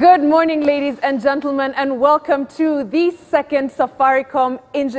Good morning, ladies and gentlemen, and welcome to the second Safaricom,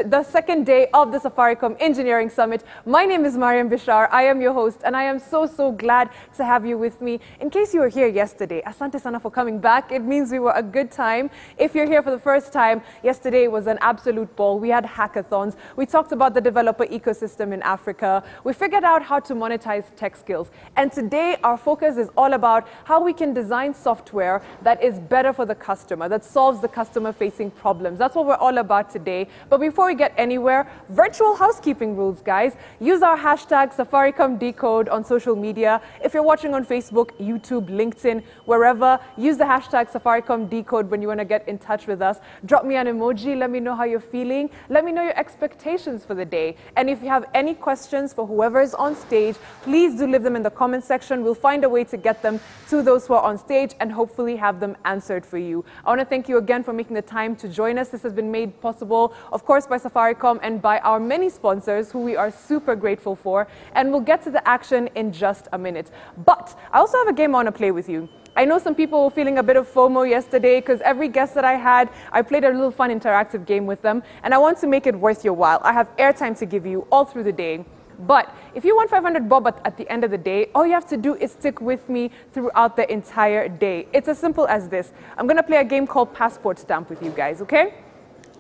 the second day of the Safaricom Engineering Summit. My name is Mariam Bishar. I am your host, and I am so, so glad to have you with me. In case you were here yesterday, asante sana for coming back. It means we were a good time. If you're here for the first time, yesterday was an absolute ball. We had hackathons. We talked about the developer ecosystem in Africa. We figured out how to monetize tech skills. And today, our focus is all about how we can design software that is better for the customer, that solves the customer facing problems. That's what we're all about today. But before we get anywhere, virtual housekeeping rules, guys. Use our hashtag Safaricom Decode on social media. If you're watching on Facebook, YouTube, LinkedIn, wherever, use the hashtag Safaricom Decode when you want to get in touch with us. Drop me an emoji. Let me know how you're feeling. Let me know your expectations for the day. And if you have any questions for whoever is on stage, please do leave them in the comment section. We'll find a way to get them to those who are on stage and hopefully have them answered for you. I want to thank you again for making the time to join us. This has been made possible, of course, by Safaricom and by our many sponsors who we are super grateful for. And we'll get to the action in just a minute. But I also have a game I want to play with you. I know some people were feeling a bit of FOMO yesterday because every guest that I had, I played a little fun interactive game with them. And I want to make it worth your while. I have airtime to give you all through the day. But if you want 500 bob at, at, the end of the day, all you have to do is stick with me throughout the entire day. It's as simple as this. I'm going to play a game called Passport Stamp with you guys, okay?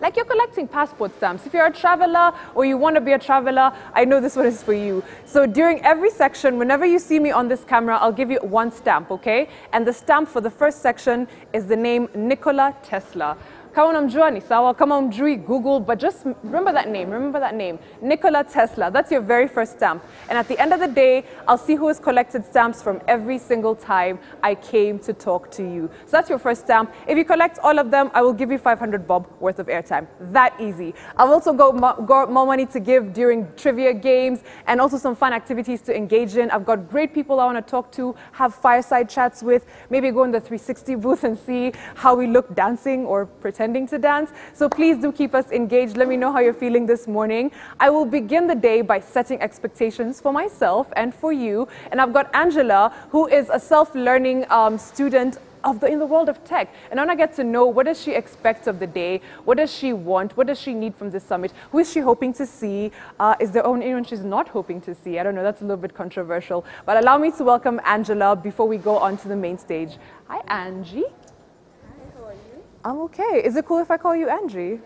Like you're collecting passport stamps. If you're a traveler or you want to be a traveler, I know this one is for you. So during every section, whenever you see me on this camera, I'll give you one stamp, okay? And the stamp for the first section is the name Nikola Tesla. Kama unamjua ni sawa, kama umjui Google, but just remember that name, remember that name. Nikola Tesla, that's your very first stamp. And at the end of the day, I'll see who has collected stamps from every single time I came to talk to you. So that's your first stamp. If you collect all of them, I will give you 500 bob worth of airtime. That easy. I've also got, got more money to give during trivia games and also some fun activities to engage in. I've got great people I want to talk to, have fireside chats with, maybe go in the 360 booth and see how we look dancing or pretend pretending to dance. So please do keep us engaged. Let me know how you're feeling this morning. I will begin the day by setting expectations for myself and for you. And I've got Angela, who is a self-learning um, student of the, in the world of tech. And I want to get to know what does she expect of the day? What does she want? What does she need from this summit? Who is she hoping to see? Uh, is there anyone she's not hoping to see? I don't know. That's a little bit controversial. But allow me to welcome Angela before we go on to the main stage. Hi, Angie. I'm okay. Is it cool if I call you Angie?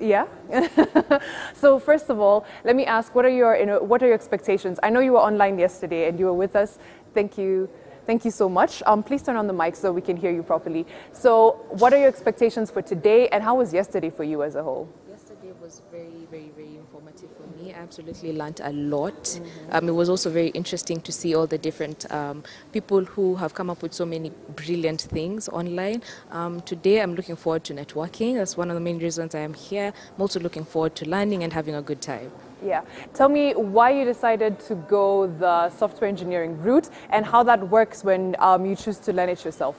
Yeah. so first of all, let me ask, what are your what are your expectations? I know you were online yesterday and you were with us. Thank you. Thank you so much. Um, please turn on the mic so we can hear you properly. So, what are your expectations for today, and how was yesterday for you as a whole? Yesterday was very, very, very informative for me. I absolutely learned a lot. Mm -hmm. um, it was also very interesting to see all the different um, people who have come up with so many brilliant things online. Um, today, I'm looking forward to networking. That's one of the main reasons I am here. I'm also looking forward to learning and having a good time. Yeah. Tell me why you decided to go the software engineering route and how that works when um, you choose to learn it yourself.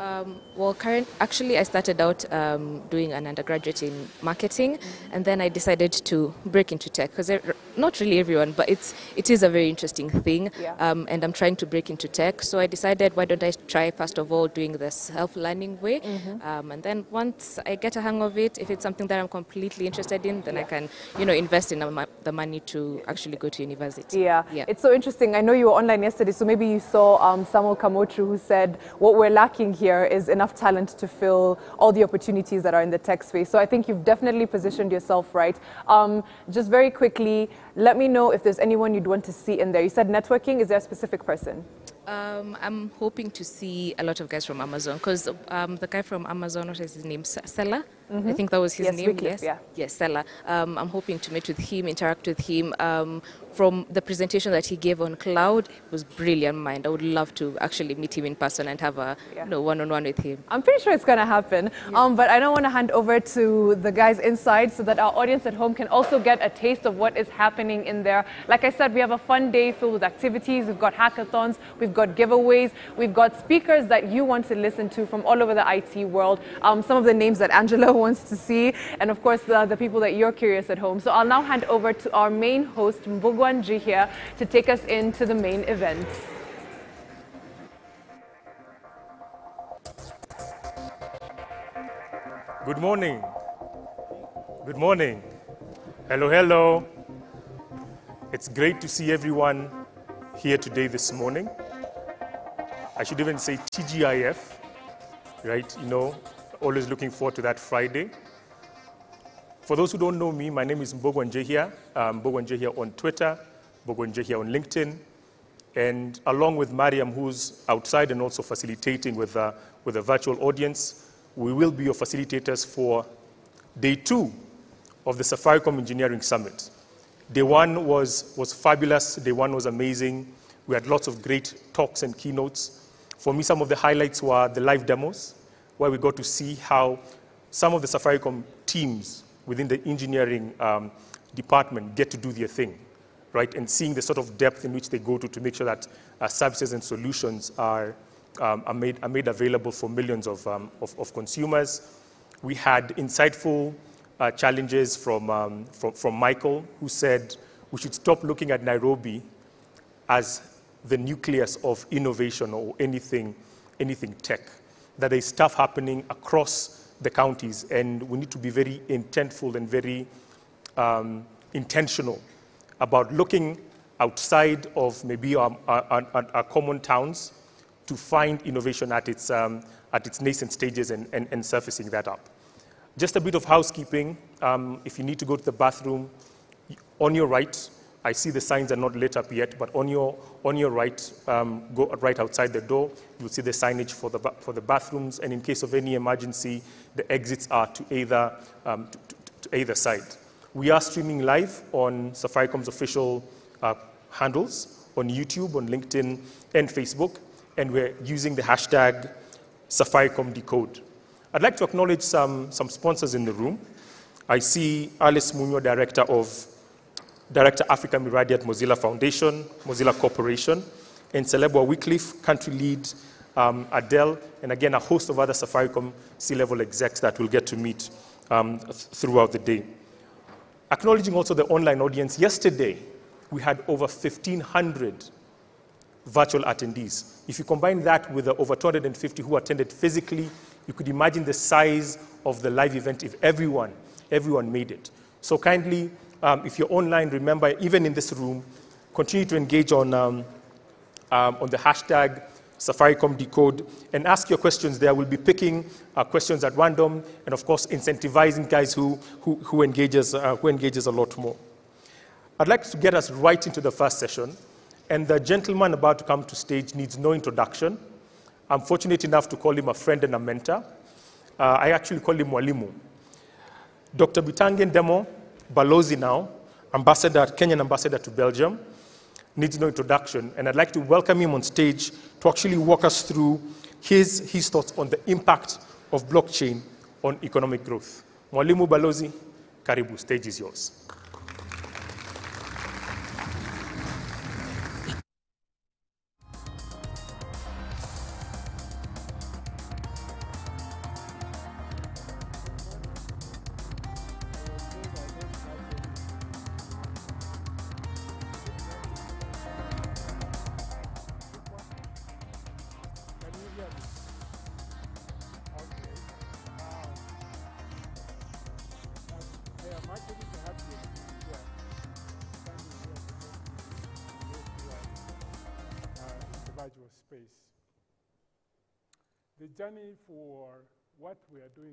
Um, well, current, actually, I started out um, doing an undergraduate in marketing, and then I decided to break into tech because not really everyone, but it's it is a very interesting thing, Yeah. um, and I'm trying to break into tech. So I decided, why don't I try first of all doing the self-learning way, um, and then once I get a hang of it, if it's something that I'm completely interested in, then I can, you know, invest in the money to actually go to university. Yeah. Yeah. it's so interesting. I know you were online yesterday, so maybe you saw um, Samuel Kamochu who said what we're lacking here is enough talent to fill all the opportunities that are in the tech space. So I think you've definitely positioned yourself right. Um, just very quickly, let me know if there's anyone you'd want to see in there. You said networking. Is there a specific person? Um, I'm hoping to see a lot of guys from Amazon because um, the guy from Amazon, what is his name? Se- Sela? I think that was his Yes, name. Wycliffe, yes, yeah. yes, Sela. Um, I'm hoping to meet with him, interact with him. Um, from the presentation that he gave on cloud, it was brilliant mind. I would love to actually meet him in person and have a Yeah. you know, one-on-one with him. I'm pretty sure it's going to happen. Um, but I don't want to hand over to the guys inside so that our audience at home can also get a taste of what is happening in there. Like I said, we have a fun day filled with activities. We've got hackathons, we've got giveaways, we've got speakers that you want to listen to from all over the IT world. Um, some of the names that Angela wants to see, and of course, the, the people that you're curious at home. So I'll now hand over to our main host, Mbugua Njihia, to take us into the main event. Good morning. Good morning. Hello, hello. It's great to see everyone here today this morning. I should even say TGIF, right? You know, always looking forward to that Friday. For those who don't know me, my name is Mbugua Njihia. Um, Mbugua Njihia on Twitter, Mbugua Njihia on LinkedIn, and along with Mariam, who's outside and also facilitating with, uh, with a virtual audience, we will be your facilitators for day two of the Safaricom Engineering Summit. Day one was, was fabulous, day one was amazing. We had lots of great talks and keynotes. For me, some of the highlights were the live demos, where we got to see how some of the Safaricom teams within the engineering um, department get to do their thing, right? And seeing the sort of depth in which they go to to make sure that uh, services and solutions are, um, are, made, are made available for millions of, um, of, of consumers. We had insightful uh, challenges from, um, from, from Michael, who said we should stop looking at Nairobi as the nucleus of innovation or anything, anything tech. That there's stuff happening across the counties, and we need to be very intentful and very um, intentional about looking outside of maybe our, our, our, our common towns to find innovation at its, um, at its nascent stages and, and, and surfacing that up. Just a bit of housekeeping. Um, if you need to go to the bathroom, on your right, I see the signs are not lit up yet, but on your, on your right, um, go right outside the door, you'll see the signage for the, for the bathrooms, and in case of any emergency, the exits are to either, um, to, to- to either side. We are streaming live on Safaricom's official uh, handles, on YouTube, on LinkedIn, and Facebook, and we're using the hashtag Safaricom Decode. I'd like to acknowledge some, some sponsors in the room. I see Alice Munyua, Director of Director Africa Miradi at Mozilla Foundation, Mozilla Corporation, and Celebwa Wycliffe, Country Lead um, Adele, and again, a host of other Safaricom C-level execs that we'll get to meet um, th- throughout the day. Acknowledging also the online audience, yesterday we had over 1,500 virtual attendees. If you combine that with the over 250 who attended physically, you could imagine the size of the live event if everyone, everyone made it. So kindly, um, if you're online, remember, even in this room, continue to engage on, um, um, on the hashtag Safaricom Decode and ask your questions there. We'll be picking uh, questions at random and, of course, incentivizing guys who, who, who, engages, uh, who engages a lot more. I'd like to get us right into the first session. And the gentleman about to come to stage needs no introduction. I'm fortunate enough to call him a friend and a mentor. Uh, I actually call him Mwalimu. Dr. Bitange Ndemo, Balozi now, ambassador, Kenyan ambassador to Belgium, needs no introduction. And I'd like to welcome him on stage to actually walk us through his, his thoughts on the impact of blockchain on economic growth. Mwalimu Balozi, karibu, stage is yours.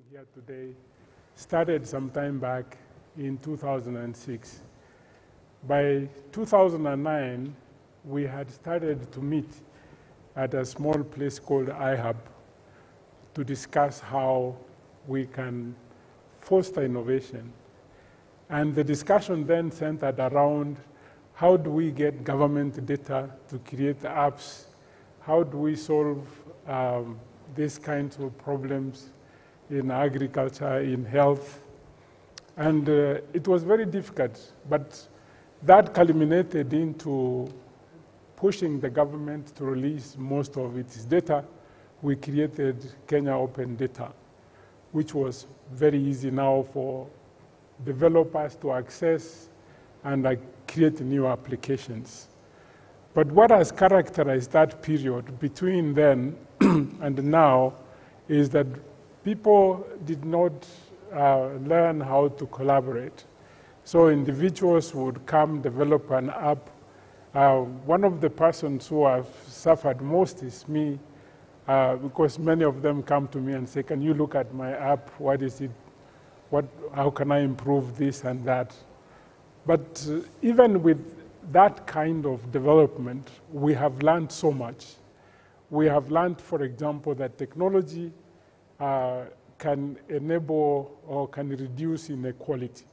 Here today started some time back in 2006. By 2009, we had started to meet at a small place called iHub to discuss how we can foster innovation. And the discussion then centered around how do we get government data to create apps? How do we solve um, these kinds of problems in agriculture, in health? And uh, it was very difficult, but that culminated into pushing the government to release most of its data. We created Kenya Open Data, which was very easy now for developers to access and uh, create new applications. But what has characterized that period between then and now is that people did not uh, learn how to collaborate. So individuals would come develop an app. Uh, one of the persons who have suffered most is me, uh, because many of them come to me and say, "Can you look at my app? What is it? What? How can I improve this and that?" But uh, even with that kind of development, we have learned so much. We have learned, for example, that technology uh, can enable or can reduce inequality.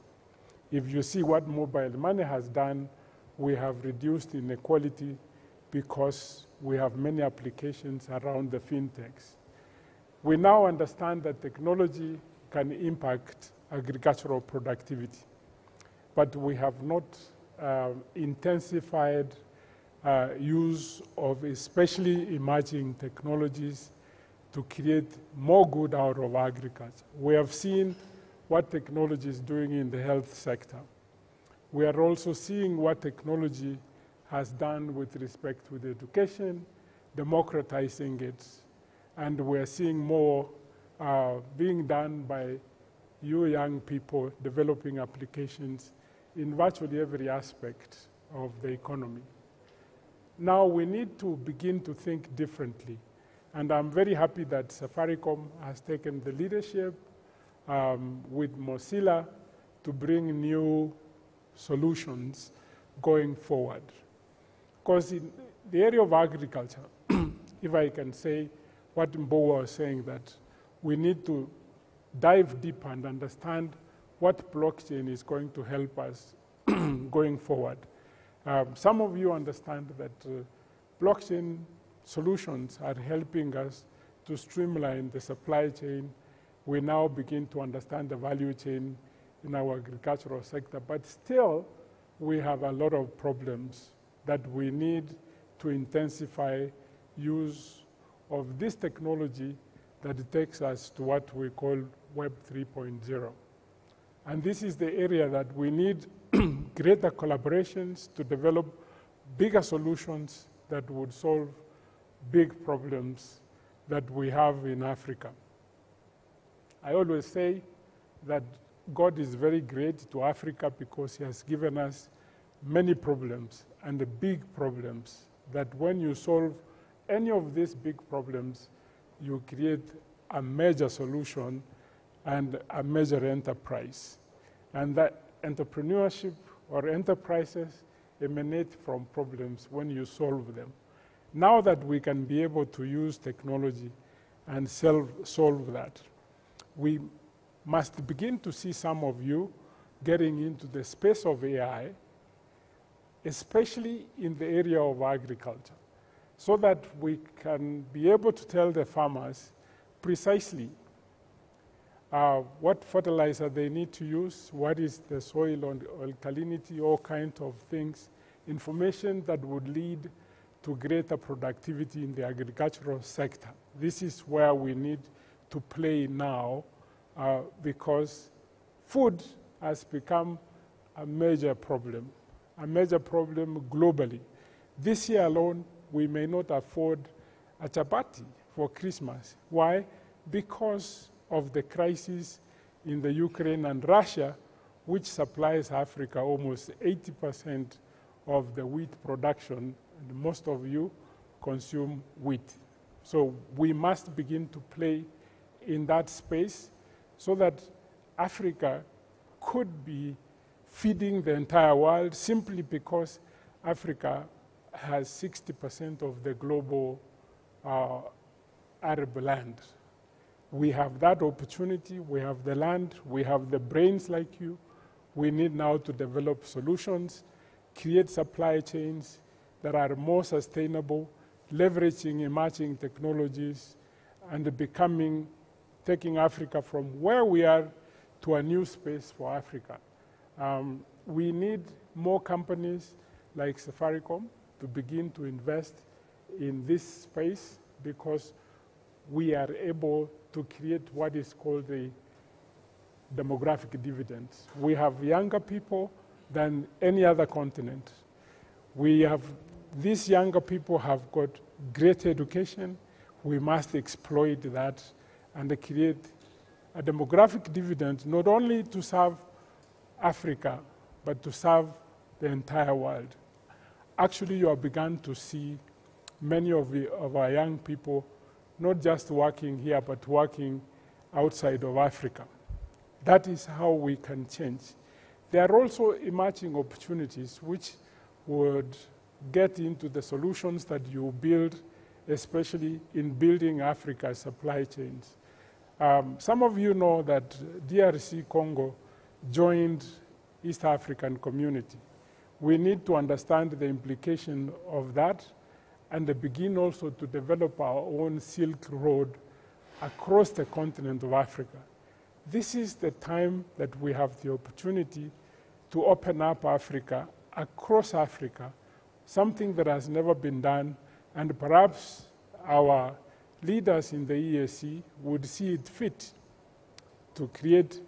If you see what mobile money has done, we have reduced inequality because we have many applications around the fintechs. We now understand that technology can impact agricultural productivity, but we have not uh, intensified uh, use of especially emerging technologies to create more good out of agriculture. We have seen what technology is doing in the health sector. We are also seeing what technology has done with respect to education, democratizing it, and we're seeing more uh, being done by you young people developing applications in virtually every aspect of the economy. Now we need to begin to think differently and I'm very happy that Safaricom has taken the leadership um, with Mozilla to bring new solutions going forward. Because in the area of agriculture, if I can say what Mbowa was saying, that we need to dive deep and understand what blockchain is going to help us going forward. Um, some of you understand that uh, blockchain solutions are helping us to streamline the supply chain. We now begin to understand the value chain in our agricultural sector, but still we have a lot of problems that we need to intensify use of this technology that takes us to what we call Web 3.0. And this is the area that we need greater collaborations to develop bigger solutions that would solve big problems that we have in Africa. I always say that God is very great to Africa because He has given us many problems and the big problems that when you solve any of these big problems, you create a major solution and a major enterprise. And that entrepreneurship or enterprises emanate from problems when you solve them. Now that we can be able to use technology and solve, solve that, we must begin to see some of you getting into the space of AI, especially in the area of agriculture, so that we can be able to tell the farmers precisely uh, what fertilizer they need to use, what is the soil alkalinity, all kinds of things, information that would lead to greater productivity in the agricultural sector. This is where we need to play now uh, because food has become a major problem, a major problem globally. This year alone, we may not afford a chapati for Christmas. Why? Because of the crisis in the Ukraine and Russia, which supplies Africa almost 80% of the wheat production, most of you consume wheat. So we must begin to play in that space so that Africa could be feeding the entire world simply because Africa has 60% of the global uh, arable land. We have that opportunity, we have the land, we have the brains like you. We need now to develop solutions, create supply chains that are more sustainable, leveraging emerging technologies, and becoming, taking Africa from where we are to a new space for Africa. Um, we need more companies like Safaricom to begin to invest in this space because we are able to create what is called the demographic dividends. We have younger people than any other continent. We have, these younger people have got great education. We must exploit that and create a demographic dividend, not only to serve Africa, but to serve the entire world. Actually, you have begun to see many of, the, of our young people not just working here, but working outside of Africa. That is how we can change. There are also emerging opportunities which would get into the solutions that you build, especially in building Africa's supply chains. Um, some of you know that DRC Congo joined East African community. We need to understand the implication of that and begin also to develop our own Silk Road across the continent of Africa. This is the time that we have the opportunity to open up Africa across Africa, something that has never been done, and perhaps our leaders in the EAC would see it fit to create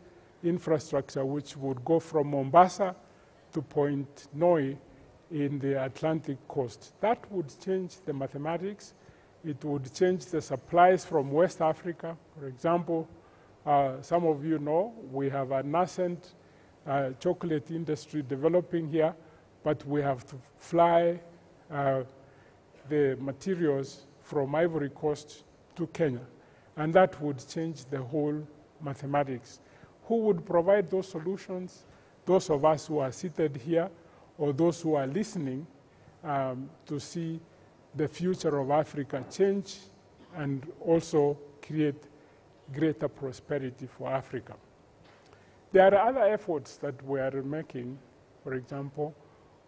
infrastructure which would go from Mombasa to Pointe-Noire in the Atlantic coast. That would change the mathematics. It would change the supplies from West Africa. For example, uh, some of you know we have a nascent uh, chocolate industry developing here, but we have to fly uh, the materials from Ivory Coast to Kenya. And that would change the whole mathematics. Who would provide those solutions? Those of us who are seated here, or those who are listening, um, to see the future of Africa change and also create greater prosperity for Africa. There are other efforts that we are making. For example,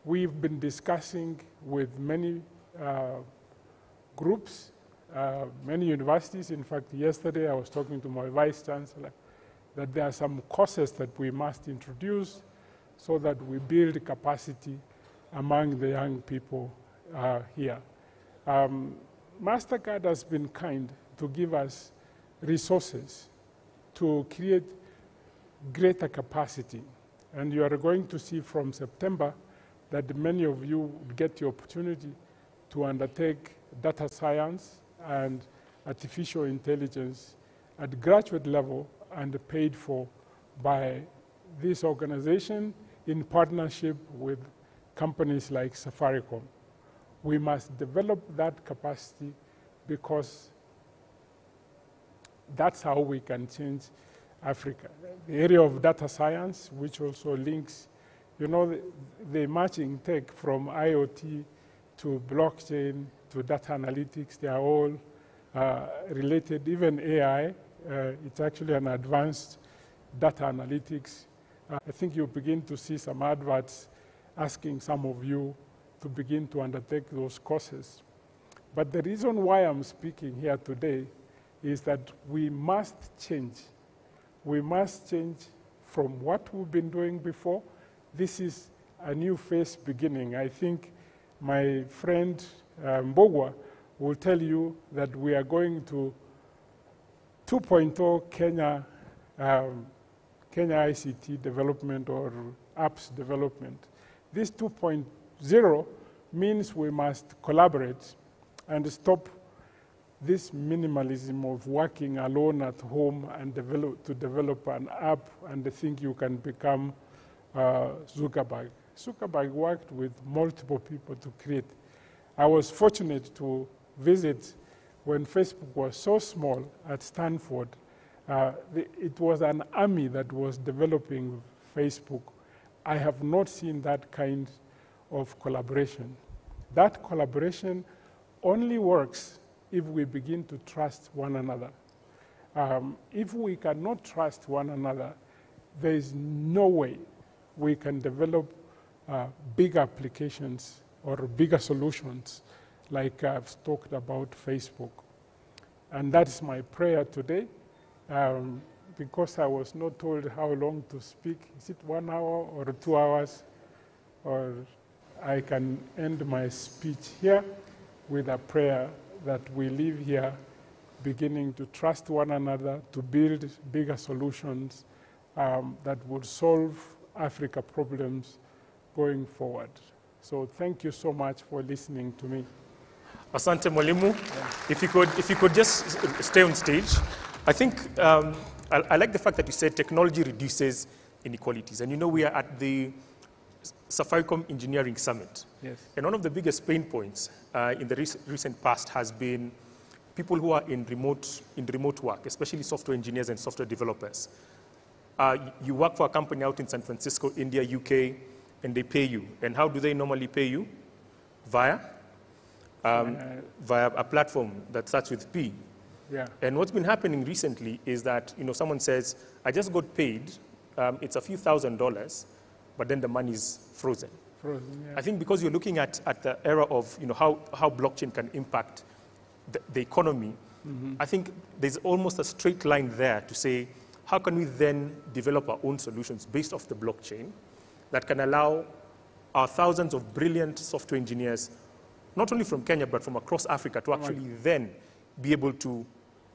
we've been discussing with many uh, groups uh, many universities. In fact, yesterday I was talking to my vice chancellor that there are some courses that we must introduce so that we build capacity among the young people uh, here. Um, MasterCard has been kind to give us resources to create greater capacity. And you are going to see from September that many of you get the opportunity to undertake data science and artificial intelligence at graduate level and paid for by this organization in partnership with companies like Safaricom. We must develop that capacity because that's how we can change Africa. The area of data science, which also links, you know, the, the emerging tech from IoT to blockchain to data analytics. They are all uh, related, even AI. Uh, it's actually an advanced data analytics. Uh, I think you begin to see some adverts asking some of you to begin to undertake those courses. But the reason why I'm speaking here today is that we must change. We must change from what we've been doing before. This is a new phase beginning. I think my friend uh, will tell you that we are going to 2.0 Kenya, um, Kenya ICT development or apps development. This 2.0 means we must collaborate and stop this minimalism of working alone at home and develop, to develop an app and think you can become Zuckerberg. Zuckerberg worked with multiple people to create. I was fortunate to visit when Facebook was so small at Stanford. Uh, it was an army that was developing Facebook. I have not seen that kind of collaboration. That collaboration only works if we begin to trust one another. Um, if we cannot trust one another, there is no way we can develop uh, big applications or bigger solutions like I've talked about Facebook. And that's my prayer today. Um, because I was not told how long to speak, is it one hour or two hours? Or I can end my speech here with a prayer that we live here beginning to trust one another to build bigger solutions um, that would solve Africa problems going forward. So thank you so much for listening to me. Asante Mwalimu. If you could, if you could just stay on stage. I think um, I, I, like the fact that you said technology reduces inequalities. And you know, we are at the Safaricom Engineering Summit. Yes. And one of the biggest pain points uh, in the rec recent past has been people who are in remote, in remote work, especially software engineers and software developers. Uh, you work for a company out in San Francisco, India, UK, and they pay you. And how do they normally pay you? Via? Um, uh, via a platform that starts with P. Yeah. And what's been happening recently is that, you know, someone says, I just got paid, um, it's a few thousand dollars, but then the money is frozen. Frozen, yeah. I think because you're looking at, at the era of, you know, how, how blockchain can impact the, the economy, mm -hmm. I think there's almost a straight line there to say, how can we then develop our own solutions based off the blockchain that can allow our thousands of brilliant software engineers, not only from Kenya, but from across Africa, to actually right. then be able to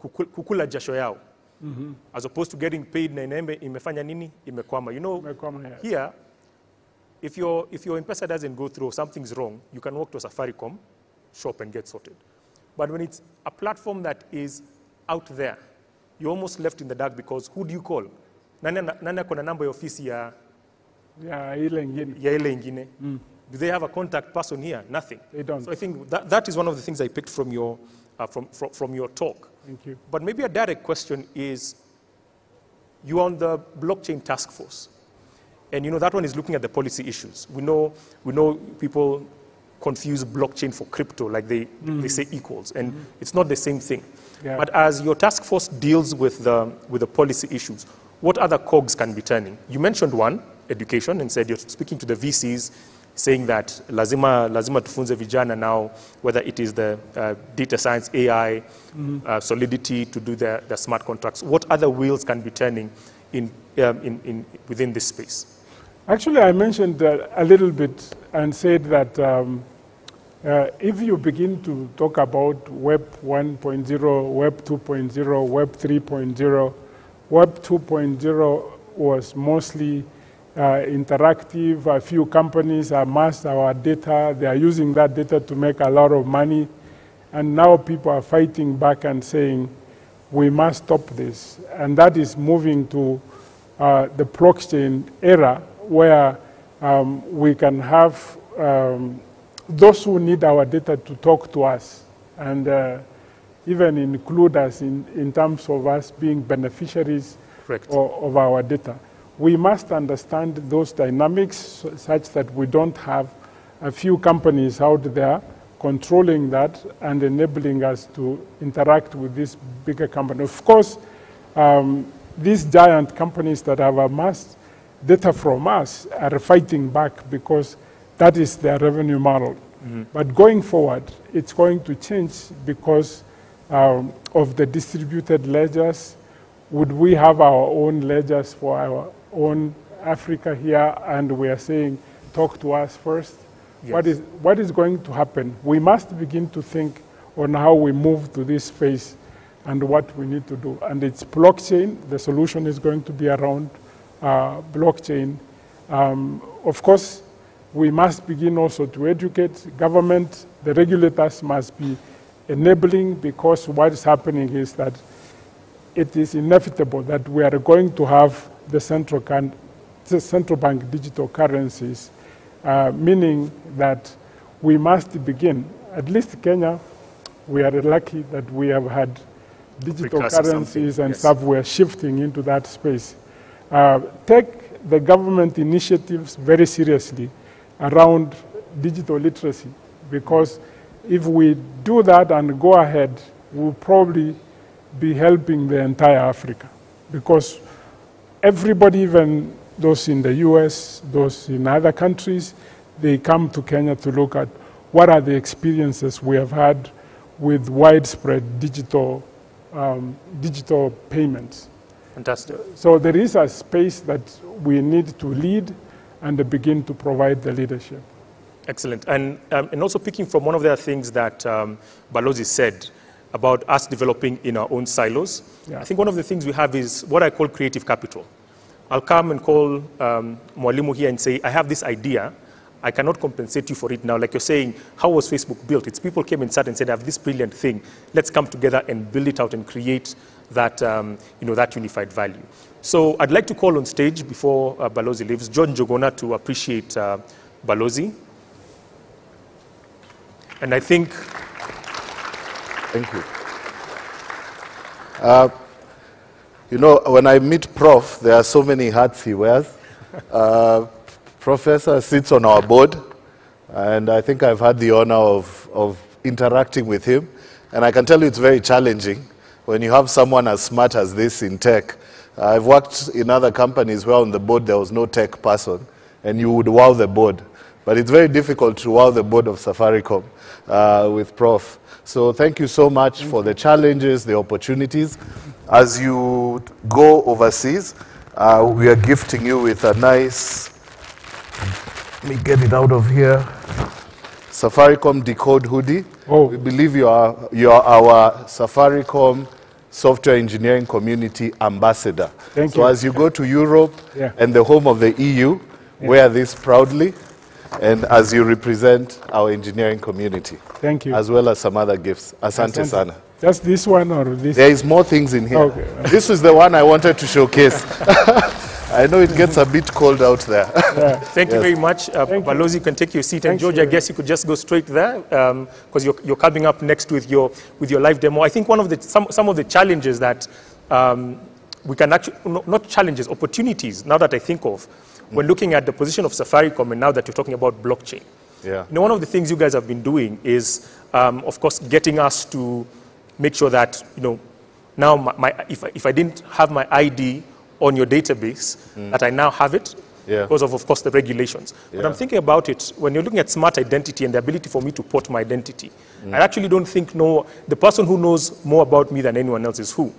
kukula jasho yao mm -hmm. as opposed to getting paid na inaembe imefanya nini imekwama you know imekwama, yeah. here if your if your M-Pesa doesn't go through something's wrong you can walk to a Safaricom shop and get sorted but when it's a platform that is out there you're almost left in the dark because who do you call nani nani ako na namba ya ofisi ya ya ile ingine ya ile ingine mm. do they have a contact person here nothing they don't so i think that, that is one of the things i picked from your uh, from, from, from your talk. Thank you. But maybe a direct question is, you're on the blockchain task force. And you know, that one is looking at the policy issues. We know, we know people confuse blockchain for crypto, like they, mm. they say equals, and mm. it's not the same thing. Yeah. But as your task force deals with the, with the policy issues, what other cogs can be turning? You mentioned one, education, and said you're speaking to the VCs saying that lazima, lazima tufunze vijana now, whether it is the uh, data science, AI, mm -hmm. uh, solidity to do the, the smart contracts. What other wheels can be turning in, um, in, in, within this space? Actually, I mentioned uh, a little bit and said that um, uh, if you begin to talk about Web 1.0, Web 2.0, Web 3.0, Web 2.0 was mostly uh, interactive. A few companies amassed our data. They are using that data to make a lot of money. And now people are fighting back and saying, we must stop this. And that is moving to uh, the blockchain era where um, we can have um, those who need our data to talk to us and uh, even include us in, in terms of us being beneficiaries of, of our data we must understand those dynamics such that we don't have a few companies out there controlling that and enabling us to interact with this bigger company. Of course, um, these giant companies that have amassed data from us are fighting back because that is their revenue model. Mm -hmm. But going forward, it's going to change because um, of the distributed ledgers. Would we have our own ledgers for our own Africa here and we are saying, talk to us first. Yes. What, is, what is going to happen? We must begin to think on how we move to this phase and what we need to do. And it's blockchain. The solution is going to be around uh, blockchain. Um, of course, we must begin also to educate government. The regulators must be enabling because what is happening is that it is inevitable that we are going to have the central central bank digital currencies, uh, meaning that we must begin. At least Kenya, we are lucky that we have had digital Precursive currencies and yes. stuff. We're shifting into that space. Uh, take the government initiatives very seriously around digital literacy, because if we do that and go ahead, we'll probably be helping the entire Africa. Because everybody, even those in the US, those in other countries, they come to Kenya to look at what are the experiences we have had with widespread digital, um, digital payments. Fantastic. So there is a space that we need to lead and they begin to provide the leadership. Excellent. And, um, and also picking from one of the things that um, Balozi said about us developing in our own silos, Yeah. I think one of the things we have is what I call creative capital. I'll come and call um, Mwalimu here and say, I have this idea. I cannot compensate you for it now. Like you're saying, how was Facebook built? It's people came and sat and said, I have this brilliant thing. Let's come together and build it out and create that, um, you know, that unified value. So I'd like to call on stage before uh, Balozi leaves, John Jogona to appreciate uh, Balozi. And I think Thank you. Uh, you know, when I meet Prof, there are so many hats he wears. Uh, professor sits on our board, and I think I've had the honor of, of interacting with him. And I can tell you it's very challenging when you have someone as smart as this in tech. I've worked in other companies where on the board there was no tech person, and you would wow the board. But it's very difficult to wow the board of Safaricom uh, with Prof. So thank you so much for the challenges, the opportunities. As you go overseas, uh, we are gifting you with a nice, let me get it out of here, Safaricom Decode hoodie. Oh. We believe you are, you are our Safaricom software engineering community ambassador. Thank so you. as you go to Europe Yeah. and the home of the EU, wear this proudly and as you represent our engineering community, Thank you. as well as some other gifts. Asante, Asante. sana. Just this one or this? There is more things in here. Okay. This is the one I wanted to showcase. I know it gets a bit cold out there. Thank you very much. Uh, Thank you. Balozi, you can take your seat. and Thanks, George, I guess you could just go straight there because you're, you're coming up next with your, with your live demo. I think one of the, some, some of the challenges that um, we can actually, no, not challenges, opportunities, now that I think of, when looking at the position of Safaricom and now that you're talking about blockchain. Yeah. You know, one of the things you guys have been doing is, um, of course, getting us to make sure that, you know, now my, my, if, I, if I didn't have my ID on your database, that I now have it Yeah. because of, of course, the regulations. But I'm thinking about it, when you're looking at smart identity and the ability for me to port my identity, I actually don't think no, the person who knows more about me than anyone else is who?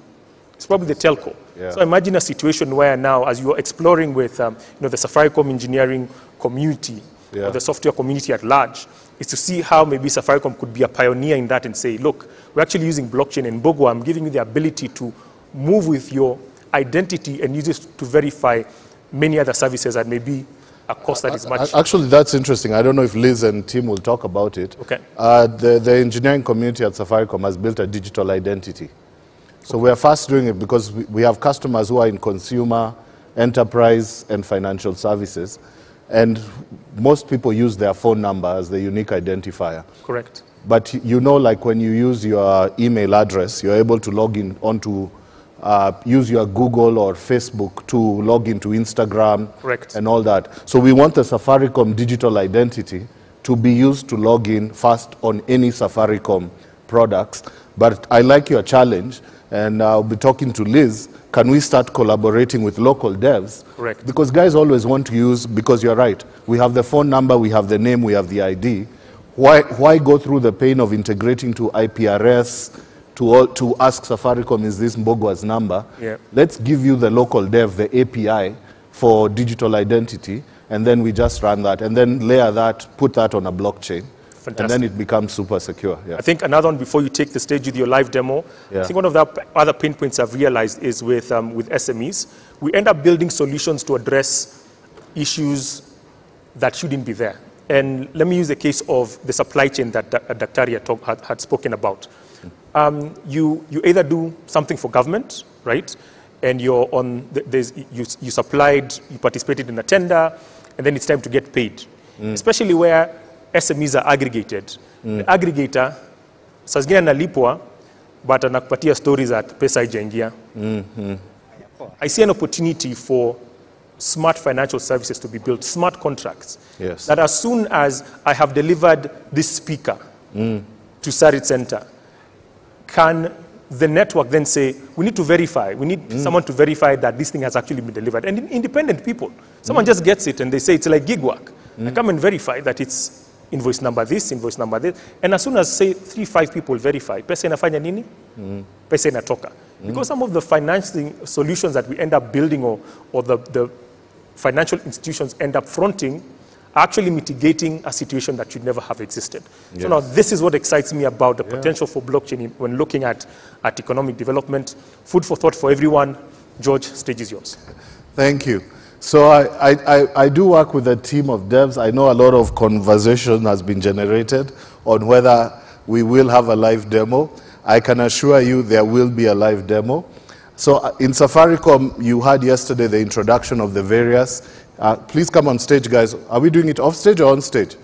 It's probably the telco. Yeah. So imagine a situation where now, as you're exploring with um, you know, the Safaricom engineering community, Yeah. or the software community at large, is to see how maybe Safaricom could be a pioneer in that and say, look, we're actually using blockchain and Bogo, I'm giving you the ability to move with your identity and use it to verify many other services at maybe a cost that is much. Actually, that's interesting. I don't know if Liz and Tim will talk about it. Okay. Uh, the, the engineering community at Safaricom has built a digital identity. So we are fast doing it because we, we have customers who are in consumer, enterprise, and financial services. And most people use their phone number as the unique identifier. Correct. But you know, like when you use your email address, you're able to log in onto, uh, use your Google or Facebook to log into Instagram Correct. and all that. So we want the Safaricom digital identity to be used to log in fast on any Safaricom products. But I like your challenge, and I'll be talking to Liz. Can we start collaborating with local devs? Correct. Because guys always want to use, because you're right, we have the phone number, we have the name, we have the ID. Why, why go through the pain of integrating to IPRS, to, all, to ask Safaricom, is this Mbugua's number? Yeah. Let's give you the local dev, the API for digital identity, and then we just run that, and then layer that, put that on a blockchain, and then it becomes super secure. Yeah. I think another one before you take the stage with your live demo. I think one of the other pain points I've realized is with, um, with SMEs, we end up building solutions to address issues that shouldn't be there. And let me use the case of the supply chain that Dr. talk, had, had spoken about. Um, you, you either do something for government, right? and you're on, there's, you, you supplied, you participated in a tender, and then it's time to get paid. Mm. Especially where SMEs are aggregated. Mm. The aggregator, saa zingine analipwa, but anakupatia stories at pesa haijaingia. Mm-hmm. I see an opportunity for smart financial services to be built, smart contracts. Yes. That as soon as I have delivered this speaker mm. to Sarit Center, can the network then say, we need to verify, we need mm. someone to verify that this thing has actually been delivered? And independent people, someone mm. just gets it and they say it's like gig work. I mm. come and verify that it's invoice number this, invoice number this. And as soon as, say, three, five people verify, pesa inafanya nini? Pesa inatoka. Because some of the financing solutions that we end up building or, or the, the financial institutions end up fronting actually mitigating a situation that should never have existed. So now this is what excites me about the potential for blockchain in- when looking at, at economic development. Food for thought for everyone. George, stage is yours. Thank you. So I, I, I, I do work with a team of devs. I know a lot of conversation has been generated on whether we will have a live demo. I can assure you there will be a live demo. So uh, in Safaricom, you had yesterday the introduction of the various. Uh, please come on stage, guys. Are we doing it off stage or on stage?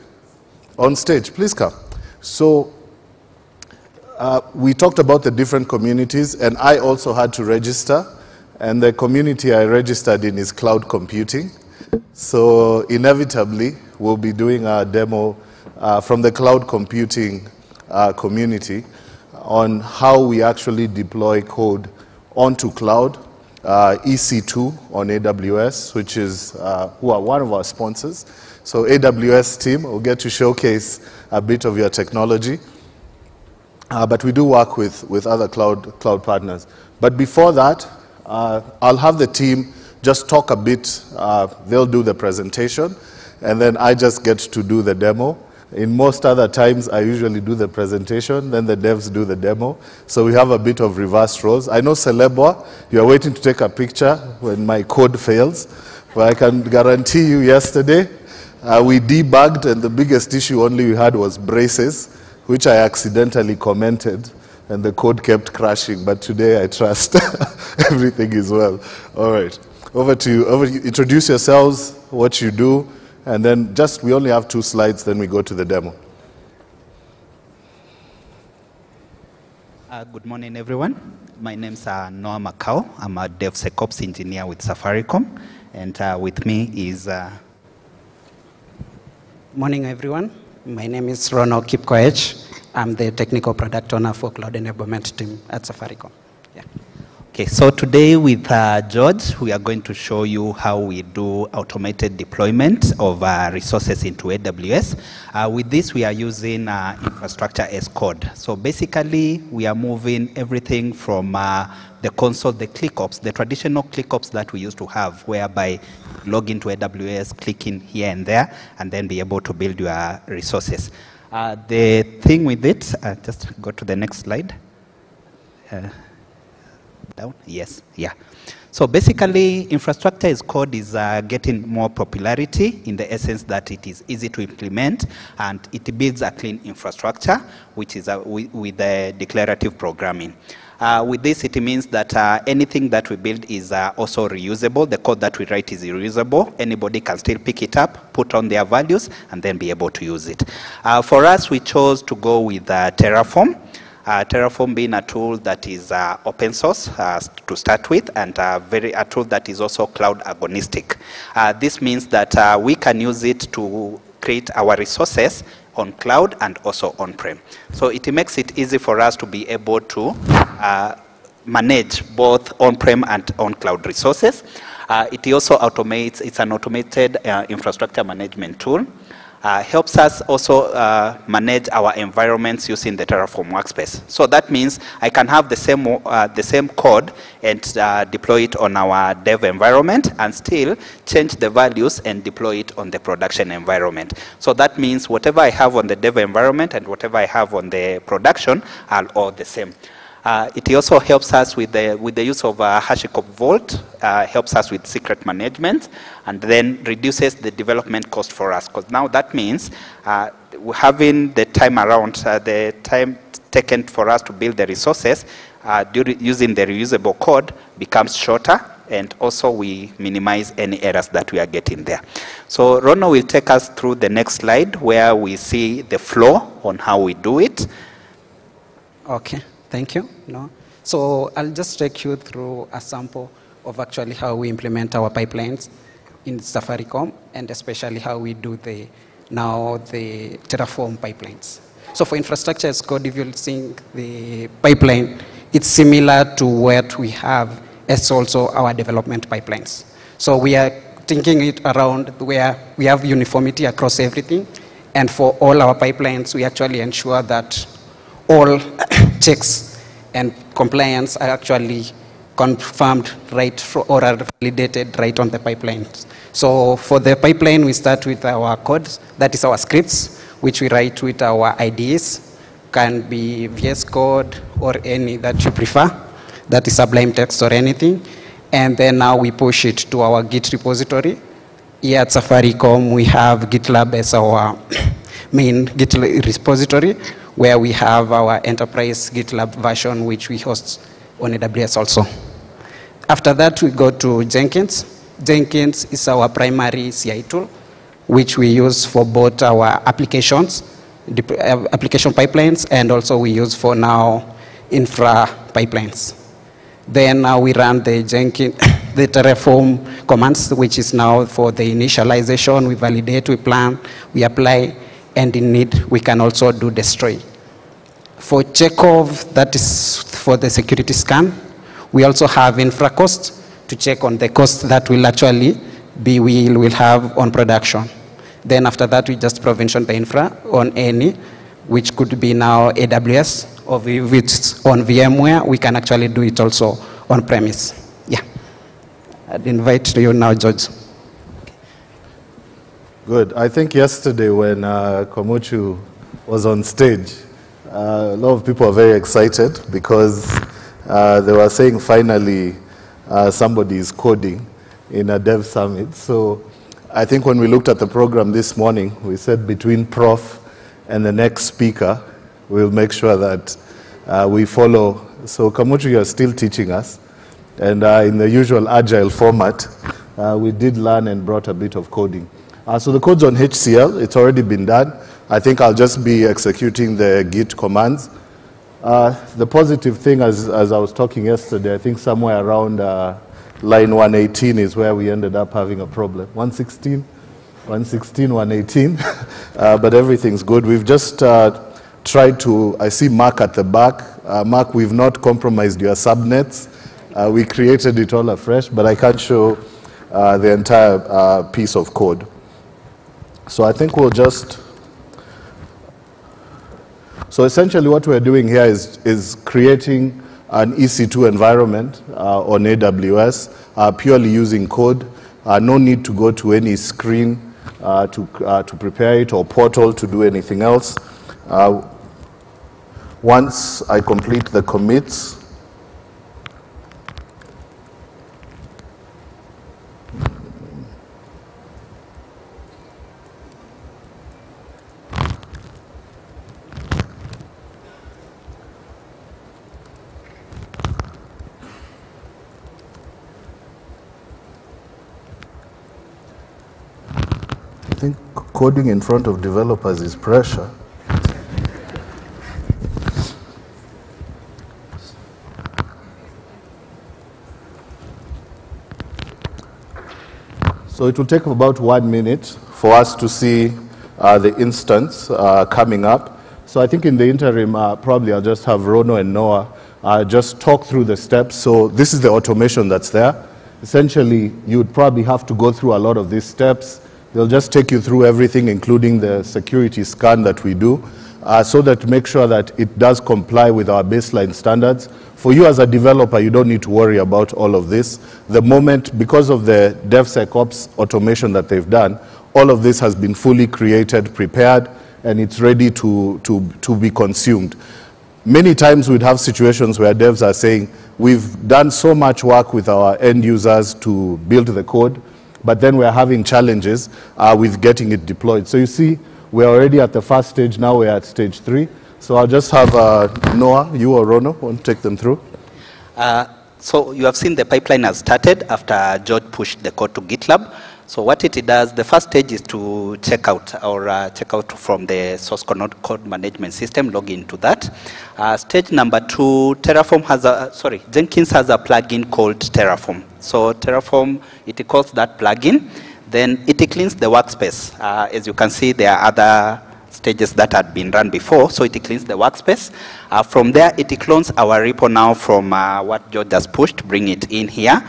On stage, please come. So uh, we talked about the different communities, and I also had to register. And the community I registered in is cloud computing. So inevitably, we'll be doing a demo uh, from the cloud computing uh, community on how we actually deploy code onto cloud, uh, EC2 on AWS, which is uh, who are one of our sponsors. So AWS team will get to showcase a bit of your technology. Uh, but we do work with, with other cloud, cloud partners. But before that, uh, I'll have the team just talk a bit. Uh, they'll do the presentation, and then I just get to do the demo. In most other times, I usually do the presentation, then the devs do the demo. So we have a bit of reverse roles. I know Celebwa, you are waiting to take a picture when my code fails, but I can guarantee you yesterday, uh, we debugged, and the biggest issue only we had was braces which I accidentally commented, and the code kept crashing. But today I trust everything is well. All right, over to you. Over. Introduce yourselves, what you do, and then just we only have two slides. Then we go to the demo. Uh, good morning, everyone. My name's uh, Noah Makau. I'm a DevSecOps engineer with Safaricom, and uh, with me is uh, Morning, everyone. My name is Ronald Kipkoech. I'm the technical product owner for cloud enablement team at Safaricom. Okay, so today with uh, George, we are going to show you how we do automated deployment of uh, resources into AWS. Uh, with this, we are using uh, infrastructure as code. So basically, we are moving everything from uh, the console, the ClickOps, the traditional ClickOps that we used to have, whereby log into AWS, click in here and there, and then be able to build your resources. Uh, the thing with it, just go to the next slide. Down? Yes, yeah. So basically, infrastructure as code is uh, getting more popularity in the essence that it is easy to implement and it builds a clean infrastructure, which is uh, with, with the declarative programming. Uh, with this, it means that uh, anything that we build is uh, also reusable. The code that we write is reusable. Anybody can still pick it up, put on their values, and then be able to use it. Uh, for us, we chose to go with uh, Terraform. Uh, Terraform being a tool that is uh, open source uh, to start with, and uh, very a tool that is also cloud agnostic. Uh, this means that uh, we can use it to create our resources on cloud and also on-prem. So it makes it easy for us to be able to manage both on-prem and on-cloud resources. It also automates, it's an automated infrastructure management tool. Uh, helps us also uh, manage our environments using the Terraform workspace. So that means I can have the same, uh, the same code and uh, deploy it on our dev environment and still change the values and deploy it on the production environment. So that means whatever I have on the dev environment and whatever I have on the production are all the same. Uh, it also helps us with the, with the use of uh, HashiCorp Vault, uh, helps us with secret management, and then reduces the development cost for us. Because now that means uh, having the time around, uh, the time taken for us to build the resources, uh, using the reusable code becomes shorter and also we minimize any errors that we are getting there. So Rono will take us through the next slide where we see the flow on how we do it. Okay, thank you. No. So I'll just take you through a sample of actually how we implement our pipelines in Safaricom and especially how we do the now the Terraform pipelines. So for infrastructure as code, if you'll see the pipeline, it's similar to what we have as also our development pipelines. So we are thinking it around where we have uniformity across everything. And for all our pipelines, we actually ensure that all checks and compliance are actually confirmed right or are validated right on the pipelines. So for the pipeline, we start with our codes, that is our scripts, which we write with our IDs, can be VS Code or any that you prefer that is Sublime Text or anything. And then now we push it to our Git repository. Here at Safaricom, we have GitLab as our main Git repository, where we have our enterprise GitLab version, which we host on AWS also. After that, we go to Jenkins. Jenkins is our primary CI tool, which we use for both our applications, uh, application pipelines, and also we use for now infra pipelines. Then uh, we run the Jenkins, the Terraform commands, which is now for the initialization. We validate, we plan, we apply, and in need, we can also do destroy. For Checkov, that is for the security scan. We also have infra cost to check on the cost that will actually be, we will have on production. Then after that, we just provision the infra on any, which could be now AWS or if it's on VMware, we can actually do it also on premise. Yeah. I'd invite you now, George. Good. I think yesterday when uh, Komuchu was on stage, uh, a lot of people are very excited because uh, they were saying finally uh, somebody is coding in a dev summit. So I think when we looked at the program this morning, we said between Prof and the next speaker, we'll make sure that uh, we follow. So Kamuchu, you are still teaching us. And uh, in the usual agile format, uh, we did learn and brought a bit of coding. So the code's on HCL. It's already been done. I think I'll just be executing the Git commands. Uh, the positive thing, as, as I was talking yesterday, I think somewhere around uh, line 118 is where we ended up having a problem. 116? 116, 118. but everything's good. We've just tried to, I see Mark at the back. Uh, Mark, we've not compromised your subnets. Uh, we created it all afresh, but I can't show uh, the entire uh, piece of code. So I think we'll just, so essentially what we're doing here is, is creating an EC2 environment uh, on AWS, uh, purely using code. no need to go to any screen to, to prepare it or portal to do anything else. Uh, once I complete the commits, I think coding in front of developers is pressure. So it will take about one minute for us to see uh, the instance uh, coming up. So I think in the interim, uh, probably I'll just have Rono and Noah uh, just talk through the steps. So this is the automation that's there. Essentially, you would probably have to go through a lot of these steps. They'll just take you through everything, including the security scan that we do, uh, so that make sure that it does comply with our baseline standards. For you as a developer, you don't need to worry about all of this. The moment, because of the DevSecOps automation that they've done, all of this has been fully created, prepared, and it's ready to, to, to be consumed. Many times we'd have situations where devs are saying, we've done so much work with our end users to build the code, but then we're having challenges uh, with getting it deployed. So you see, we're already at the first stage, now we're at stage three. So I'll just have uh, Noah, you or Rono, want to take them through? Uh, so you have seen the pipeline has started after George pushed the code to GitLab. So what it does, the first stage is to check out or uh, check out from the source code management system, log into that. Uh, stage number two, Terraform has a, sorry, Jenkins has a plugin called Terraform. So Terraform, it calls that plugin. Then it cleans the workspace. Uh, as you can see, there are other stages that had been run before, so it cleans the workspace. Uh, from there, it clones our repo now from uh, what George has pushed, bring it in here,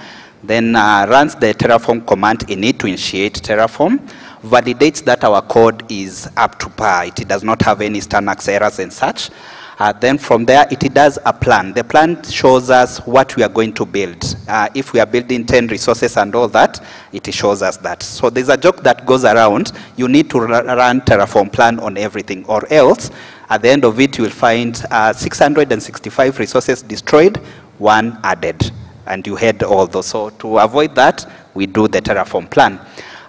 then uh, runs the Terraform command init to initiate Terraform, validates that our code is up to par, it does not have any syntax errors and such. Uh, then from there, it does a plan. The plan shows us what we are going to build. Uh, if we are building 10 resources and all that, it shows us that. So there's a joke that goes around, you need to run Terraform plan on everything, or else at the end of it, you will find uh, 665 resources destroyed, one added, and you had all those. So to avoid that, we do the Terraform plan.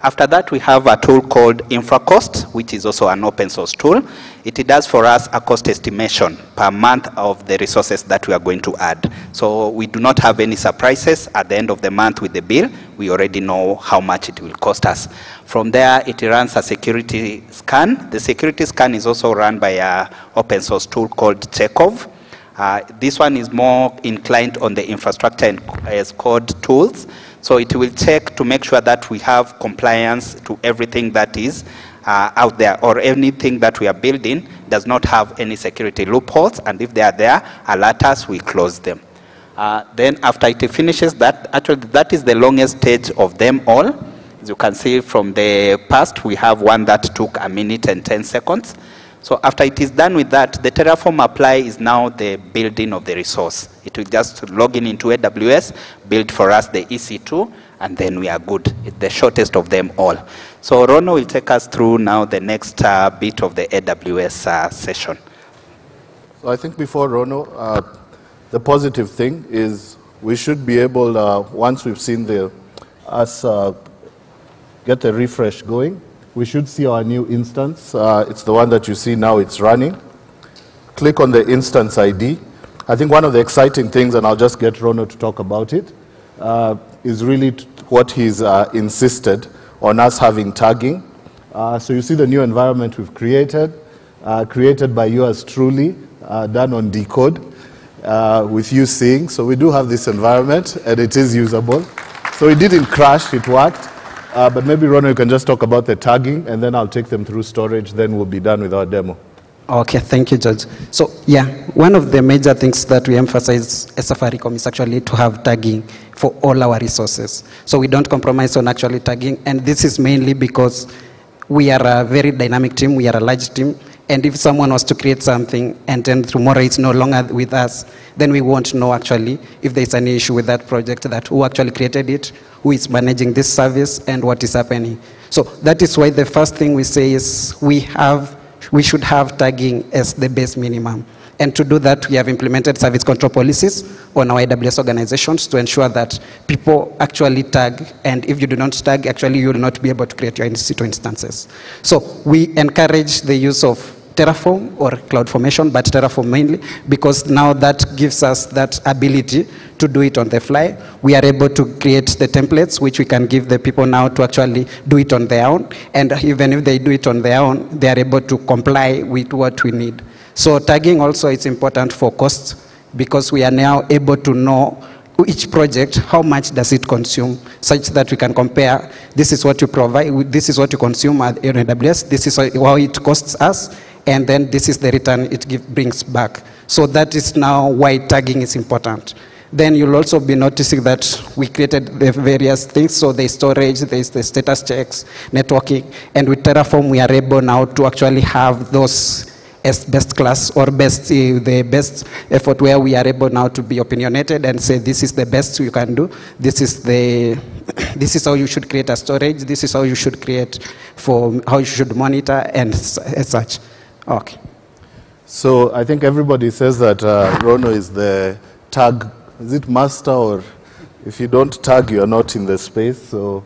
After that, we have a tool called InfraCost, which is also an open source tool. It does for us a cost estimation per month of the resources that we are going to add. So we do not have any surprises at the end of the month with the bill. We already know how much it will cost us. From there, it runs a security scan. The security scan is also run by an open source tool called Checkov. Uh, this one is more inclined on the infrastructure and as code tools. So it will check to make sure that we have compliance to everything that is uh, out there or anything that we are building does not have any security loopholes. And if they are there, alert us, we close them. Uh, then after it finishes that, actually that is the longest stage of them all. As you can see from the past, we have one that took a minute and 10 seconds. So after it is done with that, the Terraform apply is now the building of the resource. It will just log in into AWS, build for us the EC2, and then we are good. It's the shortest of them all. So Rono will take us through now the next uh, bit of the AWS uh, session. So I think before Rono, uh, the positive thing is we should be able, uh, once we've seen the, us uh, get the refresh going, we should see our new instance. Uh, it's the one that you see now, it's running. Click on the instance ID. I think one of the exciting things, and I'll just get Rono to talk about it, uh, is really what he's uh, insisted on us having tagging. Uh, so you see the new environment we've created, uh, created by yours truly, uh, done on Decode, with you seeing. So we do have this environment, and it is usable. So it didn't crash, it worked. Uh, but maybe, Rono, you can just talk about the tagging, and then I'll take them through storage, then we'll be done with our demo. Okay, thank you, George. So, yeah, one of the major things that we emphasize as Safaricom is actually to have tagging for all our resources. So we don't compromise on actually tagging, and this is mainly because we are a very dynamic team, we are a large team, and if someone was to create something and then tomorrow it's no longer with us, then we won't know actually if there's any issue with that project, that who actually created it, who is managing this service, and what is happening. So that is why the first thing we say is we have, we should have tagging as the base minimum. And to do that, we have implemented service control policies on our AWS organizations to ensure that people actually tag, and if you do not tag, actually you will not be able to create your EC2 instances. So we encourage the use of Terraform or CloudFormation, but Terraform mainly, because now that gives us that ability to do it on the fly. We are able to create the templates, which we can give the people now to actually do it on their own. And even if they do it on their own, they are able to comply with what we need. So tagging also is important for costs because we are now able to know each project, how much does it consume, such that we can compare, this is what you provide, this is what you consume at AWS, this is how it costs us, and then this is the return it give, brings back. So that is now why tagging is important. Then you'll also be noticing that we created the various things. So the storage, there's the status checks, networking, and with Terraform we are able now to actually have those best class or best uh, the best effort where we are able now to be opinionated and say this is the best you can do. This is the this is how you should create a storage. This is how you should create for how you should monitor and such. Okay so i think everybody says that uh, rono is the tag is it master or if you don't tag you're not in the space? So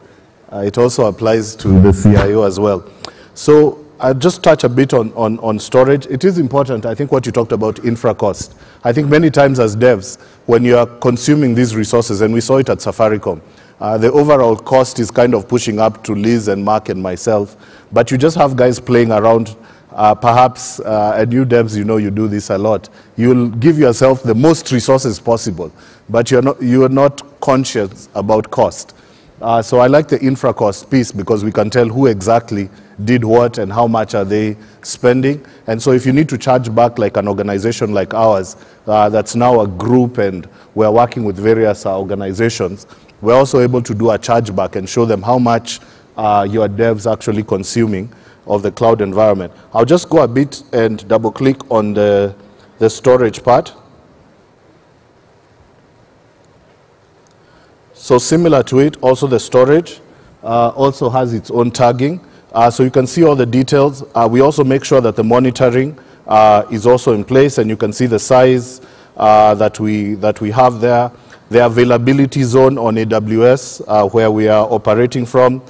uh, it also applies to the cio as well. So I'll just touch a bit on, on, on storage. It is important, I think, what you talked about, infra cost. I think many times as devs, when you are consuming these resources, and we saw it at Safaricom, uh, the overall cost is kind of pushing up to Liz and Mark and myself, but you just have guys playing around. Uh, perhaps uh, at new devs, you know you do this a lot. You'll give yourself the most resources possible, but you're not, you're not conscious about cost. Uh, so I like the infra cost piece because we can tell who exactly did what and how much are they spending. And so if you need to charge back like an organization like ours, uh, that's now a group and we're working with various uh, organizations, we're also able to do a chargeback and show them how much uh, your devs actually consuming of the cloud environment. I'll just go a bit and double click on the, the storage part. So similar to it, also the storage uh, also has its own tagging. Uh, so you can see all the details. Uh, we also make sure that the monitoring uh, is also in place and you can see the size uh, that, we, that we have there. The availability zone on AWS where we are operating from.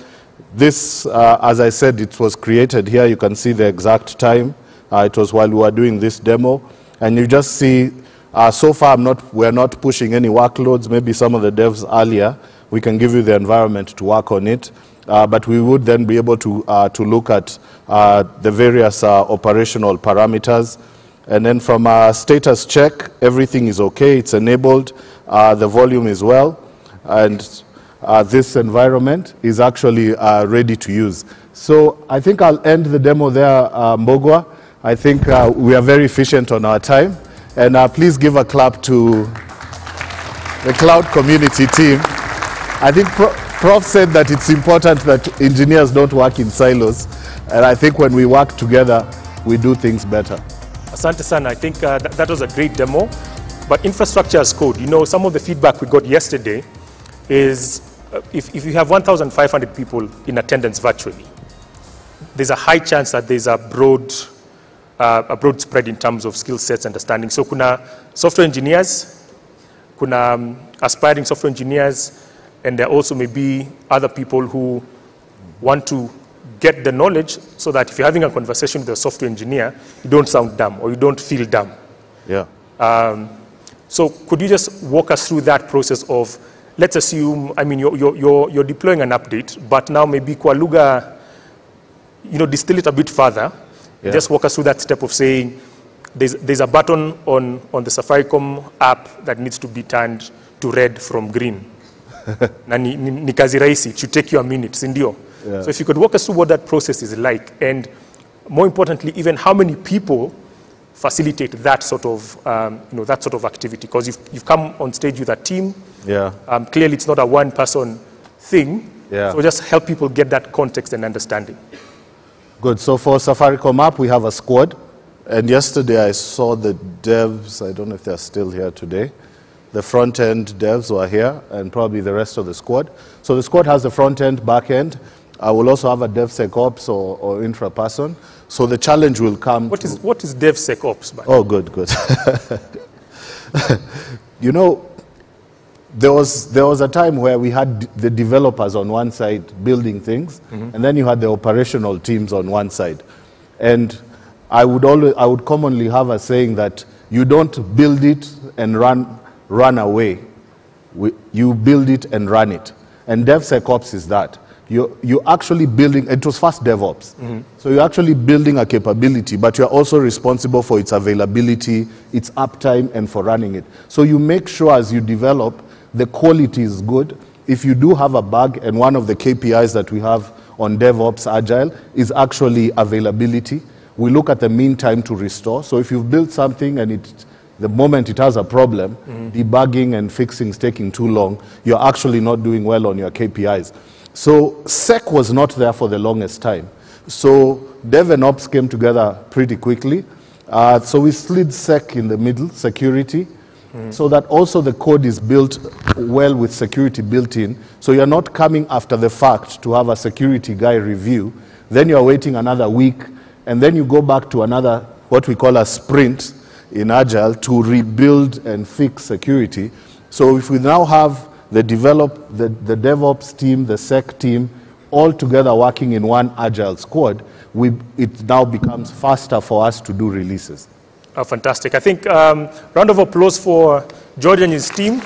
This, as I said, it was created here. You can see the exact time. it was while we were doing this demo. And you just see, Uh, so far I'm not, we're not pushing any workloads. Maybe some of the devs earlier, we can give you the environment to work on it. Uh, but we would then be able to, uh, to look at uh, the various uh, operational parameters. And then from a status check, everything is okay, it's enabled, uh, the volume is well, and this environment is actually ready to use. So I think I'll end the demo there, Mbugua. I think we are very efficient on our time. And please give a clap to the cloud community team. I think Prof said that it's important that engineers don't work in silos. And I think when we work together, we do things better. Asante sana. I think uh, th that was a great demo. But infrastructure as code, you know, some of the feedback we got yesterday is uh, if, if you have 1,500 people in attendance virtually, there's a high chance that there's a broad, uh, a broad spread in terms of skill sets, understanding. So kuna software engineers, kuna um, aspiring software engineers, and there also may be other people who want to get the knowledge so that if you're having a conversation with a software engineer, you don't sound dumb or you don't feel dumb. Yeah. Um, so could you just walk us through that process of, let's assume, I mean, you're, you're, you're deploying an update, but now maybe Kwaluga, you know, distill it a bit further. Yeah. Just walk us through that step of saying, there's, there's a button on, on the Safaricom app that needs to be turned to red from green. Na ni, ni, ni kazi rahisi. It should take you a minute si ndio? Yeah. so if you could walk us through what that process is like and more importantly even how many people facilitate that sort of um, you know that sort of activity? Because you've, you've come on stage with a team. Yeah. Um, clearly it's not a one person thing. Yeah. so just help people get that context and understanding good so for safaricom app we have a squad and yesterday i saw the devs i don't know if they're still here today the front end devs were here and probably the rest of the squad. So the squad has the front end, back end. I will also have a DevSecOps or, or infra person. So the challenge will come. What is what is DevSecOps? By oh, good, good. you know, there was there was a time where we had the developers on one side building things, mm -hmm. and then you had the operational teams on one side, and I would always I would commonly have a saying that you don't build it and run run away. We, you build it and run it. And DevSecOps is that. You're, you're actually building, it was first DevOps. Mm -hmm. So you're actually building a capability, but you're also responsible for its availability, its uptime, and for running it. So you make sure as you develop, the quality is good. If you do have a bug, and one of the KPIs that we have on DevOps Agile is actually availability, we look at the mean time to restore. So if you've built something and it the moment it has a problem, mm. debugging and fixing is taking too long, you're actually not doing well on your KPIs. So SEC was not there for the longest time. So Dev and Ops came together pretty quickly. Uh, so we slid SEC in the middle, security, so that also the code is built well with security built in. So you're not coming after the fact to have a security guy review. Then you're waiting another week, and then you go back to another, what we call a sprint, in Agile to rebuild and fix security. So if we now have the develop, the, the DevOps team, the SEC team all together working in one agile squad, we, it now becomes faster for us to do releases. Oh, fantastic. I think um, round of applause for George and his team.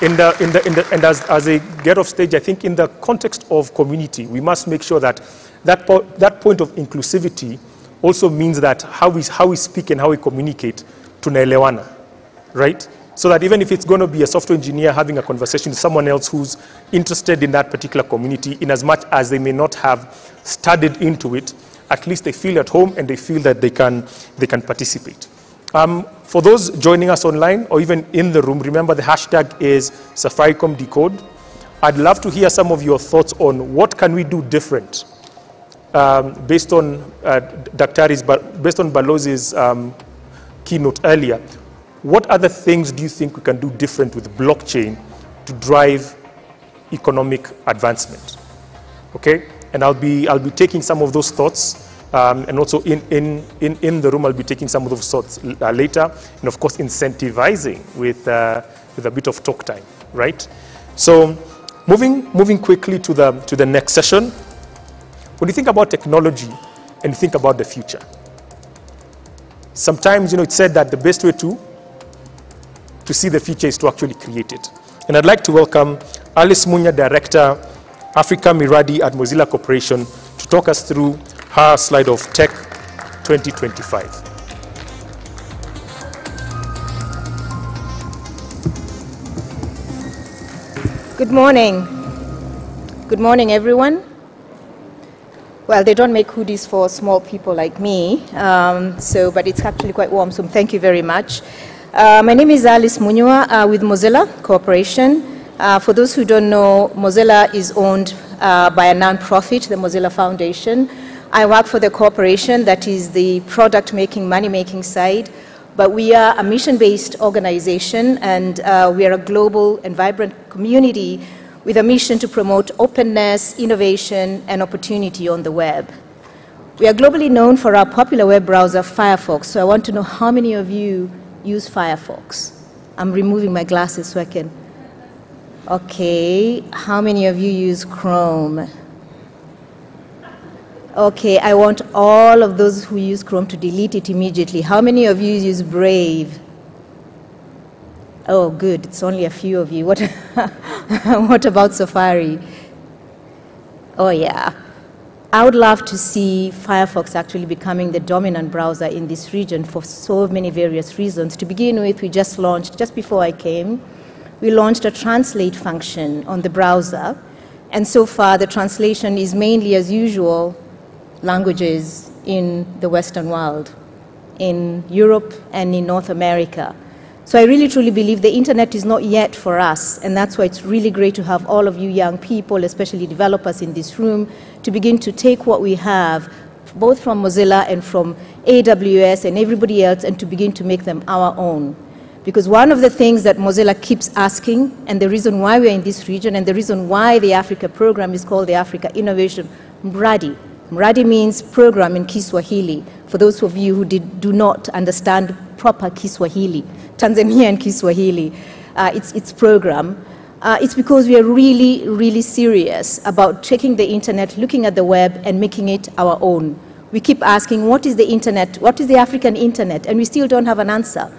In the, in the, in the, and as, as a get off stage, I think in the context of community, we must make sure that that, po that point of inclusivity also means that how we, how we speak and how we communicate to tunaelewana, right? So that even if it's going to be a software engineer having a conversation with someone else who's interested in that particular community, in as much as they may not have studied into it, at least they feel at home and they feel that they can, they can participate. Um, for those joining us online or even in the room, remember the hashtag is Safaricom Decode. I'd love to hear some of your thoughts on what can we do different um, based on uh, Daktari's, based on Balozi's um, keynote earlier. What other things do you think we can do different with blockchain to drive economic advancement? Okay, and I'll be I'll be taking some of those thoughts um, and also in, in, in, in the room, I'll be taking some of those thoughts uh, later. And of course, incentivizing with, uh, with a bit of talk time, right? So moving, moving quickly to the, to the next session. When you think about technology and think about the future, sometimes, you know, it's said that the best way to, to see the future is to actually create it. And I'd like to welcome Alice Munyua, Director, Africa Miradi at Mozilla Corporation, to talk us through her slide of Tech 2025. Good morning. Good morning, everyone. Well, they don't make hoodies for small people like me, um, so but it's actually quite warm. So thank you very much. Uh, my name is Alice Munyua uh, with Mozilla Corporation. Uh, for those who don't know, Mozilla is owned uh, by a non-profit, the Mozilla Foundation. I work for the corporation that is the product making, money making side, but we are a mission based organization and uh, we are a global and vibrant community with a mission to promote openness, innovation, and opportunity on the web. We are globally known for our popular web browser, Firefox, so I want to know how many of you use Firefox. I'm removing my glasses so I can. Okay, how many of you use Chrome? Okay, I want all of those who use Chrome to delete it immediately. How many of you use Brave? Oh, good. It's only a few of you. What, what about Safari? Oh, yeah. I would love to see Firefox actually becoming the dominant browser in this region for so many various reasons. To begin with, we just launched, just before I came, we launched a translate function on the browser. And so far, the translation is mainly, as usual, languages in the Western world, in Europe and in North America. So I really truly believe the internet is not yet for us, and that's why it's really great to have all of you young people, especially developers in this room, to begin to take what we have, both from Mozilla and from AWS and everybody else, and to begin to make them our own. Because one of the things that Mozilla keeps asking, and the reason why we're in this region, and the reason why the Africa program is called the Africa Innovation Mradi, Mradi means program in Kiswahili, for those of you who did, do not understand proper Kiswahili, Tanzanian Kiswahili, uh, it's, it's program. Uh, it's because we are really, really serious about taking the internet, looking at the web, and making it our own. We keep asking, what is the internet? What is the African internet? And we still don't have an answer.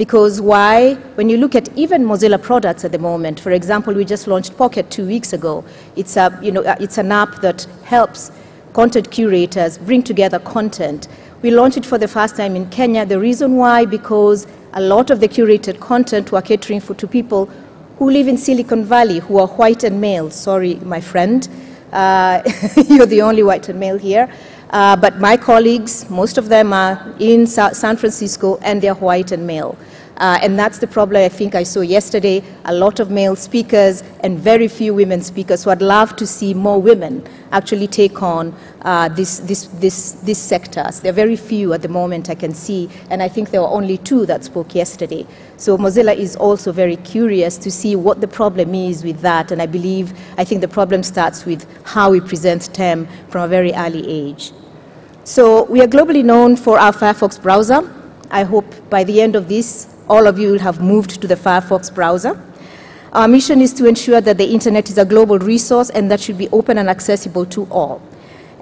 Because why? When you look at even Mozilla products at the moment, for example, we just launched Pocket two weeks ago. It's, a, you know, it's an app that helps content curators bring together content. We launched it for the first time in Kenya. The reason why, because a lot of the curated content were catering for, to people who live in Silicon Valley, who are white and male. Sorry, my friend. Uh, you're the only white and male here. Uh, but my colleagues, most of them are in Sa San Francisco and they're white and male. Uh, and that's the problem I think I saw yesterday. A lot of male speakers and very few women speakers. So I'd love to see more women actually take on uh, this, this, this, this sectors. There are very few at the moment I can see, and I think there were only two that spoke yesterday. So Mozilla is also very curious to see what the problem is with that, and I believe, I think the problem starts with how we present STEM from a very early age. So we are globally known for our Firefox browser. I hope by the end of this, all of you have moved to the Firefox browser. Our mission is to ensure that the internet is a global resource and that should be open and accessible to all.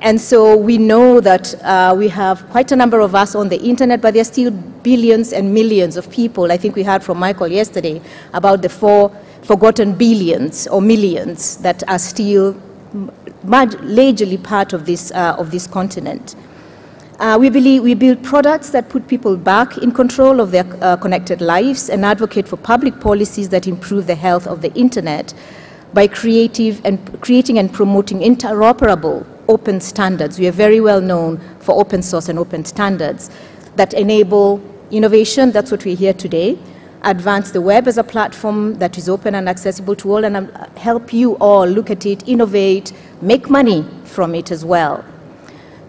And so we know that uh, we have quite a number of us on the internet, but there are still billions and millions of people. I think we heard from Michael yesterday about the four forgotten billions or millions that are still largely part of this, uh, of this continent. Uh, we believe we build products that put people back in control of their uh, connected lives and advocate for public policies that improve the health of the internet by creative and creating and promoting interoperable open standards. We are very well known for open source and open standards that enable innovation. That's what we're here today. Advance the web as a platform that is open and accessible to all and um, help you all look at it, innovate, make money from it as well.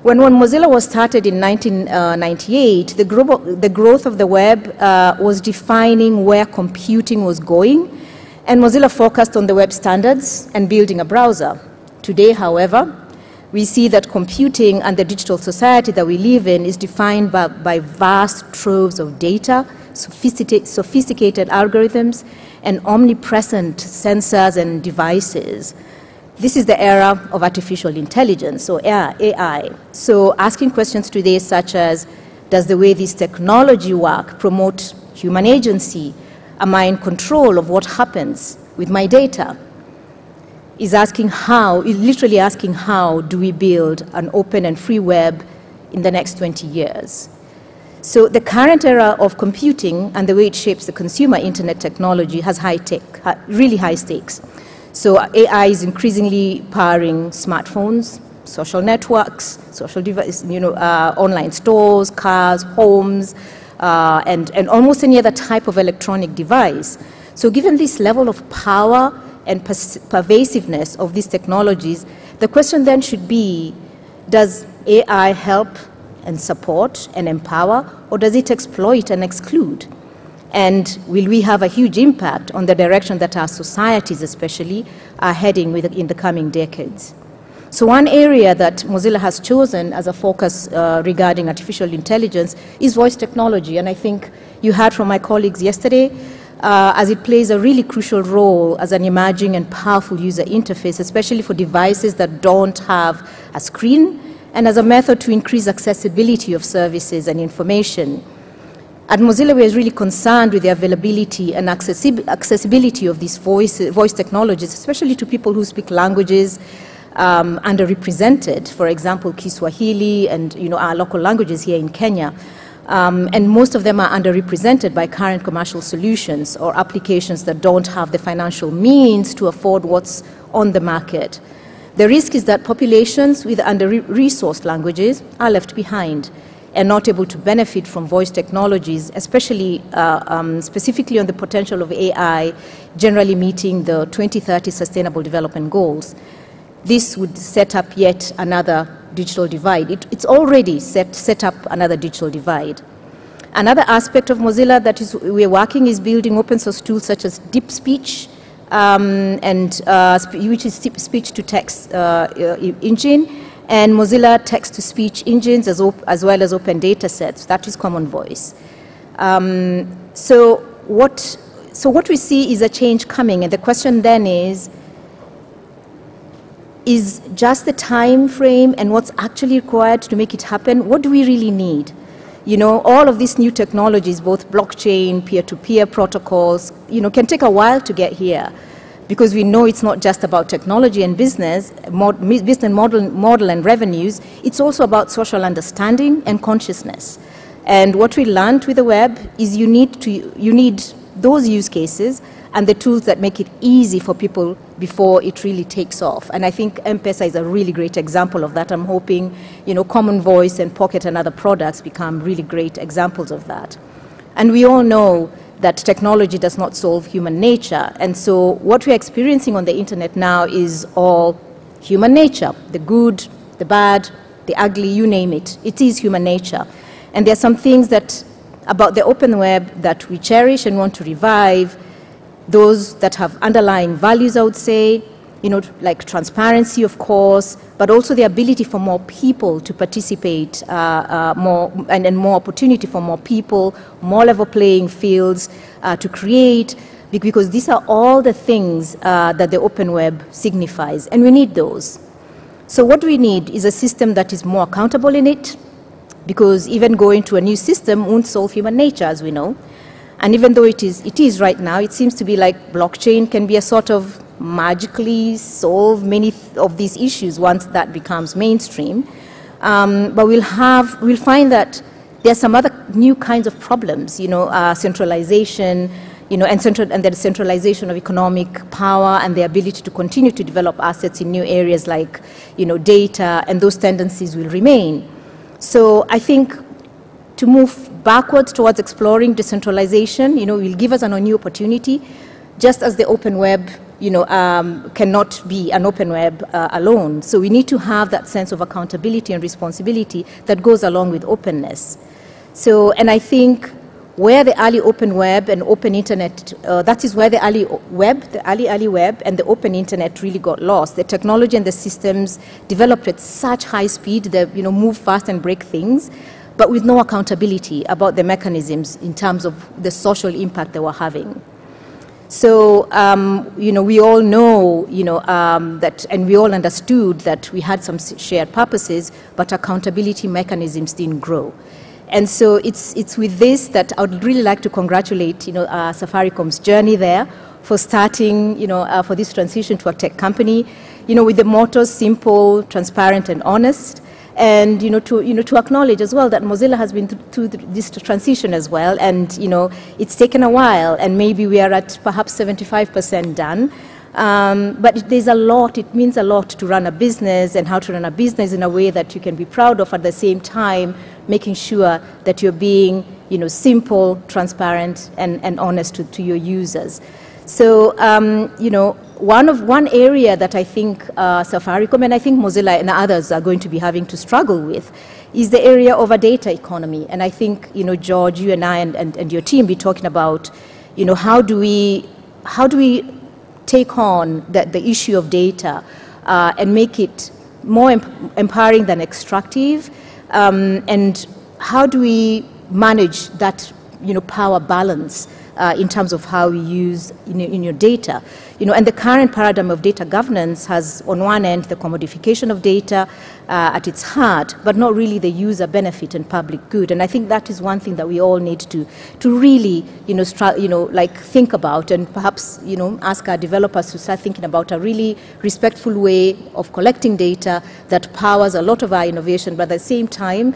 When, when Mozilla was started in 1998, the, gro the growth of the web uh, was defining where computing was going, and Mozilla focused on the web standards and building a browser. Today, however, we see that computing and the digital society that we live in is defined by, by vast troves of data, sophisticated, sophisticated algorithms, and omnipresent sensors and devices this is the era of artificial intelligence, or AI. So asking questions today such as, does the way this technology work promote human agency? Am I in control of what happens with my data? Is asking how, is literally asking how do we build an open and free web in the next 20 years? So the current era of computing and the way it shapes the consumer internet technology has high tech, really high stakes. So AI is increasingly powering smartphones, social networks, social devices, you know, uh, online stores, cars, homes, uh, and, and almost any other type of electronic device. So given this level of power and pervasiveness of these technologies, the question then should be, does AI help and support and empower, or does it exploit and exclude? And will we have a huge impact on the direction that our societies, especially, are heading with in the coming decades? So, one area that Mozilla has chosen as a focus uh, regarding artificial intelligence is voice technology. And I think you heard from my colleagues yesterday. Uh, as it plays a really crucial role as an emerging and powerful user interface, especially for devices that don't have a screen, and as a method to increase accessibility of services and information. At Mozilla, we are really concerned with the availability and accessibility of these voice, voice technologies, especially to people who speak languages um, underrepresented, for example, Kiswahili and you know, our local languages here in Kenya. Um, and most of them are underrepresented by current commercial solutions or applications that don't have the financial means to afford what's on the market. The risk is that populations with under-resourced languages are left behind and not able to benefit from voice technologies, especially uh, um, specifically on the potential of AI generally meeting the 2030 Sustainable Development Goals. This would set up yet another digital divide. It, it's already set, set up another digital divide. Another aspect of Mozilla that is, we're working is building open source tools such as Deep Speech, um, and uh, which is speech to text uh, uh engine, and Mozilla text-to-speech engines as, as, well as open data sets. That is Common Voice. Um, so, what, so what we see is a change coming, and the question then is, is just the time frame and what's actually required to make it happen, what do we really need? You know, all of these new technologies, both blockchain, peer-to-peer -peer protocols, you know, can take a while to get here because we know it's not just about technology and business, mod, business model, model and revenues, it's also about social understanding and consciousness. And what we learned with the web is you need, to, you need those use cases and the tools that make it easy for people before it really takes off. And I think M-Pesa is a really great example of that. I'm hoping, you know, Common Voice and Pocket and other products become really great examples of that. And we all know that technology does not solve human nature. And so what we're experiencing on the internet now is all human nature the good, the bad, the ugly, you name it. It is human nature. And there are some things that about the open web that we cherish and want to revive, those that have underlying values, I would say, you know, like transparency, of course, but also the ability for more people to participate, uh, uh, more and, and, more opportunity for more people, more level playing fields uh, to create, because these are all the things uh, that the open web signifies, and we need those. So what we need is a system that is more accountable in it, because even going to a new system won't solve human nature, as we know. And even though it is, it is right now, it seems to be like blockchain can be a sort of magically solve many of these issues once that becomes mainstream. Um, but we'll have, we'll find that there are some other new kinds of problems, you know, uh, centralization, you know, and, central, and the centralization of economic power and the ability to continue to develop assets in new areas like, you know, data, and those tendencies will remain. So I think to move backwards towards exploring decentralization, you know, will give us a new opportunity, just as the open web, you know, um, cannot be an open web uh, alone. So we need to have that sense of accountability and responsibility that goes along with openness. So, and I think where the early open web and open internet, uh, that is where the early web, the early, early web and the open internet really got lost. The technology and the systems developed at such high speed, they you know, move fast and break things, but with no accountability about the mechanisms in terms of the social impact they were having. So, um, you know, we all know, you know, um, that, and we all understood that we had some shared purposes, but accountability mechanisms didn't grow. And so it's, it's with this that I would really like to congratulate, you know, uh, Safaricom's journey there for starting, you know, uh, for this transition to a tech company, you know, with the motto simple, transparent, and honest. And, you know, to, you know, to acknowledge as well that Mozilla has been through this transition as well. And, you know, it's taken a while, and maybe we are at perhaps 75% done. Um, but there's a lot, it means a lot to run a business and how to run a business in a way that you can be proud of at the same time, making sure that you're being you know, simple, transparent, and, and honest to, to your users. So, um, you know, one, of, one area that I think uh, Safaricom and I think Mozilla and others are going to be having to struggle with is the area of a data economy. And I think, you know, George, you and I and, and, and your team be talking about, you know, how do we, how do we take on the, the issue of data uh, and make it more empowering than extractive? Um, and how do we manage that you know, power balance uh, in terms of how we use in, in, your data. You know, and the current paradigm of data governance has, on one end, the commodification of data uh, at its heart, but not really the user benefit and public good. And I think that is one thing that we all need to, to really, you know, you know, like think about and perhaps, you know, ask our developers to start thinking about a really respectful way of collecting data that powers a lot of our innovation, but at the same time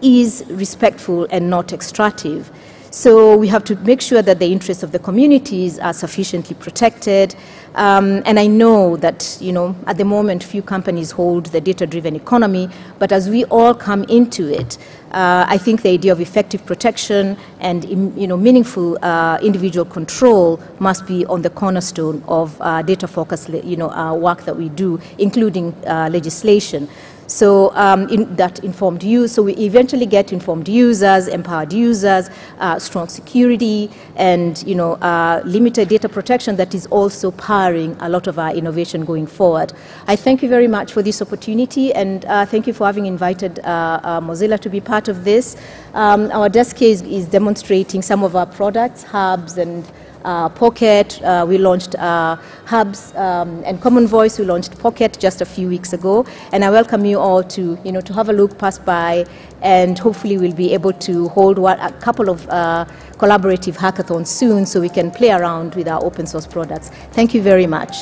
is respectful and not extractive. So we have to make sure that the interests of the communities are sufficiently protected. Um, and I know that, you know, at the moment, few companies hold the data-driven economy, but as we all come into it, uh, I think the idea of effective protection and, you know, meaningful uh, individual control must be on the cornerstone of uh, data-focused, you know, uh, work that we do, including uh, legislation. So um, in that informed use, so we eventually get informed users, empowered users, uh, strong security, and you know uh, limited data protection that is also powering a lot of our innovation going forward. I thank you very much for this opportunity, and uh, thank you for having invited uh, uh, Mozilla to be part of this. Um, our desk is, is demonstrating some of our products, hubs, and Pocket. Uh, we launched uh, Hubs um, and Common Voice. We launched Pocket just a few weeks ago, and I welcome you all to you know to have a look, pass by, and hopefully we'll be able to hold a couple of uh, collaborative hackathons soon, so we can play around with our open source products. Thank you very much.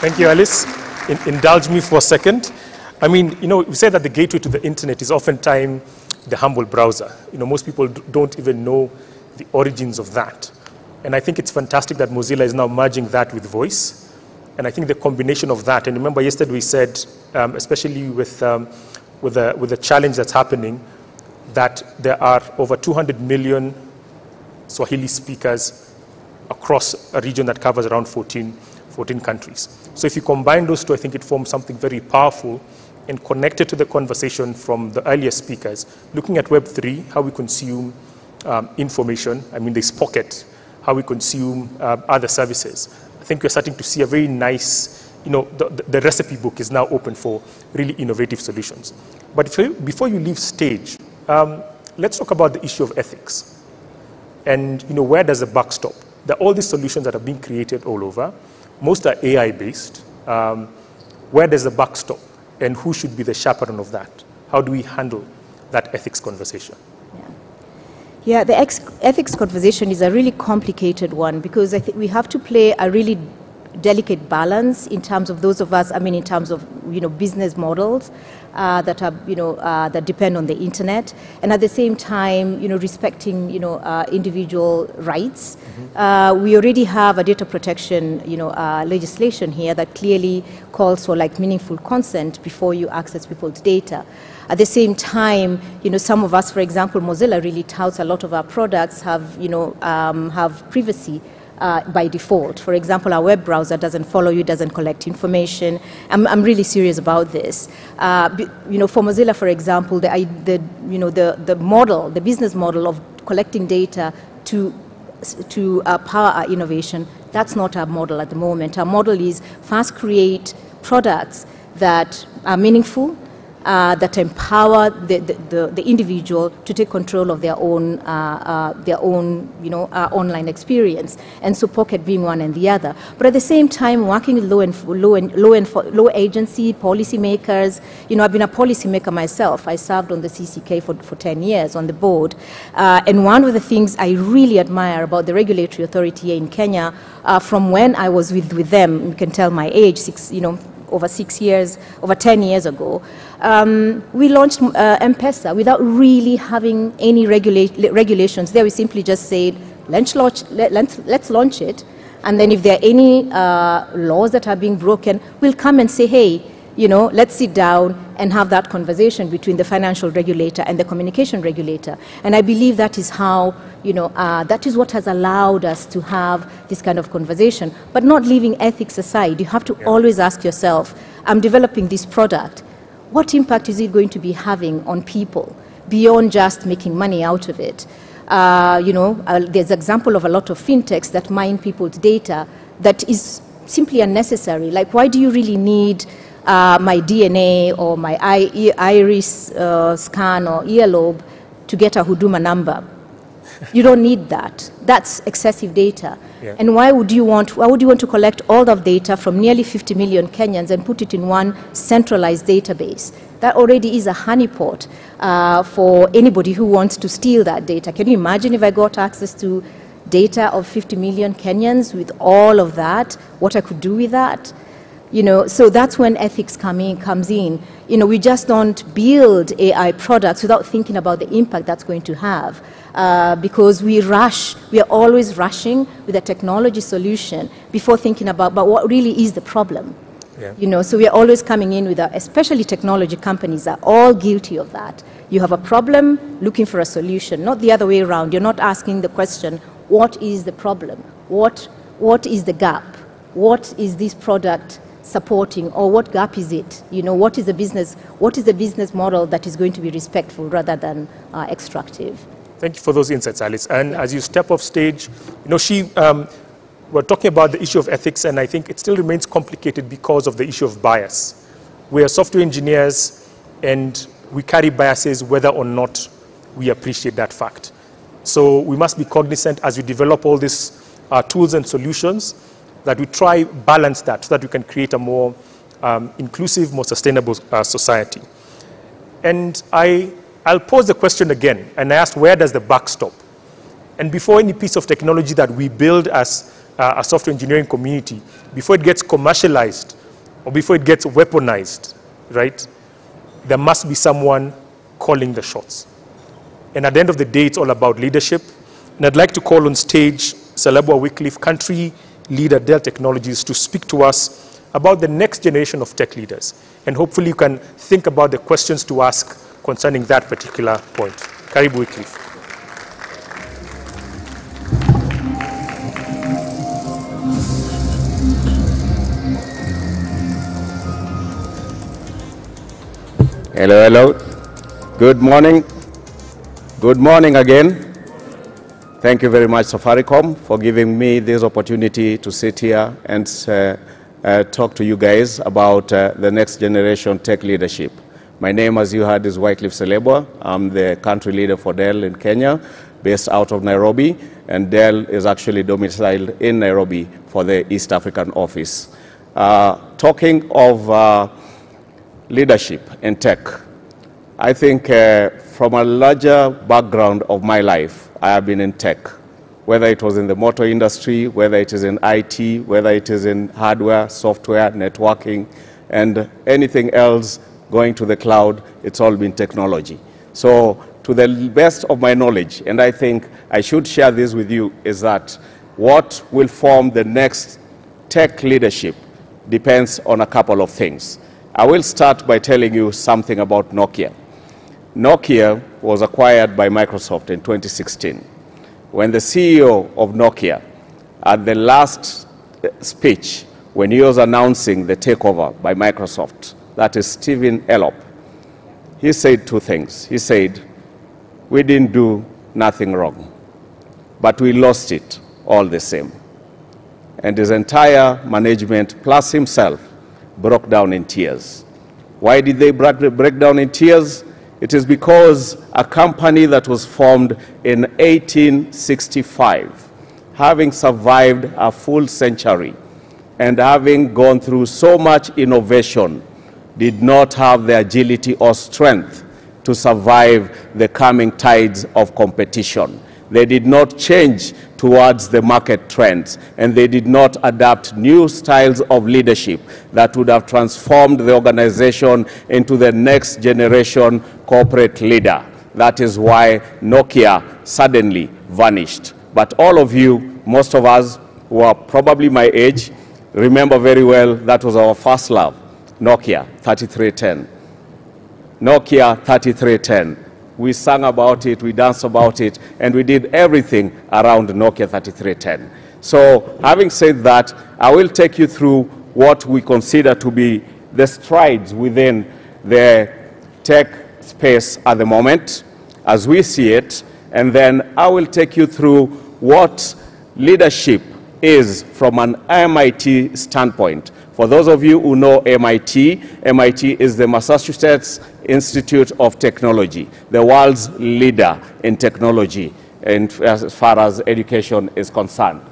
Thank you, Alice. In, indulge me for a second. I mean, you know, we say that the gateway to the internet is oftentimes the humble browser. You know, most people don't even know the origins of that. And I think it's fantastic that Mozilla is now merging that with voice. And I think the combination of that, and remember yesterday we said, um, especially with, um, with, the, with the challenge that's happening, that there are over 200 million Swahili speakers across a region that covers around 14, 14 countries. So if you combine those two, I think it forms something very powerful and connected to the conversation from the earlier speakers, looking at Web3, how we consume um, information. I mean, this Pocket, how we consume uh, other services. I think we're starting to see a very nice, you know, the, the recipe book is now open for really innovative solutions. But you, before you leave stage, um, let's talk about the issue of ethics. And you know, where does the buck stop? There are all these solutions that are being created all over. Most are AI-based. Um, where does the buck stop? And who should be the chaperone of that? How do we handle that ethics conversation? Yeah, the ethics conversation is a really complicated one because I think we have to play a really delicate balance in terms of those of us, I mean, in terms of, you know, business models uh, that are, you know, uh, that depend on the internet, and at the same time, you know, respecting, you know, uh, individual rights. Uh, we already have a data protection, you know, uh, legislation here that clearly calls for like meaningful consent before you access people's data. At the same time, you know, some of us, for example, Mozilla really touts a lot of our products have, you know, um, have privacy uh, by default. For example, our web browser doesn't follow you, doesn't collect information. I'm, I'm really serious about this. Uh, you know, for Mozilla, for example, the, the, you know, the, the model, the business model of collecting data to, to uh, power our innovation, that's not our model at the moment. Our model is fast create products that are meaningful, uh, that empower the, the, the, individual to take control of their own, uh, uh, their own you know, uh, online experience. And so Pocket being one and the other. But at the same time, working with low, and, low, and, low, and, low agency, policymakers, you know, I've been a policymaker myself. I served on the CCK for, for 10 years on the board. Uh, and one of the things I really admire about the regulatory authority here in Kenya, uh, from when I was with, with them, you can tell my age, six, you know, over six years, over 10 years ago, um, we launched uh, M-Pesa without really having any regula- regulations. There we simply just said, let's launch, let, us let's launch it. And then if there are any uh, laws that are being broken, we'll come and say, hey, you know, let's sit down and have that conversation between the financial regulator and the communication regulator. And I believe that is how, you know, uh, that is what has allowed us to have this kind of conversation. But not leaving ethics aside, you have to yeah. always ask yourself, I'm developing this product what impact is it going to be having on people beyond just making money out of it? Uh, you know, uh, there's example of a lot of fintechs that mine people's data that is simply unnecessary. Like, why do you really need uh, my DNA or my iris uh, scan or earlobe to get a Huduma number? you don't need that. That's excessive data. Yeah. And why would you want? Why would you want to collect all of data from nearly 50 million Kenyans and put it in one centralized database? That already is a honeypot uh, for anybody who wants to steal that data. Can you imagine if I got access to data of 50 million Kenyans with all of that? What I could do with that? You know, so that's when ethics come in, comes in. You know, we just don't build AI products without thinking about the impact that's going to have. Uh, because we rush, we are always rushing with a technology solution before thinking about, but what really is the problem? Yeah. You know, so we are always coming in with, a, especially technology companies are all guilty of that. You have a problem, looking for a solution, not the other way around. You're not asking the question, what is the problem? What, what is the gap? What is this product supporting or what gap is it you know what is the business what is the business model that is going to be respectful rather than uh, extractive Thank you for those insights, Alice. And as you step off stage, you know, she, um, we're talking about the issue of ethics, and I think it still remains complicated because of the issue of bias. We are software engineers, and we carry biases whether or not we appreciate that fact. So we must be cognizant as we develop all these uh, tools and solutions that we try balance that so that we can create a more um, inclusive, more sustainable uh, society. And I I'll pose the question again and I ask where does the buck stop? And before any piece of technology that we build as uh, a software engineering community, before it gets commercialized or before it gets weaponized, right, there must be someone calling the shots. And at the end of the day, it's all about leadership. And I'd like to call on stage Selebwa Wycliffe, country leader Dell Technologies, to speak to us about the next generation of tech leaders. And hopefully you can think about the questions to ask concerning that particular point. Karibu Wycliffe. Hello, hello. Good morning. Good morning again. Thank you very much, Safaricom, for giving me this opportunity to sit here and uh, uh, talk to you guys about uh, the next generation tech leadership. My name, as you heard, is Wycliffe Selebwa. I'm the country leader for Dell in Kenya. based out of Nairobi, and Dell is actually domiciled in Nairobi for the East African office. Uh, talking of uh, leadership in tech, I think uh, from a larger background of my life, I have been in tech, whether it was in the motor industry, whether it is in IT, whether it is in hardware, software, networking, and anything else going to the cloud, it's all been technology. So to the best of my knowledge, and I think I should share this with you, is that what will form the next tech leadership depends on a couple of things. I will start by telling you something about Nokia. Nokia was acquired by Microsoft in 2016. When the CEO of Nokia, at the last uh, speech, when he was announcing the takeover by Microsoft, that is Stephen Elop, he said two things. He said, we didn't do nothing wrong, but we lost it all the same. And his entire management, plus himself, broke down in tears. Why did they break down in tears? It is because a company that was formed in 1865, having survived a full century and having gone through so much innovation, did not have the agility or strength to survive the coming tides of competition. They did not change towards the market trends, and they did not adapt new styles of leadership that would have transformed the organization into the next generation corporate leader. That is why Nokia suddenly vanished. But all of you, most of us who are probably my age, remember very well that was our first love, Nokia 3310. Nokia 3310. We sang about it, we danced about it, and we did everything around Nokia 3310. So having said that, I will take you through what we consider to be the strides within the tech space at the moment as we see it, and then I will take you through what leadership is from an MIT standpoint. For those of you who know MIT, MIT is the Massachusetts Institute of Technology, the world's leader in technology and as far as education is concerned.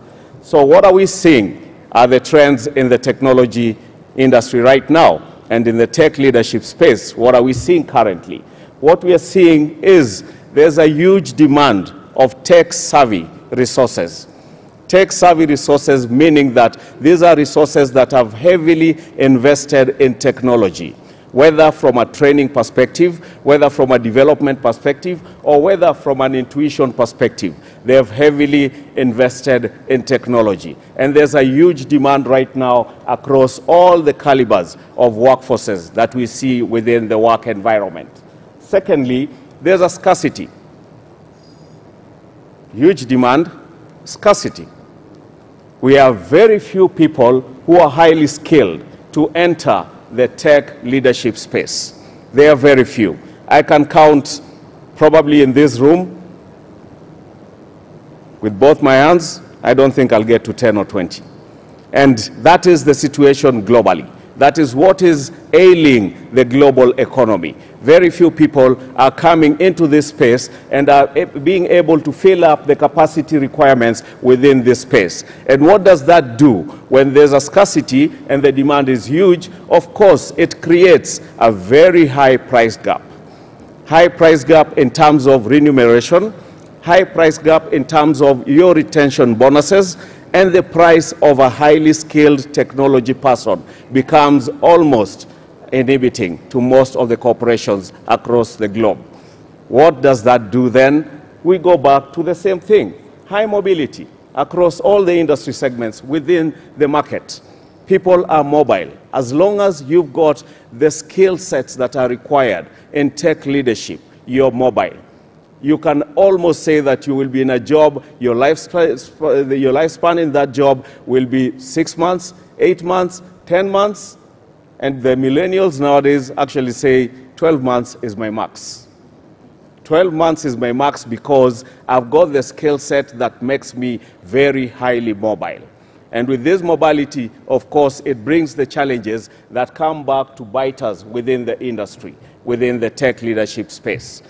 So what are we seeing are the trends in the technology industry right now and in the tech leadership space. What are we seeing currently? What we are seeing is there's a huge demand of tech-savvy resources. Tech-savvy resources meaning that these are resources that have heavily invested in technology whether from a training perspective, whether from a development perspective, or whether from an intuition perspective. They have heavily invested in technology. And there's a huge demand right now across all the calibers of workforces that we see within the work environment. Secondly, there's a scarcity. Huge demand, scarcity. We have very few people who are highly skilled to enter the tech leadership space. There are very few. I can count probably in this room with both my hands, I don't think I'll get to 10 or 20. And that is the situation globally. That is what is ailing the global economy. Very few people are coming into this space and are being able to fill up the capacity requirements within this space. And what does that do? When there's a scarcity and the demand is huge, of course, it creates a very high price gap. High price gap in terms of remuneration, high price gap in terms of your retention bonuses, and the price of a highly skilled technology person becomes almost inhibiting to most of the corporations across the globe. What does that do then? We go back to the same thing, high mobility across all the industry segments within the market. People are mobile. As long as you've got the skill sets that are required in tech leadership, you're mobile you can almost say that you will be in a job, your, lifespan, your lifespan in that job will be six months, eight months, 10 months, and the millennials nowadays actually say 12 months is my max. 12 months is my max because I've got the skill set that makes me very highly mobile. And with this mobility, of course, it brings the challenges that come back to bite us within the industry, within the tech leadership space.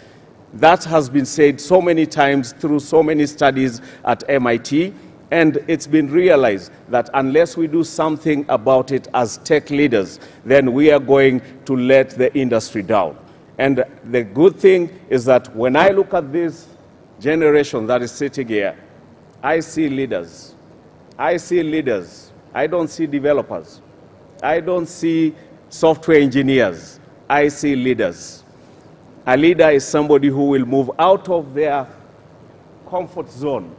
That has been said so many times through so many studies at MIT, and it's been realized that unless we do something about it as tech leaders, then we are going to let the industry down. And the good thing is that when I look at this generation that is sitting here, I see leaders. I see leaders. I don't see developers. I don't see software engineers. I see leaders. A leader is somebody who will move out of their comfort zone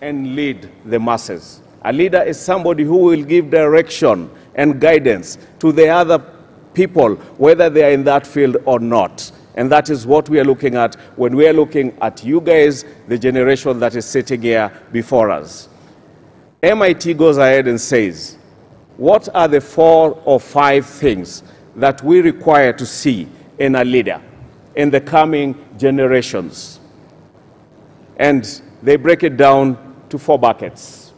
and lead the masses. A leader is somebody who will give direction and guidance to the other people, whether they are in that field or not. And that is what we are looking at when we are looking at you guys, the generation that is sitting here before us. MIT goes ahead and says, what are the four or five things that we require to see in a leader in the coming generations? And they break it down to four buckets.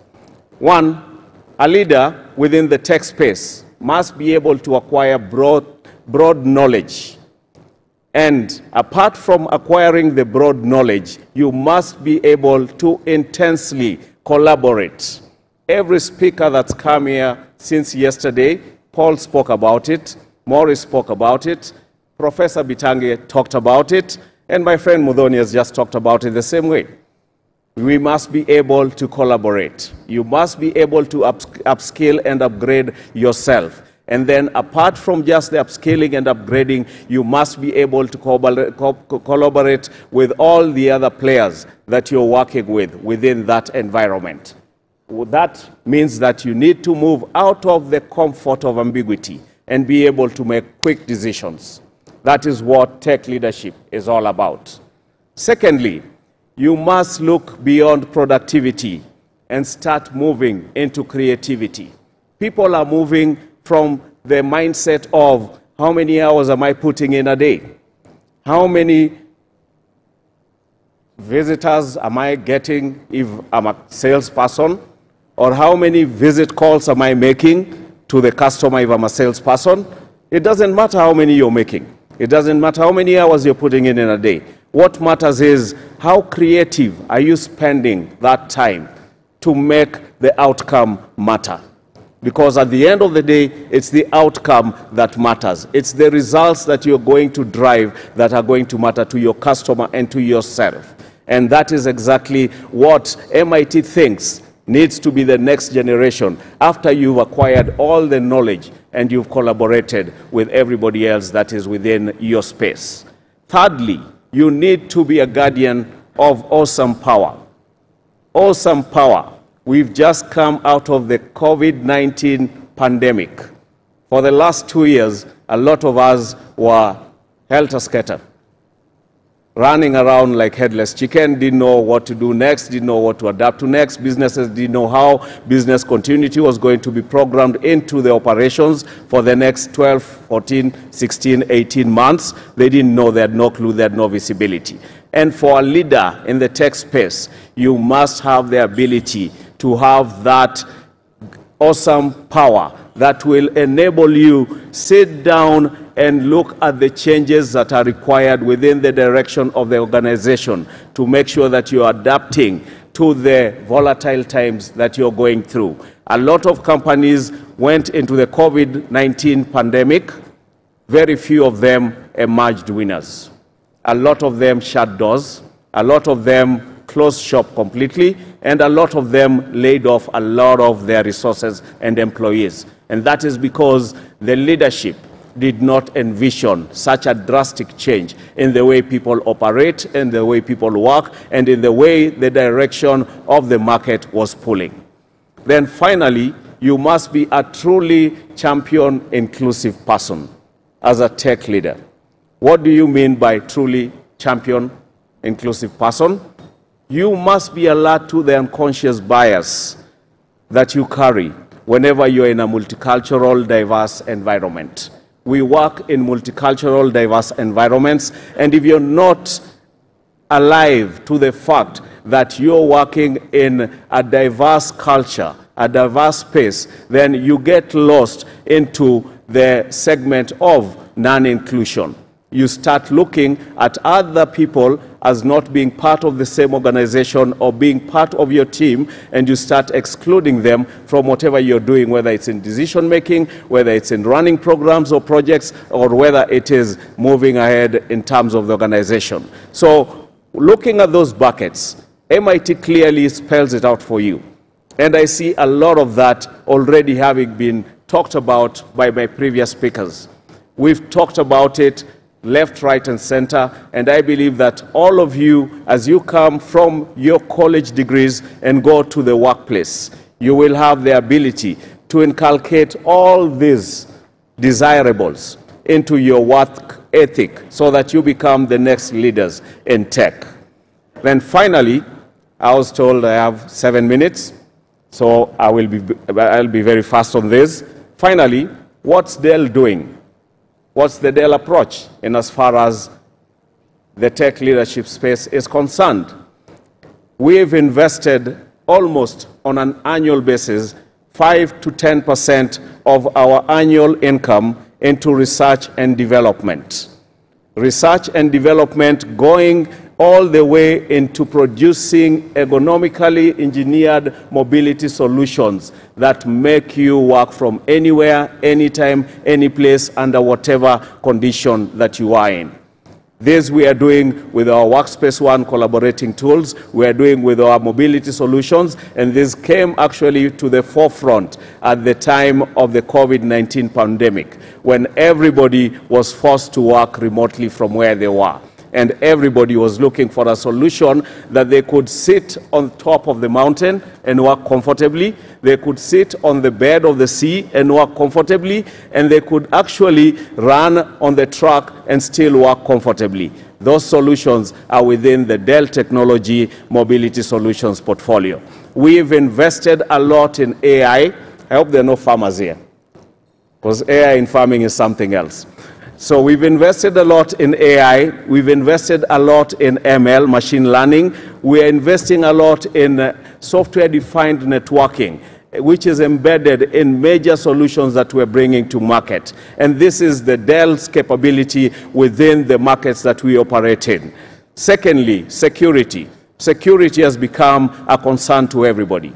One, a leader within the tech space must be able to acquire broad, broad knowledge. And apart from acquiring the broad knowledge, you must be able to intensely collaborate. Every speaker that's come here since yesterday, Paul spoke about it, Morris spoke about it, Professor Bitange talked about it, and my friend Mudoni has just talked about it the same way we must be able to collaborate. You must be able to up, upskill and upgrade yourself. And then, apart from just the upscaling and upgrading, you must be able to co collaborate with all the other players that you're working with within that environment. That means that you need to move out of the comfort of ambiguity and be able to make quick decisions. That is what tech leadership is all about. Secondly, you must look beyond productivity and start moving into creativity. People are moving from the mindset of how many hours am I putting in a day? How many visitors am I getting if I'm a salesperson? Or how many visit calls am I making to the customer if I'm a salesperson? It doesn't matter how many you're making. It doesn't matter how many hours you're putting in in a day. What matters is how creative are you spending that time to make the outcome matter? Because at the end of the day, it's the outcome that matters. It's the results that you're going to drive that are going to matter to your customer and to yourself. And that is exactly what MIT thinks needs to be the next generation after you've acquired all the knowledge and you've collaborated with everybody else that is within your space. Thirdly, you need to be a guardian of awesome power. Awesome power. We've just come out of the COVID 19 pandemic. For the last two years, a lot of us were helter skelter running around like headless chicken, didn't know what to do next, didn't know what to adapt to next. Businesses didn't know how business continuity was going to be programmed into the operations for the next 12, 14, 16, 18 months. They didn't know, they had no clue, they had no visibility. And for a leader in the tech space, you must have the ability to have that awesome power that will enable you sit down and look at the changes that are required within the direction of the organization to make sure that you're adapting to the volatile times that you're going through. A lot of companies went into the COVID 19 pandemic, very few of them emerged winners. A lot of them shut doors, a lot of them closed shop completely, and a lot of them laid off a lot of their resources and employees. And that is because the leadership did not envision such a drastic change in the way people operate, in the way people work, and in the way the direction of the market was pulling. Then finally, you must be a truly champion inclusive person as a tech leader. What do you mean by truly champion inclusive person? You must be alert to the unconscious bias that you carry whenever you're in a multicultural, diverse environment. We work in multicultural, diverse environments, and if you're not alive to the fact that you're working in a diverse culture, a diverse space, then you get lost into the segment of non inclusion. You start looking at other people as not being part of the same organization or being part of your team, and you start excluding them from whatever you're doing, whether it's in decision making, whether it's in running programs or projects, or whether it is moving ahead in terms of the organization. So, looking at those buckets, MIT clearly spells it out for you. And I see a lot of that already having been talked about by my previous speakers. We've talked about it left, right, and center. And I believe that all of you, as you come from your college degrees and go to the workplace, you will have the ability to inculcate all these desirables into your work ethic so that you become the next leaders in tech. Then finally, I was told I have seven minutes, so I will be, I'll be very fast on this. Finally, what's Dell doing? What's the Dell approach in as far as the tech leadership space is concerned? We've invested almost on an annual basis 5 to 10 percent of our annual income into research and development. Research and development going all the way into producing ergonomically engineered mobility solutions that make you work from anywhere, anytime, any place, under whatever condition that you are in. This we are doing with our Workspace ONE collaborating tools. We are doing with our mobility solutions. And this came actually to the forefront at the time of the COVID-19 pandemic when everybody was forced to work remotely from where they were and everybody was looking for a solution that they could sit on top of the mountain and work comfortably. They could sit on the bed of the sea and work comfortably, and they could actually run on the truck and still work comfortably. Those solutions are within the Dell Technology Mobility Solutions portfolio. We've invested a lot in AI. I hope there are no farmers here, because AI in farming is something else. So we've invested a lot in AI. We've invested a lot in ML, machine learning. We are investing a lot in uh, software-defined networking which is embedded in major solutions that we're bringing to market. And this is the Dell's capability within the markets that we operate in. Secondly, security. Security has become a concern to everybody.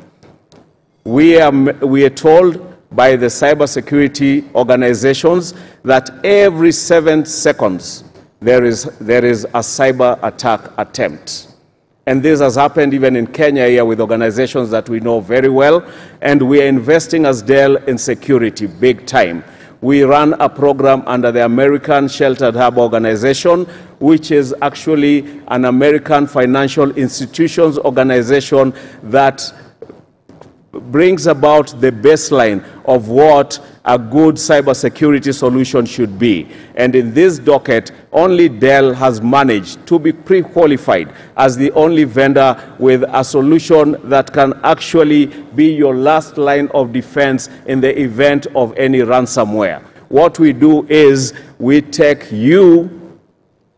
We are, we are told by the cybersecurity organizations that every seven seconds there is, there is a cyber attack attempt. And this has happened even in Kenya here with organizations that we know very well. And we are investing as Dell in security big time. We run a program under the American Sheltered Harbor Organization, which is actually an American financial institutions organization that brings about the baseline of what a good cybersecurity solution should be. And in this docket, only Dell has managed to be pre-qualified as the only vendor with a solution that can actually be your last line of defense in the event of any ransomware. What we do is we take you,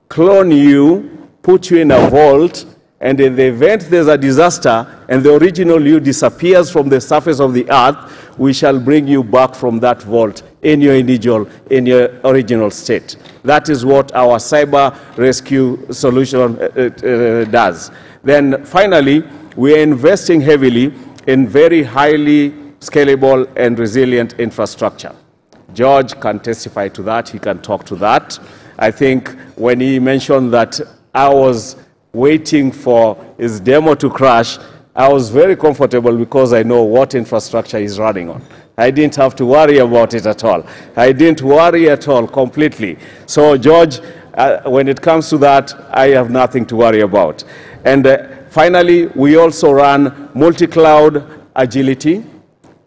clone you, put you in a vault, and in the event there's a disaster and the original you disappears from the surface of the earth, we shall bring you back from that vault in your individual, in your original state. That is what our cyber rescue solution uh, uh, does. Then finally, we are investing heavily in very highly scalable and resilient infrastructure. George can testify to that, he can talk to that. I think when he mentioned that I was waiting for his demo to crash, I was very comfortable because I know what infrastructure he's running on. I didn't have to worry about it at all. I didn't worry at all completely. So, George, uh, when it comes to that, I have nothing to worry about. And uh, finally, we also run multi cloud agility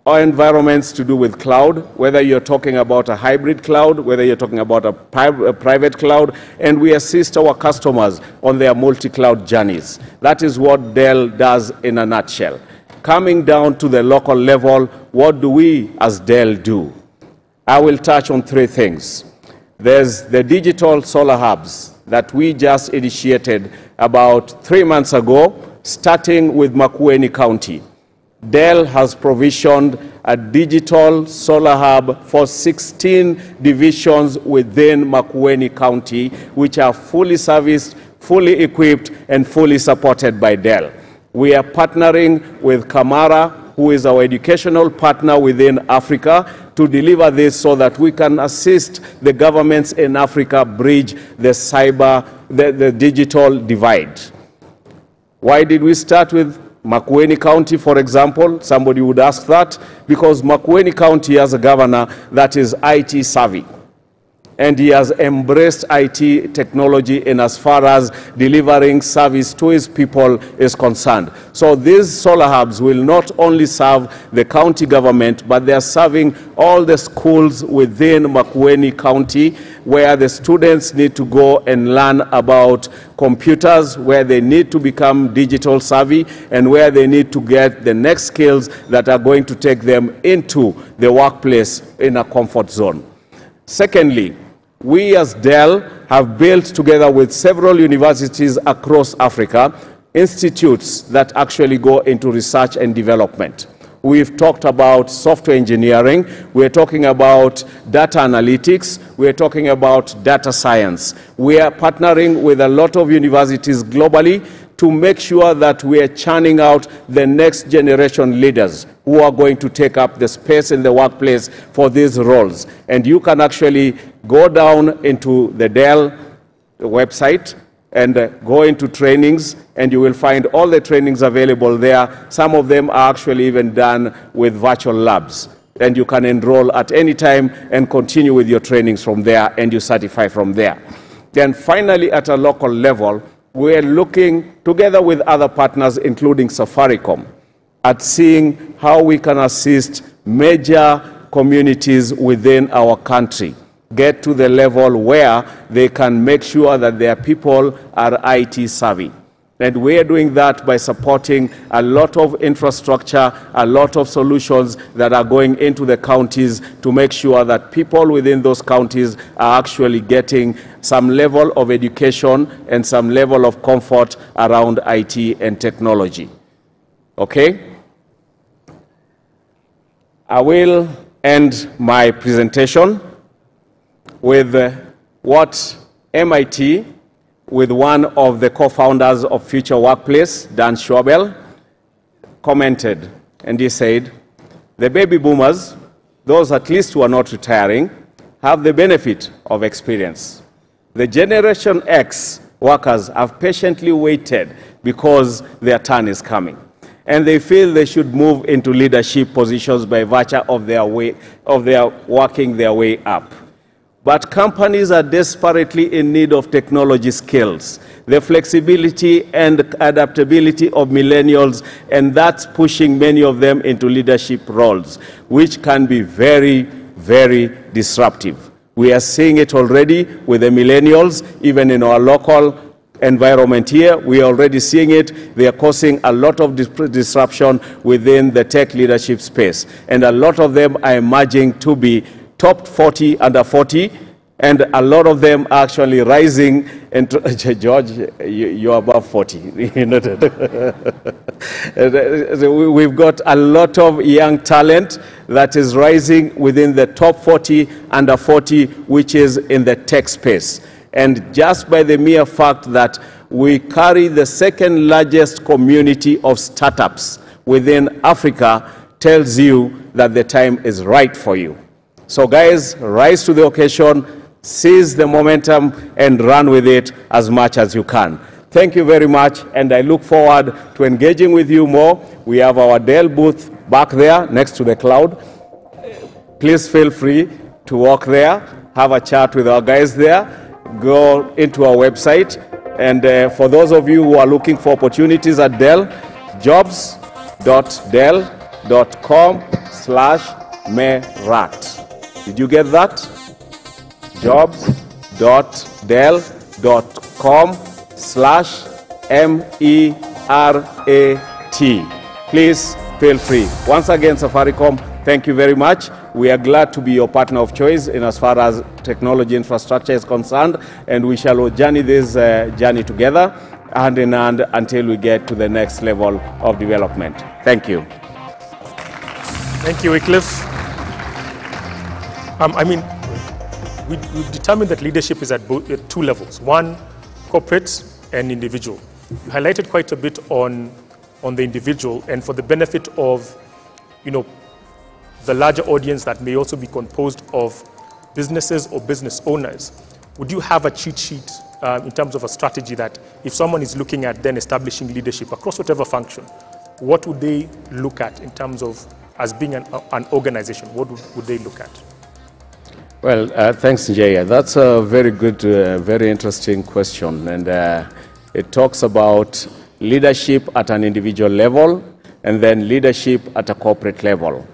or environments to do with cloud, whether you're talking about a hybrid cloud, whether you're talking about a, pri a private cloud, and we assist our customers on their multi-cloud journeys. That is what Dell does in a nutshell. Coming down to the local level, what do we as Dell do? I will touch on three things. There's the digital solar hubs that we just initiated about three months ago, starting with Makueni County. Dell has provisioned a digital solar hub for 16 divisions within Makueni County, which are fully serviced, fully equipped, and fully supported by Dell. We are partnering with Camara, who is our educational partner within Africa, to deliver this so that we can assist the governments in Africa bridge the cyber, the, the digital divide. Why did we start with Makueni County, for example? Somebody would ask that. Because Makueni County has a governor that is IT savvy. And he has embraced IT technology in as far as delivering service to his people is concerned. So these solar hubs will not only serve the county government, but they are serving all the schools within Makueni County where the students need to go and learn about computers, where they need to become digital savvy, and where they need to get the next skills that are going to take them into the workplace in a comfort zone. Secondly, we as Dell have built together with several universities across Africa institutes that actually go into research and development. We've talked about software engineering, we're talking about data analytics, we're talking about data science. We are partnering with a lot of universities globally to make sure that we are churning out the next generation leaders who are going to take up the space in the workplace for these roles. And you can actually go down into the Dell website and uh, go into trainings and you will find all the trainings available there. Some of them are actually even done with virtual labs. And you can enroll at any time and continue with your trainings from there and you certify from there. Then finally, at a local level, we're looking together with other partners, including Safaricom, at seeing how we can assist major communities within our country get to the level where they can make sure that their people are IT savvy. And we are doing that by supporting a lot of infrastructure, a lot of solutions that are going into the counties to make sure that people within those counties are actually getting some level of education and some level of comfort around IT and technology. Okay? I will end my presentation with what MIT, with one of the co-founders of Future Workplace, Dan Schawbel, commented, and he said, the baby boomers, those at least who are not retiring, have the benefit of experience. The Generation X workers have patiently waited because their turn is coming. And they feel they should move into leadership positions by virtue of their, way, of their working their way up. But companies are desperately in need of technology skills, the flexibility and adaptability of millennials, and that's pushing many of them into leadership roles, which can be very, very disruptive. We are seeing it already with the millennials, even in our local environment here. We are already seeing it. They are causing a lot of disruption within the tech leadership space. And a lot of them are emerging to be top 40 under 40 and a lot of them actually rising and george you, are above 40 we've got a lot of young talent that is rising within the top 40 under 40 which is in the tech space. And just by the mere fact that we carry the second largest community of startups within africa tells you that the time is right for you so guys, rise to the occasion, seize the momentum, and run with it as much as you can. Thank you very much, and I look forward to engaging with you more. We have our Dell booth back there next to the cloud. Please feel free to walk there, have a chat with our guys there, go into our website, and uh, for those of you who are looking for opportunities at Dell, jobs.dell.com slash merat. Did you get that? jobs.dell.com slash M-E-R-A-T. Please feel free. Once again, Safaricom, thank you very much. We are glad to be your partner of choice in as far as technology infrastructure is concerned, and we shall journey this uh, journey together hand in hand until we get to the next level of development. Thank you. Thank you, Wycliffe. Um, I mean, we, we've determined that leadership is at, both, at two levels. One, corporate and individual. You highlighted quite a bit on, on the individual and for the benefit of, you know, the larger audience that may also be composed of businesses or business owners. Would you have a cheat sheet um, in terms of a strategy that if someone is looking at then establishing leadership across whatever function, what would they look at in terms of as being an, an organization? What would, would they look at? Well, uh, thanks, Jaya. That's a very good, uh, very interesting question. And uh, it talks about leadership at an individual level and then leadership at a corporate level.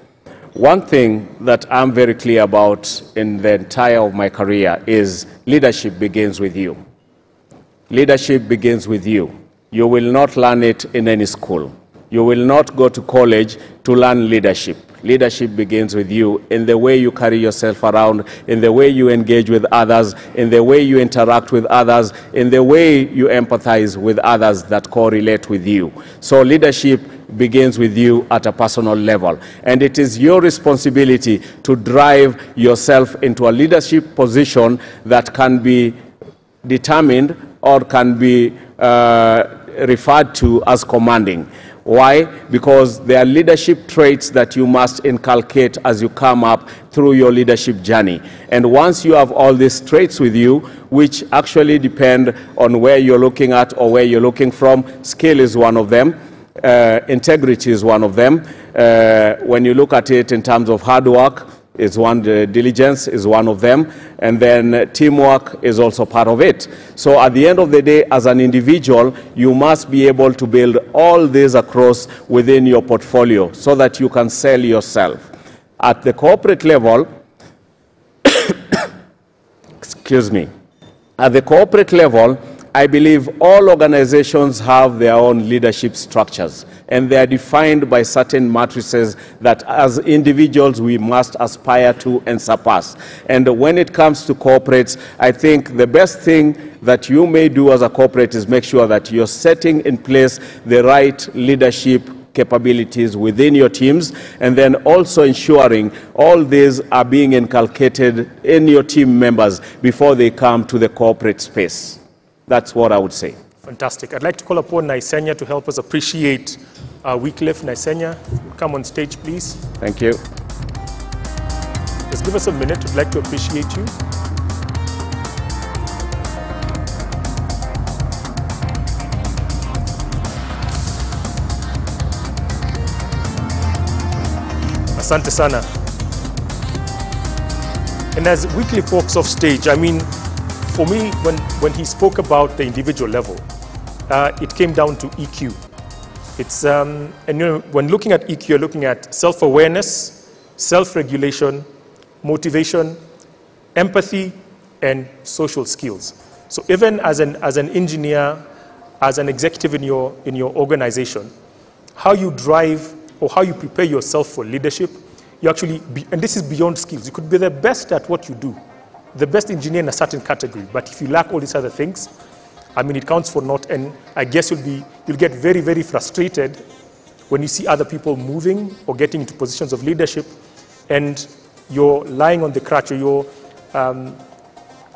One thing that I'm very clear about in the entire of my career is leadership begins with you. Leadership begins with you. You will not learn it in any school. You will not go to college to learn leadership. Leadership begins with you in the way you carry yourself around, in the way you engage with others, in the way you interact with others, in the way you empathize with others that correlate with you. So leadership begins with you at a personal level. And it is your responsibility to drive yourself into a leadership position that can be determined or can be uh, referred to as commanding. Why? Because there are leadership traits that you must inculcate as you come up through your leadership journey. And once you have all these traits with you, which actually depend on where you're looking at or where you're looking from, skill is one of them. Uh, integrity is one of them. Uh, when you look at it in terms of hard work, is one uh, diligence is one of them and then uh, teamwork is also part of it. So at the end of the day as an individual you must be able to build all these across within your portfolio so that you can sell yourself. At the corporate level excuse me at the corporate level I believe all organizations have their own leadership structures, and they are defined by certain matrices that as individuals we must aspire to and surpass. And when it comes to corporates, I think the best thing that you may do as a corporate is make sure that you're setting in place the right leadership capabilities within your teams, and then also ensuring all these are being inculcated in your team members before they come to the corporate space. That's what I would say. Fantastic. I'd like to call upon Naisenya to help us appreciate uh, Wycliffe. Naisenya, come on stage, please. Thank you. Just give us a minute. We'd like to appreciate you. Asante sana. And as Wycliffe walks off stage, I mean, for me, when, when he spoke about the individual level, uh, it came down to EQ. It's, um, and you know, when looking at EQ, you're looking at self-awareness, self-regulation, motivation, empathy, and social skills. So even as an, as an engineer, as an executive in your, in your organization, how you drive or how you prepare yourself for leadership, you actually, be, and this is beyond skills. You could be the best at what you do, the best engineer in a certain category, but if you lack all these other things, I mean, it counts for naught, and I guess you'll be, you'll get very, very frustrated when you see other people moving or getting into positions of leadership, and you're lying on the crutch or you're um,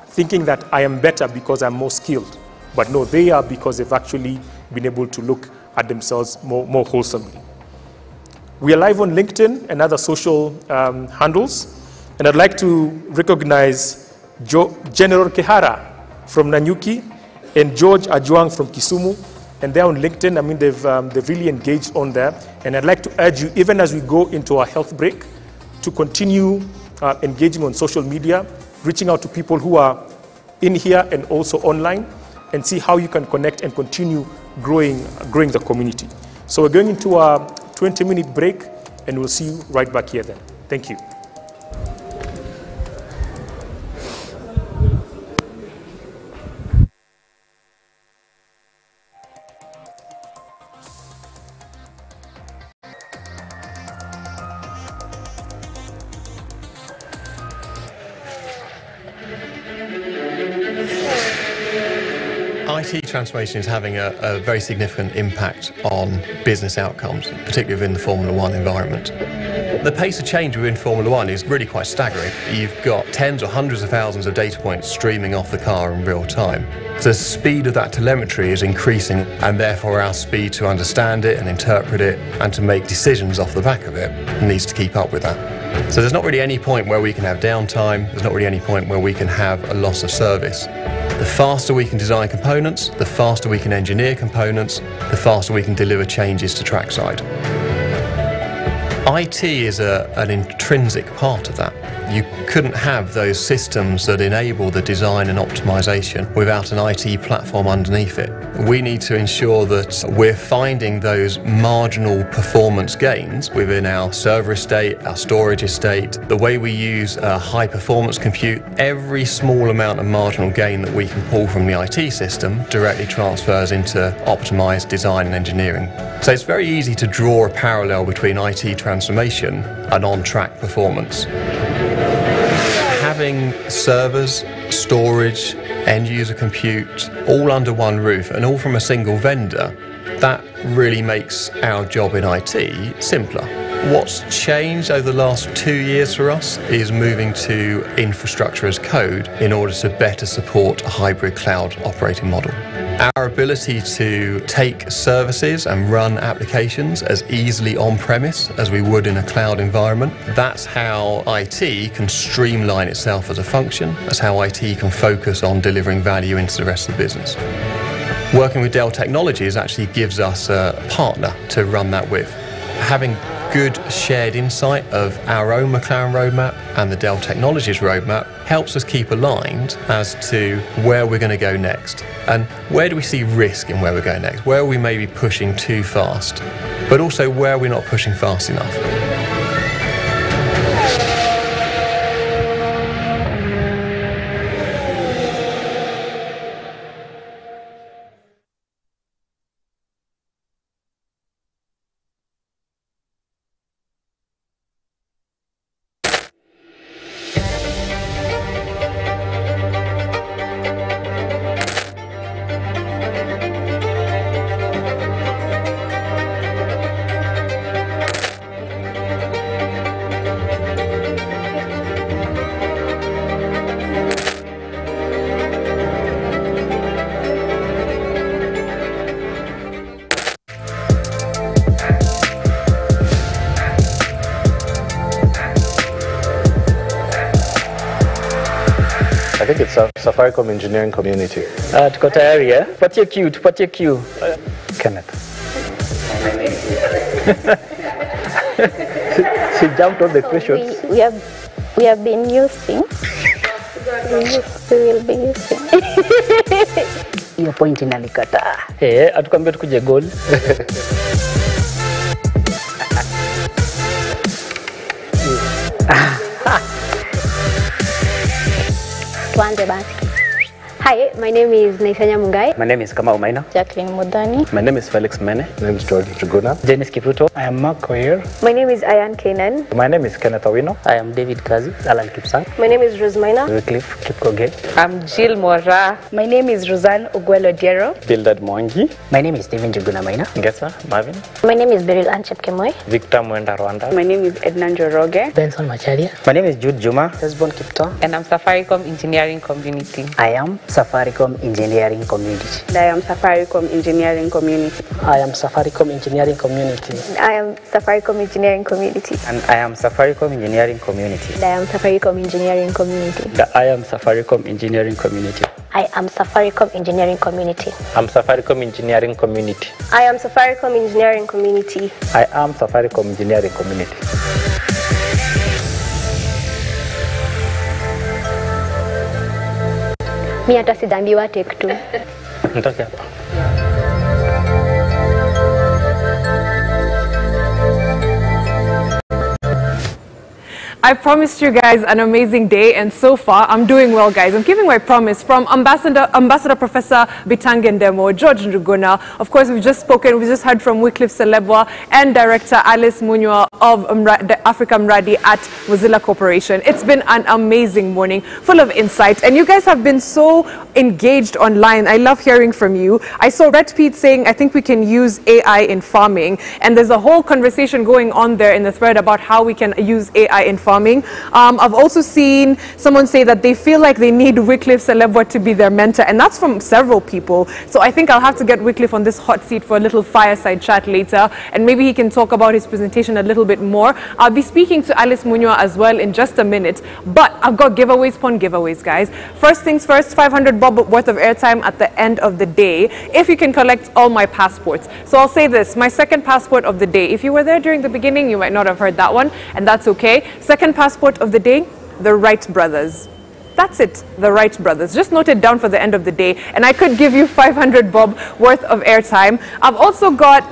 thinking that I am better because I'm more skilled. But no, they are because they've actually been able to look at themselves more, more wholesomely. We are live on LinkedIn and other social um, handles. And I'd like to recognize jo General Kehara from Nanyuki and George Ajuang from Kisumu. And they're on LinkedIn. I mean, they've, um, they've really engaged on there. And I'd like to urge you, even as we go into our health break, to continue uh, engaging on social media, reaching out to people who are in here and also online, and see how you can connect and continue growing, growing the community. So we're going into a 20 minute break, and we'll see you right back here then. Thank you. he transformation is having a, a very significant impact on business outcomes, particularly within the Formula One environment. The pace of change within Formula One is really quite staggering. You've got tens or hundreds of thousands of data points streaming off the car in real time. The speed of that telemetry is increasing, and therefore our speed to understand it and interpret it and to make decisions off the back of it needs to keep up with that. So there's not really any point where we can have downtime, there's not really any point where we can have a loss of service. The faster we can design components, the faster we can engineer components, the faster we can deliver changes to trackside. IT is a, an intrinsic part of that. You couldn't have those systems that enable the design and optimization without an IT platform underneath it. We need to ensure that we're finding those marginal performance gains within our server estate, our storage estate, the way we use uh, high performance compute. Every small amount of marginal gain that we can pull from the IT system directly transfers into optimized design and engineering. So it's very easy to draw a parallel between IT transformation and on-track performance. Having servers, storage, end user compute, all under one roof and all from a single vendor, that really makes our job in IT simpler. What's changed over the last two years for us is moving to infrastructure as code in order to better support a hybrid cloud operating model. Our ability to take services and run applications as easily on premise as we would in a cloud environment, that's how IT can streamline itself as a function. That's how IT can focus on delivering value into the rest of the business. Working with Dell Technologies actually gives us a partner to run that with. Having good shared insight of our own McLaren roadmap and the Dell Technologies roadmap helps us keep aligned as to where we're going to go next. And where do we see risk in where we're going next, where we maybe pushing too fast, but also where we're not pushing fast enough. Safaricom engineering community. Uh, tuko tayari eh? Tupatie Q, tupatie cue. Kenneth. she, she jumped on the so questions. We, we have we have been using. we, use, we will be using. Hiyo point inalikataa. Eh, atukwambia tukuje goal. Tuanze basi. Hi, my name is Naisanya Mungai. My name is Kamau Maina. Jacqueline Mudani. My name is Felix Mene. My name is George Chuguna. Dennis Kipruto. I am Mark Koyer. My name is Ayan Kanan. My name is Kenneth Awino. I am David Kazi. Alan Kipsang. My name is Rosmina. Wycliffe Kipkoge. I'm Jill Mora. My name is Rosanne Uguelo Diero. Bildad Mwangi. My name is Stephen Juguna Maina. Ngesa Marvin. My name is Beryl Anchep Kemoy. Victor Mwenda Rwanda. My name is Edna Njoroge. Benson Macharia. My name is Jude Juma. Hesbon Kipto. And I'm Safaricom Engineering Community. I am Safaricom Engineering Community. I am Safaricom Engineering Community. I am Safaricom Engineering Community. I am Safaricom Engineering Community. And I am Safaricom Engineering Community. I am Safaricom Engineering Community. I am Safaricom Engineering Community. I am Safaricom Engineering Community. I'm Safaricom Engineering Community. I am Safaricom Engineering Community. I am Safaricom Engineering Community. Mi hata sidhambiwa take two. Nitoke hapa. I promised you guys an amazing day, and so far I'm doing well, guys. I'm keeping my promise from Ambassador, Ambassador Professor Bitange Ndemo, George Njuguna. Of course, we've just spoken, we just heard from Wycliffe Celebwa and Director Alice Munyua of the Africa Mradi at Mozilla Corporation. It's been an amazing morning, full of insight, and you guys have been so engaged online. I love hearing from you. I saw Red Pete saying, I think we can use AI in farming, and there's a whole conversation going on there in the thread about how we can use AI in farming. Um, I've also seen someone say that they feel like they need Wycliffe Celebwa to be their mentor, and that's from several people. So I think I'll have to get Wycliffe on this hot seat for a little fireside chat later, and maybe he can talk about his presentation a little bit more. I'll be speaking to Alice Munyua as well in just a minute, but I've got giveaways upon giveaways, guys. First things first, 500 bob worth of airtime at the end of the day, if you can collect all my passports. So I'll say this, my second passport of the day, if you were there during the beginning, you might not have heard that one, and that's okay. Second passport of the day, the Wright brothers. That's it, the Wright brothers. Just note it down for the end of the day, and I could give you 500 bob worth of airtime. I've also got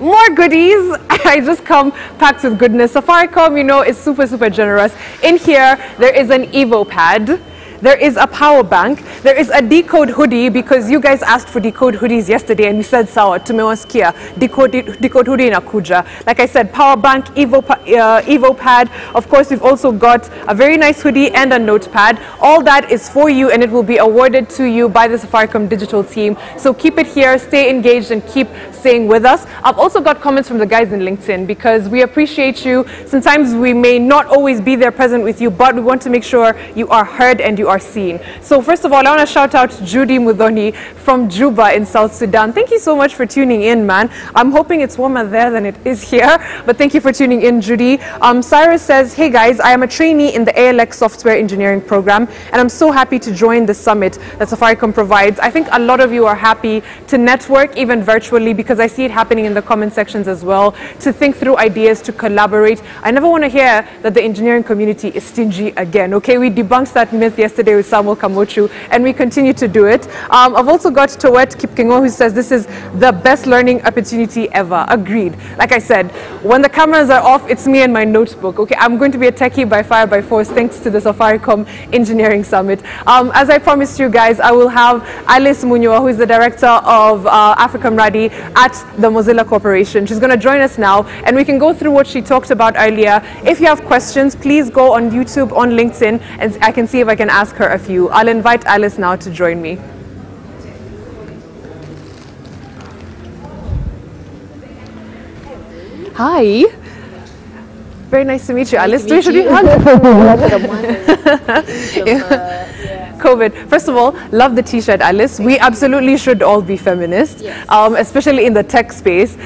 more goodies. I just come packed with goodness. Safaricom, you know, is super, super generous. In here, there is an Evo pad. There is a power bank. There is a decode hoodie because you guys asked for decode hoodies yesterday and we said sawa, tumewasikia. Decode, decode hoodie in inakuja. Like I said, power bank, Evo, uh, Evo pad. Of course, we've also got a very nice hoodie and a notepad. All that is for you and it will be awarded to you by the Safaricom digital team. So keep it here, stay engaged and keep staying with us. I've also got comments from the guys in LinkedIn because we appreciate you. Sometimes we may not always be there present with you, but we want to make sure you are heard and you are seen. So first of all, I want to shout out Judy Mudoni from Juba in South Sudan. Thank you so much for tuning in, man. I'm hoping it's warmer there than it is here, but thank you for tuning in, Judy. Um, Cyrus says, hey guys, I am a trainee in the ALX software engineering program, and I'm so happy to join the summit that Safaricom provides. I think a lot of you are happy to network even virtually because I see it happening in the comment sections as well, to think through ideas, to collaborate. I never want to hear that the engineering community is stingy again, okay? We debunked that myth yesterday with Samuel Kamochu, and we continue to do it. Um, I've also got Towet Kipkingo who says this is the best learning opportunity ever. Agreed. Like I said, when the cameras are off, it's me and my notebook, okay? I'm going to be a techie by fire by force thanks to the Safaricom Engineering Summit. Um, as I promised you guys, I will have Alice Munyua, who is the director of uh, Africa Mradi at the Mozilla Corporation. She's going to join us now, and we can go through what she talked about earlier. If you have questions, please go on YouTube, on LinkedIn, and I can see if I can ask her a few. I'll invite Alice now to join me. Hi. Very nice to meet you, Alice. meet should you. we hug? COVID. First of all, love the T-shirt, Alice. We absolutely should all be feminists, um, especially in the tech space.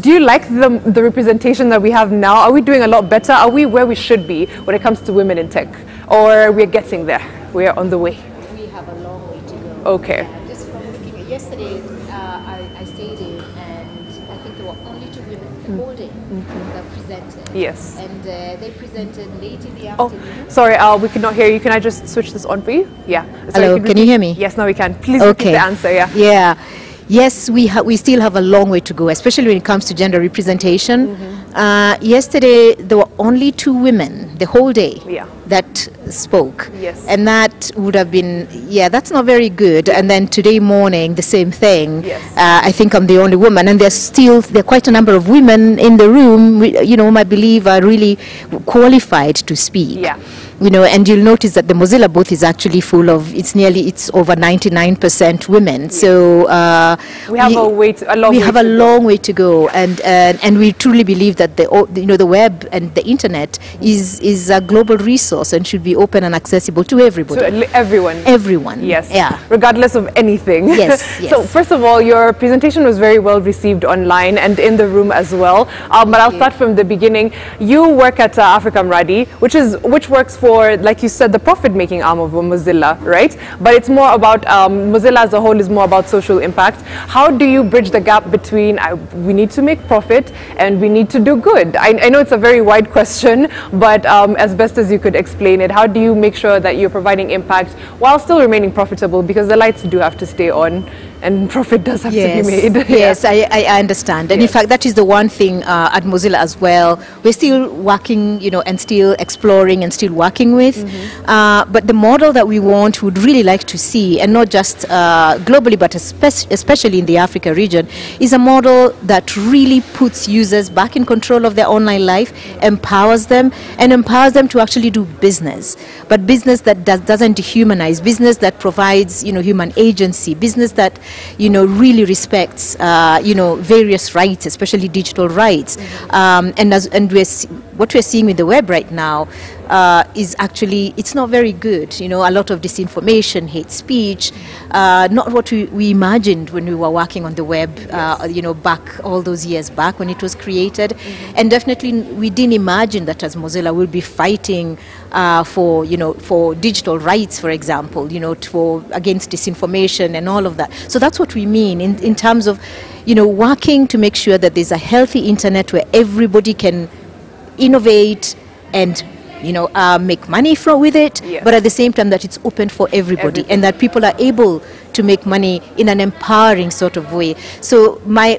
Do you like the, the representation that we have now? Are we doing a lot better? Are we where we should be when it comes to women in tech, or we're getting there? We're on the way. We have a long way to go. Okay. Yeah, just from looking at yesterday, uh, I, I stayed in and I think there were only two women the whole day that presented. Yes. And uh, they presented late in the afternoon. Oh, afternoon. sorry, uh, we cannot hear you. Can I just switch this on for you? Yeah. Sorry, Hello, could can you hear me? Yes, now we can. Please repeat Okay. the answer. Yeah. Yeah. Yes, we, ha- we still have a long way to go, especially when it comes to gender representation. Mm-hmm. Uh, yesterday, there were only two women the whole day Yeah. that spoke. Yes. And that would have been, yeah, that's not very good. And then today morning, the same thing. Yes. Uh, I think I'm the only woman. And there's still, there are quite a number of women in the room, you know, whom I believe are really qualified to speak. Yeah. You know, and you'll notice that the Mozilla booth is actually full of, it's nearly, it's over 99% women. So uh, We have a way to- a long we way have to a go. long way to go, and and, and we truly believe that the you know the web and the internet is is a global resource and should be open and accessible to everybody. To everyone. Everyone. Yes. Yeah. Regardless of anything. Yes, yes. so first of all, your presentation was very well received online and in the room as well. Um, but I'll start from the beginning. You work at uh, Africa Mradi, which is which works for, like you said, the profit-making arm of Mozilla, right? But it's more about um, Mozilla as a whole is more about social impact. How do you bridge the gap between uh, we need to make profit and we need to do good? I, I know it's a very wide question, but um, as best as you could explain it, how do you make sure that you're providing impact while still remaining profitable? Because the lights do have to stay on. And profit does have yes, to be made. yes, I, I I understand. And in fact, that is the one thing uh, at Mozilla as well. We're still working, you know, and still exploring and still working with. Mm-hmm. Uh, but the model that we want, would really like to see, and not just uh, globally, but espe- especially in the Africa region, is a model that really puts users back in control of their online life, empowers them, and empowers them to actually do business. But business that does, doesn't dehumanize, business that provides, you know, human agency, business that, you know, really respects, uh, you know, various rights, especially digital rights. Um, and as, and we're, what we're seeing with the web right now uh, is actually it's not very good. You know, a lot of disinformation, hate speech, uh, not what we, we imagined when we were working on the web. Uh, you know, back all those years back when it was created, and definitely we didn't imagine that as Mozilla we'll be fighting uh, for you know for digital rights, for example. You know, for against disinformation and all of that. So that's what we mean in in terms of you know working to make sure that there's a healthy internet where everybody can innovate and you know uh, make money from with it Yes. but at the same time that it's open for everybody and that people are able to make money in an empowering sort of way so my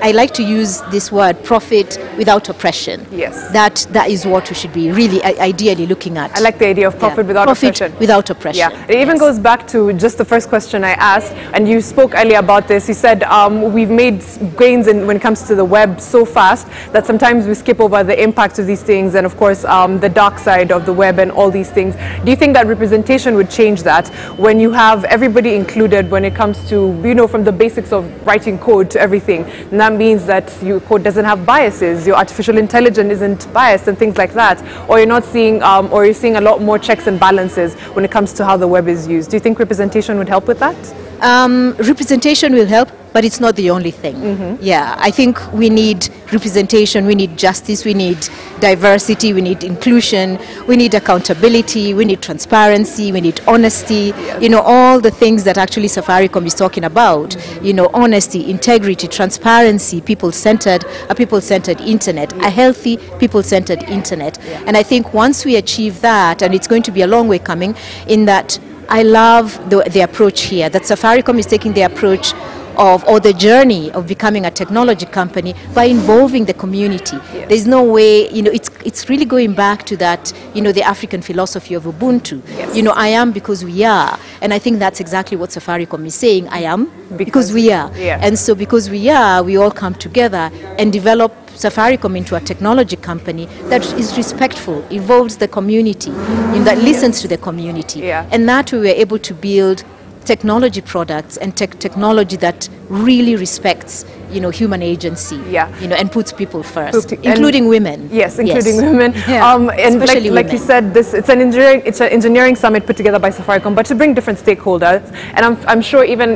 I like to use this word profit without oppression. Yes. That that is what we should be really ideally looking at. I like the idea of profit without profit oppression. without oppression. Yeah, it even goes back to just the first question I asked, and you spoke earlier about this. You said um, we've made gains in, when it comes to the web so fast that sometimes we skip over the impact of these things, and of course um, the dark side of the web and all these things. Do you think that representation would change that when you have everybody included when it comes to you know from the basics of writing code to everything? And that means that your code doesn't have biases, your artificial intelligence isn't biased, and things like that. Or you're not seeing, um, or you're seeing a lot more checks and balances when it comes to how the web is used. Do you think representation would help with that? Um, representation will help, but it's not the only thing. Mm-hmm. Yeah, I think we need representation, we need justice, we need diversity, we need inclusion, we need accountability, we need transparency, we need honesty. You know, all the things that actually Safaricom is talking about. Mm-hmm. You know, honesty, integrity, transparency, people-centered, a people-centered internet, a healthy people-centered internet. And I think once we achieve that, and it's going to be a long way coming, in that I love the, the approach here that Safaricom is taking the approach of or the journey of becoming a technology company by involving the community. There's no way, you know, it's it's really going back to that, you know, the African philosophy of Ubuntu. You know, I am because we are, and I think that's exactly what Safaricom is saying. I am because, we are, yeah. and so because we are, we all come together and develop Safaricom into a technology company that is respectful, involves the community, and that listens to the community. Yeah. And that we were able to build technology products and tech technology that really respects, you know, human agency. Yeah. You know, and puts people first, and- including women. Yes, including women. Yeah, Um, and like, especially like you said, this it's an engineering it's an engineering summit put together by Safaricom, but to bring different stakeholders. And I'm I'm sure even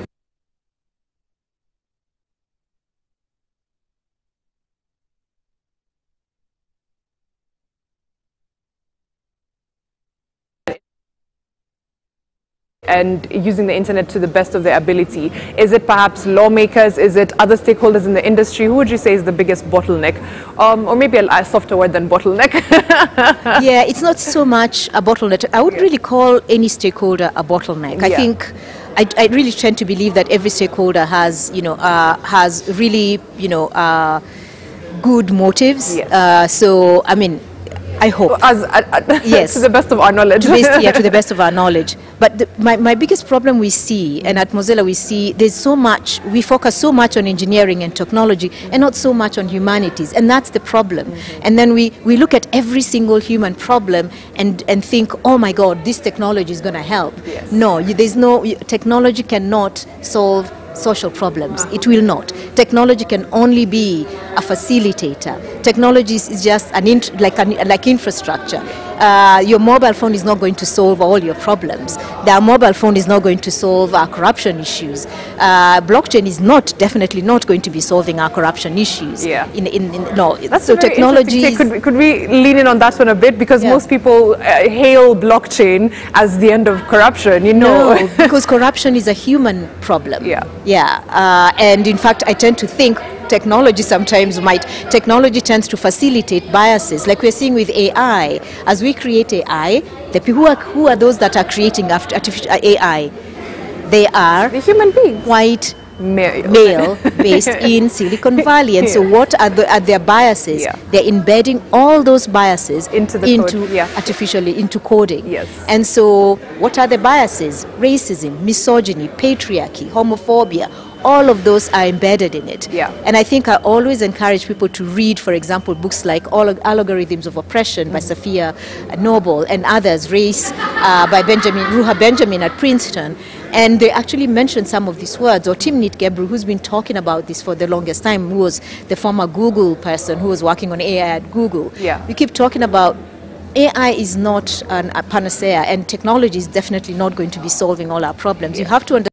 and using the internet to the best of their ability. Is it perhaps lawmakers? Is it other stakeholders in the industry? Who would you say is the biggest bottleneck? Um, or maybe a, a softer word than bottleneck. yeah, it's not so much a bottleneck. I wouldn't really call any stakeholder a bottleneck. I think I, I really tend to believe that every stakeholder has, you know, uh, has really, you know, uh, good motives. Uh, so, I mean, I hope. As, uh, yes. to the best of our knowledge. To best, yeah, to the best of our knowledge. But the, my, my biggest problem we see, and at Mozilla we see, there's so much, we focus so much on engineering and technology and not so much on humanities. And that's the problem. And then we, we look at every single human problem and, and think, oh my God, this technology is going to help. No, you, there's no, you- technology cannot solve social problems. Uh-huh. It will not. Technology can only be a facilitator. Technology is just an like an, like infrastructure. Uh, your mobile phone is not going to solve all your problems. The mobile phone is not going to solve our corruption issues. Uh, blockchain is not definitely not going to be solving our corruption issues. Yeah. In, in, in no. That's so technology. Could, we- could we lean in on that one a bit? Because most people uh, hail blockchain as the end of corruption, you know. No, because corruption is a human problem. Yeah. Yeah. Uh, and in fact, I tend to think technology sometimes might, technology tends to facilitate biases. Like we're seeing with AI. As we create AI, the people who are, who are those that are creating after artificial uh, AI? They are the human beings. white Male. male based in Silicon Valley. And so, what are, the, are their biases? Yeah. They're embedding all those biases Into the into yeah. artificially into coding. Yes. And so, what are the biases? Racism, misogyny, patriarchy, homophobia. All of those are embedded in it. Yeah. And I think I always encourage people to read, for example, books like All Algorithms of Oppression by Safiya Noble and others, Race uh, by Benjamin, Ruha Benjamin at Princeton. And they actually mention some of these words. Or Timnit Gebru, who's been talking about this for the longest time, who was the former Google person who was working on AI at Google. Yeah. We keep talking about AI is not an, a panacea, and technology is definitely not going to be solving all our problems. You have to understand.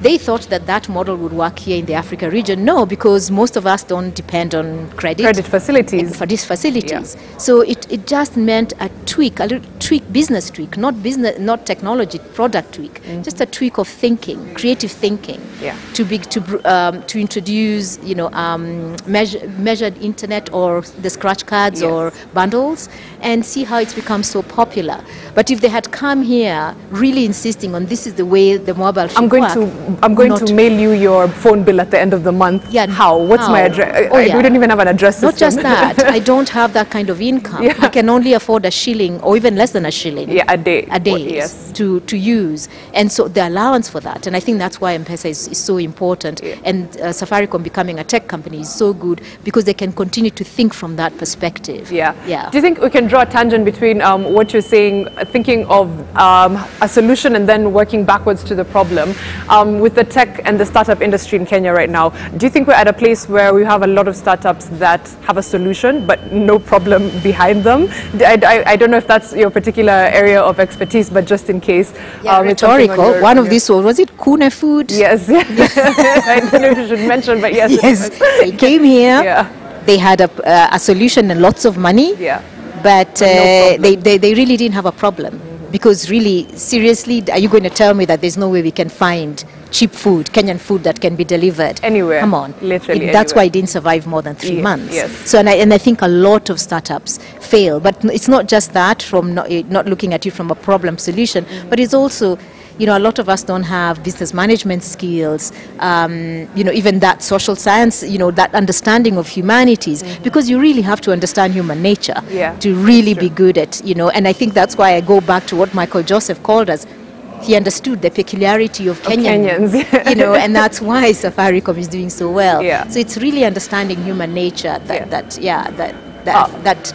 They thought that that model would work here in the Africa region. No, because most of us don't depend on credit. Credit facilities. For these facilities. So it, it just meant a tweak, a little tweak, business tweak, not business, not technology, product tweak. Just a tweak of thinking, creative thinking. Yeah. To be to um, to introduce, you know, um, measure, measured internet or the scratch cards Yes. or bundles, and see how it's become so popular. But if they had come here, really insisting on this is the way the mobile should I'm going work, to I'm going not- to mail you your phone bill at the end of the month. Yeah. How? What's my address? Oh, yeah. We don't even have an address Not just that, I don't have that kind of income. Yeah. I can only afford a shilling or even less than a shilling. Yeah, a day. A day Yes. to, to use. And so the allowance for that. And I think that's why M-Pesa is, is so important. And uh, Safaricom becoming a tech company is so good because they can continue to think from that perspective. Yeah. Yeah. Do you think we can draw a tangent between um, what you're saying, thinking of um, a solution and then working backwards to the problem? Um, with the tech and the startup industry in Kenya right now, do you think we're at a place where we have a lot of startups that have a solution but no problem behind them? I, I, I don't know if that's your particular area of expertise, but just in case. Yeah, um, something on rhetorical. your- One on of these was, was it Kune Food? Yes. I don't know if you should mention, but yes. yes. They came here. Yeah. They had a, uh, a solution and lots of money. Yeah. But uh, they, they, they really didn't have a problem. Because really, seriously, are you going to tell me that there's no way we can find cheap food, Kenyan food that can be delivered Anywhere. Come on, Literally It- that's anywhere. why it didn't survive more than three Ye- months. yes. So, and I, and I think a lot of startups fail. But it's not just that from not, eh, not looking at it from a problem solution, but it's also, you know, a lot of us don't have business management skills, um, you know, even that social science, you know, that understanding of humanities, because you really have to understand human nature Yeah, to really be good at, you know, and I think that's why I go back to what Michael Joseph called us. He understood the peculiarity of, Kenyan, Kenyans. you know, and that's why Safaricom is doing so well. Yeah. So it's really understanding human nature that, that yeah, that, that, uh, that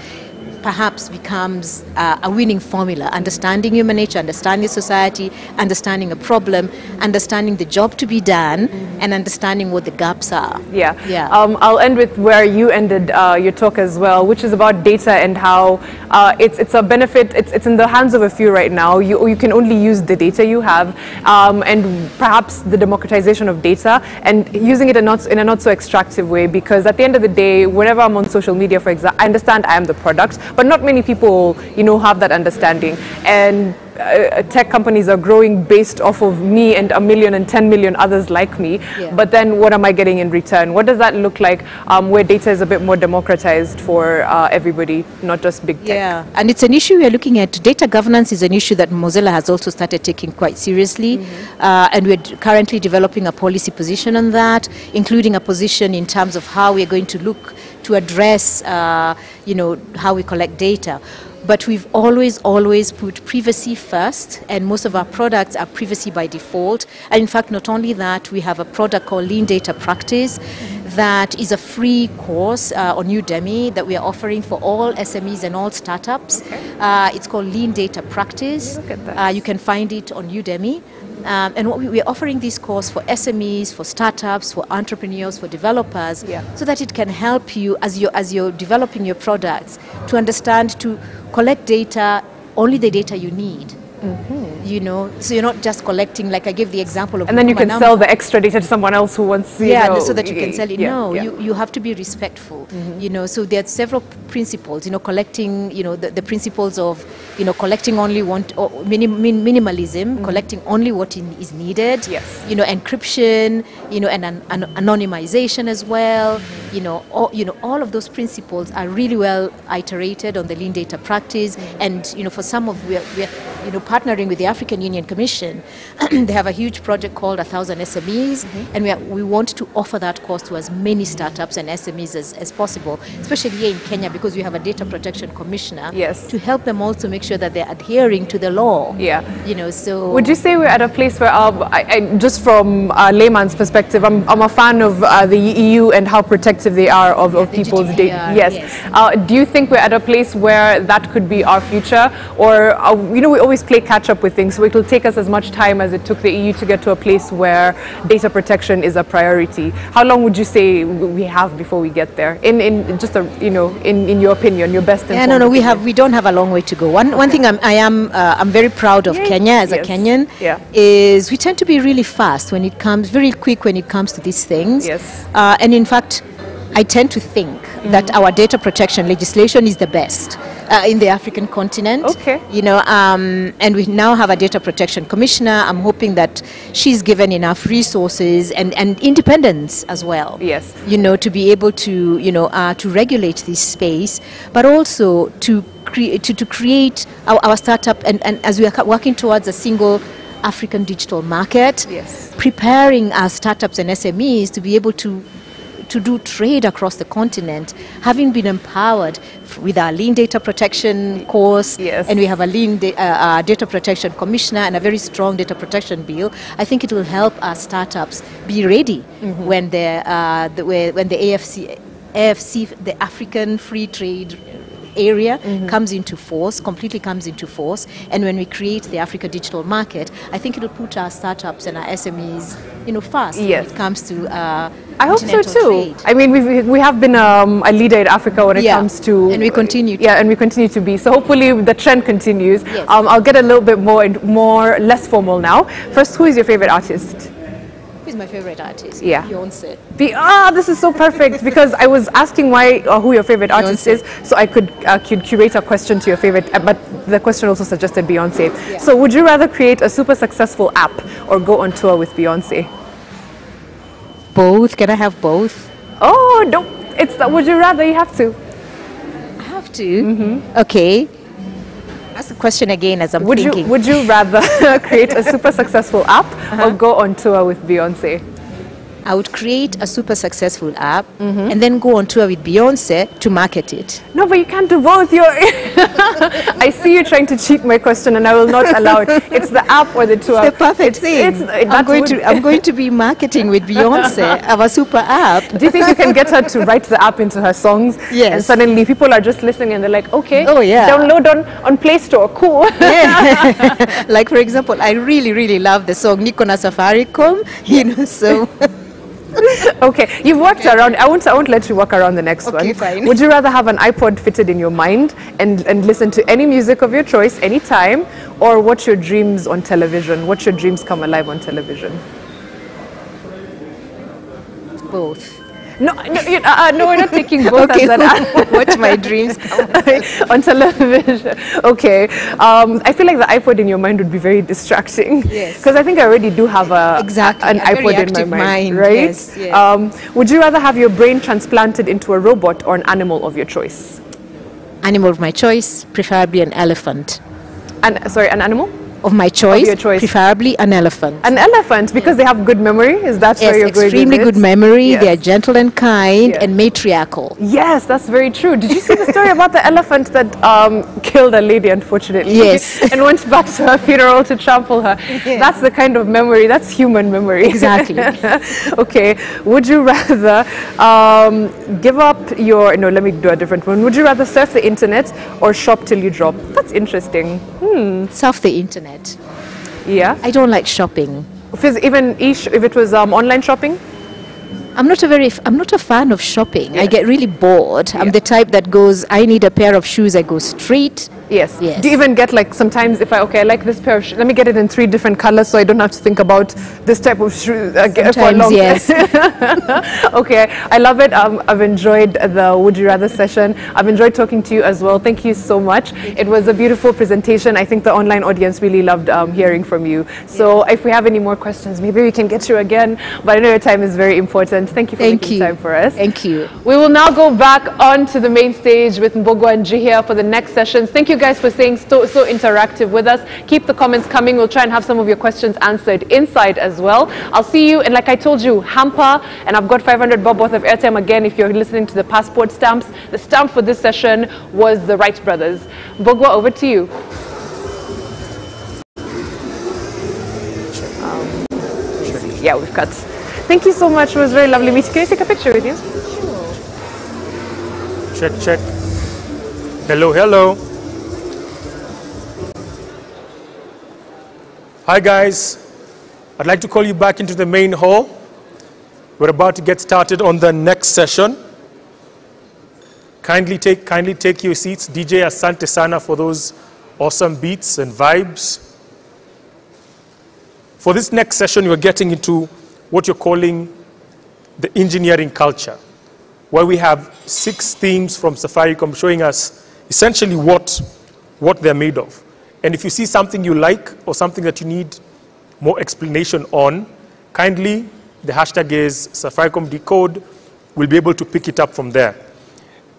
perhaps becomes uh, a winning formula. Understanding human nature, understanding society, understanding a problem, understanding the job to be done, and understanding what the gaps are. Yeah. Yeah. Um, I'll end with where you ended uh, your talk as well, which is about data and how uh, it's, it's a benefit, it's, it's in the hands of a few right now. You, you can only use the data you have um, and perhaps the democratization of data and using it in, not, in a not so extractive way because at the end of the day, whenever I'm on social media, for example, I understand I am the product, but not many people, you know, have that understanding. And uh, tech companies are growing based off of me and a million and 10 million others like me. Yeah. But then what am I getting in return? What does that look like um, where data is a bit more democratized for uh, everybody, not just big tech? Yeah, and it's an issue we are looking at. Data governance is an issue that Mozilla has also started taking quite seriously, uh, and we're d- currently developing a policy position on that, including a position in terms of how we're going to look to address, uh, you know, how we collect data. But we've always, always put privacy first, and most of our products are privacy by default. And in fact, not only that, we have a product called Lean Data Practice that is a free course uh, on Udemy that we are offering for all SMEs and all startups. Uh, it's called Lean Data Practice. Uh, you can find it on Udemy. Um, and what we, we're offering this course for SMEs, for startups, for entrepreneurs, for developers, so that it can help you as you're, as you're developing your products to understand to collect data, only the data you need. Mm-hmm. You know, so you're not just collecting, like I gave the example of And then you can number. sell the extra data to someone else who wants, you yeah, know, so that you can sell it. yeah, no, yeah. You, you have to be respectful. Mm-hmm. You know, so there are several principles. You know, collecting. You know, the, the principles of you know collecting only want or minim, min, minimalism, mm-hmm. collecting only what in, is needed. Yes. You know, encryption. You know, and an, an anonymization as well. You know, all, you know, all of those principles are really well iterated on the lean data practice. And you know, for some of we're, we're you know partnering with the African Union Commission. they have a huge project called A Thousand SMEs, and we, are, we want to offer that course to as many startups and SMEs as, as possible, especially here in Kenya because we have a data protection commissioner. Yes. To help them also make sure that they're adhering to the law. Yeah. You know, so. Would you say we're at a place where, um, I, I, just from a layman's perspective, I'm, I'm a fan of uh, the EU and how protective they are of, of people's data. Yes. yes. Uh, do you think we're at a place where that could be our future? Or, uh, you know, we always play catch up with things, so it will take us as much time as it took the EU to get to a place where data protection is a priority. How long would you say we have before we get there? In, in just a, you know, in, in your opinion, your best Yeah, no, no, we have we don't have a long way to go. One one thing I'm, I am uh, I'm very proud of Kenya as a Yes. Kenyan Yeah. is we tend to be really fast when it comes very quick when it comes to these things. Yes. Uh, and in fact, I tend to think that our data protection legislation is the best uh, in the African continent. Okay. You know, um, and we now have a data protection commissioner. I'm hoping that she's given enough resources and, and independence as well. Yes. You know, to be able to, you know, uh, to regulate this space, but also to create to, to create our, our startup and, and as we are working towards a single African digital market, Yes. preparing our startups and SMEs to be able to to do trade across the continent, having been empowered with our lean data protection course, Yes. and we have a lean da- uh, uh, data protection commissioner and a very strong data protection bill. I think it will help our startups be ready Mhm. when the, uh, the when the AFC, AFC, the African Free Trade area comes into force, completely comes into force. And when we create the Africa digital market, I think it'll put our startups and our SMEs, you know, fast Yes. when it comes to. Uh, I hope so too. trade. I mean, we've, we have been um, a leader in Africa when it Yeah, comes to, and we continue to. yeah, and we continue to be. So hopefully the trend continues. Yes. Um, I'll get a little bit more and more less formal now. First, who is your favorite artist? Who's my favorite artist? Yeah. Beyonce. Be, ah, this is so perfect because I was asking why or who your favorite artist is, so I could uh, could curate a question to your favorite. Uh, but the question also suggested Beyonce. So would you rather create a super successful app or go on tour with Beyonce? Both. Can I have both? Oh, don't. It's the would you rather. You have to. I have to. Okay. Ask the question again as I'm Would thinking. you would you rather create a super successful app or uh-huh. go on tour with Beyonce? I would create a super successful app and then go on tour with Beyonce to market it. No, but you can't do both. You're I see you trying to cheat my question, and I will not allow it. It's the app or the tour. It's the perfect thing. It's, I'm going to I'm going to be marketing with Beyonce our super app. Do you think you can get her to write the app into her songs? Yes. And suddenly people are just listening and they're like, okay, Oh, yeah. download on, on Play Store, cool. Yeah. like for example, I really really love the song Niko na Safaricom. You know, so okay, you've worked around. I won't, I won't let you walk around the next Okay, one. fine. Would you rather have an iPod fitted in your mind and, and listen to any music of your choice anytime, or watch your dreams on television? Watch your dreams come alive on television? both. No, no, you, uh, uh, no we're not taking both Okay, as an watch my dreams on television. Okay. Um, I feel like the iPod in your mind would be very distracting. Yes. Because I think I already do have a Exactly, an a iPod in my mind, mind, right? yes, yes. Um, would you rather have your brain transplanted into a robot or an animal of your choice? Animal of my choice, preferably an elephant. An, sorry, an animal? Of my choice, your choice. preferably an elephant. An elephant because they have good memory. Is that where yes, you're going? extremely good memory. Yes. They are gentle and kind Yes. and matriarchal. Yes, that's very true. Did you see the story about the elephant that um, killed a lady, unfortunately? Yes. and went back to her funeral to trample her. That's the kind of memory, that's human memory. Exactly. okay. Would you rather um, give up your, no, let me do a different one. Would you rather surf the internet or shop till you drop? That's interesting. Hmm. Surf the internet. Yeah. I don't like shopping. Even if it was um, online shopping? I'm not a very f- I'm not a fan of shopping. I get really bored. I'm the type that goes I need a pair of shoes I go straight. Yes. Yes. Do you even get like sometimes if I okay I like this pair of shoes, let me get it in three different colors so I don't have to think about this type of shoe uh, for long. yes. okay, I love it. Um, I've enjoyed the Would You Rather session. I've enjoyed talking to you as well. Thank you so much. It was a beautiful presentation. I think the online audience really loved um, hearing from you. So if we have any more questions, maybe we can get you again. But I know your time is very important. Thank you for Thank making you. time for us. Thank you. We will now go back onto the main stage with Mbugua Njihia for the next sessions. Thank you guys for staying so, so interactive with us. Keep the comments coming. We'll try and have some of your questions answered inside as well. I'll see you, and like I told you, Hamper, and I've got 500 bob worth of airtime again if you're listening to the passport stamps. The stamp for this session was the Wright brothers. Mbugua, over to you. Um, yeah, we've cut. Thank you so much. It was very lovely meeting. Can I take a picture with you? Check, check. Hello, hello. Hi, guys. I'd like to call you back into the main hall. We're about to get started on the next session. Kindly take, kindly take your seats. DJ Asante Sana for those awesome beats and vibes. For this next session, we're getting into what you're calling the engineering culture, where we have six themes from Safaricom showing us essentially what, what they're made of. And if you see something you like or something that you need more explanation on, kindly, the hashtag is Safaricom Decode. We'll be able to pick it up from there.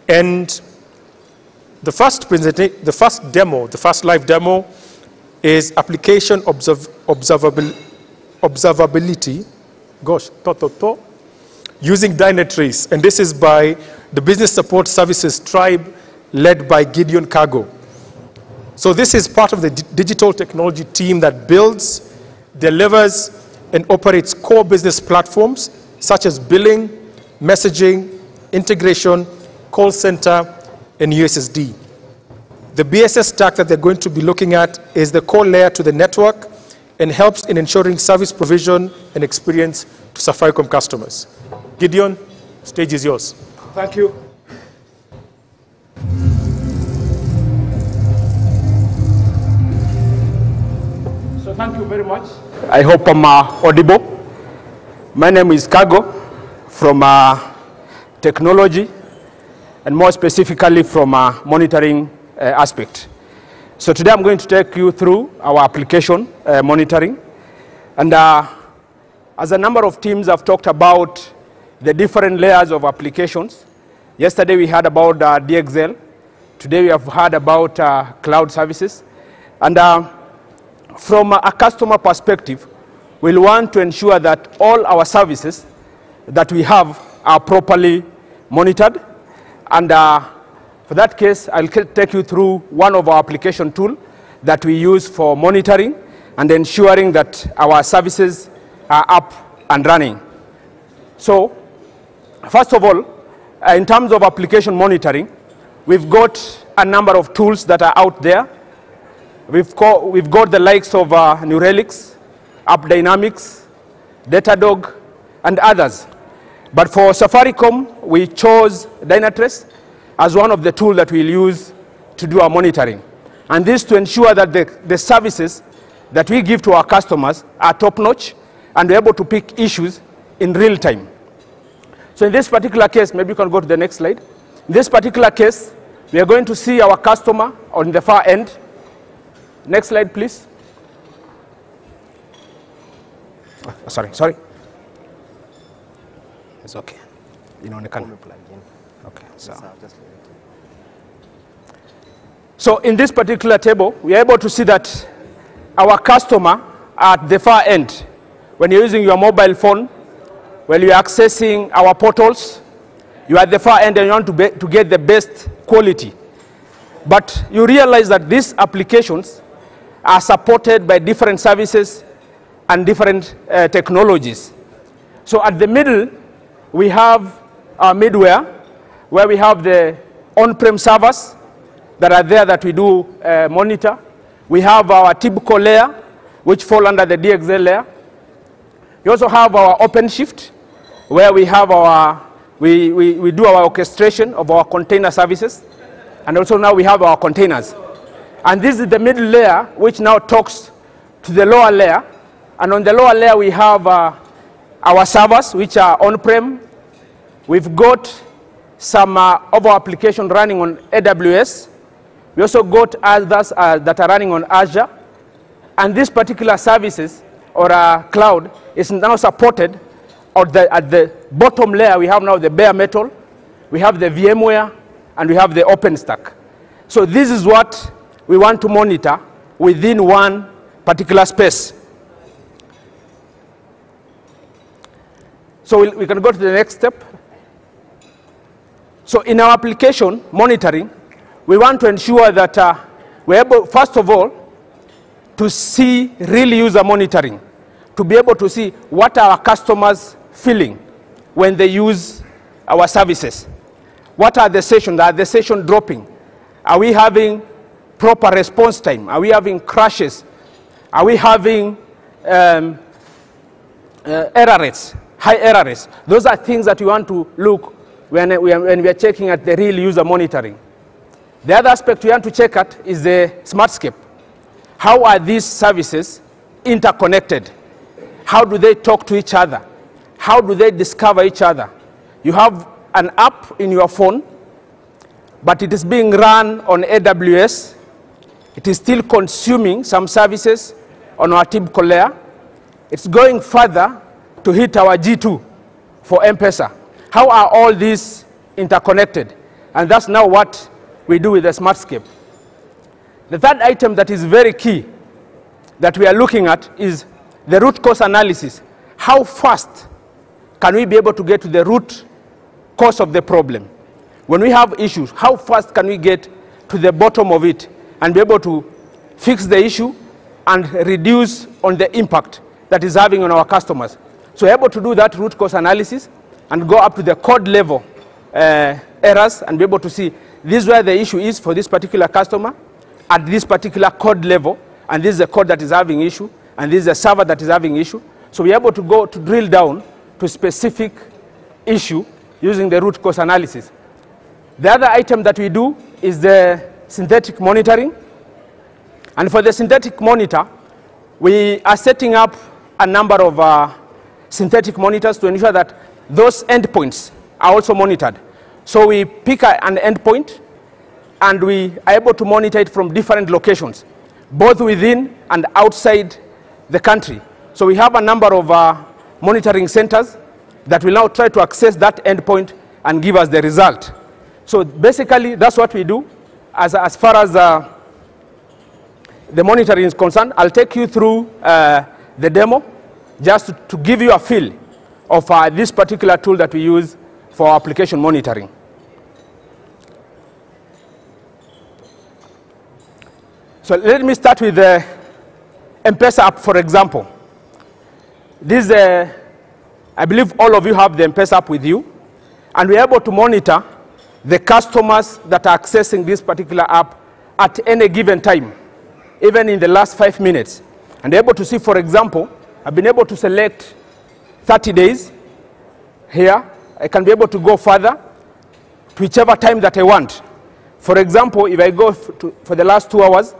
And the first, the first demo, the first live demo, is application observ- observabil- observability. Gosh, to, to, to, using Dynatrace. And this is by the Business Support Services Tribe, led by Gideon Kago. So this is part of the digital technology team that builds, delivers, and operates core business platforms such as billing, messaging, integration, call center, and USSD. The BSS stack that they're going to be looking at is the core layer to the network and helps in ensuring service provision and experience to Safaricom customers. Gideon, stage is yours. Thank you. Thank you very much. I hope I'm uh, audible. My name is Kago from uh, technology and more specifically from uh, monitoring uh, aspect. So today I'm going to take you through our application uh, monitoring. And uh, as a number of teams have talked about the different layers of applications. Yesterday we heard about uh, DXL. Today we have heard about cloud services. And from a customer perspective, we'll want to ensure that all our services that we have are properly monitored. And uh, for that case, I'll take you through one of our application tool that we use for monitoring and ensuring that our services are up and running. So, first of all, uh, in terms of application monitoring, we've got a number of tools that are out there. We've, got, we've got the likes of uh, New Relics, AppDynamics, Datadog, and others. But for Safaricom, we chose Dynatrace as one of the tools that we'll use to do our monitoring. And this to ensure that the, the services that we give to our customers are top-notch and we're able to pick issues in real time. So in this particular case, maybe you can go to the next slide. In this particular case, we are going to see our customer on the far end. Next slide, please. Oh, sorry, sorry. It's okay. Inaonekana. Okay, so. So in this particular table, we are able to see that our customer at the far end, when you're using your mobile phone, when you're accessing our portals, you are at the far end and you want to, be, to get the best quality. But you realize that these applications are supported by different services and different uh, technologies. So at the middle, we have our middleware, where we have the on-prem servers that are there that we do uh, monitor. We have our typical layer, which fall under the DXL layer. We also have our OpenShift, where we have our, we, we, we do our orchestration of our container services. And also now we have our containers. And this is the middle layer, which now talks to the lower layer. And on the lower layer, we have uh, our servers, which are on-prem. We've got some uh, of our application running on AWS. We also got others uh, that are running on Azure. And these particular services or uh, cloud is now supported at the, at the bottom layer. We have now the bare metal, we have the VMware, and we have the OpenStack. So this is what we want to monitor within one particular space. So we can go to the next step. So in our application monitoring, we want to ensure that uh, we're able, first of all, to see real user monitoring, to be able to see what our customers feeling when they use our services. What are the sessions? Are the session dropping? Are we having proper response time? Are we having crashes? Are we having um, uh, error rates, high error rates? Those are things that we want to look when we, are, when we are checking at the real user monitoring. The other aspect we want to check at is the smartscape. How are these services interconnected? How do they talk to each other? How do they discover each other? You have an app in your phone, but it is being run on AWS. It is still consuming some services on our typical layer. It's going further to hit our G2 for M-Pesa. How are all these interconnected? And that's now what we do with the Smartscape. The third item that is very key that we are looking at is the root cause analysis. How fast can we be able to get to the root cause of the problem? When we have issues, how fast can we get to the bottom of it and be able to fix the issue and reduce on the impact that is having on our customers? So we're able to do that root cause analysis and go up to the code level uh, errors and be able to see this is where the issue is for this particular customer. at this particular code level, and this is a code that is having issue, and this is a server that is having issue. So we're able to go to drill down to specific issue using the root cause analysis. The other item that we do is the synthetic monitoring. And for the synthetic monitor, we are setting up a number of uh, synthetic monitors to ensure that those endpoints are also monitored. So we pick an endpoint and we are able to monitor it from different locations, both within and outside the country. So we have a number of uh, monitoring centers that will now try to access that endpoint and give us the result. So basically, that's what we do as, as far as uh, the monitoring is concerned. I'll take you through uh, the demo just to, to, give you a feel of uh, this particular tool that we use for application monitoring. So let me start with the M-Pesa app, for example. This, uh, I believe all of you have the M-Pesa app with you, and we're able to monitor the customers that are accessing this particular app at any given time, even in the last five minutes. And able to see, for example, I've been able to select 30 days here. I can be able to go further to whichever time that I want. For example, if I go to, for the last two hours,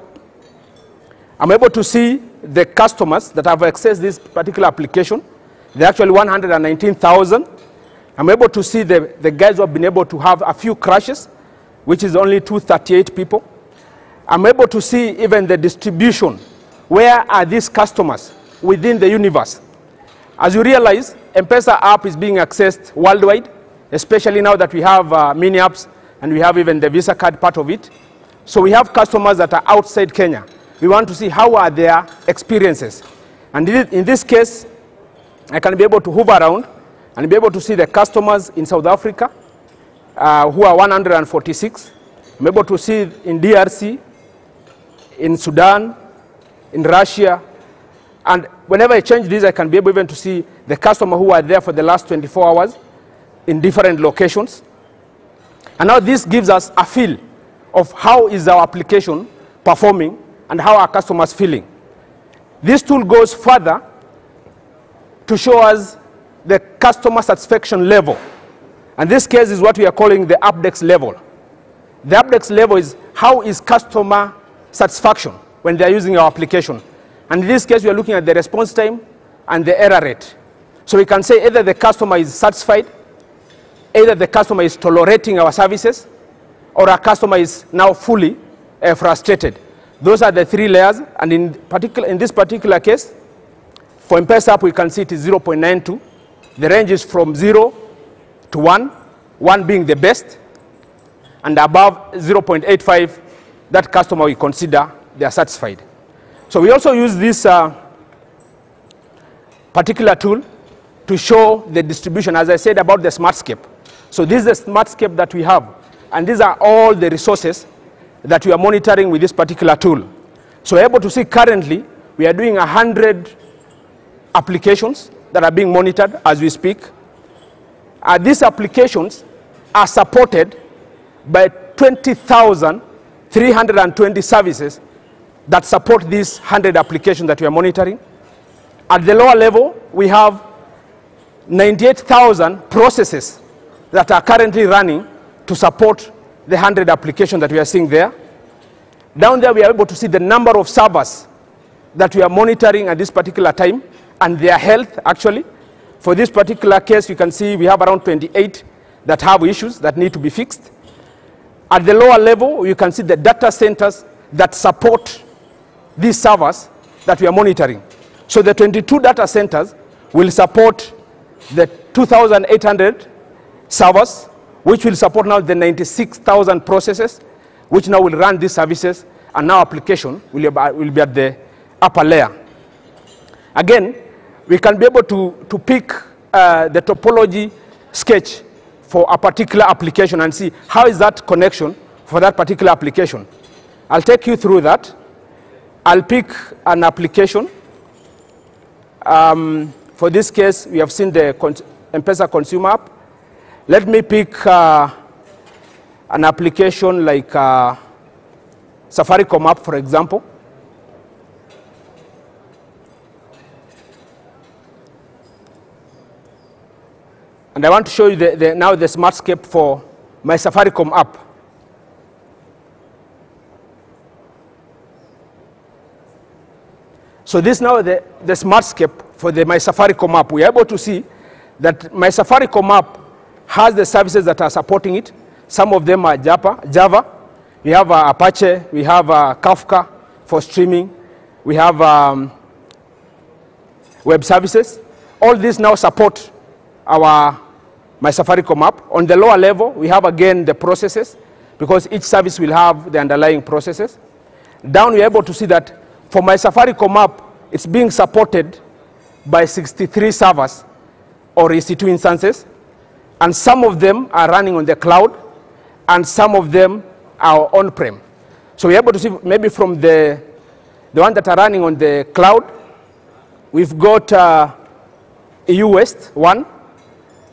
I'm able to see the customers that have accessed this particular application. They're actually 119,000. I'm able to see the, the guys who have been able to have a few crashes, which is only 238 people. I'm able to see even the distribution. Where are these customers within the universe? As you realize, M-Pesa app is being accessed worldwide, especially now that we have uh, mini apps and we have even the Visa card part of it. So we have customers that are outside Kenya. We want to see how are their experiences. And in this case, I can be able to hover around and be able to see the customers in South Africa, uh, who are 146. I'm able to see in DRC, in Sudan, in Russia, and whenever I change this, I can be able even to see the customer who are there for the last 24 hours in different locations. And now this gives us a feel of how is our application performing and how our customers feeling. This tool goes further to show us the customer satisfaction level. And this case is what we are calling the Apdex level. The Apdex level is how is customer satisfaction when they are using our application. And in this case, we are looking at the response time and the error rate. So we can say either the customer is satisfied, either the customer is tolerating our services, or our customer is now fully uh, frustrated. Those are the three layers, and in, particular, in this particular case, for M-Pesa app, we can see it is 0.92. The range is from 0 to 1, 1 being the best, and above 0.85, that customer we consider they are satisfied. So we also use this uh, particular tool to show the distribution, as I said about the Smartscape. So this is the Smartscape that we have, and these are all the resources that we are monitoring with this particular tool. So we're able to see currently we are doing 100 applications that are being monitored as we speak. Uh, these applications are supported by 20,320 services that support these 100 applications that we are monitoring. At the lower level, we have 98,000 processes that are currently running to support the 100 applications that we are seeing there. Down there, we are able to see the number of servers that we are monitoring at this particular time and their health, actually. For this particular case, you can see we have around 28 that have issues that need to be fixed. At the lower level, you can see the data centers that support these servers that we are monitoring. So the 22 data centers will support the 2,800 servers, which will support now the 96,000 processes, which now will run these services, and now application will be, will be at the upper layer. Again, we can be able to, to pick uh, the topology sketch for a particular application and see how is that connection for that particular application. I'll take you through that. I'll pick an application. Um, for this case, we have seen the M-Pesa consumer app. Let me pick uh, an application like uh, Safaricom app, for example. And I want to show you the, the, now the Smartscape for my Safaricom app. So this now the, the Smartscape for the My Safaricom app. We are able to see that My Safaricom app has the services that are supporting it. Some of them are Java. Java. We have uh, Apache. We have uh, Kafka for streaming. We have um, web services. All these now support our My Safaricom app. On the lower level, we have again the processes because each service will have the underlying processes. Down, we're able to see that for My Safaricom app, it's being supported by 63 servers or EC2 instances, and some of them are running on the cloud, and some of them are on-prem. So we're able to see maybe from the, the ones that are running on the cloud, we've got uh, EU West 1,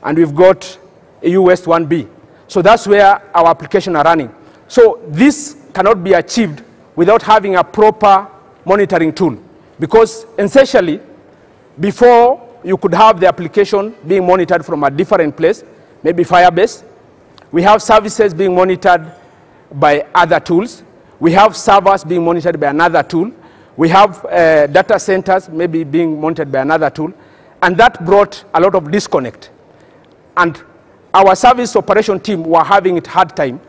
and we've got EU West 1B. So that's where our application are running. So this cannot be achieved without having a proper monitoring tool. Because essentially, before you could have the application being monitored from a different place, maybe Firebase, we have services being monitored by other tools. We have servers being monitored by another tool. We have uh, data centers maybe being monitored by another tool. And that brought a lot of disconnect. And our service operation team were having it hard time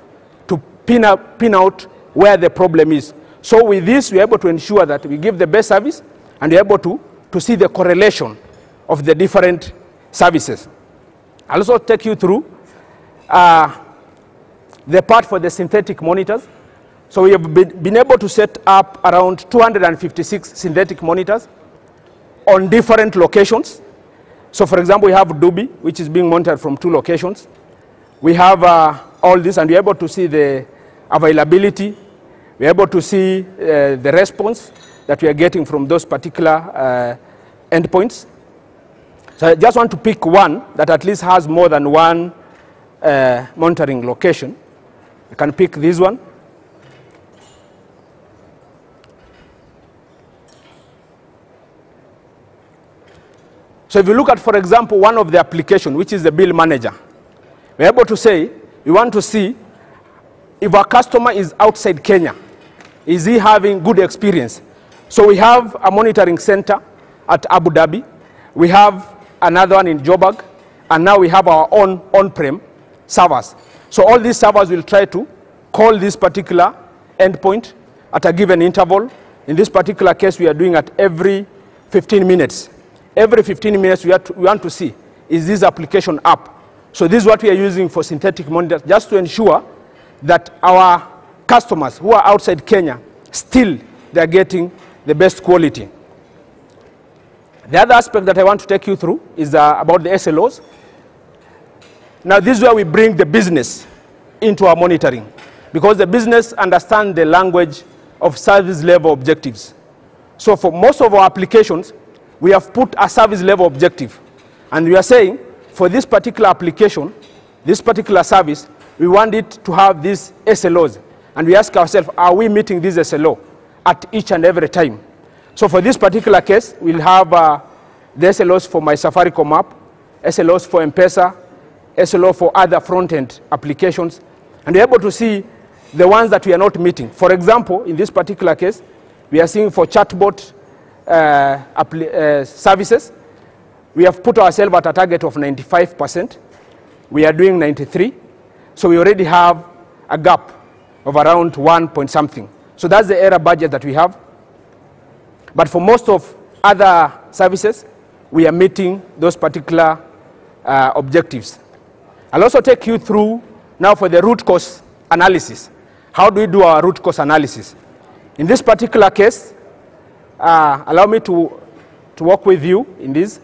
to pin, up, pin out where the problem is. So with this, we're able to ensure that we give the best service and we're able to, to see the correlation of the different services. I'll also take you through uh, the part for the synthetic monitors. So we have been, been able to set up around 256 synthetic monitors on different locations. So for example, we have Dubi, which is being monitored from two locations. We have uh, all this, and we're able to see the availability. We're able to see uh, the response that we are getting from those particular uh, endpoints. So I just want to pick one that at least has more than one uh, monitoring location. I can pick this one. So if you look at, for example, one of the application, which is the bill manager, we're able to say, we want to see if a customer is outside Kenya, is he having good experience? So we have a monitoring center at Abu Dhabi. We have another one in Joburg. And now we have our own on-prem servers. So all these servers will try to call this particular endpoint at a given interval. In this particular case, we are doing at every 15 minutes. Every 15 minutes, we, to, we want to see, is this application up? So this is what we are using for synthetic monitors, just to ensure that our customers who are outside Kenya, still they're getting the best quality. The other aspect that I want to take you through is uh, about the SLOs. Now this is where we bring the business into our monitoring because the business understand the language of service level objectives. So for most of our applications, we have put a service level objective. And we are saying, for this particular application, this particular service, we want it to have these SLOs. And we ask ourselves, are we meeting this SLO at each and every time? So for this particular case, we'll have uh, the SLOs for my Safaricom app, SLOs for M-Pesa, SLO for other front-end applications, and we're able to see the ones that we are not meeting. For example, in this particular case, we are seeing for chatbot services, we have put ourselves at a target of 95%. We are doing 93. So we already have a gap of around one point something. So that's the error budget that we have. But for most of other services, we are meeting those particular uh, objectives. I'll also take you through now for the root cause analysis. How do we do our root cause analysis? In this particular case, uh, allow me to, to work with you in this.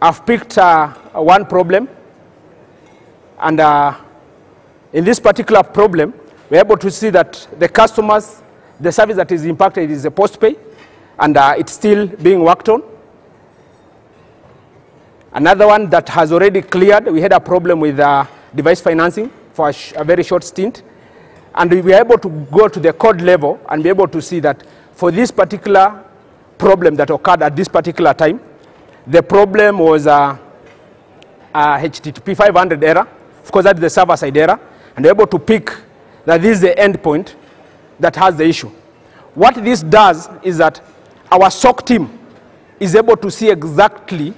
I've picked uh, one problem, and uh, in this particular problem, we're able to see that the customers, the service that is impacted is a postpay, and uh, it's still being worked on. Another one that has already cleared, we had a problem with uh, device financing for a, a very short stint. And we were able to go to the code level and be able to see that for this particular problem that occurred at this particular time, the problem was a, a HTTP 500 error. Of course, that's the server side error. And we're able to pick that this is the endpoint that has the issue. What this does is that our SOC team is able to see exactly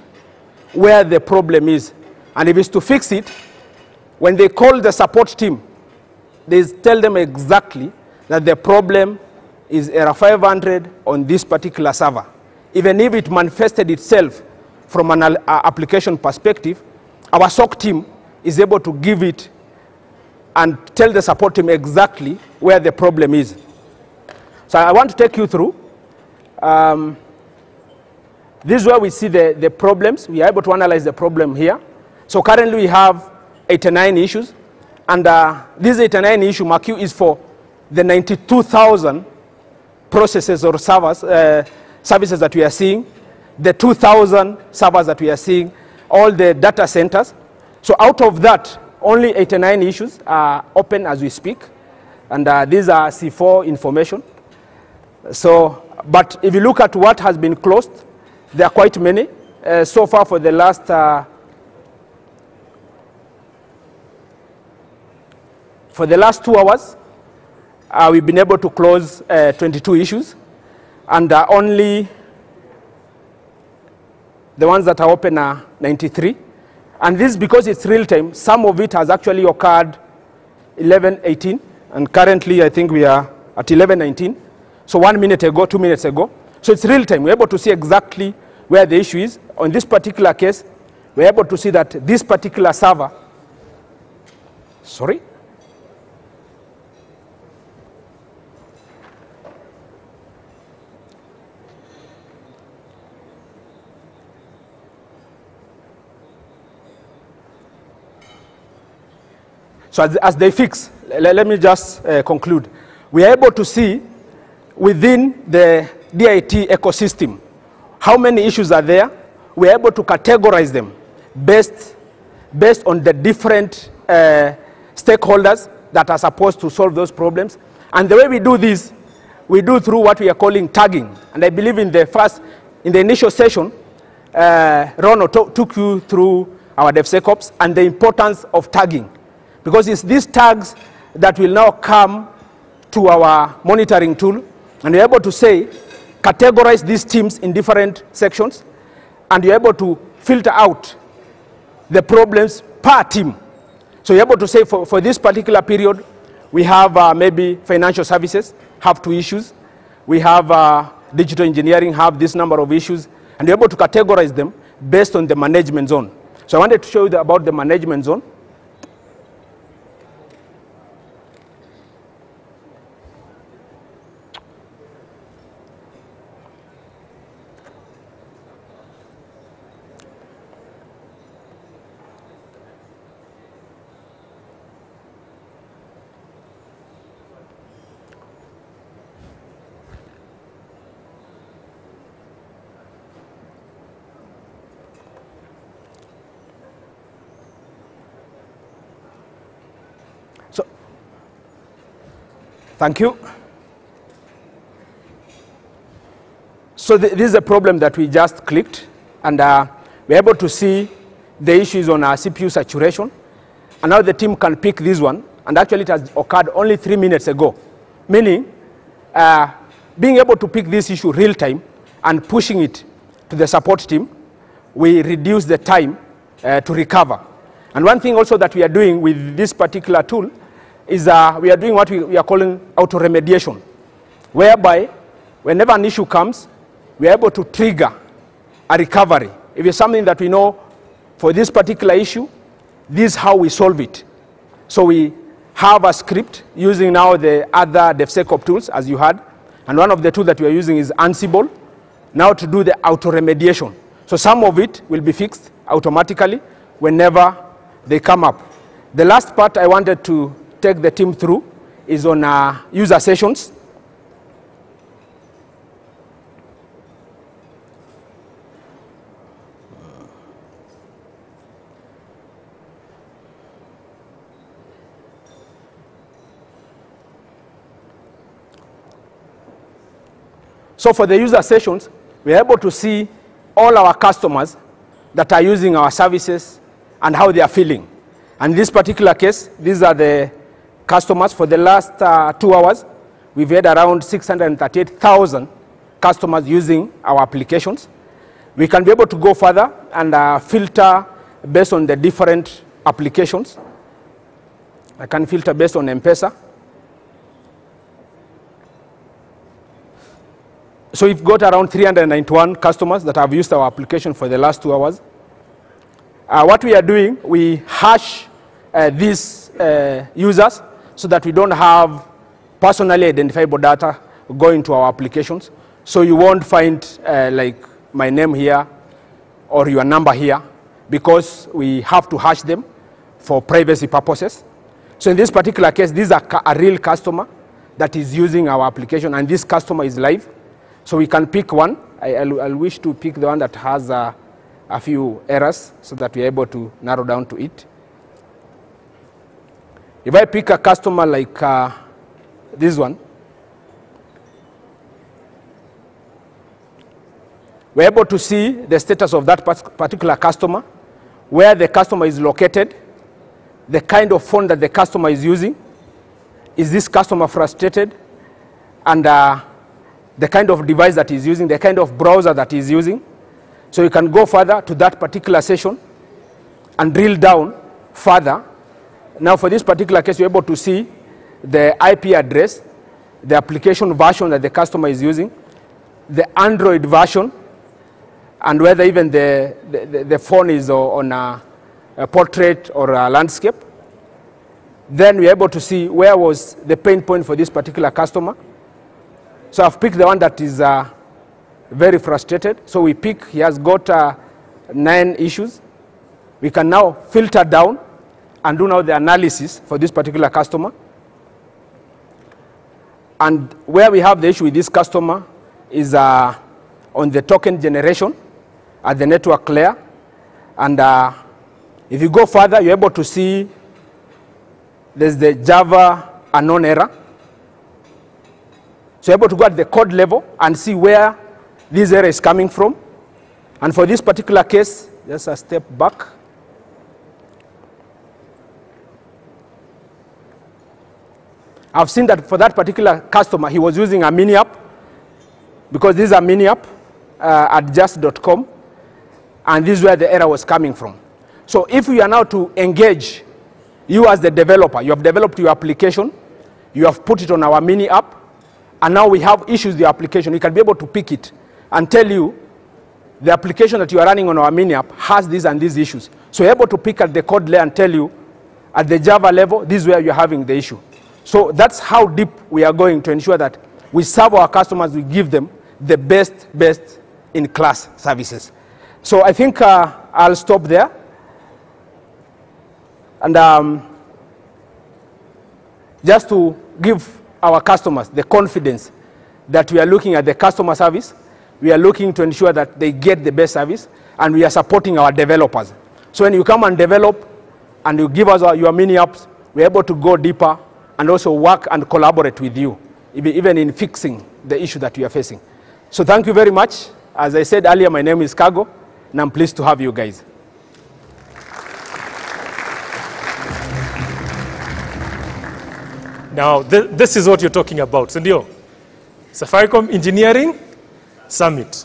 where the problem is. And if it's to fix it, when they call the support team, they tell them exactly that the problem is error 500 on this particular server. Even if it manifested itself from an uh, application perspective, our SOC team is able to give it and tell the support team exactly where the problem is. So I want to take you through. Um, this is where we see the, the problems. We are able to analyze the problem here. So currently we have 89 issues. And uh, this 89 issue, Makau, is for the 92,000 processes or servers, uh, services that we are seeing, the 2,000 servers that we are seeing, all the data centers. So out of that, only 89 issues are open as we speak. And uh, these are C4 information. So, but if you look at what has been closed, there are quite many. Uh, so far for the last for the last two hours, uh, we've been able to close uh, 22 issues, and uh, only the ones that are open are 93. And this because it's real time. Some of it has actually occurred 11:18, and currently I think we are at 11:19. So one minute ago, two minutes ago. So it's real time. We're able to see exactly where the issue is. On this particular case, we're able to see that this particular server, sorry, So as, as they fix, le- let me just uh, conclude. We are able to see within the DIT ecosystem how many issues are there. We are able to categorize them based, based on the different uh, stakeholders that are supposed to solve those problems. And the way we do this, we do through what we are calling tagging. And I believe in the first, in the initial session, uh, Rono took you through our DevSecOps and the importance of tagging. Because it's these tags that will now come to our monitoring tool, and you're able to say, categorize these teams in different sections, and you're able to filter out the problems per team. So you're able to say, for, for this particular period, we have uh, maybe financial services have two issues. We have uh, digital engineering have this number of issues, and you're able to categorize them based on the management zone. So I wanted to show you the, about the management zone. Thank you. So th- this is a problem that we just clicked, and uh, we're able to see the issues on our CPU saturation. And now the team can pick this one, and actually it has occurred only three minutes ago, meaning uh, being able to pick this issue real time and pushing it to the support team, we reduce the time uh, to recover. And one thing also that we are doing with this particular tool is uh, we are doing what we, we are calling auto remediation, whereby whenever an issue comes, we are able to trigger a recovery. If it's something that we know for this particular issue, this is how we solve it. So we have a script using now the other DevSecOps tools, as you had, and one of the tools that we are using is Ansible, now to do the auto remediation. So some of it will be fixed automatically whenever they come up. The last part I wanted to take the team through is on uh, user sessions. So for the user sessions, we're able to see all our customers that are using our services and how they are feeling. And in this particular case, these are the customers. For the last uh, two hours, we've had around 638,000 customers using our applications. We can be able to go further and uh, filter based on the different applications. I can filter based on M-Pesa. So we've got around 391 customers that have used our application for the last two hours. Uh, what we are doing, we hash uh, these uh, users so that we don't have personally identifiable data going to our applications. So you won't find uh, like my name here or your number here because we have to hash them for privacy purposes. So in this particular case, this is a, a real customer that is using our application and this customer is live. So we can pick one. I, I'll, I'll wish to pick the one that has a, a few errors so that we're able to narrow down to it. If I pick a customer like uh, this one, we're able to see the status of that particular customer, where the customer is located, the kind of phone that the customer is using. Is this customer frustrated? And uh, the kind of device that he's using, the kind of browser that he's using. So you can go further to that particular session and drill down further. Now for this particular case, you're able to see the IP address, the application version that the customer is using, the Android version, and whether even the, the, the phone is on a, a portrait or a landscape. Then we're able to see where was the pain point for this particular customer. So I've picked the one that is uh, very frustrated. So we pick, he has got uh, nine issues. We can now filter down and do now the analysis for this particular customer. And where we have the issue with this customer is uh, on the token generation at the network layer. And uh, if you go further, you're able to see there's the Java unknown error. So you're able to go at the code level and see where this error is coming from. And for this particular case, just a step back. I've seen that for that particular customer, he was using a mini app because this is a mini app uh, at just.com, and this is where the error was coming from. So if you are now to engage, you as the developer, you have developed your application, you have put it on our mini app, and now we have issues with the application, we can be able to pick it and tell you the application that you are running on our mini app has these and these issues. So you're able to pick at the code layer and tell you at the Java level, this is where you're having the issue. So that's how deep we are going to ensure that we serve our customers, we give them the best, best in class services. So I think uh, I'll stop there. And um, just to give our customers the confidence that we are looking at the customer service, we are looking to ensure that they get the best service, and we are supporting our developers. So when you come and develop and you give us our, your mini apps, we're able to go deeper and also work and collaborate with you, even in fixing the issue that we are facing. So thank you very much. As I said earlier, my name is Kago, and I'm pleased to have you guys. Now, th this is what you're talking about, Sindio. Safaricom Engineering Summit.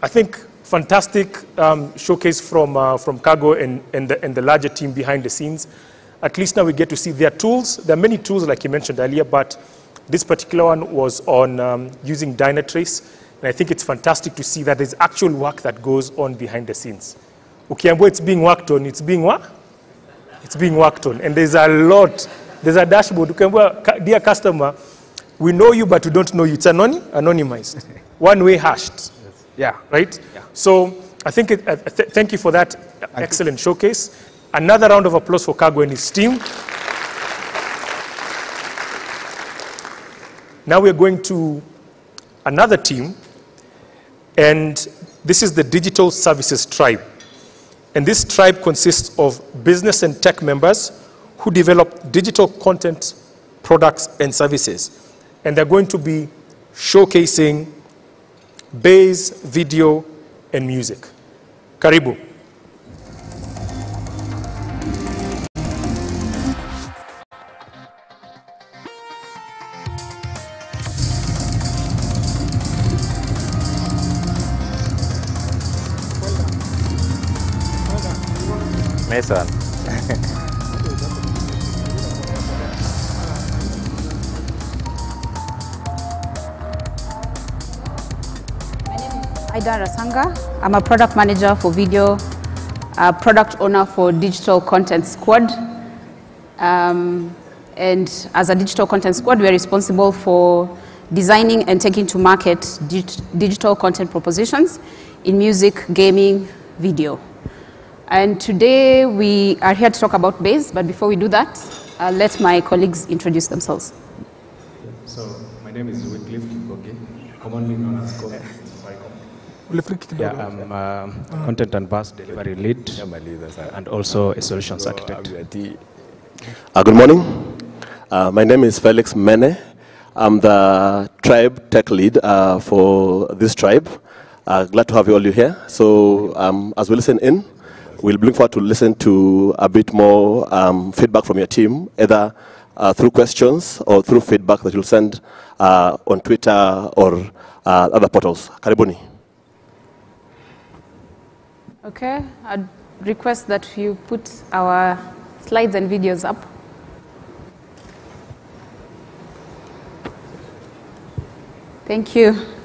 I think fantastic um, showcase from, uh, from Kago and, and, the, and the larger team behind the scenes. At least now we get to see their tools. There are many tools, like you mentioned earlier, but this particular one was on um, using Dynatrace. And I think it's fantastic to see that there's actual work that goes on behind the scenes. Okay, Ukiambua it's being worked on, it's being what? It's being worked on. And there's a lot. There's a dashboard. Dear customer, we know you, but we don't know you. It's anon anonymized, one way hashed. Yeah. Right? Yeah. So I think, it, uh, th thank you for that excellent showcase. Another round of applause for Kago and his team. Now we're going to another team, and this is the Digital Services Tribe. And this tribe consists of business and tech members who develop digital content, products, and services. And they're going to be showcasing Baze, video, and music. Karibu. Mason. Aida Rasanga. I'm a product manager for video, product owner for Digital Content Squad. Um, and as a Digital Content Squad, we are responsible for designing and taking to market dig digital content propositions in music, gaming, video. And today we are here to talk about Baze, but before we do that, I'll let my colleagues introduce themselves. So, my name is Wycliffe Kiboge, commonly known as Kobe. Yeah, I'm uh, content and bus delivery lead and also a solutions architect. Uh, good morning. Uh, my name is Felix Mene. I'm the tribe tech lead uh, for this tribe. Uh, glad to have you all here. So um, as we listen in, we'll be looking forward to listen to a bit more um, feedback from your team, either uh, through questions or through feedback that you'll send uh, on Twitter or uh, other portals. Karibuni. Okay, I'd request that you put our slides and videos up. Thank you.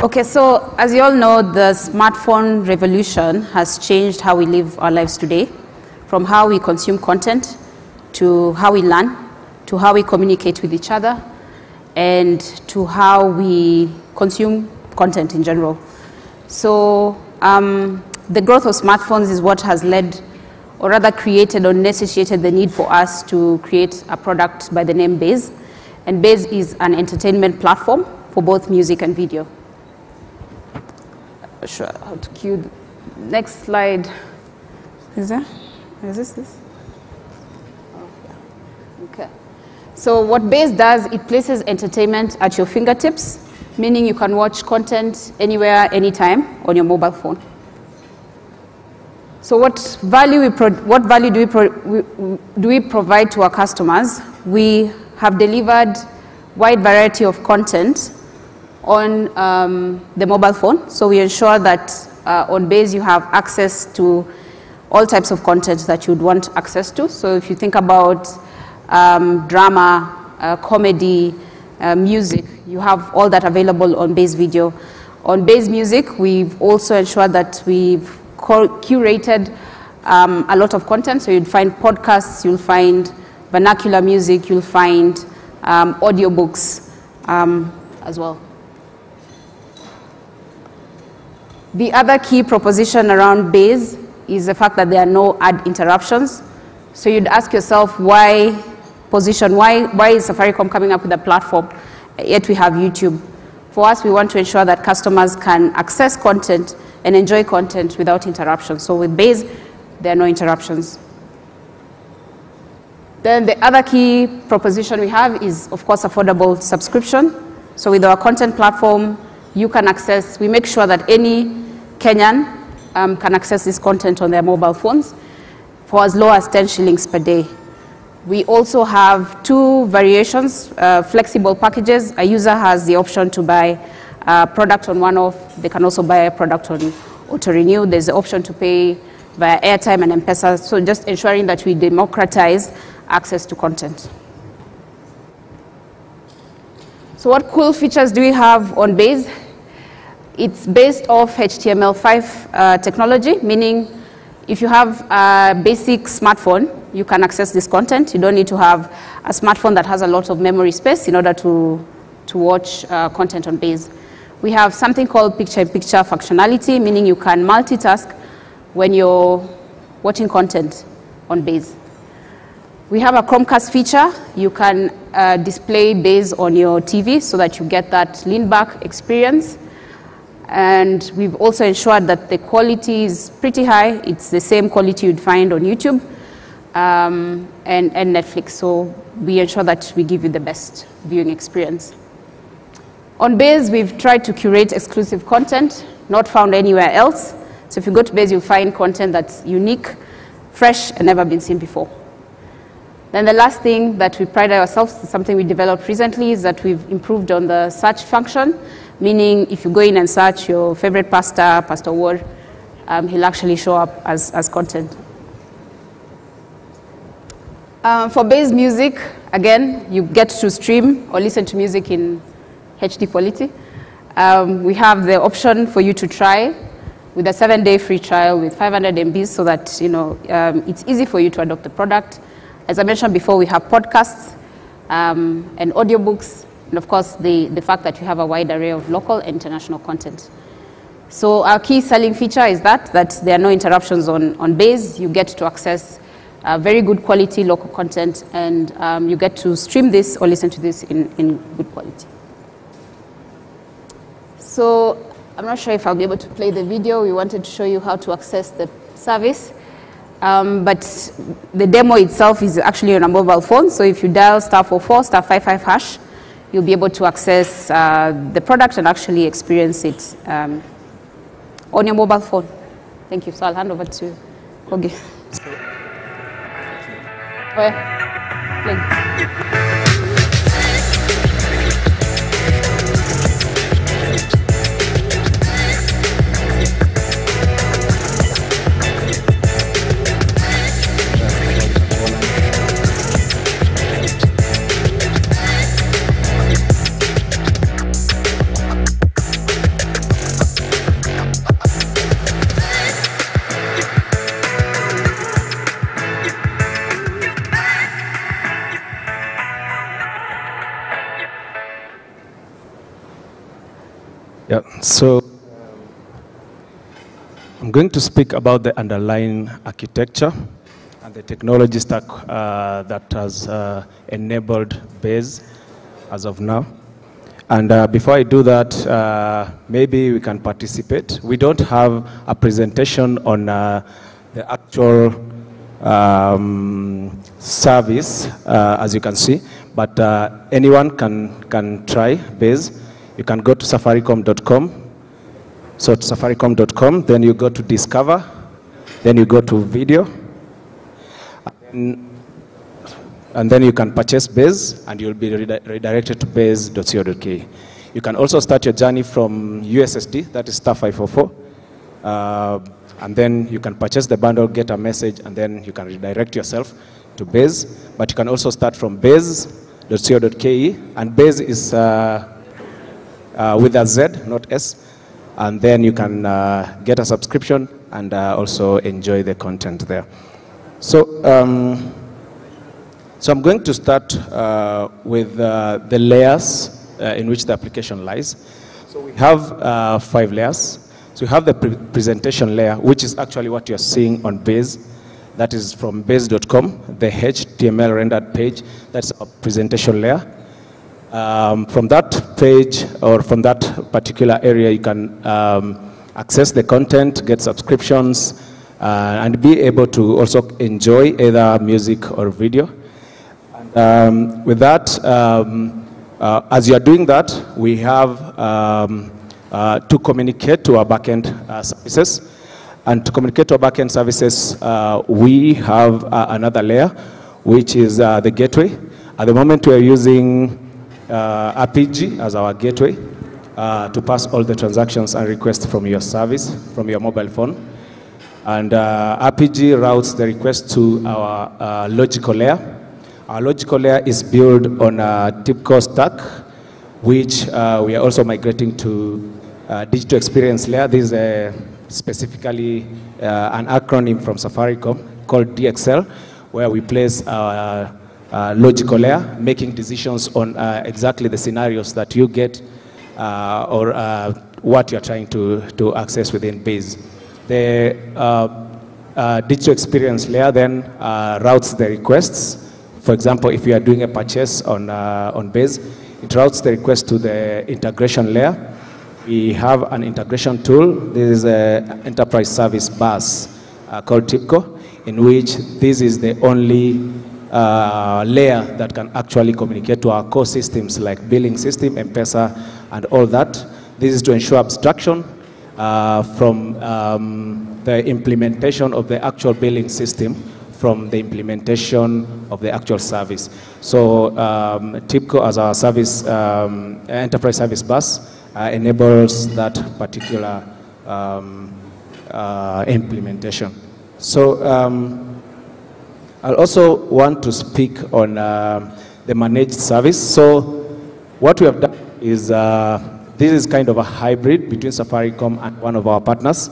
Okay, so as you all know, the smartphone revolution has changed how we live our lives today, from how we consume content to how we learn, to how we communicate with each other, and to how we consume content in general. So um, the growth of smartphones is what has led, or rather created or necessitated the need for us to create a product by the name Baze. And Baze is an entertainment platform for both music and video. Sure, how to cue. Next slide. Is there? Is this this? Oh, yeah. Okay. So what Baze does, it places entertainment at your fingertips, meaning you can watch content anywhere, anytime on your mobile phone. So what value, we pro- what value do, we pro- we, do we provide to our customers? We have delivered wide variety of content on um, the mobile phone. So we ensure that uh, on Baze you have access to all types of content that you'd want access to. So if you think about um, drama, uh, comedy, uh, music, you have all that available on Baze Video. On Baze Music, we've also ensured that we've curated um, a lot of content. So you'd find podcasts, you'll find vernacular music, you'll find um, audiobooks um, as well. The other key proposition around Baze is the fact that there are no ad interruptions. So you'd ask yourself why position, why, why is Safaricom coming up with a platform, yet we have YouTube? For us, we want to ensure that customers can access content and enjoy content without interruptions. So with Baze, there are no interruptions. Then the other key proposition we have is, of course, affordable subscription. So with our content platform, you can access, we make sure that any Kenyan um, can access this content on their mobile phones for as low as 10 shillings per day. We also have two variations, uh, flexible packages. A user has the option to buy a product on one-off. They can also buy a product on auto-renew. There's the option to pay via airtime and M-Pesa. So just ensuring that we democratize access to content. So what cool features do we have on Baze? It's based off HTML5 uh, technology, meaning if you have a basic smartphone, you can access this content. You don't need to have a smartphone that has a lot of memory space in order to, to watch uh, content on Baze. We have something called picture-in-picture functionality, meaning you can multitask when you're watching content on Baze. We have a Chromecast feature. You can uh, display Baze on your TV so that you get that lean back experience. And we've also ensured that the quality is pretty high. It's the same quality you'd find on YouTube um, and, and Netflix. So we ensure that we give you the best viewing experience. On Baze, we've tried to curate exclusive content, not found anywhere else. So if you go to Baze, you'll find content that's unique, fresh, and never been seen before. Then the last thing that we pride ourselves, something we developed recently, is that we've improved on the search function, meaning if you go in and search your favorite pastor, Pastor Ward, um, he'll actually show up as, as content. Um, for Baze music, again, you get to stream or listen to music in HD quality. Um, we have the option for you to try with a seven-day free trial with 500 MBs so that you know, um, it's easy for you to adopt the product. As I mentioned before, we have podcasts um, and audiobooks, and of course, the, the fact that you have a wide array of local and international content. So our key selling feature is that, that there are no interruptions on, on Baze. You get to access uh, very good quality local content, and um, you get to stream this or listen to this in, in good quality. So I'm not sure if I'll be able to play the video. We wanted to show you how to access the service. Um, but the demo itself is actually on a mobile phone. So if you dial star 44, star 55 hash, you'll be able to access uh, the product and actually experience it um, on your mobile phone. Thank you. So I'll hand over to Kogi. Oh, yeah. Yeah, so I'm going to speak about the underlying architecture and the technology stack uh, that has uh, enabled Baze as of now. And uh, before I do that, uh, maybe we can participate. We don't have a presentation on uh, the actual um, service, uh, as you can see, but anyone can, can try Baze. You can go to safaricom.com. So safaricom.com, then you go to discover, then you go to video, and, and then you can purchase Baze, and you'll be redi- redirected to baze.co.ke. You can also start your journey from USSD, that is star 544, uh, and then you can purchase the bundle, get a message, and then you can redirect yourself to Baze. But you can also start from baze.co.ke, and Baze is uh, uh, with a Z, not S. And then you can uh, get a subscription and uh, also enjoy the content there. So, um, so I'm going to start uh, with the layers in which the application lies. So we have five layers. So we have the pre- presentation layer, which is actually what you're seeing on Baze. That is from baze.com, the HTML rendered page. That's a presentation layer. Um, from that page or from that particular area, you can um, access the content, get subscriptions, uh, and be able to also enjoy either music or video. Um, with that, um, uh, as you are doing that, we have um, uh, to communicate to our backend uh, services. And to communicate to our backend services, uh, we have uh, another layer, which is the gateway. At the moment, we are using uh, RPG as our gateway uh, to pass all the transactions and requests from your service, from your mobile phone. And uh, RPG routes the request to our uh, logical layer. Our logical layer is built on a TIBCO stack, which uh, we are also migrating to uh, digital experience layer. This is a specifically uh, an acronym from Safaricom called DXL, where we place our uh, logical layer, making decisions on uh, exactly the scenarios that you get uh, or uh, what you're trying to, to access within Baze. The uh, uh, digital experience layer then routes the requests. For example, if you are doing a purchase on, on Base, it routes the request to the integration layer. We have an integration tool. This is an enterprise service bus called TIBCO, in which this is the only uh, layer that can actually communicate to our core systems like billing system, M-Pesa, and all that. This is to ensure abstraction uh, from um, the implementation of the actual billing system from the implementation of the actual service. So um, TIBCO as our service, um, enterprise service bus uh, enables that particular um, uh, implementation. So um, I also want to speak on uh, the managed service. So what we have done is uh, this is kind of a hybrid between Safaricom and one of our partners.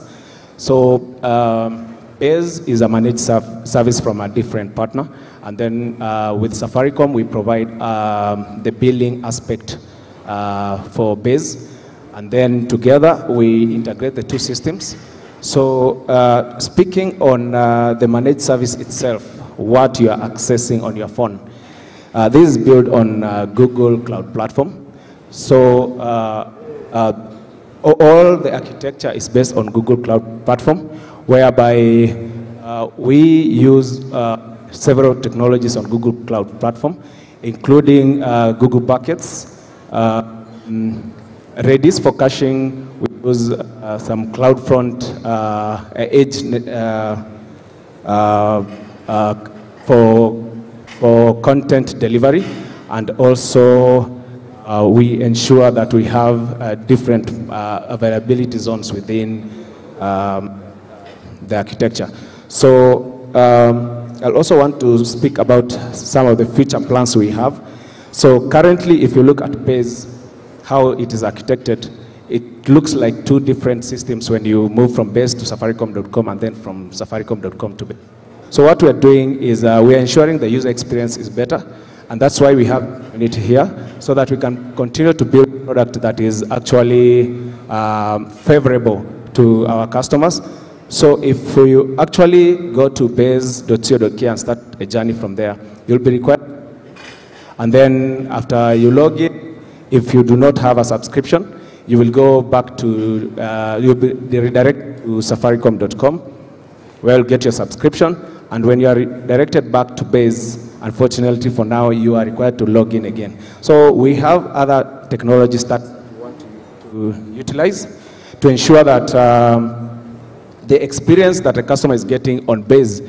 So um, Baze is a managed serv service from a different partner. And then uh, with Safaricom, we provide um, the billing aspect uh, for Baze. And then together, we integrate the two systems. So uh, speaking on uh, the managed service itself, what you are accessing on your phone. Uh, this is built on uh, Google Cloud Platform. So uh, uh, all the architecture is based on Google Cloud Platform, whereby uh, we use uh, several technologies on Google Cloud Platform, including Google Buckets, Redis for caching, we use some CloudFront edge for, for content delivery, and also uh, we ensure that we have uh, different uh, availability zones within um, the architecture. So um, I also want to speak about some of the future plans we have. So currently, if you look at Baze, how it is architected, it looks like two different systems when you move from Baze to Safaricom.com and then from Safaricom.com to Baze. So what we're doing is uh, we're ensuring the user experience is better, and that's why we have it here, so that we can continue to build a product that is actually um, favorable to our customers. So if you actually go to baze.co.k and start a journey from there, you'll be required. And then after you log in, if you do not have a subscription, you will go back to, uh, you'll be redirected to safaricom.com, where you'll get your subscription. And when you are directed back to Baze, unfortunately for now, you are required to log in again. So we have other technologies that we want to utilize to ensure that um, the experience that a customer is getting on Baze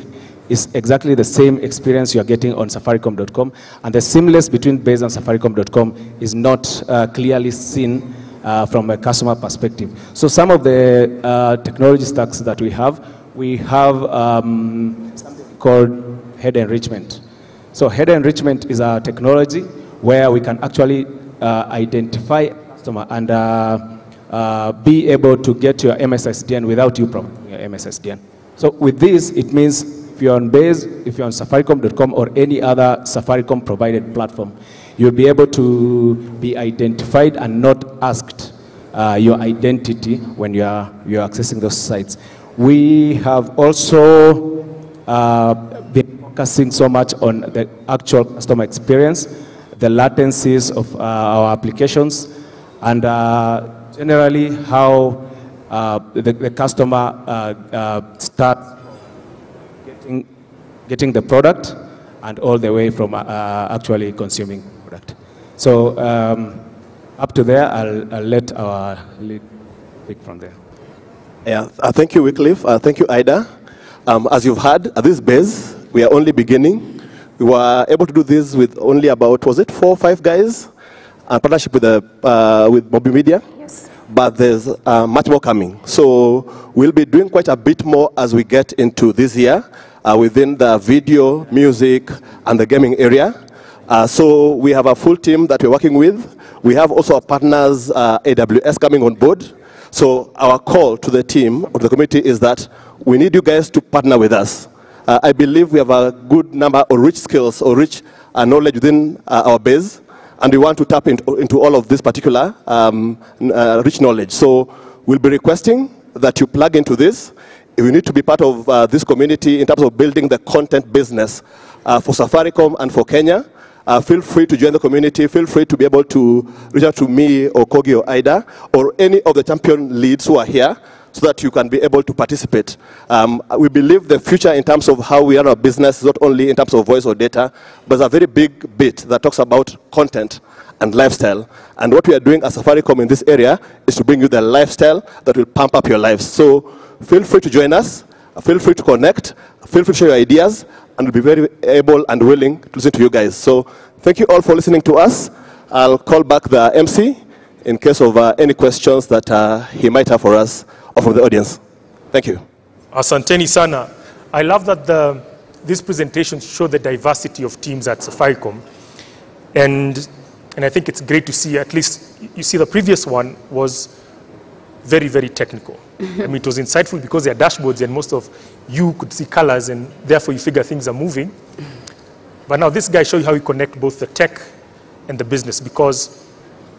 is exactly the same experience you are getting on safaricom.com. And the seamless between Baze and safaricom.com is not uh, clearly seen uh, from a customer perspective. So some of the uh, technology stacks that we have, we have um, something called head enrichment. So head enrichment is a technology where we can actually uh, identify customer and uh, uh, be able to get your MSISDN without you providing your MSISDN. So with this, it means if you're on Baze, if you're on Safaricom.com or any other Safaricom provided platform, you'll be able to be identified and not asked uh, your identity when you are, you're accessing those sites. We have also uh, been focusing so much on the actual customer experience, the latencies of uh, our applications, and uh, generally how uh, the, the customer uh, uh, starts getting, getting the product and all the way from actually consuming product. So um, up to there, I'll, I'll let our lead pick from there. Yeah, uh, thank you, Wycliffe. Uh, thank you, Ida. Um, as you've heard, at this base, we are only beginning. We were able to do this with only about, was it four or five guys? A partnership with, the, uh, with Mobi Media. Yes. But there's uh, much more coming. So we'll be doing quite a bit more as we get into this year uh, within the video, music, and the gaming area. Uh, so we have a full team that we're working with. We have also our partners, uh, AWS, coming on board. So our call to the team, or the committee, is that we need you guys to partner with us. Uh, I believe we have a good number of rich skills or rich uh, knowledge within uh, our base, and we want to tap into, into all of this particular um, uh, rich knowledge. So we'll be requesting that you plug into this. You need to be part of uh, this community in terms of building the content business uh, for Safaricom and for Kenya, uh, feel free to join the community. Feel free to be able to reach out to me or Kogi or Ida or any of the champion leads who are here so that you can be able to participate. Um, we believe the future in terms of how we run our business is not only in terms of voice or data, but there's a very big bit that talks about content and lifestyle. And what we are doing as Safaricom in this area is to bring you the lifestyle that will pump up your lives. So feel free to join us, feel free to connect, feel free to share your ideas, and we'll be very able and willing to listen to you guys. So thank you all for listening to us. I'll call back the MC in case of uh, any questions that uh, he might have for us or from the audience. Thank you. Asanteni sana. I love that the, these presentations show the diversity of teams at Safaricom. And, and I think it's great to see, at least, you see the previous one was very, very technical. I mean, it was insightful because there are dashboards and most of you could see colors and therefore you figure things are moving. But now this guy shows you how you connect both the tech and the business because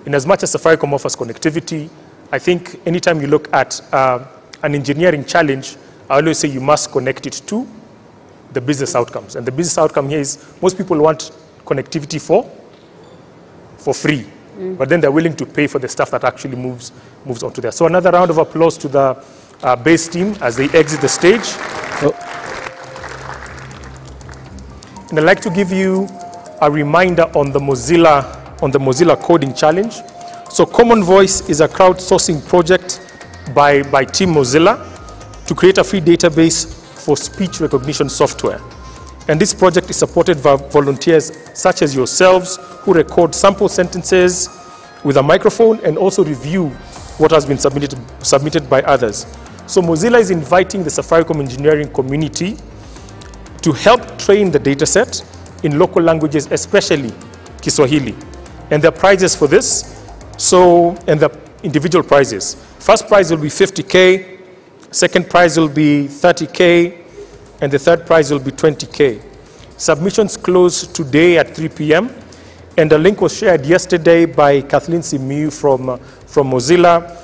in as much as Safaricom offers connectivity, I think anytime you look at uh, an engineering challenge, I always say you must connect it to the business outcomes. And the business outcome here is most people want connectivity for, for free. Mm. But then they're willing to pay for the stuff that actually moves, moves onto there. So another round of applause to the uh, Baze team as they exit the stage. And I'd like to give you a reminder on the Mozilla on the Mozilla Coding Challenge. So Common Voice is a crowdsourcing project by, by Team Mozilla to create a free database for speech recognition software. And this project is supported by volunteers such as yourselves who record sample sentences with a microphone and also review what has been submitted, submitted by others. So Mozilla is inviting the Safaricom engineering community to help train the dataset in local languages, especially Kiswahili. And there are prizes for this. So, and the individual prizes. First prize will be 50K, second prize will be 30K, and the third prize will be 20K. Submissions close today at 3 p.m. And the link was shared yesterday by Kathleen Siminyu from, uh, from Mozilla.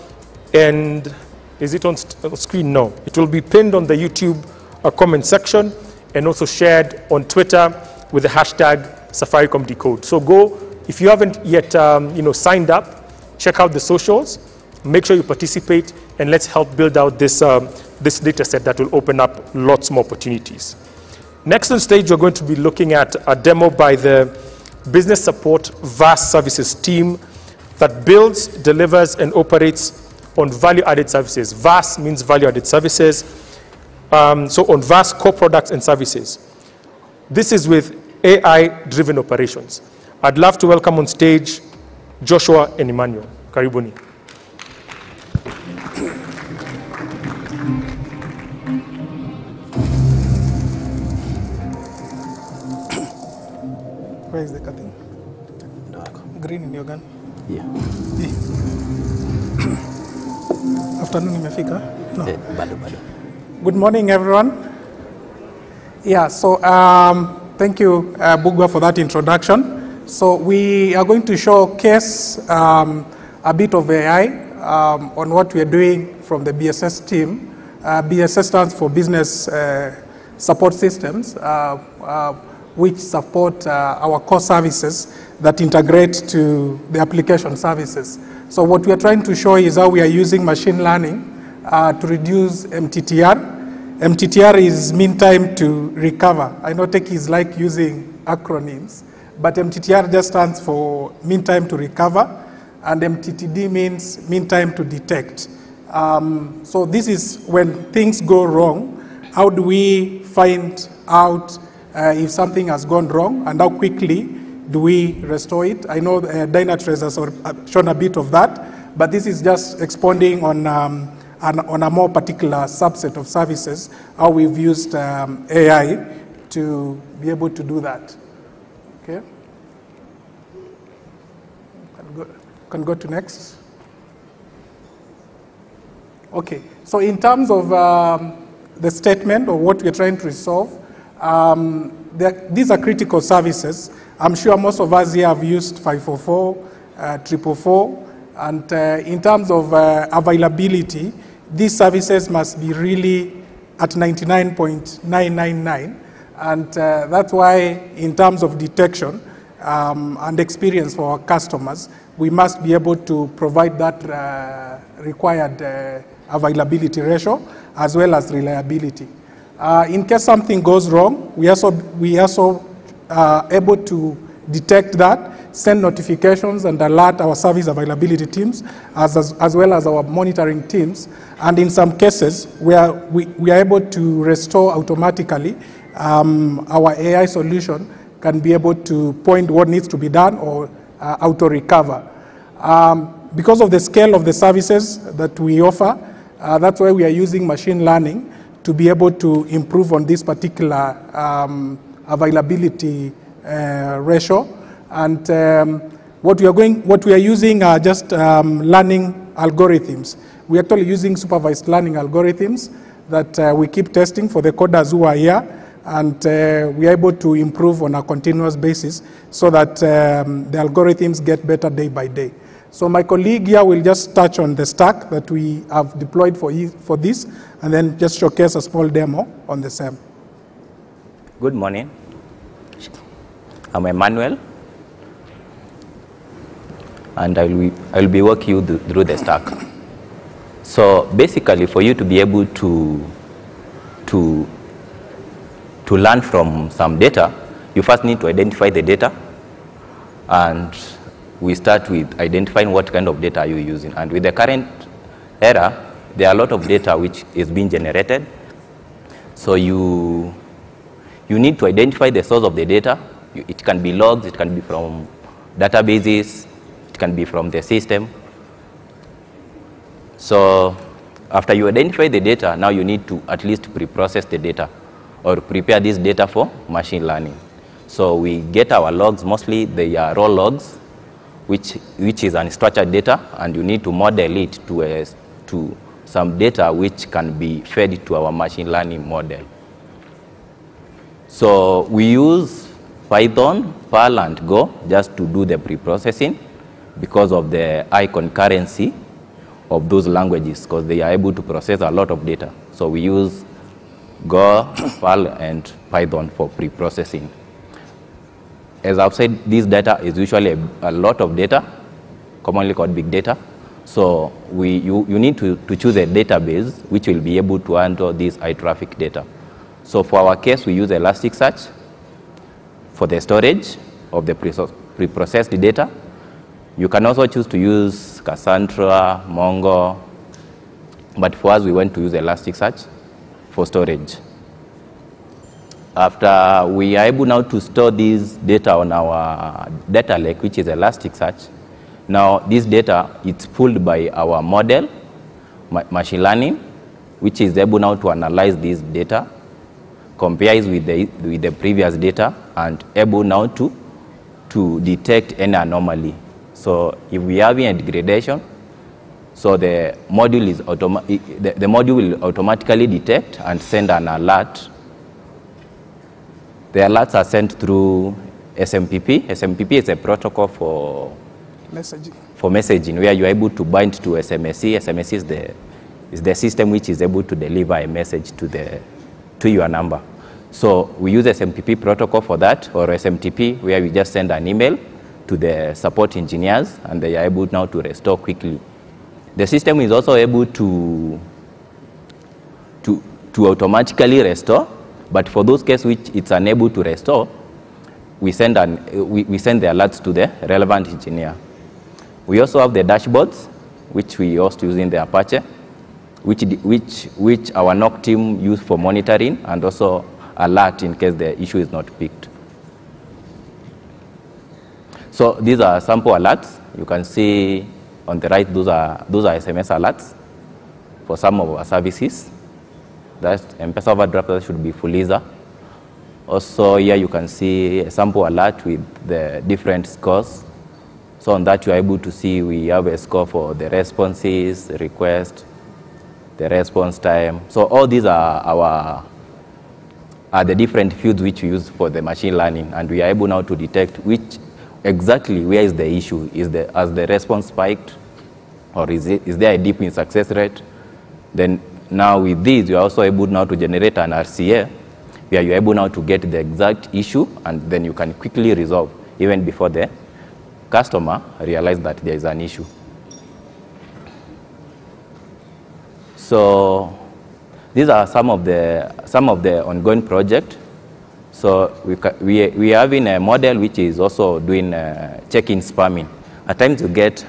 And is it on, on screen? No. It will be pinned on the YouTube uh, comment section and also shared on Twitter with the hashtag Safaricom Decode. So go, if you haven't yet um, you know, signed up, check out the socials, make sure you participate, and let's help build out this, um, this data set that will open up lots more opportunities. Next on stage, we're going to be looking at a demo by the Business Support VAS Services team that builds, delivers, and operates on value-added services. VAS means value-added services. Um, so on VAS core products and services. This is with AI-driven operations. I'd love to welcome on stage Joshua and Emmanuel. Karibuni. Where is the cutting? Green in your gun? Yeah. Eh. Afternoon imefika? No. Eh, bado bado. Good morning, everyone. Yeah, so um, thank you, uh, Mbugua, for that introduction. So we are going to showcase um, a bit of AI um, on what we are doing from the BSS team. Uh, BSS stands for Business uh, Support Systems, uh, uh, which support uh, our core services that integrate to the application services. So what we are trying to show is how we are using machine learning uh, to reduce MTTR. MTTR is mean time to recover. I know techies like using acronyms, but MTTR just stands for mean time to recover, and MTTD means mean time to detect. Um, so this is when things go wrong, how do we find out uh, if something has gone wrong, and how quickly do we restore it? I know uh, Dynatrace has uh, shown a bit of that, but this is just expounding on, um, an, on a more particular subset of services, how we've used um, AI to be able to do that. Okay? Can go, can go to next. Okay, so in terms of um, the statement or what we're trying to resolve, um, these are critical services. I'm sure most of us here have used 544, uh, 444, and uh, in terms of uh, availability, these services must be really at 99.999, and uh, that's why in terms of detection um, and experience for our customers, we must be able to provide that uh, required uh, availability ratio as well as reliability. Uh, in case something goes wrong, we also we also uh, able to detect that, send notifications and alert our service availability teams as, as, as well as our monitoring teams. And in some cases, we are, we, we are able to restore automatically. Um, our AI solution can be able to point what needs to be done or uh, auto-recover. Um, because of the scale of the services that we offer, uh, that's why we are using machine learning to be able to improve on this particular um, availability uh, ratio. And um, what we are going, what we are using are just um, learning algorithms. We're actually using supervised learning algorithms that uh, we keep testing for the coders who are here, and uh, we are able to improve on a continuous basis so that um, the algorithms get better day by day. So my colleague here will just touch on the stack that we have deployed for, for this, and then just showcase a small demo on the same. Good morning. I'm Emmanuel, and I will, I will be walking you through the stack. So basically, for you to be able to, to, to learn from some data, you first need to identify the data, and we start with identifying what kind of data you're you using. And with the current era, there are a lot of data which is being generated. So you, you need to identify the source of the data. It can be logs, it can be from databases, it can be from the system. So after you identify the data, now you need to at least pre-process the data or prepare this data for machine learning. So we get our logs, mostly they are raw logs, which, which is unstructured data, and you need to model it to, a, to some data which can be fed to our machine learning model. So we use Python, Perl, and Go just to do the pre-processing because of the high concurrency of those languages, because they are able to process a lot of data. So we use Go, Perl, and Python for pre-processing as I've said, this data is usually a, a, lot of data, commonly called big data. So we, you, you need to, to choose a database which will be able to handle this high traffic data. So for our case, we use Elasticsearch for the storage of the pre-processed data. You can also choose to use Cassandra, Mongo, but for us, we went to use Elasticsearch for storage. After we are able now to store this data on our data lake, which is Elasticsearch, now this data it's pulled by our model, machine learning, which is able now to analyze this data, compares with the, with the previous data, and able now to, to detect any anomaly. So if we have a degradation, so the module, is automa the, the module will automatically detect and send an alert the alerts are sent through SMPP. SMPP is a protocol for messaging, for messaging where you're able to bind to SMSC. SMSC is the, is the system which is able to deliver a message to, the, to your number. So we use SMPP protocol for that, or SMTP, where we just send an email to the support engineers, and they are able now to restore quickly. The system is also able to, to, to automatically restore but for those cases which it's unable to restore, we send, an, we, we send the alerts to the relevant engineer. We also have the dashboards, which we also use in the Apache, which, which, which our NOC team use for monitoring and also alert in case the issue is not picked. So these are sample alerts. You can see on the right, those are, those are SMS alerts for some of our services. That M-Pesa overdraft should be Fuliza. Also here you can see a sample alert with the different scores. So on that you are able to see we have a score for the responses, request, the response time. So all these are our are the different fields which we use for the machine learning and we are able now to detect which exactly where is the issue. Is the, has the response spiked or is, it, is there a dip in success rate? Then now with this, you are also able now to generate an RCA where you're able now to get the exact issue and then you can quickly resolve even before the customer realize that there is an issue. So these are some of the, some of the ongoing projects. So we, we, we are having a model which is also doing uh, check-in spamming. At times you get,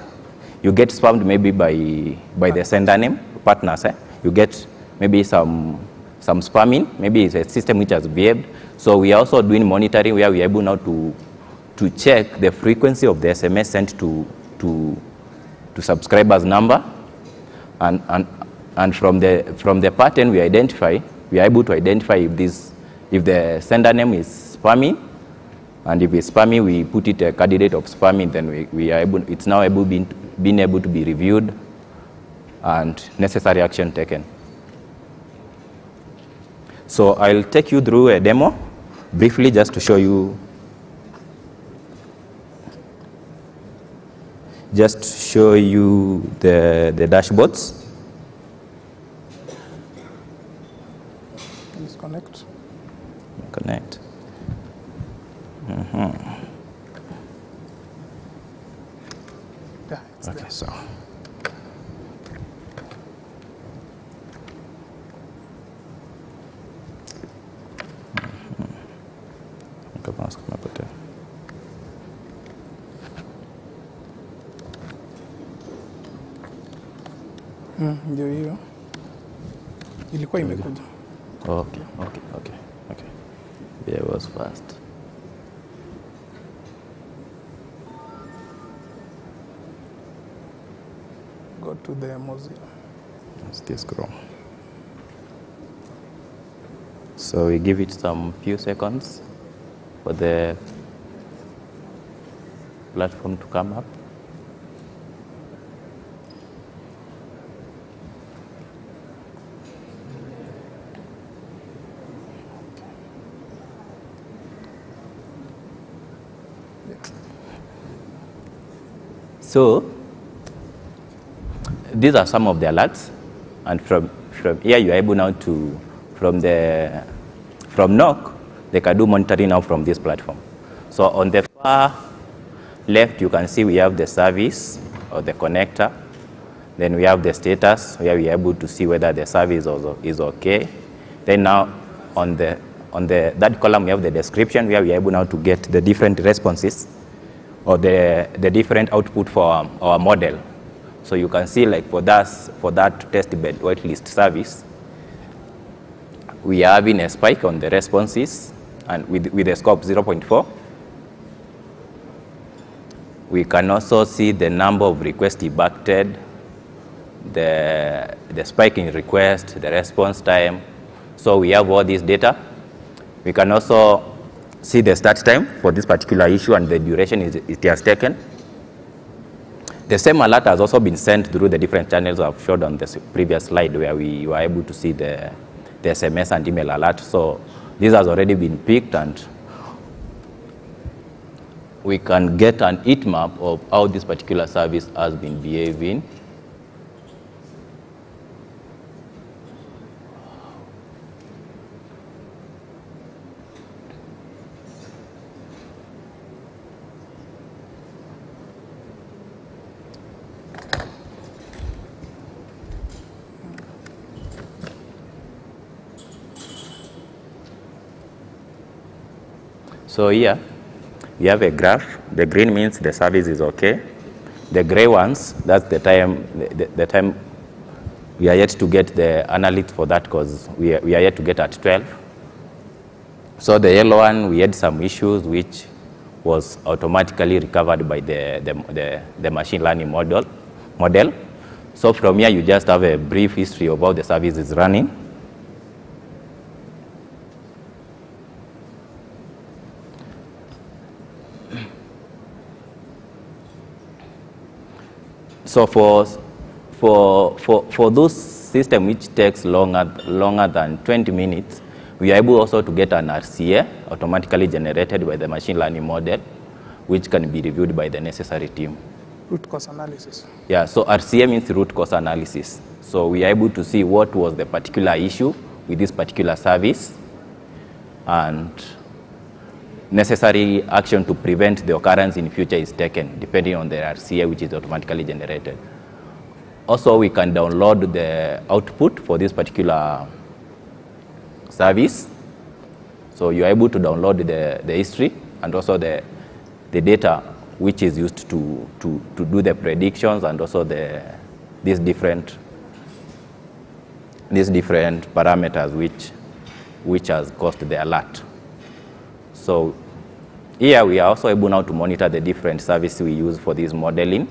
you get spammed maybe by, by the sender name, partners. Eh? You get maybe some, some spamming, maybe it's a system which has behaved. So we are also doing monitoring where we are able now to, to check the frequency of the SMS sent to, to, to subscribers number. And, and, and from, the, from the pattern we identify, we are able to identify if, this, if the sender name is spammy, and if it's spammy, we put it a candidate of spammy, then we, we are able, it's now able being, being able to be reviewed and necessary action taken. So I'll take you through a demo briefly just to show you just show you the, the dashboards. Please connect. Connect. Mhm. Yeah, it's Okay, there. so. Kama kumepotea. Mm, Ndio hiyo ilikuwa imekuja. Okay, okay, okay, okay. There was fast. Go to the Mozilla. Still scroll. So we give it some few seconds for the platform to come up. So these are some of the alerts, and from, from here you are able now to, from the, from NOC, they can do monitoring now from this platform. So on the far left, you can see we have the service or the connector. Then we have the status, where we are able to see whether the service is, okay. Then now on the, on the, that column, we have the description, where we are able now to get the different responses or the, the different output for our, model. So you can see like for that, for that test bed whitelist service, we are having a spike on the responses and with, with the scope 0.4. We can also see the number of requests debugged, the, the spike in request, the response time. So we have all this data. We can also see the start time for this particular issue and the duration it, it has taken. The same alert has also been sent through the different channels I've showed on the previous slide where we were able to see the, the SMS and email alert. So this has already been picked and we can get an heat map of how this particular service has been behaving. So here we have a graph. The green means the service is okay. The gray ones, that's the time, the, the, time we are yet to get the analytics for that because we are, we are yet to get at 12. So the yellow one, we had some issues which was automatically recovered by the, the, the, the machine learning model, model. So from here, you just have a brief history of how the service is running. So for, for, for, for those system which takes longer, longer than 20 minutes, we are able also to get an RCA automatically generated by the machine learning model, which can be reviewed by the necessary team. Root cause analysis. Yeah, so RCA means root cause analysis. So we are able to see what was the particular issue with this particular service and necessary action to prevent the occurrence in future is taken depending on the RCA which is automatically generated. Also, we can download the output for this particular service. So you're able to download the, the history and also the, the data which is used to, to, to do the predictions and also the, these different these different parameters which, which has caused the alert. So here we are also able now to monitor the different services we use for this modeling.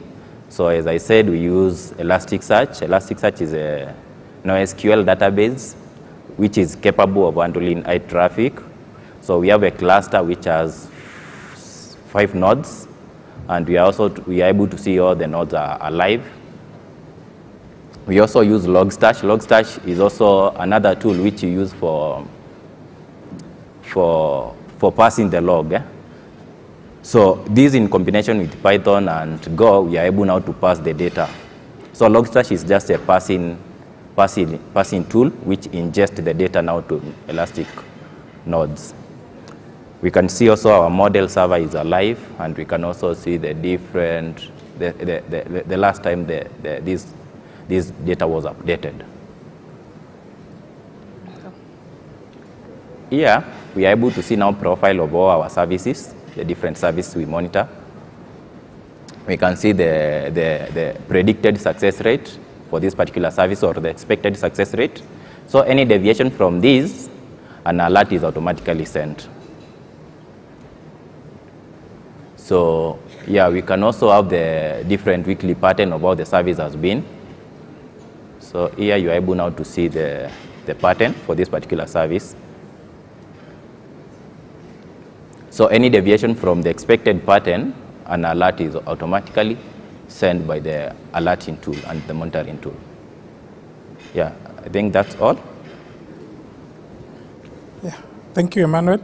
So as I said, we use Elasticsearch. Elasticsearch is a NoSQL database which is capable of handling high traffic. So we have a cluster which has five nodes, and we are also we are able to see all the nodes are alive. We also use Logstash. Logstash is also another tool which you use for for for passing the log. Eh? So this in combination with Python and Go, we are able now to pass the data. So Logstash is just a passing passing passing tool which ingests the data now to Elastic nodes. We can see also our model server is alive, and we can also see the different, the, the, the, the last time the, the, this, this data was updated. Here, we are able to see now profile of all our services, the different services we monitor. We can see the, the, the predicted success rate for this particular service or the expected success rate. So any deviation from this, an alert is automatically sent. So yeah, we can also have the different weekly pattern of how the service has been. So here you are able now to see the, the pattern for this particular service. So any deviation from the expected pattern, an alert is automatically sent by the alerting tool and the monitoring tool. Yeah, I think that's all. Yeah, thank you, Emmanuel.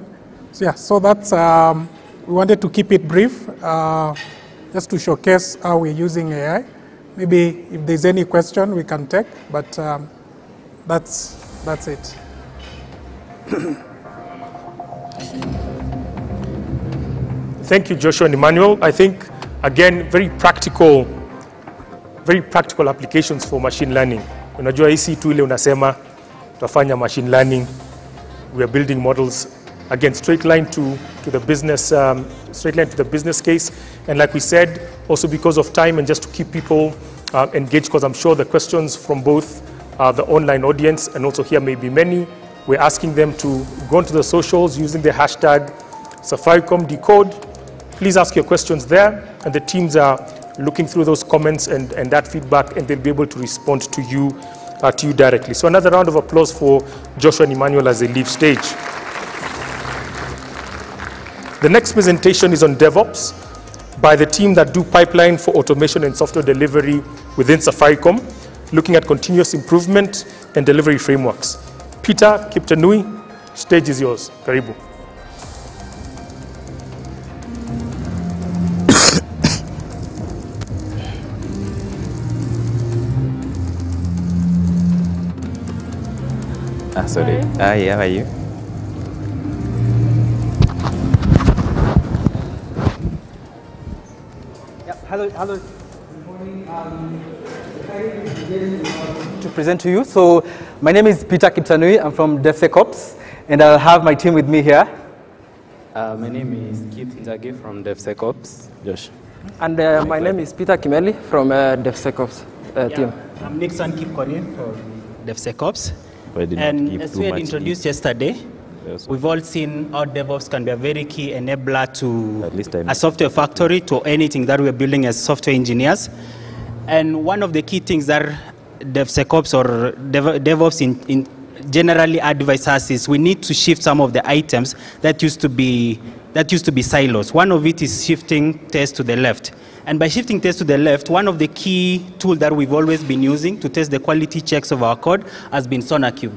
So, yeah, so that's, um, we wanted to keep it brief, uh, just to showcase how we're using AI. Maybe if there's any question we can take, but um, that's, that's it. Thank you, Joshua and Emmanuel. I think, again, very practical, very practical applications for machine learning. Unajua hii tu ile unasema tutafanya machine learning, we are building models. Again straight line to, to the business um, straight line to the business case. And like we said also because of time and just to keep people uh, engaged because i'm sure the questions from both uh, the online audience and also here may be many. We're asking them to go onto the socials using the hashtag safaricom decode please ask your questions there and the teams are looking through those comments and, and that feedback and they'll be able to respond to you uh, to you directly so another round of applause for joshua and emmanuel as they leave stage the next presentation is on DevOps by the team that do pipeline for automation and software delivery within Safaricom, looking at continuous improvement and delivery frameworks. Peter Kiptanui, stage is yours. Karibu. Ah, sorry. Hi, how are you? Hello, hello. Good morning. Um to present to you. So my name is Peter Kiptanui. I'm from DevSecOps, and I'll have my team with me here. Uh, my name is Keith Njagi from DevSecOps. Josh. And uh, my name is Peter Kimeli from uh, DevSecOps uh, team. I'm Nixon Kipkorir from DevSecOps. Why did not And give as we had introduced yesterday, we've all seen how DevOps can be a very key enabler to a software factory, to anything that we're building as software engineers. And one of the key things that DevSecOps or Dev- DevOps in, in generally advise us is we need to shift some of the items that used to be that used to be silos. One of it is shifting tests to the left. And by shifting tests to the left, one of the key tools that we've always been using to test the quality checks of our code has been SonarQube.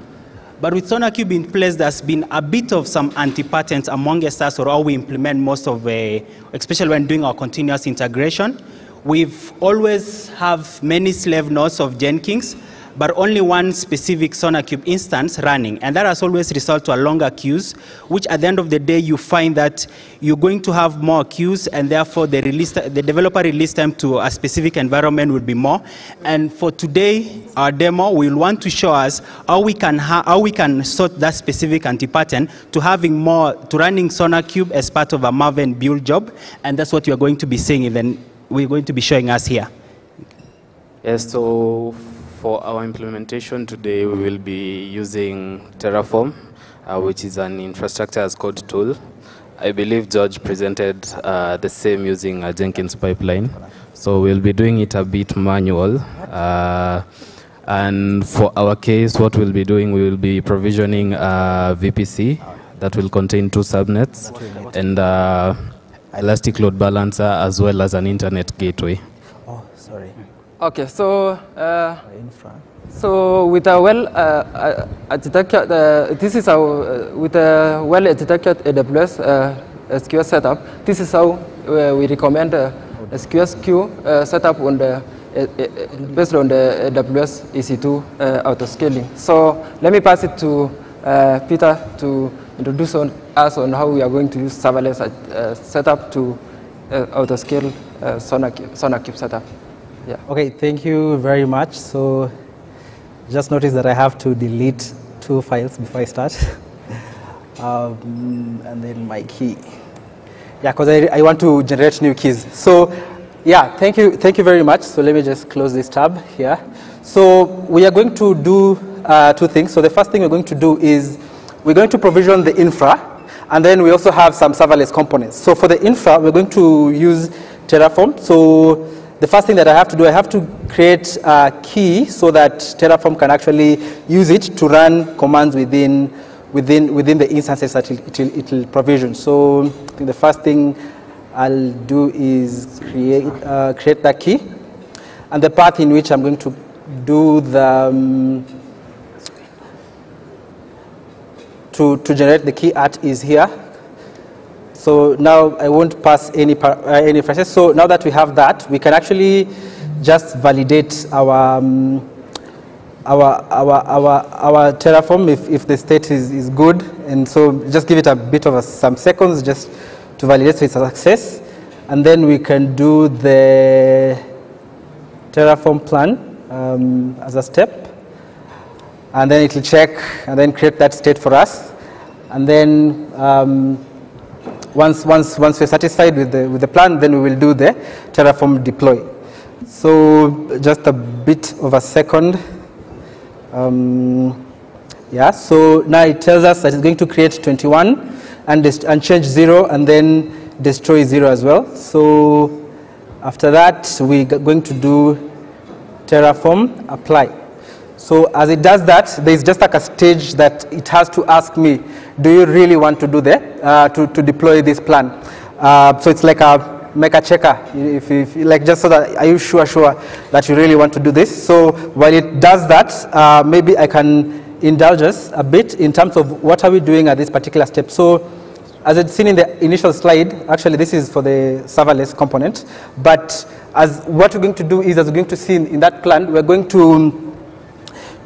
But with SonarQube in place, there's been a bit of some anti-patterns among us or how we implement most of, uh, especially when doing our continuous integration. We've always have many slave nodes of Jenkins, but only one specific SonarQube instance running. And that has always resulted to a longer queues, which at the end of the day, you find that you're going to have more queues, and therefore the, release, the developer release time to a specific environment will be more. And for today, our demo, we'll want to show us how we can, how we can sort that specific anti-pattern to having more, to running SonarQube as part of a Maven build job. And that's what you're going to be seeing, and then we're going to be showing us here. Yes, so for our implementation today, we will be using Terraform, uh, which is an infrastructure as code tool. I believe George presented uh, the same using a Jenkins pipeline. So we'll be doing it a bit manual. Uh, and for our case, what we'll be doing, we will be provisioning a VPC that will contain two subnets and Elastic Load Balancer as well as an internet gateway. Okay, so uh, so with a well uh, uh architecture, uh, this is our uh, with a well architected AWS uh, SQS setup. This is how we recommend uh, SQS queue setup on the based on the AWS EC2 auto scaling. So let me pass it to Peter to introduce on us on how we are going to use serverless uh, setup to uh, auto scale uh, SonarQube setup. Yeah. Okay, thank you very much. So just notice that I have to delete two files before I start. um, and then my key. Yeah, because I, I want to generate new keys. So yeah, thank you, thank you very much. So let me just close this tab here. So we are going to do uh, two things. So the first thing we're going to do is we're going to provision the infra, and then we also have some serverless components. So for the infra, we're going to use Terraform. So the first thing that I have to do, I have to create a key so that Terraform can actually use it to run commands within, within, within the instances that it will, provision. So I think the first thing I'll do is create, uh, create that key and the path in which I'm going to do the, um, to, to generate the key at is here. So now I won't pass any, uh, any process. So now that we have that, we can actually just validate our, um, our, our, our, our Terraform if, if the state is, is good. And so just give it a bit of a, some seconds just to validate its a success. And then we can do the Terraform plan um, as a step and then it will check and then create that state for us. And then um, once, once, once we're satisfied with the, with the plan, then we will do the Terraform deploy. So just a bit of a second. Um, yeah, so now it tells us that it's going to create 21 and, and change 0 and then destroy 0 as well. So after that, we're going to do Terraform apply. So as it does that, there's just like a stage that it has to ask me, do you really want to do that, uh, to, to deploy this plan? Uh, so it's like a make a checker, if, if, like just so that, are you sure, sure that you really want to do this? So while it does that, uh, maybe I can indulge us a bit in terms of what are we doing at this particular step. So as it's seen in the initial slide, actually this is for the serverless component, but as what we're going to do is, as we're going to see in, in that plan, we're going to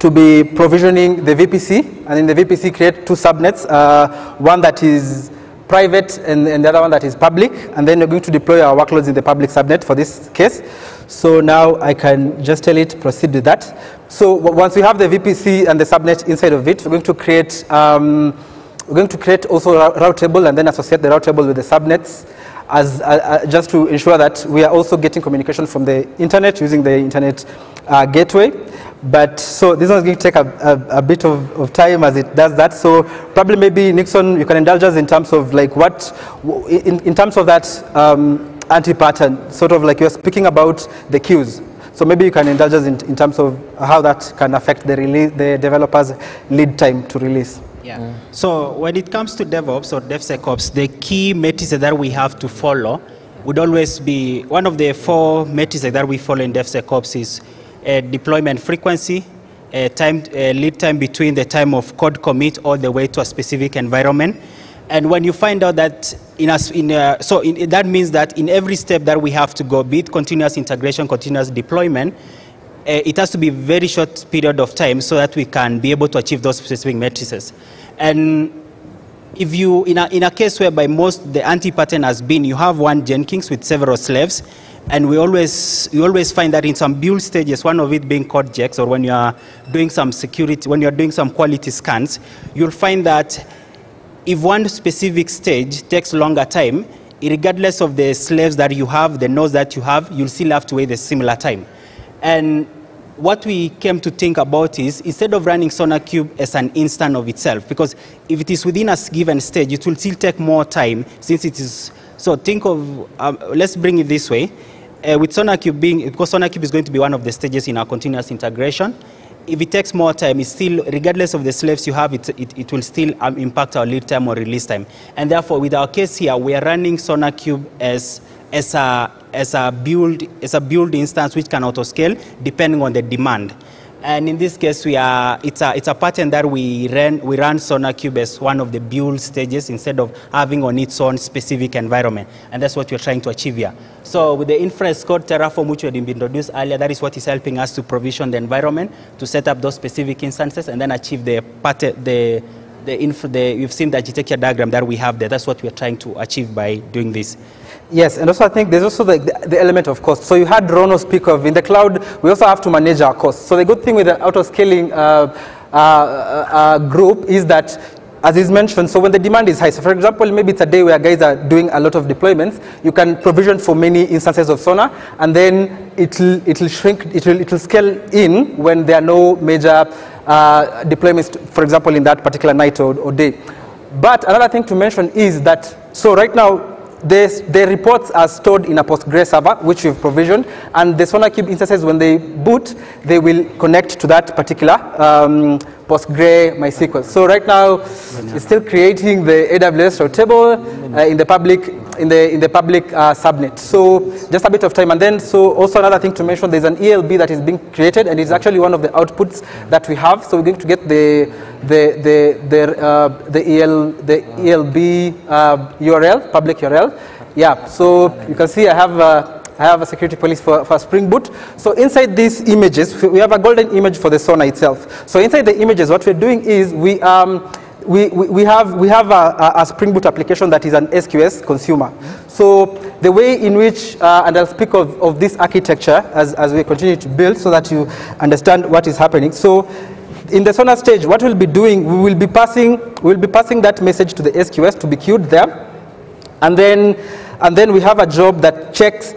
to be provisioning the VPC, and in the VPC create two subnets, uh, one that is private and, and, the other one that is public, and then we're going to deploy our workloads in the public subnet for this case. So now I can just tell it proceed with that. So once we have the VPC and the subnet inside of it, we're going to create um, we're going to create also a route table and then associate the route table with the subnets as uh, uh, just to ensure that we are also getting communication from the internet using the internet uh, gateway. But so this one's going to take a, a, a, bit of, of time as it does that. So probably maybe Nixon, you can indulge us in terms of like what, in, in terms of that um, anti-pattern, sort of like you're speaking about the queues. So maybe you can indulge us in, in terms of how that can affect the, release, the developer's lead time to release. Yeah. Mm. So when it comes to DevOps or DevSecOps, the key metrics that we have to follow would always be one of the four metrics that we follow in DevSecOps is deployment frequency, time, lead time between the time of code commit all the way to a specific environment. And when you find out that in a, in a, so in, that means that in every step that we have to go, be it continuous integration, continuous deployment, eh, it has to be very short period of time so that we can be able to achieve those specific matrices. And if you, in a, in a case whereby most the anti-pattern has been, you have one Jenkins with several slaves, and we always, we always find that in some build stages, one of it being called JEX, or when you are doing some security, when you're doing some quality scans, you'll find that if one specific stage takes longer time, regardless of the slaves that you have, the nodes that you have, you'll still have to wait a similar time. And what we came to think about is instead of running SonarQube as an instance of itself, because if it is within a given stage, it will still take more time since it is. So think of, um, let's bring it this way. Uh, with SonarQube being, because SonarQube is going to be one of the stages in our continuous integration, if it takes more time, it's still, regardless of the slaves you have, it, it, it will still um, impact our lead time or release time. And therefore, with our case here, we are running SonarQube as, as, a, as, a build, as a build instance which can auto-scale depending on the demand. And in this case, we are, it's, a, it's a pattern that we ran, we run SonarQube as one of the build stages instead of having on its own specific environment. And that's what we're trying to achieve here. So with the inference code Terraform, which we had been introduced earlier, that is what is helping us to provision the environment, to set up those specific instances, and then achieve the, pattern, the, the, inf the you've seen the architecture diagram that we have there. That's what we're trying to achieve by doing this. Yes, and also I think there's also the, the, element of cost. So you had Rono speak of in the cloud, we also have to manage our costs. So the good thing with the auto-scaling uh, uh, uh, group is that as is mentioned, so when the demand is high, so for example, maybe it's a day where guys are doing a lot of deployments, you can provision for many instances of Sonar, and then it'll, it'll shrink, it'll, it'll scale in when there are no major uh, deployments, for example, in that particular night or, or day. But another thing to mention is that, so right now, the, the reports are stored in a Postgres server, which we've provisioned, and the SonarQube instances, when they boot, they will connect to that particular um, Postgre MySQL. So right now, it's still creating the AWS table uh, in the public in the in the public uh, subnet. So just a bit of time, and then so also another thing to mention: there's an ELB that is being created, and it's actually one of the outputs that we have. So we're going to get the the the the uh, the EL the ELB URL uh, public URL. Yeah. So you can see I have. Uh, I have a security police for, for Spring Boot. So inside these images, we have a golden image for the Sonar itself. So inside the images, what we're doing is we, um, we, we, have, we have a, a, Spring Boot application that is an SQS consumer. So the way in which, uh, and I'll speak of, of this architecture as, as we continue to build so that you understand what is happening. So in the Sonar stage, what we'll be doing, we will be passing, we'll be passing that message to the SQS to be queued there. And then, and then we have a job that checks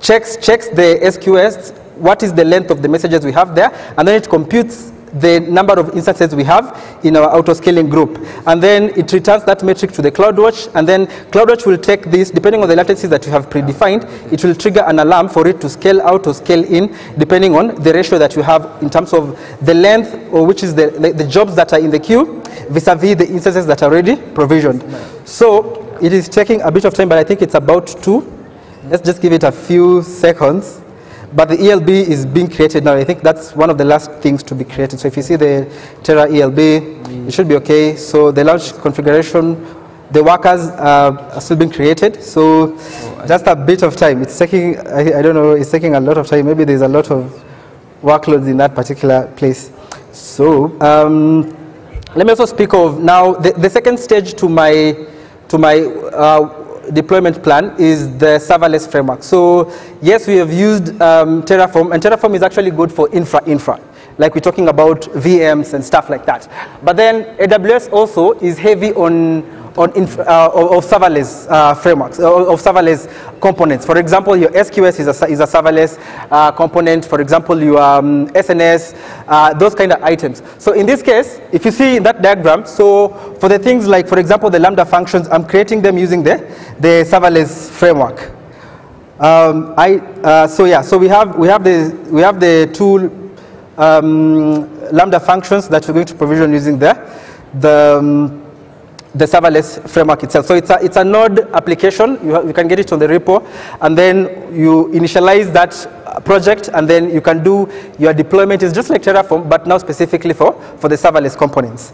checks, checks the SQS, what is the length of the messages we have there, and then it computes the number of instances we have in our auto-scaling group. And then it returns that metric to the CloudWatch, and then CloudWatch will take this, depending on the latencies that you have predefined, it will trigger an alarm for it to scale out or scale in, depending on the ratio that you have in terms of the length, or which is the, the, the jobs that are in the queue, vis-a-vis -vis the instances that are already provisioned. So it is taking a bit of time, but I think it's about two Let's just give it a few seconds. But the ELB is being created now. I think that's one of the last things to be created. So if you see the Terra ELB, it should be okay. So the launch configuration, the workers are still being created. So just a bit of time. It's taking, I, I don't know, it's taking a lot of time. Maybe there's a lot of workloads in that particular place. So um, let me also speak of now the, the second stage to my, to my uh, deployment plan is the serverless framework. So yes, we have used um, Terraform, and Terraform is actually good for infra-infra, like we're talking about VMs and stuff like that. But then AWS also is heavy on on uh, of serverless uh, frameworks, uh, of serverless components. For example, your SQS is a, is a serverless uh, component. For example, your um, SNS, uh, those kind of items. So in this case, if you see in that diagram, so for the things like, for example, the Lambda functions, I'm creating them using the, the serverless framework. Um, I, uh, so yeah, so we have, we have the, we have the two um, Lambda functions that we're going to provision using there. The, um, the serverless framework itself. So it's a, it's a node application. You, you can get it on the repo. And then you initialize that project. And then you can do your deployment. It's just like Terraform, but now specifically for, for the serverless components.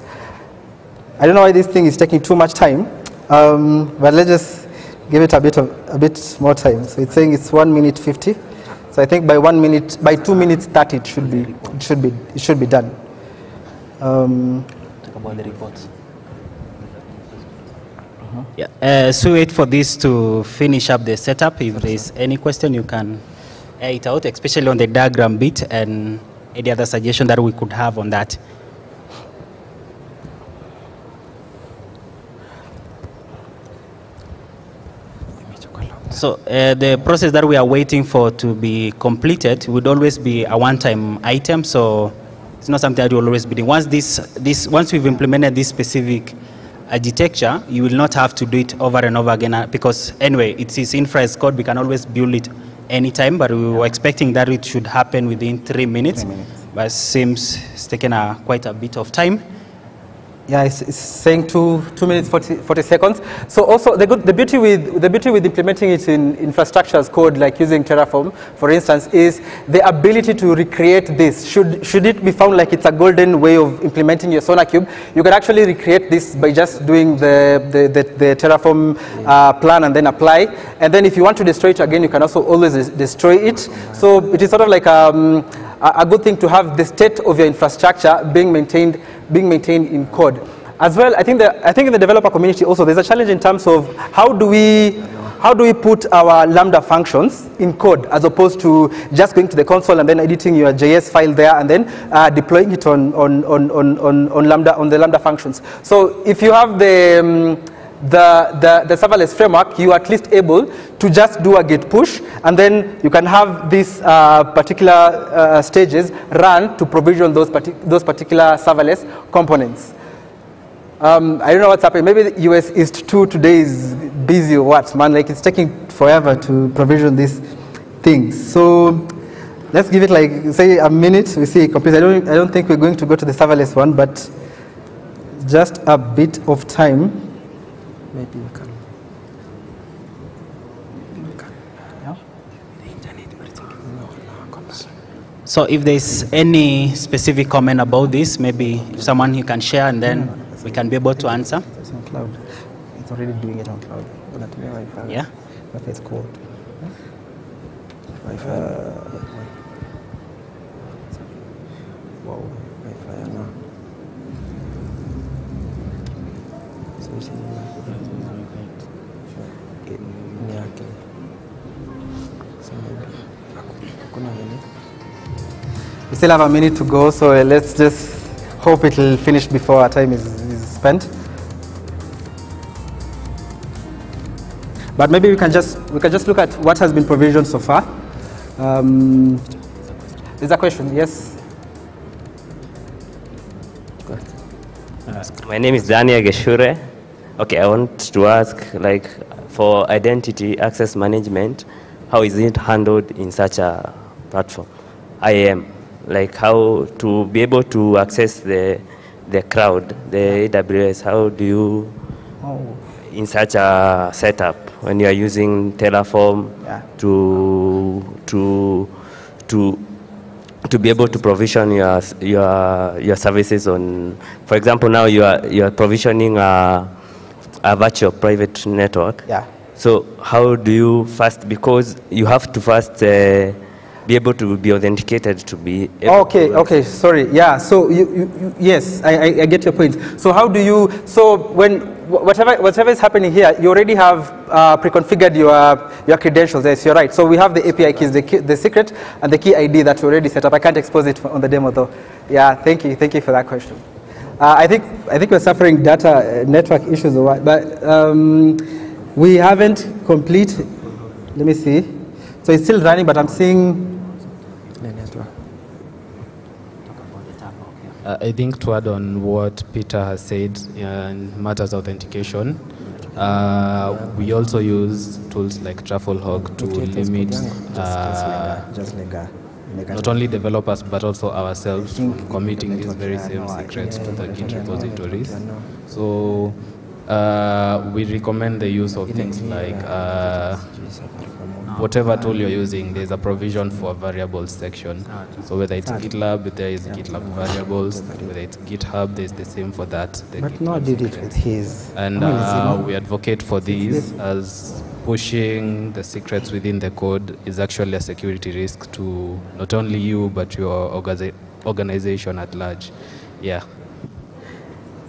I don't know why this thing is taking too much time. Um, but let's just give it a bit, of, a bit more time. So it's saying it's 1 minute 50. So I think by one minute, by two minutes thirty, it should be, it should be, it should be done. Um, Talk about the reports. Yeah. Uh, so wait for this to finish up the setup. If there is any question, you can air it out, especially on the diagram bit and any other suggestion that we could have on that. So uh, the process that we are waiting for to be completed would always be a one-time item. So it's not something that will always be doing. Once this, this, once we've implemented this specific architecture, you will not have to do it over and over again uh, because anyway, it is infra as code. We can always build it anytime, but we were expecting that it should happen within three minutes. But it seems it's taken a, quite a bit of time. Yeah, it's, it's saying two, two minutes, 40, 40 seconds. So also the, good, the, beauty with, the beauty with implementing it in infrastructure as code, like using Terraform, for instance, is the ability to recreate this. Should, should it be found like it's a golden way of implementing your SonarQube, you can actually recreate this by just doing the, the, the, the Terraform uh, plan and then apply. And then if you want to destroy it again, you can also always destroy it. So it is sort of like um, a, a good thing to have the state of your infrastructure being maintained being maintained in code. As well, I think, the, I think in the developer community also, there's a challenge in terms of how do we how do we put our Lambda functions in code as opposed to just going to the console and then editing your JS file there and then uh, deploying it on, on, on, on, on, Lambda, on the Lambda functions. So if you have the, um, the, the, the serverless framework, you are at least able to just do a git push, and then you can have these uh, particular uh, stages run to provision those, those particular serverless components. Um, I don't know what's happening. Maybe the US East 2 today is busy or what, man. Like it's taking forever to provision these things. So let's give it like, say, a minute. We see it complete. I don't, I don't think we're going to go to the serverless one, but just a bit of time. Maybe we can. So if there's any specific comment about this, maybe if someone you can share and then we can be able to answer. It's on cloud. It's already doing it on cloud. Wi-Fi. Uh, yeah. Wi-Fi is cold. Wi-Fi. Uh, wow. Wi-Fi. So you see eh, ni yake. So maybe We still have a minute to go, so uh, let's just hope it will finish before our time is, is spent. But maybe we can just we can just look at what has been provisioned so far. Um, there's a question, yes. My name is Daniel Geshure. Okay, I want to ask, like, for identity access management, how is it handled in such a platform? IAM, like how to be able to access the the crowd, the AWS. How do you, Oh. in such a setup, when you are using Terraform Yeah. to to to to be able to provision your your your services on, for example, now you are you are provisioning a, a virtual private network. Yeah. So how do you first because you have to first uh, be able to be authenticated to be Okay, okay, sorry. Yeah, so you, you, yes, I, I, I get your point. So how do you, so when, whatever, whatever is happening here, you already have uh, pre-configured your, your credentials, yes, you're right. So we have the API keys, the, key, the secret, and the key ID that we already set up. I can't expose it on the demo though. Yeah, thank you, thank you for that question. Uh, I think, I think we're suffering data uh, network issues or what, but um, we haven't complete, let me see. So it's still running, but I'm seeing Uh, I think to add on what Peter has said in matters of authentication, uh, we also use tools like TruffleHog to limit uh, not only developers but also ourselves committing these very same secrets to the Git repositories. So uh, we recommend the use of things like uh, whatever tool you're using, there's a provision for a variables section. So whether it's GitLab, there is GitLab variables. Whether it's GitHub, there's the same for that. the But GitHub Noah did it with his. And I mean, it's uh, we advocate for these as pushing the secrets within the code is actually a security risk to not only you but your organization at large. Yeah.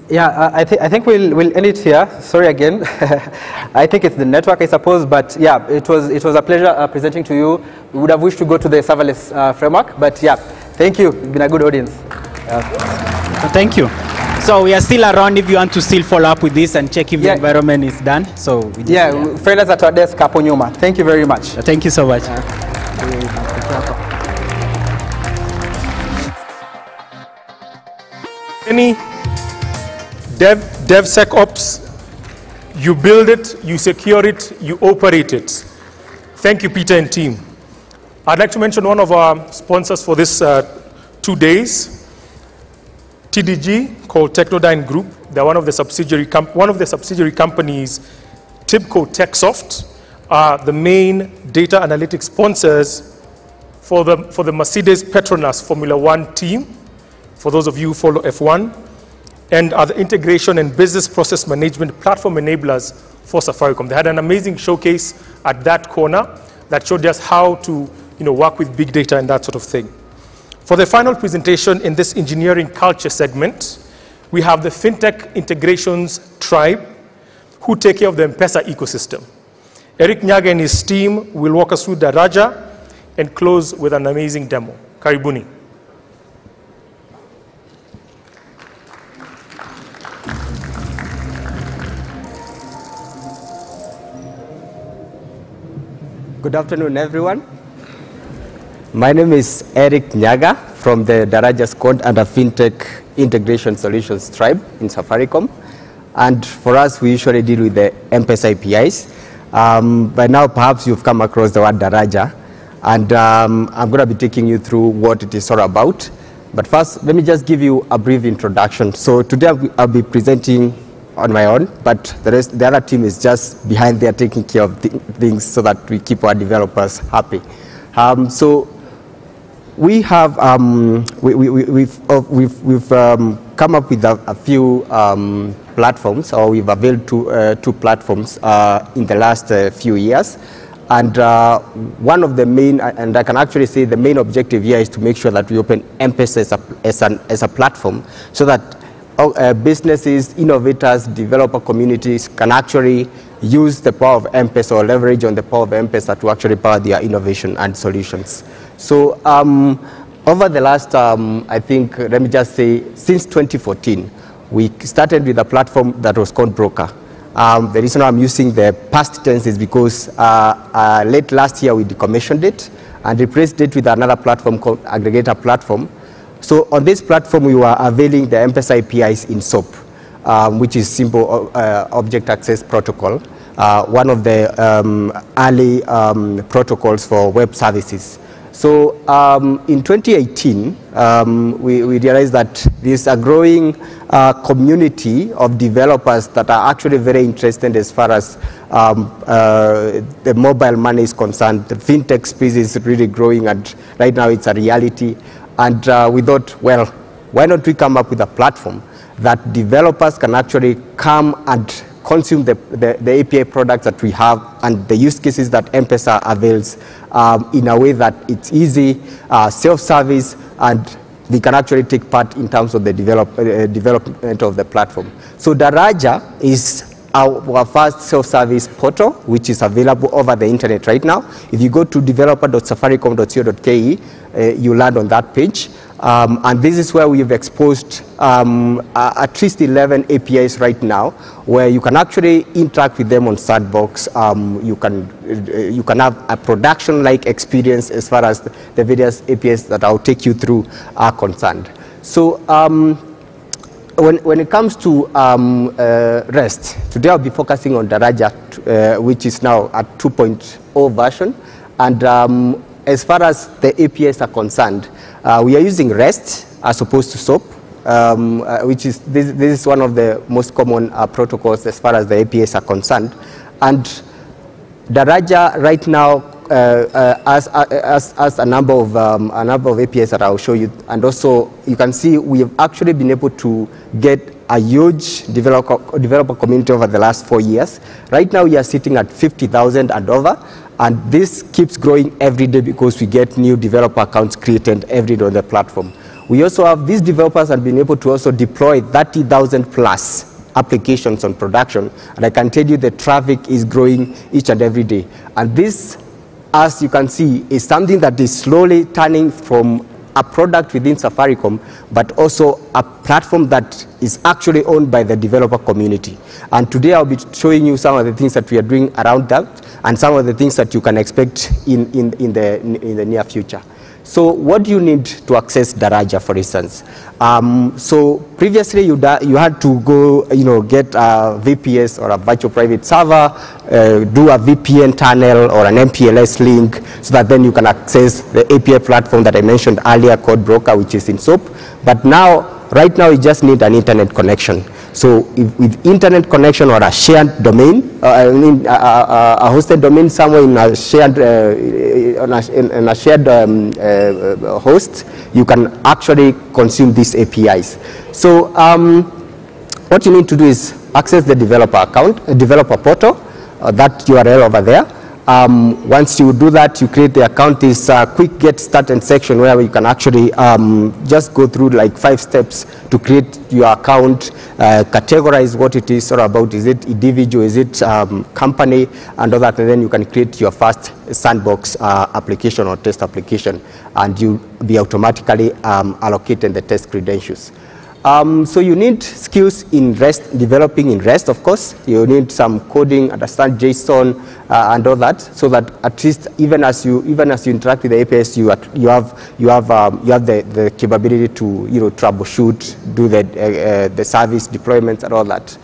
Yeah, I, th I think we'll, we'll end it here. Sorry again. I think it's the network, I suppose, but yeah, it was, it was a pleasure uh, presenting to you. We would have wished to go to the serverless uh, framework, but yeah, thank you. It's been a good audience. Thank you. So we are still around if you want to still follow up with this and check if the environment is done. So we just, Yeah, find us at our desk, hapo nyuma. Thank you very much. Thank you so much. Any dev, DevSecOps, you build it, you secure it, you operate it. Thank you, Peter and team. I'd like to mention one of our sponsors for this uh, two days, TDG, called Technodyne Group. They're one of the subsidiary, one of the subsidiary companies, TIBCO TechSoft, are the main data analytics sponsors for the, for the Mercedes Petronas Formula One team for those of you who follow F1, and are the integration and business process management platform enablers for Safaricom. They had an amazing showcase at that corner that showed us how to you know, work with big data and that sort of thing. For the final presentation in this engineering culture segment, we have the FinTech Integrations Tribe, who take care of the M-Pesa ecosystem. Eric Nyaga and his team will walk us through Daraja and close with an amazing demo. Karibuni. Good afternoon, everyone. My name is Eric Nyaga from the Daraja Squad under FinTech Integration Solutions Tribe in Safaricom. And for us, we usually deal with the M-Pesa APIs. Um, by now, perhaps you've come across the word Daraja. And um, I'm going to be taking you through what it is all about. But first, let me just give you a brief introduction. So today, I'll be presenting on my own, but the rest, the other team is just behind there taking care of thi- things so that we keep our developers happy. Um, so we have um, we, we, we- we've, uh, we've, we've um, come up with a, a few um, platforms, or we've availed two, uh, two platforms uh, in the last uh, few years. And uh, one of the main, and I can actually say the main objective here is to make sure that we open M-Pesa as a, as an, as a platform so that uh, businesses, innovators, developer communities can actually use the power of M-Pesa or leverage on the power of M-Pesa to actually power their innovation and solutions. So um, over the last, um, I think, let me just say, since 2014, we started with a platform that was called Broker. Um, the reason I'm using the past tense is because uh, uh, late last year we decommissioned it and replaced it with another platform called Aggregator Platform. So on this platform, we were availing the M-Pesa APIs in SOAP, um, which is Simple uh, Object Access Protocol, uh, one of the um, early um, protocols for web services. So um, in 2018, um, we, we realized that there's a growing uh, community of developers that are actually very interested as far as um, uh, the mobile money is concerned. The fintech space is really growing, and right now it's a reality. And uh, we thought, well, why don't we come up with a platform that developers can actually come and consume the, the, the API products that we have and the use cases that M-Pesa avails um, in a way that it's easy, uh, self-service, and they can actually take part in terms of the develop, uh, development of the platform. So Daraja is our, first self-service portal, which is available over the internet right now. If you go to developer.safaricom.co.ke, uh, you land on that page. Um, and this is where we've exposed um, at least 11 APIs right now, where you can actually interact with them on Sandbox. Um, you, can, uh, you can have a production-like experience as far as the various APIs that I'll take you through are concerned. So um, when, when it comes to um, uh, REST, today I'll be focusing on Daraja, uh, which is now at 2.0 version. And um, as far as the APIs are concerned, uh, we are using REST as opposed to SOAP, um, uh, which is this, this is one of the most common uh, protocols as far as the APIs are concerned. And Daraja right now uh, uh, has, uh, has, has a number of um, a number of APIs that I'll show you, and also you can see we have actually been able to get a huge developer, developer community over the last four years. Right now, we are sitting at 50,000 and over, and this keeps growing every day because we get new developer accounts created every day on the platform. We also have these developers have been able to also deploy 30,000 plus applications on production. And I can tell you the traffic is growing each and every day. And this, as you can see, is something that is slowly turning from a product within Safaricom, but also a platform that is actually owned by the developer community. And today I'll be showing you some of the things that we are doing around that and some of the things that you can expect in, in, in, the, in the near future. So what do you need to access Daraja, for instance? Um, so previously you, you had to go, you know, get a VPS or a virtual private server, uh, do a VPN tunnel or an MPLS link so that then you can access the API platform that I mentioned earlier, Code Broker, which is in SOAP. But now, right now you just need an internet connection. So if, with internet connection or a shared domain, uh, I mean, a, a, a, hosted domain somewhere in a shared, uh, in a, in a shared um, uh, host, you can actually consume these APIs. So um, what you need to do is access the developer account, developer portal, uh, that URL over there. Um, once you do that, you create the account. This quick get started section where you can actually um, just go through like five steps to create your account, uh, categorize what it is all about. Is it individual? Is it um, company? And all that. And then you can create your first sandbox uh, application or test application, and you'll be automatically um, allocated the test credentials. Um, so you need skills in REST, developing in REST, of course. You need some coding, understand JSON, uh, and all that, so that at least even as you even as you interact with the APIs, you you have you have um, you have the, the capability to you know troubleshoot, do the uh, uh, the service deployments and all that.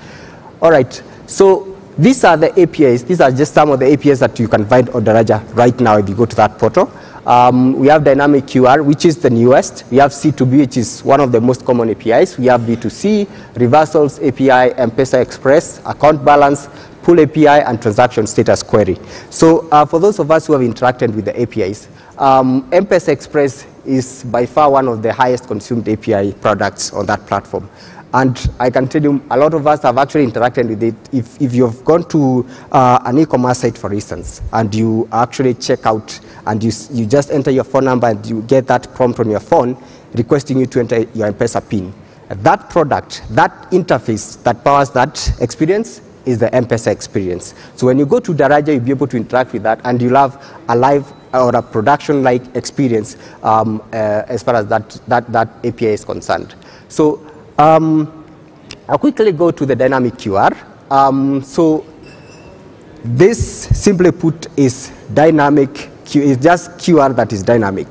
All right. So these are the APIs. These are just some of the APIs that you can find on Daraja right now if you go to that portal. Um, we have dynamic QR, which is the newest. We have C2B, which is one of the most common APIs. We have B2C, reversals API, M-Pesa Express, account balance, pool API, and transaction status query. So uh, for those of us who have interacted with the APIs, um, M-Pesa Express is by far one of the highest consumed API products on that platform. And I can tell you, a lot of us have actually interacted with it. If, if you've gone to uh, an e-commerce site, for instance, and you actually check out and you, you just enter your phone number and you get that prompt on your phone requesting you to enter your M-Pesa PIN. That product, that interface that powers that experience is the M-Pesa Express. So when you go to Daraja, you'll be able to interact with that and you'll have a live or a production-like experience um, uh, as far as that, that, that API is concerned. So um, I'll quickly go to the dynamic QR. Um, so this, simply put, is dynamic, is just QR that is dynamic.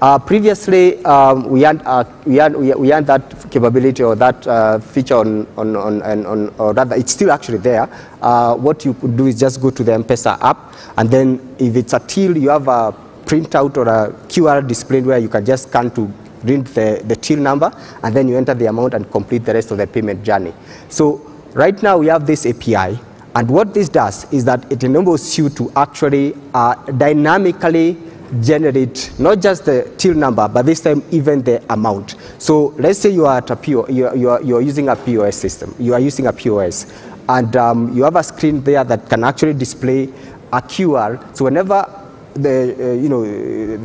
Uh, previously, um, we, had, uh, we, had, we, had, that capability or that uh, feature on, on, on, on, or rather, it's still actually there. Uh, what you could do is just go to the M-Pesa app, and then if it's a till, you have a printout or a QR display where you can just scan to read the, the till number, and then you enter the amount and complete the rest of the payment journey. So right now we have this API, and what this does is that it enables you to actually uh, dynamically generate not just the till number, but this time even the amount. So let's say you are at a PO, you are, you are, you are using a POS system. You are using a POS, and um, you have a screen there that can actually display a QR. So whenever the, uh, you know,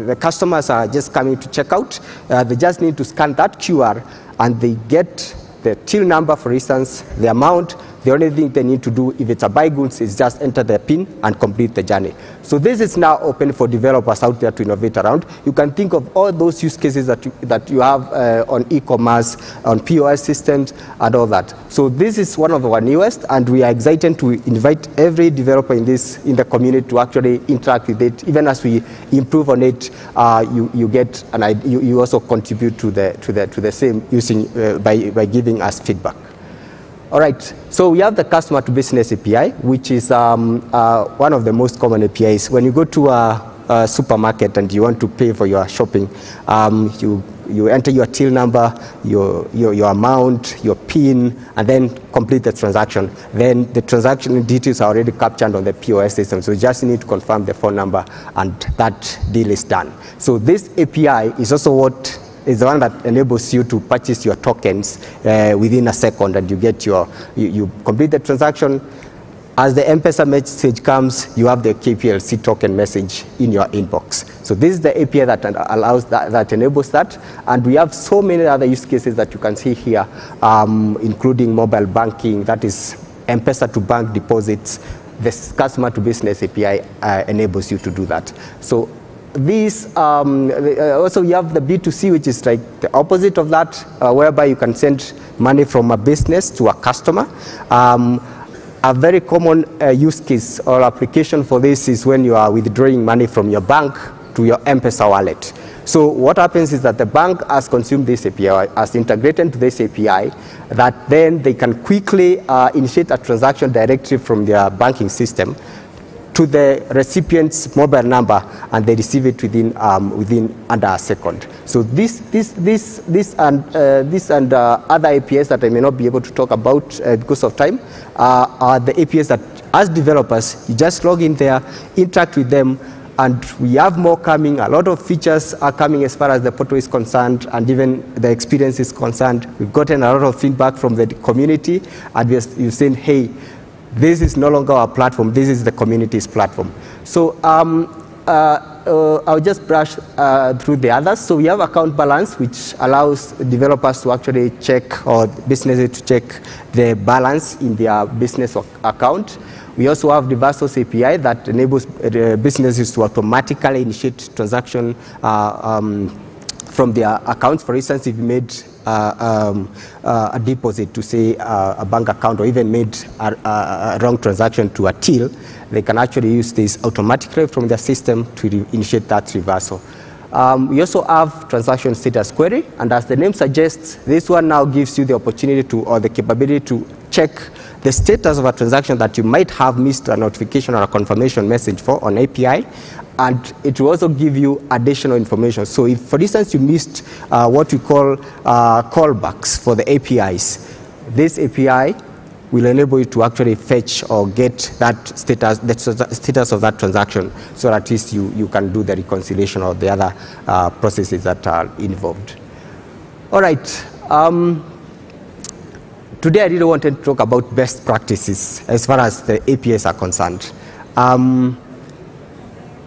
the customers are just coming to check out, uh, they just need to scan that QR and they get the till number, for instance, the amount, the only thing they need to do, if it's a buy goods, is just enter the PIN and complete the journey. So this is now open for developers out there to innovate around. You can think of all those use cases that you, that you have uh, on e-commerce, on POS systems, and all that. So this is one of our newest, and we are excited to invite every developer in this in the community to actually interact with it. Even as we improve on it, uh, you, you get and you, you also contribute to the to the to the same using uh, by by giving us feedback. All right, so we have the customer to business API, which is um, uh, one of the most common APIs. When you go to a, a supermarket and you want to pay for your shopping, um, you, you enter your till number, your, your, your amount, your PIN, and then complete the transaction. Then the transaction details are already captured on the POS system, so you just need to confirm the phone number, and that deal is done. So this API is also what is the one that enables you to purchase your tokens uh, within a second and you get your, you, you complete the transaction. As the M-Pesa message comes, you have the KPLC token message in your inbox. So this is the API that allows that, that enables that. And we have so many other use cases that you can see here, um, including mobile banking, that is M-Pesa to bank deposits. This customer to business API uh, enables you to do that. So these um, uh, also you have the B2C, which is like the opposite of that, uh, whereby you can send money from a business to a customer. Um, a very common uh, use case or application for this is when you are withdrawing money from your bank to your M-Pesa wallet. So what happens is that the bank has consumed this API, has integrated to this API, that then they can quickly uh, initiate a transaction directly from their banking system to the recipient's mobile number and they receive it within, um, within under a second. So this, this, this, this and, uh, this and uh, other APIs that I may not be able to talk about uh, because of time uh, are the APIs that as developers, you just log in there, interact with them, and we have more coming. A lot of features are coming as far as the portal is concerned and even the experience is concerned. We've gotten a lot of feedback from the community and you've seen, hey, this is no longer our platform, this is the community's platform. So um, uh, uh, I'll just brush uh, through the others. So we have account balance, which allows developers to actually check or businesses to check the balance in their business account. We also have the API that enables uh, businesses to automatically initiate transaction uh, um, from their accounts. For instance, if you made um, uh, a deposit to say uh, a bank account or even made a, a, a, wrong transaction to a till, they can actually use this automatically from their system to initiate that reversal. Um, we also have transaction status query, and as the name suggests, this one now gives you the opportunity to or the capability to check the status of a transaction that you might have missed a notification or a confirmation message for on API, and it will also give you additional information. So if, for instance, you missed uh, what we call uh, callbacks for the APIs, this API will enable you to actually fetch or get that status, the status of that transaction so that at least you, you can do the reconciliation or the other uh, processes that are involved. All right. Um, today I really wanted to talk about best practices as far as the APIs are concerned. Um,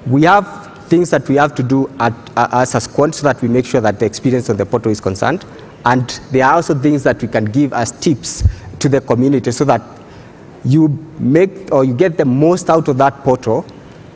we have things that we have to do at, uh, as a squad so that we make sure that the experience of the portal is concerned. And there are also things that we can give as tips to the community so that you make or you get the most out of that portal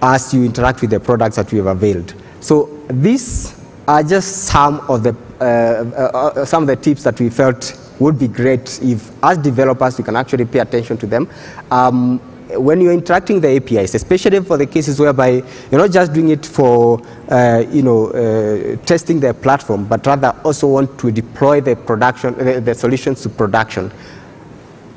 as you interact with the products that we have availed. So these are just some of the uh, uh, uh some of the tips that we felt would be great if, as developers, we can actually pay attention to them. Um, when you're interacting the APIs, especially for the cases whereby you're not just doing it for, uh, you know, uh, testing the platform, but rather also want to deploy the production, the, the solutions to production.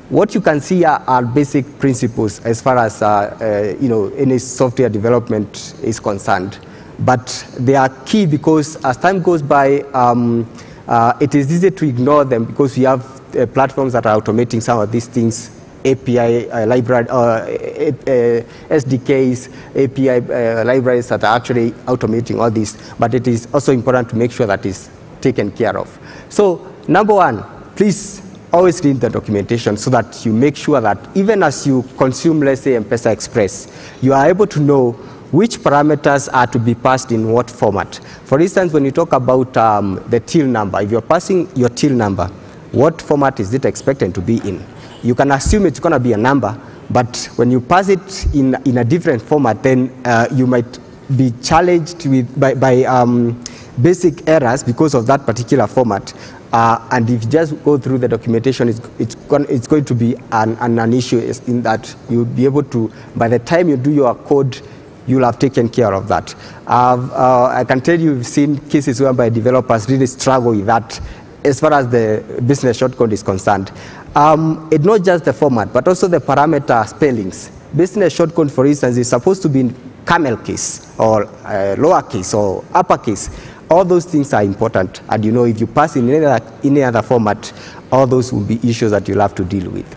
What you can see are, are basic principles as far as, uh, uh you know, any software development is concerned. But they are key because as time goes by, um, uh, it is easy to ignore them because we have uh, platforms that are automating some of these things API uh, library, uh, uh, SDKs, API uh, libraries that are actually automating all this, but it is also important to make sure that is taken care of. So number one, please always read the documentation so that you make sure that even as you consume, let's say, M-Pesa Express, you are able to know which parameters are to be passed in what format. For instance, when you talk about um, the till number, if you're passing your till number, what format is it expected to be in? you can assume it's going to be a number, but when you pass it in, in a different format, then uh, you might be challenged with, by, by um, basic errors because of that particular format. Uh, and if you just go through the documentation, it's, it's, going, it's going to be an, an, an issue in that you'll be able to, by the time you do your code, you'll have taken care of that. Uh, I can tell you, we've seen cases whereby developers really struggle with that as far as the business shortcode is concerned. Um, it's not just the format, but also the parameter spellings. Business shortcode, for instance, is supposed to be in camel case or uh, lowercase or uppercase. All those things are important. And you know, if you pass in any other, any other format, all those will be issues that you'll have to deal with.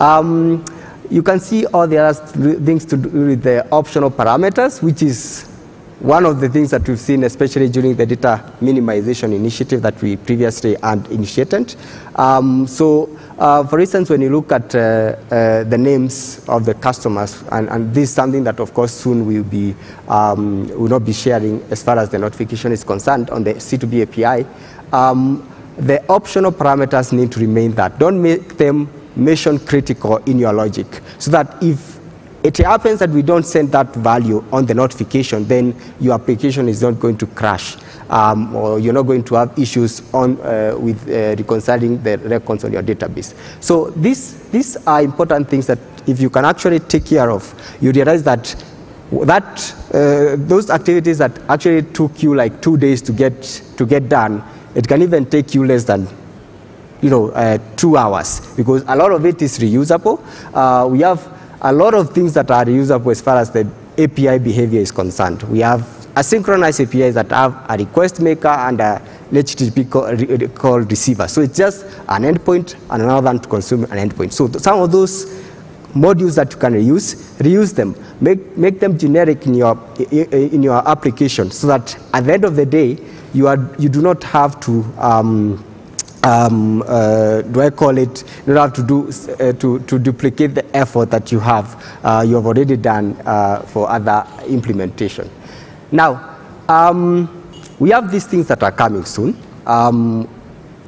Um, you can see all the other things to do with the optional parameters, which is one of the things that we've seen, especially during the data minimization initiative that we previously initiated. Um, so, uh, for instance, when you look at uh, uh, the names of the customers, and, and, this is something that, of course, soon we'll be um, will not be sharing as far as the notification is concerned on the C2B API. Um, the optional parameters need to remain that. Don't make them mission critical in your logic, so that if it happens that we don't send that value on the notification, then your application is not going to crash. Um, or you're not going to have issues on, uh, with uh, reconciling the records on your database. So these, these are important things that if you can actually take care of, you realize that that uh, those activities that actually took you like two days to get to get done, it can even take you less than you know uh, two hours because a lot of it is reusable. Uh, we have a lot of things that are reusable as far as the API behavior is concerned. We have asynchronous APIs that have a request maker and a HTTP call, receiver. So it's just an endpoint and another one to consume an endpoint. So some of those modules that you can reuse, reuse them. Make, make them generic in your, in your application so that at the end of the day, you, are, you do not have to um, um, uh, do I call it, you don't have to, do, uh, to, to duplicate the effort that you have, uh, you have already done uh, for other implementation. Now, um, we have these things that are coming soon. Um,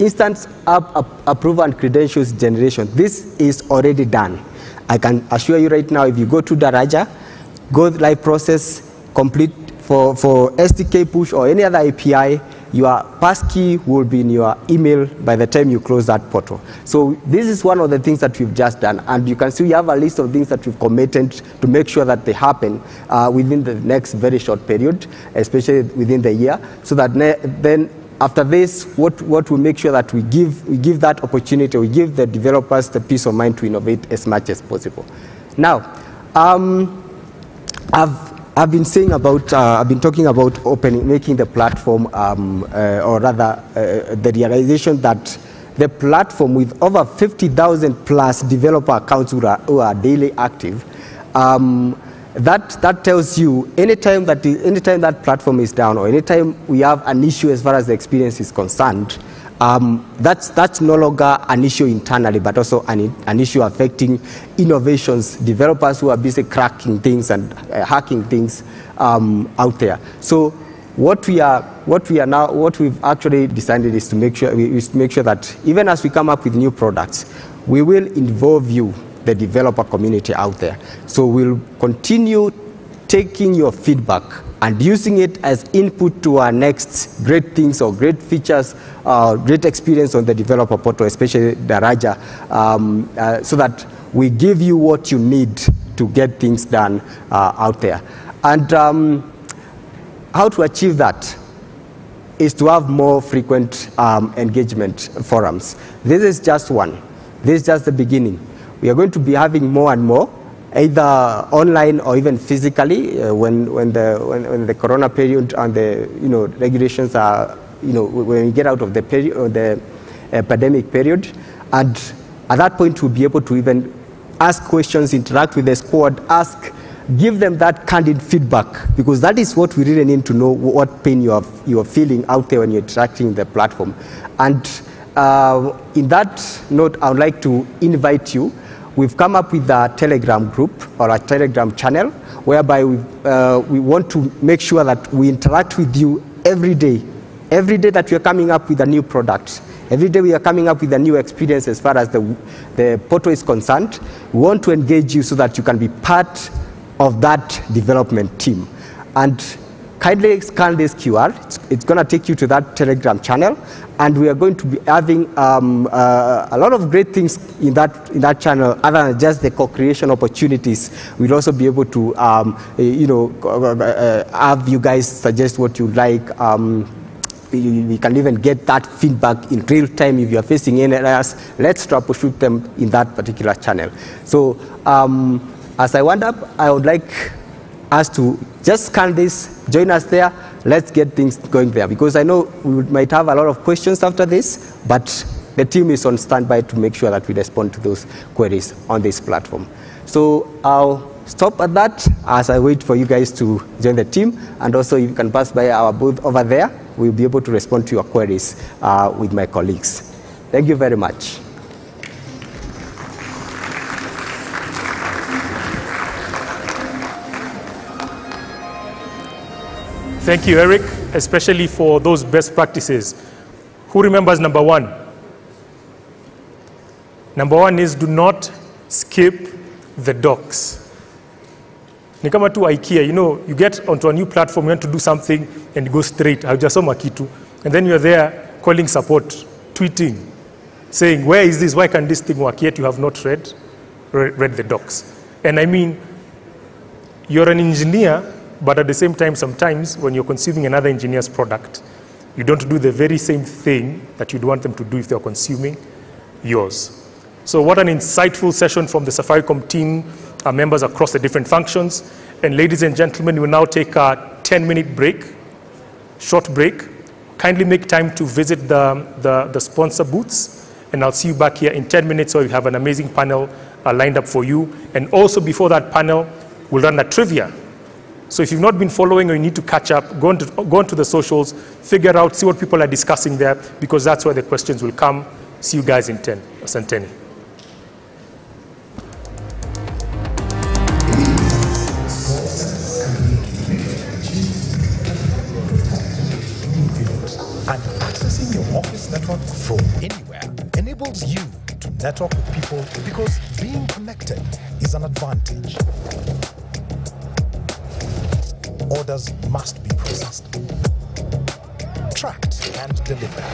instance app, app approval and credentials generation. This is already done. I can assure you right now, if you go to Daraja, go live process, complete for, for STK push or any other API, your passkey will be in your email by the time you close that portal. So this is one of the things that we've just done. And you can see we have a list of things that we've committed to make sure that they happen uh, within the next very short period, especially within the year, so that then after this, what, what we make sure that we give, we give that opportunity, we give the developers the peace of mind to innovate as much as possible. Now, um, I've I've been saying about, uh, I've been talking about opening, making the platform, um, uh, or rather, uh, the realization that the platform with over 50,000 plus developer accounts who are, who are daily active, um, that, that tells you anytime that, anytime that platform is down or anytime we have an issue as far as the experience is concerned, um, that's, that's no longer an issue internally, but also an, an issue affecting innovations, developers who are busy cracking things and uh, hacking things um, out there. So what we are, what we are now, what we've actually decided is to make sure, is to make sure that even as we come up with new products, we will involve you, the developer community out there. So we'll continue taking your feedback and using it as input to our next great things or great features, uh, great experience on the developer portal, especially Daraja, um, uh, so that we give you what you need to get things done uh, out there. And um, how to achieve that is to have more frequent um, engagement forums. This is just one. This is just the beginning. We are going to be having more and more either online or even physically uh, when, when, the, when, when, the corona period and the you know, regulations are, you know, when we get out of the, period, uh, the uh, pandemic period. And at that point, we'll be able to even ask questions, interact with the squad, ask, give them that candid feedback, because that is what we really need to know what pain you are, you are feeling out there when you're interacting with the platform. And uh, in that note, I would like to invite you we've come up with a Telegram group or a Telegram channel whereby we, uh, we want to make sure that we interact with you every day. Every day that we are coming up with a new product. Every day we are coming up with a new experience as far as the, the portal is concerned. We want to engage you so that you can be part of that development team. And kindly scan this QR. It's, it's going to take you to that Telegram channel, and we are going to be having um, uh, a lot of great things in that in that channel. Other than just the co-creation opportunities, we'll also be able to, um, you know, uh, have you guys suggest what you like. Um, we can even get that feedback in real time if you are facing any errors. Let's troubleshoot them in that particular channel. So um, as I wind up, I would like us to just scan this, join us there, let's get things going there. Because I know we might have a lot of questions after this, but the team is on standby to make sure that we respond to those queries on this platform. So I'll stop at that as I wait for you guys to join the team. And also, you can pass by our booth over there. We'll be able to respond to your queries uh, with my colleagues. Thank you very much. Thank you, Eric, especially for those best practices. Who remembers number one? Number one is do not skip the docs. Ni kama tu IKEA, you know, you get onto a new platform, you want to do something, and you go straight. Haujasoma kitu. And then you're there calling support, tweeting, saying, where is this? Why can this thing work? Yet you have not read, read the docs. And I mean, you're an engineer, but at the same time, sometimes when you're consuming another engineer's product, you don't do the very same thing that you'd want them to do if they're consuming yours. So, what an insightful session from the Safaricom team, our members across the different functions. And ladies and gentlemen, we will now take a 10 minute break, short break. Kindly make time to visit the, the, the sponsor booths, and I'll see you back here in 10 minutes where we have an amazing panel uh, lined up for you. And also, before that panel, we'll run a trivia so if you've not been following or you need to catch up, go onto, go onto the socials, figure out, see what people are discussing there, because that's where the questions will come. See you guys in 10. Asanteni. And accessing your office network from anywhere enables you to network with people because being connected is an advantage. Orders must be processed, tracked, and delivered.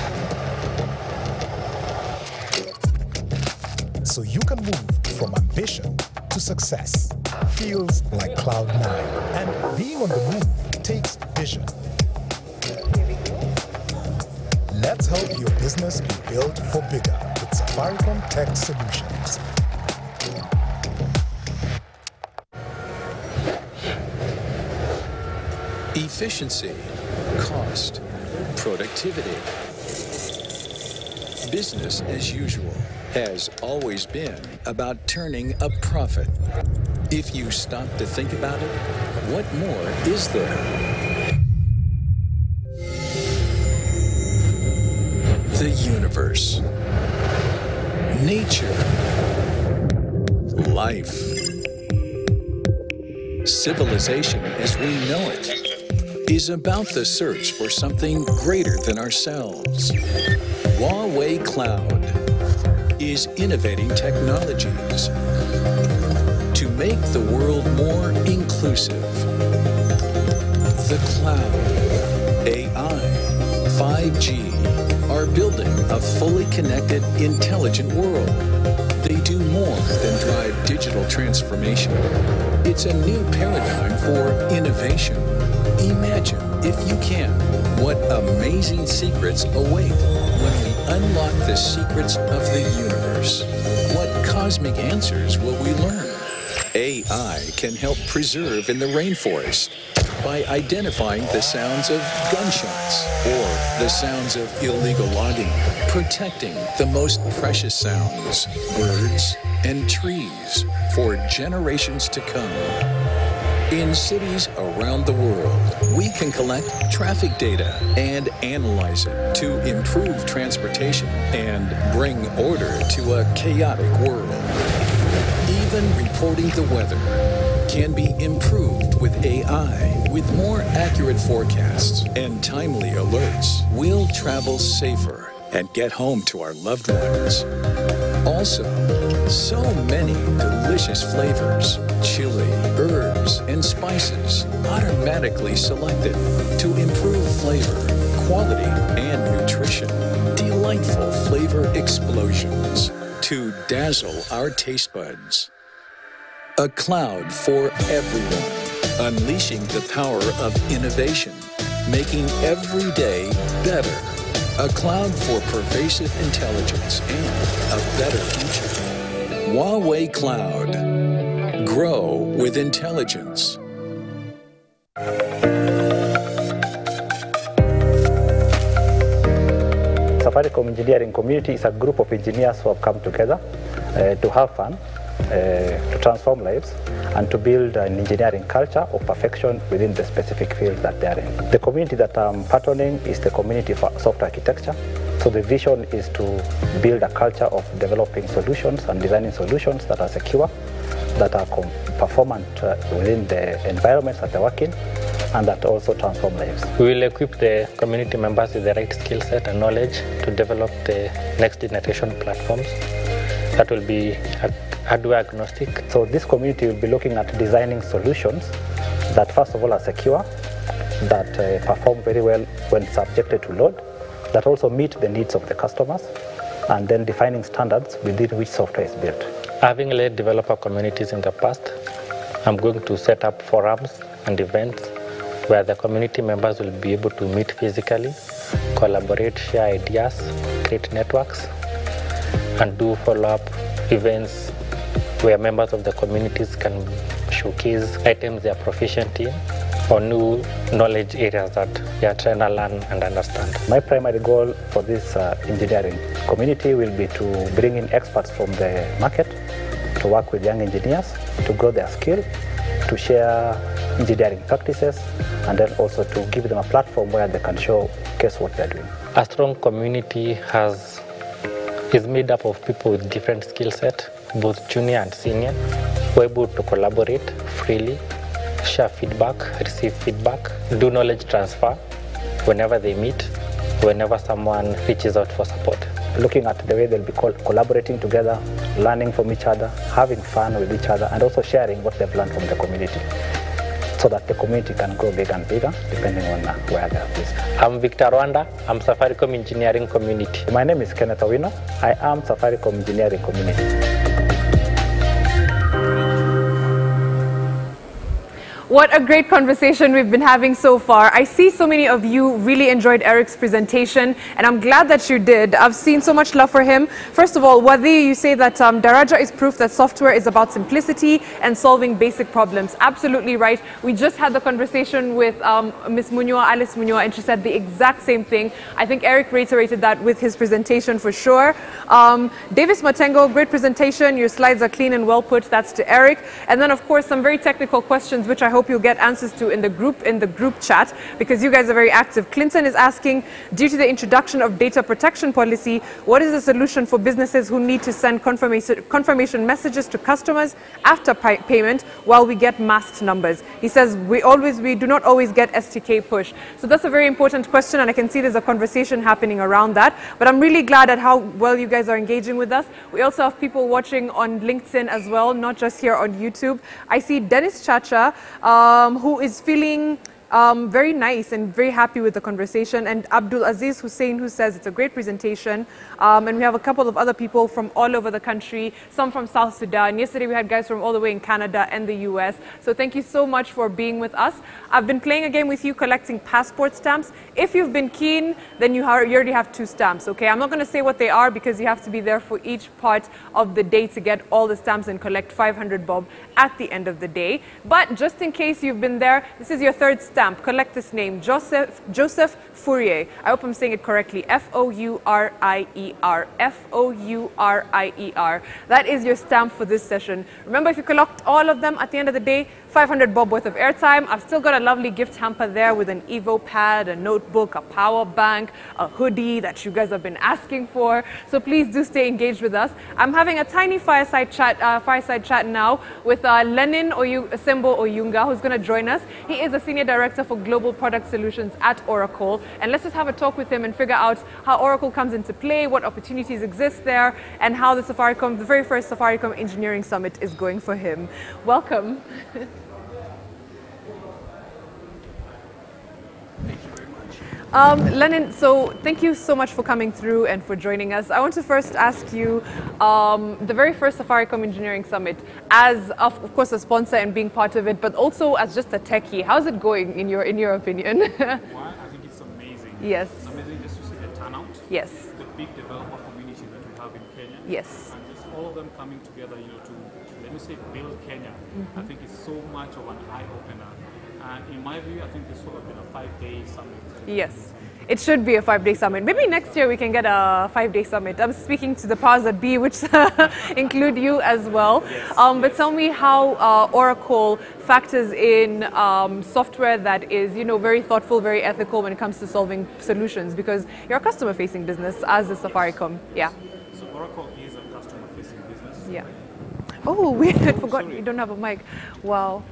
So you can move from ambition to success. Feels like Cloud 9. And being on the move takes vision. Let's help your business be built for bigger with Safaricom Tech Solutions. Efficiency, cost, productivity. Business as usual has always been about turning a profit. If you stop to think about it, what more is there? The universe, nature, life, civilization as we know it is about the search for something greater than ourselves. Huawei Cloud is innovating technologies to make the world more inclusive. The cloud, AI, 5G are building a fully connected, intelligent world. They do more than drive digital transformation. It's a new paradigm for innovation. Imagine, if you can, what amazing secrets await when we unlock the secrets of the universe. What cosmic answers will we learn? AI can help preserve in the rainforest by identifying the sounds of gunshots or the sounds of illegal logging, protecting the most precious sounds, birds, and trees for generations to come. In cities around the world, we can collect traffic data and analyze it to improve transportation and bring order to a chaotic world. Even reporting the weather can be improved with AI. With more accurate forecasts and timely alerts, we'll travel safer and get home to our loved ones. Also, so many delicious flavors, chili, herbs, and spices automatically selected to improve flavor, quality, and nutrition. Delightful flavor explosions to dazzle our taste buds. A cloud for everyone, unleashing the power of innovation, making every day better. A cloud for pervasive intelligence and a better future. Huawei Cloud. Grow with intelligence. Safaricom Engineering Community is a group of engineers who have come together uh, to have fun uh, to transform lives and to build an engineering culture of perfection within the specific field that they are in. The community that I'm patterning is the community for software architecture. So the vision is to build a culture of developing solutions and designing solutions that are secure, that are performant uh, within the environments that they work in, and that also transform lives. We will equip the community members with the right skill set and knowledge to develop the next generation platforms that will be hardware agnostic. So this community will be looking at designing solutions that first of all are secure, that uh, perform very well when subjected to load, that also meet the needs of the customers, and then defining standards within which software is built. Having led developer communities in the past, I'm going to set up forums and events where the community members will be able to meet physically, collaborate, share ideas, create networks, and do follow-up events where members of the communities can showcase items they are proficient in or new knowledge areas that they are trying to learn and understand. My primary goal for this uh, engineering community will be to bring in experts from the market to work with young engineers to grow their skill, to share engineering practices, and then also to give them a platform where they can show guess what they're doing. A strong community has is made up of people with different skill set, both junior and senior, We're able to collaborate freely, share feedback, receive feedback, do knowledge transfer whenever they meet, whenever someone reaches out for support. Looking at the way they'll be collaborating together, learning from each other, having fun with each other, and also sharing what they've learned from the community so that the community can grow bigger and bigger depending on uh, where they are placed. I'm Victor Rwanda. I'm Safaricom Engineering Community. My name is Kenneth Awino. I am Safaricom Engineering Community. What a great conversation we've been having so far. I see so many of you really enjoyed Eric's presentation, and I'm glad that you did. I've seen so much love for him. First of all, Wadi, you say that um, Daraja is proof that software is about simplicity and solving basic problems. Absolutely right. We just had the conversation with um, Ms. Munyua, Alice Munyua, and she said the exact same thing. I think Eric reiterated that with his presentation for sure. Um, Davis Matengo, great presentation. Your slides are clean and well put. That's to Eric. And then, of course, some very technical questions, which I hope hope you'll get answers to in the group in the group chat because you guys are very active. Clinton is asking, due to the introduction of data protection policy, what is the solution for businesses who need to send confirmation, confirmation messages to customers after pay payment while we get masked numbers? He says we always we do not always get STK push. So that's a very important question, and I can see there's a conversation happening around that. But I'm really glad at how well you guys are engaging with us. We also have people watching on LinkedIn as well, not just here on YouTube. I see Dennis Chacha. Uh, um, who is feeling um, very nice and very happy with the conversation. And Abdul Aziz Hussein, who says it's a great presentation. Um, and we have a couple of other people from all over the country, some from South Sudan. Yesterday we had guys from all the way in Canada and the US. So thank you so much for being with us. I've been playing a game with you, collecting passport stamps. If you've been keen, then you, you already have two stamps, okay? I'm not going to say what they are because you have to be there for each part of the day to get all the stamps and collect 500 bob at the end of the day. But just in case you've been there, this is your third stamp stamp, collect this name, Joseph, Joseph Fourier. I hope I'm saying it correctly. F-O-U-R-I-E-R. F-O-U-R-I-E-R. That is your stamp for this session. Remember, if you collect all of them at the end of the day, 500 bob worth of airtime. I've still got a lovely gift hamper there with an Evo pad, a notebook, a power bank, a hoodie that you guys have been asking for. So please do stay engaged with us. I'm having a tiny fireside chat, uh, fireside chat now with uh, Lenin Oyu, Sembo Oyunga, who's going to join us. He is a senior director for global product solutions at Oracle. And let's just have a talk with him and figure out how Oracle comes into play, what opportunities exist there, and how the Safaricom, the very first Safaricom Engineering Summit is going for him. Welcome. Um, Lennon, so thank you so much for coming through and for joining us. I want to first ask you, um, the very first Safaricom Engineering Summit, as of, of, course a sponsor and being part of it, but also as just a techie, how's it going in your in your opinion? well, I think it's amazing. Yes. It's amazing just to see the turnout. Yes. The big developer community that we have in Kenya. Yes. And just all of them coming together, you know, to let me say build Kenya. Mm -hmm. I think it's so much of an eye opener. And in my view, I think this will have been a five-day summit. Yes. It should be a five-day summit. Maybe next year we can get a five-day summit. I'm speaking to the powers that be, which include you as well. Um, but tell me how uh, Oracle factors in um, software that is, you know, very thoughtful, very ethical when it comes to solving solutions, because you're a customer-facing business as a Safaricom. Yeah. So Oracle is a customer-facing business. Yeah. Oh, we had forgot you don't have a mic. Wow.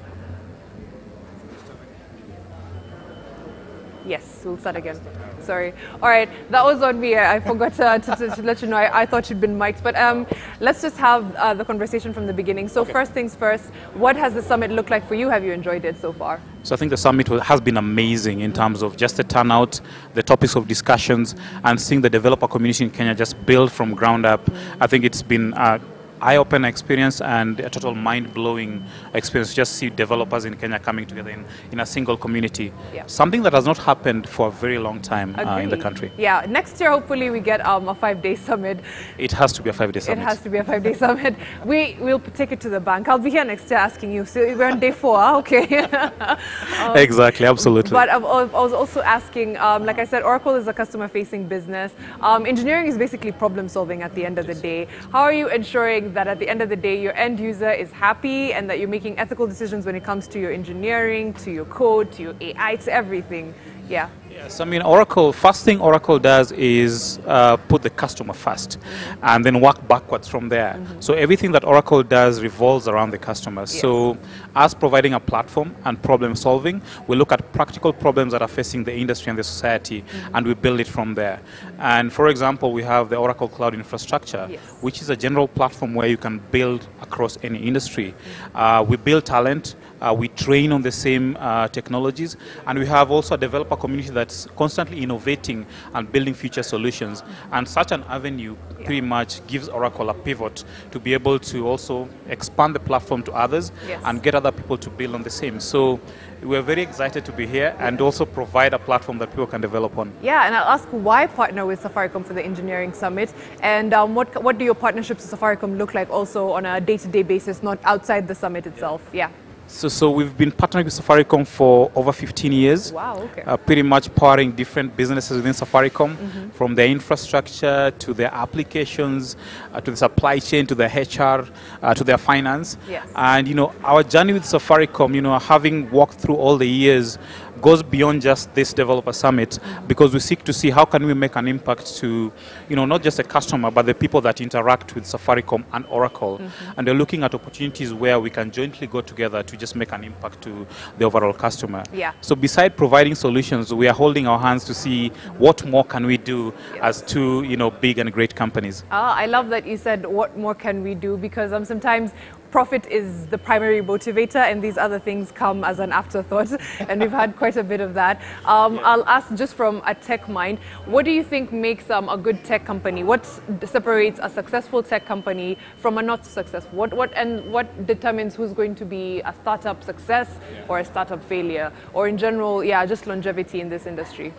Yes, we'll start again. Sorry. All right, that was on me. I forgot to, to, to, to let you know. I, I, thought you'd been mic'd. But um, let's just have uh, the conversation from the beginning. So, okay. first things first, what has the summit looked like for you? Have you enjoyed it so far? So, I think the summit has been amazing in terms of just the turnout, the topics of discussions, and seeing the developer community in Kenya just build from ground up. I think it's been uh, eye-opening experience and a total mind-blowing experience. Just see developers in Kenya coming together in, in a single community. Yeah. Something that has not happened for a very long time uh, in the country. Yeah, next year hopefully we get um, a five-day summit. It has to be a five-day summit. It has to be a five-day summit. We will take it to the bank. I'll be here next year asking you. So we're on day four, okay? um, exactly, absolutely. But I was also asking, um, like I said, Oracle is a customer-facing business. Um, engineering is basically problem-solving at the end of the day. How are you ensuring that at the end of the day, your end user is happy and that you're making ethical decisions when it comes to your engineering, to your code, to your AI, to everything. Yeah. Yes, I mean, Oracle, first thing Oracle does is uh, put the customer 1st mm-hmm. and then work backwards from there. Mm-hmm. So everything that Oracle does revolves around the customer. Yes. So, us providing a platform and problem solving, we look at practical problems that are facing the industry and the society mm-hmm. and we build it from there. And for example, we have the Oracle Cloud Infrastructure, yes. which is a general platform where you can build across any industry. Mm-hmm. Uh, we build talent. Uh, we train on the same uh, technologies, and we have also a developer community that's constantly innovating and building future solutions. And such an avenue yeah. pretty much gives Oracle a pivot to be able to also expand the platform to others yes. and get other people to build on the same. So we're very excited to be here and also provide a platform that people can develop on. Yeah, and I'll ask why partner with Safaricom for the Engineering Summit, and um, what what do your partnerships with Safaricom look like also on a day-to-day basis, not outside the summit itself? Yeah. So, so we've been partnering with Safaricom for over 15 years. Wow, okay. Uh, pretty much powering different businesses within Safaricom, mm-hmm. from their infrastructure to their applications, uh, to the supply chain, to the HR, uh, to their finance. Yes. And, you know, our journey with Safaricom, you know, having walked through all the years, goes beyond just this developer summit because we seek to see how can we make an impact to, you know, not just the customer, but the people that interact with Safaricom and Oracle. Mm-hmm. And they're looking at opportunities where we can jointly go together to just make an impact to the overall customer. Yeah. So beside providing solutions, we are holding our hands to see what more can we do yes. as two, you know, big and great companies. Ah, I love that you said what more can we do because um, sometimes profit is the primary motivator and these other things come as an afterthought. and we've had quite a bit of that. Um, yeah. I'll ask just from a tech mind, what do you think makes um, a good tech company? What separates a successful tech company from a not successful? What, what, and what determines who's going to be a startup success yeah. or a startup failure? Or in general, yeah, just longevity in this industry?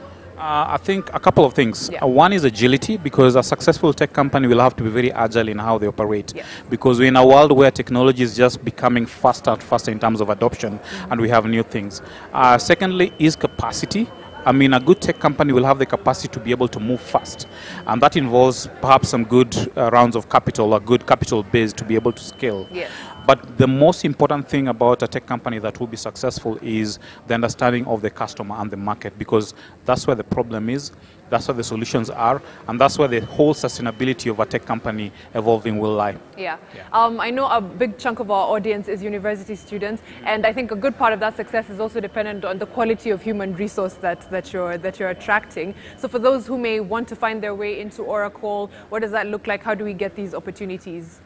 Uh, I think a couple of things. Yeah. Uh, one is agility, because a successful tech company will have to be very agile in how they operate. Yeah. Because we're in a world where technology is just becoming faster and faster in terms of adoption, mm-hmm. and we have new things. Uh, secondly, is capacity. I mean, a good tech company will have the capacity to be able to move fast. And that involves perhaps some good uh, rounds of capital, a good capital base to be able to scale. Yes. But the most important thing about a tech company that will be successful is the understanding of the customer and the market because that's where the problem is, that's where the solutions are, and that's where the whole sustainability of a tech company evolving will lie. Yeah. yeah. Um, I know a big chunk of our audience is university students, and I think a good part of that success is also dependent on the quality of human resource that, that, you're, that you're attracting. So for those who may want to find their way into Oracle, what does that look like? How do we get these opportunities?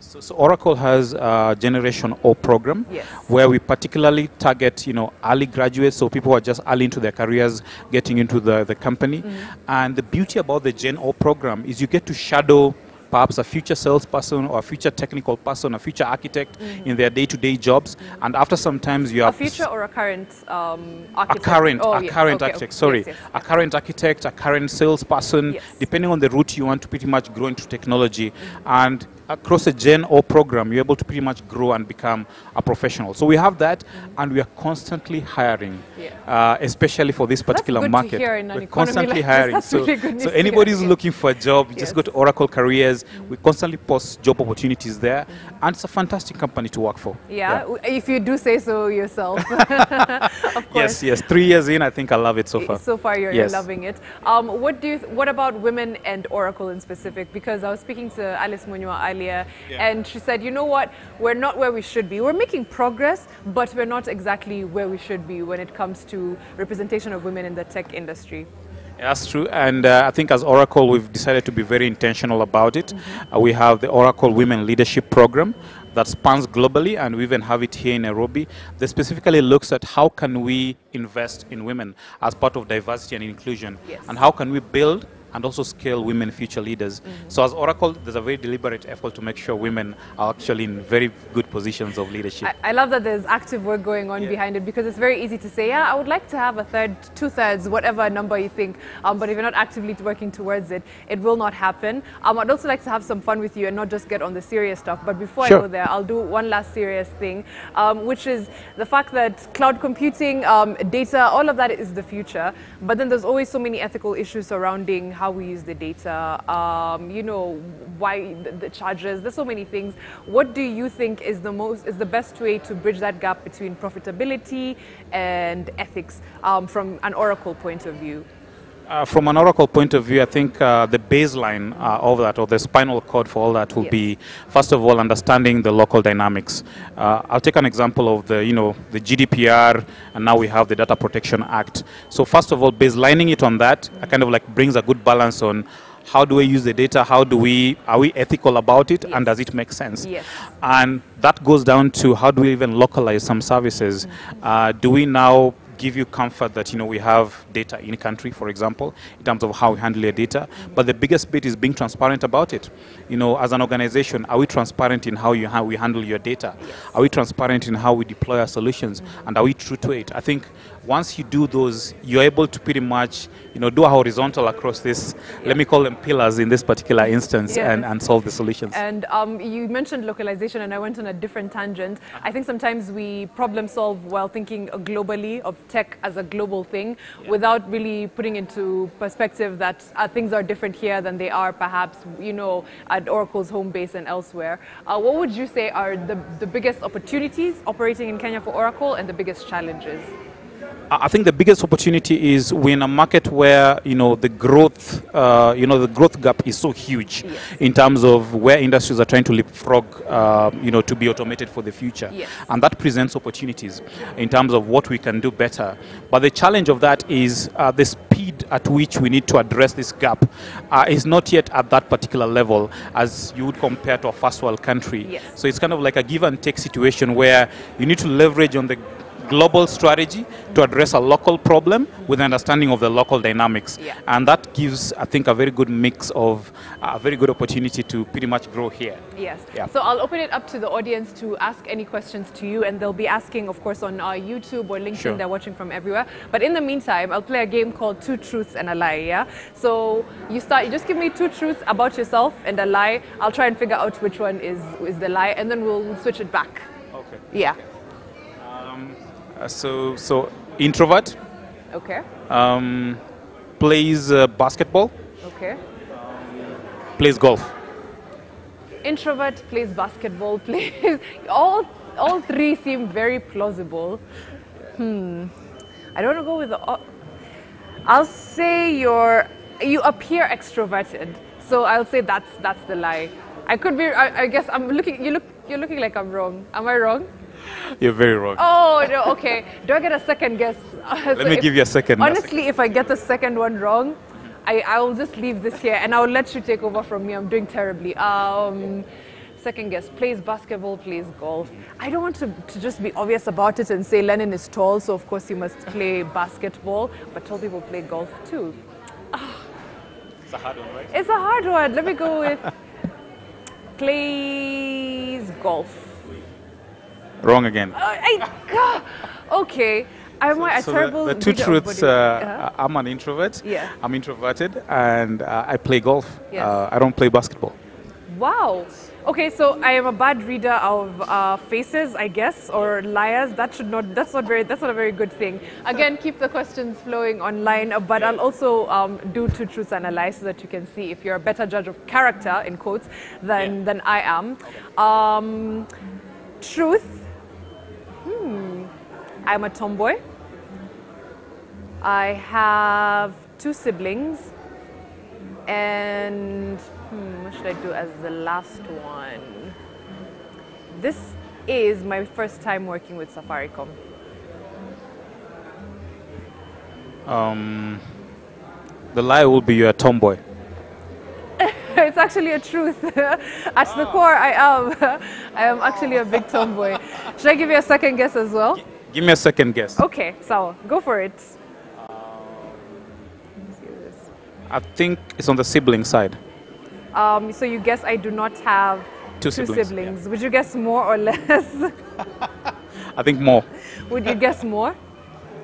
So, so, Oracle has a Generation O program yes. where we particularly target, you know, early graduates, so people who are just early into their careers, getting into the, the company. Mm-hmm. And the beauty about the Gen O program is you get to shadow perhaps a future salesperson or a future technical person, a future architect mm-hmm. in their day-to-day jobs. Mm-hmm. And after some times you have a future or a current um, architect. A current, oh, a yes. current okay, architect. okay. Sorry, yes, yes. a current architect, a current salesperson. Depending on the route you want to pretty much grow into technology, mm-hmm. and across a Gen O program, you're able to pretty much grow and become a professional. So we have that, and we are constantly hiring, Yeah. uh, especially for this particular market. hear in an We're constantly like hiring. That's so, really so anybody who's looking for a job, you just go to Oracle Careers. We constantly post job opportunities there, and it's a fantastic company to work for. Yeah, w- if you do say so yourself. of Yes, course. yes. Three years in, I think I love it so far. So far, you're, Yes. loving it. Um, what do you? Th- what about women and Oracle in specific? Because I was speaking to Alice Munyua earlier, and she said, you know what? We're not where we should be. We're making progress, but we're not exactly where we should be when it comes to representation of women in the tech industry. That's true, and uh, I think as Oracle, we've decided to be very intentional about it. Mm-hmm. Uh, we have the Oracle Women Leadership Program that spans globally, and we even have it here in Nairobi. That specifically looks at how can we invest in women as part of diversity and inclusion, Yes. and how can we build and also scale women future leaders. Mm-hmm. So as Oracle, there's a very deliberate effort to make sure women are actually in very good positions of leadership. I, I love that there's active work going on behind it because it's very easy to say, yeah, I would like to have a third, two thirds, whatever number you think. Um, but if you're not actively working towards it, it will not happen. Um, I'd also like to have some fun with you and not just get on the serious stuff. But before Sure. I go there, I'll do one last serious thing, um, which is the fact that cloud computing, um, data, all of that is the future. But then there's always so many ethical issues surrounding how we use the data, um, you know, why the, charges. There's so many things. What do you think is the most is the best way to bridge that gap between profitability and ethics um, from an Oracle point of view? Uh, from an Oracle point of view, I think uh, the baseline uh, of that, or the spinal cord for all that, will be first of all understanding the local dynamics. Uh, I'll take an example of the, you know, the GDPR, and now we have the Data Protection Act. So first of all, baselining it on that, kind of like brings a good balance on how do we use the data, how do we, are we ethical about it, and does it make sense? Yes. And that goes down to how do we even localize some services? Uh, do we now give you comfort that you know we have data in country, for example, in terms of how we handle your data? But the biggest bit is being transparent about it. You know, as an organization, are we transparent in how you how we handle your data? Are we transparent in how we deploy our solutions? And are we true to it? I think once you do those, you're able to pretty much, you know, do a horizontal across this, let me call them pillars in this particular instance, Yeah. and, and solve the solutions. And um, you mentioned localization, and I went on a different tangent. I think sometimes we problem solve while thinking globally of tech as a global thing without really putting into perspective that uh, things are different here than they are perhaps, you know, at Oracle's home base and elsewhere. Uh, what would you say are the, the biggest opportunities operating in Kenya for Oracle and the biggest challenges? I think the biggest opportunity is we're in a market where you know the growth, uh, you know, the growth gap is so huge in terms of where industries are trying to leapfrog, uh, you know, to be automated for the future, Yes. and that presents opportunities in terms of what we can do better. But the challenge of that is uh, the speed at which we need to address this gap uh, is not yet at that particular level as you would compare to a first world country. Yes. So it's kind of like a give and take situation where you need to leverage on the global strategy to address a local problem with an understanding of the local dynamics. Yeah. And that gives, I think, a very good mix of a very good opportunity to pretty much grow here. Yes. Yeah. So I'll open it up to the audience to ask any questions to you, and they'll be asking, of course, on uh, YouTube or LinkedIn. Sure. They're watching from everywhere. But in the meantime, I'll play a game called Two Truths and a Lie. Yeah. So you start. You just give me two truths about yourself and a lie. I'll try and figure out which one is is the lie, and then we'll switch it back. Okay. Yeah. Uh, so, so introvert Okay. um, plays uh, basketball, Okay. plays golf. Introvert plays basketball. Plays all. All three seem very plausible. Hmm. I don't want to go with the. I'll say you're. You appear extroverted, so I'll say that's that's the lie. I could be. I, I guess I'm looking. You look. You're looking like I'm wrong. Am I wrong? You're very wrong. Oh no. Okay. Do I get a second guess? Let me give you a second. Honestly, if I get the second one wrong, I I will just leave this here and I'll let you take over from me. I'm doing terribly. Um. Second guess, plays basketball, plays golf. I don't want to, to just be obvious about it and say Lennon is tall, so of course he must play basketball, but tall people play golf too. It's a hard one, right? It's a hard one. Let me go with plays golf. Wrong again. Uh, I, God. Okay. Am a So terrible the, the two truths, uh, Uh-huh. I'm an introvert. Yeah. I'm introverted and uh, I play golf. Yes. Uh, I don't play basketball. Wow. Okay, so I am a bad reader of uh, faces, I guess, or liars. That should not. That's not very. That's not a very good thing. Again, keep the questions flowing online. uh, But I'll also um, do two truths and a lie so that you can see if you're a better judge of character in quotes than than I am. Um, truth. Hmm. I'm a tomboy. I have two siblings. And hmm, what should I do as the last one? This is my first time working with Safaricom. Um, the lie will be you're a tomboy. it's actually a truth. At the core, I am. I am actually a big tomboy. Should I give you a second guess as well? Give me a second guess. Okay, so go for it. I think it's on the sibling side. Um, so you guess I do not have Two siblings, Would you guess more or less? I think more. Would you guess more?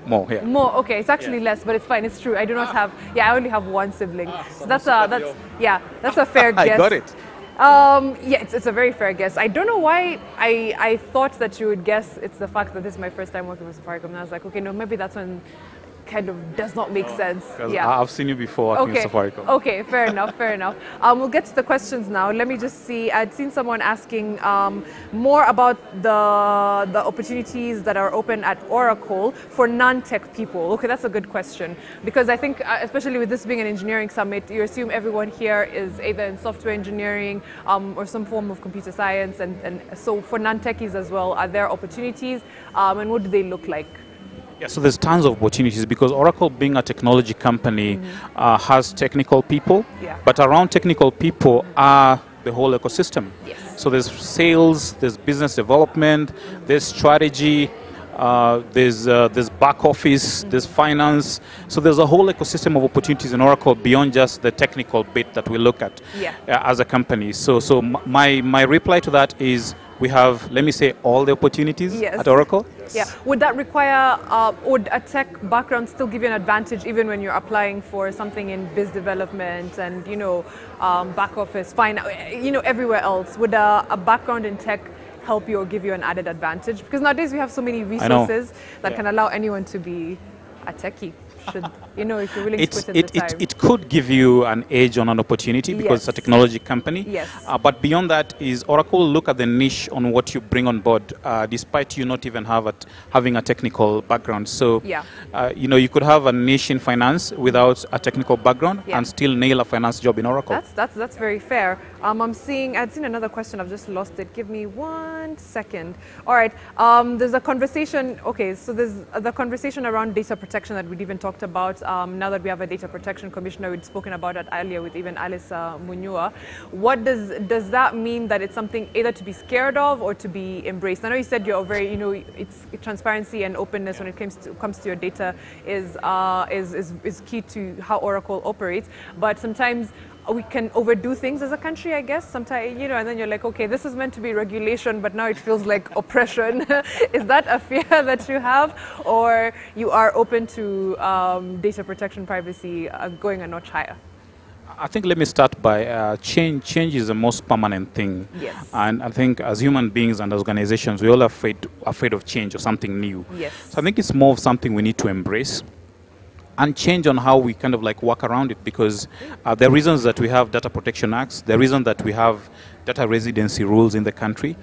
More, yeah. More. Okay, it's actually less, but it's fine. It's true. I do not have. Yeah, I only have one sibling. So that's a that's yeah, that's a fair guess. I got it. Um, yeah, it's, it's a very fair guess. I don't know why I, I thought that you would guess it's the fact that this is my first time working with Safaricom. And I was like, okay, no, maybe that's one kind of does not make sense. Yeah. I've seen you before working Okay. Safaricom. Okay, fair enough, fair enough. Um, we'll get to the questions now. Let me just see. I'd seen someone asking um, more about the the opportunities that are open at Oracle for non-tech people. Okay, that's a good question because I think, uh, especially with this being an engineering summit, you assume everyone here is either in software engineering um, or some form of computer science, and, and so for non-techies as well, are there opportunities, um, and what do they look like? Yeah, so there's tons of opportunities because Oracle, being a technology company, uh, has technical people, Yeah. but around technical people are the whole ecosystem. So there's sales, there's business development, there's strategy, uh, there's uh, there's back office, there's finance. So there's a whole ecosystem of opportunities in Oracle beyond just the technical bit that we look at Yeah. uh, as a company. So so my my reply to that is we have let me say all the opportunities Yes. at Oracle. Yeah. Would that require, uh, would a tech background still give you an advantage even when you're applying for something in biz development and, you know, um, back office, fine, you know, everywhere else? Would a, a background in tech help you or give you an added advantage? Because nowadays we have so many resources that Yeah. can allow anyone to be a techie. Should, you know, if you're willing It's, to put in it, the time. it, it could give you an edge on an opportunity because it's a technology company. Yes. Uh, but beyond that is Oracle look at the niche on what you bring on board, uh, despite you not even have a, having a technical background. So, Yeah. uh, you know, you could have a niche in finance without a technical background Yeah. and still nail a finance job in Oracle. That's that's that's very fair. Um, I'm seeing. I'd seen another question. I've just lost it. Give me one second. All right. Um, there's a conversation. Okay, so there's the conversation around data protection that we'd even talked about. Um, now that we have a data protection commissioner, we'd spoken about it earlier with even Alice uh, Munyua. What does does that mean that it's something either to be scared of or to be embraced? I know you said you're very, you know, it's transparency and openness when it comes to comes to your data is uh, is, is is key to how Oracle operates. But sometimes we can overdo things as a country, I guess. Sometimes, you know, and then you're like, okay, this is meant to be regulation, but now it feels like oppression. is that a fear that you have, or you are open to um, data protection, privacy uh, going a notch higher? I think let me start by uh, change. Change is the most permanent thing. Yes. And I think as human beings and organizations, we're all afraid, afraid of change or something new. Yes. So I think it's more of something we need to embrace and change on how we kind of like work around it because uh, there are reasons that we have data protection acts, the reason that we have data residency rules in the country.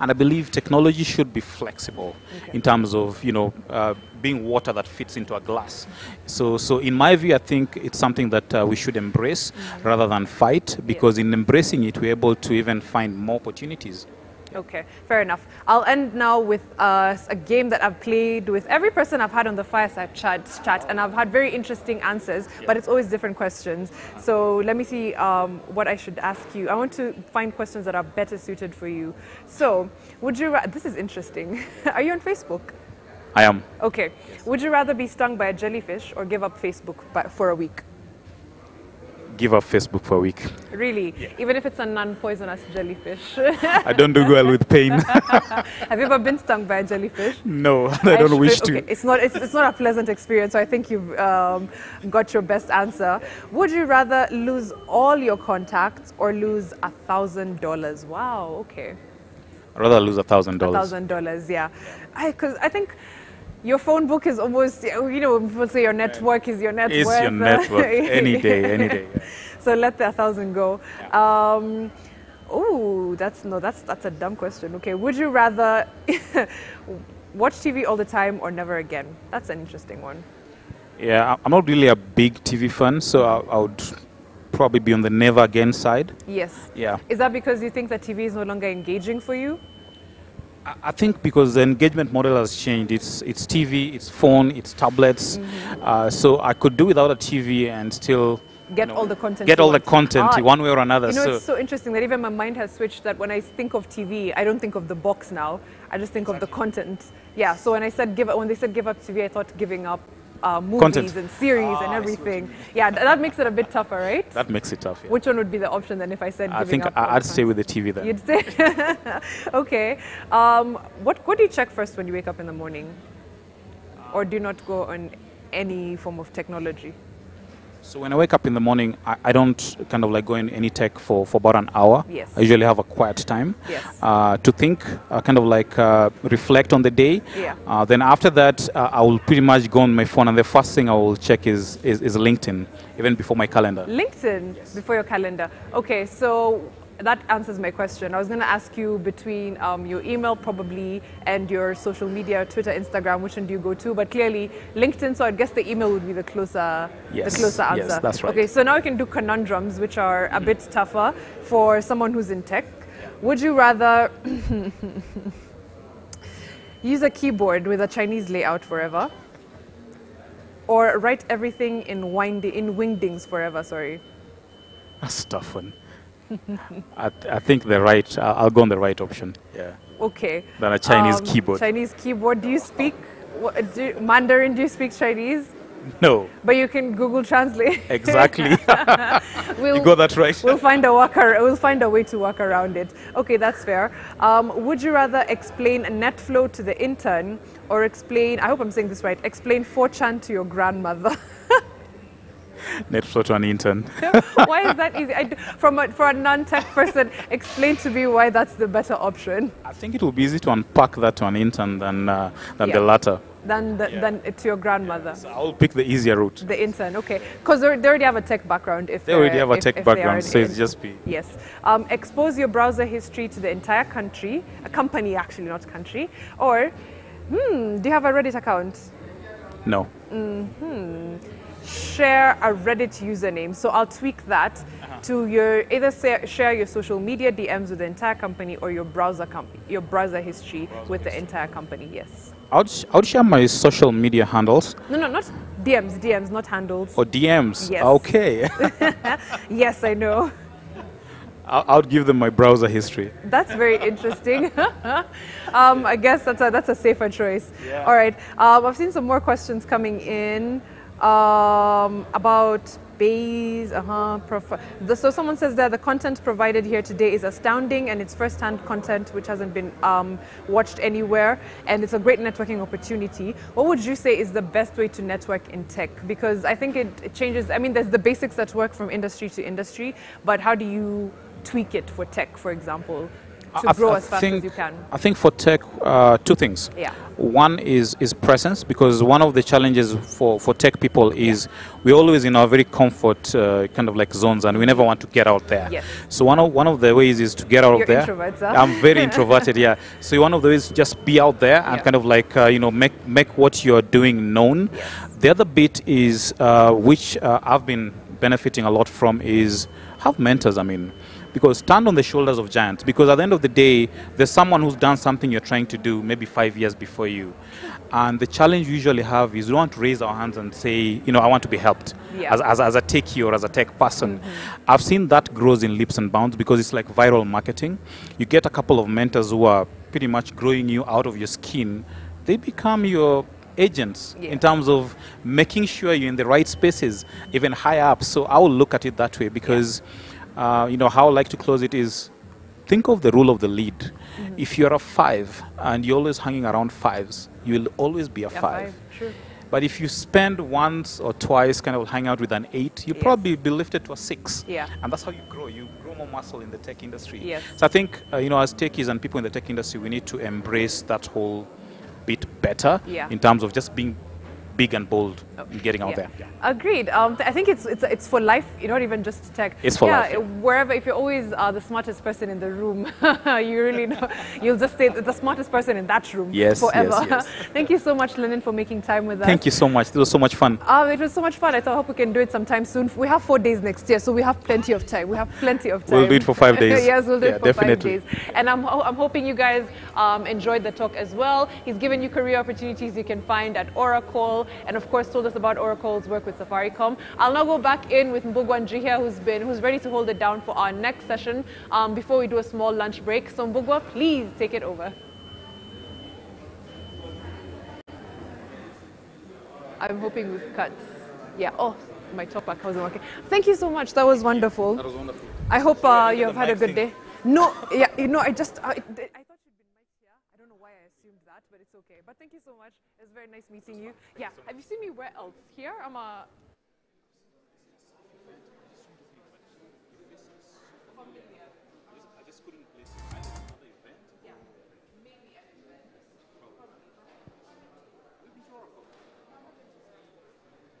And I believe technology should be flexible in terms of, you know, uh, being water that fits into a glass. So, so in my view, I think it's something that uh, we should embrace rather than fight because in embracing it, we're able to even find more opportunities. Okay, fair enough. I'll end now with uh, a game that I've played with every person I've had on the fireside chat, chat and I've had very interesting answers, but it's always different questions. So let me see um, what I should ask you. I want to find questions that are better suited for you. So, would you? Ra- this is interesting. are you on Facebook? I am. Okay. Would you rather be stung by a jellyfish or give up Facebook for a week? Give up Facebook for a week. Really? Even if it's a non-poisonous jellyfish. I don't do well with pain. Have you ever been stung by a jellyfish? no, I don't should- wish to. Okay, it's not. It's, it's not a pleasant experience. So I think you've um, got your best answer. Would you rather lose all your contacts or lose a thousand dollars? Wow. Okay. I'd rather lose a thousand A dollars. thousand dollars. Yeah. Because I think. Your phone book is almost, you know, people say your network is your net It's worth. your network any day, any day. so let the thousand go. Um, oh, that's no, that's that's a dumb question. Okay, would you rather watch TV all the time or never again? That's an interesting one. Yeah, I'm not really a big TV fan, so I, I would probably be on the never again side. Yes. Yeah. Is that because you think that TV is no longer engaging for you? I think because the engagement model has changed. It's it's TV, it's phone, it's tablets. Mm-hmm. Uh, so I could do without a TV and still Get all the content. get you all the content Ah, one way or another. You know, so it's so interesting that even my mind has switched. That when I think of TV, I don't think of the box now. I just think of the content. Yeah. So when I said give, up- when they said give up TV, I thought giving up uh, movies Content. and series and everything. Yeah, th- that makes it a bit tougher, right? that makes it tough. Yeah. Which one would be the option then if I said I think up? I- all I'd stay with the TV then. You'd say, okay. Um, what what do you check first when you wake up in the morning, or do you not go on any form of technology? So when I wake up in the morning, I, I don't kind of like go in any tech for, for about an hour. Yes. I usually have a quiet time Yes. uh, to think, uh, kind of like uh, reflect on the day. Yeah. Uh, then after that, uh, I will pretty much go on my phone, and the first thing I will check is, is, is LinkedIn, even before my calendar. LinkedIn before your calendar. Okay, so that answers my question. I was going to ask you between um, your email probably and your social media, Twitter, Instagram, which one do you go to? But clearly LinkedIn. So I guess the email would be the closer, Yes, the closer answer. yes, that's right. Okay, so now we can do conundrums, which are a bit tougher for someone who's in tech. Would you rather use a keyboard with a Chinese layout forever, or write everything in wind in wingdings forever? Sorry. That's a tough one. I, I think the right, I'll I'll go on the right option. Yeah. Okay. Than a Chinese Um, keyboard. Chinese keyboard. Do you speak what, do, Mandarin? Do you speak Chinese? No, But you can Google Translate. exactly. we'll, you got that right. We'll find a work. We'll find a way to work around it. Okay, that's fair. Um, would you rather explain net flow to the intern, or explain? I hope I'm saying this right. Explain 4chan to your grandmother. Netflix to an intern. why is that easy? I from a, for a non-tech person, explain to me why that's the better option I think it will be easy to unpack that to an intern than, uh, than Yeah. the latter. than the, than to your grandmother. I'll pick the easier route. The intern, okay, because they already have a tech background. If They already have a if- tech if background, so it's just be. Yes. Um, expose your browser history to the entire country, a company actually, not country. Or, hmm, do you have a Reddit account? No. hmm Share a Reddit username. So I'll tweak that Uh-huh. to your either sa- share your social media DMs with the entire company or your browser company, your browser history with the entire company. Yes. I would, sh- I would share my social media handles No, no, not DMs. DMs, not handles. or DMs. Yes. Okay. yes, I know. I'll, I would give them my browser history. That's very interesting. um, I guess that's a, that's a safer choice. All right. Um, I've seen some more questions coming in um, about Baze. Uh-huh, the, so someone says that the content provided here today is astounding and it's first-hand content which hasn't been um, watched anywhere and it's a great networking opportunity. What would you say is the best way to network in tech? Because I think it, it changes. I mean, there's the basics that work from industry to industry, but how do you tweak it for tech, for example, to I- grow I as fast think, as you can? I think for tech, uh, two things. Yeah. One is, is presence, because one of the challenges for, for tech people is we're always in our very comfort uh, kind of like zones and we never want to get out there. Yes. So one of, one of the ways is to get out You're of there. introverts, huh? I'm very introverted, yeah. So one of the ways is just be out there and kind of like, uh, you know, make, make what you're doing known. Yes. The other bit is, uh, which uh, I've been benefiting a lot from, is have mentors. I mean, because stand on the shoulders of giants. Because at the end of the day, there's someone who's done something you're trying to do maybe five years before you. And the challenge we usually have is we want to raise our hands and say, you know, I want to be helped Yeah. as, as, as a techie or as a tech person. Mm-hmm. I've seen that grows in leaps and bounds because it's like viral marketing. You get a couple of mentors who are pretty much growing you out of your skin. They become your agents Yeah. in terms of making sure you're in the right spaces, even higher up. So I will look at it that way because, uh, you know, how I like to close it is think of the rule of the lead. Mm-hmm. If you're a five and you're always hanging around fives, you'll always be a Yeah, five. True. But if you spend once or twice kind of hang out with an eight, you Yes. probably be lifted to a six. Yeah. And that's how you grow. You grow more muscle in the tech industry. Yes. So I think, uh, you know, as techies and people in the tech industry, we need to embrace that whole bit better Yeah. in terms of just being big and bold in getting out Yeah. there. Agreed. Um, I think it's, it's it's for life, you know, not even just tech. It's for yeah, life, yeah. Wherever, if you're always uh, the smartest person in the room, you really know, you'll just stay the smartest person in that room Yes, yes, forever. yes. Thank you so much, Lennon, for making time with us. Thank you so much. It was so much fun. Um, it was so much fun. I thought, I hope we can do it sometime soon. We have four days next year, so we have plenty of time. We have plenty of time. We'll do it for five days. yes, we'll do Yeah, it for definitely. five days. And I'm, I'm hoping you guys um, enjoyed the talk as well. He's given you career opportunities you can find at Oracle, and of course told us about Oracle's work with Safaricom. I'll now go back in with Mbugua Njihia, who's been who's ready to hold it down for our next session um, before we do a small lunch break. So Mbugwa, please take it over. I'm hoping we've cut. Yeah. Oh, my top back wasn't working. Thank you so much. That was wonderful. That was wonderful. I hope uh, you have had a good thing. day. No, yeah, you know, I just, I, I thought you'd been mic here. I don't know why I assumed that, but it's okay. But thank you so much. It was very nice meeting you. Yeah, have you seen me where else? Here? I'm a.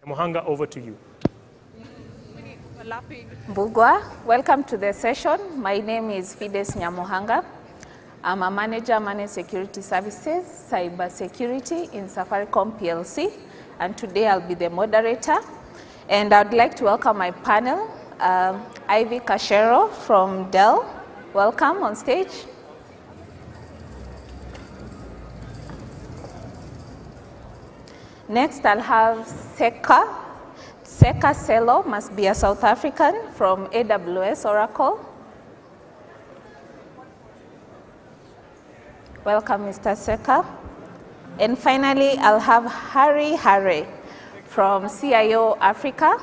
Mohanga, over to you. Bugwa, welcome to the session. My name is Fides Nyamuhanga. I'm a manager, managed security services, cyber security in Safaricom PLC, and today I'll be the moderator. And I'd like to welcome my panel, um, Ivy Cachero from Dell. Welcome on stage. Next, I'll have Seka. Seka Selo must be a South African from AWS Oracle. Welcome, Mr. Seka. And finally, I'll have Harry Harry from CIO Africa.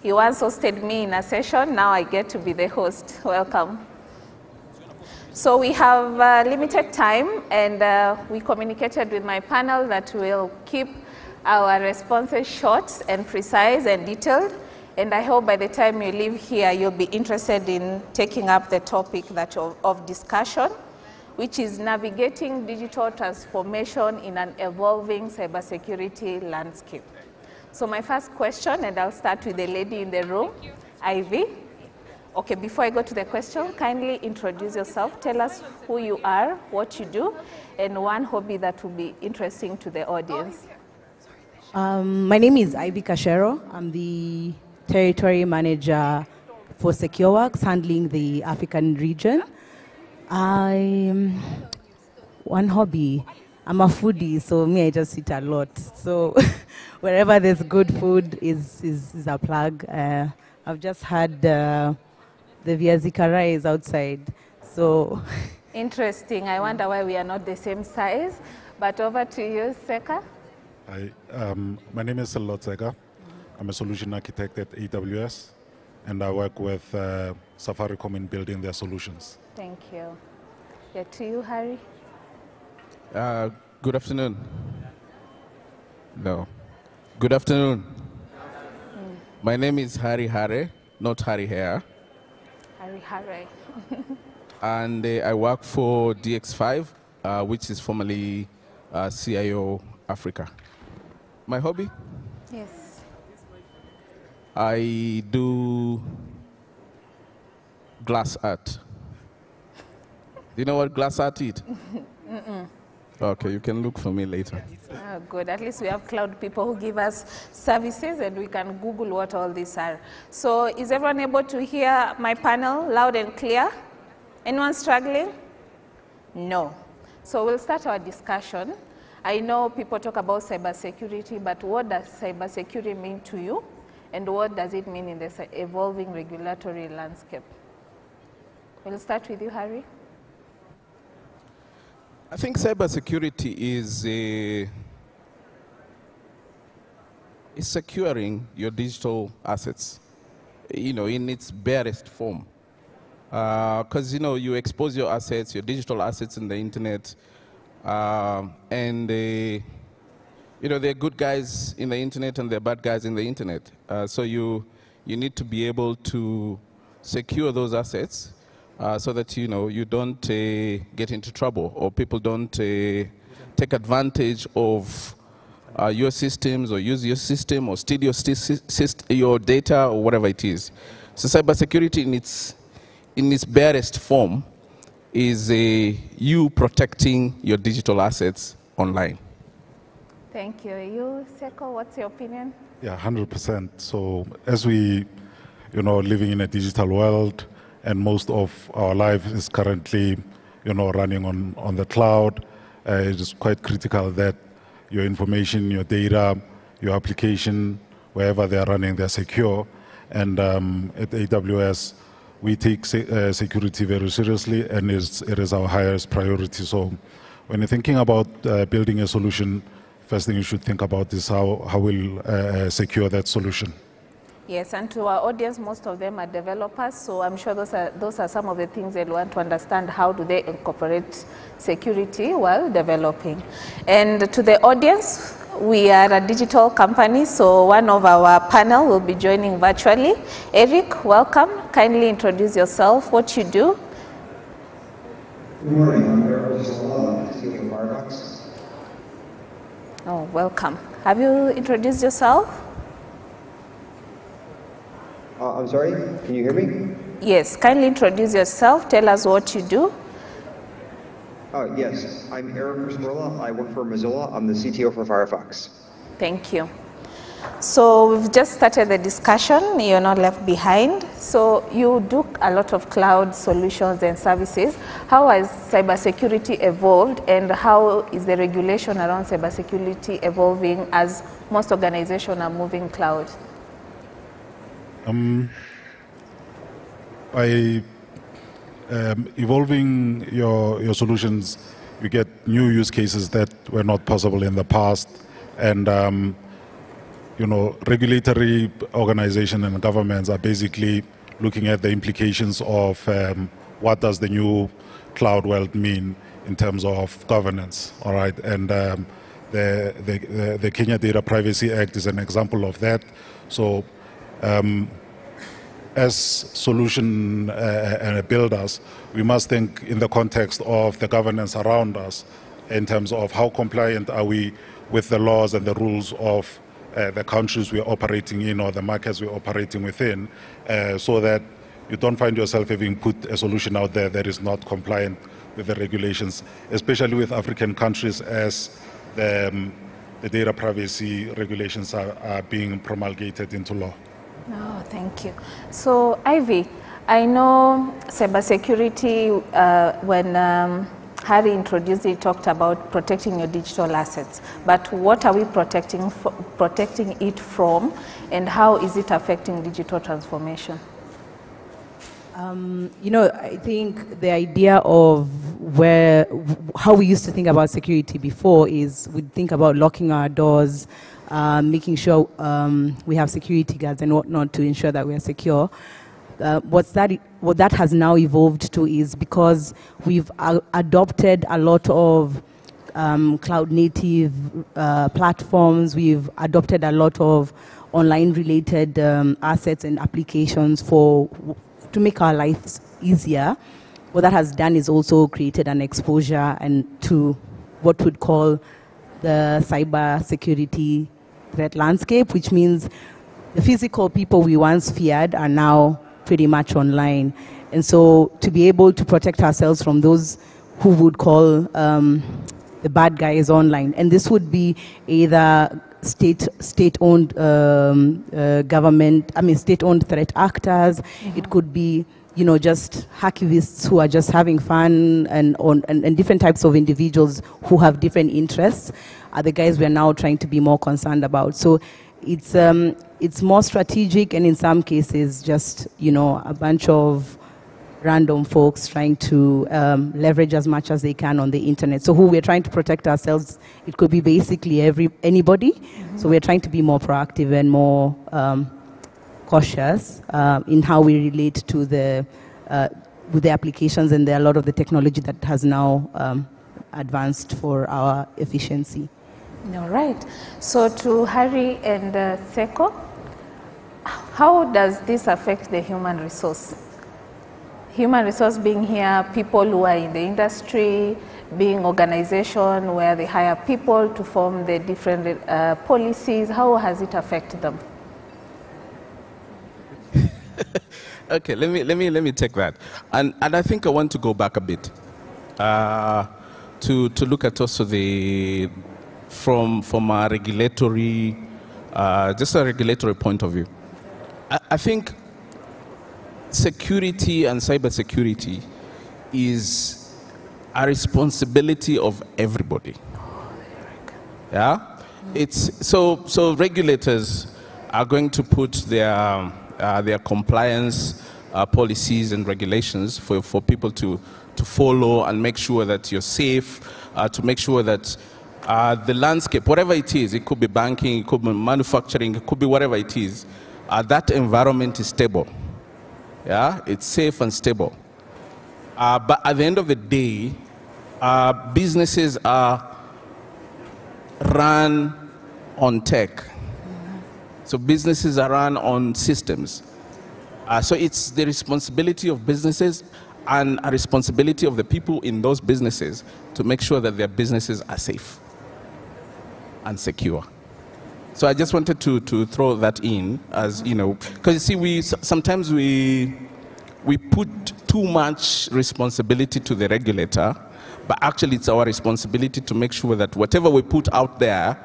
He once hosted me in a session. Now I get to be the host. Welcome. So we have uh, limited time, and uh, we communicated with my panel that we'll keep our responses short and precise and detailed. And I hope by the time you leave here, you'll be interested in taking up the topic that of, of discussion, which is navigating digital transformation in an evolving cybersecurity landscape. So my first question, and I'll start with the lady in the room, Ivy. Okay, before I go to the question, kindly introduce yourself. Tell us who you are, what you do, and one hobby that will be interesting to the audience. Um, my name is Ivy Cachero. I'm the territory manager for SecureWorks, handling the African region. I'm one hobby. I'm a foodie, so me, I just eat a lot. So wherever there's good food is, is, is a plug. Uh, I've just had uh, the viazi karai is outside. So Interesting. I wonder why we are not the same size. But over to you, Seka. Hi, um, my name is Salot Seka. I'm a solution architect at AWS, and I work with uh, Safaricom in building their solutions. Thank you. Yeah, to you, Harry. Uh, good afternoon. No. Good afternoon. My name is Harry Harry, not Harry Hair, Harry, Harry. and uh, I work for DX5, uh, which is formerly uh, CIO Africa. My hobby? yes. I do glass art. Do you know what glass art is? Okay, you can look for me later. Oh, good. At least we have cloud people who give us services and we can Google what all these are. So is everyone able to hear my panel loud and clear? Anyone struggling? No. So we'll start our discussion. I know people talk about cybersecurity, but what does cybersecurity mean to you? And what does it mean in this evolving regulatory landscape? We'll start with you, Harry. I think cybersecurity is a, is securing your digital assets, you know, in its barest form. Because, uh, you know, you expose your assets, your digital assets in the internet, uh, and they, you know, there are good guys in the internet and there are bad guys in the internet. Uh, so you, you need to be able to secure those assets uh, so that, you know, you don't uh, get into trouble or people don't uh, take advantage of uh, your systems or use your system or steal your, your data or whatever it is. So cybersecurity in its, in its barest form is a, you protecting your digital assets online. Thank you. You, Seko, what's your opinion? Yeah, 100%. So as we, you know, living in a digital world and most of our life is currently, you know, running on, on the cloud, uh, it is quite critical that your information, your data, your application, wherever they're running, they're secure. And um, at AWS, we take se uh, security very seriously, and it's, it is our highest priority. So when you're thinking about uh, building a solution, first thing you should think about is how, how we'll uh, uh secure that solution. Yes, and to our audience, most of them are developers, so I'm sure those are, those are some of the things they'll want to understand. How do they incorporate security while developing? And to the audience, we are a digital company, so one of our panel will be joining virtually. Eric, welcome. Kindly introduce yourself, what you do. Good morning, I'm Eric Firefox. Oh, welcome. Have you introduced yourself? Uh, I'm sorry, can you hear me? Yes, kindly introduce yourself. Tell us what you do. Uh, yes, I'm Eric Rescorla. I work for Mozilla. I'm the CTO for Firefox. Thank you. So we've just started the discussion. You're not left behind. So you do a lot of cloud solutions and services. How has cybersecurity evolved and how is the regulation around cybersecurity evolving as most organizations are moving cloud? Um, by um, evolving your, your solutions, you get new use cases that were not possible in the past. And, um, you know, regulatory organizations and governments are basically looking at the implications of um, what does the new cloud world mean in terms of governance, all right? And um, the, the, the, Kenya Data Privacy Act is an example of that. So um, as solution uh, builders, we must think in the context of the governance around us in terms of how compliant are we with the laws and the rules of uh, the countries we're operating in or the markets we're operating within uh, so that you don't find yourself having put a solution out there that is not compliant with the regulations, especially with African countries as the, um, the data privacy regulations are, are being promulgated into law. Oh, thank you. So, Ivy, I know cybersecurity, uh, when um, Harry introduced it, talked about protecting your digital assets. But what are we protecting, protecting it from, and how is it affecting digital transformation? Um, you know, I think the idea of where, how we used to think about security before is we'd think about locking our doors, uh, making sure um, we have security guards and whatnot to ensure that we are secure. Uh, what's that, what that has now evolved to is because we've adopted a lot of um, cloud native uh, platforms, we've adopted a lot of online related um, assets and applications for to make our lives easier. What that has done is also created an exposure and to what we'd call the cyber security threat landscape, which means the physical people we once feared are now pretty much online. And so to be able to protect ourselves from those who would call um, the bad guys online, and this would be either state state-owned um, uh, government, I mean state-owned threat actors. Mm-hmm. It could be you know just hacktivists who are just having fun, and, on, and and different types of individuals who have different interests are the guys we're now trying to be more concerned about. So it's, um, it's more strategic and in some cases just, you know, a bunch of random folks trying to um, leverage as much as they can on the internet. So who we're trying to protect ourselves, it could be basically every anybody. Mm-hmm. So we're trying to be more proactive and more um, cautious uh, in how we relate to the uh, with the applications and there are a lot of the technology that has now um, advanced for our efficiency. All right. So to Harry and uh, Seko, how does this affect the human resource? Human resource being here, people who are in the industry, being organization where they hire people to form the different uh, policies, how has it affected them? okay, let me, let, me, let me take that. And, and I think I want to go back a bit uh, to, to look at also the, from, from a regulatory, uh, just a regulatory point of view. I, I think security and cybersecurity is a responsibility of everybody. Yeah? It's, so, so regulators are going to put their, uh, their compliance uh, policies and regulations for, for people to, to follow and make sure that you're safe, uh, to make sure that uh, the landscape, whatever it is, it could be banking, it could be manufacturing, it could be whatever it is, uh, that environment is stable. Yeah, it's safe and stable. Uh, but at the end of the day, uh, businesses are run on tech. So businesses are run on systems. Uh, so it's the responsibility of businesses and a responsibility of the people in those businesses to make sure that their businesses are safe and secure. So I just wanted to, to throw that in as, you know, because you see, we, sometimes we, we put too much responsibility to the regulator, but actually it's our responsibility to make sure that whatever we put out there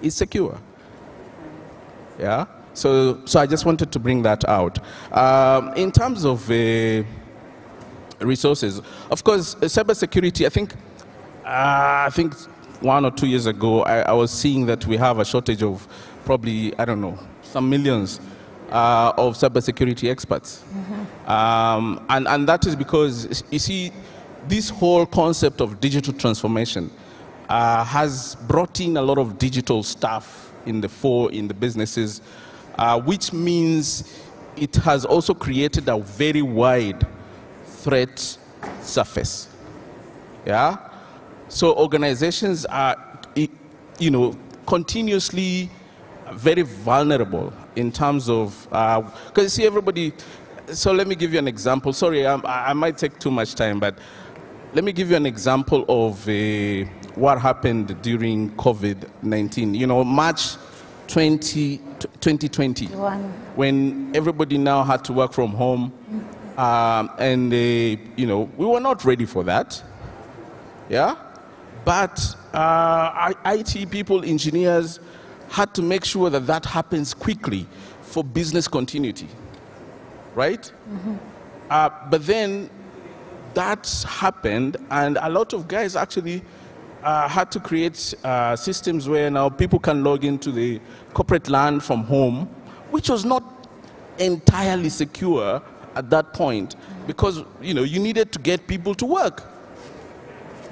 is secure. Yeah? So, so I just wanted to bring that out. Um, in terms of uh, resources, of course, uh, cybersecurity, I think, uh, I think one or two years ago, I, I, was seeing that we have a shortage of probably, I don't know, some millions uh, of cybersecurity experts. Mm-hmm. Um, and, and that is because, you see, this whole concept of digital transformation uh, has brought in a lot of digital stuff in the four in the businesses, uh, which means it has also created a very wide threat surface. Yeah? So organizations are, you know, continuously very vulnerable in terms of, because uh, you see everybody, so let me give you an example. Sorry, I, I might take too much time, but let me give you an example of uh, what happened during COVID-19. You know, March 20, 2020, when everybody now had to work from home, um, and, uh, you know, we were not ready for that. Yeah? But uh, IT people, engineers, had to make sure that that happens quickly for business continuity, right? Mm-hmm. Uh, but then that happened, and a lot of guys actually uh, had to create uh, systems where now people can log into the corporate land from home, which was not entirely secure at that point because you know you needed to get people to work.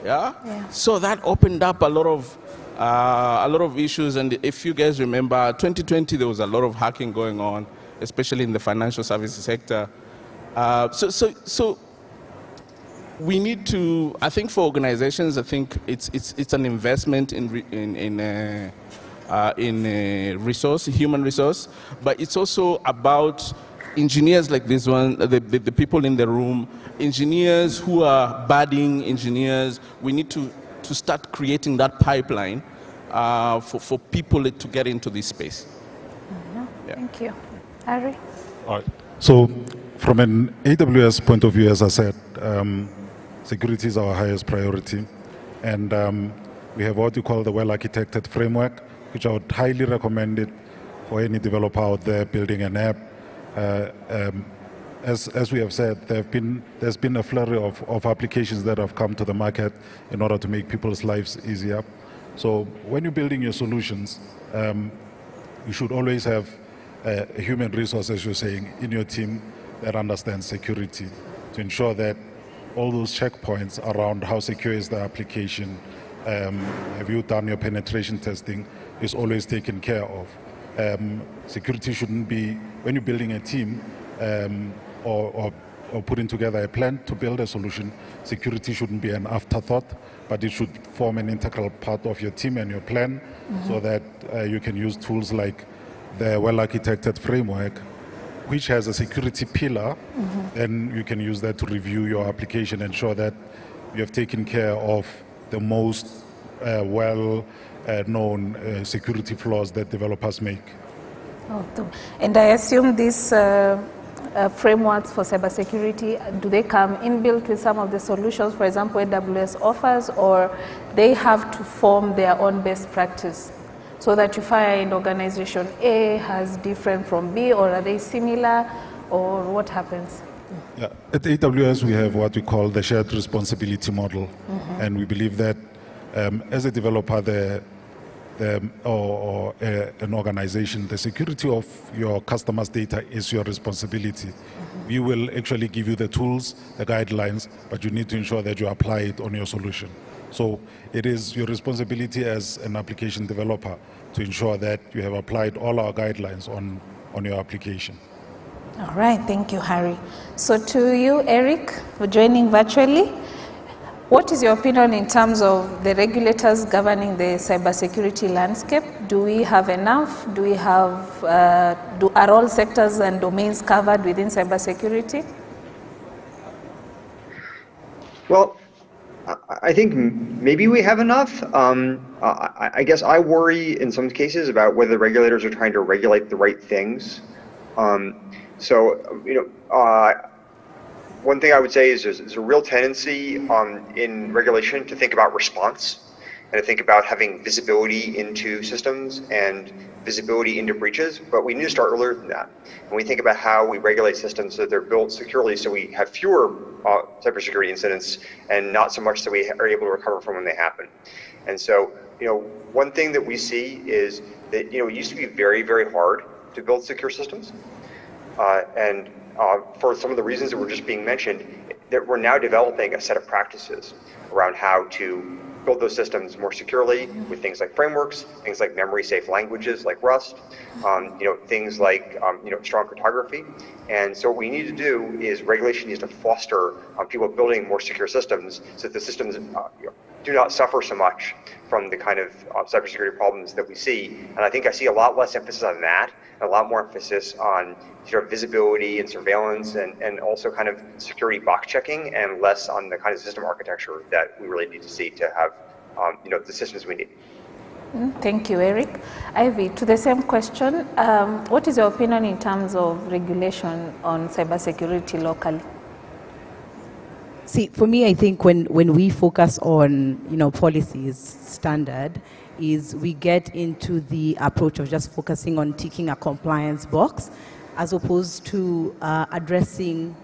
Yeah? yeah. So that opened up a lot of uh, a lot of issues. And if you guys remember, 2020 there was a lot of hacking going on, especially in the financial services sector. Uh, so, so, so we need to. I think for organizations, I think it's it's it's an investment in in in. Uh, uh, in uh, resource, human resource, but it's also about engineers like this one, the, the, the, people in the room, engineers who are budding engineers, we need to, to start creating that pipeline uh, for, for people to get into this space. Mm-hmm. Yeah. Thank you. Harry? All right. So from an AWS point of view, as I said, um, security is our highest priority. And um, we have what you call the well-architected framework, which I would highly recommend it for any developer out there building an app. Uh, um, as, as we have said, there have been, there's been a flurry of, of applications that have come to the market in order to make people's lives easier. So when you're building your solutions, um, you should always have a, a human resource, as you're saying, in your team that understands security to ensure that all those checkpoints around how secure is the application, um, have you done your penetration testing, is always taken care of. Um, security shouldn't be, when you're building a team um, or, or, or putting together a plan to build a solution, security shouldn't be an afterthought, but it should form an integral part of your team and your plan Mhm. so that uh, you can use tools like the well-architected framework, which has a security pillar, Mhm. then you can use that to review your application, and ensure that you have taken care of the most uh, well-known uh, security flaws that developers make. And I assume these uh, uh, frameworks for cybersecurity, do they come inbuilt with some of the solutions, for example, AWS offers, or they have to form their own best practice? So that you find organization A has different from B, or are they similar, or what happens? Yeah. At AWS, we have what we call the shared responsibility model, Mhm. and we believe that um, as a developer, the, the or, or uh, an organization, the security of your customers' data is your responsibility. We will actually give you the tools, the guidelines, but you need to ensure that you apply it on your solution. So it is your responsibility as an application developer to ensure that you have applied all our guidelines on, on your application. All right, thank you, Harry. So, to you, Eric, for joining virtually, what is your opinion in terms of the regulators governing the cybersecurity landscape? Do we have enough? Do we have, uh, do, are all sectors and domains covered within cybersecurity? Well, I- think maybe we have enough. Um, I, I guess I worry in some cases about whether the regulators are trying to regulate the right things. Um, so, you know, uh, one thing I would say is there's, there's a real tendency um, in regulation to think about response and to think about having visibility into systems and visibility into breaches, but we need to start earlier than that. And we think about how we regulate systems so that they're built securely so we have fewer uh, cybersecurity incidents and not so much that we are able to recover from when they happen. And so, you know, one thing that we see is that, you know, it used to be very, very hard to build secure systems. Uh, and uh, for some of the reasons that were just being mentioned, that we're now developing a set of practices around how to build those systems more securely with things like frameworks, things like memory-safe languages like Rust, um, you know, things like um, you know strong cryptography. And so what we need to do is regulation needs to foster um, people building more secure systems so that the systems uh, you know, do not suffer so much from the kind of uh, cybersecurity problems that we see. And I think I see a lot less emphasis on that, and a lot more emphasis on sort of visibility and surveillance, and, and also kind of security box checking, and less on the kind of system architecture that we really need to see to have, um, you know, the systems we need. Mm, Thank you, Eric. Ivy, to the same question, um, what is your opinion in terms of regulation on cybersecurity locally? See, for me, I think when, when we focus on, you know, policies standard, is we get into the approach of just focusing on ticking a compliance box, as opposed to uh, addressing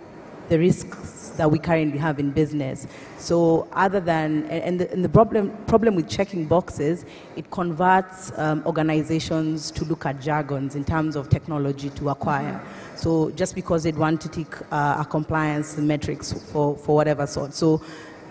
the risks that we currently have in business. So other than, and, the, and the problem, problem with checking boxes, it converts um, organizations to look at jargons in terms of technology to acquire. So just because they'd want to take uh, a compliance metrics for, for whatever sort. So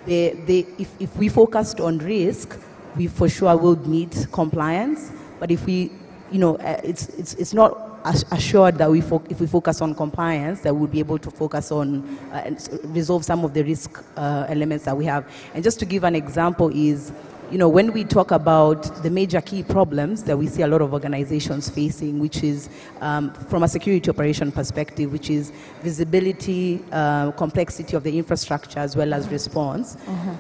they, they, if, if we focused on risk, we for sure will meet compliance. But if we, you know, uh, it's, it's, it's not as- assured that we if we focus on compliance, that we'll be able to focus on uh, and resolve some of the risk uh, elements that we have. And just to give an example is, you know, when we talk about the major key problems that we see a lot of organizations facing, which is um, from a security operation perspective, which is visibility, uh, complexity of the infrastructure, as well as response.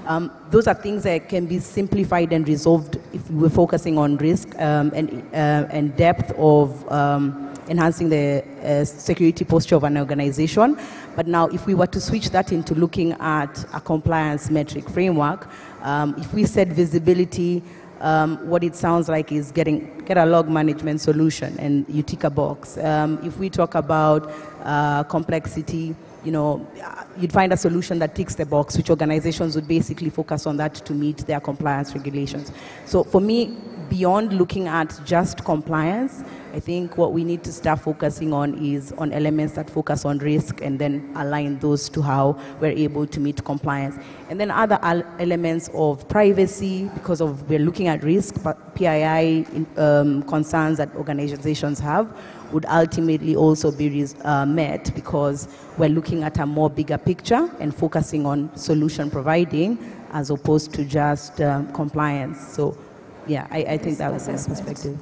Um, those are things that can be simplified and resolved if we're focusing on risk um, and, uh, and depth of um, enhancing the uh, security posture of an organization. But now, if we were to switch that into looking at a compliance metric framework, um, if we said visibility, um, what it sounds like is getting get a log management solution, and you tick a box. Um, if we talk about uh, complexity, you know, uh, you'd find a solution that ticks the box, which organizations would basically focus on that to meet their compliance regulations. So for me, beyond looking at just compliance, I think what we need to start focusing on is on elements that focus on risk and then align those to how we're able to meet compliance. And then other elements of privacy, because of we're looking at risk, but PII um, concerns that organizations have would ultimately also be uh, met because we're looking at a more bigger picture and focusing on solution providing as opposed to just um, compliance. So, yeah, I, I think that was my perspective.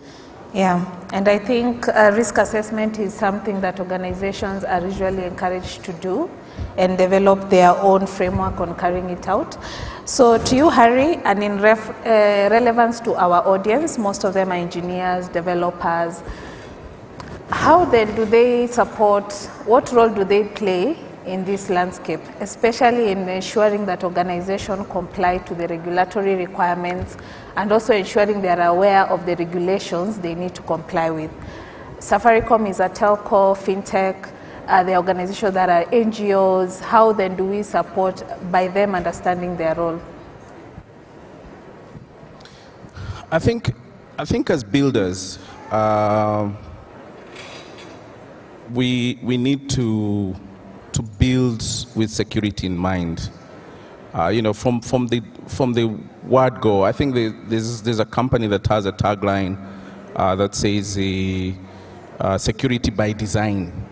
Yeah, and I think uh, risk assessment is something that organizations are usually encouraged to do and develop their own framework on carrying it out. So to you, Harry, and in ref, uh, relevance to our audience, most of them are engineers, developers. How then do they support, what role do they play in this landscape, especially in ensuring that organizations comply to the regulatory requirements and also ensuring they are aware of the regulations they need to comply with. Safaricom is a telco, fintech, uh, the organizations that are NGOs. How then do we support by them understanding their role? I think, I think as builders, uh, we, we need to to build with security in mind. Uh, you know, from, from, the, from the word go, I think there's, there's a company that has a tagline uh, that says uh, security by design.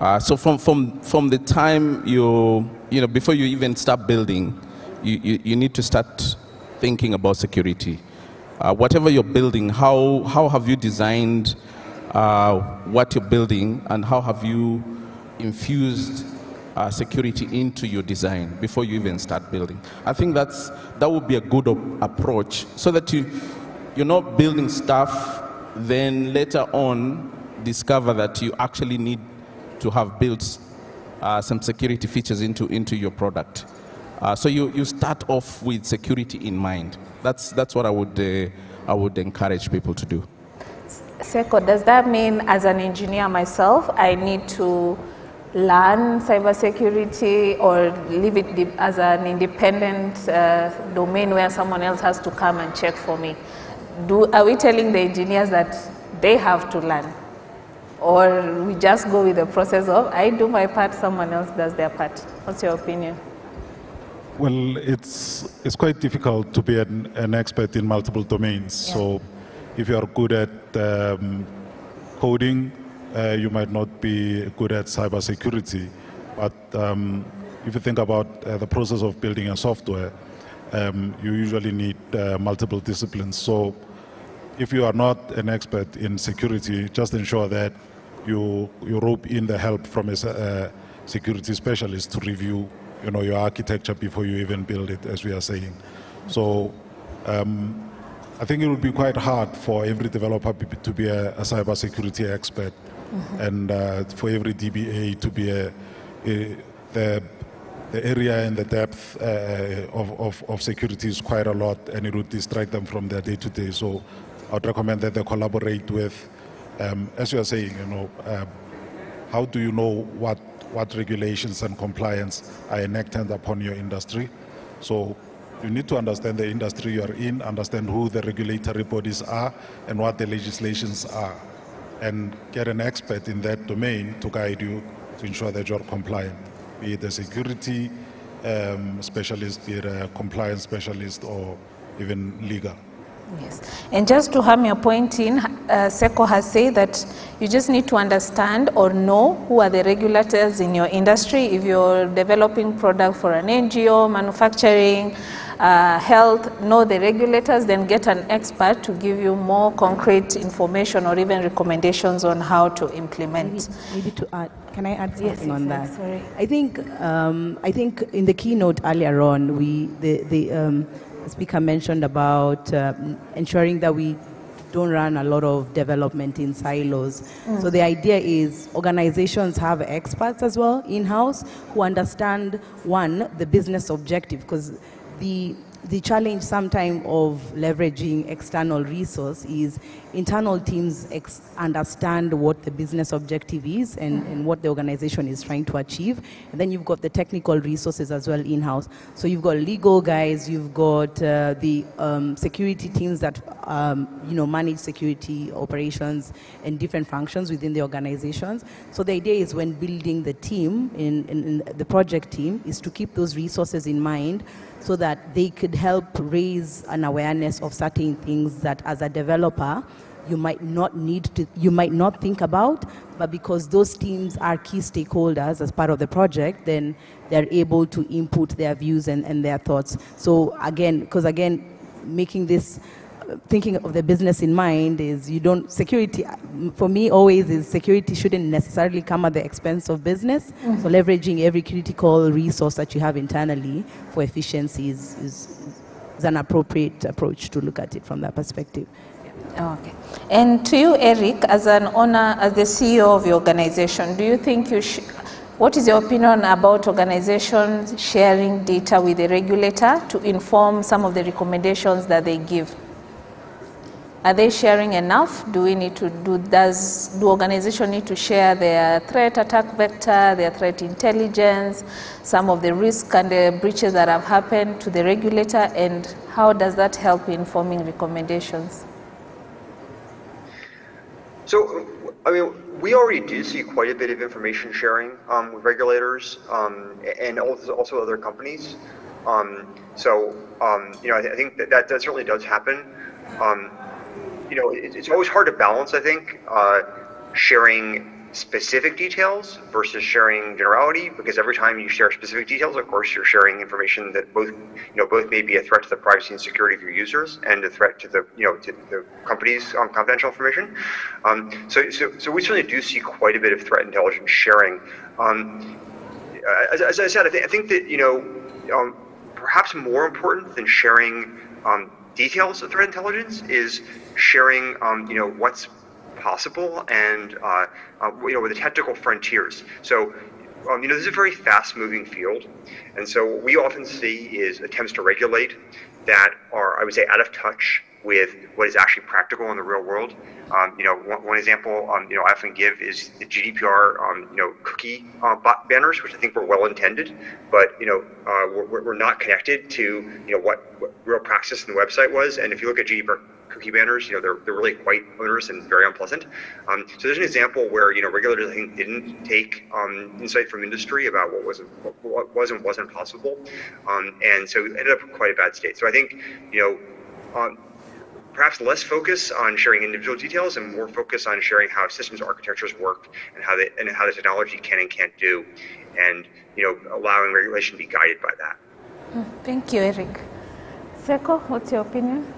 Uh, so from, from, from the time you, you know, before you even start building, you, you, you need to start thinking about security. Uh, whatever you're building, how, how have you designed uh, what you're building and how have you infused uh, security into your design before you even start building. I think that's, that would be a good approach so that you, you're not building stuff, then later on discover that you actually need to have built uh, some security features into, into your product. Uh, so you, you start off with security in mind. That's, that's what I would, uh, I would encourage people to do. Seko, does that mean as an engineer myself, I need to learn cybersecurity or leave it as an independent uh, domain where someone else has to come and check for me? Do, are we telling the engineers that they have to learn? Or we just go with the process of, I do my part, someone else does their part? What's your opinion? Well, it's, it's quite difficult to be an, an expert in multiple domains. Yeah. So if you are good at um, coding, uh, you might not be good at cybersecurity. But um, if you think about uh, the process of building a software, um, you usually need uh, multiple disciplines. So if you are not an expert in security, just ensure that you, you rope in the help from a uh, security specialist to review you know, your architecture before you even build it, as we are saying. So um, I think it would be quite hard for every developer to be a, a cybersecurity expert -hmm. and uh, for every DBA to be a, a, the, the area and the depth uh, of, of, of, security is quite a lot and it would distract them from their day-to-day. -day. So I would recommend that they collaborate with, um, as you are saying, you know, uh, how do you know what, what regulations and compliance are enacted upon your industry? So you need to understand the industry you are in, understand who the regulatory bodies are and what the legislations are and get an expert in that domain to guide you to ensure that you're compliant, be it a security um, specialist, be it a compliance specialist, or even legal. Yes. And just to hammer your point in, uh, Seko has said that you just need to understand or know who are the regulators in your industry. If you're developing product for an NGO, manufacturing, uh, health, know the regulators, then get an expert to give you more concrete information or even recommendations on how to implement. Maybe, maybe to add, can I add something yes, on that? Sorry. I think um, I think in the keynote earlier on, we the the um, speaker mentioned about um, ensuring that we don't run a lot of development in silos. Mm. So the idea is organizations have experts as well in-house who understand, one, the business objective, because the the challenge sometimes of leveraging external resource is internal teams understand what the business objective is and, and what the organization is trying to achieve. And then you've got the technical resources as well in-house. So you've got legal guys, you've got uh, the um, security teams that um, you know manage security operations and different functions within the organizations. So the idea is when building the team in, in, in the project team is to keep those resources in mind so that they could help raise an awareness of certain things that as a developer you might not need to you might not think about. But because those teams are key stakeholders as part of the project then they're able to input their views and, and their thoughts. So again because again making this thinking of the business in mind is you don't security for me always is security shouldn't necessarily come at the expense of business Mhm. so leveraging every critical resource that you have internally for efficiency is, is, is an appropriate approach to look at it from that perspective Okay. And to you, Eric, as an owner, as the CEO of your organization, do you think you sh- what is your opinion about organizations sharing data with the regulator to inform some of the recommendations that they give? Are they sharing enough? Do we need to do, does, do organizations need to share their threat attack vector, their threat intelligence, some of the risk and the breaches that have happened to the regulator, and how does that help in forming recommendations? So, I mean, we already do see quite a bit of information sharing um, with regulators um, and also other companies. Um, so, um, you know, I, th- I think that, that that certainly does happen. You know, it's always hard to balance. I think uh, sharing specific details versus sharing generality, because every time you share specific details, of course, you're sharing information that both, you know, both may be a threat to the privacy and security of your users and a threat to the, you know, to the company's um, confidential information. Um, so, so, so we certainly do see quite a bit of threat intelligence sharing. Um, as, as I said, I, th- I think that you know, um, perhaps more important than sharing um, details of threat intelligence is sharing, um, you know, what's possible and uh, uh, you know, with the technical frontiers. So. Um, you know, this is a very fast-moving field, and so what we often see is attempts to regulate that are, I would say, out of touch with what is actually practical in the real world. Um, you know, one, one example, um, you know, I often give is the GDPR, um, you know, cookie uh, bot banners, which I think were well intended, but you know, uh, we're, we're not connected to you know what, what real practice in the website was. And if you look at GDPR cookie banners, you know, they're, they're really quite onerous and very unpleasant. Um, so there's an example where, you know, regulators, I think, didn't take um, insight from industry about what was, what, was and wasn't possible. Um, and so it ended up in quite a bad state. So I think, you know, um, perhaps less focus on sharing individual details and more focus on sharing how systems architectures work and how they, and how the technology can and can't do. And, you know, allowing regulation to be guided by that. Mm, Thank you, Eric. Seko, what's your opinion?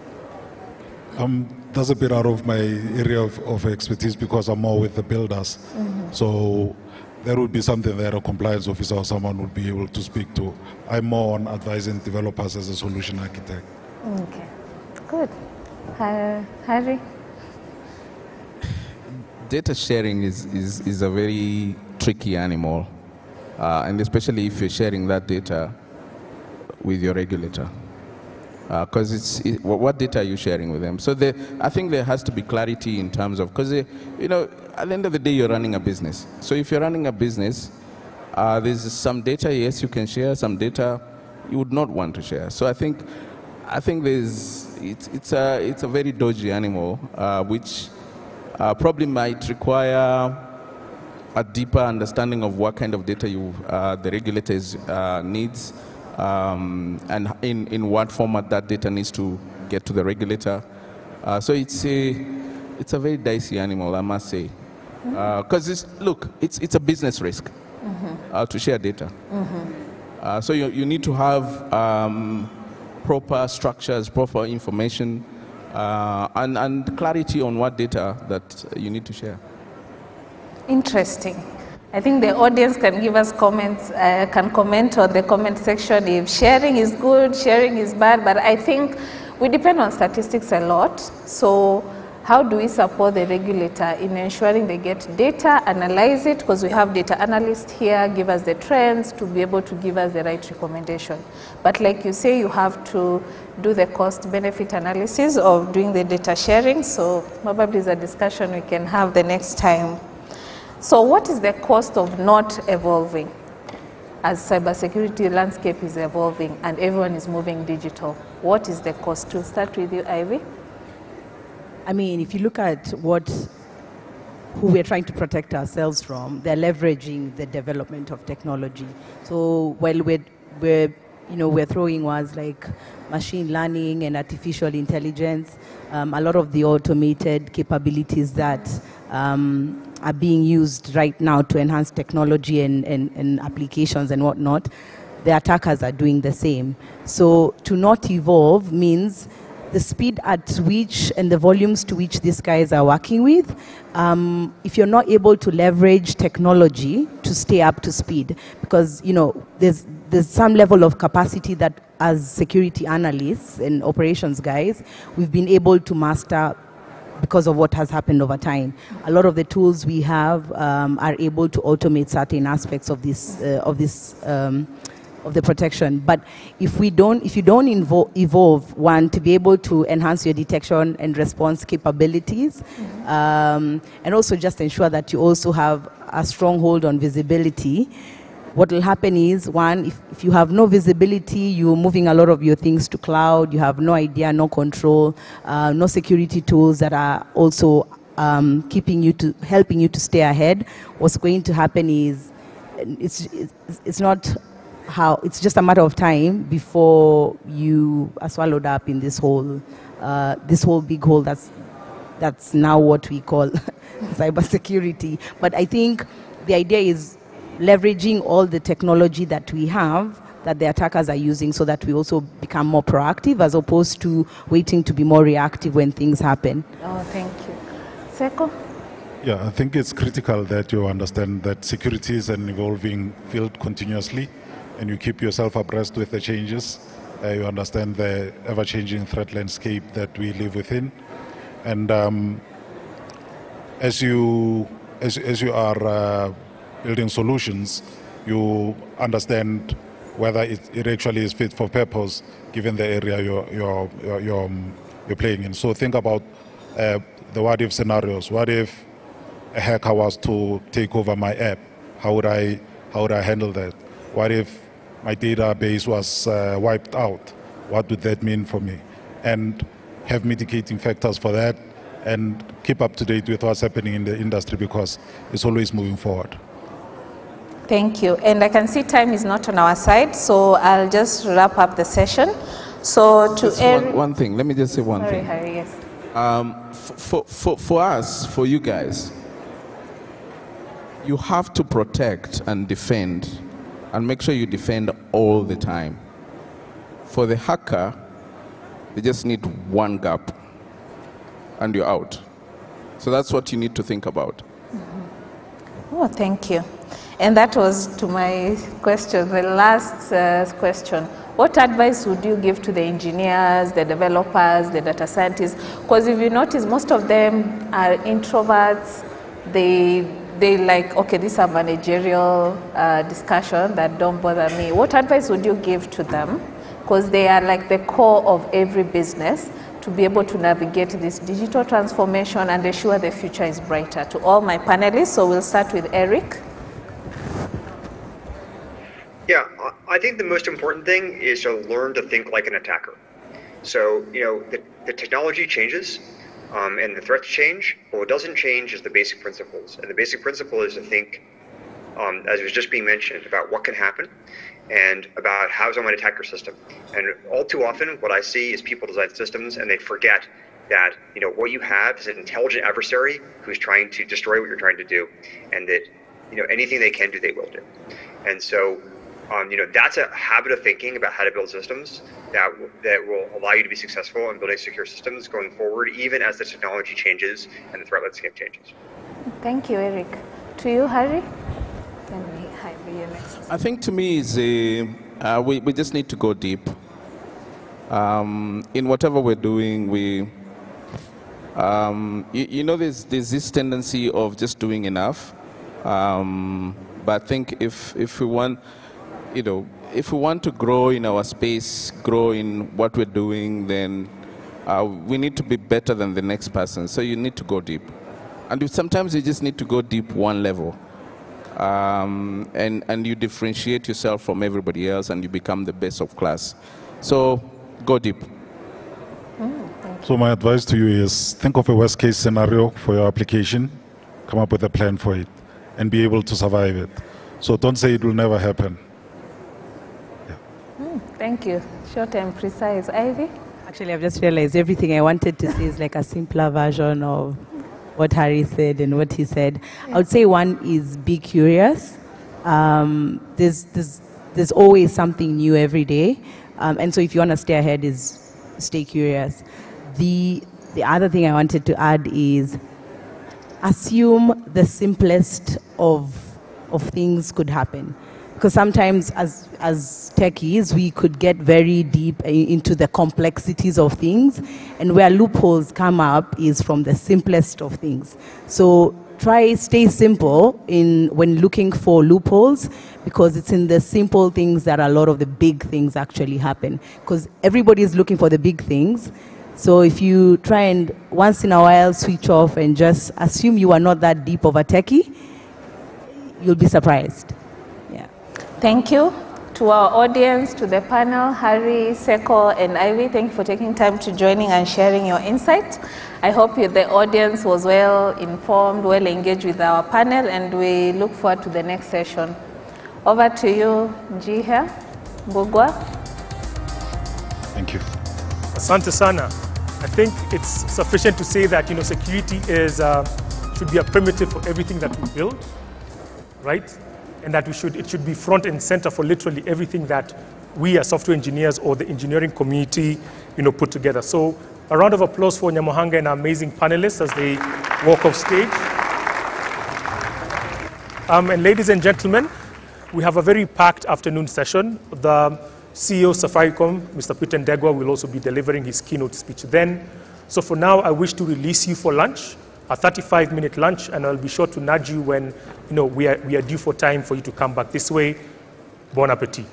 Um, that's a bit out of my area of, of expertise because I'm more with the builders. Mhm. So that would be something that a compliance officer or someone would be able to speak to. I'm more on advising developers as a solution architect. Okay, good. Uh, Harry? Data sharing is, is, is a very tricky animal, uh, and especially if you're sharing that data with your regulator. Because it's it, what data are you sharing with them? So there, I think there has to be clarity in terms of because you know at the end of the day you're running a business. So if you're running a business, uh, there's some data yes you can share, some data you would not want to share. So I think I think there's it's it's a it's a very dodgy animal uh, which uh, probably might require a deeper understanding of what kind of data you uh, the regulators uh, needs um, and in, in what format that data needs to get to the regulator. Uh, so it's a it's a very dicey animal, I must say, because it's look it's it's a business risk uh, to share data. Uh, so you, you need to have um, proper structures, proper information, uh, and, and clarity on what data that you need to share. Interesting. I think the audience can give us comments, uh, can comment on the comment section if sharing is good, sharing is bad, but I think we depend on statistics a lot. So how do we support the regulator in ensuring they get data, analyze it, because we have data analysts here, give us the trends to be able to give us the right recommendation. But like you say, you have to do the cost benefit analysis of doing the data sharing. So probably is a discussion we can have the next time. So what is the cost of not evolving? As cybersecurity landscape is evolving and everyone is moving digital, what is the cost? To start with you, Ivy. I mean, if you look at what who we're trying to protect ourselves from, they're leveraging the development of technology. So while we're, we're you know, we're throwing words like machine learning and artificial intelligence, um, a lot of the automated capabilities that um, are being used right now to enhance technology and, and, and applications and whatnot, the attackers are doing the same. So to not evolve means the speed at which and the volumes to which these guys are working with, um, if you're not able to leverage technology to stay up to speed, because you know there's there's some level of capacity that as security analysts and operations guys, we've been able to master because of what has happened over time. A lot of the tools we have um, are able to automate certain aspects of this uh, of this. Um, of the protection. But if we don't, if you don't invo- evolve one to be able to enhance your detection and response capabilities, mm-hmm. um, and also just ensure that you also have a strong hold on visibility. What will happen is one, if, if you have no visibility, you're moving a lot of your things to cloud. You have no idea, no control, uh, no security tools that are also um, keeping you to helping you to stay ahead. What's going to happen is it's, it's, it's not how it's just a matter of time before you are swallowed up in this whole uh, this whole big hole that's that's now what we call cybersecurity. But I think the idea is leveraging all the technology that we have that the attackers are using so that we also become more proactive as opposed to waiting to be more reactive when things happen. Oh, thank you. Seko? Yeah, I think it's critical that you understand that security is an evolving field continuously and you keep yourself abreast with the changes. Uh, you understand the ever-changing threat landscape that we live within, and um, as you as, as you are uh, building solutions, you understand whether it, it, actually is fit for purpose given the area you're you're you're, you're, um, you're playing in. So think about uh, the what if scenarios. What if a hacker was to take over my app? How would I how would I handle that? What if my database was uh, wiped out. What would that mean for me? And have mitigating factors for that and keep up to date with what's happening in the industry because it's always moving forward. Thank you. And I can see time is not on our side, so I'll just wrap up the session. So to one, one, thing, let me just say one Sorry, thing. Harry, yes. Um, for, for, for us, for you guys, you have to protect and defend and make sure you defend all the time. For the hacker, they just need one gap and you're out. So that's what you need to think about. Mm-hmm. Oh, thank you. And that was to my question, the last uh, question. What advice would you give to the engineers, the developers, the data scientists? Because if you notice, most of them are introverts. They they like, okay, these are managerial uh, discussion that don't bother me. What advice would you give to them? Because they are like the core of every business to be able to navigate this digital transformation and ensure the future is brighter. To all my panelists, so we'll start with Eric. Yeah, I think the most important thing is to learn to think like an attacker. So, you know, the, the technology changes, um, and the threats change. But what doesn't change is the basic principles. And the basic principle is to think, um, as was just being mentioned, about what can happen and about how someone attack your system. And all too often, what I see is people design systems and they forget that you know what you have is an intelligent adversary who's trying to destroy what you're trying to do, and that you know anything they can do, they will do. And so um, you know, that's a habit of thinking about how to build systems that that will allow you to be successful in building secure systems going forward, even as the technology changes and the threat landscape changes. Thank you, Eric. To you, Harry. Then we have you next. I think to me is a, uh, we we just need to go deep. Um, in whatever we're doing, we Um, you, you, know, there's, there's this tendency of just doing enough. Um, but I think if, if we want, you know, if we want to grow in our space, grow in what we're doing, then uh, we need to be better than the next person. So you need to go deep. And sometimes you just need to go deep one level. Um, and, and you differentiate yourself from everybody else and you become the best of class. So go deep. So my advice to you is think of a worst case scenario for your application, come up with a plan for it, and be able to survive it. So don't say it will never happen. Thank you. Short and precise. Ivy? Actually, I've just realized everything I wanted to say is like a simpler version of what Harry said and what he said. I would say one is be curious. Um, there's, there's, there's always something new every day. Um, and so if you want to stay ahead is stay curious. The, the other thing I wanted to add is assume the simplest of, of things could happen because sometimes as, as techies, we could get very deep eh, into the complexities of things, and where loopholes come up is from the simplest of things. So try stay simple in when looking for loopholes because it's in the simple things that a lot of the big things actually happen. Because everybody is looking for the big things. So if you try and once in a while switch off and just assume you are not that deep of a techie you'll be surprised Thank you to our audience, to the panel, Harry, Seko, and Ivy. Thank you for taking time to joining and sharing your insights. I hope you, the audience was well informed, well engaged with our panel, and we look forward to the next session. Over to you, Njihia Mbugua. Thank you. Asante sana. I think it's sufficient to say that you know security is uh, should be a primitive for everything that we build, right? And that we should, it should be front and center for literally everything that we as software engineers or the engineering community you know, put together. So a round of applause for Nyamohanga and our amazing panelists as they walk off stage. Um, and ladies and gentlemen, we have a very packed afternoon session. The CEO of Safaricom, Mr. Peter Ndegwa, will also be delivering his keynote speech then. So for now, I wish to release you for lunch a 35 minute lunch, and I'll be sure to nudge you when you know, we, are, we are due for time for you to come back this way. Bon appetit.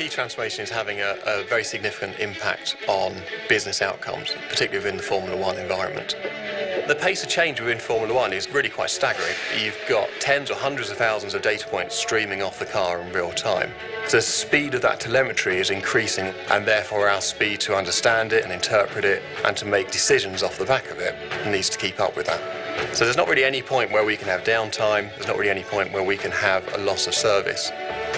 IT transformation is having a, a, very significant impact on business outcomes, particularly within the Formula One environment. The pace of change within Formula One is really quite staggering. You've got tens or hundreds of thousands of data points streaming off the car in real time. The speed of that telemetry is increasing, and therefore our speed to understand it and interpret it and to make decisions off the back of it needs to keep up with that. So there's not really any point where we can have downtime, there's not really any point where we can have a loss of service.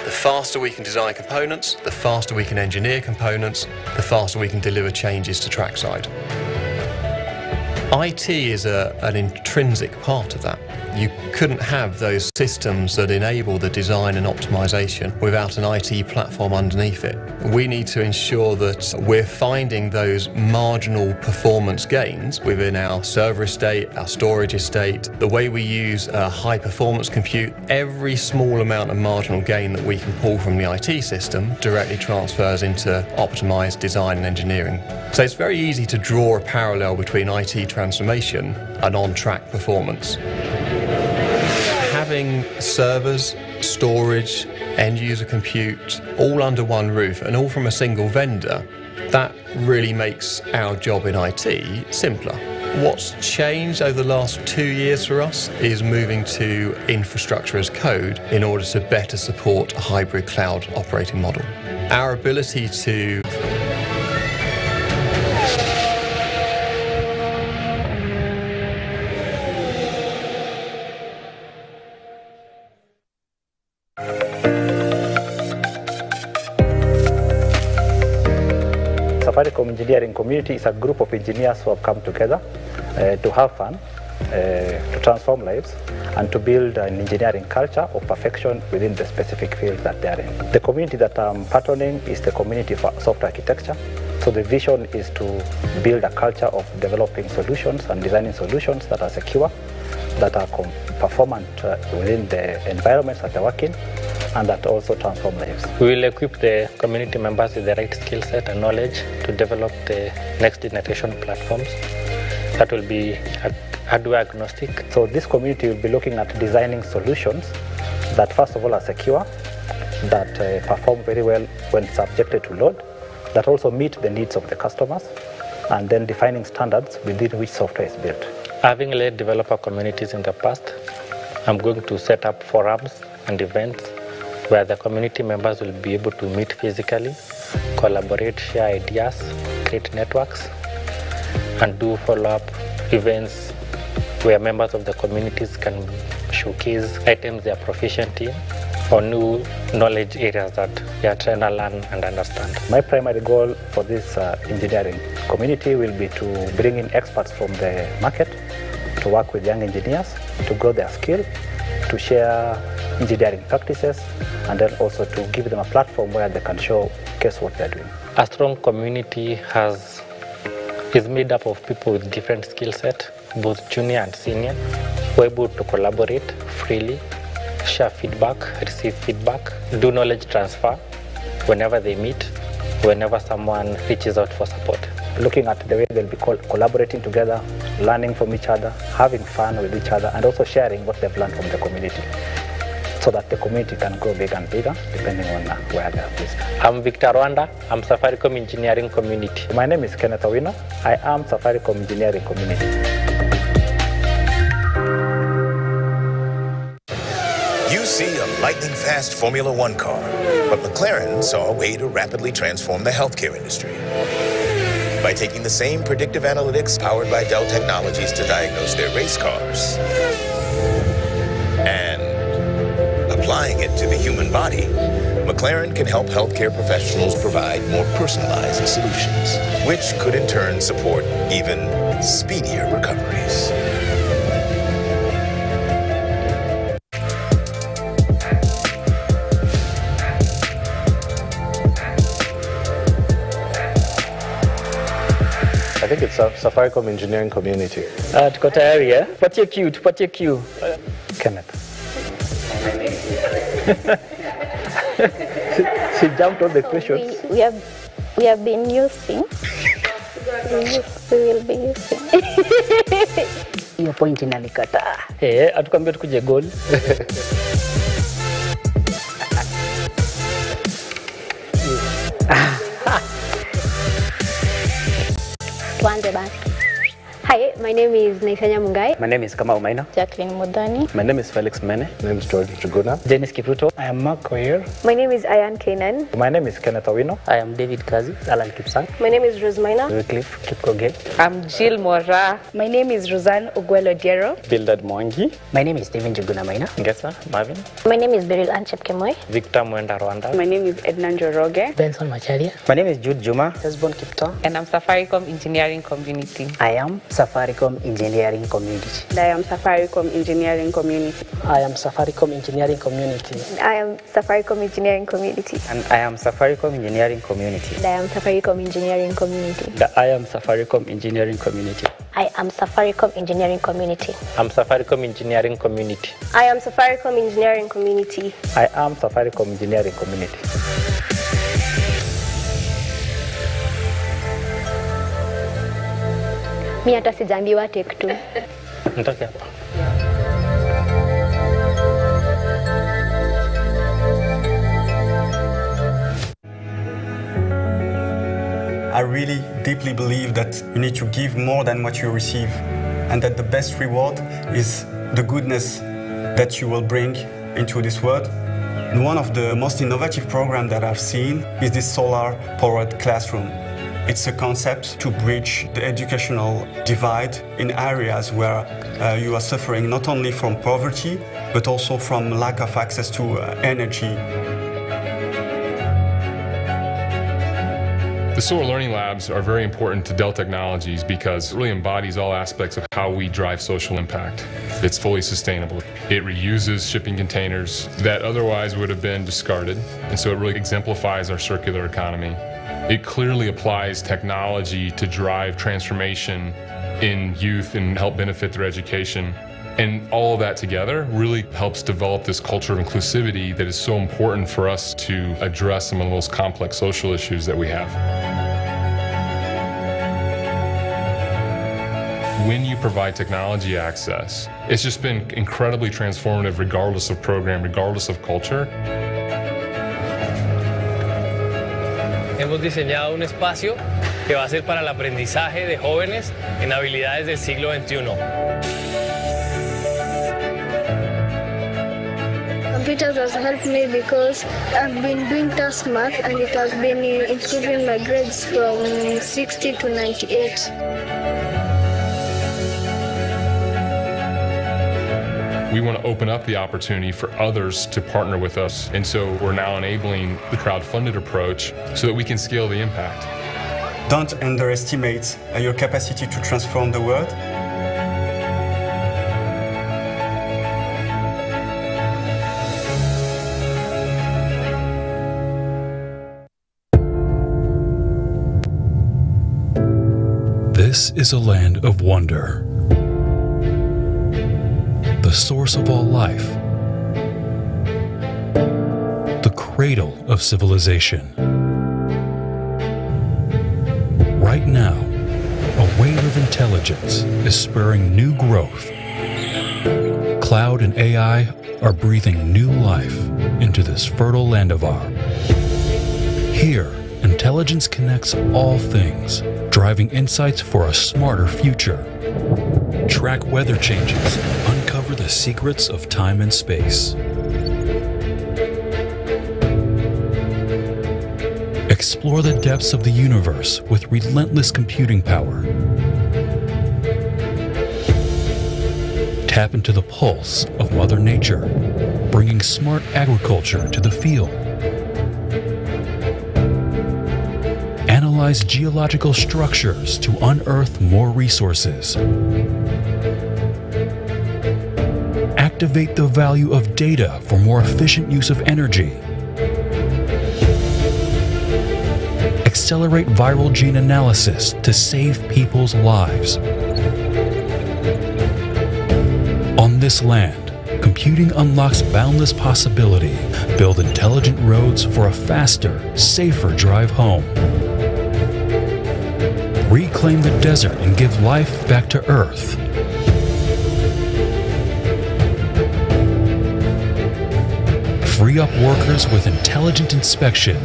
The faster we can design components, the faster we can engineer components, the faster we can deliver changes to trackside. IT is a, an intrinsic part of that. You couldn't have those systems that enable the design and optimization without an IT platform underneath it. We need to ensure that we're finding those marginal performance gains within our server estate, our storage estate, the way we use uh, high performance compute. Every small amount of marginal gain that we can pull from the IT system directly transfers into optimized design and engineering. So it's very easy to draw a parallel between IT transformation and on-track performance having servers, storage, end user compute all under one roof and all from a single vendor, that really makes our job in IT simpler. What's changed over the last two years for us is moving to infrastructure as code in order to better support a hybrid cloud operating model. Our ability to engineering community is a group of engineers who have come together uh, to have fun, uh, to transform lives, and to build an engineering culture of perfection within the specific field that they are in. The community that I'm patterning is the community for software architecture. So the vision is to build a culture of developing solutions and designing solutions that are secure, that are performant uh, within the environments that they work in and that also transform lives. We will equip the community members with the right skill set and knowledge to develop the next generation platforms that will be hardware agnostic. So this community will be looking at designing solutions that first of all are secure, that uh, perform very well when subjected to load, that also meet the needs of the customers, and then defining standards within which software is built. Having led developer communities in the past, I'm going to set up forums and events where the community members will be able to meet physically, collaborate, share ideas, create networks, and do follow-up events where members of the communities can showcase items they are proficient in or new knowledge areas that they are trying to learn and understand. My primary goal for this uh, engineering community will be to bring in experts from the market to work with young engineers to grow their skill, to share engineering practices, and then also to give them a platform where they can show showcase what they're doing. A strong community has is made up of people with different skill set, both junior and senior, who are able to collaborate freely, share feedback, receive feedback, do knowledge transfer whenever they meet, whenever someone reaches out for support. Looking at the way they'll be called collaborating together, learning from each other, having fun with each other, and also sharing what they've learned from the community so that the community can grow bigger and bigger depending on uh, where they are placed. I'm Victor Rwanda. I'm Safaricom Engineering Community. My name is Kenneth Owino. I am Safaricom Engineering Community. You see a lightning fast Formula One car, but McLaren saw a way to rapidly transform the healthcare industry. By taking the same predictive analytics powered by Dell Technologies to diagnose their race cars and applying it to the human body, McLaren can help healthcare professionals provide more personalized solutions, which could in turn support even speedier recoveries. Think it's a Safaricom engineering community. Uh, tuko tayari eh? Tupatie cue, tupatie cue. Kenneth. she, she jumped on the questions. We, we, have we have been using. we, will be using. Hiyo point inalikataa. Eh, atukwambia tukuje goal. 拜拜。Hi, my name is Naisanya Mungai. My name is Kamau Maina. Jacqueline Mudani. My name is Felix Mene. My name is George Chuguna. Dennis Kipruto. I am Mark here. My name is Ayan Kanan. My name is Kenneth Awino. I am David Kazi. Alan Kipsang. My name is Rosmina. Wycliffe Kipkoge. I'm Jill Mora. My name is Rosanne Uguelo Diero. Bildad Mwangi. My name is Steven Chuguna Maina. Ngesa Marvin. My name is Beryl Anchep Kemoy. Victor Mwenda Rwanda. My name is Edna Njoroge. Benson Macharia. My name is Jude Juma. Hesbon Kipto. And I'm Safaricom Engineering Community. I am Safaricom Engineering Community. And I am Safaricom Engineering Community. I am Safaricom Engineering Community. I am Safaricom Engineering Community. And I am Safaricom Engineering Community. And I am Safaricom Engineering Community. And I am Safaricom Engineering Community. I am Safaricom Engineering Community. I am Safaricom Engineering Community. I am Safaricom Engineering Community. I am Safaricom Engineering Community. Mi hata sijaambiwa take two. Nitoke hapa. I really deeply believe that you need to give more than what you receive, and that the best reward is the goodness that you will bring into this world. And one of the most innovative programs that I've seen is this solar powered classroom. It's a concept to bridge the educational divide in areas where uh, you are suffering not only from poverty, but also from lack of access to uh, energy The Solar Learning Labs are very important to Dell Technologies because it really embodies all aspects of how we drive social impact. It's fully sustainable. It reuses shipping containers that otherwise would have been discarded, and so it really exemplifies our circular economy. It clearly applies technology to drive transformation in youth and help benefit their education. And all of that together really helps develop this culture of inclusivity that is so important for us to address some of the most complex social issues that we have. When you provide technology access, it's just been incredibly transformative regardless of program, regardless of culture. Hemos diseñado un espacio que va a ser para el aprendizaje de jóvenes en habilidades del siglo XXI. Computers has helped me because I've been doing task math and it has been improving my grades from 60 to 98. We want to open up the opportunity for others to partner with us. And so we're now enabling the crowd-funded approach so that we can scale the impact. Don't underestimate your capacity to transform the world. This is a land of wonder, the source of all life, the cradle of civilization. Right now, a wave of intelligence is spurring new growth. Cloud and AI are breathing new life into this fertile land of ours. Here, intelligence connects all things, driving insights for a smarter future. Track weather changes, uncover the secrets of time and space. Explore the depths of the universe with relentless computing power. Tap into the pulse of Mother Nature, bringing smart agriculture to the field. Analyze geological structures to unearth more resources. Activate the value of data for more efficient use of energy. Accelerate viral gene analysis to save people's lives. On this land, computing unlocks boundless possibility. Build intelligent roads for a faster, safer drive home. Reclaim the desert and give life back to Earth. Free up workers with intelligent inspection.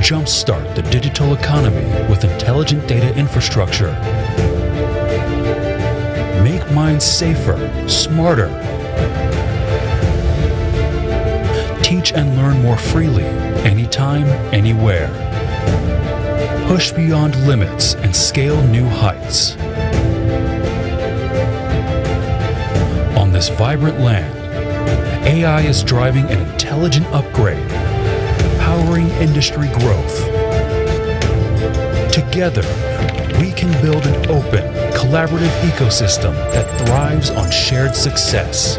Jumpstart the digital economy with intelligent data infrastructure. Make minds safer, smarter. Teach and learn more freely, anytime, anywhere. Push beyond limits and scale new heights. This vibrant land, AI is driving an intelligent upgrade, powering industry growth. Together, we can build an open, collaborative ecosystem that thrives on shared success.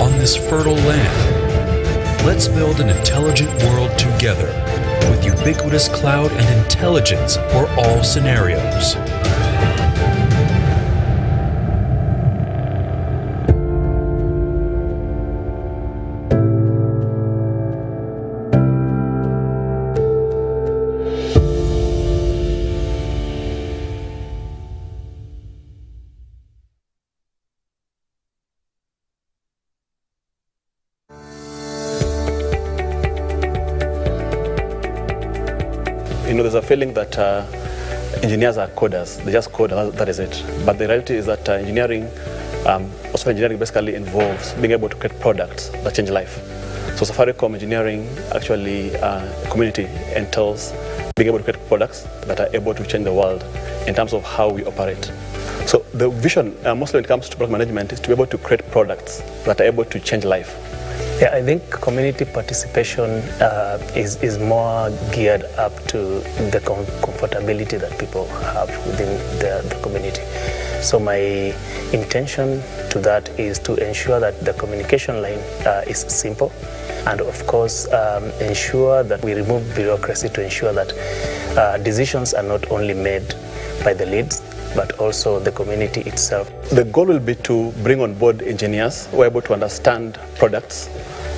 On this fertile land, let's build an intelligent world together with ubiquitous cloud and intelligence for all scenarios. Feeling that uh, engineers are coders. They just code, that, is it. But the reality is that uh, engineering, um, also engineering basically involves being able to create products that change life. So Safaricom engineering actually uh, community entails being able to create products that are able to change the world in terms of how we operate. So the vision, uh, mostly when it comes to product management, is to be able to create products that are able to change life. Yeah, I think community participation uh, is, is more geared up to the com- comfortability that people have within the, the community. So my intention to that is to ensure that the communication line uh, is simple and of course um, ensure that we remove bureaucracy to ensure that uh, decisions are not only made by the leads, but also the community itself. The goal will be to bring on board engineers who are able to understand products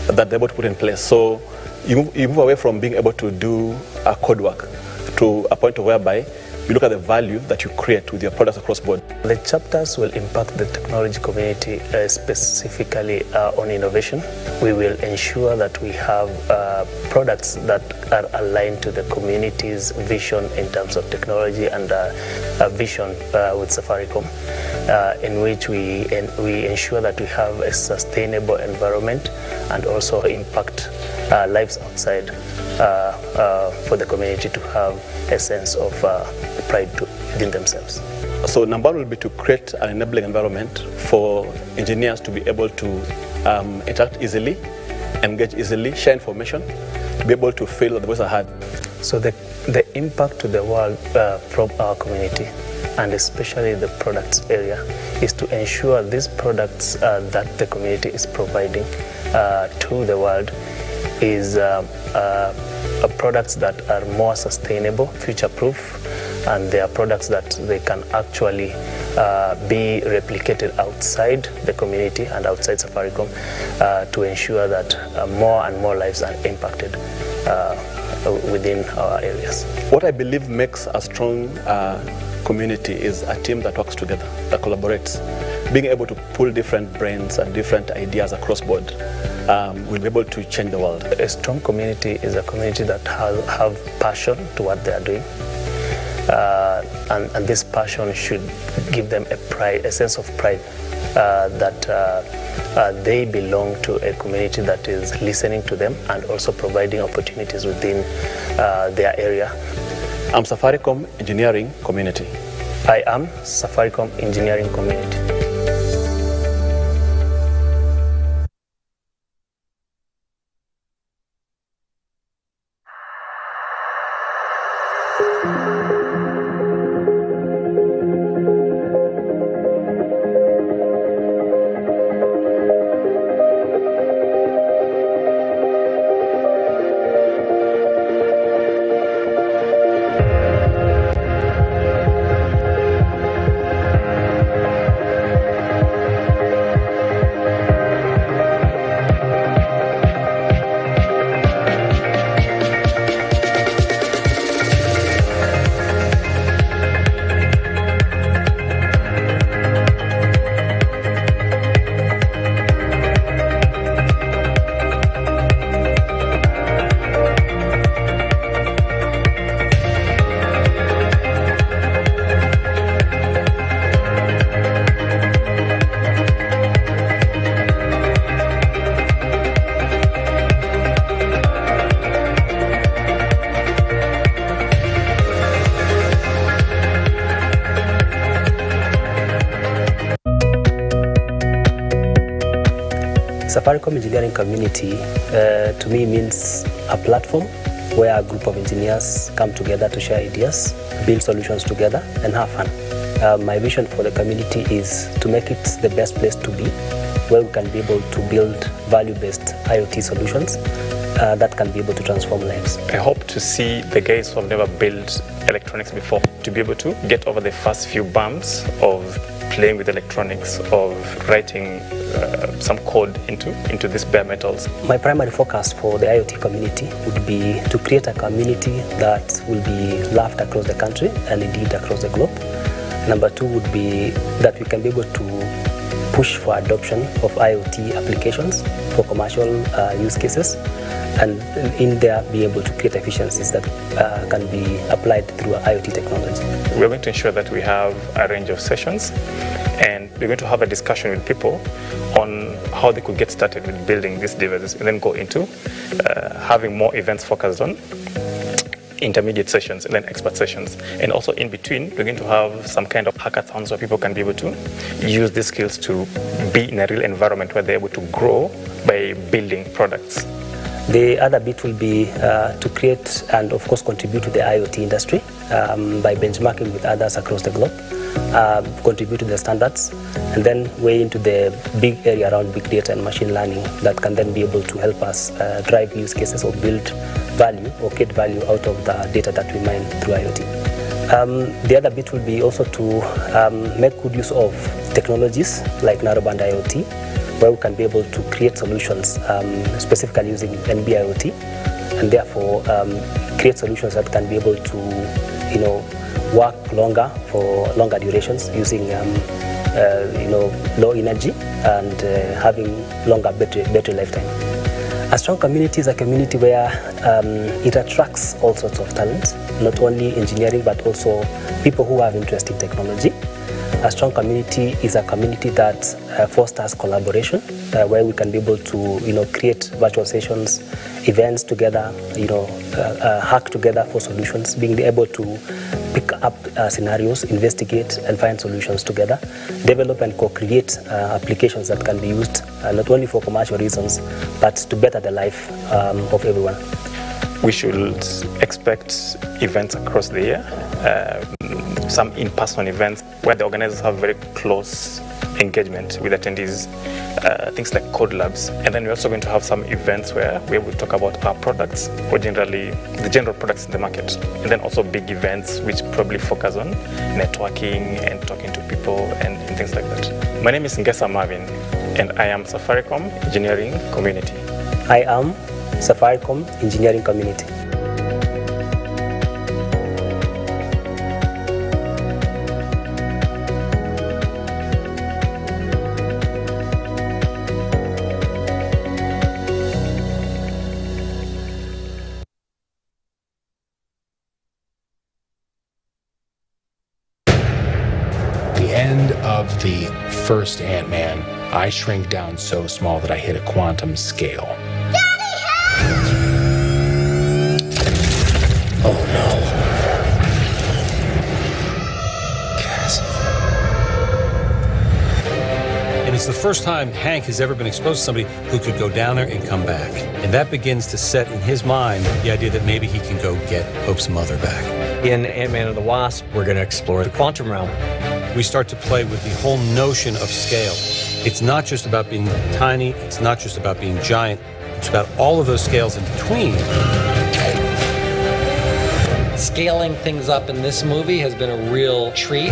that they're able to put in place. So you move, you move away from being able to do a code work to a point whereby you look at the value that you create with your products across board. The chapters will impact the technology community uh, specifically uh, on innovation. We will ensure that we have uh, products that are aligned to the community's vision in terms of technology and uh, a vision uh, with Safaricom, uh, in which we, we ensure that we have a sustainable environment and also impact lives outside for the community to have a sense of pride to, within themselves. So number one will be to create an enabling environment for engineers to be able to um, interact easily, engage easily, share information, to be able to feel that the voice are heard. So the, the impact to the world uh, from our community and especially the products area is to ensure these products uh, that the community is providing uh, to the world is uh, uh, products that are more sustainable, future-proof, and they are products that they can actually uh, be replicated outside the community and outside Safaricom uh, to ensure that uh, more and more lives are impacted uh, within our areas. What I believe makes a strong community is a team that works together, that collaborates. Being able to pull different brains and different ideas across board um, will be able to change the world. A strong community is a community that has have passion to what they are doing uh, and, and, this passion should give them a pride, a sense of pride uh, that uh, uh, they belong to a community that is listening to them and also providing opportunities within uh, their area. I'm Safaricom Engineering Community. I am Safaricom Engineering Community. Safaricom engineering community uh, to me means a platform where a group of engineers come together to share ideas, build solutions together, and have fun. Uh, my vision for the community is to make it the best place to be, where we can be able to build value-based IoT solutions uh, that can be able to transform lives. I hope to see the guys who have never built electronics before to be able to get over the first few bumps of playing with electronics, of writing uh, some code into, into these bare metals. My primary focus for the IoT community would be to create a community that will be loved across the country and indeed across the globe. Number two would be that we can be able to push for adoption of IoT applications for commercial uh, use cases and in there be able to create efficiencies that uh, can be applied through IoT technology. We're going to ensure that we have a range of sessions and we're going to have a discussion with people how they could get started with building these devices and then go into uh, having more events focused on intermediate sessions and then expert sessions. And also in between, we're going to have some kind of hackathons where people can be able to use these skills to be in a real environment where they're able to grow by building products. The other bit will be uh, to create and, of course, contribute to the IoT industry um, by benchmarking with others across the globe, uh, contribute to the standards, and then way into the big area around big data and machine learning that can then be able to help us uh, drive use cases or build value or get value out of the data that we mine through IoT. Um, the other bit will be also to um, make good use of technologies like narrowband IoT, where we can be able to create solutions um, specifically using NB-IoT, and therefore um, create solutions that can be able to, you know, work longer for longer durations using, um, uh, you know, low energy and uh, having longer battery, battery lifetime. A strong community is a community where um, it attracts all sorts of talents, not only engineering but also people who have interest in technology. A strong community is a community that uh, fosters collaboration, uh, where we can be able to, you know, create virtual sessions, events together, you know, uh, uh hack together for solutions, being able to pick up uh, scenarios, investigate and find solutions together, develop and co-create applications that can be used not only for commercial reasons, but to better the life um, of everyone. We should expect events across the year, uh, some in-person events where the organizers have very close engagement with attendees, uh, things like code labs. And then we're also going to have some events where we will talk about our products, or generally the general products in the market. And then also big events which probably focus on networking and talking to people and, and things like that. My name is Ngesa Marvin, and I am Safaricom Engineering Community. I am Safaricom Engineering Community. First Ant Man, I shrink down so small that I hit a quantum scale. Daddy, Oh no. And it's the first time Hank has ever been exposed to somebody who could go down there and come back. And that begins to set in his mind the idea that maybe he can go get Hope's mother back. In Ant Man and the Wasp, we're going to explore the quantum realm we start to play with the whole notion of scale. It's not just about being tiny, it's not just about being giant, it's about all of those scales in between. Scaling things up in this movie has been a real treat.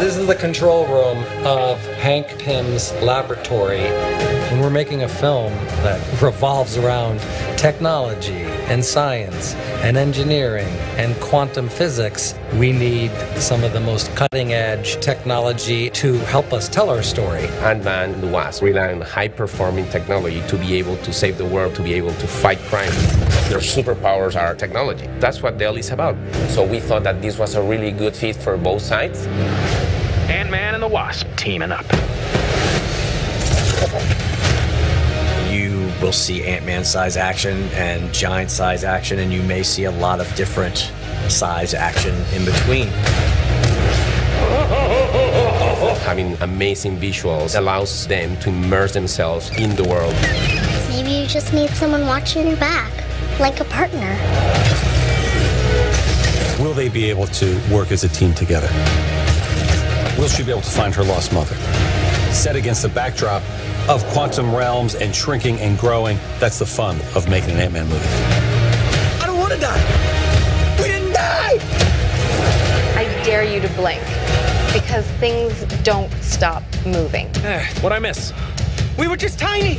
This is the control room of Hank Pym's laboratory. And we're making a film that revolves around technology and science and engineering and quantum physics, we need some of the most cutting edge technology to help us tell our story. Ant-Man and the Wasp rely on high performing technology to be able to save the world, to be able to fight crime. Their superpowers are technology. That's what Dell is about. So we thought that this was a really good fit for both sides. Ant-Man and the Wasp teaming up. Will see Ant-Man size action and giant size action, and you may see a lot of different size action in between. Having amazing visuals allows them to immerse themselves in the world. Maybe you just need someone watching your back, like a partner. Will they be able to work as a team together? Will she be able to find her lost mother? Set against the backdrop of quantum realms and shrinking and growing. That's the fun of making an Ant-Man movie. I don't want to die. We didn't die. I dare you to blink because things don't stop moving. Eh, what I miss? We were just tiny.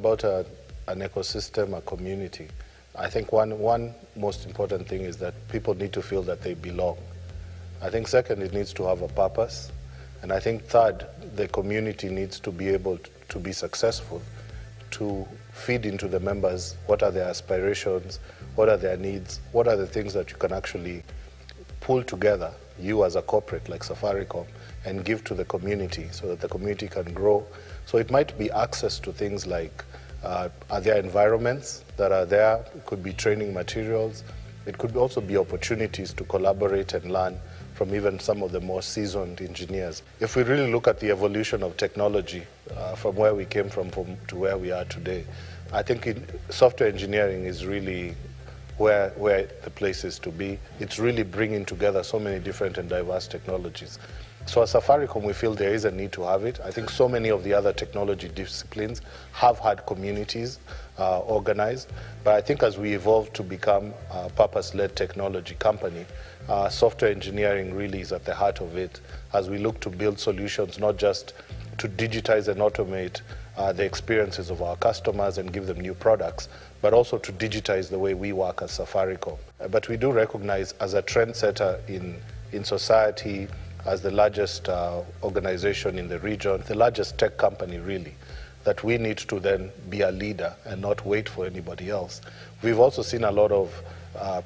About a, an ecosystem, a community, I think one, one most important thing is that people need to feel that they belong. I think second, it needs to have a purpose. And I think third, the community needs to be able to, to be successful, to feed into the members what are their aspirations, what are their needs, what are the things that you can actually pull together, you as a corporate like Safaricom, and give to the community so that the community can grow so it might be access to things like uh, are there environments that are there? It could be training materials. It could also be opportunities to collaborate and learn from even some of the more seasoned engineers. If we really look at the evolution of technology uh, from where we came from, from to where we are today, I think in, software engineering is really where, where the place is to be. It's really bringing together so many different and diverse technologies. So at Safaricom, we feel there is a need to have it. I think so many of the other technology disciplines have had communities uh, organized, but I think as we evolve to become a purpose-led technology company, uh, software engineering really is at the heart of it as we look to build solutions not just to digitize and automate uh, the experiences of our customers and give them new products, but also to digitize the way we work as Safaricom. But we do recognize as a trendsetter in, in society, as the largest uh, organization in the region, the largest tech company really, that we need to then be a leader and not wait for anybody else. We've also seen a lot of uh,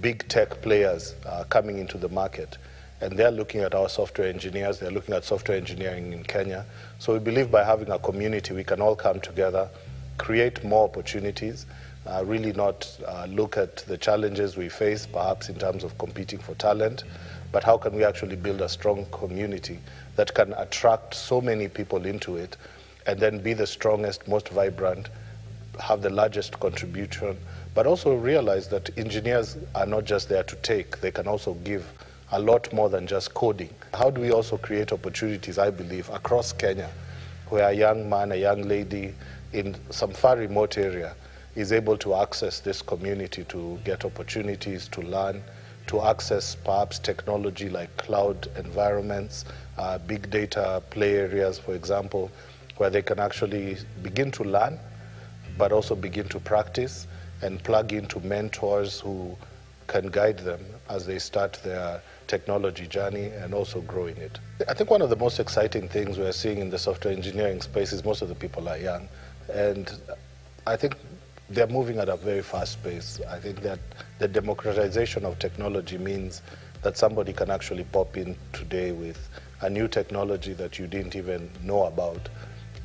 big tech players uh, coming into the market and they're looking at our software engineers, they're looking at software engineering in Kenya. So we believe by having a community, we can all come together, create more opportunities, uh, really not uh, look at the challenges we face, perhaps in terms of competing for talent, but how can we actually build a strong community that can attract so many people into it and then be the strongest, most vibrant, have the largest contribution, but also realize that engineers are not just there to take, they can also give a lot more than just coding. How do we also create opportunities, I believe, across Kenya, where a young man, a young lady in some far remote area is able to access this community to get opportunities, to learn, to access perhaps technology like cloud environments, uh, big data play areas, for example, where they can actually begin to learn, but also begin to practice and plug into mentors who can guide them as they start their technology journey and also grow in it. I think one of the most exciting things we're seeing in the software engineering space is most of the people are young. And I think they're moving at a very fast pace. I think that the democratization of technology means that somebody can actually pop in today with a new technology that you didn't even know about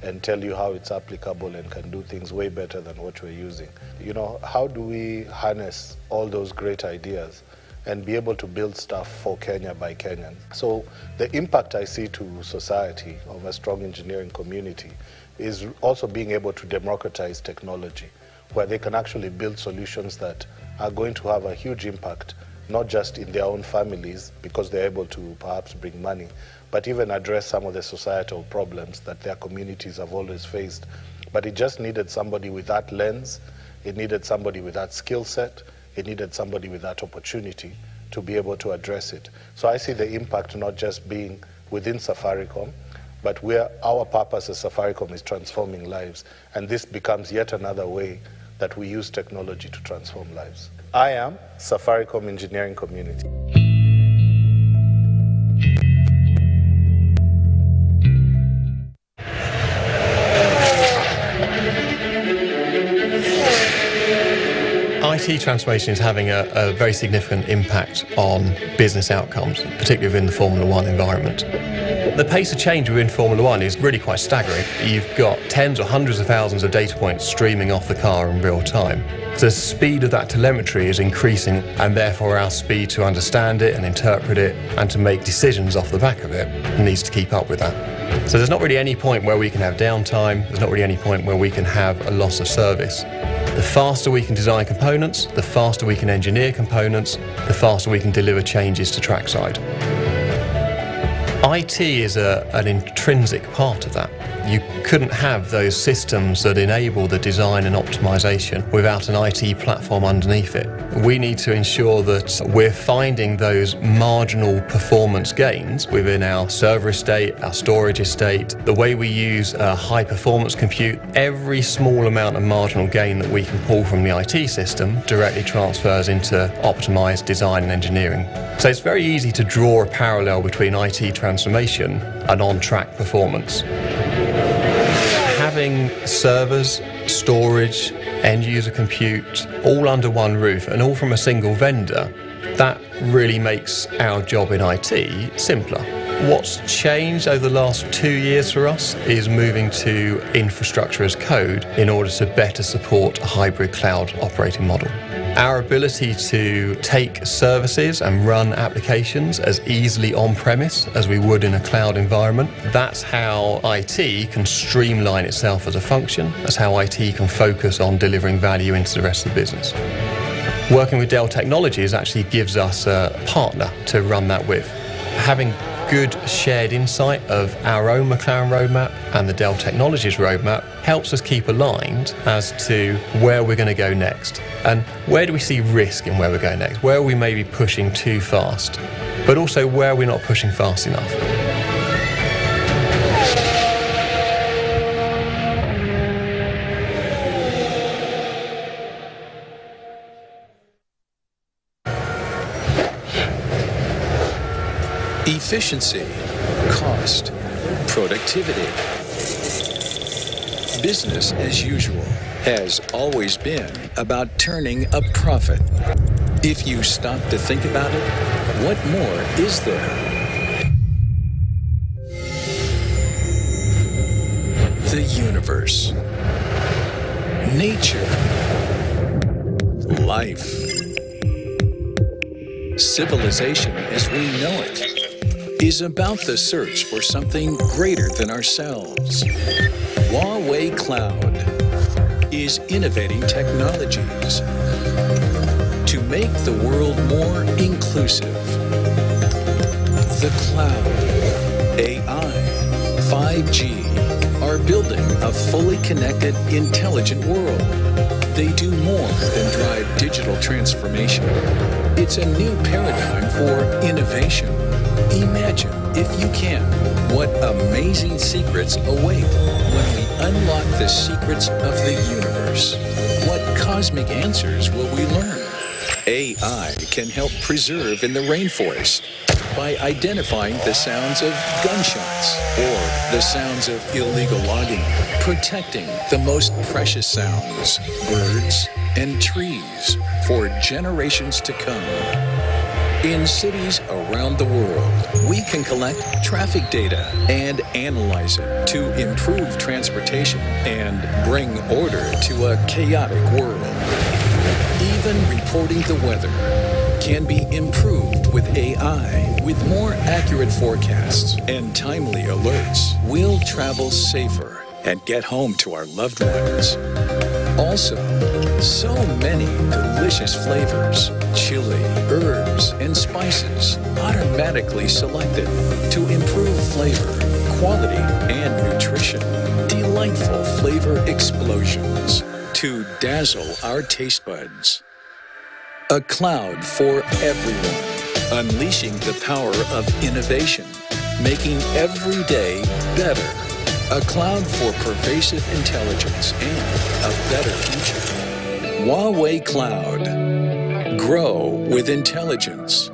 and tell you how it's applicable and can do things way better than what we're using. You know, how do we harness all those great ideas and be able to build stuff for Kenya by Kenyans? So the impact I see to society of a strong engineering community is also being able to democratize technology where they can actually build solutions that are going to have a huge impact not just in their own families because they're able to perhaps bring money, but even address some of the societal problems that their communities have always faced. But it just needed somebody with that lens, it needed somebody with that skill set, it needed somebody with that opportunity to be able to address it. So I see the impact not just being within Safaricom, but where our purpose as Safaricom is transforming lives. And this becomes yet another way that we use technology to transform lives. I am Safaricom Engineering Community. IT transformation is having a, a, very significant impact on business outcomes, particularly within the Formula One environment. The pace of change within Formula One is really quite staggering. You've got tens or hundreds of thousands of data points streaming off the car in real time. The speed of that telemetry is increasing, and therefore our speed to understand it and interpret it and to make decisions off the back of it needs to keep up with that. So there's not really any point where we can have downtime, there's not really any point where we can have a loss of service. The faster we can design components, the faster we can engineer components, the faster we can deliver changes to trackside. IT is a, an intrinsic part of that. You couldn't have those systems that enable the design and optimization without an IT platform underneath it. We need to ensure that we're finding those marginal performance gains within our server estate, our storage estate, the way we use uh, high performance compute. Every small amount of marginal gain that we can pull from the IT system directly transfers into optimized design and engineering. So it's very easy to draw a parallel between IT and on-track performance having servers, storage, end user compute all under one roof and all from a single vendor, that really makes our job in IT simpler. What's changed over the last two years for us is moving to infrastructure as code in order to better support a hybrid cloud operating model. Our ability to take services and run applications as easily on premise as we would in a cloud environment, that's how IT can streamline itself as a function. That's how IT can focus on delivering value into the rest of the business. Working with Dell Technologies actually gives us a partner to run that with. Having good shared insight of our own McLaren roadmap and the Dell Technologies roadmap helps us keep aligned as to where we're going to go next. And where do we see risk in where we're going next, where are we maybe pushing too fast, but also where we're not pushing fast enough. Efficiency, cost, productivity. Business as usual has always been about turning a profit. If you stop to think about it, what more is there? The universe, nature, life, civilization as we know it is about the search for something greater than ourselves. Huawei Cloud is innovating technologies to make the world more inclusive. The cloud, AI, 5G are building a fully connected, intelligent world. They do more than drive digital transformation. It's a new paradigm for innovation. Imagine, if you can, what amazing secrets await when we unlock the secrets of the universe. What cosmic answers will we learn? AI can help preserve in the rainforest by identifying the sounds of gunshots or the sounds of illegal logging, protecting the most precious sounds, birds, and trees for generations to come. In cities around the world, we can collect traffic data and analyze it to improve transportation and bring order to a chaotic world. Even reporting the weather can be improved with AI. With more accurate forecasts and timely alerts, we'll travel safer and get home to our loved ones. Also, so many delicious flavors, chili, herbs, and spices automatically selected to improve flavor, quality, and nutrition. Delightful flavor explosions to dazzle our taste buds. A cloud for everyone, unleashing the power of innovation, making every day better. A cloud for pervasive intelligence and a better future. Huawei Cloud. Grow with intelligence.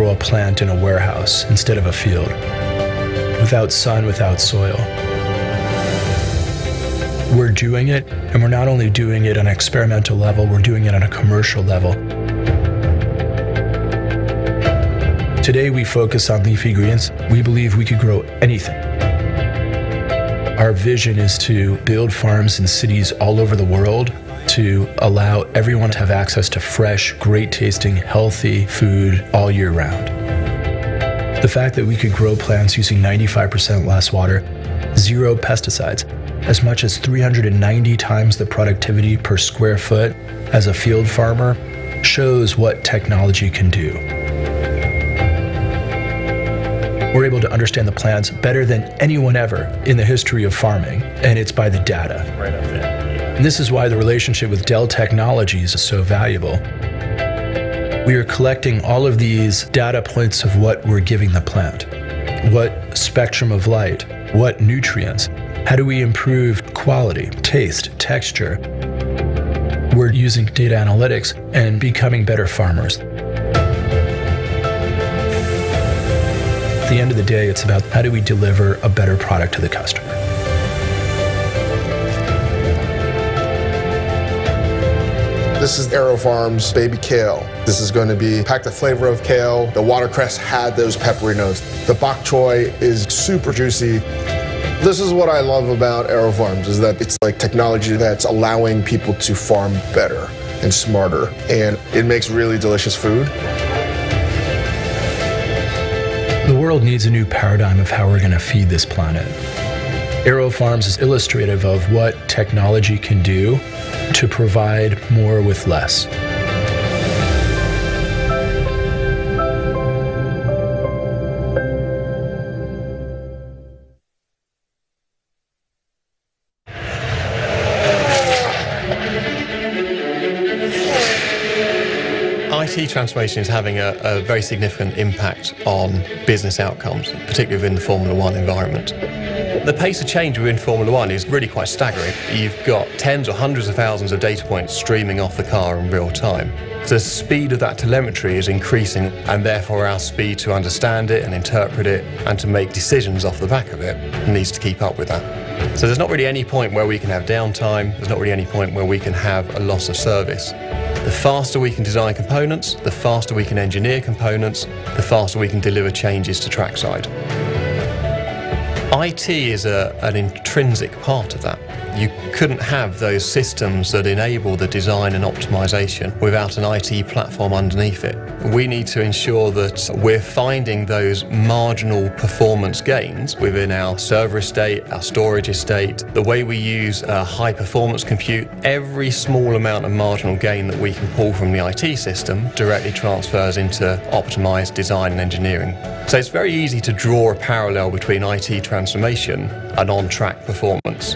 Grow a plant in a warehouse instead of a field? Without sun, without soil. We're doing it, and we're not only doing it on an experimental level, we're doing it on a commercial level. Today we focus on leafy greens. We believe we could grow anything. Our vision is to build farms in cities all over the world to allow everyone to have access to fresh, great tasting, healthy food all year round. The fact that we could grow plants using 95% less water, zero pesticides, as much as 390 times the productivity per square foot as a field farmer shows what technology can do. We're able to understand the plants better than anyone ever in the history of farming, and it's by the data. And this is why the relationship with Dell Technologies is so valuable. We are collecting all of these data points of what we're giving the plant. What spectrum of light, what nutrients, how do we improve quality, taste, texture? We're using data analytics and becoming better farmers. At the end of the day, it's about how do we deliver a better product to the customer. This is AeroFarms baby kale. This is going to be packed the flavor of kale. The watercress had those peppery notes. The bok choy is super juicy. This is what I love about AeroFarms is that it's like technology that's allowing people to farm better and smarter and it makes really delicious food. The world needs a new paradigm of how we're going to feed this planet. AeroFarms is illustrative of what technology can do to provide more with less. IT transformation is having a, a, very significant impact on business outcomes, particularly within the Formula One environment. The pace of change within Formula One is really quite staggering. You've got tens or hundreds of thousands of data points streaming off the car in real time. The speed of that telemetry is increasing, and therefore our speed to understand it and interpret it and to make decisions off the back of it needs to keep up with that. So there's not really any point where we can have downtime, there's not really any point where we can have a loss of service. The faster we can design components, the faster we can engineer components, the faster we can deliver changes to trackside. IT is a, an intrinsic part of that. You couldn't have those systems that enable the design and optimization without an IT platform underneath it. We need to ensure that we're finding those marginal performance gains within our server estate, our storage estate, the way we use uh, high performance compute. Every small amount of marginal gain that we can pull from the IT system directly transfers into optimized design and engineering. So it's very easy to draw a parallel between IT transformation and on-track performance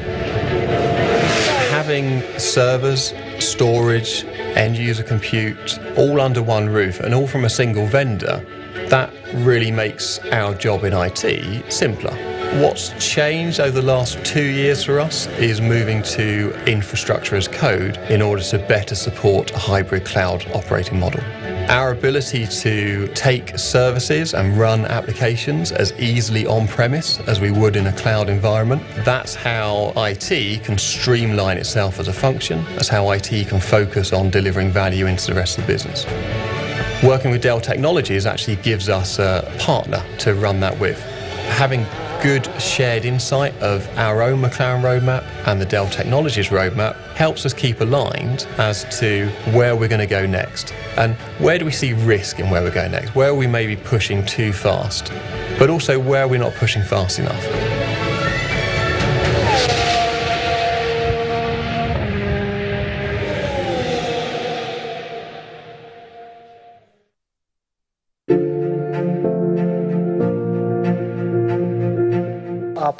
having servers, storage, end user compute all under one roof and all from a single vendor, that really makes our job in IT simpler. What's changed over the last two years for us is moving to infrastructure as code in order to better support a hybrid cloud operating model. Our ability to take services and run applications as easily on-premise as we would in a cloud environment, that's how IT can streamline itself as a function. That's how IT can focus on delivering value into the rest of the business. Working with Dell Technologies actually gives us a partner to run that with. Having good shared insight of our own McLaren roadmap and the Dell Technologies roadmap helps us keep aligned as to where we're going to go next. And where do we see risk in where we're going next, where are we maybe pushing too fast, but also where we're not pushing fast enough.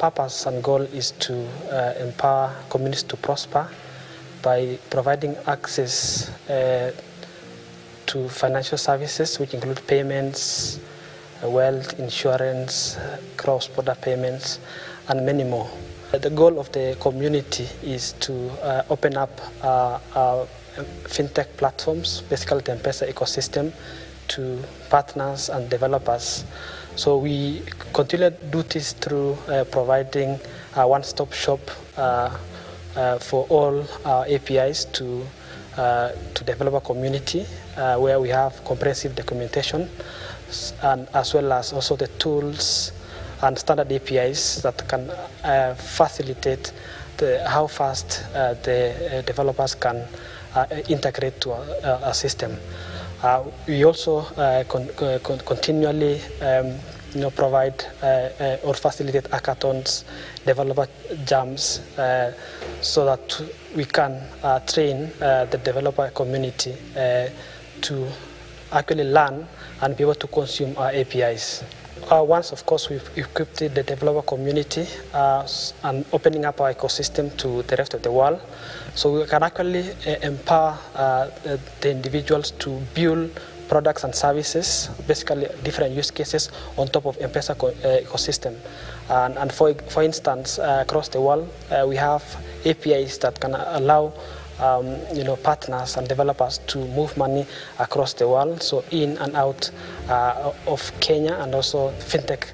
Purpose and goal is to uh, empower communities to prosper by providing access uh, to financial services, which include payments, uh, wealth, insurance, cross-border payments, and many more. The goal of the community is to uh, open up uh, fintech platforms, basically the M-Pesa ecosystem, to partners and developers. So we continue to do this through uh, providing a one-stop shop uh, uh, for all our APIs to uh, to developer community, uh, where we have comprehensive documentation, and as well as also the tools and standard APIs that can uh, facilitate the, how fast the developers can integrate to a, a system. Uh, we also uh, con con continually um, you know, provide uh, or facilitate hackathons, developer jams, so that we can train the developer community to actually learn and be able to consume our APIs. Uh, once, of course, we've equipped the developer community uh, and opening up our ecosystem to the rest of the world. So we can actually uh, empower uh, the individuals to build products and services, basically different use cases on top of M-Pesa uh, ecosystem. And, and, for, for instance, uh, across the world, we have APIs that can allow um, you know, partners and developers to move money across the world, so in and out uh, of Kenya and also fintech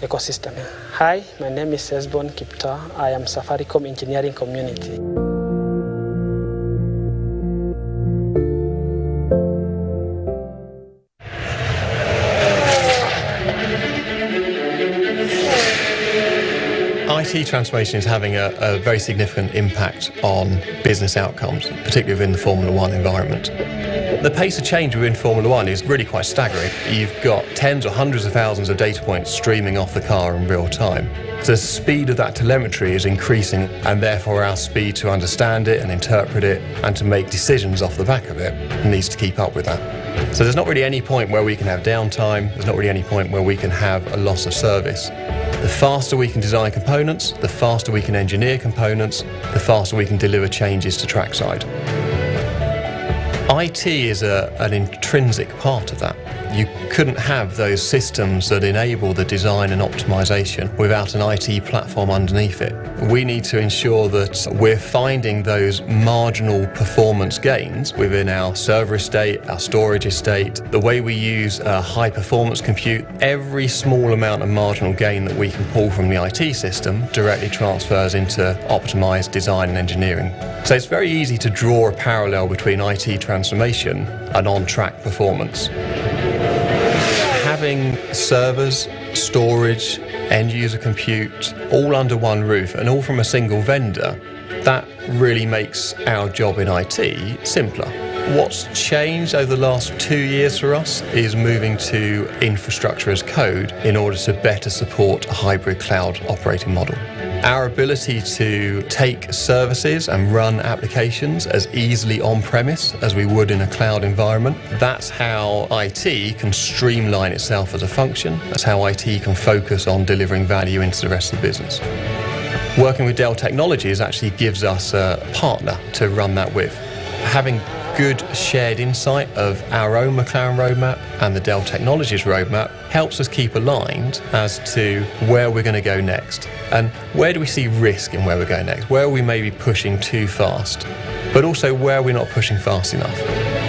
ecosystem. Hi, my name is Esbon Kipta. I am Safaricom Engineering Community. IT transformation is having a, a, very significant impact on business outcomes, particularly within the Formula One environment. The pace of change within Formula One is really quite staggering. You've got tens or hundreds of thousands of data points streaming off the car in real time. The speed of that telemetry is increasing, and therefore our speed to understand it and interpret it and to make decisions off the back of it needs to keep up with that. So there's not really any point where we can have downtime, there's not really any point where we can have a loss of service. The faster we can design components, the faster we can engineer components, the faster we can deliver changes to trackside. IT is a, an intrinsic part of that. You couldn't have those systems that enable the design and optimization without an IT platform underneath it. We need to ensure that we're finding those marginal performance gains within our server estate, our storage estate, the way we use uh, high performance compute. Every small amount of marginal gain that we can pull from the IT system directly transfers into optimized design and engineering. So it's very easy to draw a parallel between IT transformation and on-track performance having servers, storage, end user compute all under one roof and all from a single vendor, that really makes our job in IT simpler. What's changed over the last two years for us is moving to infrastructure as code in order to better support a hybrid cloud operating model. Our ability to take services and run applications as easily on-premise as we would in a cloud environment, that's how IT can streamline itself as a function. That's how IT can focus on delivering value into the rest of the business. Working with Dell Technologies actually gives us a partner to run that with. Having good shared insight of our own McLaren roadmap and the Dell Technologies roadmap helps us keep aligned as to where we're going to go next. And where do we see risk in where we're going next, where we maybe pushing too fast, but also where we're not pushing fast enough.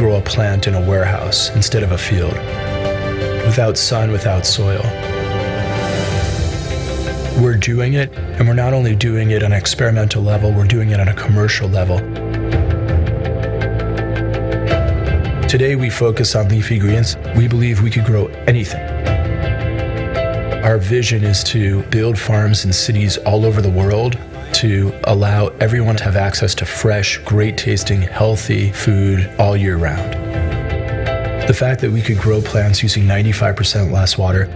Grow a plant in a warehouse instead of a field, without sun, without soil. We're doing it, and we're not only doing it on an experimental level, we're doing it on a commercial level. Today, we focus on leafy greens. We believe we could grow anything. Our vision is to build farms in cities all over the world to allow everyone to have access to fresh, great tasting, healthy food all year round. The fact that we could grow plants using 95% less water,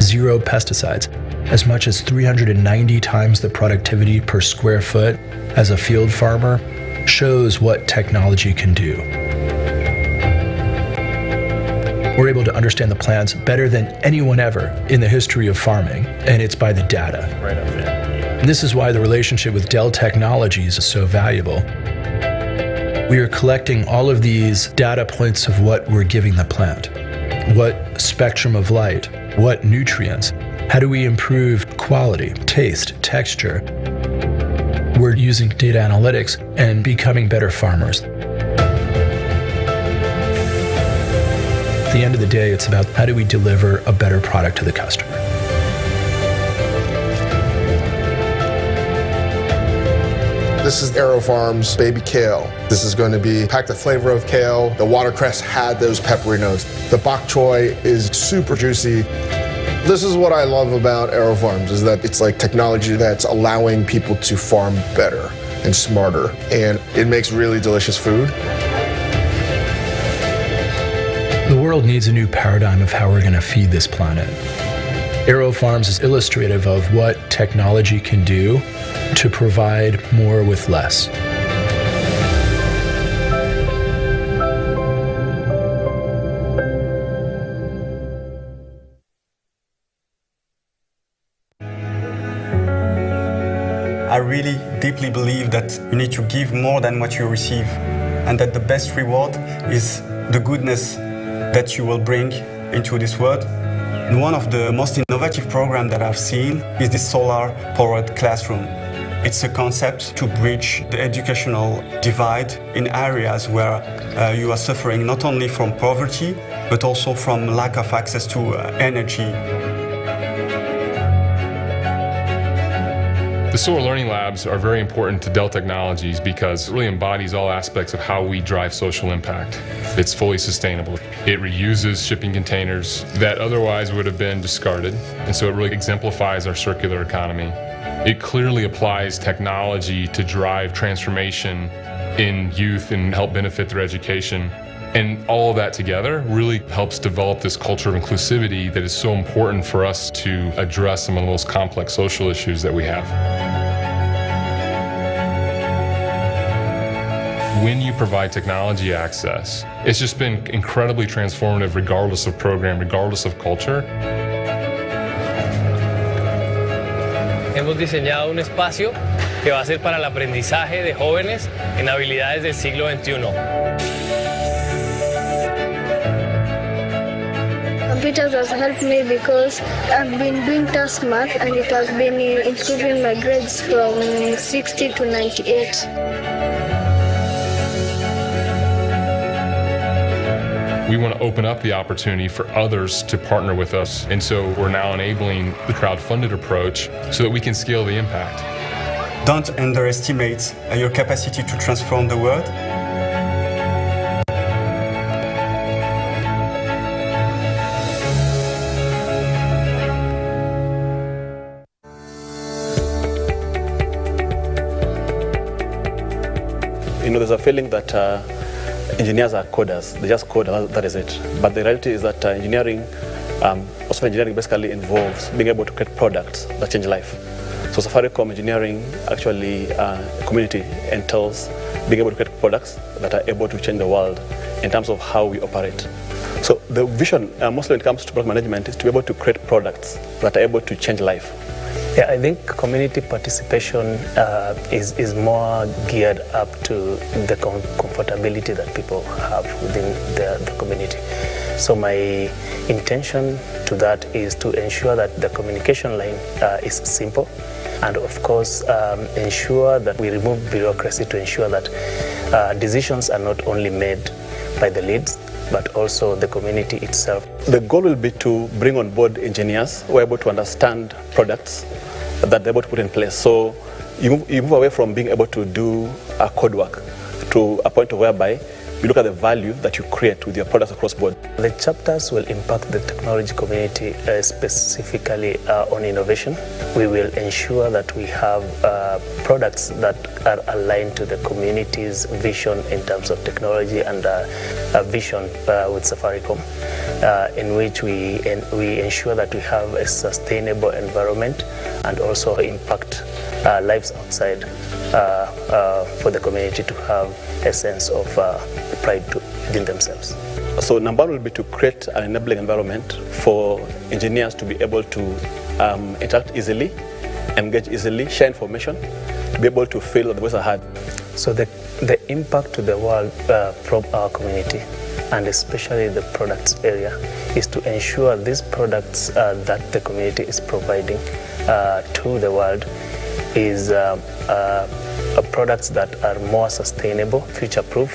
zero pesticides, as much as 390 times the productivity per square foot as a field farmer shows what technology can do. We're able to understand the plants better than anyone ever in the history of farming, and it's by the data. Right. And this is why the relationship with Dell Technologies is so valuable. We are collecting all of these data points of what we're giving the plant. What spectrum of light, what nutrients, how do we improve quality, taste, texture? We're using data analytics and becoming better farmers. At the end of the day, it's about how do we deliver a better product to the customer. This is AeroFarms baby kale. This is going to be packed the flavor of kale. The watercress had those peppery notes. The bok choy is super juicy. This is what I love about AeroFarms is that it's like technology that's allowing people to farm better and smarter, and it makes really delicious food. The world needs a new paradigm of how we're going to feed this planet. AeroFarms is illustrative of what technology can do to provide more with less. I really deeply believe that you need to give more than what you receive, and that the best reward is the goodness that you will bring into this world. And one of the most innovative programs that I've seen is the solar powered classroom. It's a concept to bridge the educational divide in areas where uh, you are suffering not only from poverty, but also from lack of access to uh, energy The Solar Learning Labs are very important to Dell Technologies because it really embodies all aspects of how we drive social impact. It's fully sustainable. It reuses shipping containers that otherwise would have been discarded, and so it really exemplifies our circular economy. It clearly applies technology to drive transformation in youth and help benefit their education. And all of that together really helps develop this culture of inclusivity that is so important for us to address some of the most complex social issues that we have. When you provide technology access, it's just been incredibly transformative regardless of program, regardless of culture. Hemos diseñado un espacio que va a ser para el aprendizaje de jóvenes en habilidades del siglo XXI. Computers has helped me because I've been doing task math and it has been improving my grades from 60 to 98. We want to open up the opportunity for others to partner with us. And so we're now enabling the crowd-funded approach so that we can scale the impact. Don't underestimate your capacity to transform the world. You know, there's a feeling that uh, engineers are coders. They just code, and that is it. But the reality is that uh, engineering, um, also engineering basically involves being able to create products that change life. So Safaricom engineering actually uh, community entails being able to create products that are able to change the world in terms of how we operate. So the vision, uh, mostly when it comes to product management, is to be able to create products that are able to change life. Yeah, I think community participation uh, is, is more geared up to the com- comfortability that people have within the, the community. So my intention to that is to ensure that the communication line uh, is simple and of course um, ensure that we remove bureaucracy to ensure that uh, decisions are not only made by the leads but also the community itself. The goal will be to bring on board engineers who are able to understand products that they're able to put in place. So you move, you move away from being able to do a code work to a point whereby you look at the value that you create with your products across board. The chapters will impact the technology community uh, specifically uh, on innovation. We will ensure that we have uh, products that are aligned to the community's vision in terms of technology and uh, a vision uh, with Safaricom, uh, in which we, we ensure that we have a sustainable environment and also impact uh, lives outside uh, uh, for the community to have a sense of uh, pride to, within themselves. So number one will be to create an enabling environment for engineers to be able to um, interact easily, engage easily, share information, to be able to feel the voice ahead. So the, the impact to the world uh, from our community and especially the products area is to ensure these products uh, that the community is providing uh, to the world is uh, uh, products that are more sustainable, future-proof,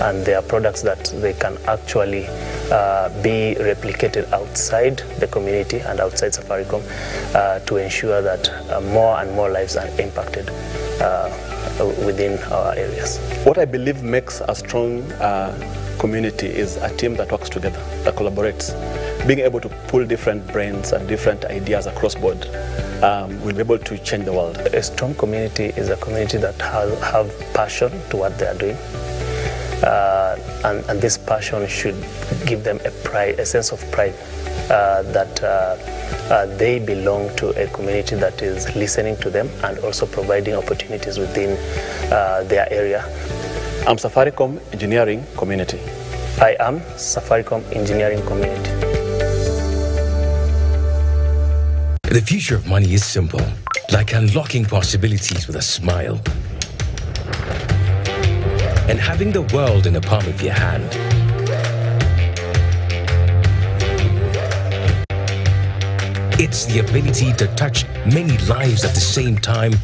and they are products that they can actually uh, be replicated outside the community and outside Safaricom uh, to ensure that uh, more and more lives are impacted uh, within our areas. What I believe makes a strong uh, community is a team that works together, that collaborates. Being able to pull different brains and different ideas across board um, will be able to change the world. A strong community is a community that has have passion to what they are doing. Uh, and, and, this passion should give them a pride, a sense of pride uh, that uh, uh, they belong to a community that is listening to them and also providing opportunities within uh, their area. I'm Safaricom Engineering Community. I am Safaricom Engineering Community. The future of money is simple, like unlocking possibilities with a smile and having the world in the palm of your hand. It's the ability to touch many lives at the same time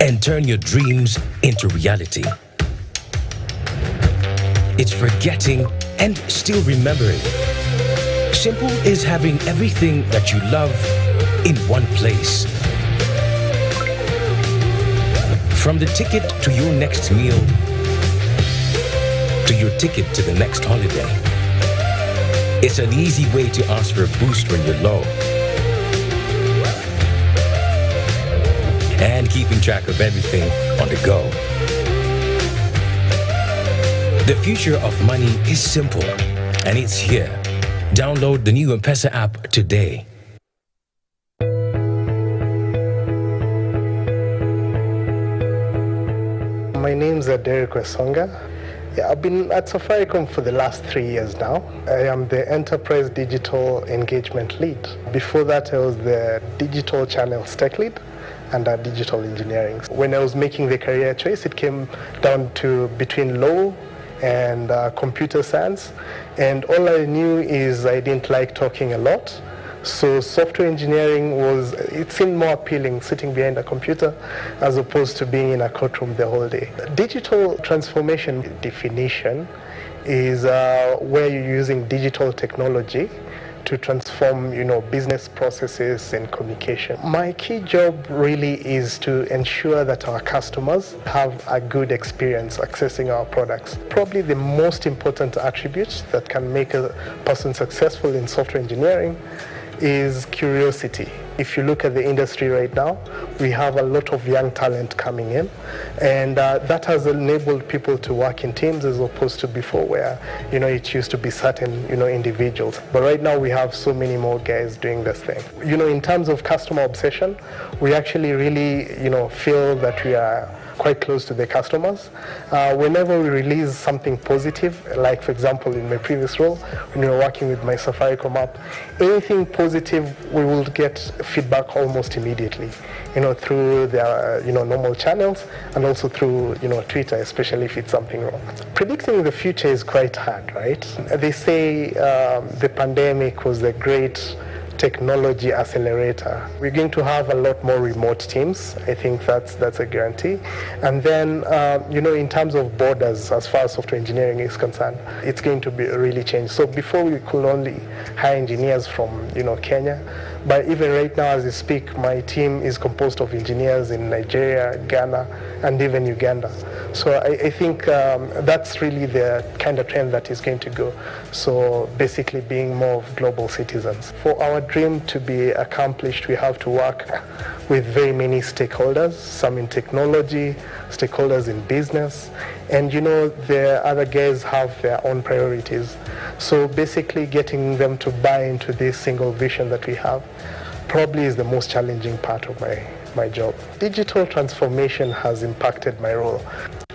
and turn your dreams into reality. It's forgetting and still remembering. Simple is having everything that you love in one place. From the ticket to your next meal to your ticket to the next holiday. It's an easy way to ask for a boost when you're low. And keeping track of everything on the go. The future of money is simple, and it's here. Download the new M-Pesa app today. My name is Derek Wesonga. I've been at Safaricom for the last three years now. I am the Enterprise Digital Engagement Lead. Before that, I was the Digital Channels Tech Lead uh, Digital Engineering. When I was making the career choice, it came down to between law and uh, computer science. And all I knew is I didn't like talking a lot. So software engineering was, it seemed more appealing sitting behind a computer as opposed to being in a courtroom the whole day. Digital transformation definition is uh, where you're using digital technology to transform, you know, business processes and communication. My key job really is to ensure that our customers have a good experience accessing our products. Probably the most important attribute that can make a person successful in software engineering is curiosity. If you look at the industry right now, we have a lot of young talent coming in, and uh, that has enabled people to work in teams as opposed to before, where you know it used to be certain you know individuals. But right now we have so many more guys doing this thing. You know, in terms of customer obsession, we actually really you know feel that we are quite close to the customers. Uh, whenever we release something positive, like for example in my previous role, when we were working with my Safaricom app, anything positive we will get feedback almost immediately, you know, through the you know normal channels and also through you know Twitter, especially if it's something wrong. Predicting the future is quite hard, right? They say um, the pandemic was a great technology accelerator. We're going to have a lot more remote teams. I think that's that's a guarantee. And then, uh, you know, in terms of borders, as far as software engineering is concerned, it's going to be really changed. So before we could only hire engineers from, you know, Kenya, but even right now, as we speak, my team is composed of engineers in Nigeria, Ghana, and even Uganda. So I, I think um, that's really the kind of trend that is going to go. So basically being more of global citizens. For our dream to be accomplished, we have to work with very many stakeholders, some in technology, stakeholders in business, and you know, the other guys have their own priorities. So basically getting them to buy into this single vision that we have probably is the most challenging part of my, my job. Digital transformation has impacted my role.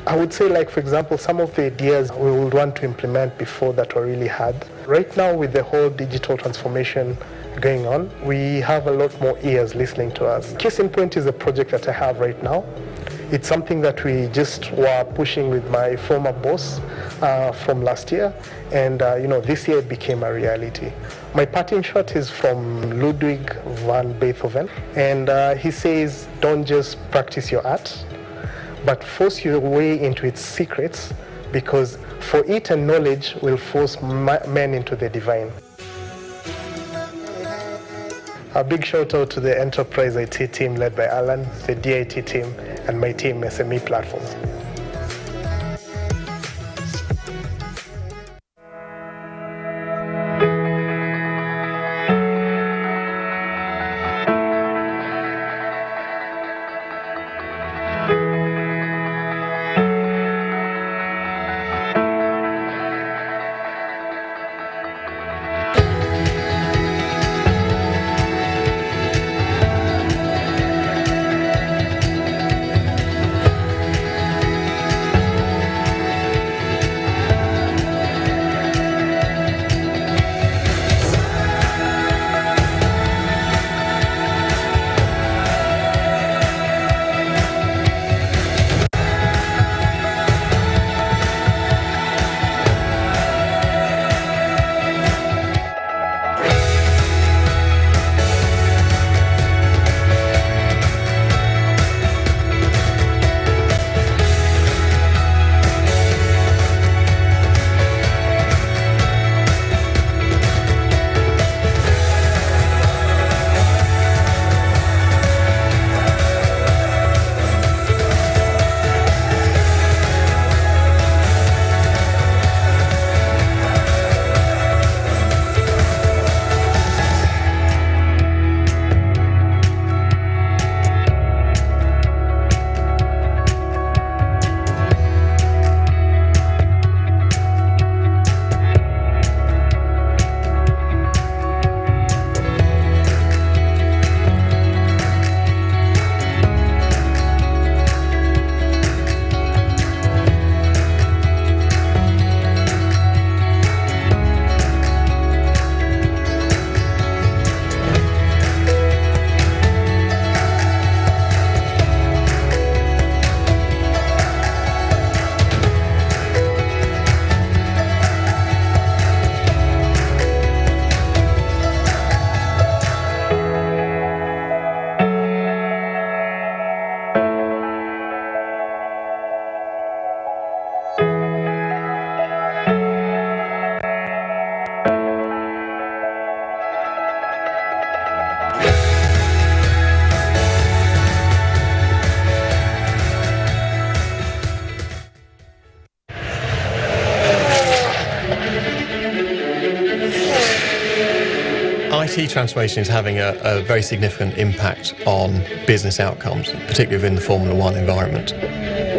I would say, like, for example, some of the ideas we would want to implement before that were really hard. Right now, with the whole digital transformation going on, we have a lot more ears listening to us. In point is a project that I have right now. It's something that we just were pushing with my former boss uh, from last year, and uh, you know this year it became a reality. My parting shot is from Ludwig van Beethoven, and uh, he says, "Don't just practice your art, but force your way into its secrets, because for it and knowledge will force ma- men into the divine." A big shout out to the enterprise IT team led by Alan, the DIT team, and my team SME platforms. Transformation is having a, a, very significant impact on business outcomes, particularly within the Formula One environment.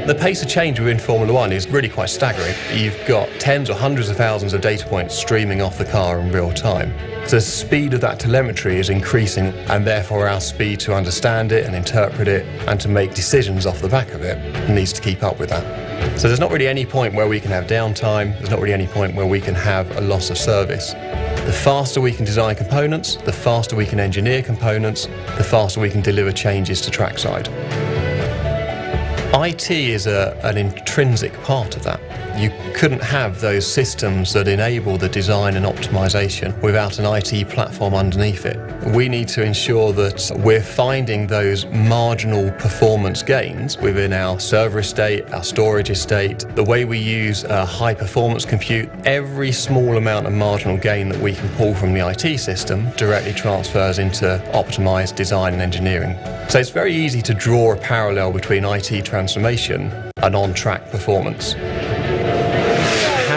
The pace of change within Formula One is really quite staggering. You've got tens or hundreds of thousands of data points streaming off the car in real time. The speed of that telemetry is increasing, and therefore our speed to understand it and interpret it and to make decisions off the back of it needs to keep up with that. So there's not really any point where we can have downtime, there's not really any point where we can have a loss of service. The faster we can design components, the faster we can engineer components, the faster we can deliver changes to trackside. IT is a, an intrinsic part of that. You couldn't have those systems that enable the design and optimization without an IT platform underneath it. We need to ensure that we're finding those marginal performance gains within our server estate, our storage estate, the way we use uh, high performance compute. Every small amount of marginal gain that we can pull from the IT system directly transfers into optimized design and engineering. So it's very easy to draw a parallel between IT transformation and on-track performance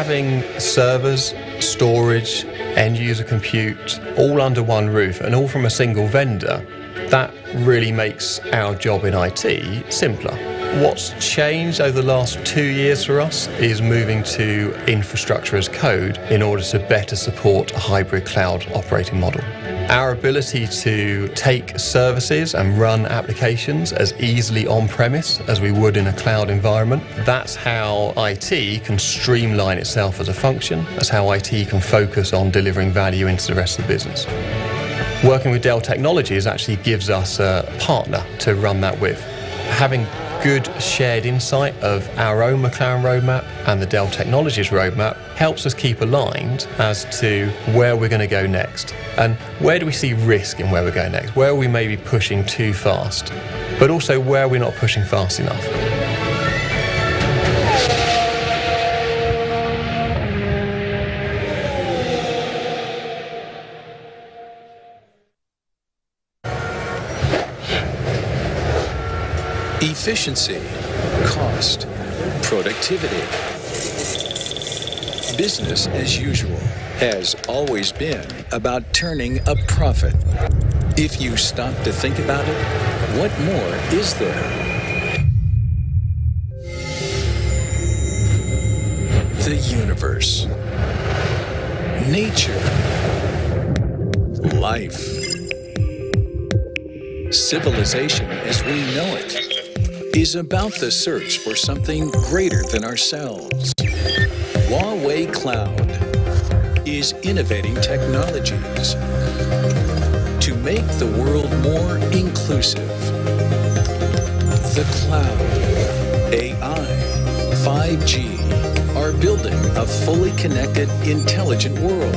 having servers, storage, end user compute all under one roof and all from a single vendor, that really makes our job in IT simpler. What's changed over the last two years for us is moving to infrastructure as code in order to better support a hybrid cloud operating model. Our ability to take services and run applications as easily on premise as we would in a cloud environment, that's how IT can streamline itself as a function. That's how IT can focus on delivering value into the rest of the business. Working with Dell Technologies actually gives us a partner to run that with. Having good shared insight of our own McLaren roadmap and the Dell Technologies roadmap helps us keep aligned as to where we're going to go next. And where do we see risk in where we're going next, where we maybe pushing too fast, but also where we're not pushing fast enough. Efficiency, cost, productivity. Business as usual has always been about turning a profit. If you stop to think about it, what more is there? The universe, nature, life, civilization as we know it is about the search for something greater than ourselves. Huawei Cloud is innovating technologies to make the world more inclusive. The cloud, AI, 5G are building a fully connected, intelligent world.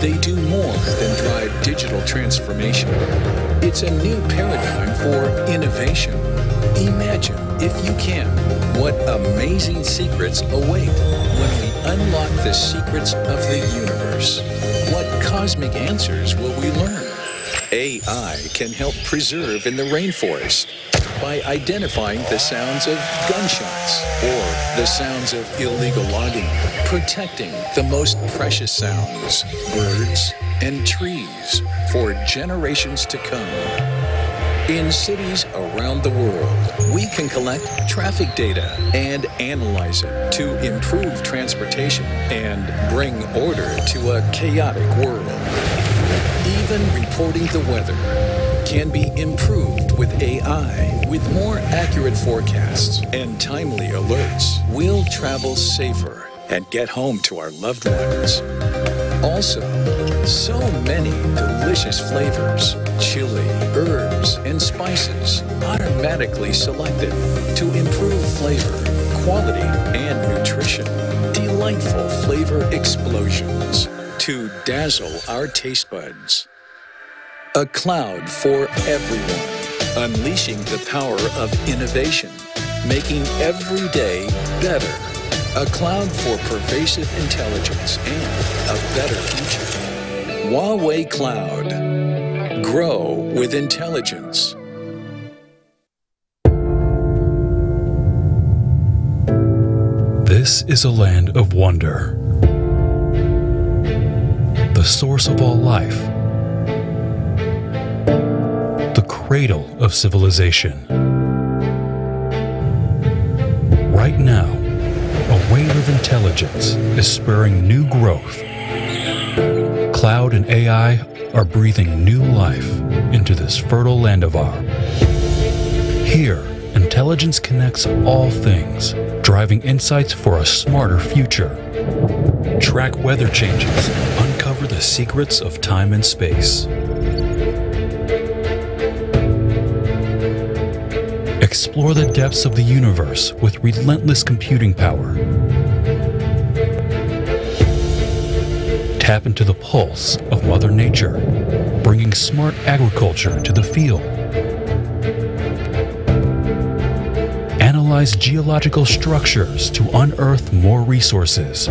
They do more than drive digital transformation. It's a new paradigm for innovation. Imagine, if you can, what amazing secrets await when we unlock the secrets of the universe. What cosmic answers will we learn? AI can help preserve in the rainforest by identifying the sounds of gunshots or the sounds of illegal logging, protecting the most precious sounds, birds, and trees for generations to come. In cities around the world, we can collect traffic data and analyze it to improve transportation and bring order to a chaotic world. Even reporting the weather can be improved with AI. With more accurate forecasts and timely alerts, we'll travel safer and get home to our loved ones. Also, so many delicious flavors, chili, herbs, and spices automatically selected to improve flavor, quality, and nutrition. Delightful flavor explosions to dazzle our taste buds. A cloud for everyone, unleashing the power of innovation, making every day better. A cloud for pervasive intelligence and a better future. Huawei Cloud. Grow with intelligence. This is a land of wonder. The source of all life. The cradle of civilization. Right now, a wave of intelligence is spurring new growth. Cloud and AI are breathing new life into this fertile land of ours. Here, intelligence connects all things, driving insights for a smarter future. Track weather changes, uncover the secrets of time and space. Explore the depths of the universe with relentless computing power. Tap into the pulse of Mother Nature, bringing smart agriculture to the field. Analyze geological structures to unearth more resources.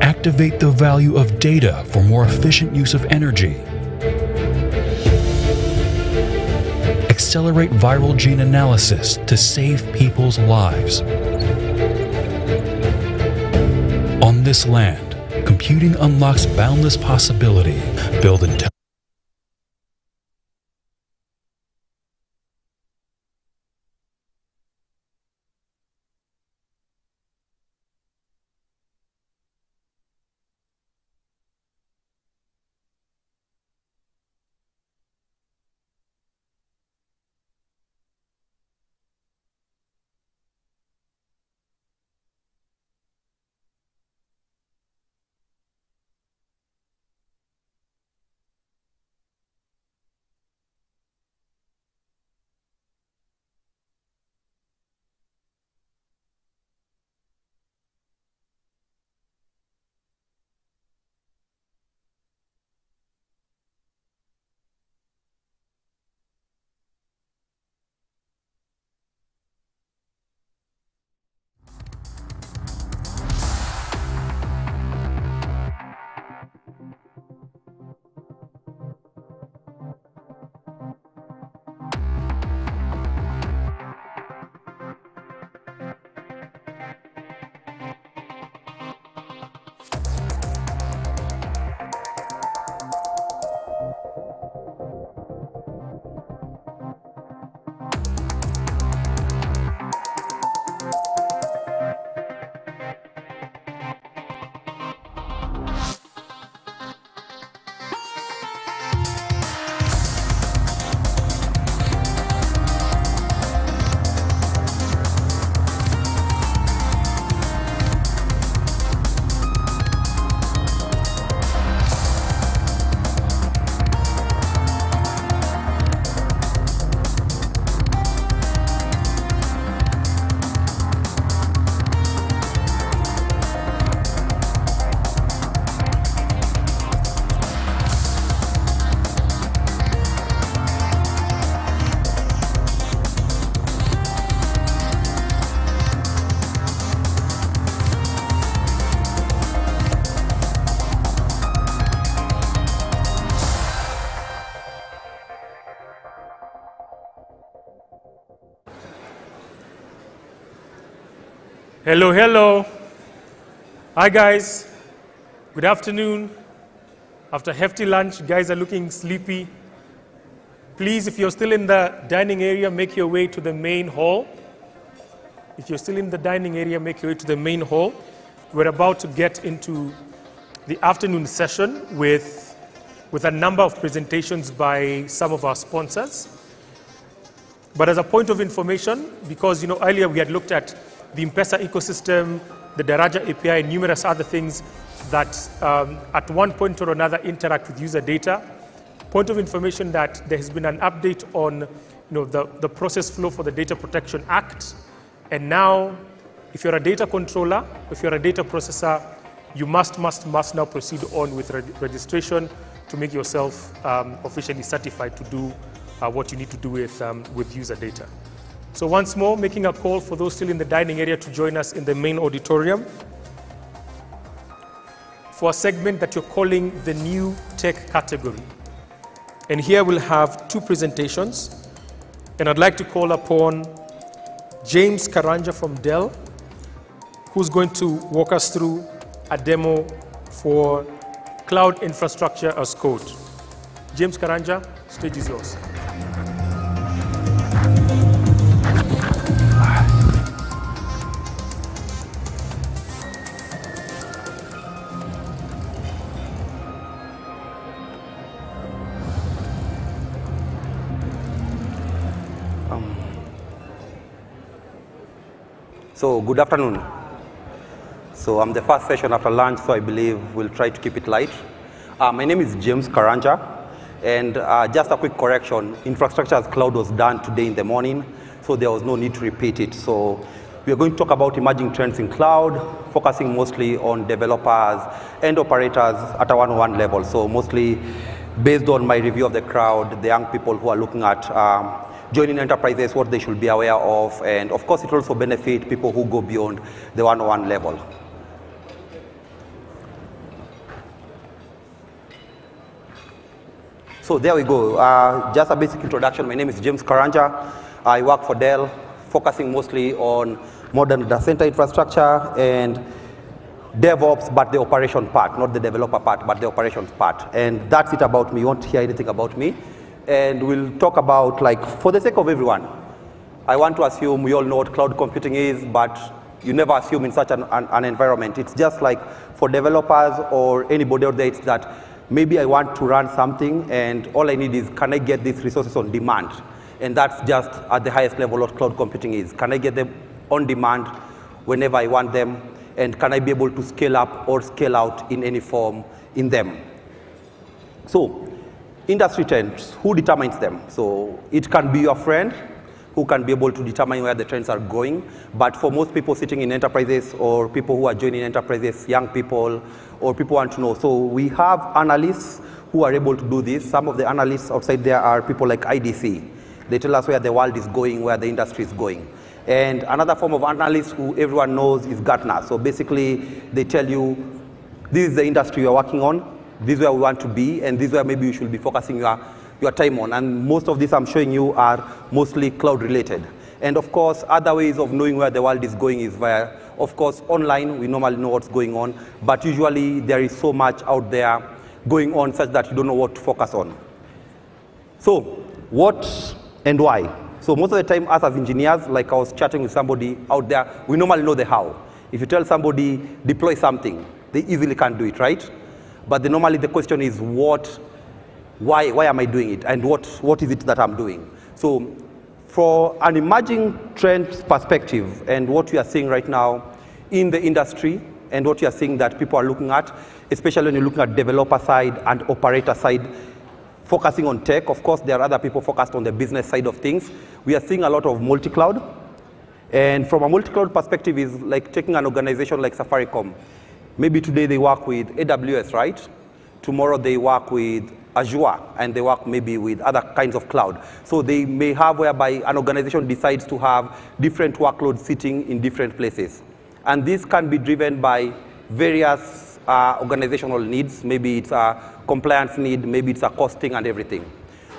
Activate the value of data for more efficient use of energy. Accelerate viral gene analysis to save people's lives. This land, computing unlocks boundless possibility. Build intelligence. Hello, hello. Hi, guys. Good afternoon. After hefty lunch, guys are looking sleepy. Please, if you're still in the dining area, make your way to the main hall. If you're still in the dining area, make your way to the main hall. We're about to get into the afternoon session with, with a number of presentations by some of our sponsors. But as a point of information, because you know earlier we had looked at the M-Pesa ecosystem, the Daraja API, and numerous other things that um, at one point or another interact with user data. Point of information that there has been an update on you know, the, the process flow for the Data Protection Act. And now, if you're a data controller, if you're a data processor, you must, must, must now proceed on with registration to make yourself um, officially certified to do uh, what you need to do with, um, with user data. So once more, making a call for those still in the dining area to join us in the main auditorium for a segment that you're calling the new tech category. And here we'll have two presentations. And I'd like to call upon James Karanja from Dell, who's going to walk us through a demo for cloud infrastructure as code. James Karanja, stage is yours. So good afternoon. So I'm the first session after lunch, so I believe we'll try to keep it light. Uh, my name is James Karanja, and uh, just a quick correction, infrastructure as cloud was done today in the morning, so there was no need to repeat it. So we are going to talk about emerging trends in cloud, focusing mostly on developers and operators at a one-on-one level. So mostly based on my review of the crowd, the young people who are looking at um, joining enterprises, what they should be aware of, and of course it also benefit people who go beyond the one-on-one level. So there we go. Uh, just a basic introduction. My name is James Karanja. I work for Dell, focusing mostly on modern data center infrastructure and DevOps, but the operation part, not the developer part, but the operations part. And that's it about me. You won't hear anything about me and we'll talk about, like, for the sake of everyone, I want to assume we all know what cloud computing is, but you never assume in such an, an, an environment. It's just like for developers or anybody out there, it's that maybe I want to run something and all I need is, can I get these resources on demand? And that's just at the highest level what cloud computing is. Can I get them on demand whenever I want them? And can I be able to scale up or scale out in any form in them? So industry trends, who determines them? So it can be your friend who can be able to determine where the trends are going. But for most people sitting in enterprises or people who are joining enterprises, young people, or people want to know. So we have analysts who are able to do this. Some of the analysts outside there are people like IDC. They tell us where the world is going, where the industry is going. And another form of analyst who everyone knows is Gartner. So basically, they tell you, this is the industry you're working on, this is where we want to be, and this is where maybe you should be focusing your, your time on. And most of these I'm showing you are mostly cloud related. And of course, other ways of knowing where the world is going is via, of course, online, we normally know what's going on, but usually there is so much out there going on such that you don't know what to focus on. So, what and why? So most of the time, us as engineers, like I was chatting with somebody out there, we normally know the how. If you tell somebody, deploy something, they easily can't do it, right? But the, normally the question is what, why, why am I doing it? And what, what is it that I'm doing? So for an emerging trend perspective and what we are seeing right now in the industry and what you are seeing that people are looking at, especially when you're looking at developer side and operator side, focusing on tech. Of course, there are other people focused on the business side of things. We are seeing a lot of multi-cloud. And from a multi-cloud perspective is like taking an organization like Safaricom. Maybe today they work with AWS, right? Tomorrow they work with Azure, and they work maybe with other kinds of cloud. So they may have whereby an organization decides to have different workloads sitting in different places. And this can be driven by various uh, organizational needs. Maybe it's a compliance need, maybe it's a costing and everything.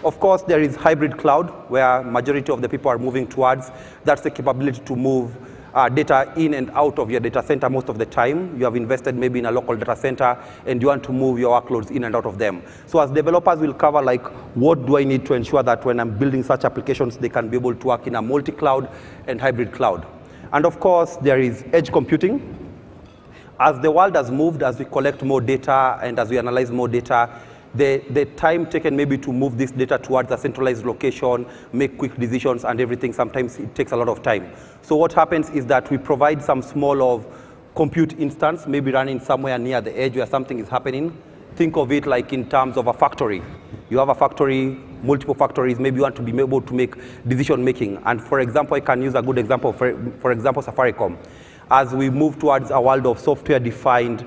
Of course, there is hybrid cloud, where majority of the people are moving towards. That's the capability to move uh, data in and out of your data center most of the time. You have invested maybe in a local data center and you want to move your workloads in and out of them. So as developers, we'll cover like what do I need to ensure that when I'm building such applications, they can be able to work in a multi-cloud and hybrid cloud. And of course, there is edge computing. As the world has moved, as we collect more data and as we analyze more data, the, the time taken maybe to move this data towards a centralized location, make quick decisions and everything, sometimes it takes a lot of time. So what happens is that we provide some small of compute instance, maybe running somewhere near the edge where something is happening. Think of it like in terms of a factory. You have a factory, multiple factories, maybe you want to be able to make decision making. And for example, I can use a good example, for, for example, Safaricom. As we move towards a world of software-defined uh,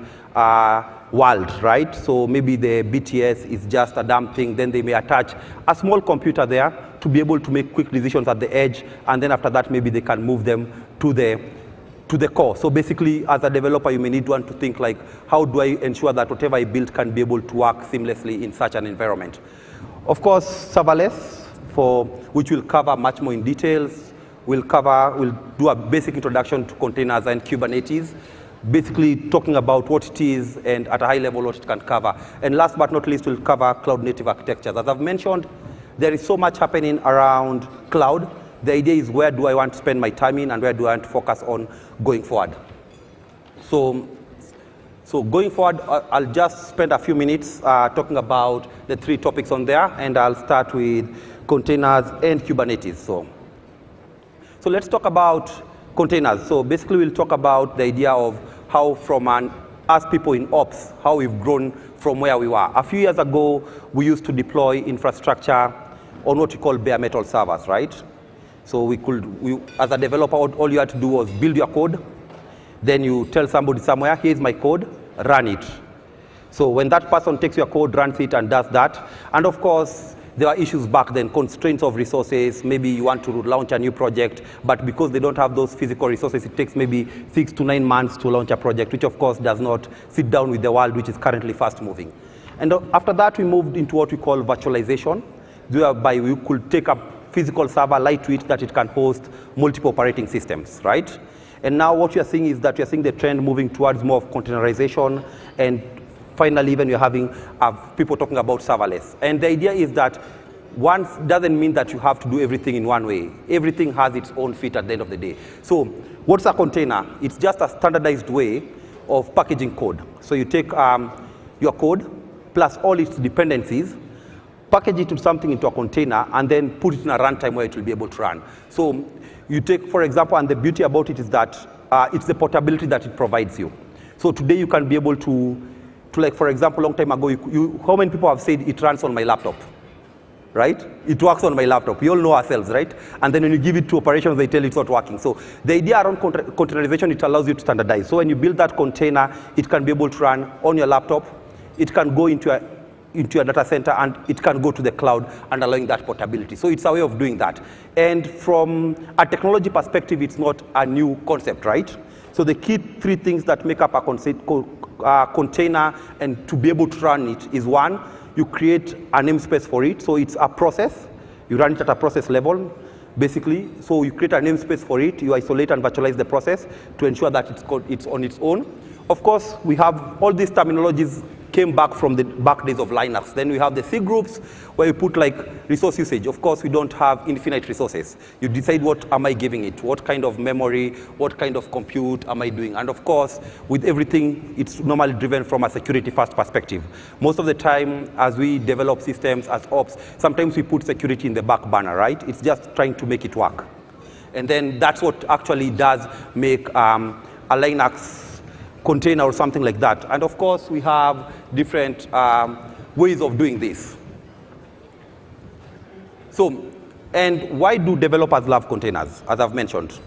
world, right? So maybe the BTS is just a damn thing, then they may attach a small computer there to be able to make quick decisions at the edge, and then after that, maybe they can move them to the to the core. So basically, as a developer, you may need want to think like, how do I ensure that whatever I build can be able to work seamlessly in such an environment? Of course, serverless, for which we'll cover much more in details. We'll cover, we'll do a basic introduction to containers and Kubernetes basically talking about what it is and at a high level what it can cover. And last but not least, we'll cover cloud native architectures. As I've mentioned, there is so much happening around cloud. The idea is where do I want to spend my time in and where do I want to focus on going forward. So, so going forward, I'll just spend a few minutes uh, talking about the three topics on there, and I'll start with containers and Kubernetes. So, so let's talk about containers. So basically, we'll talk about the idea of how from an, as people in ops, how we've grown from where we were. A few years ago, we used to deploy infrastructure on what we call bare metal servers, right? So we could, we, as a developer, all you had to do was build your code, then you tell somebody somewhere, here's my code, run it. So when that person takes your code, runs it, and does that, and of course, there are issues back then, constraints of resources. Maybe you want to launch a new project, but because they don't have those physical resources, it takes maybe six to nine months to launch a project, which of course does not sit down with the world, which is currently fast moving. And uh, after that, we moved into what we call virtualization, whereby we could take a physical server, lightweight, that it can host multiple operating systems, right? And now what you're seeing is that you're seeing the trend moving towards more of containerization and finally, even you're having uh, people talking about serverless. And the idea is that one doesn't mean that you have to do everything in one way. Everything has its own fit at the end of the day. So what's a container? It's just a standardized way of packaging code. So you take um, your code plus all its dependencies, package it to something into a container, and then put it in a runtime where it will be able to run. So you take, for example, and the beauty about it is that uh, it's the portability that it provides you. So today you can be able to like, for example, long time ago, you, you, how many people have said it runs on my laptop? Right? It works on my laptop. We all know ourselves, right? And then when you give it to operations, they tell you it's not working. So the idea around containerization, it allows you to standardize. So when you build that container, it can be able to run on your laptop. It can go into a into your data center and it can go to the cloud and allowing that portability. So it's a way of doing that. And from a technology perspective, it's not a new concept, right? So the key three things that make up a container and to be able to run it is one, you create a namespace for it. So it's a process. You run it at a process level, basically. So you create a namespace for it. You isolate and virtualize the process to ensure that it's, it's on its own. Of course, we have all these terminologies came back from the back days of Linux. Then we have the C groups where you put like resource usage. Of course, we don't have infinite resources. You decide what am I giving it, what kind of memory, what kind of compute am I doing. And of course, with everything, it's normally driven from a security first perspective. Most of the time, as we develop systems as ops, sometimes we put security in the back burner, right? It's just trying to make it work. And then that's what actually does make um, a Linux container or something like that. And of course, we have different um, ways of doing this. So, and why do developers love containers, as I've mentioned?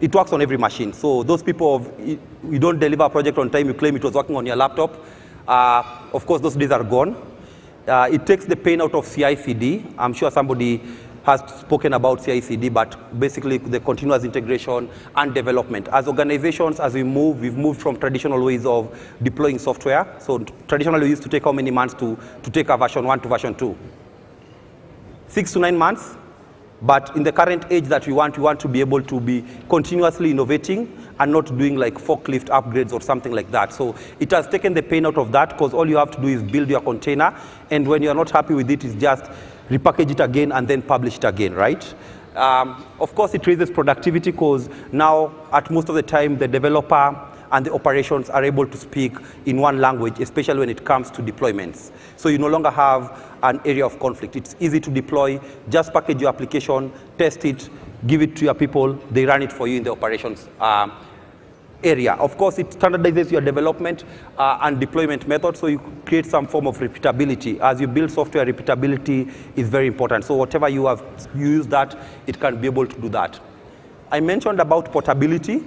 It works on every machine. So those people, of, you don't deliver a project on time, you claim it was working on your laptop. Uh, of course, those days are gone. Uh, it takes the pain out of CI/CD. I'm sure somebody has spoken about CI/CD, but basically the continuous integration and development. As organizations, as we move, we've moved from traditional ways of deploying software. So traditionally, we used to take how many months to, to take a version one to version two? Six to nine months? But in the current age that we want, we want to be able to be continuously innovating and not doing like forklift upgrades or something like that. So it has taken the pain out of that because all you have to do is build your container. And when you're not happy with it, it's just repackage it again and then publish it again, right? Um, of course, it raises productivity because now, at most of the time, the developer and the operations are able to speak in one language, especially when it comes to deployments. So you no longer have an area of conflict. It's easy to deploy, just package your application, test it, give it to your people, they run it for you in the operations um, area. Of course, it standardizes your development uh, and deployment method, so you create some form of repeatability. As you build software, repeatability is very important. So whatever you have you use that, it can be able to do that. I mentioned about portability,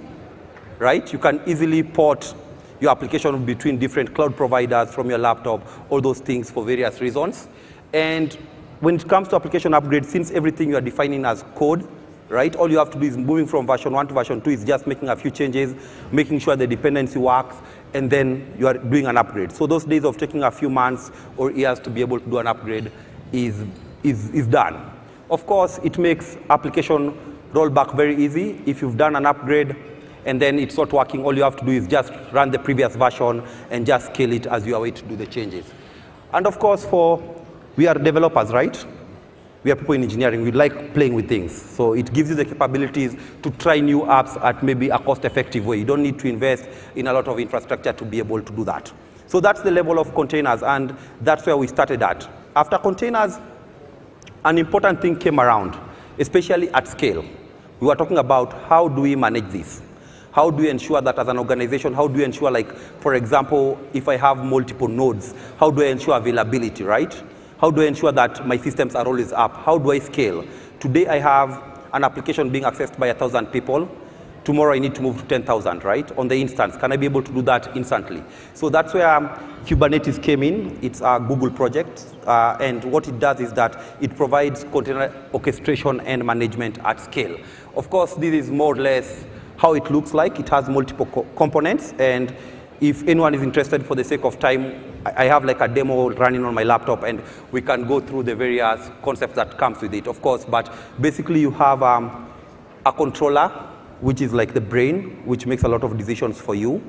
right? You can easily port your application between different cloud providers from your laptop, all those things for various reasons. And when it comes to application upgrade, since everything you are defining as code, right? All you have to do is moving from version 1 to version 2 is just making a few changes, making sure the dependency works, and then you are doing an upgrade. So those days of taking a few months or years to be able to do an upgrade is, is, is done. Of course, it makes application rollback very easy. If you've done an upgrade and then it's not working, all you have to do is just run the previous version and just scale it as you are waiting to do the changes. And of course, for we are developers, right? We are people in engineering, we like playing with things. So it gives you the capabilities to try new apps at maybe a cost-effective way. You don't need to invest in a lot of infrastructure to be able to do that. So that's the level of containers, and that's where we started at. After containers, an important thing came around, especially at scale. We were talking about how do we manage this? How do we ensure that as an organization, how do we ensure like, for example, if I have multiple nodes, how do I ensure availability, right? How do I ensure that my systems are always up? How do I scale? Today I have an application being accessed by 1,000 people. Tomorrow I need to move to 10,000, right? On the instance, can I be able to do that instantly? So that's where um, Kubernetes came in. It's a Google project. Uh, and what it does is that it provides container orchestration and management at scale. Of course, this is more or less how it looks like. It has multiple co components. And if anyone is interested for the sake of time, I have like a demo running on my laptop and we can go through the various concepts that comes with it, of course. But basically you have um, a controller, which is like the brain, which makes a lot of decisions for you.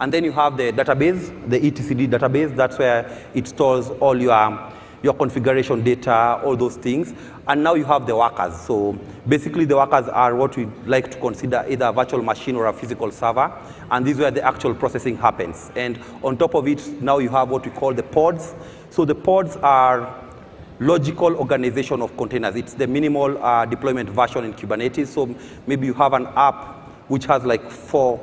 And then you have the database, the etcd database. That's where it stores all your your configuration data, all those things. And now you have the workers. So basically the workers are what we like to consider either a virtual machine or a physical server. And this is where the actual processing happens. And on top of it, now you have what we call the pods. So the pods are logical organization of containers. It's the minimal uh, deployment version in Kubernetes. So maybe you have an app which has like four,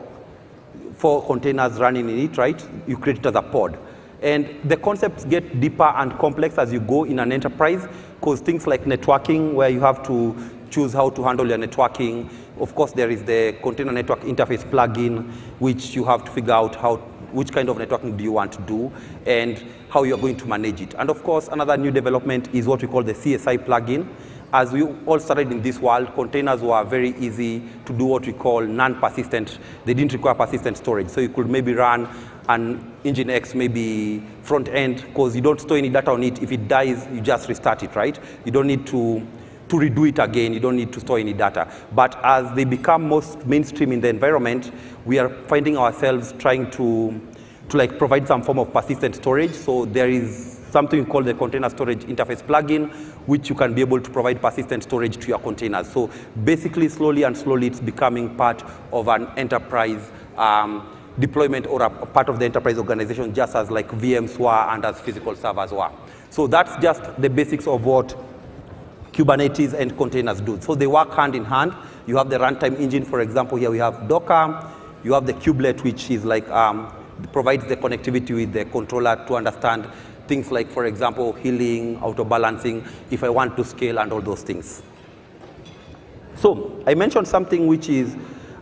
four containers running in it, right? You create it as a pod. And the concepts get deeper and complex as you go in an enterprise because things like networking, where you have to choose how to handle your networking. Of course, there is the container network interface plugin, which you have to figure out how, which kind of networking do you want to do and how you're going to manage it. And of course, another new development is what we call the CSI plugin. As we all started in this world, containers were very easy to do what we call non-persistent. They didn't require persistent storage. So you could maybe run and Nginx maybe front end because you don't store any data on it. If it dies, you just restart it, right? You don't need to, to redo it again. You don't need to store any data. But as they become most mainstream in the environment, we are finding ourselves trying to, to like provide some form of persistent storage. So there is something called the container storage interface plugin, which you can be able to provide persistent storage to your containers. So basically, slowly and slowly, it's becoming part of an enterprise um, deployment or a part of the enterprise organization just as like VMs were and as physical servers were. So that's just the basics of what Kubernetes and containers do. So they work hand in hand. You have the runtime engine, for example, here we have Docker. You have the kubelet, which is like, um, provides the connectivity with the controller to understand things like, for example, healing, auto balancing, if I want to scale and all those things. So I mentioned something which is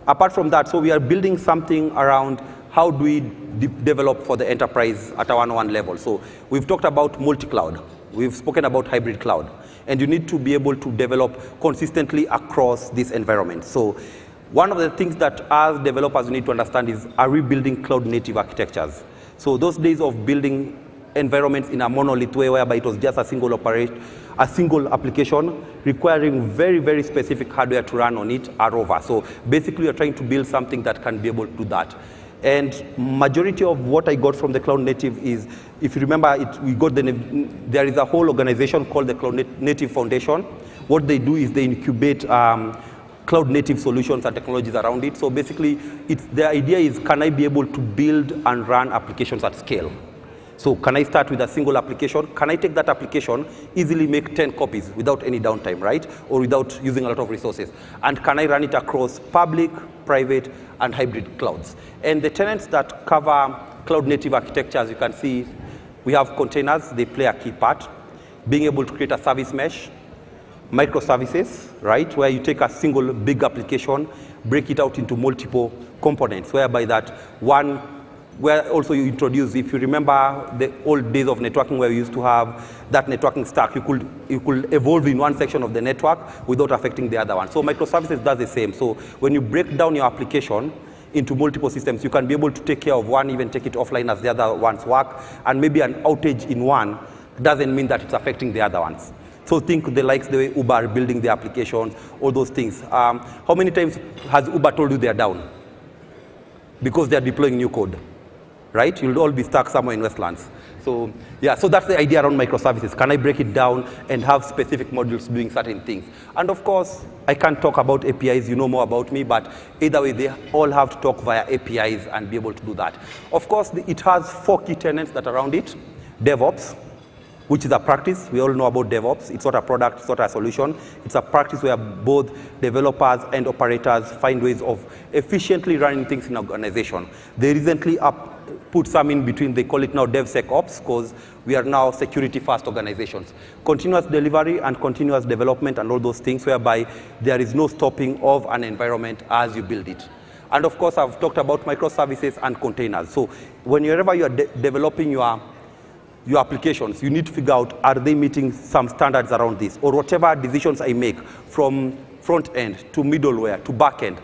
Apart from that, so we are building something around how do we de develop for the enterprise at a one-on-one level. So we've talked about multi-cloud. We've spoken about hybrid cloud. And you need to be able to develop consistently across this environment. So one of the things that as developers we need to understand is, are we building cloud native architectures? So those days of building environments in a monolith way whereby it was just a single operate, a single application requiring very, very specific hardware to run on it are over. So basically you're trying to build something that can be able to do that. And majority of what I got from the Cloud Native is, if you remember, it, we got the, there is a whole organization called the Cloud Native Foundation. What they do is they incubate um, cloud native solutions and technologies around it. So basically, it's, the idea is, can I be able to build and run applications at scale? So can I start with a single application? Can I take that application, easily make 10 copies without any downtime, right? Or without using a lot of resources? And can I run it across public, private, and hybrid clouds? And the tenants that cover cloud native architecture, as you can see, we have containers, they play a key part. Being able to create a service mesh, microservices, right, where you take a single big application, break it out into multiple components, whereby that one, where also you introduce, if you remember the old days of networking where we used to have that networking stack, you could, you could evolve in one section of the network without affecting the other one. So microservices does the same. So when you break down your application, into multiple systems, you can be able to take care of one, even take it offline as the other ones work, and maybe an outage in one doesn't mean that it's affecting the other ones. So think the likes the way Uber are building the applications, all those things. Um, how many times has Uber told you they're down? Because they're deploying new code, right? You'll all be stuck somewhere in Westlands. So yeah, so that's the idea around microservices. Can I break it down and have specific modules doing certain things? And of course, I can't talk about APIs, you know more about me, but either way, they all have to talk via APIs and be able to do that. Of course, it has four key tenants that are around it. DevOps, which is a practice. We all know about DevOps. It's not a product, it's not a solution. It's a practice where both developers and operators find ways of efficiently running things in an organization. They recently up, put some in between, they call it now DevSecOps, because we are now security-first organizations. Continuous delivery and continuous development and all those things whereby there is no stopping of an environment as you build it. And of course, I've talked about microservices and containers. So whenever you are de developing your your applications, you need to figure out, are they meeting some standards around this? Or whatever decisions I make from front end to middleware to back end,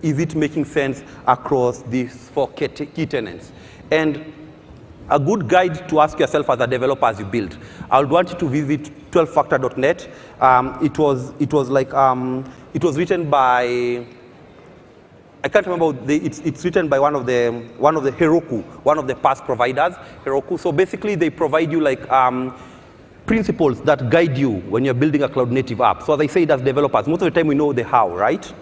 is it making sense across these four key tenants? And a good guide to ask yourself as a developer as you build. I would want you to visit 12factor.net. Um, it, was, it was like, um, it was written by I can't remember, the, it's, it's written by one of the, one of the Heroku, one of the PaaS providers, Heroku. So basically they provide you like um, principles that guide you when you're building a cloud native app. So as I said as developers, most of the time we know the how, right?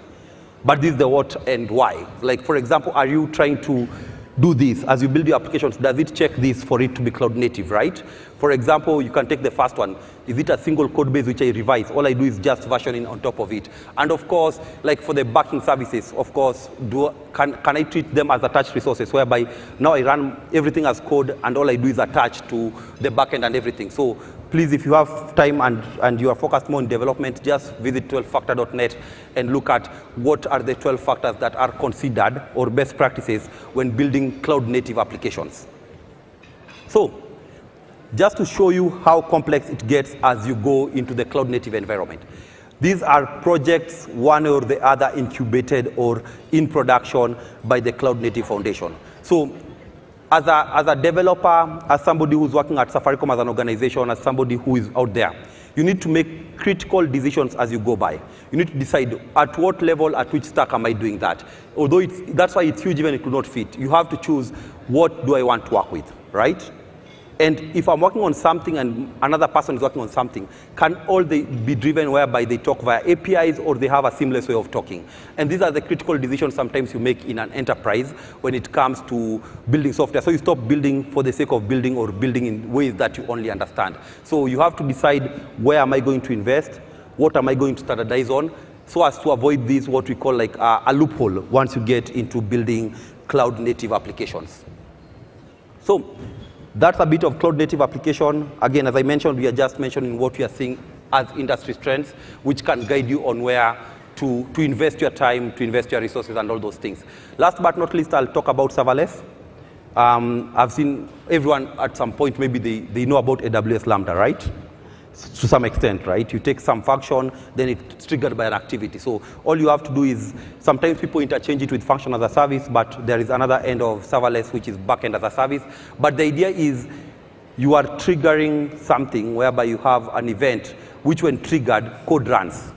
But this is the what and why. Like for example, are you trying to do this as you build your applications? Does it check this for it to be cloud native, right? For example, you can take the first one. Is it a single code base which I revise? All I do is just versioning on top of it. And of course, like for the backing services, of course, do, can, can I treat them as attached resources whereby now I run everything as code and all I do is attach to the backend and everything. So please, if you have time and, and you are focused more on development, just visit 12factor.net and look at what are the 12 factors that are considered or best practices when building cloud native applications. So just to show you how complex it gets as you go into the cloud native environment. These are projects, one or the other, incubated or in production by the Cloud Native Foundation. So as a, as a developer, as somebody who's working at Safaricom as an organization, as somebody who is out there, you need to make critical decisions as you go by. You need to decide at what level, at which stack am I doing that. Although that's why it's huge even it could not fit. You have to choose what do I want to work with, right? And if I'm working on something and another person is working on something, can all they be driven whereby they talk via APIs or they have a seamless way of talking? And these are the critical decisions sometimes you make in an enterprise when it comes to building software. So you stop building for the sake of building or building in ways that you only understand. So you have to decide where am I going to invest? What am I going to standardize on? So as to avoid this, what we call like a, a loophole once you get into building cloud native applications. So that's a bit of cloud native application. Again, as I mentioned, we are just mentioning what we are seeing as industry strengths, which can guide you on where to, to invest your time, to invest your resources, and all those things. Last but not least, I'll talk about serverless. Um, I've seen everyone at some point, maybe they, they know about AWS Lambda, right? To some extent, right? You take some function, then it's triggered by an activity. So all you have to do is, sometimes people interchange it with function as a service, but there is another end of serverless, which is backend as a service. But the idea is, you are triggering something whereby you have an event which when triggered, code runs.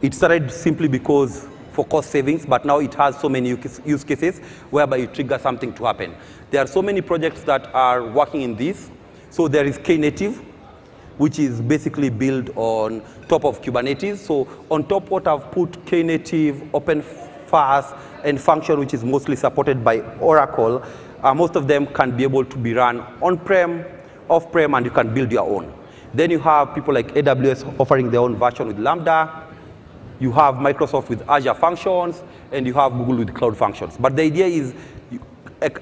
It started simply because for cost savings, but now it has so many use cases whereby you trigger something to happen. There are so many projects that are working in this. So there is Knative, which is basically built on top of Kubernetes. So on top what I've put Knative, OpenFaaS, and Function, which is mostly supported by Oracle, uh, most of them can be able to be run on-prem, off-prem, and you can build your own. Then you have people like AWS offering their own version with Lambda. You have Microsoft with Azure Functions, and you have Google with Cloud Functions. But the idea is,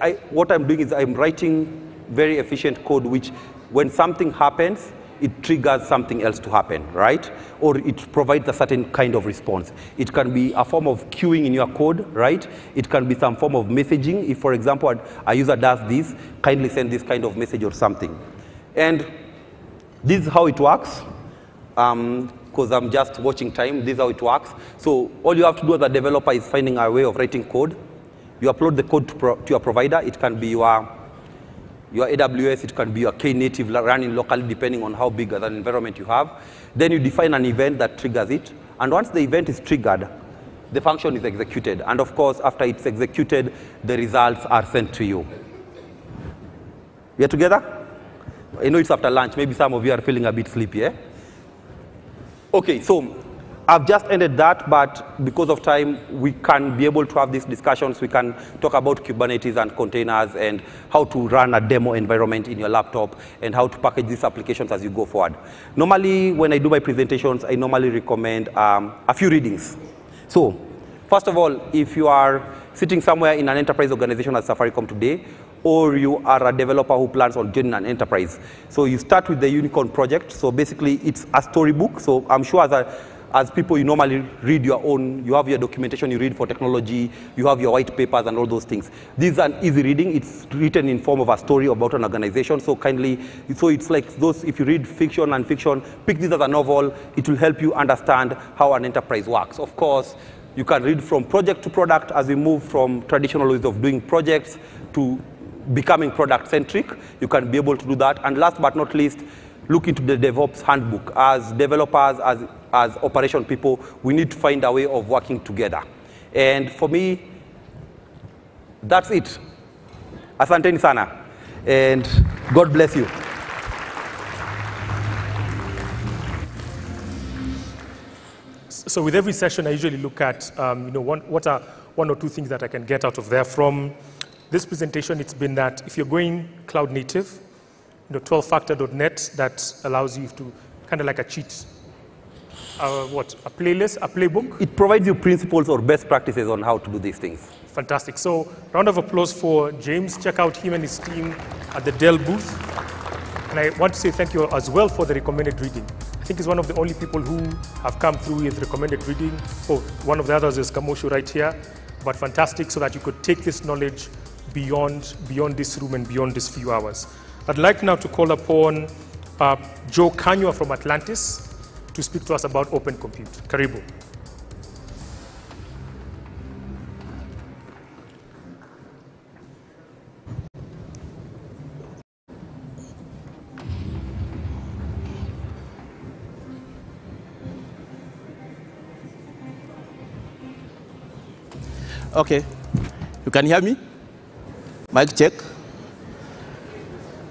I, what I'm doing is I'm writing very efficient code, which when something happens, it triggers something else to happen, right? Or it provides a certain kind of response. It can be a form of queuing in your code, right? It can be some form of messaging. If, for example, a user does this, kindly send this kind of message or something. And this is how it works. because um, I'm just watching time, this is how it works. So all you have to do as a developer is finding a way of writing code. You upload the code to, to your provider. It can be your your AWS, it can be your Knative running locally depending on how big an environment you have. Then you define an event that triggers it. And once the event is triggered, the function is executed. And of course, after it's executed, the results are sent to you. We are together? I know it's after lunch. Maybe some of you are feeling a bit sleepy, eh? Okay, so I've just ended that, but because of time, we can be able to have these discussions. We can talk about Kubernetes and containers and how to run a demo environment in your laptop and how to package these applications as you go forward. Normally, when I do my presentations, I normally recommend um, a few readings. So, first of all, if you are sitting somewhere in an enterprise organization at Safaricom today, or you are a developer who plans on joining an enterprise. So you start with the Unicorn project. So basically, it's a storybook. So I'm sure as a as people, you normally read your own, you have your documentation you read for technology, you have your white papers and all those things. This is an easy reading. It's written in form of a story about an organization. So kindly, so it's like those, if you read fiction and fiction, pick this as a novel. It will help you understand how an enterprise works. Of course, you can read from project to product as we move from traditional ways of doing projects to becoming product centric. You can be able to do that. And last but not least, look into the DevOps handbook. As developers, as, as operation people, we need to find a way of working together. And for me, that's it. Asanteni sana. And God bless you. So with every session, I usually look at, um, you know, one, what are one or two things that I can get out of there. From this presentation, it's been that if you're going cloud native, know, 12factor.net that allows you to kind of like a cheat, uh, what, a playlist, a playbook? It provides you principles or best practices on how to do these things. Fantastic. So round of applause for James. Check out him and his team at the Dell booth. And I want to say thank you as well for the recommended reading. I think he's one of the only people who have come through with recommended reading. Oh, one of the others is Kamoshu right here. But fantastic so that you could take this knowledge beyond, beyond this room and beyond these few hours. I'd like now to call upon uh, Joe Kanywa from Atlancis to speak to us about Open Compute. Karibu. Okay. You can hear me? Mic check.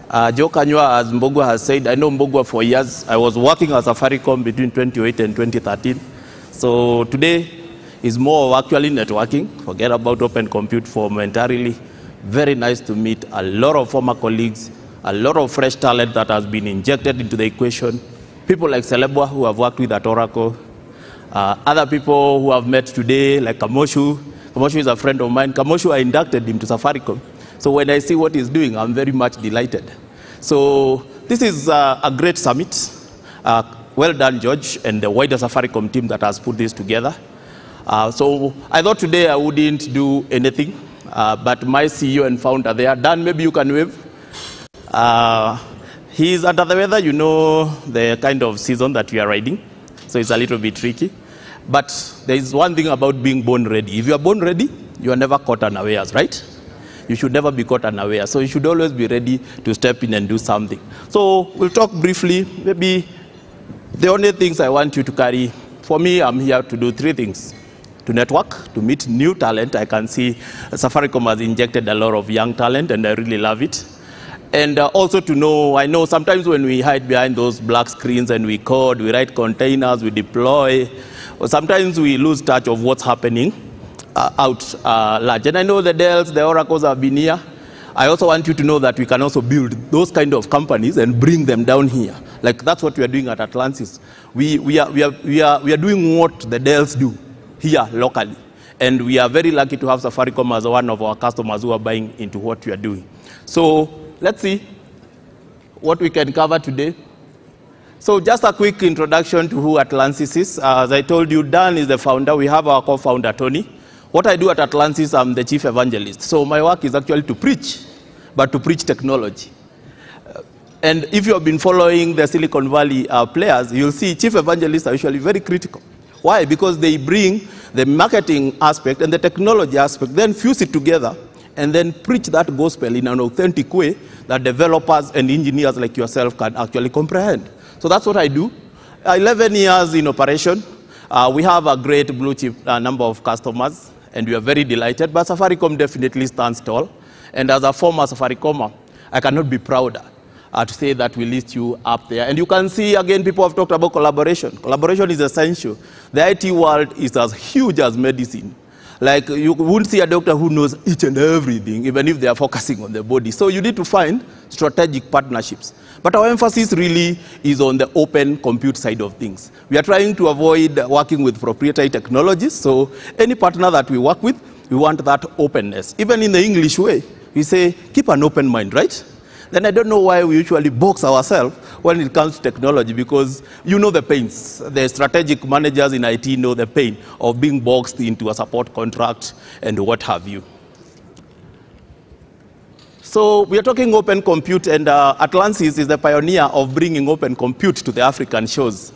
Uh, Joe Kanywa, as Mbugua has said, I know Mbugua for years. I was working at Safaricom between 2008 and 2013. So today is more of actually networking. Forget about open compute for momentarily. Very nice to meet a lot of former colleagues, a lot of fresh talent that has been injected into the equation. People like Celebwa who have worked with at Oracle. Uh, other people who have met today, like Kamoshu. Kamoshu is a friend of mine. Kamoshu, I inducted him to Safaricom. So when I see what he's doing, I'm very much delighted. So this is uh, a great summit. Uh, well done, George, and the wider Safaricom team that has put this together. Uh, so I thought today I wouldn't do anything, uh, but my CEO and founder there, Dan, maybe you can wave. Uh, he's under the weather, you know the kind of season that we are riding, so it's a little bit tricky. But there is one thing about being born ready. If you are born ready, you are never caught unawares, right? You should never be caught unaware. So you should always be ready to step in and do something. So we'll talk briefly. Maybe the only things I want you to carry, for me, I'm here to do three things. To network, to meet new talent. I can see Safaricom has injected a lot of young talent, and I really love it. And uh, also to know, I know sometimes when we hide behind those black screens and we code, we write containers, we deploy, sometimes we lose touch of what's happening uh, out uh, large. And I know the Dells, the Oracles have been here. I also want you to know that we can also build those kind of companies and bring them down here. Like that's what we are doing at Atlancis. We, we, are, we, are, we, are, we are doing what the Dells do here locally. And we are very lucky to have Safaricom as one of our customers who are buying into what we are doing. So let's see what we can cover today. So just a quick introduction to who Atlancis is. As I told you, Dan is the founder. We have our co-founder, Tony. What I do at Atlancis, I'm the chief evangelist. So my work is actually to preach, but to preach technology. Uh, and if you have been following the Silicon Valley uh, players, you'll see chief evangelists are usually very critical. Why? Because they bring the marketing aspect and the technology aspect, then fuse it together, and then preach that gospel in an authentic way that developers and engineers like yourself can actually comprehend. So that's what I do. 11 years in operation. Uh, we have a great blue chip uh, number of customers, and we are very delighted. But Safaricom definitely stands tall. And as a former Safaricomer, I cannot be prouder uh, to say that we list you up there. And you can see, again, people have talked about collaboration. Collaboration is essential. The IT world is as huge as medicine. Like, you wouldn't see a doctor who knows each and everything, even if they are focusing on the body. So you need to find strategic partnerships. But our emphasis really is on the open compute side of things. We are trying to avoid working with proprietary technologies. So any partner that we work with, we want that openness. Even in the English way, we say, keep an open mind, right? Then I don't know why we usually box ourselves when it comes to technology because you know the pains. The strategic managers in IT know the pain of being boxed into a support contract and what have you. So we are talking open compute, and uh, Atlancis is the pioneer of bringing open compute to the African shores.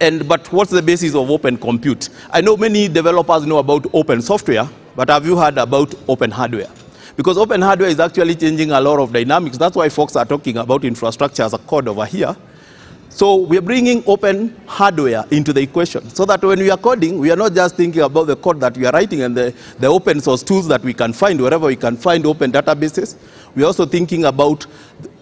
And, but what's the basis of open compute? I know many developers know about open software, but have you heard about open hardware? Because open hardware is actually changing a lot of dynamics. That's why folks are talking about infrastructure as a code over here. So we're bringing open hardware into the equation so that when we are coding, we are not just thinking about the code that we are writing and the, the open source tools that we can find wherever we can find open databases. We're also thinking about,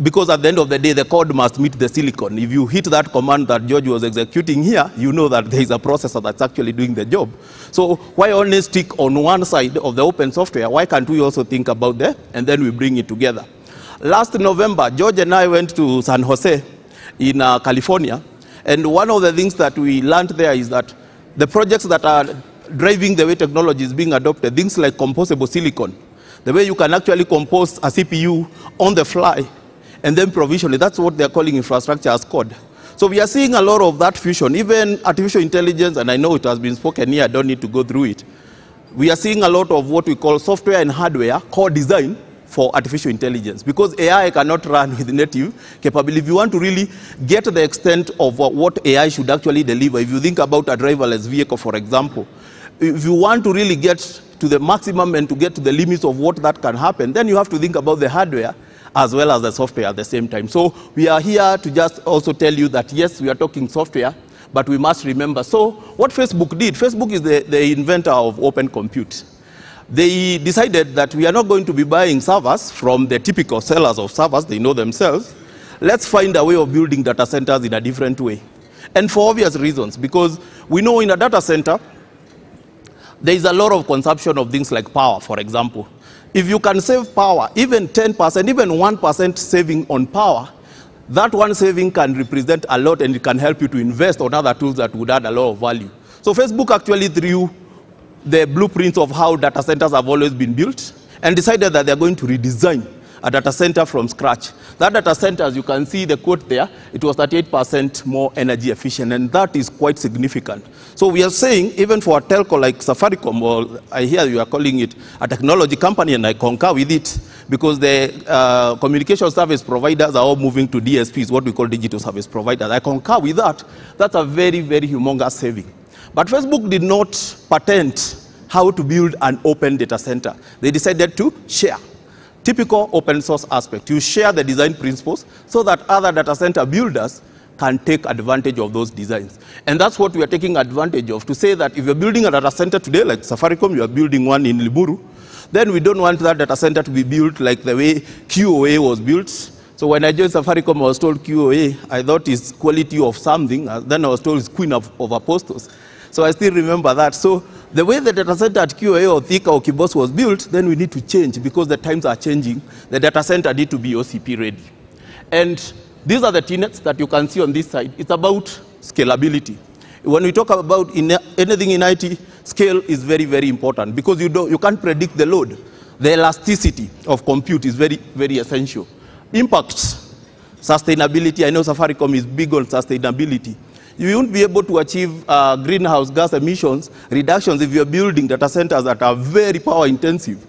because at the end of the day, the code must meet the silicon. If you hit that command that George was executing here, you know that there is a processor that's actually doing the job. So why only stick on one side of the open software? Why can't we also think about that and then we bring it together? Last November, George and I went to San Jose in uh, California. And one of the things that we learned there is that the projects that are driving the way technology is being adopted, things like composable silicon, the way you can actually compose a CPU on the fly and then provision it, that's what they're calling infrastructure as code. So we are seeing a lot of that fusion, even artificial intelligence, and I know it has been spoken here, I don't need to go through it. We are seeing a lot of what we call software and hardware core design for artificial intelligence because AI cannot run with native capability. If you want to really get the extent of what AI should actually deliver, if you think about a driverless vehicle, for example, if you want to really get to the maximum and to get to the limits of what that can happen, then you have to think about the hardware as well as the software at the same time. So we are here to just also tell you that yes, we are talking software, but we must remember. So what Facebook did, Facebook is the, the inventor of open compute they decided that we are not going to be buying servers from the typical sellers of servers, they know themselves. Let's find a way of building data centers in a different way. And for obvious reasons, because we know in a data center, there is a lot of consumption of things like power, for example. If you can save power, even 10%, even 1% saving on power, that one saving can represent a lot and it can help you to invest on other tools that would add a lot of value. So Facebook actually drew the blueprints of how data centers have always been built and decided that they're going to redesign a data center from scratch. That data center, as you can see the quote there, it was 38% more energy efficient, and that is quite significant. So we are saying, even for a telco like Safaricom, or I hear you are calling it a technology company, and I concur with it, because the uh, communication service providers are all moving to DSPs, what we call digital service providers. I concur with that. That's a very, very humongous saving. But Facebook did not patent how to build an open data center. They decided to share. Typical open source aspect. You share the design principles so that other data center builders can take advantage of those designs. And that's what we are taking advantage of to say that if you're building a data center today, like Safaricom, you are building one in Liburu, then we don't want that data center to be built like the way QoA was built. So when I joined Safaricom, I was told QoA, I thought it's quality of something. Uh, then I was told it's queen of, of apostles. So I still remember that. So the way the data center at QoA or Thika or Kibos was built, then we need to change because the times are changing. The data center need to be OCP ready. And these are the tenets that you can see on this side. It's about scalability. When we talk about in anything in IT, scale is very, very important because you, don't, you can't predict the load. The elasticity of compute is very, very essential. Impact, sustainability. I know Safaricom is big on sustainability. You won't be able to achieve uh, greenhouse gas emissions reductions if you're building data centers that are very power intensive.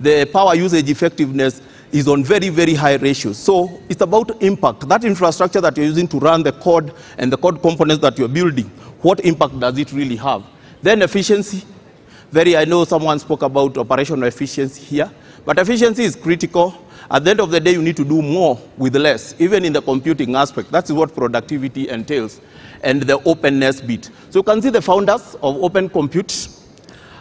The power usage effectiveness is on very, very high ratios. So it's about impact. That infrastructure that you're using to run the code and the code components that you're building, what impact does it really have? Then efficiency. Very, I know someone spoke about operational efficiency here, but efficiency is critical. At the end of the day, you need to do more with less, even in the computing aspect. That's what productivity entails, and the openness bit. So you can see the founders of Open Compute,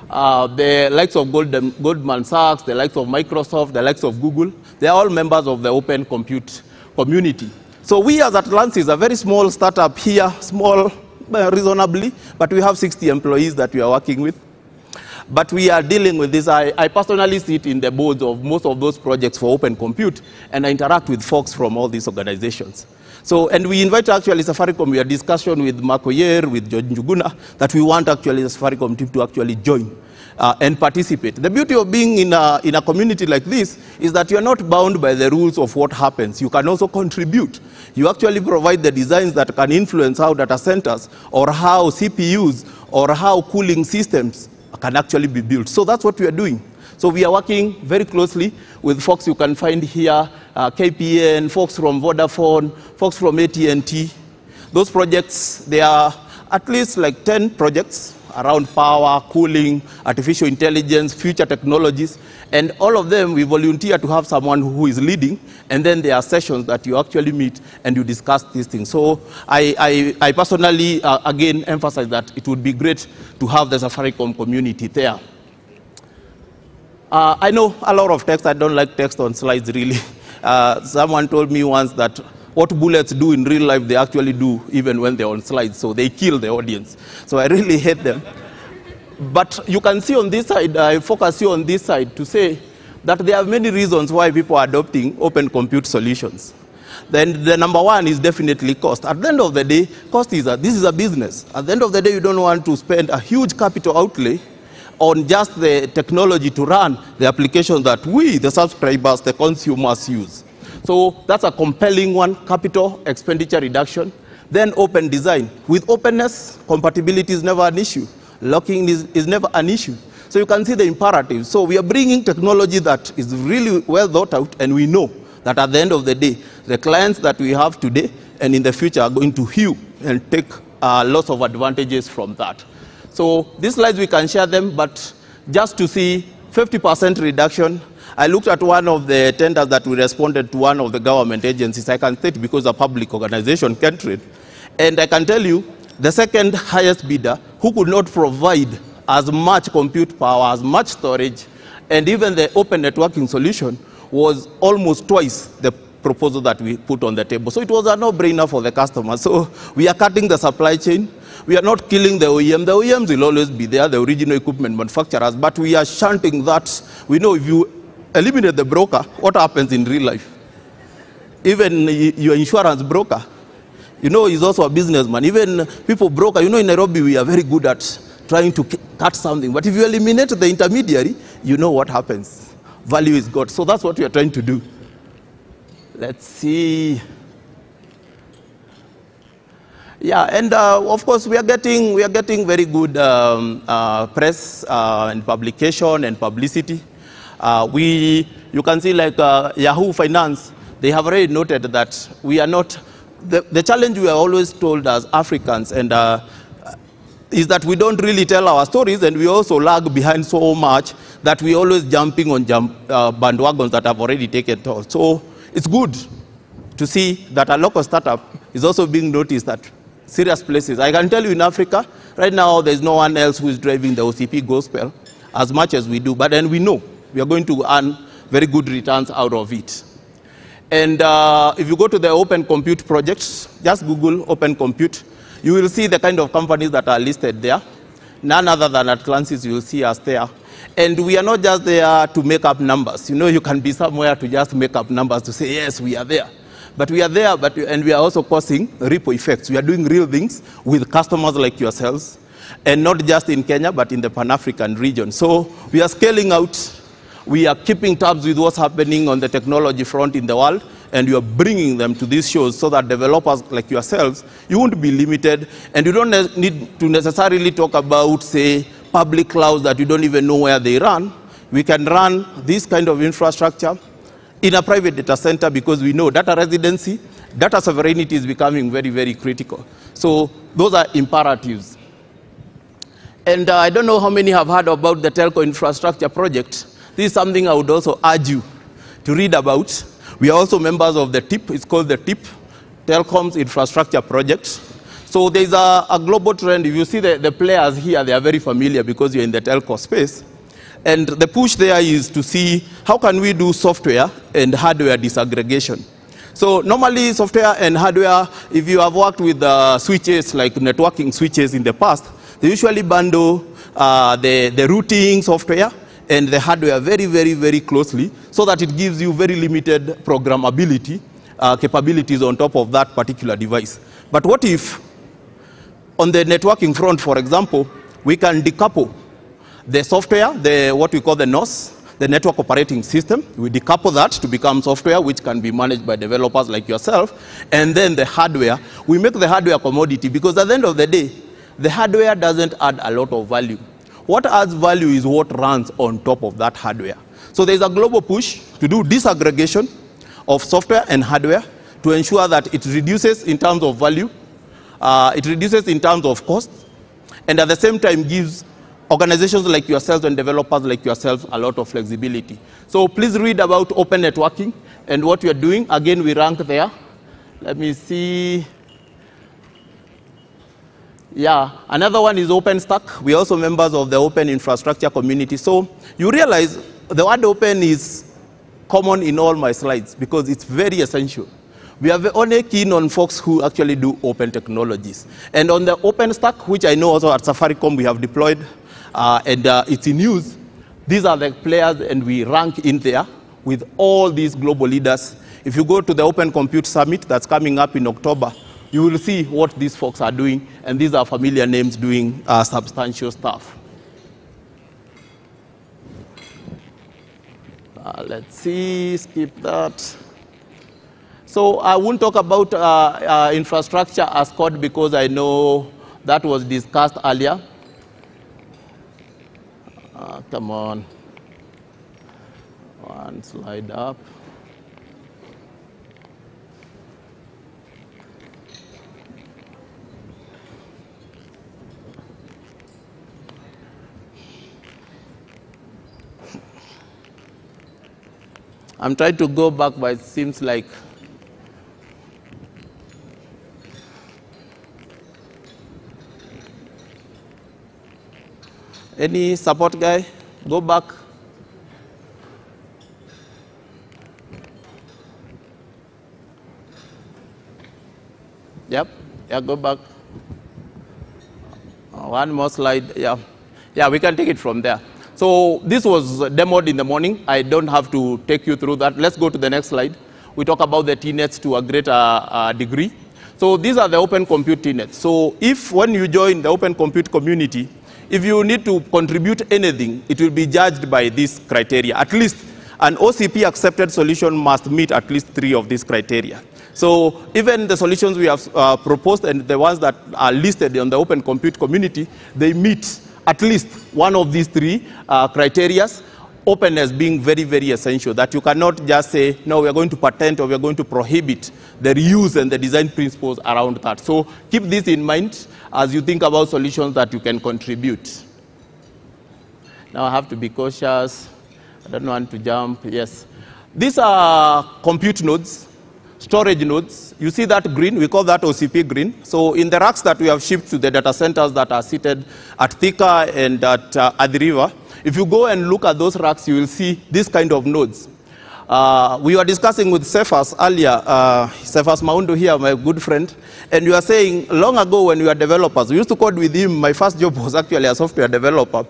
uh, the likes of Goldman, Goldman Sachs, the likes of Microsoft, the likes of Google, they are all members of the Open Compute community. So we as Atlancis, a very small startup here, small uh, reasonably, but we have 60 employees that we are working with. But we are dealing with this. I, I, personally sit in the boards of most of those projects for Open Compute, and I interact with folks from all these organizations. So, and we invite actually Safaricom, we had discussion with Marco Yer, with George Njuguna, that we want actually the Safaricom team to actually join uh, and participate. The beauty of being in a, in a community like this is that you're not bound by the rules of what happens. You can also contribute. You actually provide the designs that can influence how data centers or how CPUs or how cooling systems can actually be built. So that's what we are doing. So we are working very closely with folks you can find here, uh, KPN, folks from Vodafone, folks from AT&T. Those projects, they are at least like 10 projects around power, cooling, artificial intelligence, future technologies, and all of them we volunteer to have someone who is leading, and then there are sessions that you actually meet and you discuss these things. So I, I, I personally, uh, again, emphasize that it would be great to have the Safaricom community there. Uh, I know a lot of text. I don't like text on slides, really. Uh, someone told me once that what bullets do in real life, they actually do even when they're on slides. So they kill the audience. So I really hate them. But you can see on this side, I focus you on this side to say that there are many reasons why people are adopting open compute solutions. Then the number one is definitely cost. At the end of the day, cost is a, this is a business. At the end of the day, you don't want to spend a huge capital outlay on just the technology to run the applications that we, the subscribers, the consumers use. So that's a compelling one, capital expenditure reduction. Then open design. With openness, compatibility is never an issue. Locking is, is never an issue. So you can see the imperative. So we are bringing technology that is really well thought out, and we know that at the end of the day, the clients that we have today and in the future are going to hew and take uh, lots of advantages from that. So these slides, we can share them, but just to see 50% reduction, I looked at one of the tenders that we responded to one of the government agencies. I can state because a public organization can trade. And I can tell you, the second highest bidder who could not provide as much compute power, as much storage, and even the open networking solution was almost twice the proposal that we put on the table. So it was a no-brainer for the customer. So we are cutting the supply chain. We are not killing the OEM. The OEMs will always be there, the original equipment manufacturers, but we are shunting that. We know if you eliminate the broker, what happens in real life? Even your insurance broker, you know, he's also a businessman. Even people broker, you know, in Nairobi, we are very good at trying to cut something. But if you eliminate the intermediary, you know what happens. Value is got. So that's what we are trying to do. Let's see. Yeah, and uh, of course we are getting we are getting very good um, uh, press uh, and publication and publicity. Uh, we you can see like uh, Yahoo Finance, they have already noted that we are not the, the challenge we are always told as Africans and uh, is that we don't really tell our stories and we also lag behind so much that we always jumping on jump, uh, bandwagons that have already taken toll. So it's good to see that a local startup is also being noticed at serious places. I can tell you in Africa, right now there's no one else who is driving the OCP gospel as much as we do, but then we know we are going to earn very good returns out of it. And uh, if you go to the Open Compute projects, just Google Open Compute, you will see the kind of companies that are listed there. None other than Atlancis you will see us there. And we are not just there to make up numbers. You know, you can be somewhere to just make up numbers to say, yes, we are there. But we are there, but, and we are also causing ripple effects. We are doing real things with customers like yourselves, and not just in Kenya, but in the Pan-African region. So we are scaling out. We are keeping tabs with what's happening on the technology front in the world, and you are bringing them to these shows so that developers like yourselves, you won't be limited, and you don't need to necessarily talk about, say, public clouds that you don't even know where they run. We can run this kind of infrastructure in a private data center because we know data residency, data sovereignty is becoming very, very critical. So those are imperatives. And uh, I don't know how many have heard about the telco infrastructure project. This is something I would also urge you to read about. We are also members of the TIP. It's called the TIP, Telecoms Infrastructure Project. So there's a, a global trend. If you see the, the players here, they are very familiar because you're in the telco space. And the push there is to see how can we do software and hardware disaggregation. So normally software and hardware, if you have worked with uh, switches, like networking switches in the past, they usually bundle uh, the, the routing software and the hardware very, very, very closely so that it gives you very limited programmability uh, capabilities on top of that particular device. But what if on the networking front, for example, we can decouple the software, the, what we call the NOS, the network operating system. We decouple that to become software, which can be managed by developers like yourself. And then the hardware, we make the hardware commodity because at the end of the day, the hardware doesn't add a lot of value. What adds value is what runs on top of that hardware. So there's a global push to do disaggregation of software and hardware to ensure that it reduces in terms of value, uh, it reduces in terms of cost, and at the same time gives organizations like yourselves and developers like yourselves a lot of flexibility. So please read about open networking and what you're doing. Again, we rank there. Let me see. Yeah, another one is OpenStack. We're also members of the open infrastructure community. So you realize the word open is common in all my slides because it's very essential. We are only keen on folks who actually do open technologies. And on the OpenStack, which I know also at Safaricom we have deployed, uh, and uh, it's in use, these are the players and we rank in there with all these global leaders. If you go to the Open Compute Summit that's coming up in October, you will see what these folks are doing, and these are familiar names doing uh, substantial stuff. Uh, let's see, skip that. So I won't talk about uh, uh, infrastructure as code because I know that was discussed earlier. Uh, come on. One slide up. I'm trying to go back, but it seems like Any support guy? Go back. Yep. Yeah, go back. Uh, one more slide. Yeah. Yeah, we can take it from there. So this was demoed in the morning. I don't have to take you through that. Let's go to the next slide. We talk about the TNETs to a greater uh, degree. So these are the open compute TNETs. So if when you join the open compute community, if you need to contribute anything, it will be judged by this criteria. At least an OCP accepted solution must meet at least three of these criteria. So even the solutions we have uh, proposed and the ones that are listed on the open compute community, they meet at least one of these three uh, criteria. openness being very, very essential, that you cannot just say, no, we are going to patent or we are going to prohibit the reuse and the design principles around that. So keep this in mind as you think about solutions that you can contribute. Now I have to be cautious. I don't want to jump. Yes. These are compute nodes, storage nodes. You see that green? We call that OCP green. So in the racks that we have shipped to the data centers that are seated at Thika and at uh, River, if you go and look at those racks, you will see this kind of nodes. Uh, we were discussing with Cephas earlier, uh, Cephas Maundu here, my good friend, and you were saying long ago when we were developers, we used to code with him. My first job was actually a software developer,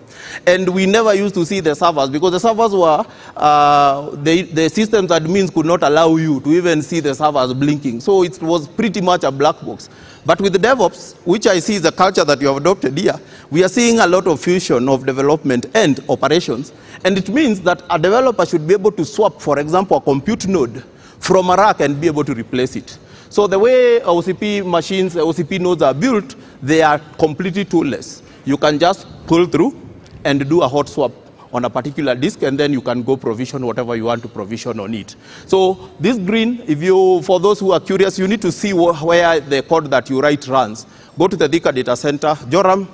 and we never used to see the servers because the servers were, uh, the, the systems admins could not allow you to even see the servers blinking. So it was pretty much a black box. But with the DevOps, which I see is a culture that you have adopted here, we are seeing a lot of fusion of development and operations. And it means that a developer should be able to swap, for example, a compute node from a rack and be able to replace it. So the way OCP machines, OCP nodes are built, they are completely toolless. You can just pull through and do a hot swap on a particular disk, and then you can go provision whatever you want to provision on it. So this green, if you, for those who are curious, you need to see wh where the code that you write runs. Go to the Thika data center, Joram,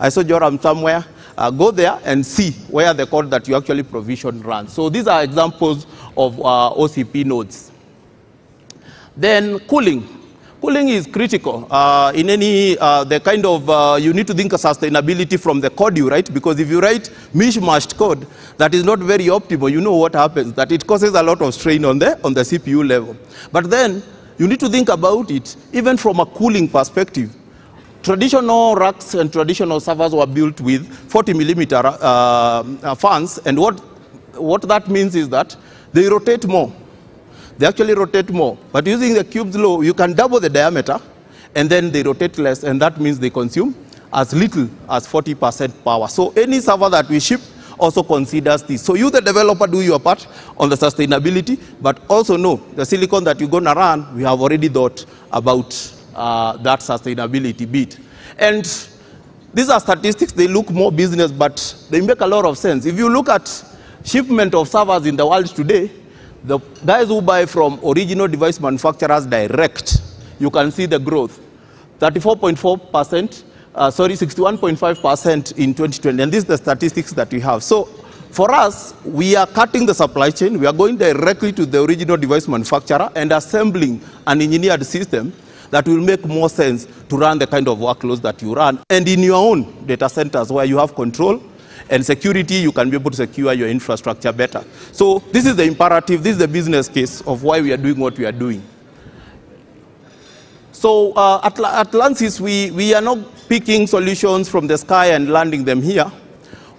I saw Joram somewhere. Uh, go there and see where the code that you actually provision runs. So these are examples of uh, OCP nodes. Then cooling. Cooling is critical uh, in any, uh, the kind of, uh, you need to think of sustainability from the code you write, because if you write mishmashed code that is not very optimal, you know what happens, that it causes a lot of strain on the, on the CPU level. But then, you need to think about it, even from a cooling perspective. Traditional racks and traditional servers were built with 40 millimeter uh, fans, and what, what that means is that they rotate more. They actually rotate more. But using the cube's law, you can double the diameter, and then they rotate less, and that means they consume as little as 40% power. So any server that we ship also considers this. So you, the developer, do your part on the sustainability, but also know the silicon that you're going to run, we have already thought about uh, that sustainability bit. And these are statistics, they look more business, but they make a lot of sense. If you look at shipment of servers in the world today, the guys who buy from original device manufacturers direct, you can see the growth. 34.4%, uh, sorry, 61.5% in 2020. And these are the statistics that we have. So for us, we are cutting the supply chain. We are going directly to the original device manufacturer and assembling an engineered system that will make more sense to run the kind of workloads that you run. And in your own data centers where you have control and security, you can be able to secure your infrastructure better. So this is the imperative, this is the business case of why we are doing what we are doing. So uh, at, Atlancis, we, we are not picking solutions from the sky and landing them here.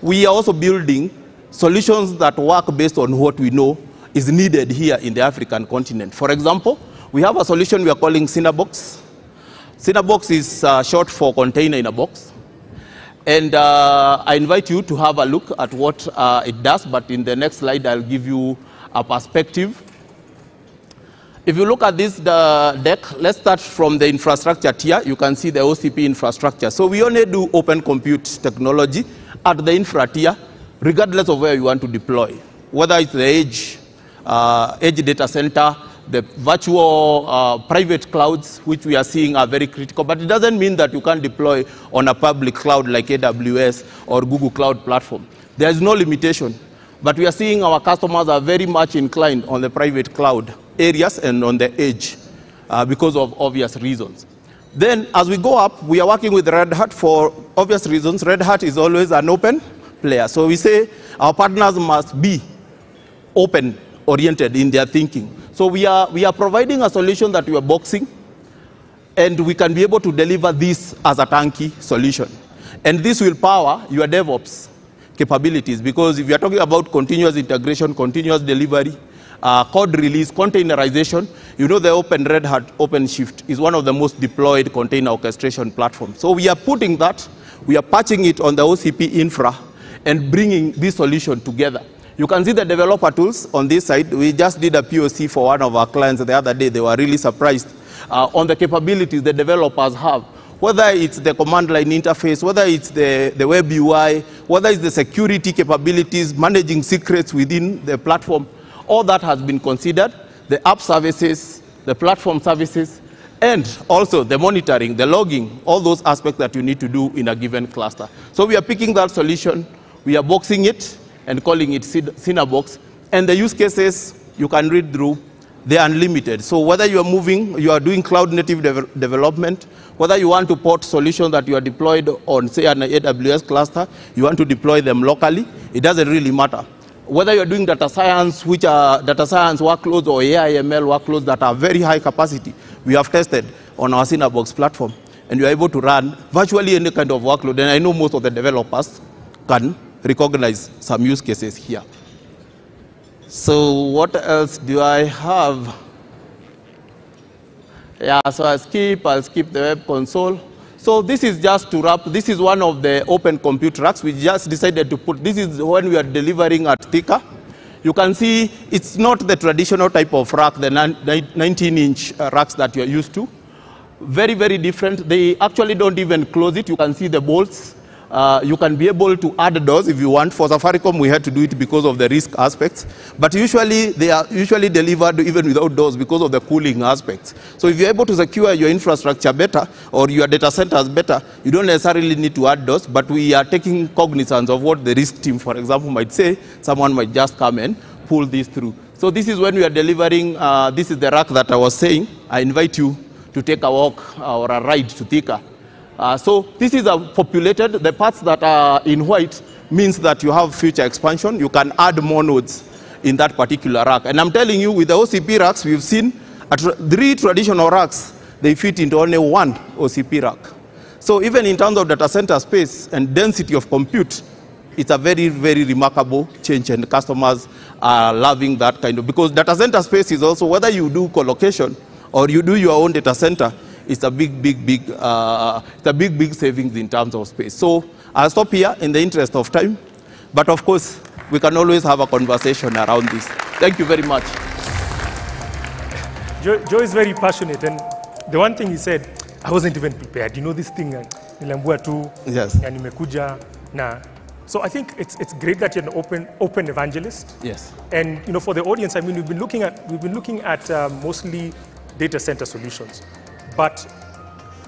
We are also building solutions that work based on what we know is needed here in the African continent. For example, we have a solution we are calling Cinnabox. Cinnabox is uh, short for container in a box. And uh, I invite you to have a look at what uh, it does, but in the next slide, I'll give you a perspective. If you look at this deck, let's start from the infrastructure tier. You can see the OCP infrastructure. So we only do open compute technology at the infra tier, regardless of where you want to deploy, whether it's the edge, uh, edge data center, the virtual uh, private clouds, which we are seeing are very critical, but it doesn't mean that you can't deploy on a public cloud like AWS or Google Cloud Platform. There is no limitation, but we are seeing our customers are very much inclined on the private cloud areas and on the edge uh, because of obvious reasons. Then as we go up, we are working with Red Hat for obvious reasons. Red Hat is always an open player. So we say our partners must be open oriented in their thinking. So we are, we are providing a solution that we are boxing, and we can be able to deliver this as a tanky solution. And this will power your DevOps capabilities, because if you are talking about continuous integration, continuous delivery, uh, code release, containerization, you know the Open Red Hat OpenShift is one of the most deployed container orchestration platforms. So we are putting that, we are patching it on the OCP infra, and bringing this solution together. You can see the developer tools on this side. We just did a POC for one of our clients the other day. They were really surprised uh, on the capabilities the developers have whether it's the command line interface, whether it's the, the web UI, whether it's the security capabilities, managing secrets within the platform, all that has been considered. The app services, the platform services, and also the monitoring, the logging, all those aspects that you need to do in a given cluster. So we are picking that solution, we are boxing it and calling it Cinnabox. And the use cases you can read through, they're unlimited. So whether you are moving, you are doing cloud native de development, whether you want to port solutions that you are deployed on, say, an AWS cluster, you want to deploy them locally, it doesn't really matter whether you're doing data science, which are data science workloads or AI ML workloads that are very high capacity, we have tested on our Cinnabox platform. And you're able to run virtually any kind of workload. And I know most of the developers can recognize some use cases here. So what else do I have? Yeah, so I'll skip, I'll skip the web console. So this is just to wrap, this is one of the open compute racks. We just decided to put, this is when we are delivering at Thika. You can see it's not the traditional type of rack, the 19-inch uh, racks that you're used to. Very, very different. They actually don't even close it. You can see the bolts uh, you can be able to add doors if you want. For Safaricom, we had to do it because of the risk aspects. But usually, they are usually delivered even without doors because of the cooling aspects. So if you're able to secure your infrastructure better or your data centers better, you don't necessarily need to add doors, but we are taking cognizance of what the risk team, for example, might say. Someone might just come and pull this through. So this is when we are delivering, uh, this is the rack that I was saying. I invite you to take a walk or a ride to Thika uh, so this is a populated, the parts that are in white means that you have future expansion. You can add more nodes in that particular rack. And I'm telling you, with the OCP racks, we've seen three traditional racks, they fit into only one OCP rack. So even in terms of data center space and density of compute, it's a very, very remarkable change and customers are loving that kind of, because data center space is also, whether you do co-location or you do your own data center, it's a big, big, big, uh, it's a big, big savings in terms of space. So I'll stop here in the interest of time. But of course, we can always have a conversation around this. Thank you very much. Joe, Joe is very passionate. And the one thing he said, I wasn't even prepared. You know this thing, uh, niliambua tu, yes. na nimekuja, na so I think it's, it's great that you're an open, open evangelist. Yes. And you know, for the audience, I mean, we've been looking at, we've been looking at uh, mostly data center solutions. But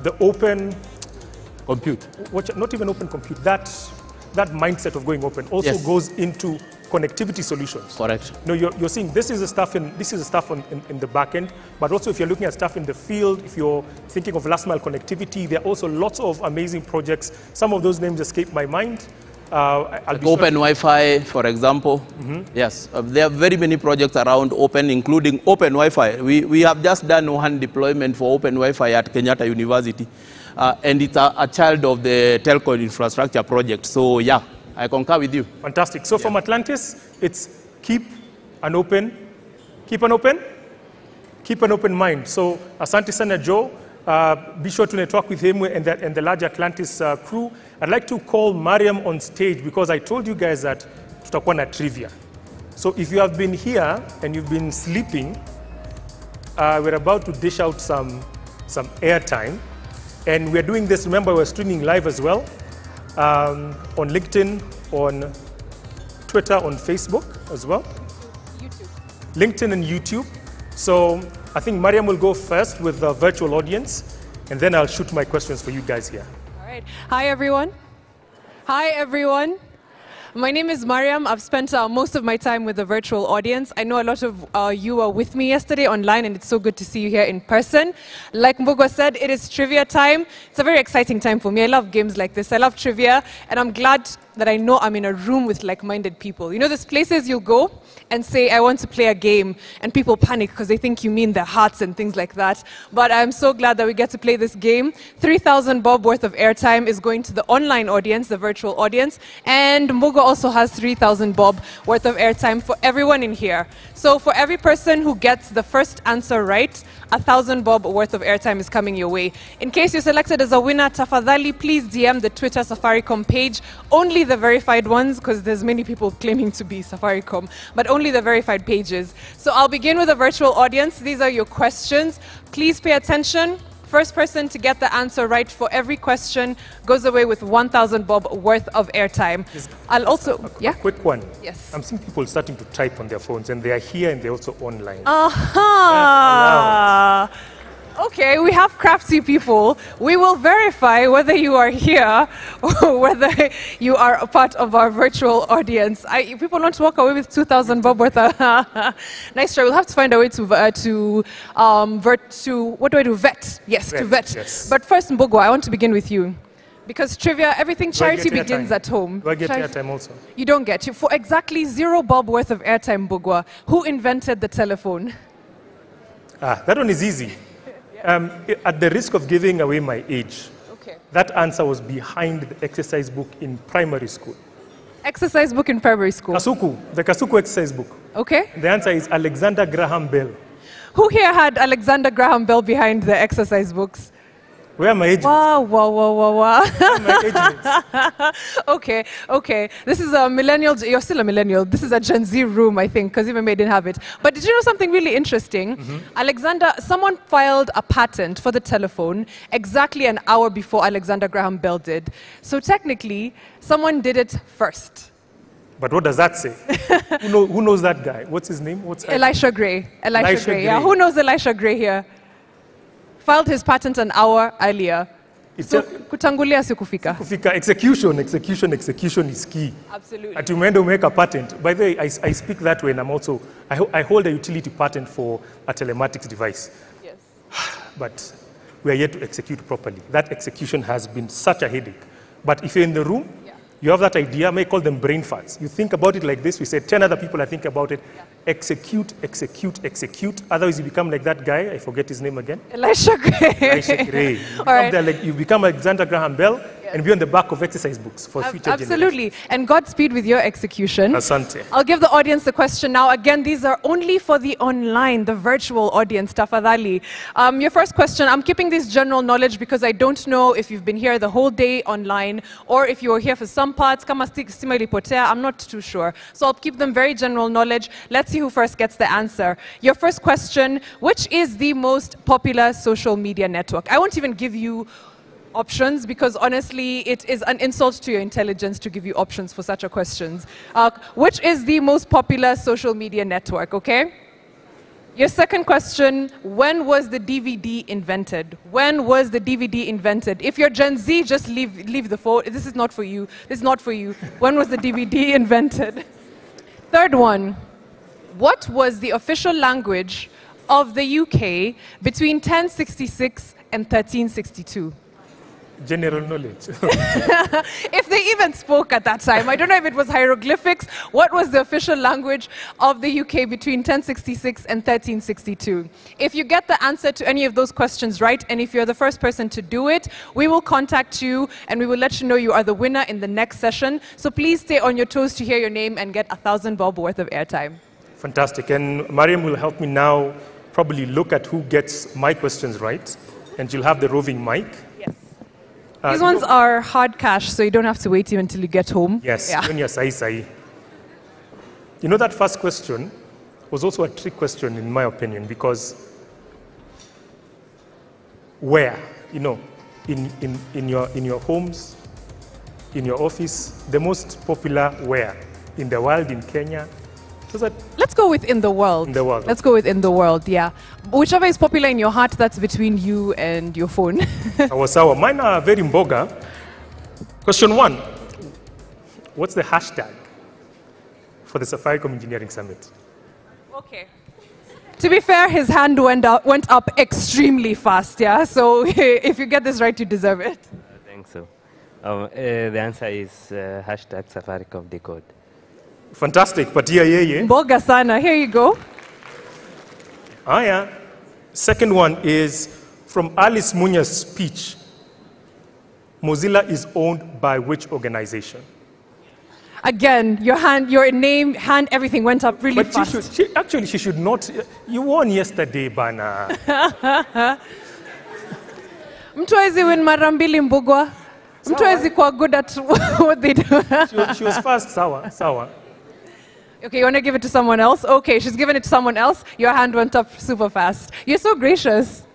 the open compute, what, not even open compute, that, that mindset of going open also yes. goes into connectivity solutions. Correct. No, you're, you're seeing this is the stuff in this is the stuff on, in, in, the back end, but also if you're looking at stuff in the field, if you're thinking of last mile connectivity, there are also lots of amazing projects. Some of those names escape my mind. Uh, like open. Wi-Fi, for example. Mm -hmm. Yes, uh, there are very many projects around open, including open Wi-Fi. We, we have just done one deployment for open Wi-Fi at Kenyatta University, uh, and it's a, a, child of the telco infrastructure project. So yeah, I concur with you. Fantastic. So yeah. from Atlancis, it's keep an open, keep an open, keep an open mind. So Asante Sana Joe, uh, be sure to network with him and the, and the large Atlancis uh, crew. I'd like to call Mariam on stage because I told you guys that tutakuwa na trivia. So if you have been here and you've been sleeping, uh, we're about to dish out some, some airtime. And we're doing this, remember, we're streaming live as well um, on LinkedIn, on Twitter, on Facebook as well. YouTube. LinkedIn and YouTube. So I think Mariam will go first with the virtual audience, and then I'll shoot my questions for you guys here. Right. Hi, everyone. Hi, everyone. My name is Mariam. I've spent uh, most of my time with the virtual audience. I know a lot of uh, you were with me yesterday online, and it's so good to see you here in person. Like Mbugua said, it is trivia time. It's a very exciting time for me. I love games like this. I love trivia, and I'm glad that I know I'm in a room with like-minded people. You know, there's places you'll go and say, I want to play a game, and people panic because they think you mean their hearts and things like that. But I'm so glad that we get to play this game. 3,000 bob worth of airtime is going to the online audience, the virtual audience, and Mugo also has 3,000 bob worth of airtime for everyone in here. So for every person who gets the first answer right, a thousand bob worth of airtime is coming your way. In case you're selected as a winner, tafadhali, please DM the Twitter Safaricom page. Only the verified ones, because there's many people claiming to be Safaricom, but only the verified pages. So I'll begin with a virtual audience. These are your questions. Please pay attention. First person to get the answer right for every question goes away with 1,000 bob worth of airtime. I'll also, yeah? Quick one. Yes. I'm seeing people starting to type on their phones, and they are here and they're also online. Uh-huh. Okay, we have crafty people. We will verify whether you are here or whether you are a part of our virtual audience. I, people want to walk away with 2,000 bob worth. Of nice try. We'll have to find a way to, uh, to, um, vert, to, what do I do? Vet. Yes, to Vet, vet. yes. But first, Mbogo, I want to begin with you. Because trivia, everything charity begins at home. Do I get airtime also? You don't get. You, for exactly zero bob worth of airtime, Mbugua, who invented the telephone? Ah, that one is easy. Um, at the risk of giving away my age, Okay. that answer was behind the exercise book in primary school. Exercise book in primary school. Kasuku, the Kasuku exercise book. Okay. The answer is Alexander Graham Bell. Who here had Alexander Graham Bell behind the exercise books? Where are my age? Wow, wow, wow, wow, wow. okay, okay. This is a millennial, you're still a millennial. This is a Gen Z room, I think, because even May didn't have it. But did you know something really interesting? Mm-hmm. Alexander, someone filed a patent for the telephone exactly an hour before Alexander Graham Bell did. So technically, someone did it first. But what does that say? who, know, who knows that guy? What's his name? What's Elisha Gray. Elisha, Elisha Gray. Yeah, Gray. who knows Elisha Gray here? Filed his patent an hour earlier. So, kutangulia si kufika. Kufika, execution, execution, execution is key. Absolutely. At umeenda umeweka patent. By the way, I, I speak that way and I'm also, I, ho- I hold a utility patent for a telematics device. Yes. But we are yet to execute properly. That execution has been such a headache. But if you're in the room, you have that idea, I may call them brain farts. You think about it like this, we say 10 other people, I think about it. Execute, execute, execute. Otherwise, you become like that guy, I forget his name again. Elisha Gray. Elisha Gray. You become, right. like, you become Alexander Graham Bell and be on the back of exercise books for Ab- future generations. Absolutely. And Godspeed with your execution. Asante. I'll give the audience the question now. Again, these are only for the online, the virtual audience, Tafadhali. Um, your first question, I'm keeping this general knowledge because I don't know if you've been here the whole day online or if you were here for some parts. Kama sti- stima ilipotea, I'm not too sure. So I'll keep them very general knowledge. Let's see who first gets the answer. Your first question, which is the most popular social media network? I won't even give you options because honestly it is an insult to your intelligence to give you options for such a questions. Uh, which is the most popular social media network okay? Your second question when was the dvd invented? When was the dvd invented? If you're gen z just leave leave the phone this is not for you this is not for you. When was the dvd invented? Third one what was the official language of the uk between 1066 and 1362 General knowledge. if they even spoke at that time. I don't know if it was hieroglyphics. What was the official language of the UK between 1066 and 1362? If you get the answer to any of those questions right, and if you're the first person to do it, we will contact you and we will let you know you are the winner in the next session. So please stay on your toes to hear your name and get a thousand bob worth of airtime. Fantastic. And Mariam will help me now probably look at who gets my questions right. And she'll have the roving mic. Yes. Uh, These ones are hard cash, so you don't have to wait even until you get home. Yes, Yeah. when you're sahi sahi. You know, that first question was also a trick question, in my opinion, because where, you know, in, in, in, your, in your homes, in your office, the most popular where? In the world, in Kenya? So that Let's go with in the world. In the world, Let's go with in the world, yeah. Whichever is popular in your heart, that's between you and your phone. sawa sawa. Mine are very mboga. Question one What's the hashtag for the Safaricom Engineering Summit? okay. To be fair, his hand went up, went up extremely fast, yeah? So if you get this right, you deserve it. I think so. Um, uh, the answer is uh, hashtag Safaricom Decode. Fantastic. Patia yeye. Boga sana, here you go. Ah, yeah. Second one is from Alice Munyua's speech. Mozilla is owned by which organization? Again, your hand, your name, hand, everything went up really But she fast. should, she, actually, she should not. You won yesterday, Bana. Mtu hawezi win mara mbili Mbugua. Mtu hawezi kuwa good at what they do. she, was, she was fast, sawa, sawa. Okay, you want to give it to someone else? Okay, she's giving it to someone else. Your hand went up super fast. You're so gracious.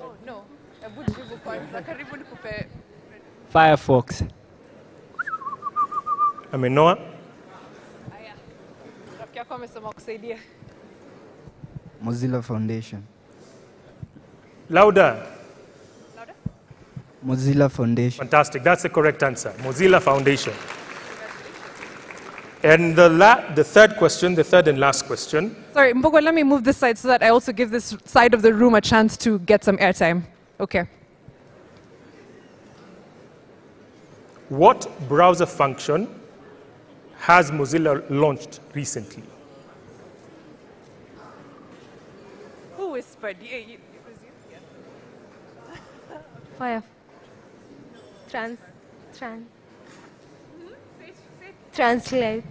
Oh, no. Firefox. Amenoa. Rafiki yako. Mozilla Foundation. Louder. Mozilla Foundation. Fantastic. That's the correct answer. Mozilla Foundation. And the, la- the third question, the third and last question. Sorry, Mbogo, let me move this side so that I also give this side of the room a chance to get some airtime. Okay. What browser function has Mozilla launched recently? Who whispered? Yeah, you, it was you. Yeah. Fire. Trans. Trans. Mm-hmm. Translate.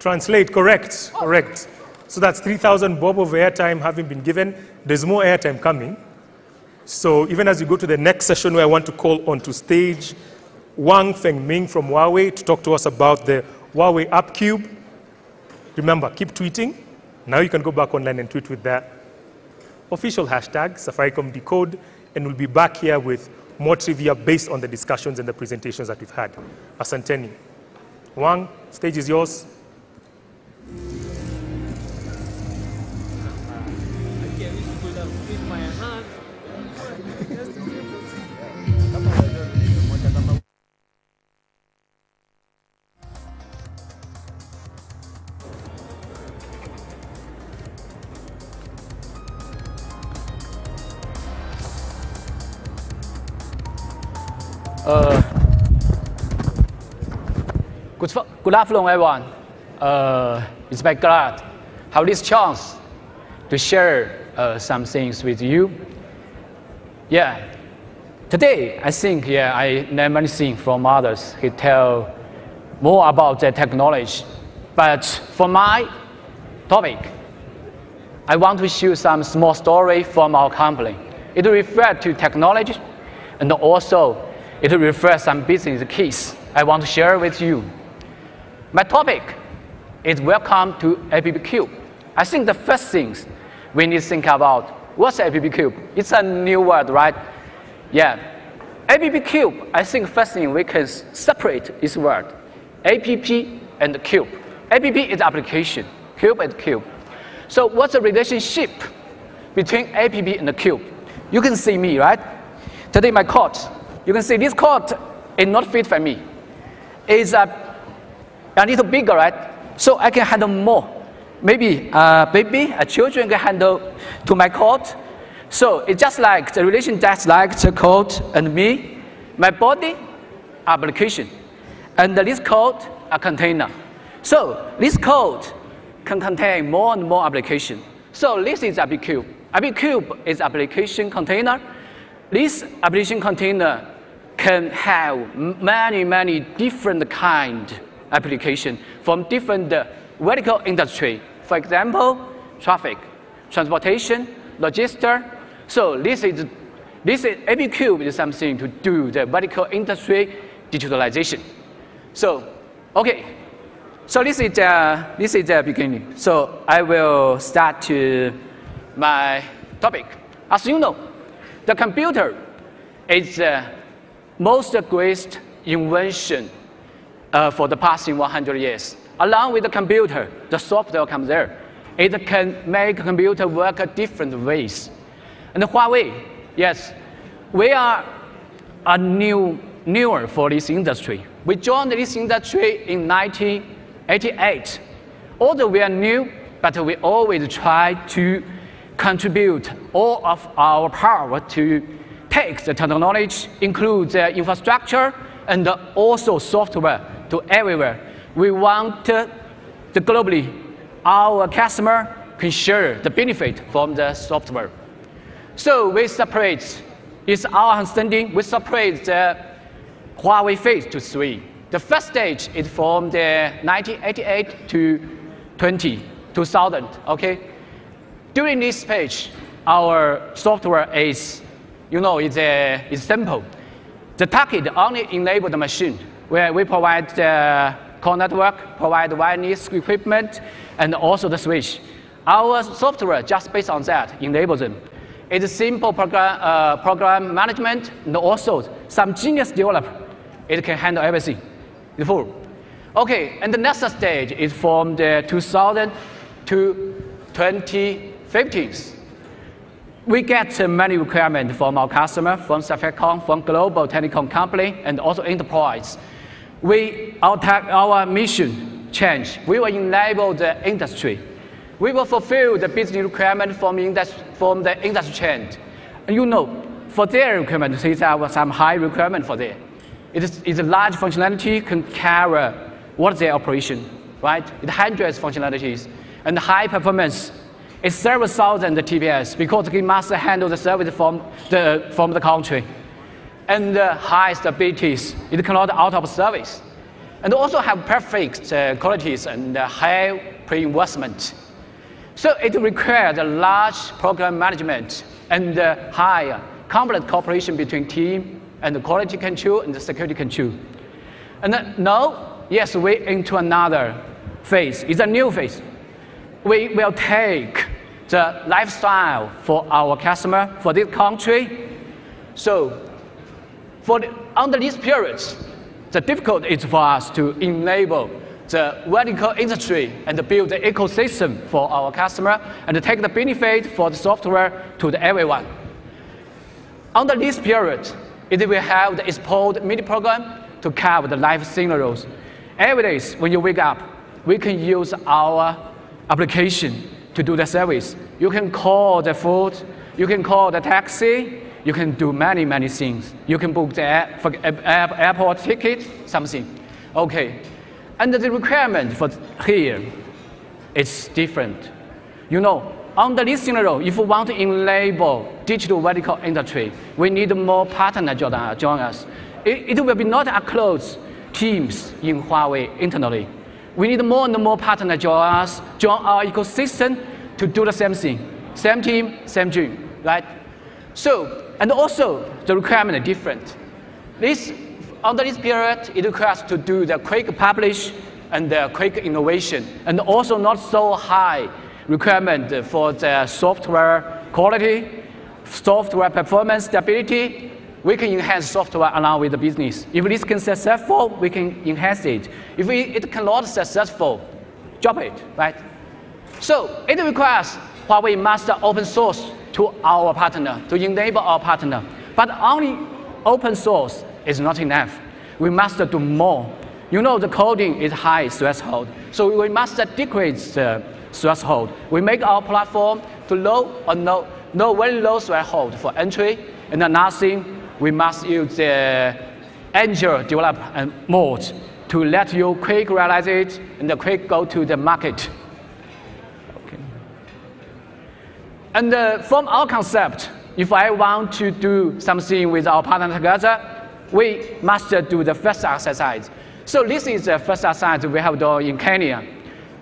Translate, correct, correct. So that's 3,000 bob of airtime having been given. There's more airtime coming. So even as we go to the next session where I want to call onto stage Wang Fengming from Huawei to talk to us about the Huawei App Cube. Remember, keep tweeting. Now you can go back online and tweet with the official hashtag, Safaricom Decode, and we'll be back here with more trivia based on the discussions and the presentations that we've had. Asanteni. Wang, stage is yours. Uh, good, good afternoon, everyone. Uh, it's my glad have this chance to share uh, some things with you. Yeah, today I think yeah I learn many things from others who tell more about the technology. But for my topic, I want to share some small story from our company. It refers to technology and also it refers some business case I want to share with you. My topic is welcome to AppCube. I think the first things we need to think about what's AppCube? It's a new word, right? Yeah. AppCube, I think first thing we can separate this word, app and cube. App is application, cube is cube. So what's the relationship between app and the cube? You can see me, right? Today my coat, you can see this coat is not fit for me. It's a, a little bigger, right? So I can handle more. Maybe uh, a baby, a children can handle to my coat. So it's just like the relation just like the coat and me, my body, application. And this coat, a container. So this code can contain more and more application. So this is AppCube. AppCube is application container. This application container can have many, many different kind application from different uh, vertical industry. For example, traffic, transportation, logistics. So this is this is AppCube is something to do the vertical industry digitalization. So, okay. So this is the this is the beginning. So I will start to my topic. As you know, the computer is the most great invention uh, for the past 100 years. Along with the computer, the software comes there. It can make computer work different ways. And Huawei, yes, we are a new newer for this industry. We joined this industry in 1988. Although we are new, but we always try to contribute all of our power to take the technology, include the infrastructure and also software to everywhere. We want the globally our customer can share the benefit from the software. So we separate, it's our understanding, we separate the Huawei phase to three. The first stage is from the 1988 to 20, 2000, okay? During this stage, our software is, you know, it's, uh, it's simple. The target only enable the machine, where we provide the core network, provide wireless equipment, and also the switch. Our software, just based on that, enable them. It's simple program, uh, program management and also some genius developer. It can handle everything. It's full. Okay, and the next stage is from the 2000 to 2015. We get many requirements from our customer, from Safaricom, from global telecom company, and also enterprise. We, our, tech, our mission change. We will enable the industry. We will fulfill the business requirement from, from the industry change. And you know, for their requirement, these are some high requirement for them. It is, a large functionality can carry what's their operation, right? It hundreds functionalities and high performance. It's several thousand TPS because it must handle the service from the, from the country. And the high stabilities, it cannot out of service. And also have perfect uh, qualities and uh, high pre-investment. So it requires a large program management and uh, high complex cooperation between team and the quality control and the security control. And now, yes, we into another phase. It's a new phase. We will take the lifestyle for our customer, for this country. So for the, under these periods, the difficult is for us to enable the vertical industry and build the ecosystem for our customer and take the benefit for the software to the everyone. Under this period, it will have the export MIDI program to cover the live signals. Every day when you wake up, we can use our application to do the service. You can call the food, you can call the taxi, you can do many, many things. You can book the airport ticket, something. Okay. And the requirement for here is different. You know, under this scenario, if we want to enable digital vertical industry, we need more partners join us. It, it will be not a closed teams in Huawei internally. We need more and more partners join us, join our ecosystem to do the same thing. Same team, same dream, right? So, and also the requirement is different. This, under this period, it requires to do the quick publish and the quick innovation, and also not so high requirement for the software quality, software performance stability. We can enhance software along with the business. If this can successful, we can enhance it. If it cannot successful, drop it, right? So it requires Huawei master open source to our partner, to enable our partner. But only open source is not enough. We must do more. You know the coding is high threshold, so we must decrease the threshold. We make our platform to low or no, no very low threshold for entry, and another thing, we must use the angel development mode to let you quick realize it and quick go to the market. Okay. And uh, from our concept, if I want to do something with our partner together, we must do the first exercise. So this is the first exercise we have done in Kenya.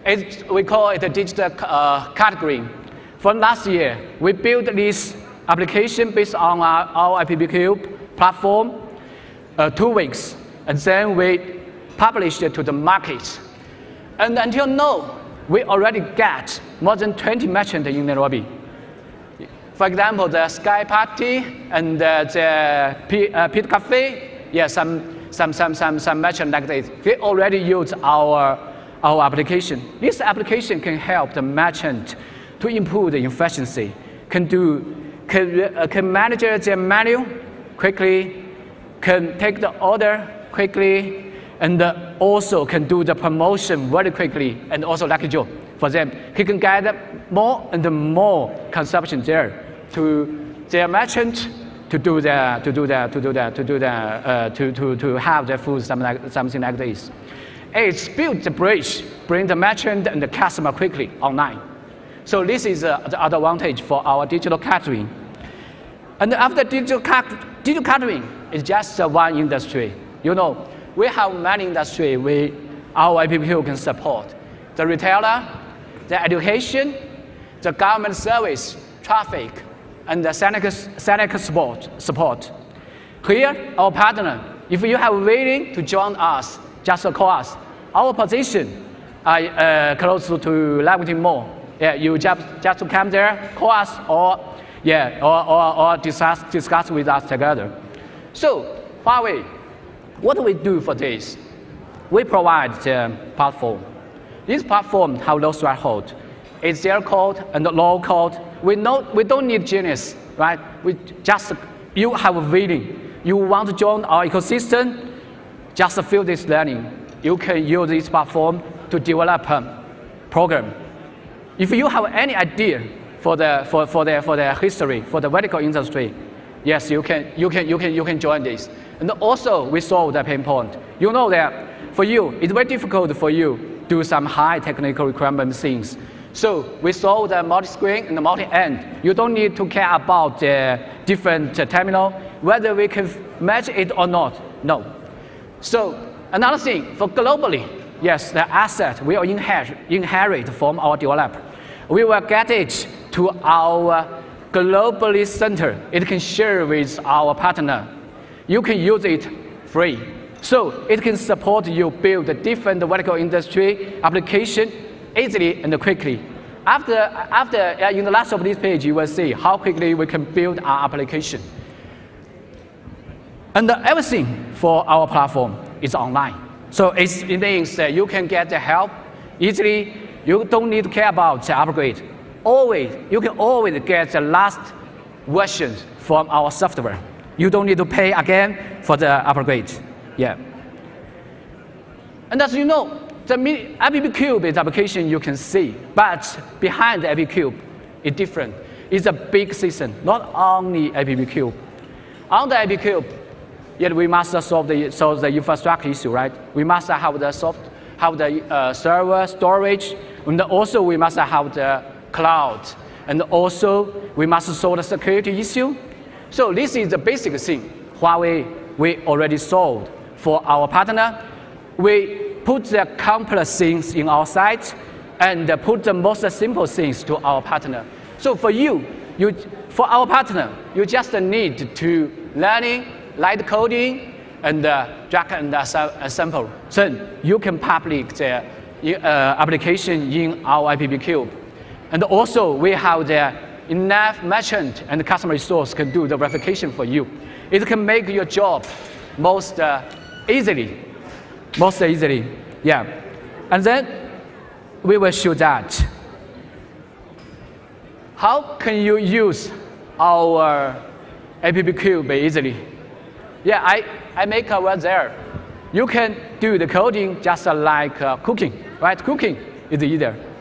It, we call it a digital uh, category. From last year, we built this application based on our, our AppCube platform, uh, two weeks, and then we published it to the market. And until now, we already get more than 20 merchants in Nairobi. For example, the Sky Party and uh, the P, uh, Cafe, yeah, some, some, some, some, some merchants like this, they already use our, our application. This application can help the merchant to improve the efficiency, can do, can, uh, can manage their menu quickly, can take the order quickly, and uh, also can do the promotion very quickly, and also like Joe, for them, he can get more and more consumption there to their merchant to do that, to do that, to do that, to do that, uh, to, to, to have their food, something like, something like this. It's built the bridge, bring the merchant and the customer quickly online. So this is uh, the advantage for our digital catering. And after digital, digital catering, it's just one industry. You know, we have many industry we, our AppCube can support. The retailer, the education, the government service, traffic, and the Seneca, support, support. Here, our partner, if you have willing to join us, just call us. Our position are uh, close to Lavington Mall. Yeah, you just, just come there, call us, or yeah, or, or, or discuss, discuss with us together. So Huawei, what do we do for this? We provide the platform. This platform has low threshold. It's their code and the low code. We, know, we don't need genius, right? We just, you have a vision. You want to join our ecosystem, just feel this learning. You can use this platform to develop a program. If you have any idea for the, for, for the, for the history, for the vertical industry, yes, you can, you, can, you, can, you can join this. And also, we solve the pain point. You know that for you, it's very difficult for you to do some high technical requirement things. So we solve the multi-screen and the multi-end. You don't need to care about the different uh, terminal, whether we can match it or not. No. So another thing, for globally, yes, the asset we will inherit, inherit from our developer. We will get it to our globally center. It can share with our partner. You can use it free. So it can support you build different vertical industry application easily and quickly. After, after uh, in the last of this page, you will see how quickly we can build our application. And everything for our platform is online. So it means that you can get the help easily. You don't need to care about the upgrade. Always, you can always get the last version from our software. You don't need to pay again for the upgrade. Yeah. And as you know, the App Cube is application you can see, but behind the App Cube is different. It's a big system, not only App Cube. On the App Cube, yet we must solve the, solve the infrastructure issue, right? We must have the soft, have the uh, server storage, and also we must have the cloud, and also we must solve the security issue. So this is the basic thing Huawei we already solved for our partner. We put the complex things in our site and put the most simple things to our partner. So for you, you for our partner, you just need to learning, light coding, and uh, drag and assemble. Then you can publish the uh, application in our Cube. And also we have the enough merchant and customer resource can do the verification for you. It can make your job most uh, easily most easily. Yeah. And then we will show that. How can you use our App Cube easily? Yeah, I, I make a word there. You can do the coding just like uh, cooking, right? Cooking is easier.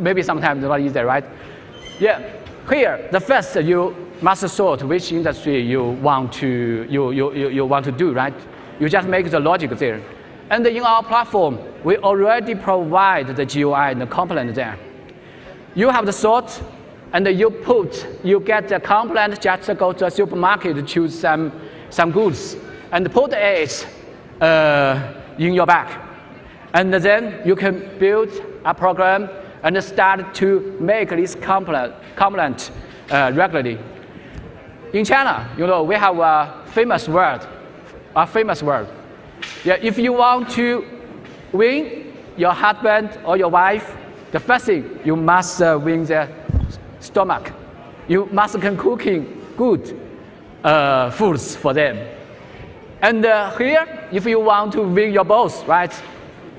Maybe sometimes not easier, right? Yeah. Here, the first you must sort which industry you want to you, you, you, you want to do, right? You just make the logic there. And in our platform, we already provide the GUI and the component there. You have the sort, and you put, you get the component, just go to a supermarket, to choose some, some goods, and put it uh, in your bag. And then you can build a program and start to make this component uh, regularly. In China, you know, we have a famous word, a famous word yeah, if you want to win your husband or your wife, the first thing you must uh, win their stomach. You must can cooking good uh, foods for them. And uh, here, if you want to win your boss, right,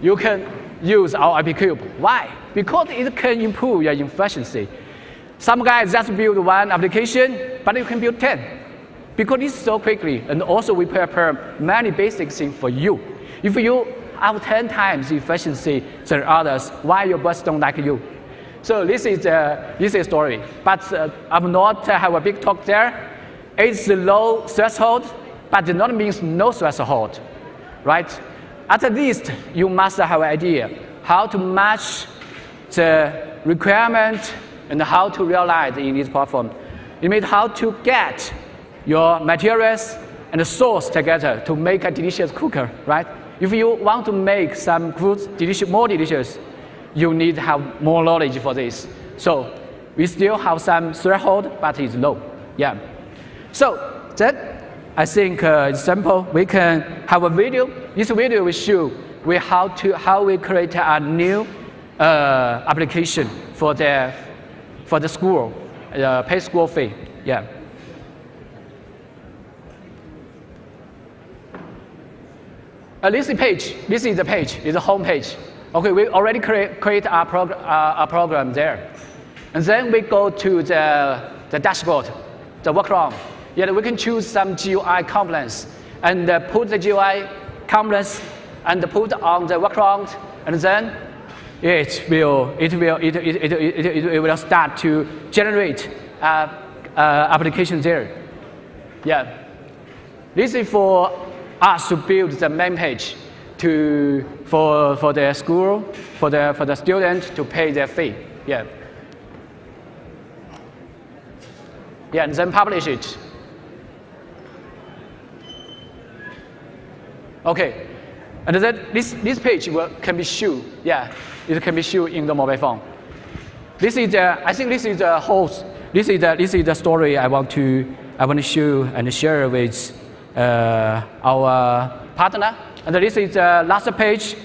you can use our App Cube. Why? Because it can improve your efficiency. Some guys just build one application, but you can build 10 because it's so quickly, and also we prepare many basic things for you. If you have 10 times efficiency than others, why your boss don't like you? So this is a, this is story. But uh, I'm not uh, have a big talk there. It's a low threshold, but it not means no threshold, right? At least you must have an idea how to match the requirement and how to realize in this platform. You mean how to get your materials and the sauce together to make a delicious cooker, right? If you want to make some food delicious, more delicious, you need to have more knowledge for this. So we still have some threshold, but it's low. Yeah. So then I think uh, it's simple. We can have a video. This video will show we how to how we create a new uh, application for the for the school, uh, pay school fee. Yeah. Uh, this is page. This is the page. It's the home page. Okay, we already create, create a, prog uh, a program there. And then we go to the, the dashboard, the workaround. Yeah, we can choose some GUI components and uh, put the GUI components and put on the workaround, and then it will, it will, it, it, it, it, it will start to generate uh, uh, application there. Yeah. This is for us to build the main page to, for, for the school, for the, for the student to pay their fee. Yeah. Yeah, and then publish it. Okay, and then this, this page will, can be shown, yeah, it can be shown in the mobile phone. This is the, I think this is the host, this is the, this is the story I want to, I want to show and share with uh, our partner. And this is the last page.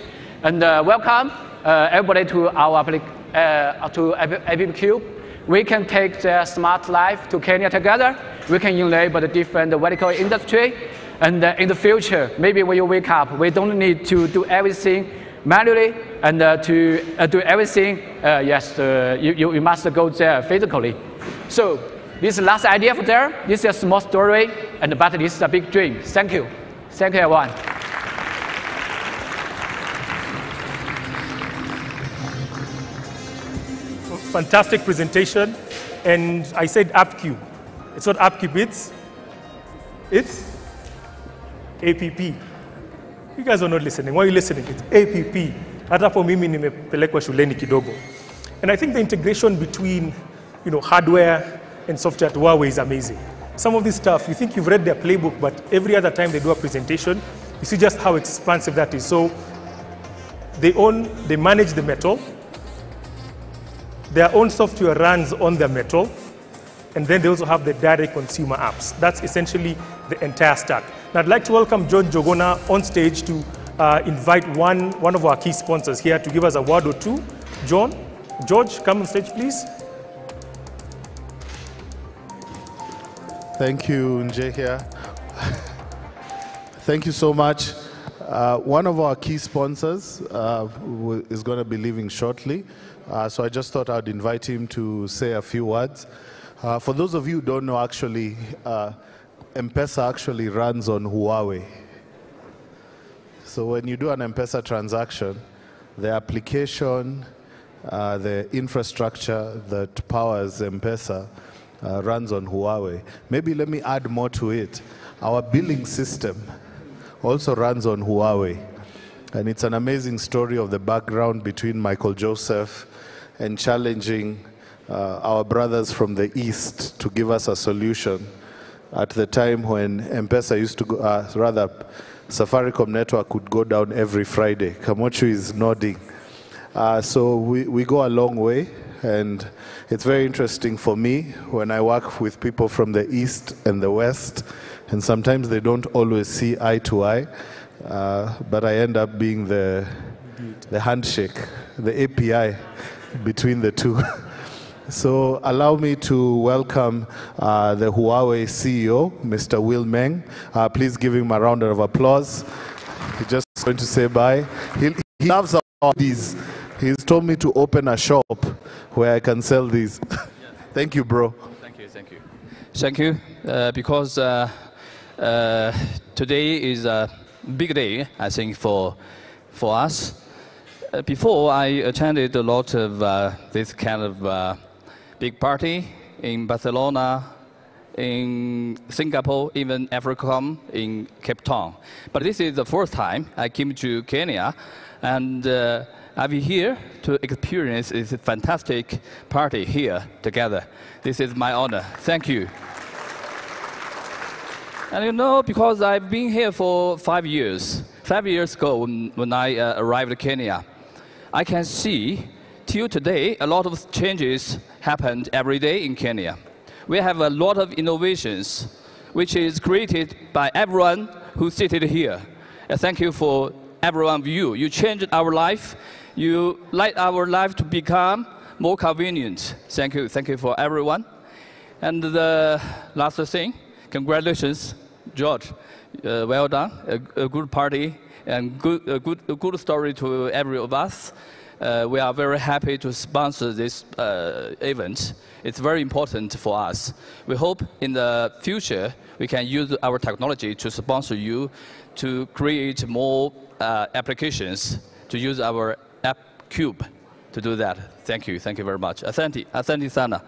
And uh, welcome uh, everybody to our uh, to AppCube. We can take the smart life to Kenya together. We can enable the different vertical industry. And uh, in the future, maybe when you wake up, we don't need to do everything manually and uh, to uh, do everything, uh, yes, you, you, you must go there physically. So this last idea for there. This is a small story, and but this is a big dream. Thank you. Thank you, everyone. Fantastic presentation. And I said AppCube. It's not AppCube, it's, it's APP. You guys are not listening. Why are you listening? It's APP. Hata for mimi nimepelekwa shuleni kidogo. And I think the integration between you know, hardware and software at Huawei is amazing. Some of this stuff, you think you've read their playbook, but every other time they do a presentation, you see just how expansive that is. So they own, they manage the metal. Their own software runs on the metal. And then they also have the direct consumer apps. That's essentially the entire stack. Now I'd like to welcome John Jogona on stage to uh, invite one, one of our key sponsors here to give us a word or two. John, George, come on stage, please. Thank you, Njihia. Thank you so much. Uh, one of our key sponsors uh, is going to be leaving shortly, uh, so I just thought I'd invite him to say a few words. Uh, for those of you who don't know, actually, uh, M-Pesa actually runs on Huawei. So when you do an M-Pesa transaction, the application, uh, the infrastructure that powers M-Pesa uh, runs on Huawei. Maybe let me add more to it. Our billing system also runs on Huawei. And it's an amazing story of the background between Michael Joseph and challenging uh, our brothers from the East to give us a solution at the time when M-Pesa used to go, uh, rather, Safaricom network would go down every Friday. Kamochu is nodding. Uh, so we, we go a long way. And it's very interesting for me when I work with people from the East and the West, and sometimes they don't always see eye to eye, uh, but I end up being the, the handshake, the API between the two. So allow me to welcome uh, the Huawei CEO, Mr. Will Meng. Uh, please give him a round of applause. He's just going to say bye. He, he loves all these. He's told me to open a shop where I can sell these. thank you, bro. Thank you, thank you. Thank you, uh, because uh, uh, today is a big day, I think, for, for us. Uh, before, I attended a lot of uh, this kind of uh, big party in Barcelona, in Singapore, even AfricaCom in Cape Town. But this is the first time I came to Kenya, and I'm here to experience this fantastic party here together. This is my honor. Thank you. And you know, because I've been here for five years, five years ago when, when I uh, arrived in Kenya, I can see till today a lot of changes happened every day in Kenya. We have a lot of innovations which is created by everyone who seated here. And thank you for everyone of you. You changed our life. You like our life to become more convenient. Thank you. Thank you for everyone. And the last thing, congratulations, George. Uh, well done. A, a, good party and good, a good, a good story to every of us. Uh, we are very happy to sponsor this uh, event. It's very important for us. We hope in the future we can use our technology to sponsor you to create more uh, applications to use our app cube to do that. Thank you. Thank you very much. Asante. Asante sana.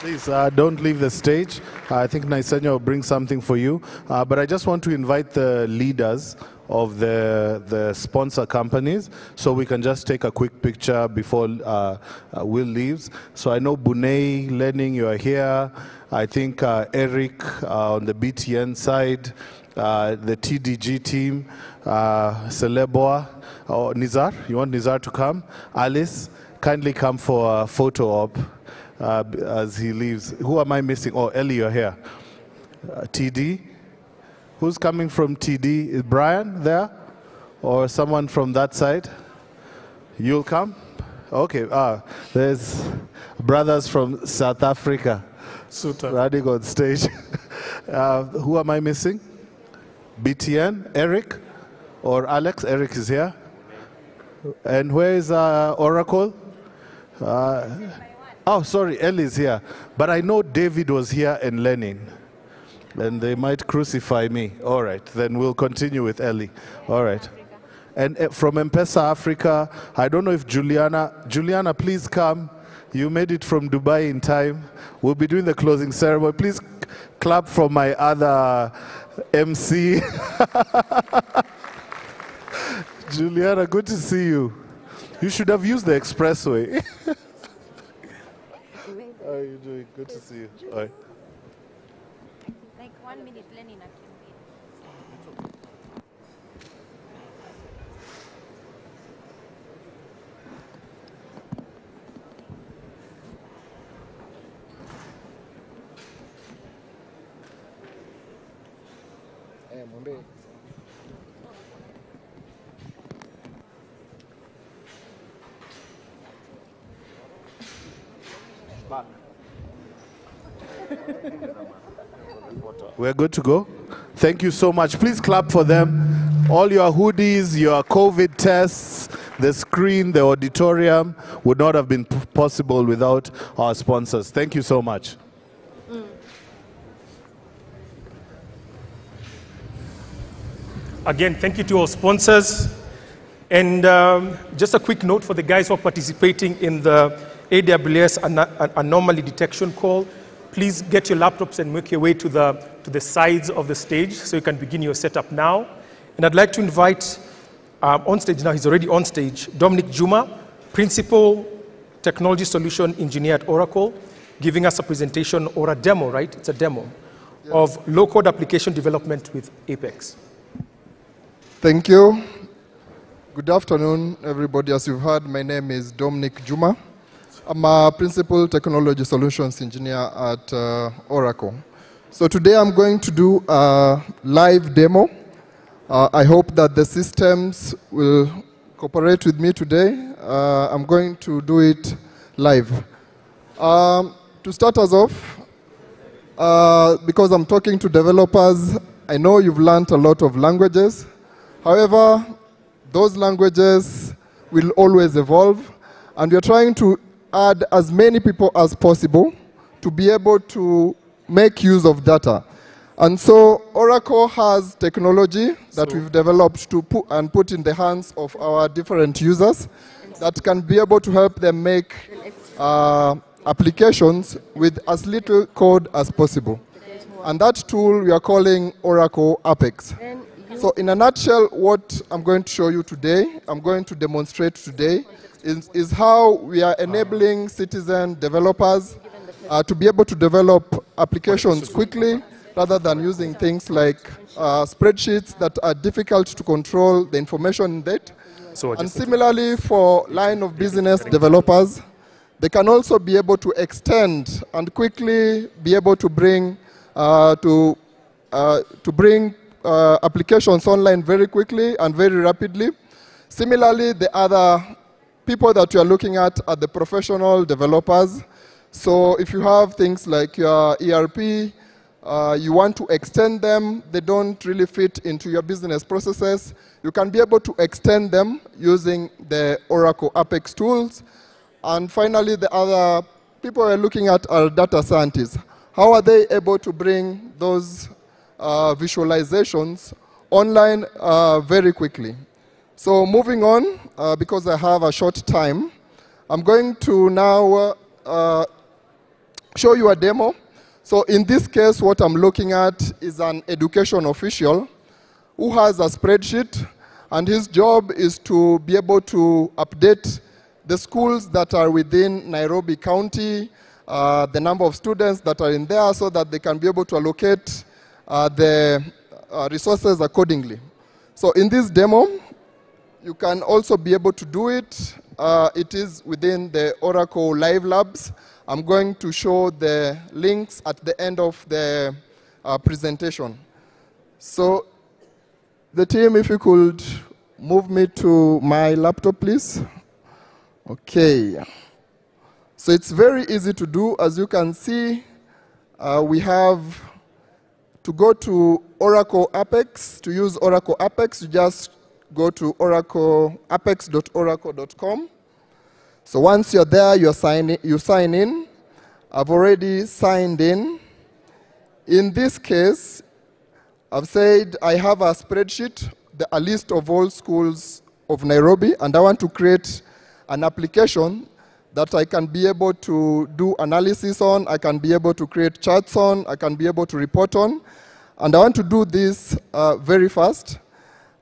Please uh, don't leave the stage. I think Naisenya will bring something for you. Uh, but I just want to invite the leaders of the, the sponsor companies so we can just take a quick picture before uh, uh Will leaves. So I know Bunei, Lening, you are here. I think uh, Eric uh, on the BTN side, the TDG team, uh, Celeboa, or Nizar. You want Nizar to come? Alice, kindly come for a photo op uh, as he leaves. Who am I missing? Oh, Ellie, you're here. Uh, TD. Who's coming from TD? Is Brian there? Or someone from that side? You'll come? Okay. Ah, there's brothers from South Africa. Suta. Running on stage. uh, who am I missing? BTN? Eric? Or Alex? Eric is here. And where is uh, Oracle? Uh, Oh, sorry, Ellie's here. But I know David was here and Lenin. And they might crucify me. All right, then we'll continue with Ellie. All right. And uh, from M-Pesa Africa, I don't know if Juliana, Juliana, please come. You made it from Dubai in time. We'll be doing the closing ceremony. Please clap for my other MC. Juliana, good to see you. You should have used the expressway. How are you doing? Good to see you. All right. Like one minute, Lenin We're good to go. Thank you so much. Please clap for them. All your hoodies, your COVID tests, the screen, the auditorium would not have been possible without our sponsors. Thank you so much. Again, thank you to our sponsors. And um, just a quick note for the guys who are participating in the AWS an anomaly detection call. Please get your laptops and make your way to the, to the sides of the stage so you can begin your setup now. And I'd like to invite um, on stage now, he's already on stage, Dominic Juma, Principal Technology Solution Engineer at Oracle, giving us a presentation or a demo, right? It's a demo yeah. of low-code application development with Apex. Thank you. Good afternoon, everybody. As you've heard, my name is Dominic Juma. I'm a Principal Technology Solutions Engineer at uh, Oracle. So today I'm going to do a live demo. Uh, I hope that the systems will cooperate with me today. Uh, I'm going to do it live. Um, to start us off, uh, because I'm talking to developers, I know you've learned a lot of languages. However, those languages will always evolve, and we're trying to add as many people as possible to be able to make use of data. And so Oracle has technology that so we've developed to put and put in the hands of our different users that can be able to help them make uh, applications with as little code as possible. And that tool we are calling Oracle Apex. So in a nutshell, what I'm going to show you today, I'm going to demonstrate today, is, is how we are enabling citizen developers uh, to be able to develop applications quickly rather than using things like uh, spreadsheets that are difficult to control the information in that. So and similarly for line of business developers, they can also be able to extend and quickly be able to bring uh, to uh, to bring uh, applications online very quickly and very rapidly. Similarly, the other people that you are looking at are the professional developers. So if you have things like your ERP, uh, you want to extend them, they don't really fit into your business processes, you can be able to extend them using the Oracle Apex tools. And finally, the other people we're looking at are data scientists. How are they able to bring those visualizations online uh, very quickly? So moving on, uh, because I have a short time, I'm going to now uh, show you a demo. So in this case, what I'm looking at is an education official who has a spreadsheet, and his job is to be able to update the schools that are within Nairobi County, uh, the number of students that are in there so that they can be able to allocate uh, the uh, resources accordingly. So in this demo, you can also be able to do it. Uh, it is within the Oracle Live Labs. I'm going to show the links at the end of the uh, presentation. So the team, if you could move me to my laptop, please. Okay. So it's very easy to do. As you can see, uh, we have to go to Oracle Apex. To use Oracle Apex, you just go to oracle, apex.oracle.com. So once you're there, you're sign you sign in. I've already signed in. In this case, I've said I have a spreadsheet, the, a list of all schools of Nairobi, and I want to create an application that I can be able to do analysis on, I can be able to create charts on, I can be able to report on. And I want to do this uh, very fast.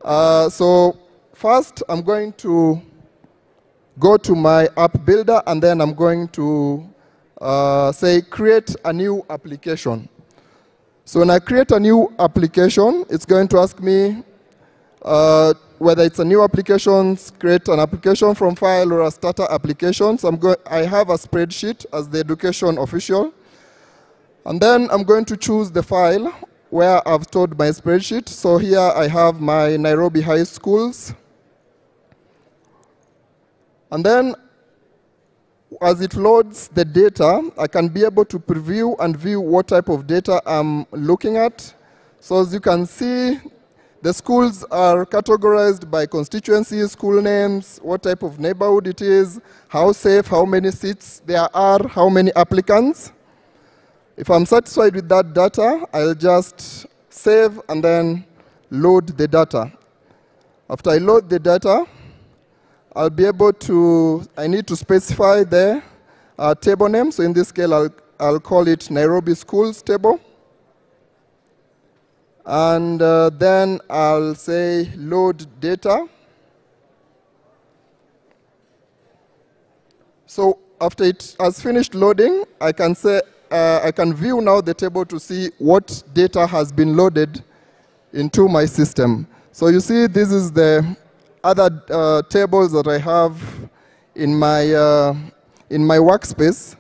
Uh, so first, I'm going to go to my app builder, and then I'm going to uh, say create a new application. So when I create a new application, it's going to ask me uh, whether it's a new application, create an application from file or a starter application. So I'm go I have a spreadsheet as the education official. And then I'm going to choose the file where I've stored my spreadsheet. So here I have my Nairobi High Schools. And then as it loads the data, I can be able to preview and view what type of data I'm looking at. So as you can see, the schools are categorized by constituency, school names, what type of neighborhood it is, how safe, how many seats there are, how many applicants. If I'm satisfied with that data, I'll just save and then load the data. After I load the data, I'll be able to, I need to specify the uh, table name. So in this case, I'll, I'll call it Nairobi Schools table. And uh, then I'll say load data. So after it has finished loading, I can say, uh, I can view now the table to see what data has been loaded into my system. So you see, this is the other uh, tables that I have in my, uh, in my workspace.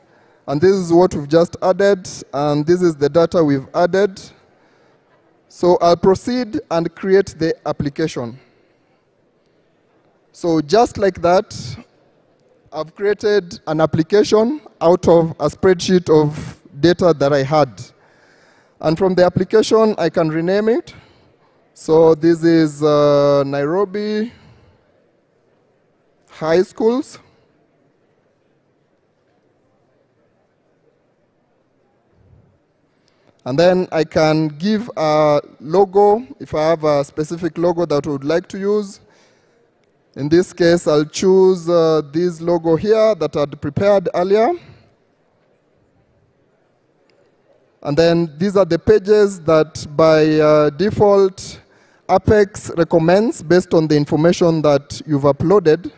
And this is what we've just added, and this is the data we've added. So I'll proceed and create the application. So just like that, I've created an application out of a spreadsheet of data that I had. And from the application, I can rename it. So this is uh, Nairobi High Schools. And then I can give a logo if I have a specific logo that I would like to use. In this case, I'll choose uh, this logo here that I'd prepared earlier. And then these are the pages that by uh, default Apex recommends based on the information that you've uploaded.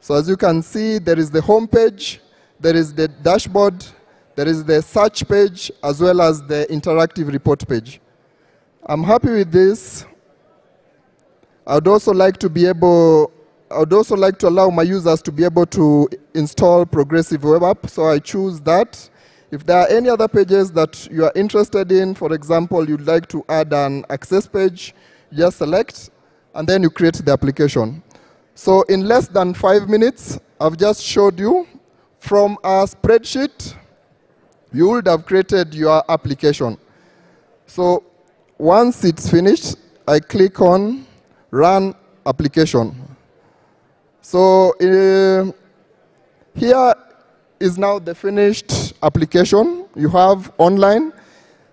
So as you can see, there is the home page, there is the dashboard, there is the search page, as well as the interactive report page. I'm happy with this. I'd also like to be able, I'd also like to allow my users to be able to install Progressive Web App, so I choose that. If there are any other pages that you are interested in, for example, you'd like to add an access page, just select, and then you create the application. So in less than five minutes, I've just showed you from a spreadsheet you would have created your application. So once it's finished, I click on Run Application. So uh, here is now the finished application you have online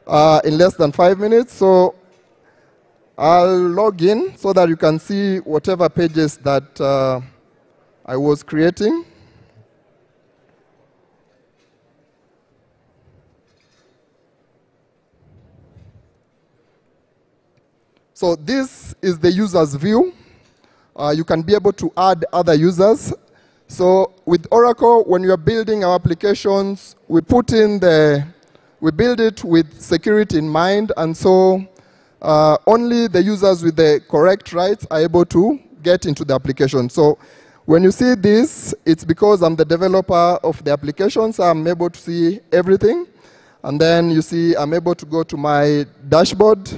uh, in less than five minutes. So I'll log in so that you can see whatever pages that uh, I was creating. So this is the user's view. Uh, you can be able to add other users. So with Oracle, when you are building our applications, we put in the, we build it with security in mind, and so uh, only the users with the correct rights are able to get into the application. So when you see this, it's because I'm the developer of the application, so I'm able to see everything. And then you see I'm able to go to my dashboard,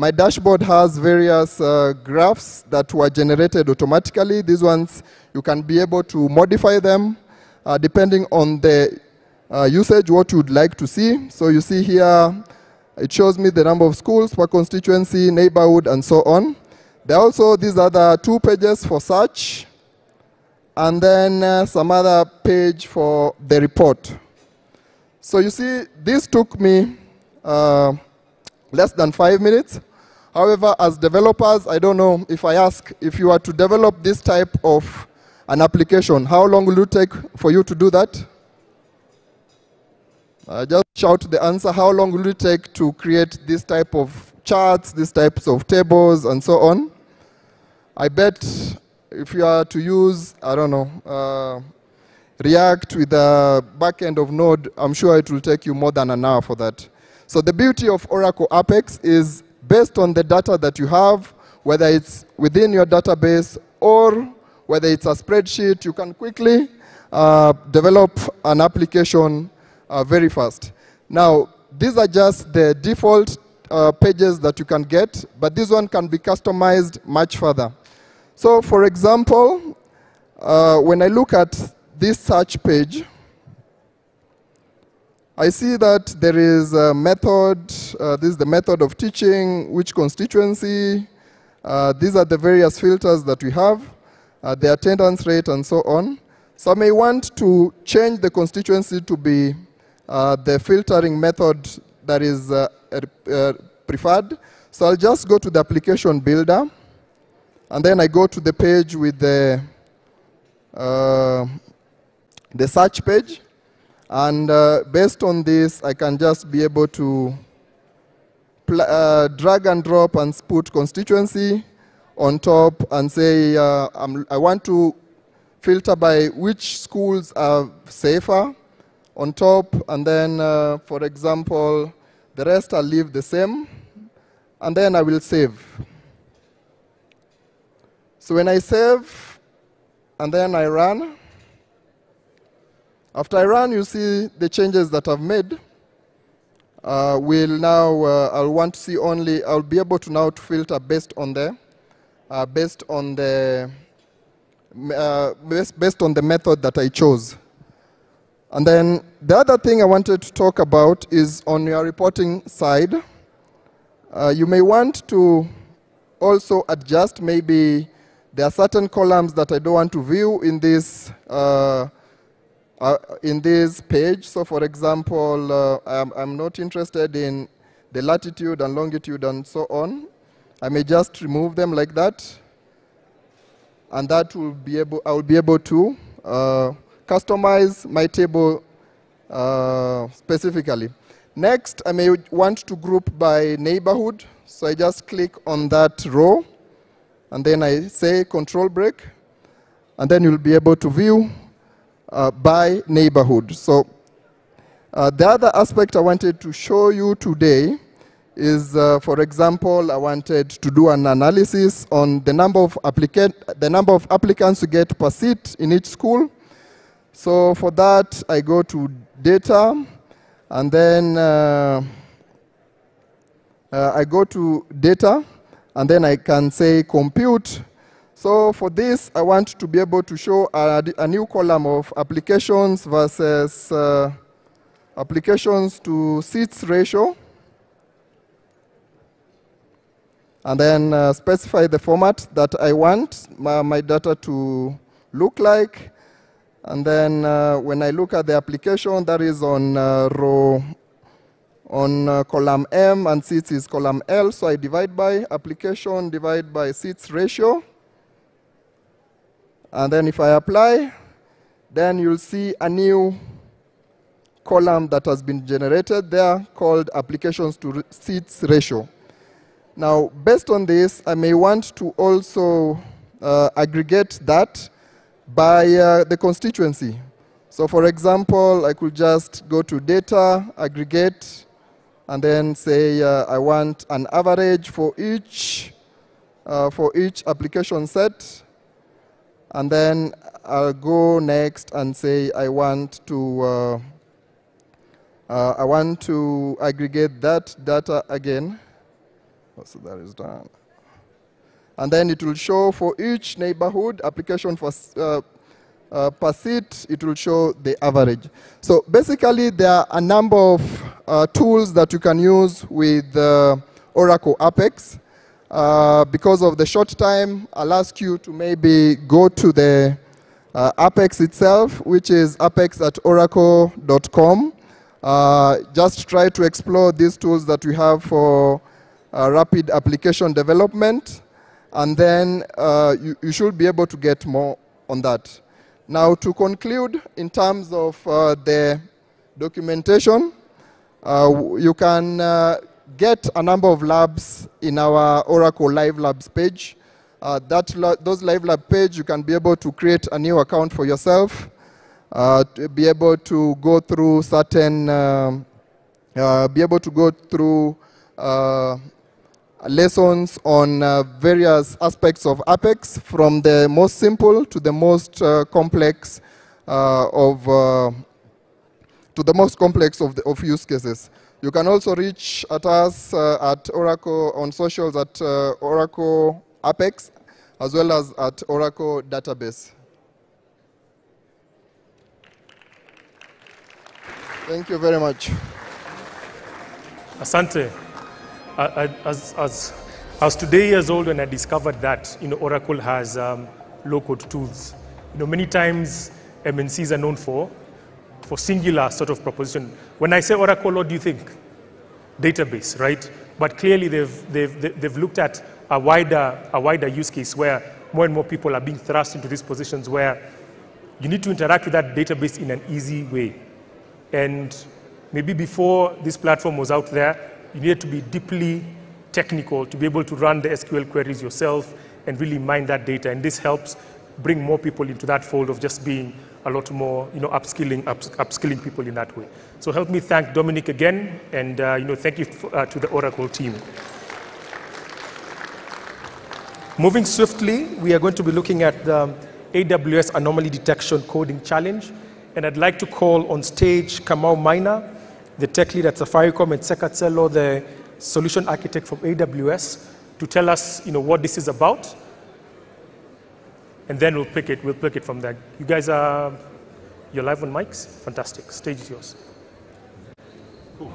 my dashboard has various uh, graphs that were generated automatically. These ones, you can be able to modify them uh, depending on the uh, usage, what you'd like to see. So you see here, it shows me the number of schools per constituency, neighborhood, and so on. There are also these other two pages for search, and then uh, some other page for the report. So you see, this took me uh, less than five minutes. However, as developers, I don't know if I ask if you are to develop this type of an application, how long will it take for you to do that? Uh, just shout the answer. How long will it take to create this type of charts, these types of tables, and so on? I bet if you are to use, I don't know, uh, React with the backend of Node, I'm sure it will take you more than an hour for that. So the beauty of Oracle Apex is based on the data that you have, whether it's within your database or whether it's a spreadsheet, you can quickly uh, develop an application uh, very fast. Now, these are just the default uh, pages that you can get, but this one can be customized much further. So, for example, uh, when I look at this search page, I see that there is a method, uh, this is the method of teaching, which constituency, uh, these are the various filters that we have, uh, the attendance rate and so on. So I may want to change the constituency to be uh, the filtering method that is uh, uh, preferred. So I'll just go to the application builder, and then I go to the page with the, the search page. And uh, based on this, I can just be able to uh, drag and drop and put constituency on top and say uh, i want to filter by which schools are safer on top. And then, uh, for example, the rest I'll leave the same. And then I will save. So when I save, and then I run, after I run, you see the changes that I've made. Uh, will now, uh, I'll want to see only, I'll be able to now to filter based on the, uh, based on the, uh, based, on the method that I chose. And then the other thing I wanted to talk about is on your reporting side. Uh, you may want to also adjust maybe there are certain columns that I don't want to view in this uh, in this page. So for example, uh, I'm, I'm, not interested in the latitude and longitude and so on. I may just remove them like that. And that will be able, I will be able to uh, customize my table uh, specifically. Next, I may want to group by neighborhood. So I just click on that row, and then I say control break, and then you'll be able to view uh, by neighborhood. So uh, the other aspect I wanted to show you today is, uh, for example, I wanted to do an analysis on the number of applicant, the number of applicants you get per seat in each school. So for that, I go to data, and then uh, uh, I go to data, and then I can say compute so for this, I want to be able to show a, a new column of applications versus uh, applications to seats ratio, and then uh, specify the format that I want my, my data to look like. And then uh, when I look at the application, that is on uh, row, on uh, column M, and seats is column L. So I divide by application, divide by seats ratio. And then if I apply, then you'll see a new column that has been generated there called applications to seats ratio. Now, based on this, I may want to also uh, aggregate that by uh, the constituency. So for example, I could just go to data, aggregate, and then say uh, I want an average for each, uh, for each application set. And then I'll go next and say I want to, uh, uh, I want to aggregate that data again. Oh, so that is done and then it will show for each neighborhood application for uh, uh, per seat, it will show the average. So basically, there are a number of uh, tools that you can use with uh, Oracle Apex. Uh, because of the short time, I'll ask you to maybe go to the uh, Apex itself, which is apex at oracle.com. just try to explore these tools that we have for rapid application development and then uh, you, you, should be able to get more on that. Now, to conclude, in terms of uh, the documentation, uh, you can uh, get a number of labs in our Oracle Live Labs page. Uh, that those Live Lab page, you can be able to create a new account for yourself, uh, to be able to go through certain, um, be able to go through lessons on uh, various aspects of Apex, from the most simple to the most uh, complex uh, of uh, to the most complex of, the, of use cases. You can also reach at us uh, at Oracle on socials at uh, Oracle Apex, as well as at Oracle Database. Thank you very much. Asante as, as, as today years old when I discovered that, you know, Oracle has um, low-code tools. You know, many times MNCs are known for, for singular sort of proposition. When I say Oracle, what do you think? Database, right? But clearly they've, they've, they've looked at a wider, a wider use case where more and more people are being thrust into these positions where you need to interact with that database in an easy way. And maybe before this platform was out there, you needed to be deeply technical to be able to run the SQL queries yourself and really mine that data. And this helps bring more people into that fold of just being a lot more, you know, upskilling, ups, upskilling people in that way. So help me thank Dominic again, and uh, you know, thank you uh, to the Oracle team. Moving swiftly, we are going to be looking at the AWS Anomaly Detection Coding Challenge, and I'd like to call on stage Kamau Miner, the tech lead at Safaricom, and Sekatsello, the solution architect from AWS, to tell us you know, what this is about. And then we'll pick it, we'll pick it from there. You guys are, you're live on mics? Fantastic. Stage is yours. Cool.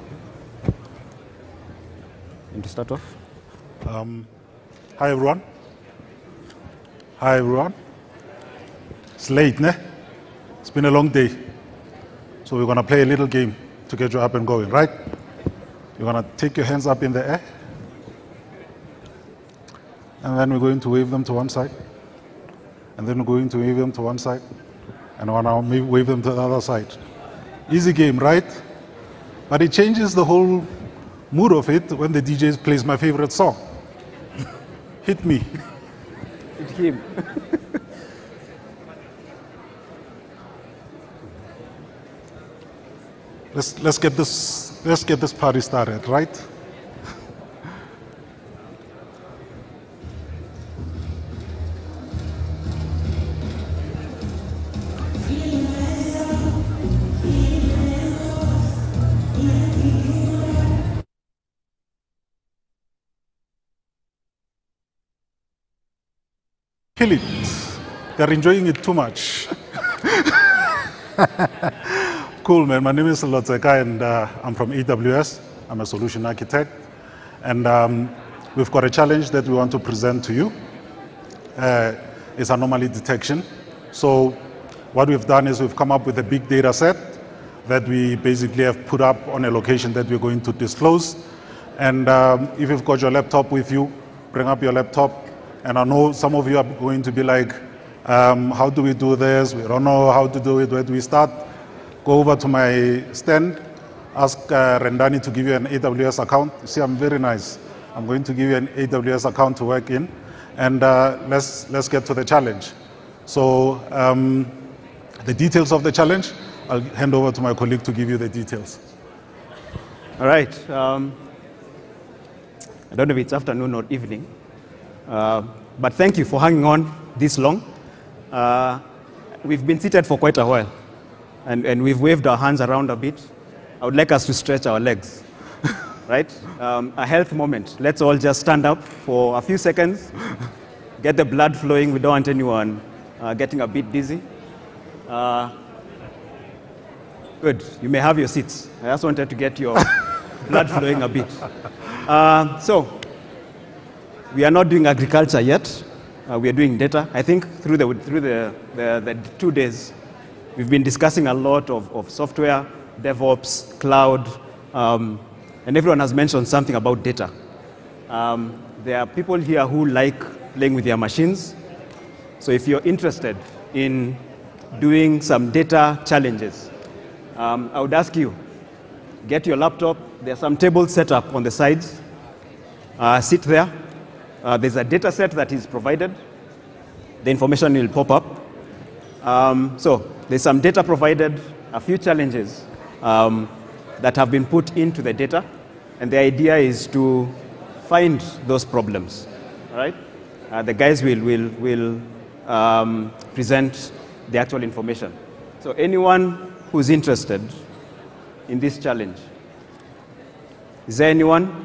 And to start off? Um, hi, everyone. Hi, everyone. It's late, ne? It's been a long day. So we're going to play a little game to get you up and going, right? You're going to take your hands up in the air. And then we're going to wave them to one side. And then going to wave them to one side. And going to wave them to the other side. Easy game, right? But it changes the whole mood of it when the DJ plays my favorite song. Hit me. Hit him. Let's, let's, get this, let's get this party started, right? Kill it. They're enjoying it too much. Cool, man. My name is Lotseka, and uh, I'm from AWS. I'm a solution architect. And um, we've got a challenge that we want to present to you. Uh, it's anomaly detection. So what we've done is we've come up with a big data set that we basically have put up on a location that we're going to disclose. And um, if you've got your laptop with you, bring up your laptop. And I know some of you are going to be like, um, how do we do this? We don't know how to do it. Where do we start? Go over to my stand, ask uh, Rendani to give you an AWS account. You see, I'm very nice. I'm going to give you an AWS account to work in. And uh, let's, let's get to the challenge. So um, the details of the challenge, I'll hand over to my colleague to give you the details. All right. Um, I don't know if it's afternoon or evening, but thank you for hanging on this long. Uh, we've been seated for quite a while, and, and we've waved our hands around a bit. I would like us to stretch our legs, right? Um, a health moment. Let's all just stand up for a few seconds, get the blood flowing. We don't want anyone uh, getting a bit dizzy. Uh, good. You may have your seats. I just wanted to get your blood flowing a bit. Uh, so, we are not doing agriculture yet. Uh, we are doing data. I think through the, through the, the, the two days, we've been discussing a lot of, of software, DevOps, cloud, um, and everyone has mentioned something about data. Um, there are people here who like playing with their machines. So if you're interested in doing some data challenges, um, I would ask you, get your laptop. There are some tables set up on the sides. Uh, sit there. Uh, there's a data set that is provided. The information will pop up. Um, so there's some data provided, a few challenges um, that have been put into the data. And the idea is to find those problems. All right? Uh, the guys will, will, will um, present the actual information. So anyone who's interested in this challenge, is there anyone?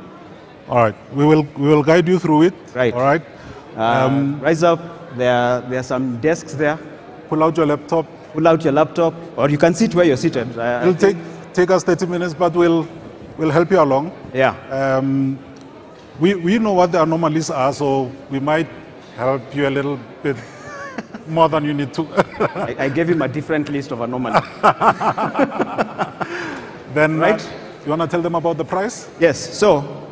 All right, we will, we will guide you through it. Right. All right. Um, rise up. There are, there are some desks there. Pull out your laptop. Pull out your laptop, or you can sit where you're seated. I- It'll take, take us 30 minutes, but we'll, we'll help you along. Yeah. Um, we, we know what the anomalies are, so we might help you a little bit more than you need to. I, I gave him a different list of anomalies. then, Right. uh, you want to tell them about the price? Yes, so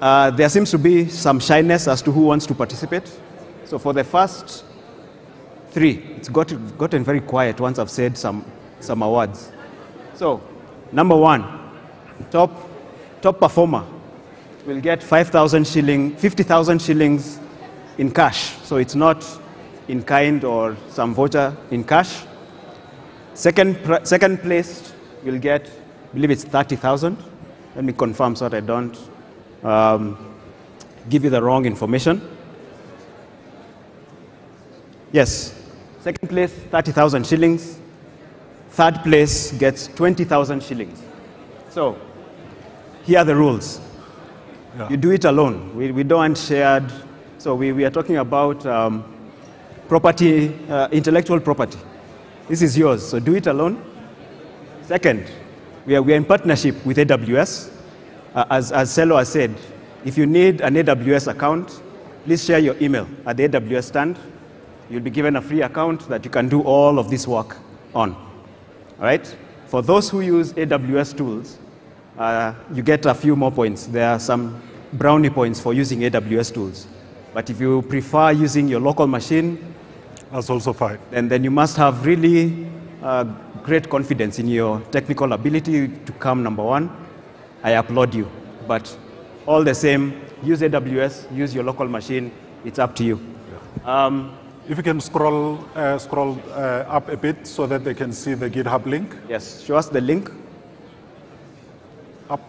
uh, there seems to be some shyness as to who wants to participate. So for the first three, it's got, gotten very quiet once I've said some, some awards. So, number one, top, top performer will get 5,000 shilling, 50,000 shillings in cash. So it's not in kind or some voucher in cash. Second, second place will get, I believe it's 30,000. Let me confirm so that I don't um, give you the wrong information. Yes, second place, 30,000 shillings. Third place gets 20,000 shillings. So, here are the rules. You do it alone. We, we don't want shared. So, we, we are talking about um, property, uh, intellectual property. This is yours, so do it alone. Second, we are, we are in partnership with AWS. Uh, as, as Selo has said, if you need an AWS account, please share your email at the AWS stand. You'll be given a free account that you can do all of this work on. All right? For those who use AWS tools, uh, you get a few more points. There are some brownie points for using AWS tools. But if you prefer using your local machine, that's also fine. Then, then you must have really uh, great confidence in your technical ability to come number one. I applaud you. But all the same, use AWS, use your local machine. It's up to you. Um, if you can scroll, uh, scroll uh, up a bit so that they can see the GitHub link. Yes, show us the link. Up.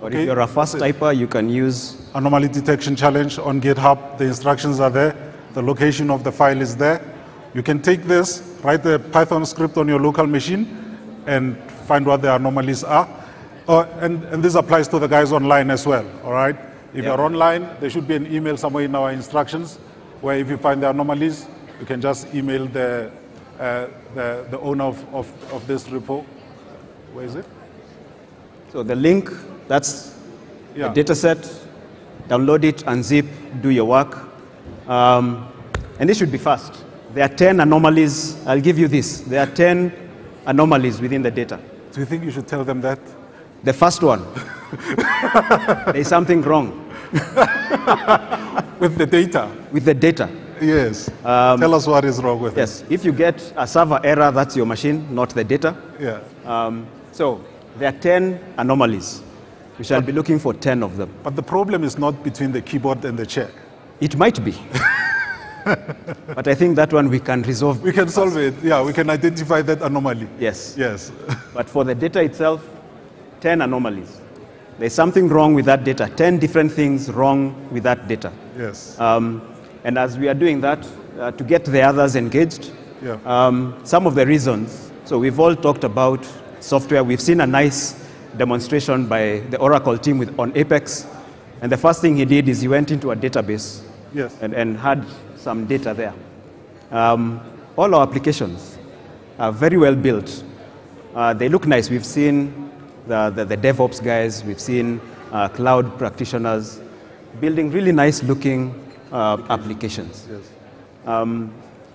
Or if you're a fast typer, you can use Anomaly detection challenge on GitHub. The instructions are there. The location of the file is there. You can take this, write the Python script on your local machine, and find what the anomalies are. Oh, and, and this applies to the guys online as well, all right? If Yeah. you're online, there should be an email somewhere in our instructions where if you find the anomalies, you can just email the, uh, the, the owner of, of, of this repo Where is it? So the link, that's Yeah. the data set. Download it, unzip, do your work. Um, and this should be fast. There are 10 anomalies. I'll give you this. There are 10 anomalies within the data. Do you think you should tell them that? The first one, there is something wrong. With the data? With the data. Yes. Um, Tell us what is wrong with it. Yes, if you get a server error, that's your machine, not the data. Yeah. Um, so there are 10 anomalies. We shall be looking for 10 of them. But the problem is not between the keyboard and the chair. It might be. but I think that one we can resolve. We can solve it. Yeah, we can identify that anomaly. Yes. Yes. But for the data itself, 10 anomalies. There's something wrong with that data, 10 different things wrong with that data. Yes. Um, and as we are doing that, uh, to get the others engaged, Yeah. um, some of the reasons. So we've all talked about software. We've seen a nice demonstration by the Oracle team with, on Apex. And the first thing he did is he went into a database Yes. and, and had some data there. Um, all our applications are very well built. Uh, they look nice. We've seen the, the, the DevOps guys, we've seen uh, cloud practitioners building really nice looking uh, applications. Yes. Um,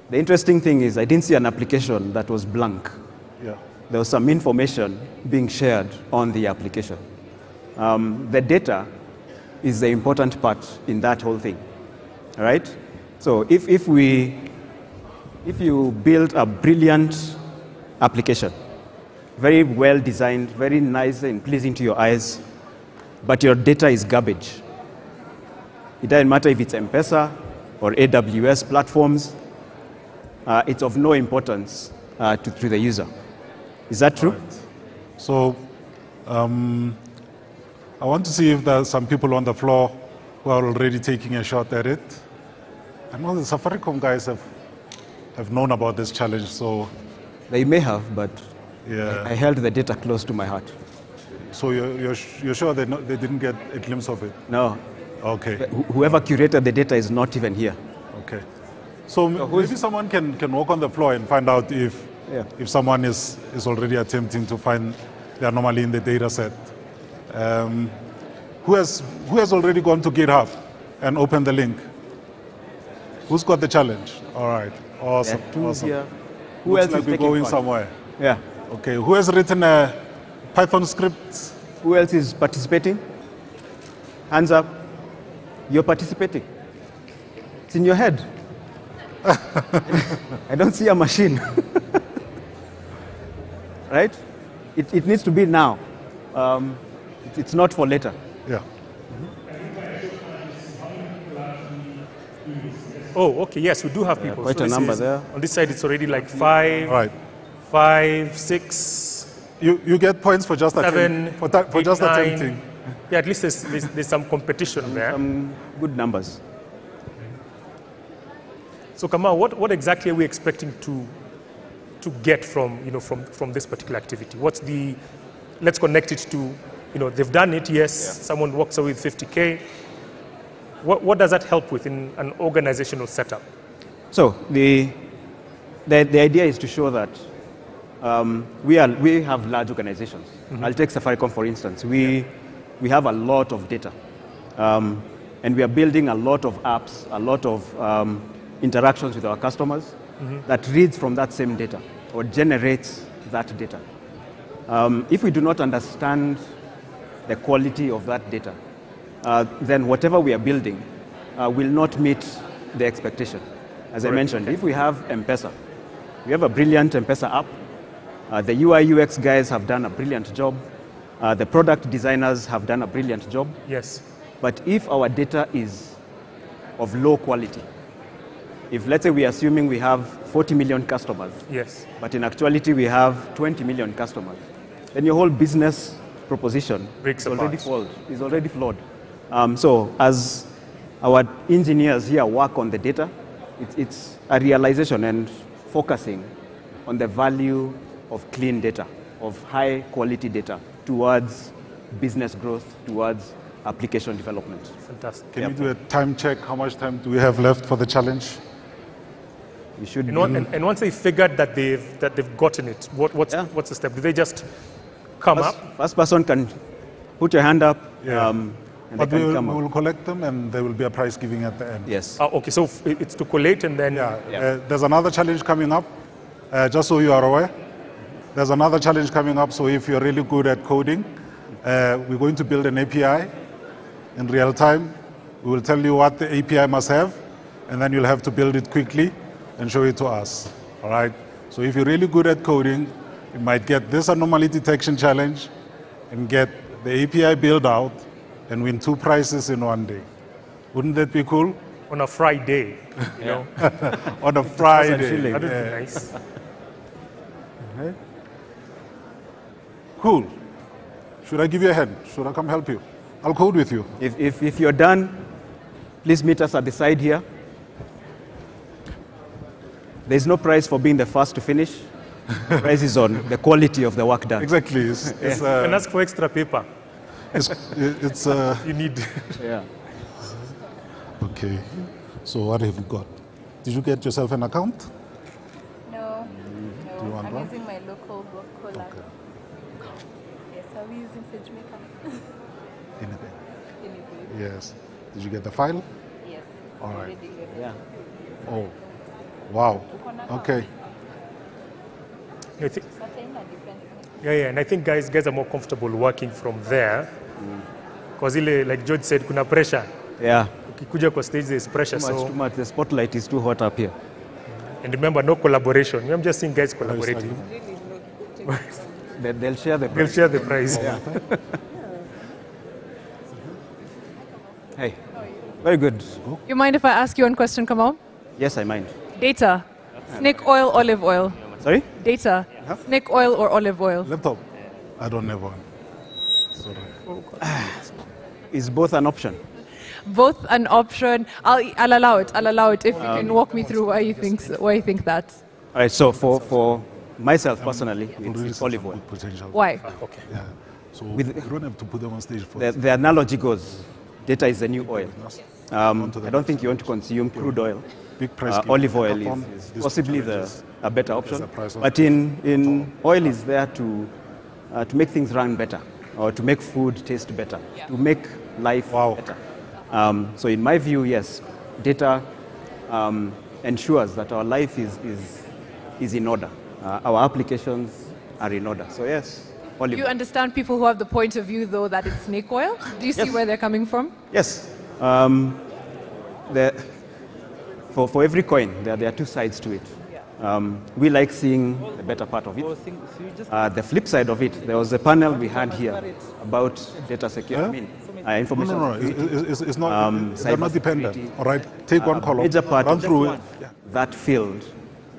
the interesting thing is, I didn't see an application that was blank. Yeah. There was some information being shared on the application. Um, the data is the important part in that whole thing. All right? So if, if we, if you build a brilliant application, very well designed, very nice and pleasing to your eyes, but your data is garbage. It doesn't matter if it's M-Pesa or AWS platforms, uh, it's of no importance uh, to, to the user. Is that true? So um, I want to see if there are some people on the floor who are already taking a shot at it. I know the Safaricom guys have, have known about this challenge, so. They may have, but yeah. I held the data close to my heart. So you're, you're, you're sure they, they didn't get a glimpse of it? No. Okay. Wh- Whoever curated the data is not even here. Okay. So m- maybe someone can, can walk on the floor and find out if, Yeah. if someone is, is already attempting to find the anomaly in the data set. Um, who, has, who has already gone to GitHub and opened the link? Who's got the challenge? All right. Awesome. There are two awesome. here. Who Looks else like is we're going somewhere. Yeah. Okay. Who has written a Python script? Who else is participating? Hands up. You're participating. It's in your head. I don't see a machine. right? It, it needs to be now. Um, it- it's not for later. Yeah. Oh, okay. Yes, we do have people. quite a number is- there. On this side, it's already like five, Right. Five, six, You, you get points for just seven, attempt- for, ta- for eight, just nine. attempting. Yeah, at least there's, there's, there's some competition there. Some good numbers. So, Kamal, what, what exactly are we expecting to, to get from, you know, from, from this particular activity? What's the, let's connect it to, you know, they've done it, yes, someone walks away with 50K. What, what does that help with in an organizational setup? So the, the, the idea is to show that um, we, are, we have large organizations. Mhm. I'll take Safaricom for instance. We, we have a lot of data. Um, and we are building a lot of apps, a lot of um, interactions with our customers Mhm. that reads from that same data or generates that data. Um, if we do not understand the quality of that data, uh, then whatever we are building uh, will not meet the expectation. As I mentioned, okay. if we have M-Pesa, we have a brilliant M-Pesa app. Uh, the UI UX guys have done a brilliant job. Uh, the product designers have done a brilliant job. Yes. But if our data is of low quality, if let's say we are assuming we have 40 million customers, Yes. but in actuality we have 20 million customers, then your whole business proposition Breaks is already flawed. Is already flawed. Um, so as our engineers here work on the data, it's, it's a realization and focusing on the value of clean data, of high quality data towards business growth, towards application development. Fantastic. Can you do a time check? How much time do we have left for the challenge? You should. And, on- and, and once they figured that they've, that they've gotten it, what, what's, what's the step? Do they just come first, up. First person can put your hand up. Yeah. Um, and But they we can will, come we up. will collect them and there will be a prize giving at the end. Yes. Ah, okay, so f- it's to collate and then. Uh, there's another challenge coming up, uh, just so you are aware. There's another challenge coming up, so if you're really good at coding, uh, we're going to build an API in real time. We will tell you what the API must have, and then you'll have to build it quickly and show it to us. All right? So if you're really good at coding, you might get this anomaly detection challenge and get the API build out and win two prizes in one day. Wouldn't that be cool? On a Friday, you know. On a Friday. That would be yeah. nice. Okay. Cool. Should I give you a hand? Should I come help you? I'll code with you. If, if, if you're done, please meet us at the side here. There's no prize for being the first to finish. prize is on the quality of the work done. Exactly. It's, it's, uh, and ask for extra paper. it's, it's uh, You need. yeah. okay. So what have you got? Did you get yourself an account? No, Do you want I'm one? using my local work collab. Yes, are we using SageMaker? Anything. Anything. Yes. Did you get the file? Yes. All right. Yeah. Oh. Wow. Okay. I thi- Certain are different. Yeah, yeah, and I think guys, guys are more comfortable working from there. Because ile, like George said, kuna pressure. Yeah. Ukikuja kwa stage, there's pressure. Too much, so, too much. The spotlight is too hot up here. and remember, no collaboration. I'm just seeing guys collaborating. They, they'll share the They'll share the prize. Yeah. hey. Very good. You mind if I ask you one question, Kamal? Yes, I mind. Data. Snake oil, olive oil. Sorry? Data. Snake oil or olive oil? Laptop. I don't have one. Sorry. Is both an option? Both an option. I'll, I'll allow it. I'll allow it if you can Um, walk me through why you think so, why you think that. All right, so for, for myself personally, it's, it's olive oil. Potential. Why? Okay. Yeah. So With- you don't have to put them on stage for The, the analogy goes, data is the new oil. Um, I don't think you want to consume crude oil. Big price Uh, olive oil is, is possibly the, a better option. there's a But in, in oil is there to, uh, to make things run better, or to make food taste better, to make life better. Um, so in my view, yes, data um, ensures that our life is, is, is in order. Uh, our applications are in order. So yes, Do olive you understand people who have the point of view, though, that it's snake oil? Do you see where they're coming from? Yes. Um, the, for, for every coin, there, there are two sides to it. Um, we like seeing the better part of it. Uh, the flip side of it, there was a panel we had here about data security. I mean, uh, information. No, no, no. It's, it's, it's not, Um, they're not dependent. All right. Take one column, major part run of through it. that field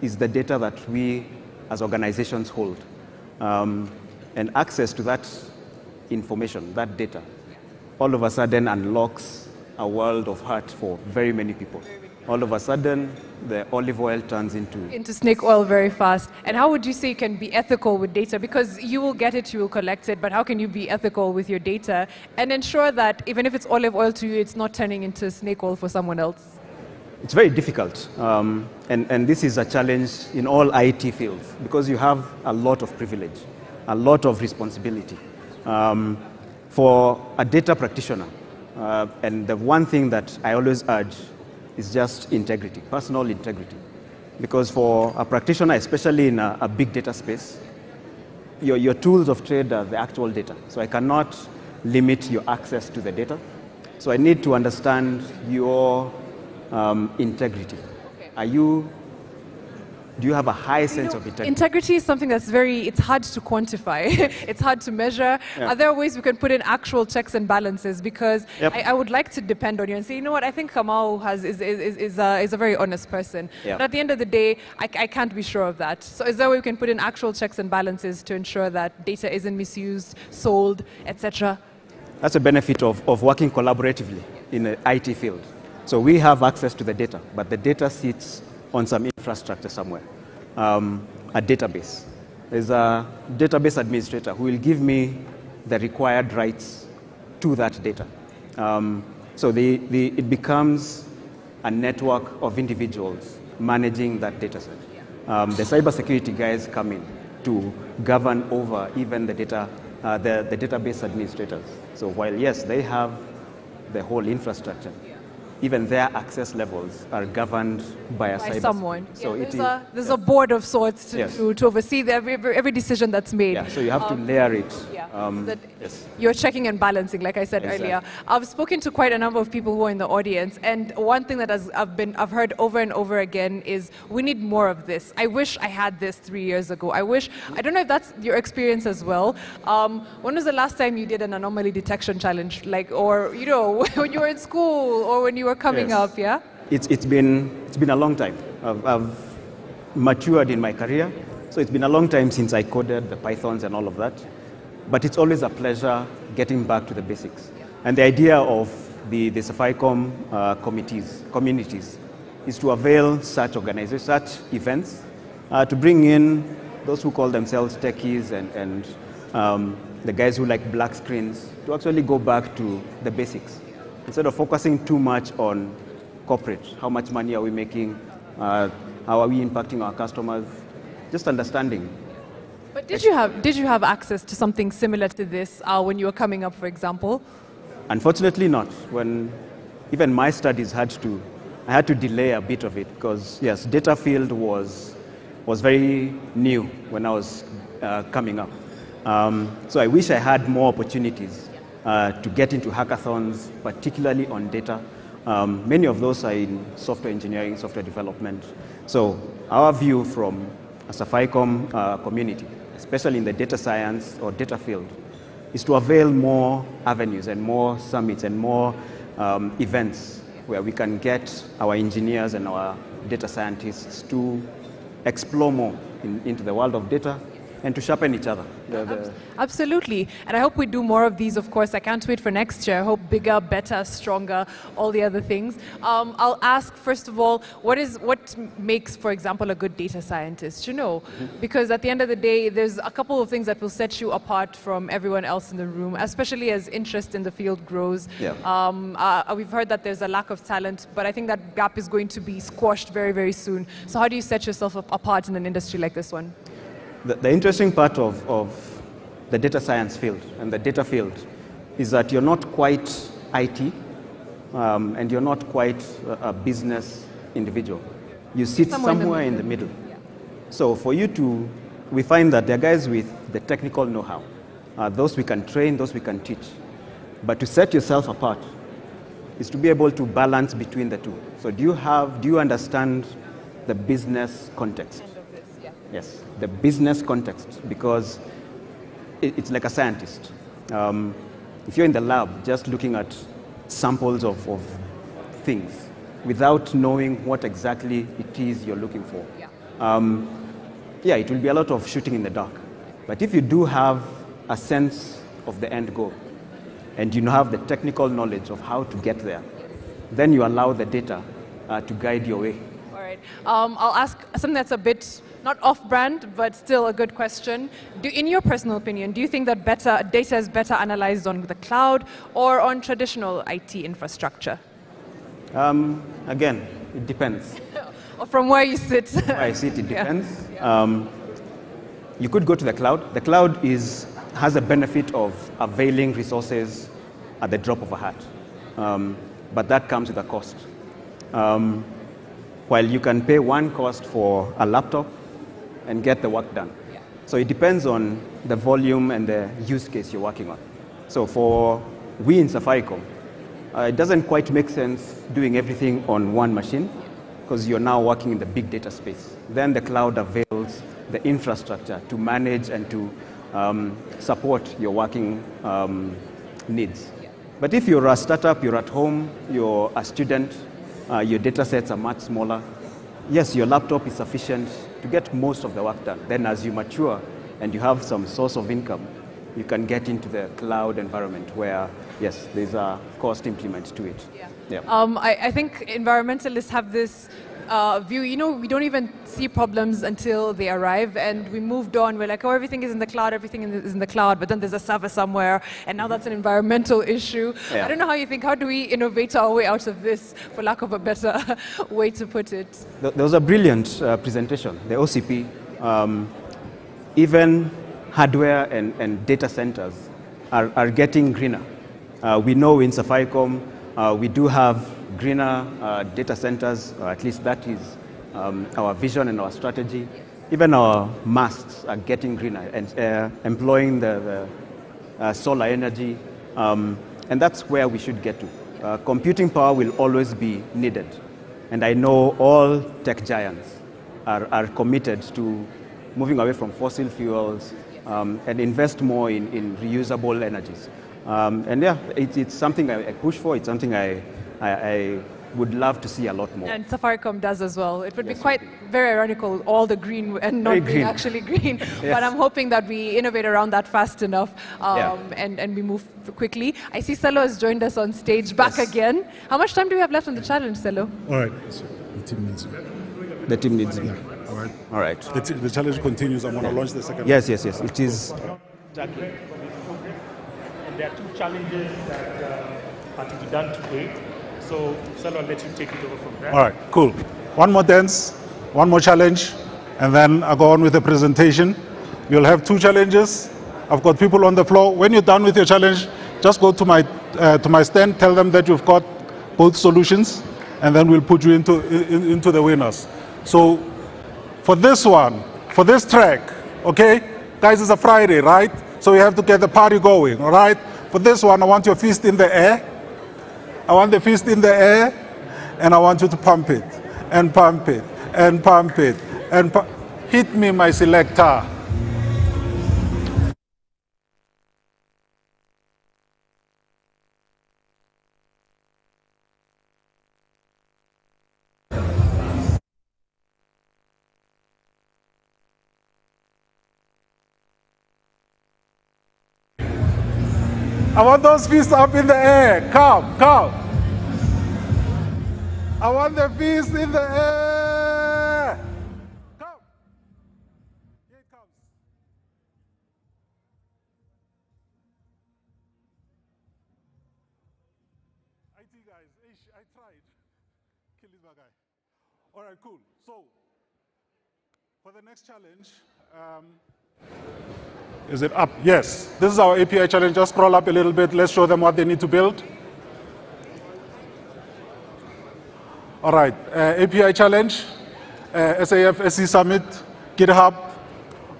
is the data that we as organizations hold. Um, and access to that information, that data, all of a sudden unlocks a world of hurt for very many people. All of a sudden, the olive oil turns into Into snake oil very fast. And how would you say you can be ethical with data? Because you will get it, you will collect it, but how can you be ethical with your data and ensure that even if it's olive oil to you, it's not turning into snake oil for someone else? It's very difficult, um, and, and this is a challenge in all IT fields because you have a lot of privilege, a lot of responsibility. Um, for a data practitioner, uh, and the one thing that I always urge is just integrity, personal integrity. Because for a practitioner, especially in a, a big data space, your, your tools of trade are the actual data. So I cannot limit your access to the data. So I need to understand your um, integrity. Are you, do you have a high sense of integrity? Integrity is something that's very, it's hard to quantify. it's hard to measure. Yeah. Are there ways we can put in actual checks and balances? Because Yep. I, I would like to depend on you and say, you know what, I think Kamau has, is, is, is, is, a, is a very honest person. Yeah. But at the end of the day, I, I can't be sure of that. So is there a way we can put in actual checks and balances to ensure that data isn't misused, sold, etc.? That's a benefit of, of working collaboratively in the IT field. So we have access to the data, but the data sits on some infrastructure somewhere, um, a database. There's a database administrator who will give me the required rights to that data. Um, so the, the, it becomes a network of individuals managing that data set. Um, the cybersecurity guys come in to govern over even the data uh, the, the database administrators. So while yes, they have the whole infrastructure, even their access levels are governed by a by cyber someone. So Yeah, there's a, there's a board of sorts to, Yes. to, to oversee the, every, every decision that's made. yeah, so you have to Um, layer it. yeah, Um, that- yes. You're checking and balancing, like I said Exactly. earlier. I've spoken to quite a number of people who are in the audience, and one thing that has, I've been I've heard over and over again is we need more of this. I wish I had this three years ago. I wish I don't know if that's your experience as well. Um, when was the last time you did an anomaly detection challenge, like or you know when you were in school or when you were coming Yes. up? Yeah. It's, it's, been, it's been a long time. I've, I've matured in my career, so it's been a long time since I coded the Pythons and all of that. But it's always a pleasure getting back to the basics. And the idea of the, the Safaricom uh, committees, communities is to avail such organizations, such events, uh, to bring in those who call themselves techies and, and um, the guys who like black screens to actually go back to the basics. Instead of focusing too much on corporate, how much money are we making, uh, how are we impacting our customers, just understanding But did you have did you have access to something similar to this uh, when you were coming up, for example? Unfortunately, not. When even my studies had to, I had to delay a bit of it because yes, data field was was very new when I was uh, coming up. Um, so I wish I had more opportunities uh, to get into hackathons, particularly on data. Um, many of those are in software engineering, software development. So our view from a Safaricom uh, community, especially in the data science or data field, is to avail more avenues and more summits and more um, events where we can get our engineers and our data scientists to explore more in, into the world of data and to sharpen each other. The- the- Absolutely. And I hope we do more of these, of course. I can't wait for next year. I hope bigger, better, stronger, all the other things. Um, I'll ask, first of all, what is what makes, for example, a good data scientist? You know, because at the end of the day, there's a couple of things that will set you apart from everyone else in the room, especially as interest in the field grows. Yeah. Um, uh, we've heard that there's a lack of talent, but I think that gap is going to be squashed very, very soon. So how do you set yourself up apart in an industry like this one? The, the interesting part of, of the data science field and the data field is that you're not quite IT um, and you're not quite a, a business individual. You sit Somewhere somewhere, in the in the middle. So for you to, we find that there are guys with the technical know-how. Uh, those we can train, those we can teach. But to set yourself apart is to be able to balance between the two. So do you have, do you understand the business context? Yes, the business context, because it, it's like a scientist. Um, if you're in the lab just looking at samples of, of things without knowing what exactly it is you're looking for, um, yeah, it will be a lot of shooting in the dark. But if you do have a sense of the end goal and you have the technical knowledge of how to get there, then you allow the data uh, to guide your way. All right. Um, I'll ask something that's a bit not off-brand, but still a good question. Do, in your personal opinion, do you think that better data is better analyzed on the cloud or on traditional IT infrastructure? Um, again, it depends. From where you sit? Where I sit, it Yeah. depends. Um, you could go to the cloud. The cloud is, has a benefit of availing resources at the drop of a hat, um, but that comes with a cost. Um, while you can pay one cost for a laptop and get the work done. So it depends on the volume and the use case you're working on. So for we in Safaricom, uh, it doesn't quite make sense doing everything on one machine because you're now working in the big data space. Then the cloud avails the infrastructure to manage and to um, support your working um, needs. But if you're a startup, you're at home, you're a student, uh, your data sets are much smaller, yes, your laptop is sufficient to get most of the work done. Then as you mature and you have some source of income, you can get into the cloud environment where, yes, there's a cost implement to it. Yeah. Um, I, I think environmentalists have this uh, view, you know, we don't even see problems until they arrive, and we moved on. We're like, oh, everything is in the cloud, everything is in the cloud, but then there's a server somewhere, and now that's an environmental issue. Yeah. I don't know how you think, how do we innovate our way out of this, for lack of a better way to put it? Th- There was a brilliant uh, presentation, the OCP. Um, even hardware and, and data centers are, are getting greener. Uh, we know in Safaricom uh, we do have greener uh, data centers, or at least that is um, our vision and our strategy. Even our masts are getting greener and uh, employing the, the uh, solar energy, um, and that's where we should get to. Uh, computing power will always be needed, and I know all tech giants are, are committed to moving away from fossil fuels um, and invest more in, in reusable energies. Um, and yeah, it, it's something I, I, push for. It's something I, I, I, would love to see a lot more. And Safaricom does as well. It would yes, be quite very ironical, all the green and not very being green. actually green. yes. But I'm hoping that we innovate around that fast enough um, yeah. and, and we move quickly. I see Selo has joined us on stage back yes. again. How much time do we have left on the challenge, Selo? All right. The team needs The team needs Yeah. All right. All right. The, t- the challenge continues. I'm going to launch the second. Yes, yes, yes. It is. Exactly. And there are two challenges that uh, are to be done today. So, Salo, I'll let you take it over from there. All right, cool. One more dance, one more challenge, and then I'll go on with the presentation. You'll have two challenges. I've got people on the floor. When you're done with your challenge, just go to my, uh, to my stand, tell them that you've got both solutions, and then we'll put you into, in, into the winners. So for this one, for this track, okay? Guys, it's a Friday, right? So you have to get the party going, all right? For this one, I want your fist in the air. I want the fist in the air, and I want you to pump it, and pump it, and pump it, and pu- hit me, my selector. I want those fists up in the air. Come, come. I want the fists in the air. Come. Here it comes. IT guys, ish, I tried. Kill this guy. All right, cool. So, for the next challenge, um, is it up? Yes. This is our API challenge. Just scroll up a little bit. Let's show them what they need to build. All right. Uh, API challenge, uh, SAF SC Summit, GitHub.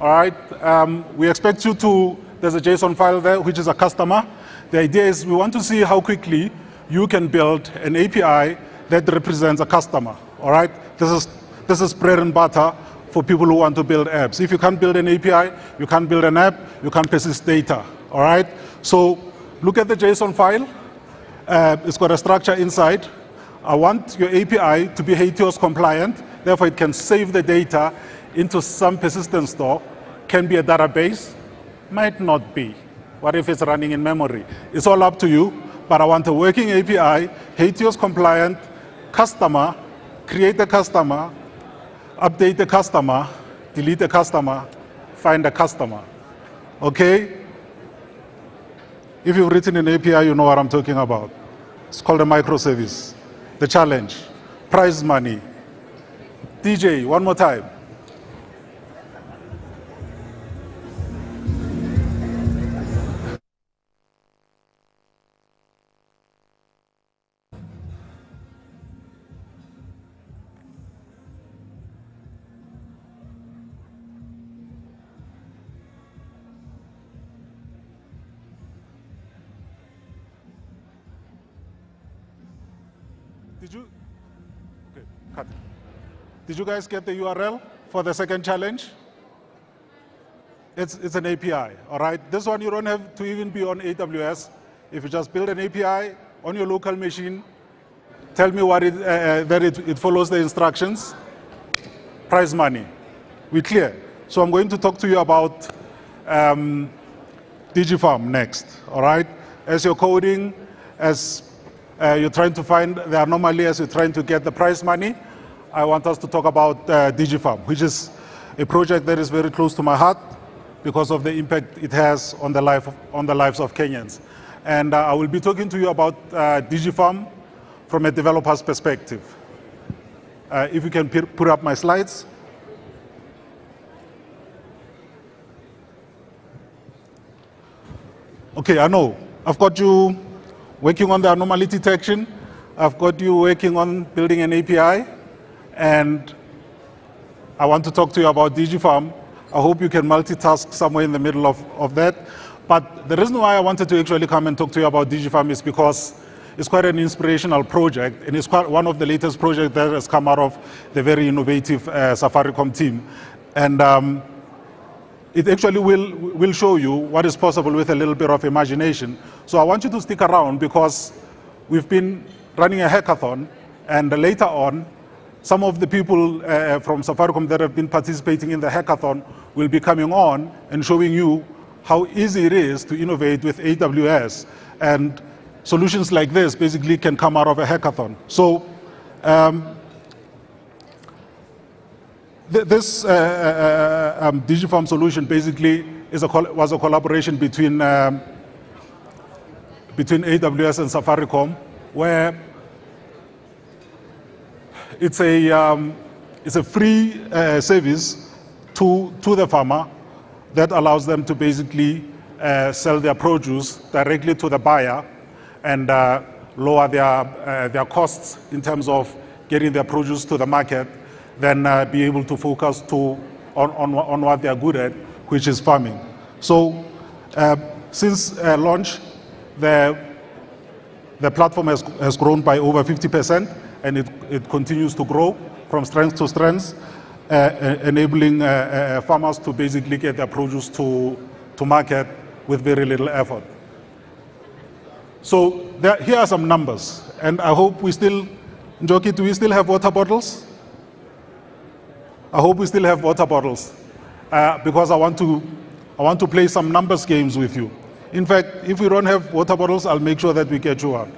All right. Um, we expect you to, there's a JSON file there, which is a customer. The idea is we want to see how quickly you can build an API that represents a customer. All right. This is, this is bread and butter for people who want to build apps. If you can't build an API, you can't build an app, you can't persist data, all right? So look at the JSON file. Uh, it's got a structure inside. I want your API to be HATEOAS compliant, therefore it can save the data into some persistent store, can be a database, might not be. What if it's running in memory? It's all up to you, but I want a working API, HATEOAS compliant, customer, create a customer, update the customer, delete the customer, find a customer. Okay? If you've written an API, you know what I'm talking about. It's called a microservice. The challenge, prize money. DJ, one more time. Did you guys get the URL for the second challenge? It's, it's an API, all right? This one you don't have to even be on AWS. If you just build an API on your local machine, tell me what it, uh, that it, it follows the instructions, prize money. We clear. So I'm going to talk to you about um, DigiFarm next, all right? As you're coding, as uh, you're trying to find the anomaly, as you're trying to get the prize money, I want us to talk about uh, DigiFarm, which is a project that is very close to my heart because of the impact it has on the, life of, on the lives of Kenyans. And uh, I will be talking to you about uh, DigiFarm from a developer's perspective. Uh, if you can put up my slides. okay, I know. I've got you working on the anomaly detection. I've got you working on building an API. And I want to talk to you about DigiFarm. I hope you can multitask somewhere in the middle of, of that. But the reason why I wanted to actually come and talk to you about DigiFarm is because it's quite an inspirational project, and it's quite one of the latest projects that has come out of the very innovative uh, Safaricom team. And um, it actually will, will show you what is possible with a little bit of imagination. So I want you to stick around because we've been running a hackathon, and later on, some of the people uh, from Safaricom that have been participating in the hackathon will be coming on and showing you how easy it is to innovate with AWS. And solutions like this basically can come out of a hackathon. So um, th this uh, uh, um, DigiFarm solution basically is a was a collaboration between, um, between AWS and Safaricom, where it's a, um, it's a free uh, service to, to the farmer that allows them to basically uh, sell their produce directly to the buyer and uh, lower their, uh, their costs in terms of getting their produce to the market, then uh, be able to focus to, on, on, on what they're good at, which is farming. So uh, since launch, the, the platform has, has grown by over 50%, and it, it continues to grow from strength to strength, uh, enabling farmers to basically get their produce to, to market with very little effort. So there, here are some numbers, and I hope we still, Njoki, do we still have water bottles? I hope we still have water bottles, uh, because I want to, I want to play some numbers games with you. In fact, if we don't have water bottles, I'll make sure that we get you one.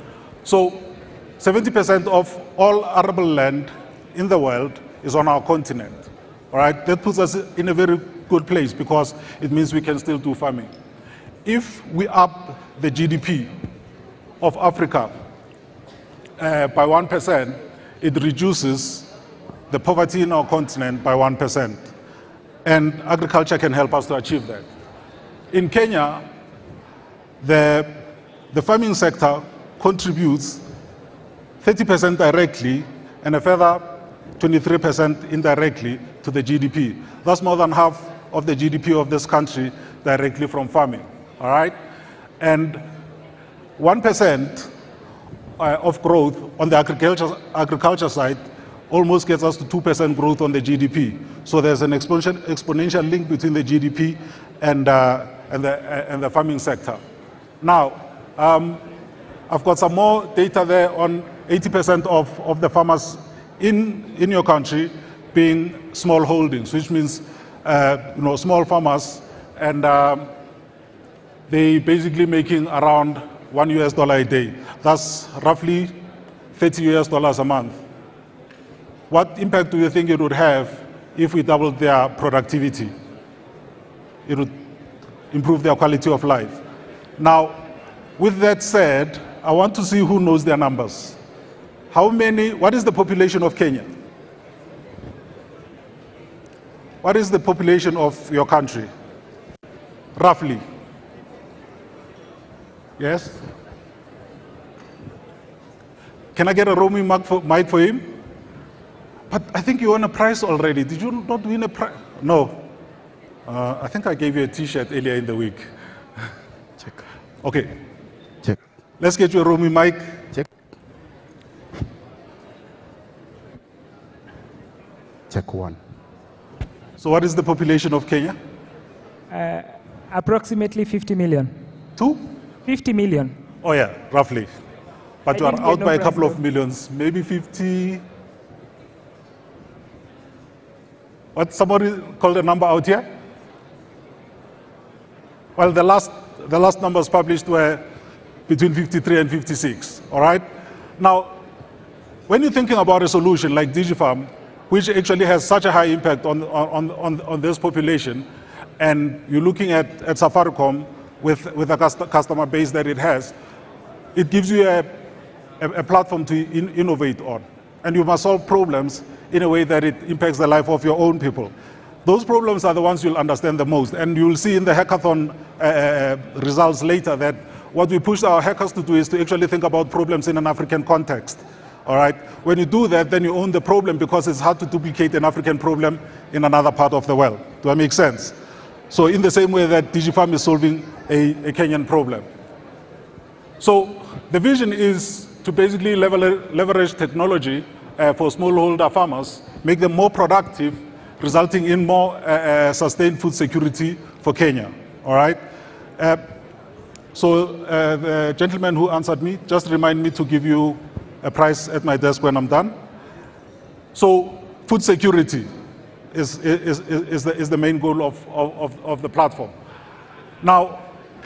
So 70% of all arable land in the world is on our continent. All right, that puts us in a very good place because it means we can still do farming. If we up the GDP of Africa uh, by 1%, it reduces the poverty in our continent by 1%. And agriculture can help us to achieve that. In Kenya, the, the farming sector contributes 30% directly and a further 23% indirectly to the GDP. That's more than half of the GDP of this country directly from farming, all right? And 1% uh, of growth on the agriculture, agriculture side almost gets us to 2% growth on the GDP. So there's an exponential, link between the GDP and, uh, and, the, uh, and the farming sector. Now, um, I've got some more data there on 80% of, of the farmers in, in your country being small holdings, which means uh, you know, small farmers, and um, they basically making around one US dollar a day. That's roughly 30 US dollars a month. What impact do you think it would have if we doubled their productivity? It would improve their quality of life. Now, with that said, I want to see who knows their numbers. How many, what is the population of Kenya? What is the population of your country? Roughly. Yes? Can I get a roaming mic for, mic for him? But I think you won a prize already. Did you not win a prize? No. Uh, I think I gave you a T-shirt earlier in the week. Check. Okay. Check. Let's get you a roaming mic. Check. Check one. So what is the population of Kenya? Uh, approximately 50 million. Two? 50 million. Oh yeah, roughly. But I you are out get by a couple price of millions, maybe 50. What somebody called a number out here? Well, the last, the last numbers published were between 53 and 56, all right? Now, when you're thinking about a solution like DigiFarm, which actually has such a high impact on, on, on, on this population, and you're looking at, at Safaricom with, with the customer base that it has, it gives you a, a, a platform to in, innovate on. And you must solve problems in a way that it impacts the life of your own people. Those problems are the ones you'll understand the most. And you'll see in the hackathon uh, uh, results later that what we pushed our hackers to do is to actually think about problems in an African context. All right? When you do that, then you own the problem because it's hard to duplicate an African problem in another part of the world. Do that make sense? So in the same way that DigiFarm is solving a, a Kenyan problem. So the vision is to basically leverage technology uh, for smallholder farmers, make them more productive, resulting in more uh, uh, sustained food security for Kenya. All right? Uh, so uh, the gentleman who answered me just remind me to give you a price at my desk when I'm done. So food security is, is, is, the, is the main goal of, of, of the platform. Now,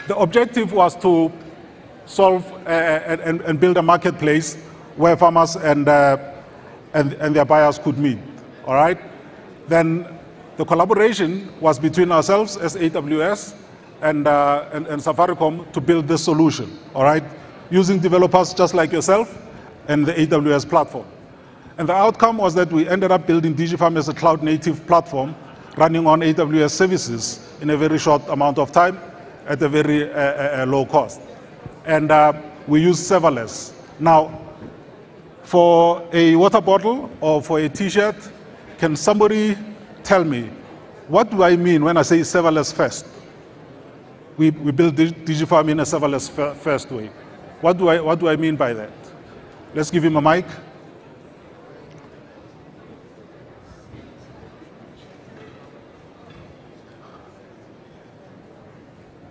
the objective was to solve uh, and, and build a marketplace where farmers and, uh, and, and their buyers could meet, all right? Then the collaboration was between ourselves as AWS and, uh, and, and Safaricom to build this solution, all right? Using developers just like yourself and the AWS platform. And the outcome was that we ended up building DigiFarm as a cloud native platform running on AWS services in a very short amount of time at a very uh, uh, uh low cost. And uh, we use serverless. Now, for a water bottle or for a t-shirt, can somebody tell me, what do I mean when I say serverless first? we, we build DigiFarm in a serverless first way. What do, I, what do I mean by that? Let's give him a mic.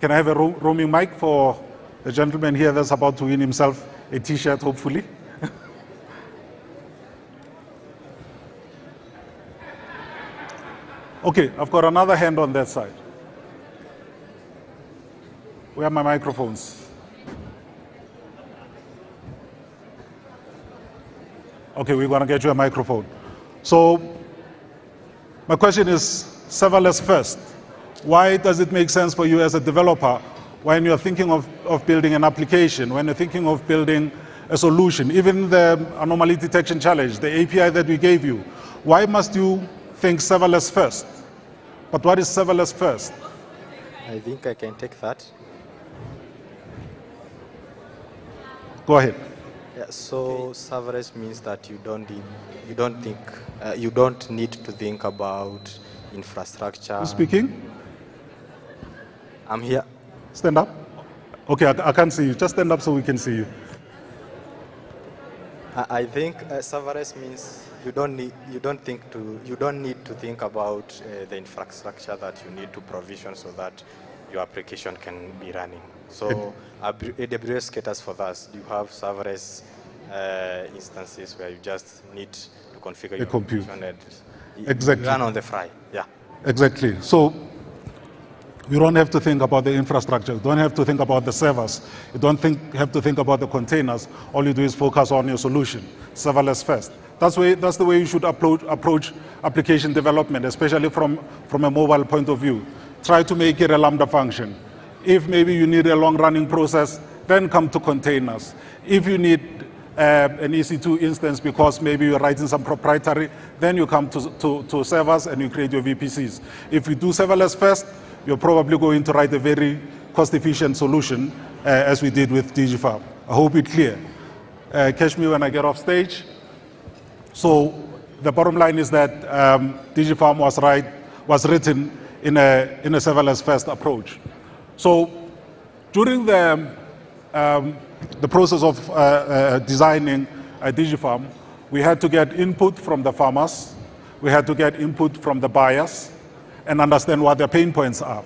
Can I have a ro roaming mic for the gentleman here that's about to win himself a t-shirt, hopefully? okay, I've got another hand on that side. Where are my microphones? Okay, we're going to get you a microphone. So, my question is serverless first. Why does it make sense for you as a developer when you're thinking of, of building an application, when you're thinking of building a solution, even the anomaly detection challenge, the API that we gave you, why must you think serverless first? But what is serverless first? I think I can take that. Go ahead. Yeah, so serverless means that you don't need, you don't think uh, you don't need to think about infrastructure. Who's speaking? I'm here. Stand up. Okay, I, I, can't see you. Just stand up so we can see you. I, I think uh, serverless means you don't need you don't think to you don't need to think about uh, the infrastructure that you need to provision so that your application can be running. So AWS caters for that. You have serverless uh, instances where you just need to configure a your compute. and exactly. run on the fly. Yeah. Exactly. So you don't have to think about the infrastructure. You don't have to think about the servers. You don't think, have to think about the containers. All you do is focus on your solution, serverless first. That's, way, that's the way you should approach, approach application development, especially from, from a mobile point of view. Try to make it a Lambda function. If maybe you need a long-running process, then come to containers. If you need uh, an EC2 instance because maybe you're writing some proprietary, then you come to, to, to servers and you create your VPCs. If you do serverless first, you're probably going to write a very cost-efficient solution uh, as we did with DigiFarm. I hope it's clear. Uh, catch me when I get off stage. So the bottom line is that um, DigiFarm was, right, was written in a, in a serverless first approach. So during the, um, the process of uh, uh, designing a DigiFarm, we had to get input from the farmers, we had to get input from the buyers, and understand what their pain points are.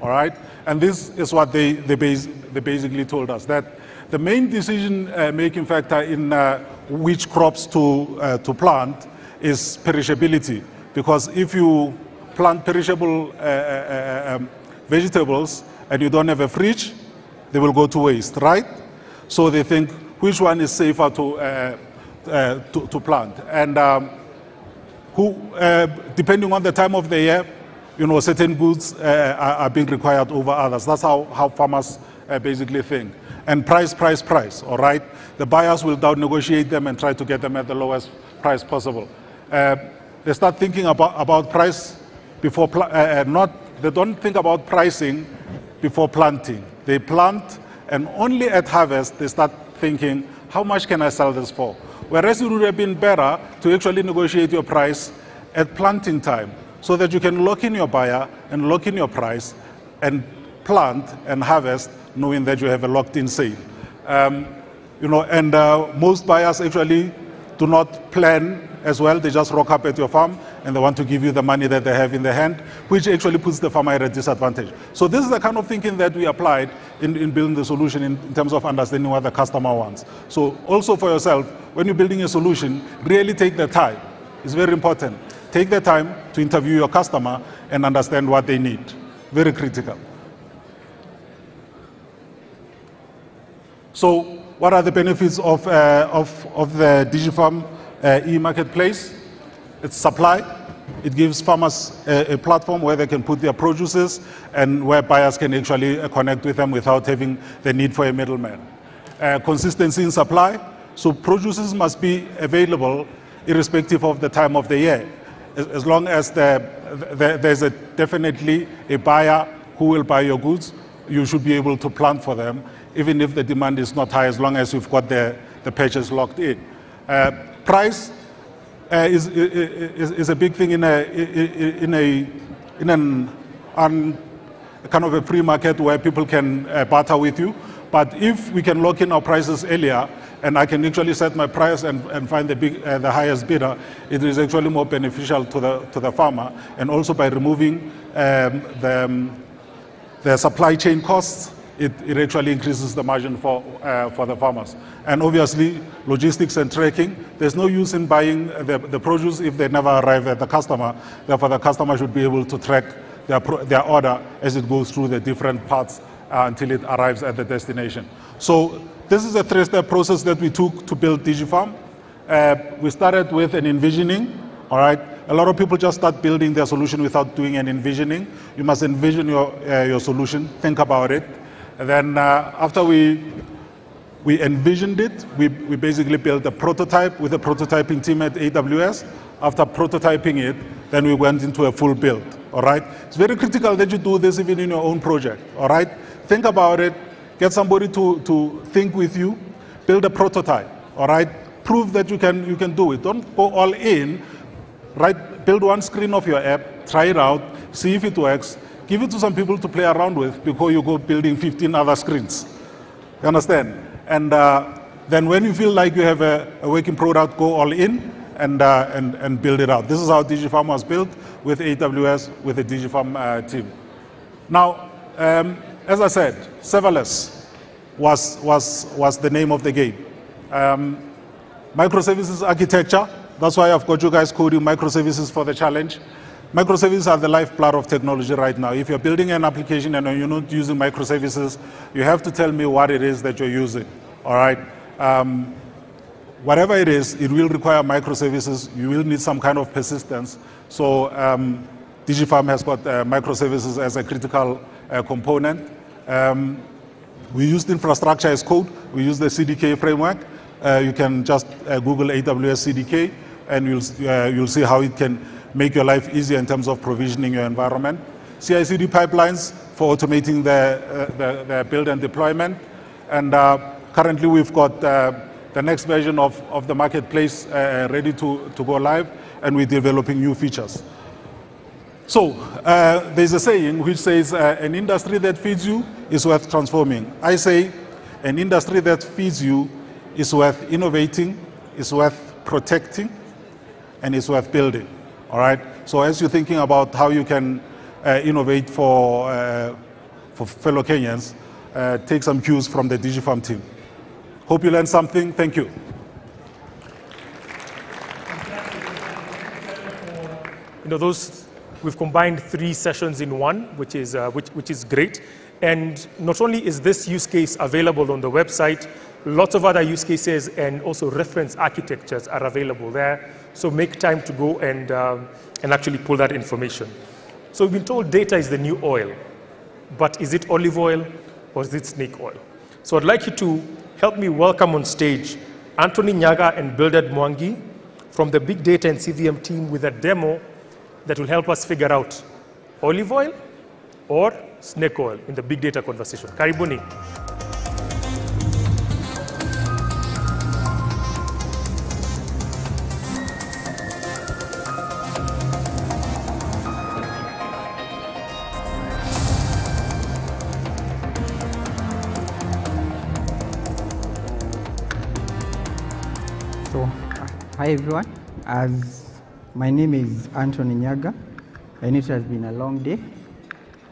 All right? And this is what they, they, base, they basically told us that the main decision uh, making factor in uh, which crops to, uh, to plant is perishability. Because if you plant perishable um, vegetables, and you don't have a fridge, they will go to waste, right? So they think which one is safer to, uh, uh, to, to, plant. And um, who, uh, depending on the time of the year, you know, certain goods uh, are, are, being required over others. That's how, how farmers uh, basically think. And price, price, price, all right? The buyers will down negotiate them and try to get them at the lowest price possible. Uh, they start thinking about, about price before not they don't think about pricing before planting. They plant, and only at harvest they start thinking, how much can I sell this for? Whereas it would have been better to actually negotiate your price at planting time, so that you can lock in your buyer and lock in your price, and plant and harvest, knowing that you have a locked-in sale. Um, you know, and uh, most buyers actually do not plan as well. They just rock up at your farm and they want to give you the money that they have in their hand, which actually puts the farmer at a disadvantage. So this is the kind of thinking that we applied in, in building the solution in, in terms of understanding what the customer wants. So also for yourself, when you're building a solution, really take the time. It's very important. Take the time to interview your customer and understand what they need. Very critical. So what are the benefits of, uh, of, of the DigiFarm uh, e-marketplace? It's supply. It gives farmers a, a, platform where they can put their produces and where buyers can actually uh, connect with them without having the need for a middleman. Uh, consistency in supply. So produces must be available irrespective of the time of the year. As, as long as the, the, there's a, definitely a buyer who will buy your goods, you should be able to plan for them even if the demand is not high, as long as we've got the, the purchase locked in. Uh, price uh, is, is, is, a big thing in a, in a, in an un, kind of a free market where people can uh, barter with you. But if we can lock in our prices earlier, and I can actually set my price and, and find the, big, uh, the highest bidder, it is actually more beneficial to the, to the farmer. And also by removing um, the, um, the supply chain costs, it, it actually increases the margin for, uh, for the farmers. And obviously, logistics and tracking, there's no use in buying the, the produce if they never arrive at the customer. Therefore, the customer should be able to track their, their order as it goes through the different parts uh, until it arrives at the destination. So this is a three-step process that we took to build DigiFarm. Uh, we started with an envisioning, all right? A lot of people just start building their solution without doing an envisioning. You must envision your, uh, your solution, think about it, and then uh, after we, we envisioned it, we, we basically built a prototype with a prototyping team at AWS. After prototyping it, then we went into a full build, all right? It's very critical that you do this even in your own project, all right? Think about it, get somebody to, to think with you, build a prototype, all right? Prove that you can, you can do it. Don't go all in, right? Build one screen of your app, try it out, see if it works, Give it to some people to play around with before you go building 15 other screens. You understand? And uh, then when you feel like you have a, a working product, go all in and, uh, and, and build it out. This is how DigiFarm was built with AWS, with the DigiFarm uh, team. Now, um, as I said, serverless was, was, was the name of the game. Um, microservices architecture, that's why I've got you guys coding microservices for the challenge. Microservices are the lifeblood of technology right now. If you're building an application and you're not using microservices, you have to tell me what it is that you're using, all right? Um, whatever it is, it will require microservices. You will need some kind of persistence. So um, DigiFarm has got uh, microservices as a critical uh, component. Um, we used infrastructure as code. We use the CDK framework. Uh, you can just uh, Google AWS CDK, and you'll, uh, you'll see how it can make your life easier in terms of provisioning your environment. CI/CD pipelines for automating the, uh, the, the, build and deployment. And uh, currently we've got uh, the next version of, of the marketplace ready to, to go live, and we're developing new features. So uh, there's a saying which says uh, an industry that feeds you is worth transforming. I say an industry that feeds you is worth innovating, is worth protecting, and is worth building. All right. So as you're thinking about how you can uh, innovate for uh, for fellow Kenyans, uh, take some cues from the DigiFarm team. Hope you learned something. Thank you. You know, those we've combined three sessions in one, which is uh, which, which is great. And not only is this use case available on the website, lots of other use cases and also reference architectures are available there so make time to go and, um, and actually pull that information. So we've been told data is the new oil, but is it olive oil or is it snake oil? So I'd like you to help me welcome on stage Anthony Nyaga and Bildad Mwangi from the Big Data and CVM team with a demo that will help us figure out olive oil or snake oil in the big data conversation. Karibuni. Hi everyone. As my name is Anthony Nyaga, and it has been a long day.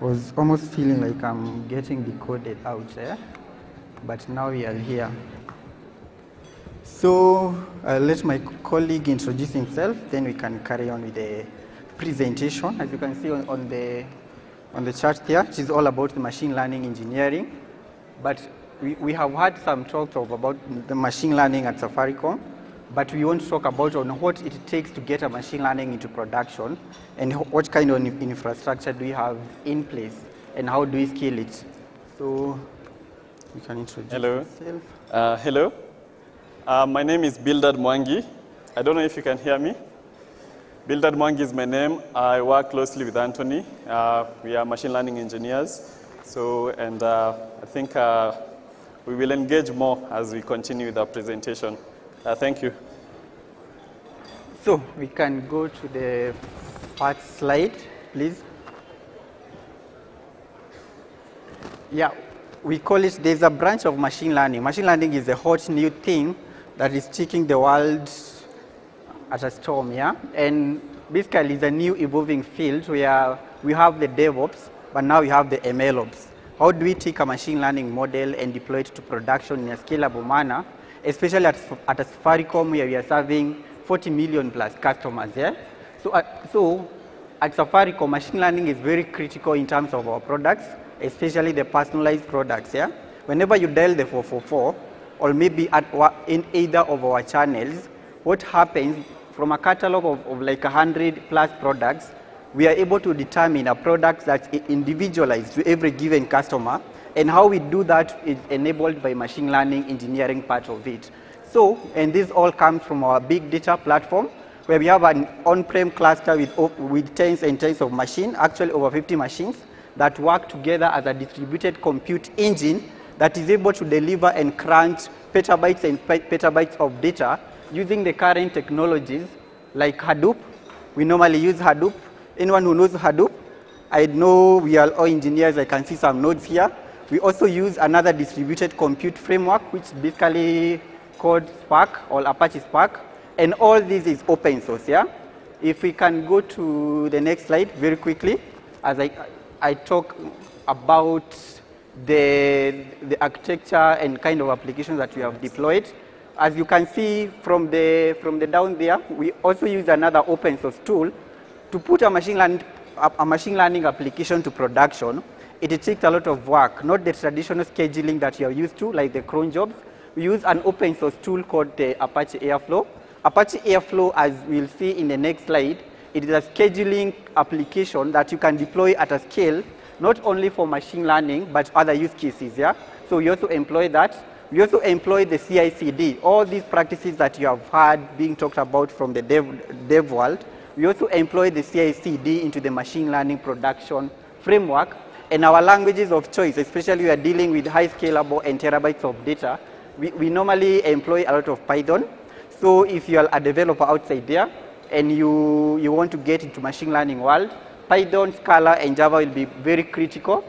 I Was almost feeling like I'm getting decoded out there, but now we are here. So I'll let my colleague introduce himself, then we can carry on with the presentation. As you can see on, on the on the chart there, it is all about the machine learning engineering. But we, we have had some talks of about the machine learning at Safaricom, but we want to talk about on what it takes to get a machine learning into production and what kind of infrastructure do we have in place and how do we scale it. So you can introduce Hello. yourself. Uh, hello. Uh, my name is Bildad Mwangi. I don't know if you can hear me. Bildad Mwangi is my name. I work closely with Anthony. Uh, we are machine learning engineers. So, and uh, I think uh, we will engage more as we continue with our presentation. Uh, thank you. So we can go to the first slide, please. Yeah, we call it, there's a branch of machine learning. Machine learning is a hot new thing that is taking the world at a storm, yeah? And basically it's a new evolving field where we have the DevOps, but now we have the MLOps. How do we take a machine learning model and deploy it to production in a scalable manner, especially at, at Safaricom where we are serving 40 million plus customers, yeah? So, uh, so at Safaricom, machine learning is very critical in terms of our products, especially the personalized products, yeah? Whenever you dial the 444, or maybe at, in either of our channels, what happens from a catalog of, of like 100 plus products, we are able to determine a product that's individualized to every given customer, and how we do that is enabled by machine learning engineering part of it. So, and this all comes from our big data platform, where we have an on-prem cluster with, with tens and tens of machines, actually over 50 machines, that work together as a distributed compute engine that is able to deliver and crunch petabytes and petabytes of data using the current technologies like Hadoop. We normally use Hadoop. Anyone who knows Hadoop, I know we are all engineers, I can see some nodes here. We also use another distributed compute framework, which is basically called Spark or Apache Spark. And all this is open source, yeah? If we can go to the next slide very quickly, as I, I talk about the, the architecture and kind of applications that we have deployed. As you can see from the, from the down there, we also use another open source tool to put a machine learning, a, a machine learning application to production. It takes a lot of work, not the traditional scheduling that you are used to, like the cron jobs. We use an open source tool called the Apache Airflow. Apache Airflow, as we'll see in the next slide, it is a scheduling application that you can deploy at a scale, not only for machine learning, but other use cases, yeah? So we also employ that. We also employ the CI/CD, all these practices that you have heard being talked about from the dev, dev world. We also employ the CI/CD into the machine learning production framework. And our languages of choice, especially we are dealing with high scalable and terabytes of data, we, we normally employ a lot of Python. So if you are a developer outside there and you, you want to get into machine learning world, Python, Scala, and Java will be very critical.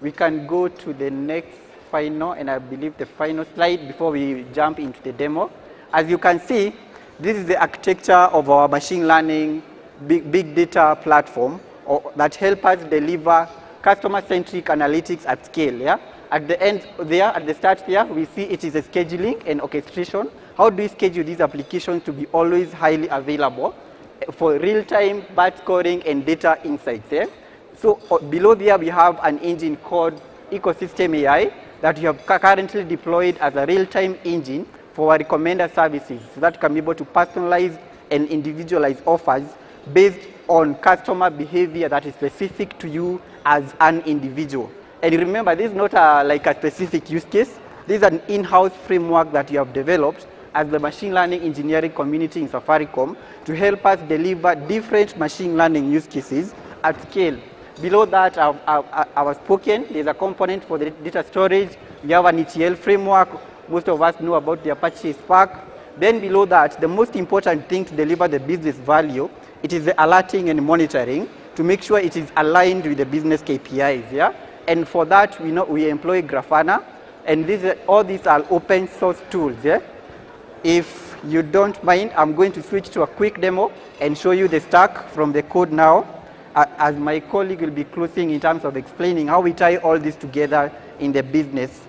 We can go to the next final, and I believe the final slide before we jump into the demo. As you can see, this is the architecture of our machine learning big, big data platform or, that help us deliver customer-centric analytics at scale. Yeah? At the end there, at the start there, we see it is a scheduling and orchestration. How do we schedule these applications to be always highly available for real-time batch scoring and data insights? Yeah? So uh, below there, we have an engine called Ecosystem AI that we have currently deployed as a real-time engine for our recommender services so that can be able to personalize and individualize offers based on customer behavior that is specific to you as an individual. And remember, this is not a, like a specific use case. This is an in-house framework that you have developed as the machine learning engineering community in Safaricom to help us deliver different machine learning use cases at scale. Below that, I've, I've, spoken. There's a component for the data storage. We have an ETL framework. Most of us know about the Apache Spark. Then below that, the most important thing to deliver the business value, it is the alerting and monitoring to make sure it is aligned with the business KPIs. Yeah? And for that, we, know, we employ Grafana. And these, all these are open source tools. Yeah? If you don't mind, I'm going to switch to a quick demo and show you the stack from the code now, as my colleague will be closing in terms of explaining how we tie all this together in the business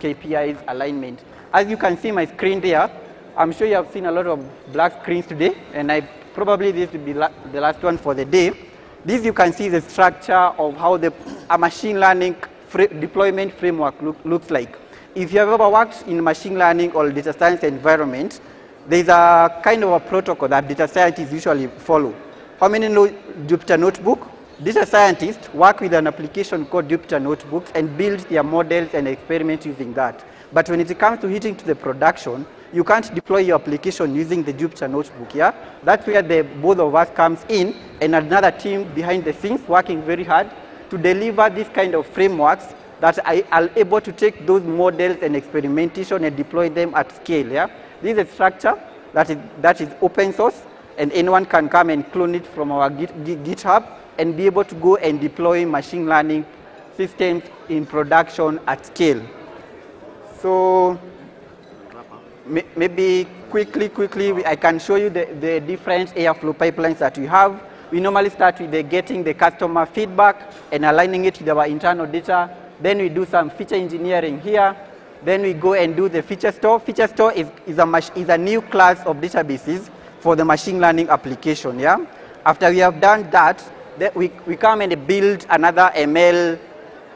KPIs alignment. As you can see my screen there, I'm sure you have seen a lot of black screens today, and I probably this will be la the last one for the day. This you can see the structure of how the, a machine learning deployment framework look, looks like. If you have ever worked in machine learning or data science environment, there's a kind of a protocol that data scientists usually follow. How many know Jupyter Notebook? Data scientists work with an application called Jupyter Notebooks and build their models and experiment using that. But when it comes to hitting to the production, you can't deploy your application using the Jupyter Notebook, yeah? That's where the both of us comes in and another team behind the scenes working very hard to deliver this kind of frameworks that I are able to take those models and experimentation and deploy them at scale. Yeah? This is a structure that is, that is open source and anyone can come and clone it from our GitHub and be able to go and deploy machine learning systems in production at scale. So maybe quickly, quickly, I can show you the, the different Airflow pipelines that we have. We normally start with the getting the customer feedback and aligning it with our internal data then we do some feature engineering here. Then we go and do the feature store. Feature store is, is, a, is a new class of databases for the machine learning application. Yeah? After we have done that, we, we come and build another ML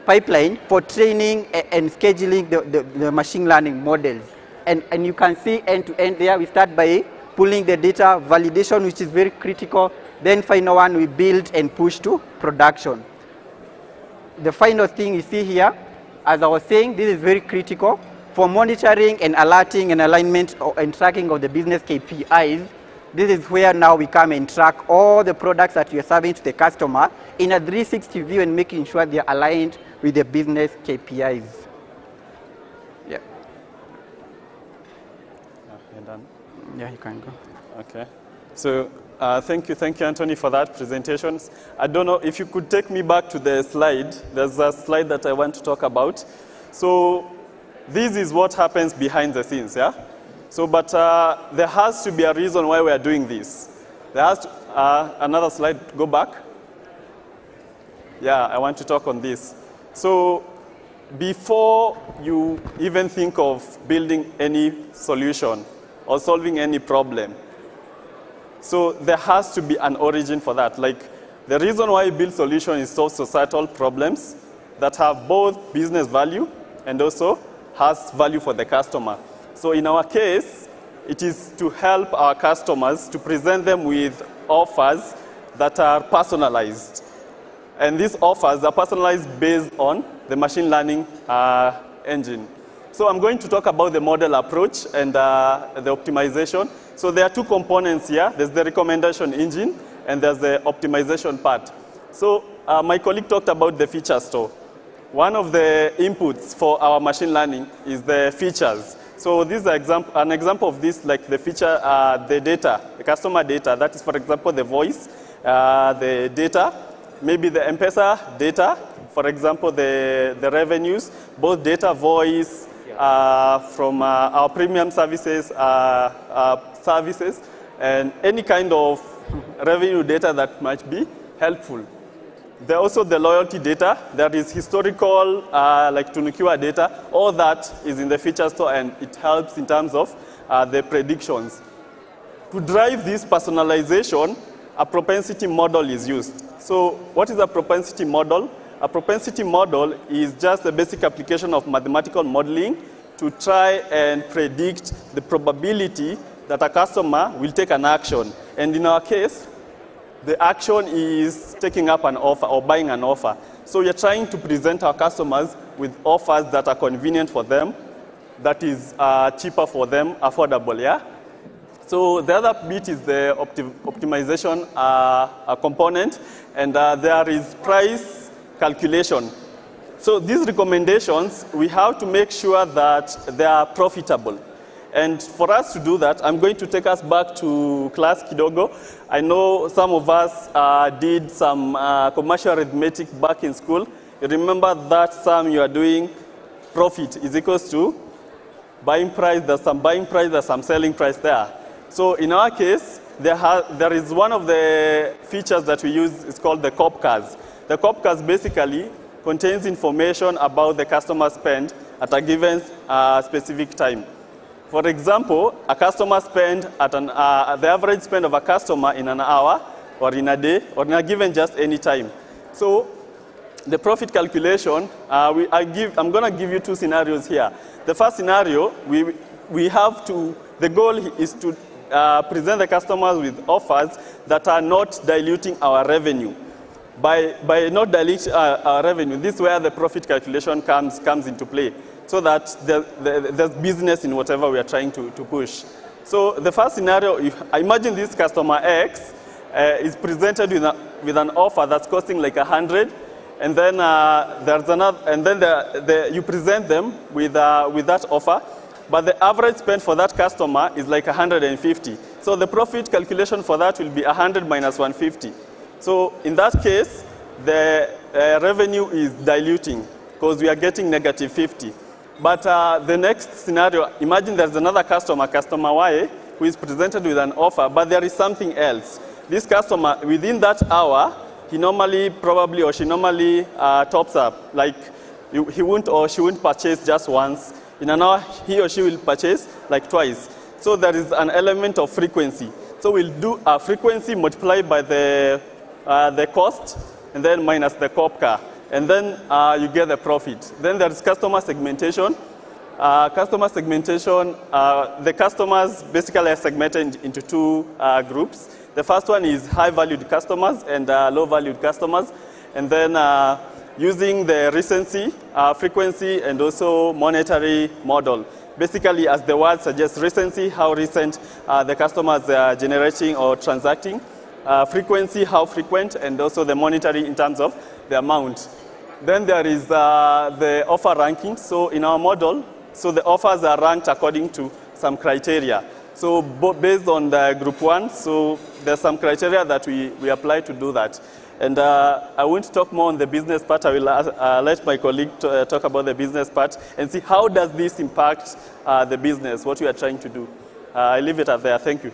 pipeline for training and scheduling the, the, the machine learning models. And, and you can see end to end there, we start by pulling the data, validation, which is very critical. Then final one, we build and push to production the final thing you see here, as I was saying, this is very critical for monitoring and alerting and alignment and tracking of the business KPIs. This is where now we come and track all the products that we are serving to the customer in a 360 view and making sure they are aligned with the business KPIs. Yeah. you done? Yeah, you can go. Okay. So uh, thank you, thank you, Anthony, for that presentation. I don't know if you could take me back to the slide. There's a slide that I want to talk about. So this is what happens behind the scenes, yeah? So, but uh, there has to be a reason why we are doing this. There has to, uh, another slide, go back. Yeah, I want to talk on this. So before you even think of building any solution or solving any problem, so there has to be an origin for that. Like the reason why we build solution is solve societal problems that have both business value and also has value for the customer. So in our case, it is to help our customers to present them with offers that are personalized. And these offers are personalized based on the machine learning uh, engine. So I'm going to talk about the model approach and uh, the optimization. So there are two components here. There's the recommendation engine and there's the optimization part. So uh, my colleague talked about the feature store. One of the inputs for our machine learning is the features. So this is an example of this, like the feature, uh, the data, the customer data. That is, for example, the voice, uh, the data, maybe the M-Pesa data, for example, the, the revenues, both data, voice, from uh, our premium services, uh, uh, services, and any kind of revenue data that might be helpful. There also the loyalty data, that is historical, uh, like Tunukiwa data, all that is in the feature store and it helps in terms of uh, the predictions. To drive this personalization, a propensity model is used. So what is a propensity model? A propensity model is just a basic application of mathematical modeling to try and predict the probability that a customer will take an action. And in our case, the action is taking up an offer or buying an offer. So we are trying to present our customers with offers that are convenient for them, that is uh, cheaper for them, affordable, yeah? So the other bit is the opti- optimization uh, component, and uh, there is price calculation. So these recommendations, we have to make sure that they are profitable. And for us to do that, I'm going to take us back to class Kidogo. I know some of us uh, did some uh, commercial arithmetic back in school. Remember that sum you are doing, profit is equals to buying price, there's some buying price, there's some selling price there. So in our case, there, there is one of the features that we use, it's called the COPCAS. The COPCAS basically contains information about the customer spend at a given uh, specific time. For example, a customer spend at an, uh, the average spend of a customer in an hour or in a day or in a given just any time. So the profit calculation, uh, we, I give, I'm going to give you two scenarios here. The first scenario, we, we have to, the goal is to uh, present the customers with offers that are not diluting our revenue. By, by not diluting our, our revenue, this is where the profit calculation comes, comes into play, so that the, the, there's business in whatever we are trying to, to push. So the first scenario, if, I imagine this customer X uh, is presented with, a, with an offer that's costing like 100, and then uh, there's another, and then the, the, you present them with, uh, with that offer, but the average spend for that customer is like 150. So the profit calculation for that will be 100 minus 150. So in that case, the uh, revenue is diluting because we are getting negative 50. But uh, the next scenario, imagine there's another customer, customer Y, who is presented with an offer, but there is something else. This customer, within that hour, he normally probably or she normally uh, tops up. Like he won't or she won't purchase just once. In an hour, he or she will purchase like twice. So there is an element of frequency. So we'll do a frequency multiplied by the, uh, the cost and then minus the COPCA. And then uh, you get the profit. Then there's customer segmentation. Uh, customer segmentation, uh, the customers basically are segmented into two uh, groups. The first one is high valued customers and uh, low valued customers. And then using the recency, frequency, and also monetary model. Basically, as the word suggests, recency, how recent uh, the customers are generating or transacting. Uh, frequency, how frequent, and also the monetary in terms of the amount. Then there is uh, the offer ranking. So in our model, so the offers are ranked according to some criteria. So based on the group one, so there's some criteria that we, we apply to do that. And uh, I won't talk more on the business part. I will uh, uh, let my colleague uh, talk about the business part and see how does this impact uh, the business, what we are trying to do. Uh, I leave it at there. Thank you.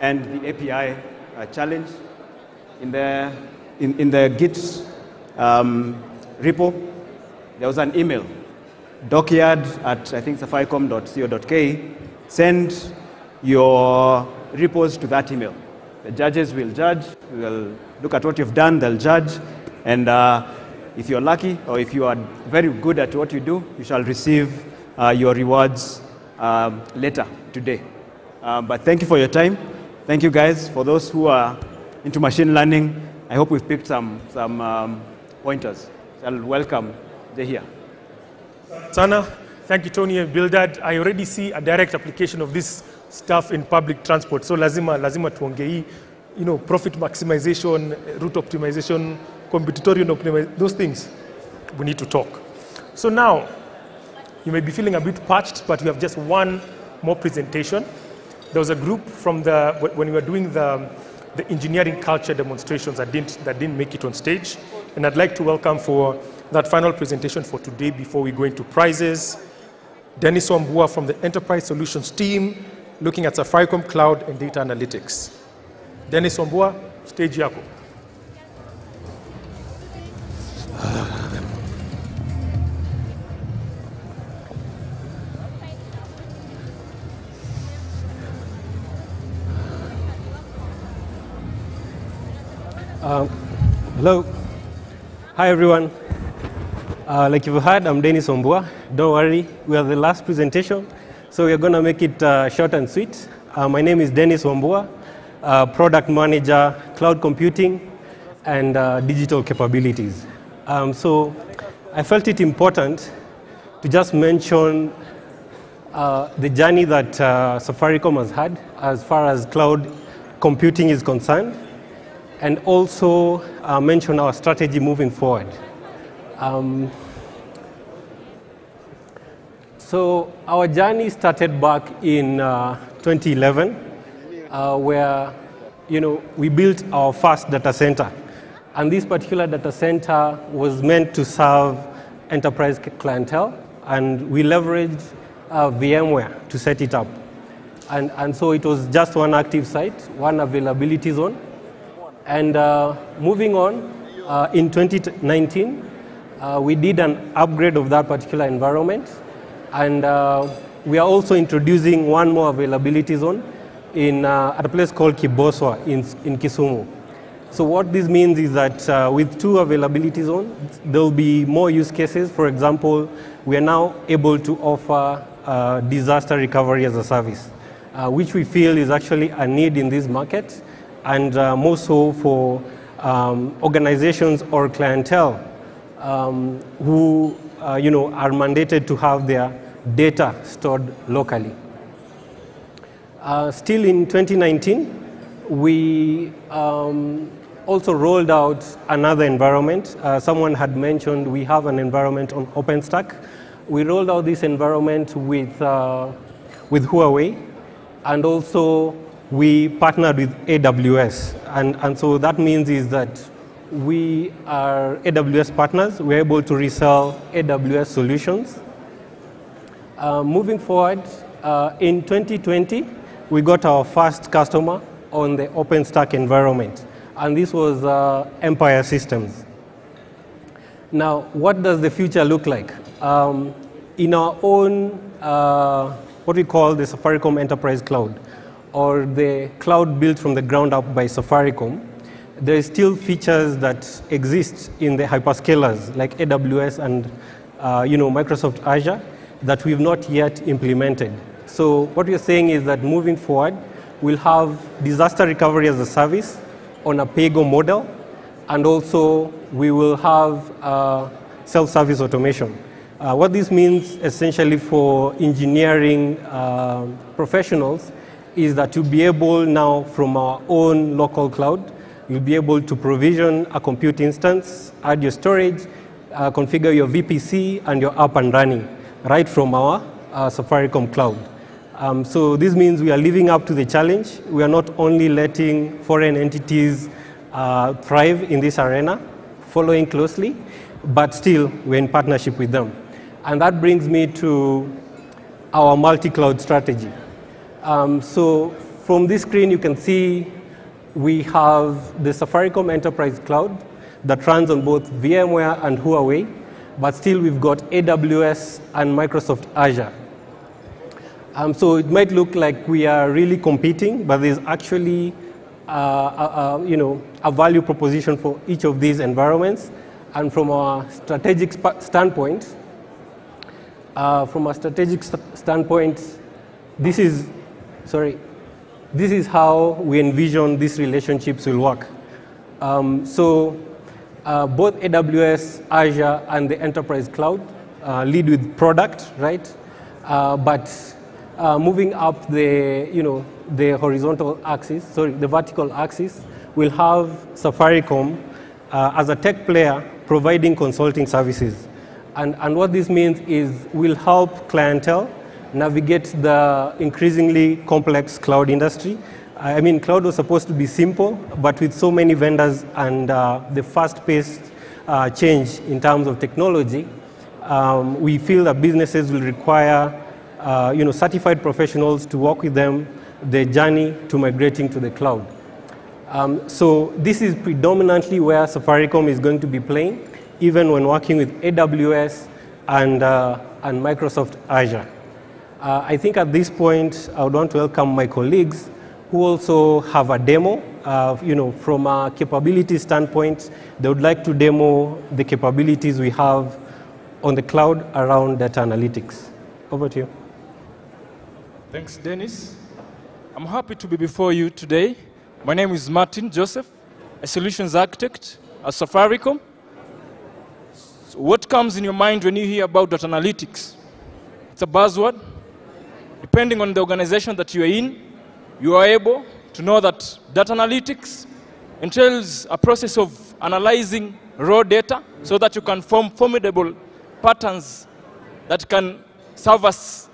and the API uh, challenge. In the, in, in the Git um, repo, there was an email, dockyard at, I think, safaricom.co.k. Send your repos to that email. The judges will judge, will look at what you've done, they'll judge, and uh, if you're lucky or if you are very good at what you do, you shall receive uh, your rewards um, later today. Um, but thank you for your time. Thank you guys. For those who are into machine learning, I hope we've picked some, some um, pointers. I'll welcome Njihia. Sana, thank you, Tony and Bildad. I already see a direct application of this stuff in public transport. So lazima, lazima tuongei, you know, profit maximization, route optimization, computatorial optimization, those things. We need to talk. So now, you may be feeling a bit parched, but we have just one more presentation. There was a group from the, when we were doing the, the engineering culture demonstrations that didn't, that didn't make it on stage. And I'd like to welcome for that final presentation for today before we go into prizes. Dennis Wambua from the Enterprise Solutions team, looking at Safaricom Cloud and Data Analytics. Dennis Wambua, stage yako. Um, hello. Hi, everyone. Uh, like you've heard, I'm Dennis Ombua. Don't worry, we are the last presentation, so we're going to make it uh, short and sweet. Uh, my name is Dennis Ombua, uh, Product Manager, Cloud Computing, and uh, Digital Capabilities. Um, so I felt it important to just mention uh, the journey that uh, Safaricom has had as far as cloud computing is concerned, and also uh, mention our strategy moving forward. Um, so our journey started back in uh, 2011, uh, where you know we built our first data center, and this particular data center was meant to serve enterprise clientele, and we leveraged uh, VMware to set it up. And, and so it was just one active site, one availability zone. And uh, moving on, uh, in 2019, uh, we did an upgrade of that particular environment. And uh, we are also introducing one more availability zone in, uh, at a place called Kiboswa in, in Kisumu. So what this means is that uh, with two availability zones, there will be more use cases. For example, we are now able to offer disaster recovery as a service, which we feel is actually a need in this market, and uh, more so for um, organizations or clientele um, who uh, you know, are mandated to have their data stored locally. Uh, still in 2019, we um, also rolled out another environment. Uh, someone had mentioned we have an environment on OpenStack. We rolled out this environment with, uh, with Huawei, and also we partnered with AWS. And, and so that means is that we are AWS partners. We're able to resell AWS solutions. Uh, moving forward, uh, in 2020, we got our first customer on the OpenStack environment, and this was uh, Empire Systems. Now, what does the future look like? Um, in our own, uh, what we call the Safaricom Enterprise Cloud, or the cloud built from the ground up by Safaricom, there are still features that exist in the hyperscalers like AWS and uh, you know, Microsoft Azure that we've not yet implemented. So what we're saying is that moving forward, we'll have disaster recovery as a service on a pay-go model, and also we will have uh, self-service automation. Uh, what this means essentially for engineering uh, professionals is that you'll be able now from our own local cloud You'll be able to provision a compute instance, add your storage, uh, configure your VPC, and you're up and running right from our uh, Safaricom cloud. Um, so this means we are living up to the challenge. We are not only letting foreign entities uh, thrive in this arena, following closely, but still we're in partnership with them. And that brings me to our multi-cloud strategy. Um, so from this screen, you can see we have the Safaricom Enterprise Cloud that runs on both VMware and Huawei, but still we've got AWS and Microsoft Azure. Um, so it might look like we are really competing, but there's actually uh, a, a, you know, a value proposition for each of these environments. And from a strategic standpoint, uh, from a strategic st standpoint, this is, sorry, this is how we envision these relationships will work. Um, so uh, both AWS, Azure, and the enterprise cloud uh, lead with product, right? Uh, but uh, moving up the, you know, the horizontal axis, sorry, the vertical axis, we'll have Safaricom uh, as a tech player providing consulting services. And, and what this means is we'll help clientele navigate the increasingly complex cloud industry. I mean, cloud was supposed to be simple, but with so many vendors and uh, the fast-paced uh, change in terms of technology, um, we feel that businesses will require uh, you know, certified professionals to work with them the journey to migrating to the cloud. Um, so this is predominantly where Safaricom is going to be playing, even when working with AWS and, uh, and Microsoft Azure. Uh, I think at this point, I would want to welcome my colleagues who also have a demo. Uh, you know, from a capability standpoint, they would like to demo the capabilities we have on the cloud around data analytics. Over to you. Thanks, Dennis. I'm happy to be before you today. My name is Martin Joseph, a solutions architect at Safaricom. So what comes in your mind when you hear about data analytics? It's a buzzword. Depending on the organization that you are in, you are able to know that data analytics entails a process of analyzing raw data so that you can form formidable patterns that can serve as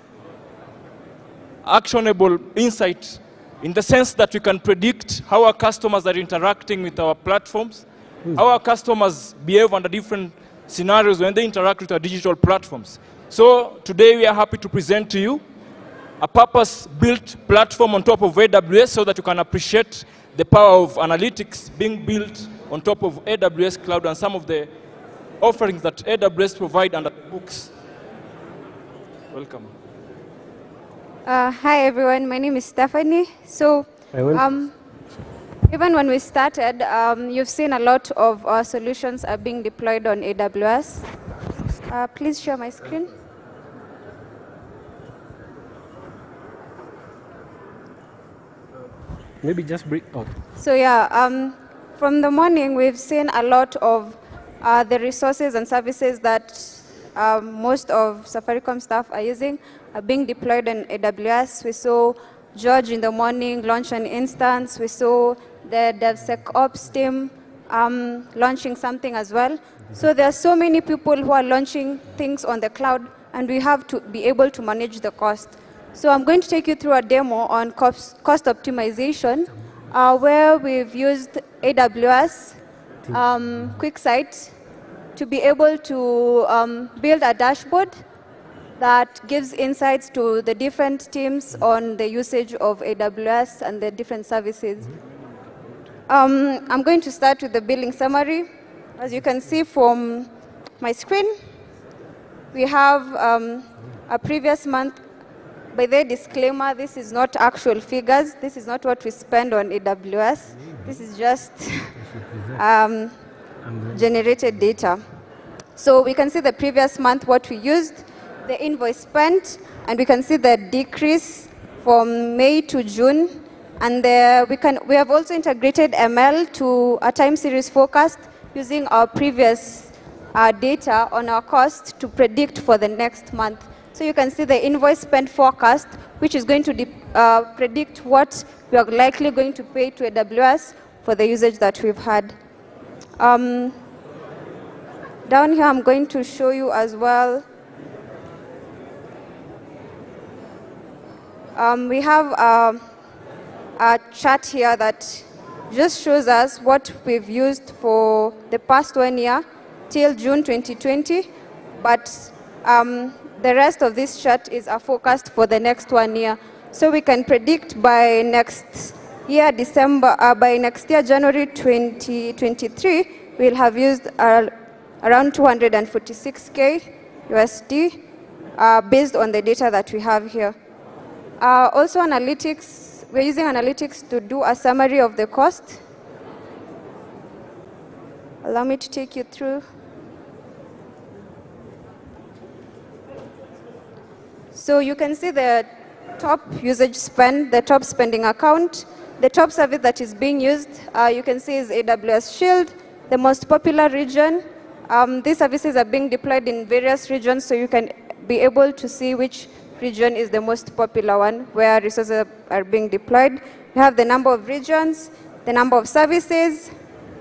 actionable insight in the sense that we can predict how our customers are interacting with our platforms, hmm. how our customers behave under different scenarios when they interact with our digital platforms. So today we are happy to present to you a purpose-built platform on top of AWS so that you can appreciate the power of analytics being built on top of AWS Cloud and some of the offerings that AWS provide under the books. Welcome. Uh, hi everyone, my name is Stephanie. So, um, even when we started, um, you've seen a lot of our solutions are being deployed on AWS. Uh, please share my screen. Maybe just break Oh. So yeah, um, from the morning we've seen a lot of uh, the resources and services that um, most of Safaricom staff are using are being deployed on AWS. We saw George in the morning launch an instance. We saw the DevSecOps team um, launching something as well. So there are so many people who are launching things on the cloud, and we have to be able to manage the cost. So I'm going to take you through a demo on cost, cost optimization, uh, where we've used AWS um, QuickSight to be able to um, build a dashboard that gives insights to the different teams on the usage of AWS and the different services. Um, I'm going to start with the billing summary. As you can see from my screen, we have um, a previous month. By the disclaimer, this is not actual figures. This is not what we spend on AWS. This is just um, generated data. So we can see the previous month what we used, the invoice spent, and we can see the decrease from May to June. And the, we, can, we have also integrated ML to a time series forecast using our previous uh, data on our cost to predict for the next month. So you can see the invoice spend forecast, which is going to uh, predict what we are likely going to pay to AWS for the usage that we've had. Um, down here, I'm going to show you as well. Um, we have a, a chart here that just shows us what we've used for the past one year till June 2020, but um, the rest of this chart is a forecast for the next one year. So we can predict by next year, December, uh, by next year, January 2023, we'll have used uh, around 246K USD uh, based on the data that we have here. Uh, also analytics, we're using analytics to do a summary of the cost. Allow me to take you through. So you can see the top usage spend, the top spending account, the top service that is being used, uh, you can see is AWS Shield, the most popular region. Um, these services are being deployed in various regions, so you can be able to see which region is the most popular one, where resources are being deployed. You have the number of regions, the number of services,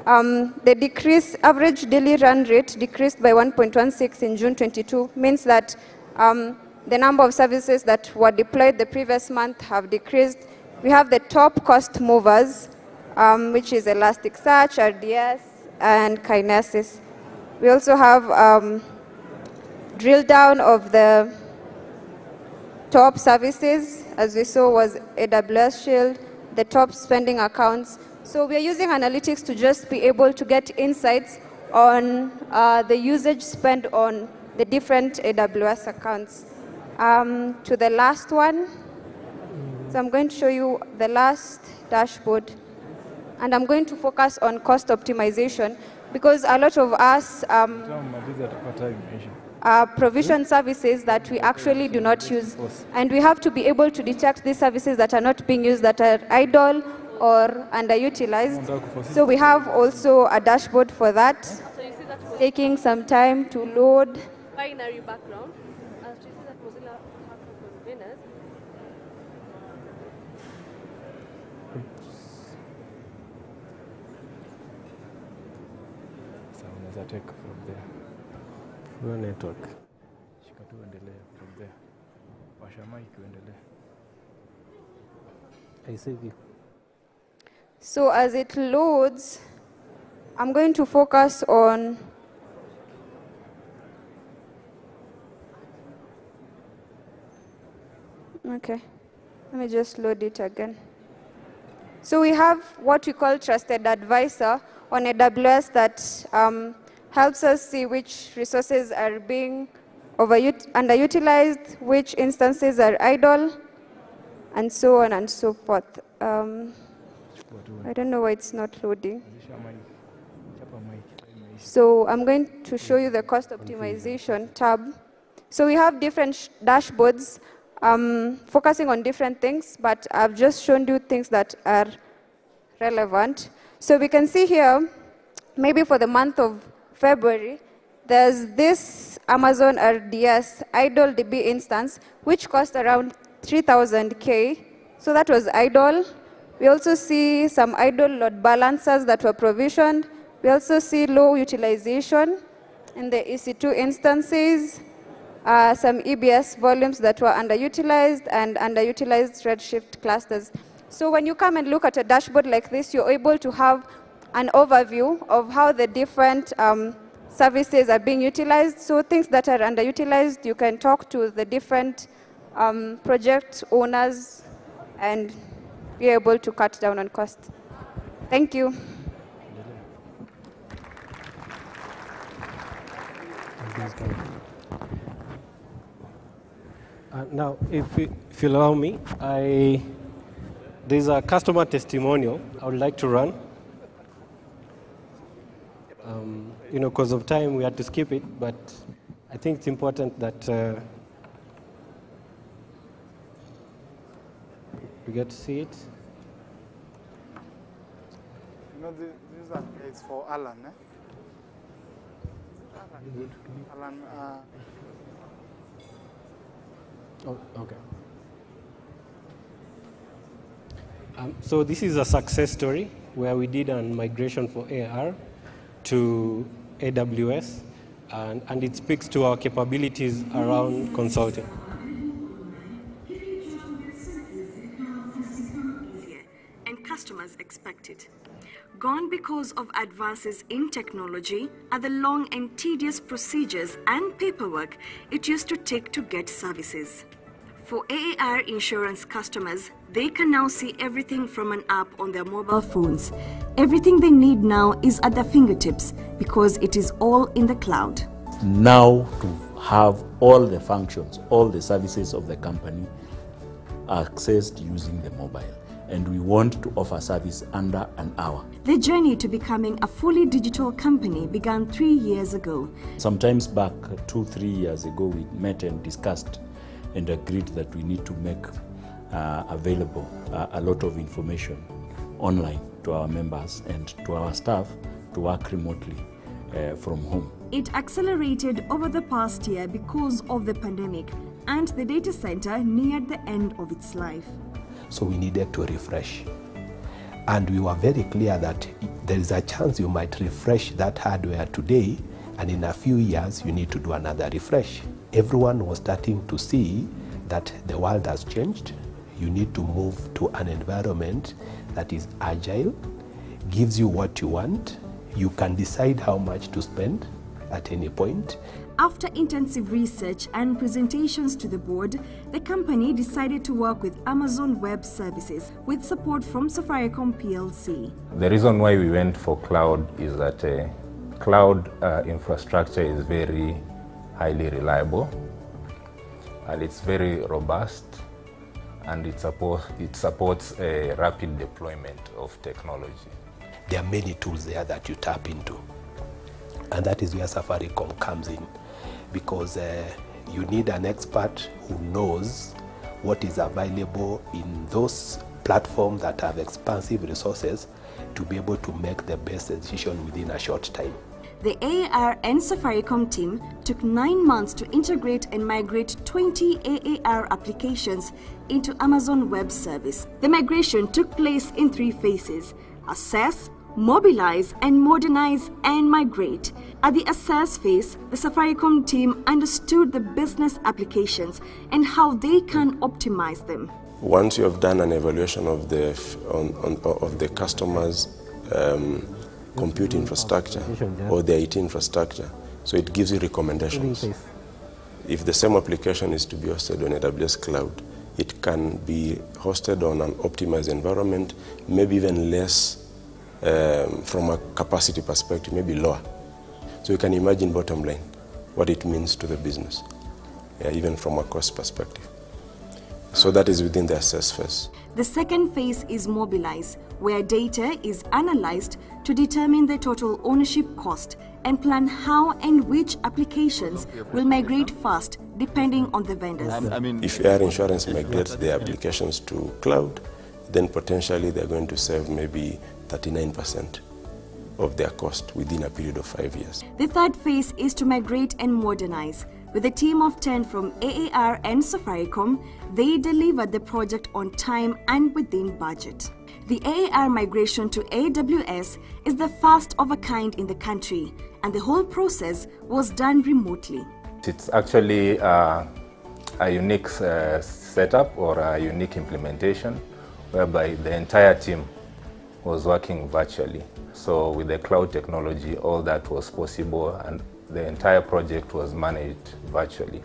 um, the decrease, average daily run rate decreased by 1.16 in June 22, means that um, the number of services that were deployed the previous month have decreased. We have the top cost movers, um, which is Elasticsearch, RDS, and Kinesis. We also have um, drill down of the top services, as we saw was AWS Shield, the top spending accounts. So we are using analytics to just be able to get insights on uh, the usage spent on the different AWS accounts. Um, to the last one, So I'm going to show you the last dashboard. And I'm going to focus on cost optimization because a lot of us um, uh, provision services that we actually do not use. And we have to be able to detect these services that are not being used, that are idle or underutilized. So we have also a dashboard for that, taking some time to load. binary background. As you see that Mozilla have containers, Sasa unaweza from there. Pure network. Shika tu endelee from there. Washa mic uendelee. I save you. So as it loads, I'm going to focus on Okay, let me just load it again. So we have what we call trusted advisor on AWS that um, helps us see which resources are being underutilized, which instances are idle, and so on and so forth. Um, I don't know why it's not loading. So I'm going to show you the cost optimization tab. So we have different sh- dashboards um, focusing on different things, but I've just shown you things that are relevant. So we can see here, maybe for the month of February, there's this Amazon RDS idle DB instance, which cost around 3000K. So that was idle. We also see some idle load balancers that were provisioned. We also see low utilization in the EC2 instances, uh, some EBS volumes that were underutilized and underutilized Redshift clusters. So when you come and look at a dashboard like this, you're able to have an overview of how the different um, services are being utilized. So things that are underutilized, you can talk to the different um, project owners and be able to cut down on costs. Thank you. Uh, now, if, you- if you allow me, I, there's a customer testimonial I would like to run. Um, you know, because of time, we had to skip it, but I think it's important that uh, we get to see it. You know, the, this is for Alan, eh? Alan, uh, Oh, okay. Um, so this is a success story where we did a migration for AAR to AWS, and, and it speaks to our capabilities around consulting. and customers expect it. Gone because of advances in technology are the long and tedious procedures and paperwork it used to take to get services. For AAR insurance customers, they can now see everything from an app on their mobile phones. Everything they need now is at their fingertips because it is all in the cloud. now to have all the functions, all the services of the company accessed using the mobile. And we want to offer service under an hour. The journey to becoming a fully digital company began three years ago. Sometimes back two, three years ago, we met and discussed and agreed that we need to make uh, available uh, a lot of information online to our members and to our staff to work remotely uh, from home. It accelerated over the past year because of the pandemic, and the data center neared the end of its life. so we needed to refresh. And we were very clear that there is a chance you might refresh that hardware today, and in a few years you need to do another refresh. Everyone was starting to see that the world has changed. You need to move to an environment that is agile, gives you what you want, you can decide how much to spend at any point, After intensive research and presentations to the board, the company decided to work with Amazon Web Services with support from Safaricom PLC. The reason why we went for cloud is that uh, cloud uh, infrastructure is very highly reliable and it's very robust and it, support, it supports a rapid deployment of technology. There are many tools there that you tap into. And that is where Safaricom comes in because uh, you need an expert who knows what is available in those platforms that have expansive resources to be able to make the best decision within a short time. The AAR and Safaricom team took nine months to integrate and migrate 20 AAR applications into Amazon Web Service. The migration took place in three phases assess, mobilize, and modernize and migrate. At the assess phase, the Safaricom team understood the business applications and how they can optimize them. Once you have done an evaluation of the, on, on, of the customer's um, compute infrastructure or the IT infrastructure, so it gives you recommendations. If the same application is to be hosted on AWS Cloud, it can be hosted on an optimized environment, maybe even less um, from a capacity perspective, maybe lower. So you can imagine bottom line, what it means to the business, yeah, even from a cost perspective. So that is within the assess phase. The second phase is mobilize, where data is analyzed to determine the total ownership cost and plan how and which applications will migrate fast depending on the vendors. If Air Insurance migrates their applications to cloud, then potentially they're going to save maybe 39% of their cost within a period of five years. The third phase is to migrate and modernize. With a team of 10 from AAR and Safaricom, they delivered the project on time and within budget. The AAR migration to AWS is the first of a kind in the country, and the whole process was done remotely. It's actually uh, a unique uh, setup or a unique implementation whereby the entire team was working virtually. So with the cloud technology, all that was possible and the entire project was managed virtually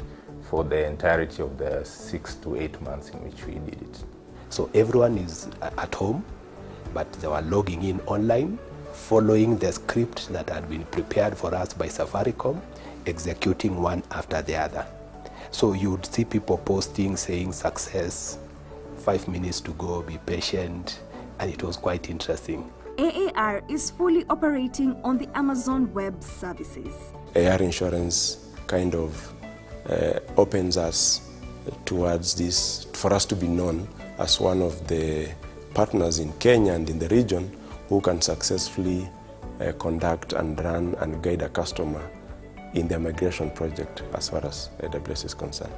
for the entirety of the six to eight months in which we did it. So everyone is at home, but they were logging in online, following the script that had been prepared for us by Safaricom, executing one after the other. So you would see people posting saying success, five minutes to go, be patient, and it was quite interesting. AAR is fully operating on the Amazon Web Services. AAR Insurance kind of uh, opens us towards this, for us to be known as one of the partners in Kenya and in the region who can successfully uh, conduct and run and guide a customer in their migration project as far as AWS is concerned.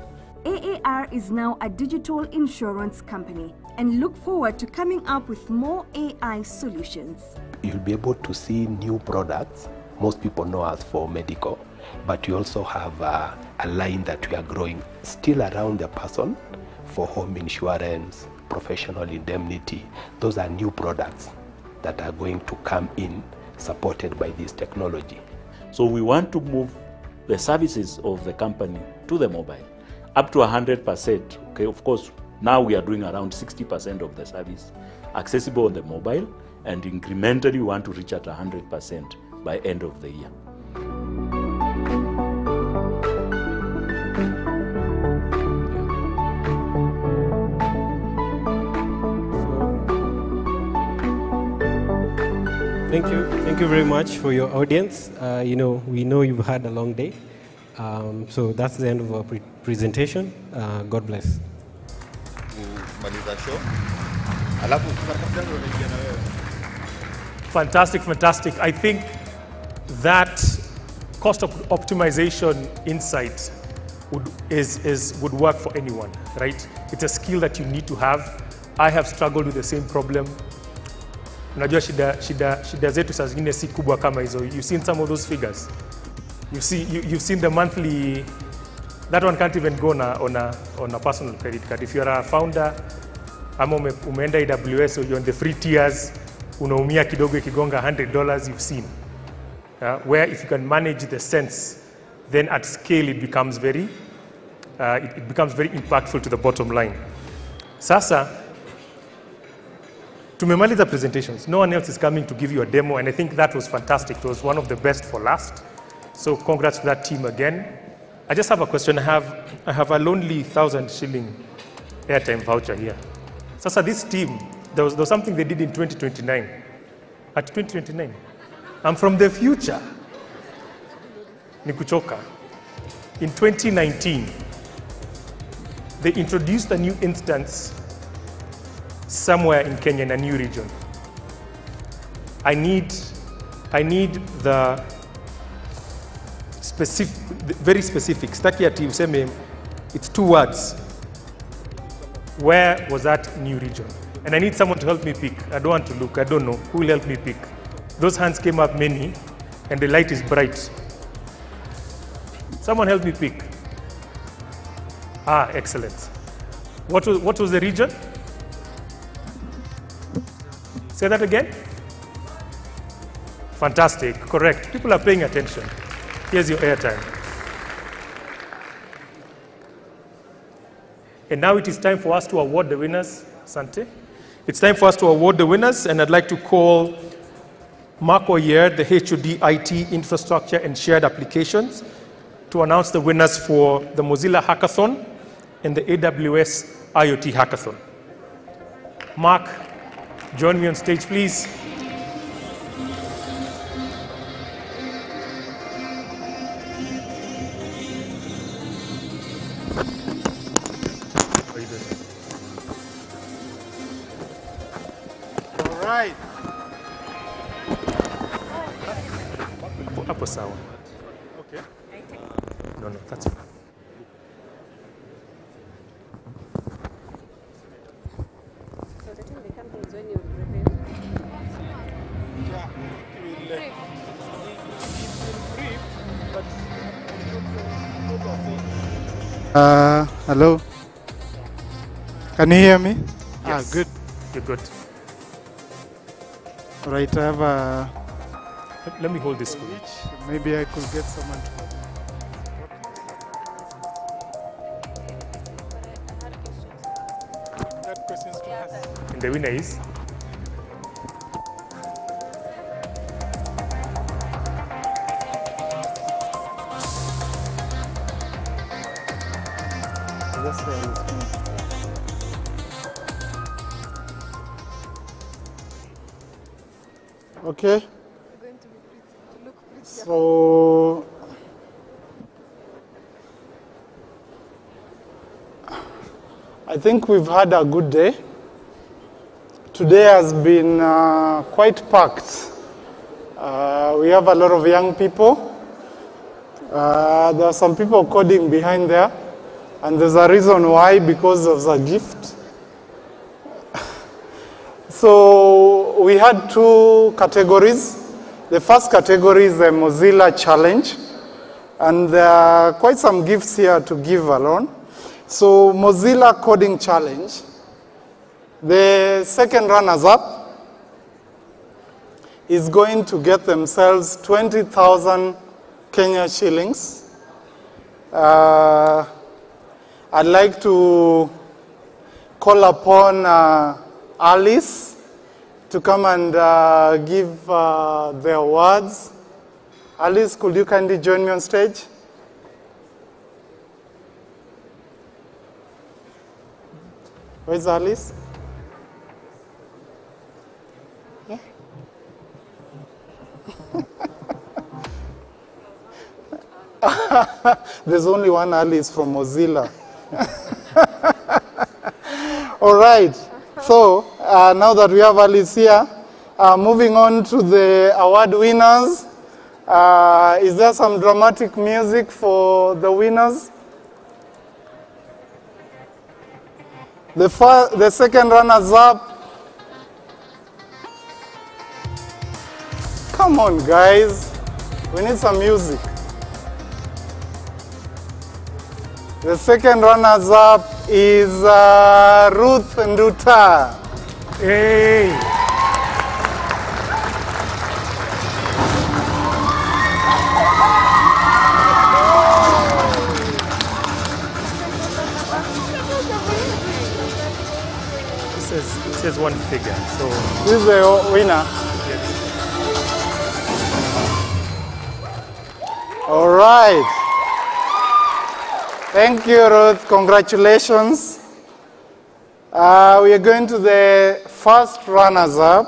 AAR is now a digital insurance company and look forward to coming up with more AI solutions. You'll be able to see new products. Most people know us for medical, but we also have a, a line that we are growing still around the person for home insurance, professional indemnity. Those are new products that are going to come in supported by this technology. So we want to move the services of the company to the mobile up to 100%. Okay, of course, now we are doing around 60% of the service accessible on the mobile, and incrementally we want to reach at 100% by end of the year. Thank you. Thank you very much for your audience. Uh, you know, we know you've had a long day. Um, so that's the end of our pre presentation. Uh, God bless. Fantastic, fantastic. I think that cost op- optimization insight would, is, is, would work for anyone, right? It's a skill that you need to have. I have struggled with the same problem. Unajua shida, shida, shida zetu saa zingine si kubwa kama hizo. You've seen some of those figures. You see, you, you've seen the monthly, that one can't even go on a, on a, on a personal credit card. If you are a founder, ama ume, umeenda AWS or you're on the free tiers, unaumia kidogo ikigonga $100 you've seen. Uh, where if you can manage the sense, then at scale it becomes very, uh, it, it becomes very impactful to the bottom line. Sasa, tumemaliza presentations. No one else is coming to give you a demo, and I think that was fantastic. It was one of the best for last. So congrats to that team again. I just have a question. I have, I have a lonely thousand shilling airtime voucher here. Sasa this team, there was, there was something they did in 2029. At 2029, I'm from the future. Ni kuchoka. In 2019, they introduced a new instance somewhere in Kenya in a new region. I need, I need the specific, very specific. Staki ati useme it's two words. Where was that new region? And I need someone to help me pick. I don't want to look. I don't know. Who will help me pick? Those hands came up many, and the light is bright. Someone help me pick. Ah, excellent. What was, what was the region? Say that again. Fantastic, correct. People are paying attention. Here's your airtime. And now it is time for us to award the winners. Sante. It's time for us to award the winners, and I'd like to call Mark Oyer, the HOD IT Infrastructure and Shared Applications, to announce the winners for the Mozilla Hackathon and the AWS IoT Hackathon. Mark, join me on stage, please. Uh, hello. Can you hear me? Ah, Yes. good. You're good. All right, I have a. Let- Let me hold this for you. Maybe I could get someone to. And the winner is? Okay. So I think we've had a good day. Today has been uh, quite packed. Uh, we have a lot of young people. Uh, there are some people coding behind there, and there's a reason why because of the gift. So we had two categories. The first category is the Mozilla Challenge, and there are quite some gifts here to give alone. So Mozilla Coding Challenge. The second runners-up is going to get themselves 20,000 Kenya shillings. Uh, I'd like to call upon uh, Alice to come and uh, give uh, the awards. Alice, could you kindly join me on stage? Where's Alice? Yeah. There's only one Alice from Mozilla. All right. So uh, now that we have Alice here, uh, moving on to the award winners. Uh, is there some dramatic music for the winners? The, fir- the second runners up. Come on, guys. We need some music. The second runners up is uh, Ruth Nduta. Hey! This is, it says one figure, so. This is the winner. Yes. All right. Thank you, Ruth. Congratulations. Uh, we are going to the first runners-up.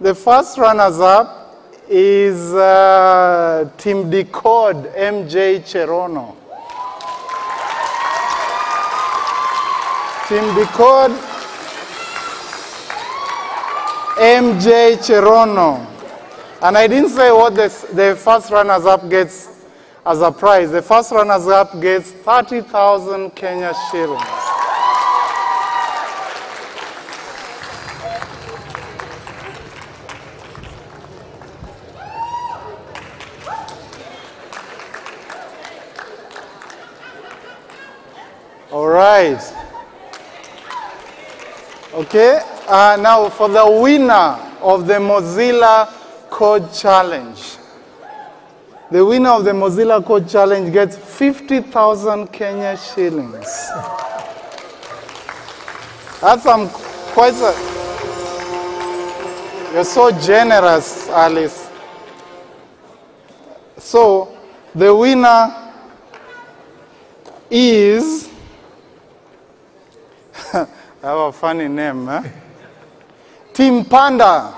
The first runners-up is uh, Team Decode MJ Cherono. Team Decode MJ Cherono. And I didn't say what the, the first runners-up gets as a prize. The first runners-up gets 30,000 Kenya shillings. All right. Okay, uh, now for the winner of the Mozilla Code Challenge. The winner of the Mozilla Code Challenge gets 50,000 Kenya shillings. That's some quite a, You're so generous, Alice. So, the winner is I have a funny name, eh? Team Panda.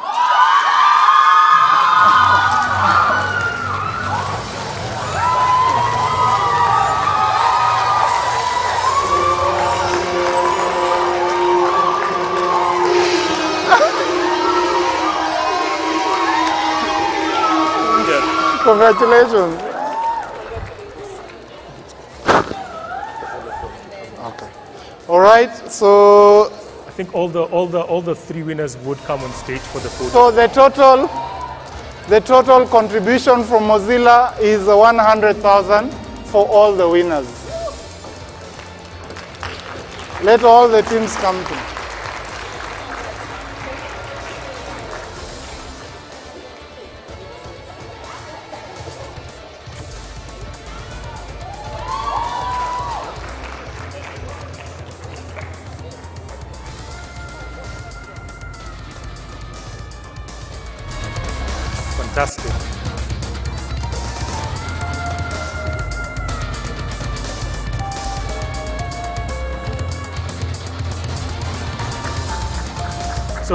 Congratulations. Okay. All right. So I think all the all the all the three winners would come on stage for the photo. So the total, the total contribution from Mozilla is 100,000 for all the winners. Let all the teams come to.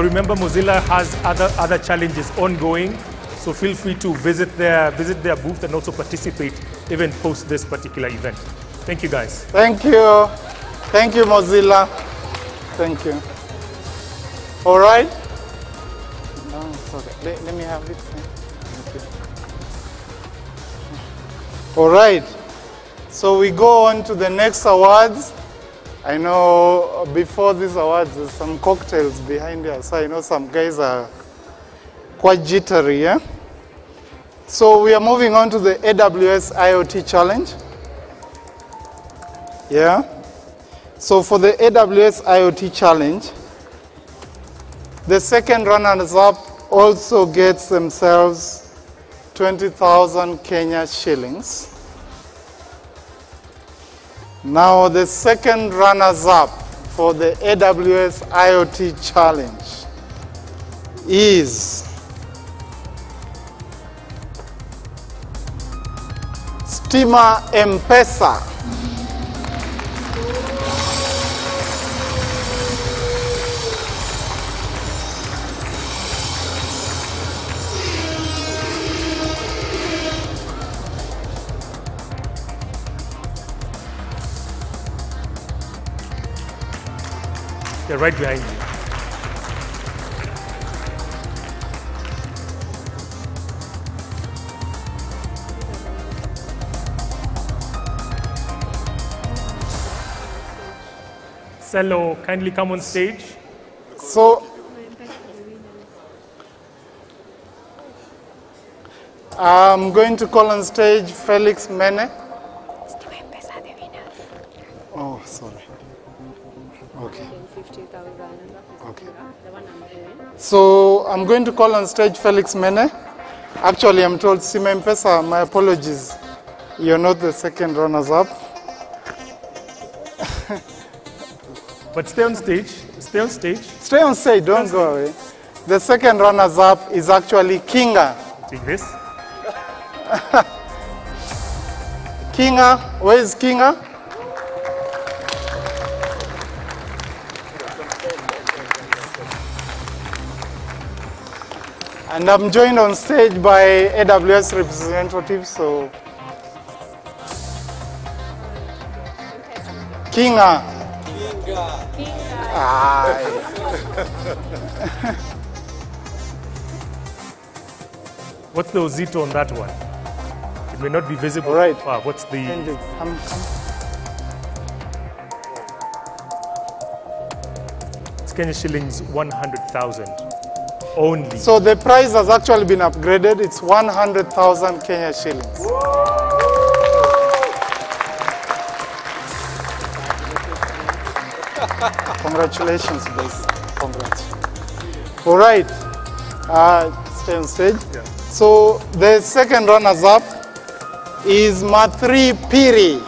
Remember, Mozilla has other, other challenges ongoing. So feel free to visit their, visit their booth and also participate even post this particular event. Thank you, guys. Thank you. Thank you, Mozilla. Thank you. All right. No, it's okay. Let, let me have it. All right. So we go on to the next awards. I know before these awards, there's some cocktails behind here, so I know some guys are quite jittery, yeah? So we are moving on to the AWS IoT Challenge. Yeah? So for the AWS IoT Challenge, the second runners-up also gets themselves 20,000 Kenya shillings. Now the second runners-up for the AWS IoT Challenge is Stima M-Pesa. They're right behind you. Cello, kindly come on stage. So, I'm going to call on stage Felix Mene. Oh, sorry. So I'm going to call on stage Felix Mene. Actually, I'm told Stima M-Pesa, my apologies. You're not the second runners-up. But stay on stage. Stay on stage. Stay on stage, don't go away. The second runners-up is actually Kinga. Take this. Kinga, where is Kinga? And I'm joined on stage by AWS representatives, so Kinga. Kinga. Aye. What's the Ozito on that one? It may not be visible. Right. Ah, what's the? Come, come. It's Kenya shillings 100,000 only. So the price has actually been upgraded. It's 100,000 Kenya shillings. Congratulations, guys. Congrats. All right. Uh, stay on stage. So the second runners up is Mathri Piri.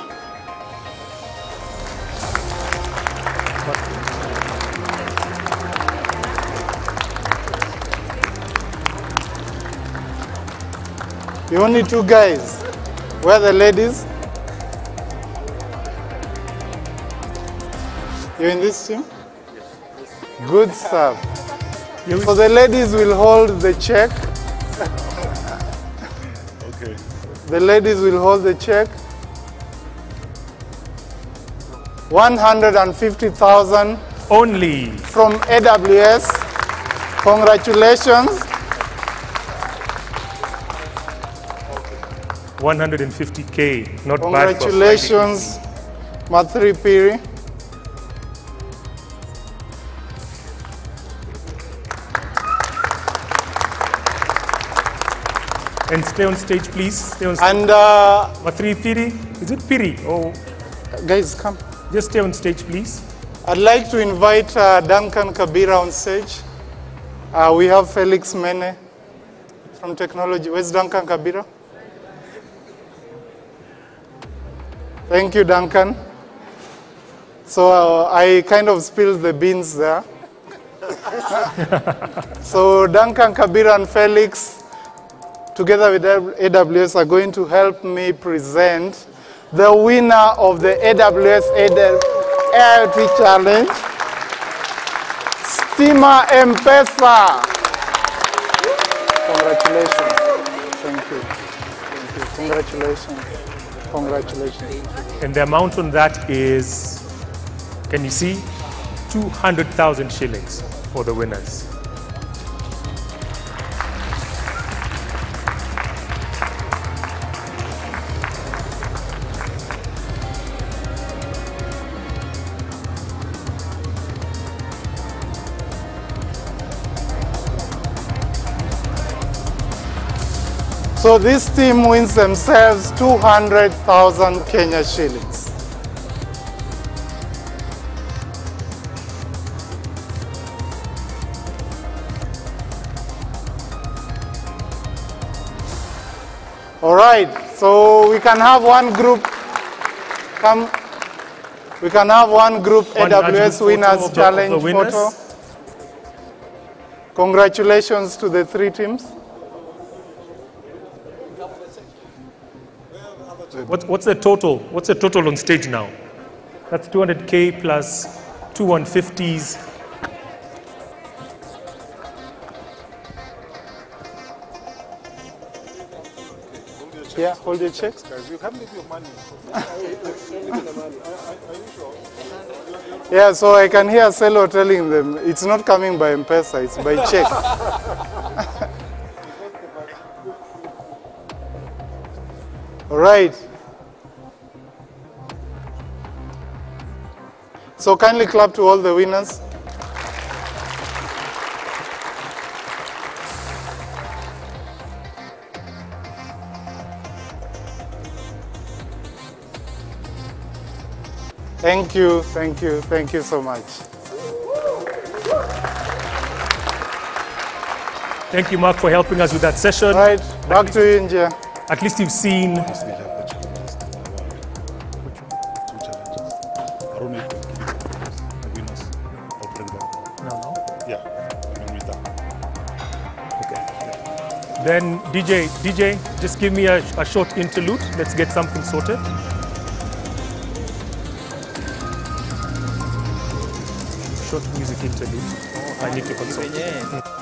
The only two guys. Where are the ladies? You're in this team? Good stuff. So the ladies will hold the check. Okay. The ladies will hold the check. 150,000 only from AWS. Congratulations. 150k. Not bad. for Congratulations, Mathri Piri. And stay on stage, please. Stay on stage. And uh, Mathri Piri. Is it Piri? Oh, guys, come. Just stay on stage, please. I'd like to invite uh, Duncan Kabira on stage. Uh, we have Felix Mene from technology. Where's Duncan Kabira? Thank you, Duncan. So uh, I kind of spilled the beans there. so Duncan, Kabira, and Felix, together with AWS, are going to help me present the winner of the AWS AIoT Challenge, Stima M-Pesa. Congratulations. Thank you. Thank you. Congratulations. Congratulations. And the amount on that is, can you see? 200,000 shillings for the winners. So this team wins themselves 200,000 Kenya shillings. All right, so we can have one group come. We can have one group One AWS winners the- of the challenge winners. photo. Congratulations to the three teams. What, what's the total? What's the total on stage now? That's 200k plus two 150s. Yeah, hold your checks. Guys, you can't leave your money. Yeah, so I can hear Selo telling them it's not coming by M-Pesa, it's by check. right. So kindly clap to all the winners. Thank you, thank you, thank you so much. Thank you, Mark, for helping us with that session. Right, back to you, India. At least you've seen. Then DJ, DJ, just give me a, a short interlude. Let's get something sorted. Short music interlude. I need to consult.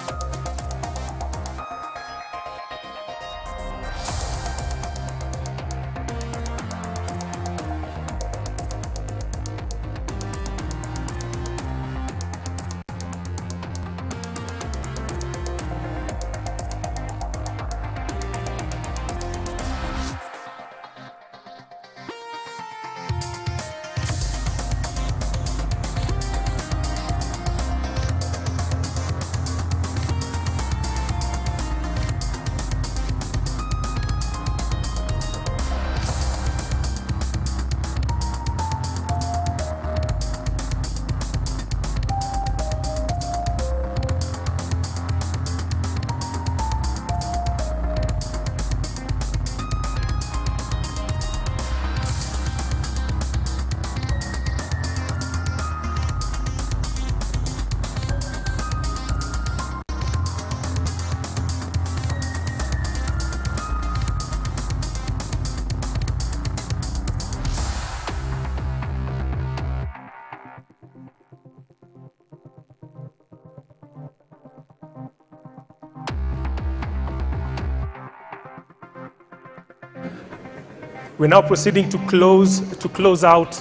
We're now proceeding to close, to close out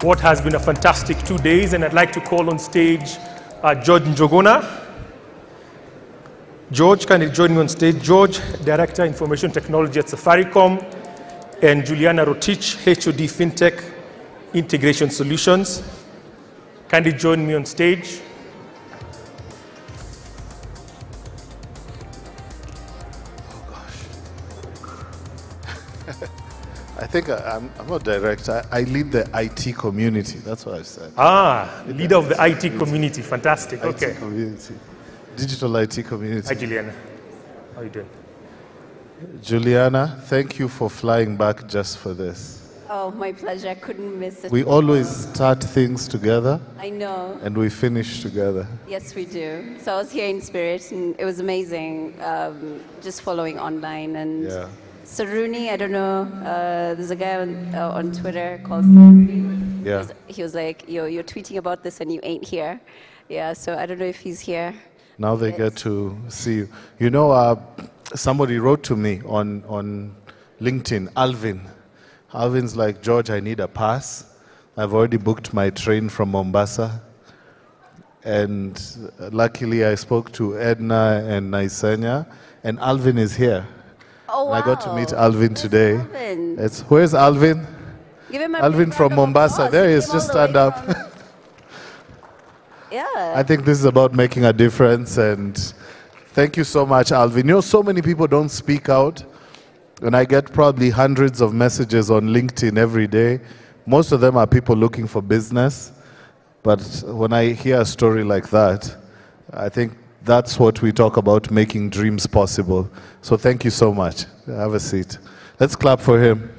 what has been a fantastic two days, and I'd like to call on stage uh, George Njogona. George, can you join me on stage? George, Director Information Technology at Safaricom, and Juliana Rotich, HOD FinTech Integration Solutions. Can you join me on stage? Think I, am I'm not director. I, I lead the IT community. That's what I said. Ah, the leader of the IT community. Fantastic. IT Okay. community. Digital IT community. Hi, Juliana. How are you doing? Juliana, thank you for flying back just for this. Oh, my pleasure. I couldn't miss it. We always start things together I know. and we finish together. Yes, we do. So I was here in spirit, and it was amazing um, just following online. And Yeah. Saruni, I don't know, uh, there's a guy on, uh, on Twitter called Saruni. Yeah. He was like, Yo, you're tweeting about this and you ain't here. Yeah, so I don't know if he's here. Now they get to see you. You know, uh, somebody wrote to me on, on LinkedIn, Alvin. Alvin's like, George, I need a pass. I've already booked my train from Mombasa. And uh, luckily, I spoke to Edna and Naisenya, and Alvin is here. Oh, And I got to meet. Alvin today. Alvin? It's, where's Alvin? Give him a Alvin from Mombasa. There he is. Just stand up. Yeah. I think this is about making a difference, and thank you so much, Alvin. You know, so many people don't speak out, and I get probably hundreds of messages on LinkedIn every day. Most of them are people looking for business, but when I hear a story like that, I think that's what we talk about making dreams possible. So thank you so much. Have a seat. Let's clap for him.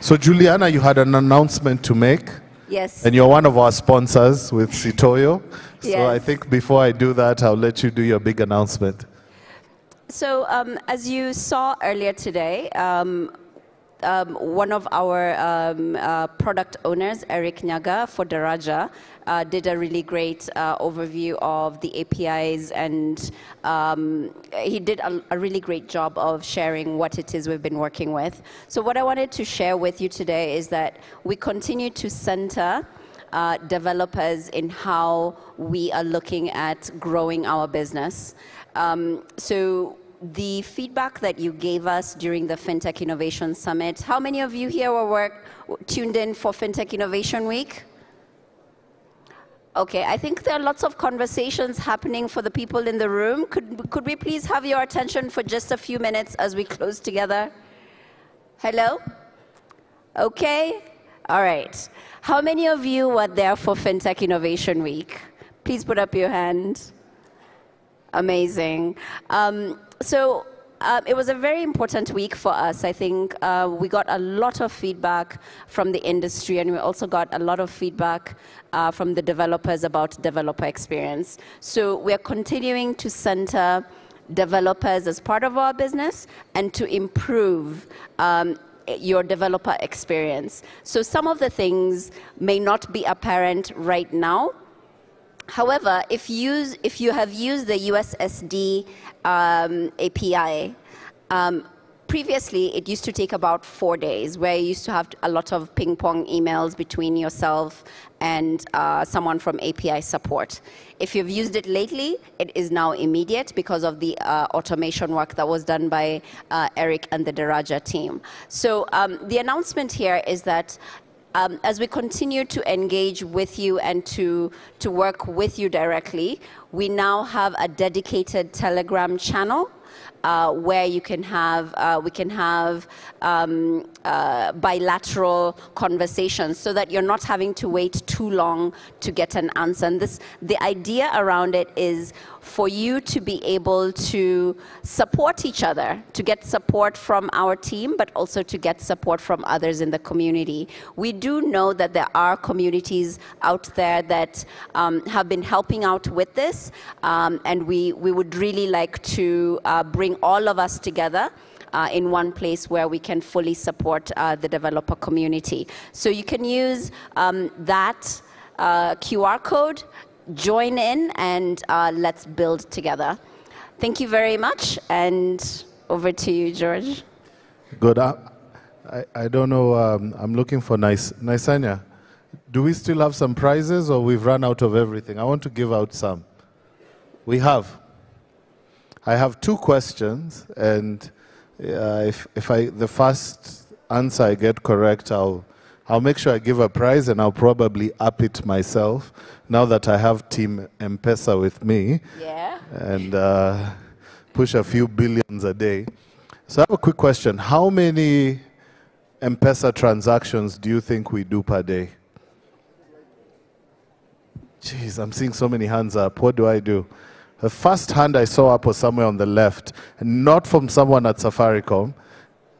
So, Juliana, you had an announcement to make. Yes. And you're one of our sponsors with Sitoyo. So Yes. I think before I do that, I'll let you do your big announcement. So, um, as you saw earlier today, um, um, one of our um, uh, product owners, Eric Nyaga for Daraja, uh, did a really great uh, overview of the APIs, and um, he did a, a really great job of sharing what it is we've been working with. So, what I wanted to share with you today is that we continue to center uh, developers in how we are looking at growing our business. Um, so the feedback that you gave us during the FinTech Innovation Summit, how many of you here were work, tuned in for FinTech Innovation Week? Okay, I think there are lots of conversations happening for the people in the room. Could, could we please have your attention for just a few minutes as we close together? Hello? Okay? All right. How many of you were there for FinTech Innovation Week? Please put up your hand. Amazing. Um, so uh, it was a very important week for us. I think uh, we got a lot of feedback from the industry, and we also got a lot of feedback uh, from the developers about developer experience. So we are continuing to center developers as part of our business and to improve um, your developer experience. So some of the things may not be apparent right now, However, if, use, if you have used the USSD um, API, um, previously it used to take about four days, where you used to have a lot of ping pong emails between yourself and uh, someone from API support. If you've used it lately, it is now immediate because of the uh, automation work that was done by uh, Eric and the Daraja team. So um, the announcement here is that um, as we continue to engage with you and to, to work with you directly, we now have a dedicated Telegram channel uh, where you can have, uh, we can have um, uh, bilateral conversations so that you're not having to wait too long to get an answer. And this, the idea around it is for you to be able to support each other, to get support from our team, but also to get support from others in the community. We do know that there are communities out there that um, have been helping out with this, um, and we, we would really like to uh, bring all of us together. Uh, in one place where we can fully support uh, the developer community. So you can use um, that uh, QR code join in and uh, let's build together. Thank you very much, and over to you, George. Good. I, I, I don't know. Um, I'm looking for nice Naisenya. Do we still have some prizes or we've run out of everything? I want to give out some. We have. I have two questions, and uh, if, if I, the first answer I get correct, I'll, I'll make sure I give a prize and I'll probably up it myself now that I have Team M-Pesa with me. Yeah. And uh, push a few billions a day. So I have a quick question. How many M-Pesa transactions do you think we do per day? Jeez, I'm seeing so many hands up. What do I do? The first hand I saw up was somewhere on the left, not from someone at Safaricom.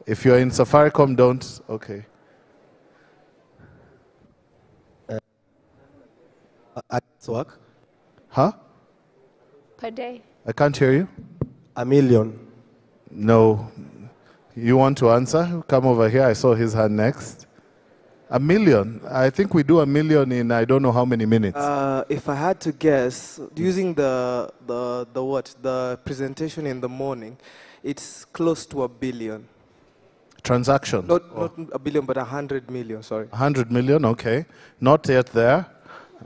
If you're in Safaricom, don't. Okay. At work? Huh? Per day. I can't hear you. A million. No. You want to answer? Come over here. I saw his hand next. A million. I think we do a million in I don't know how many minutes. Uh, if I had to guess, using the, the, the what, the presentation in the morning, it's close to a billion. Transactions. Not, not a billion, but a hundred million, sorry. A 100 million, okay. Not yet there.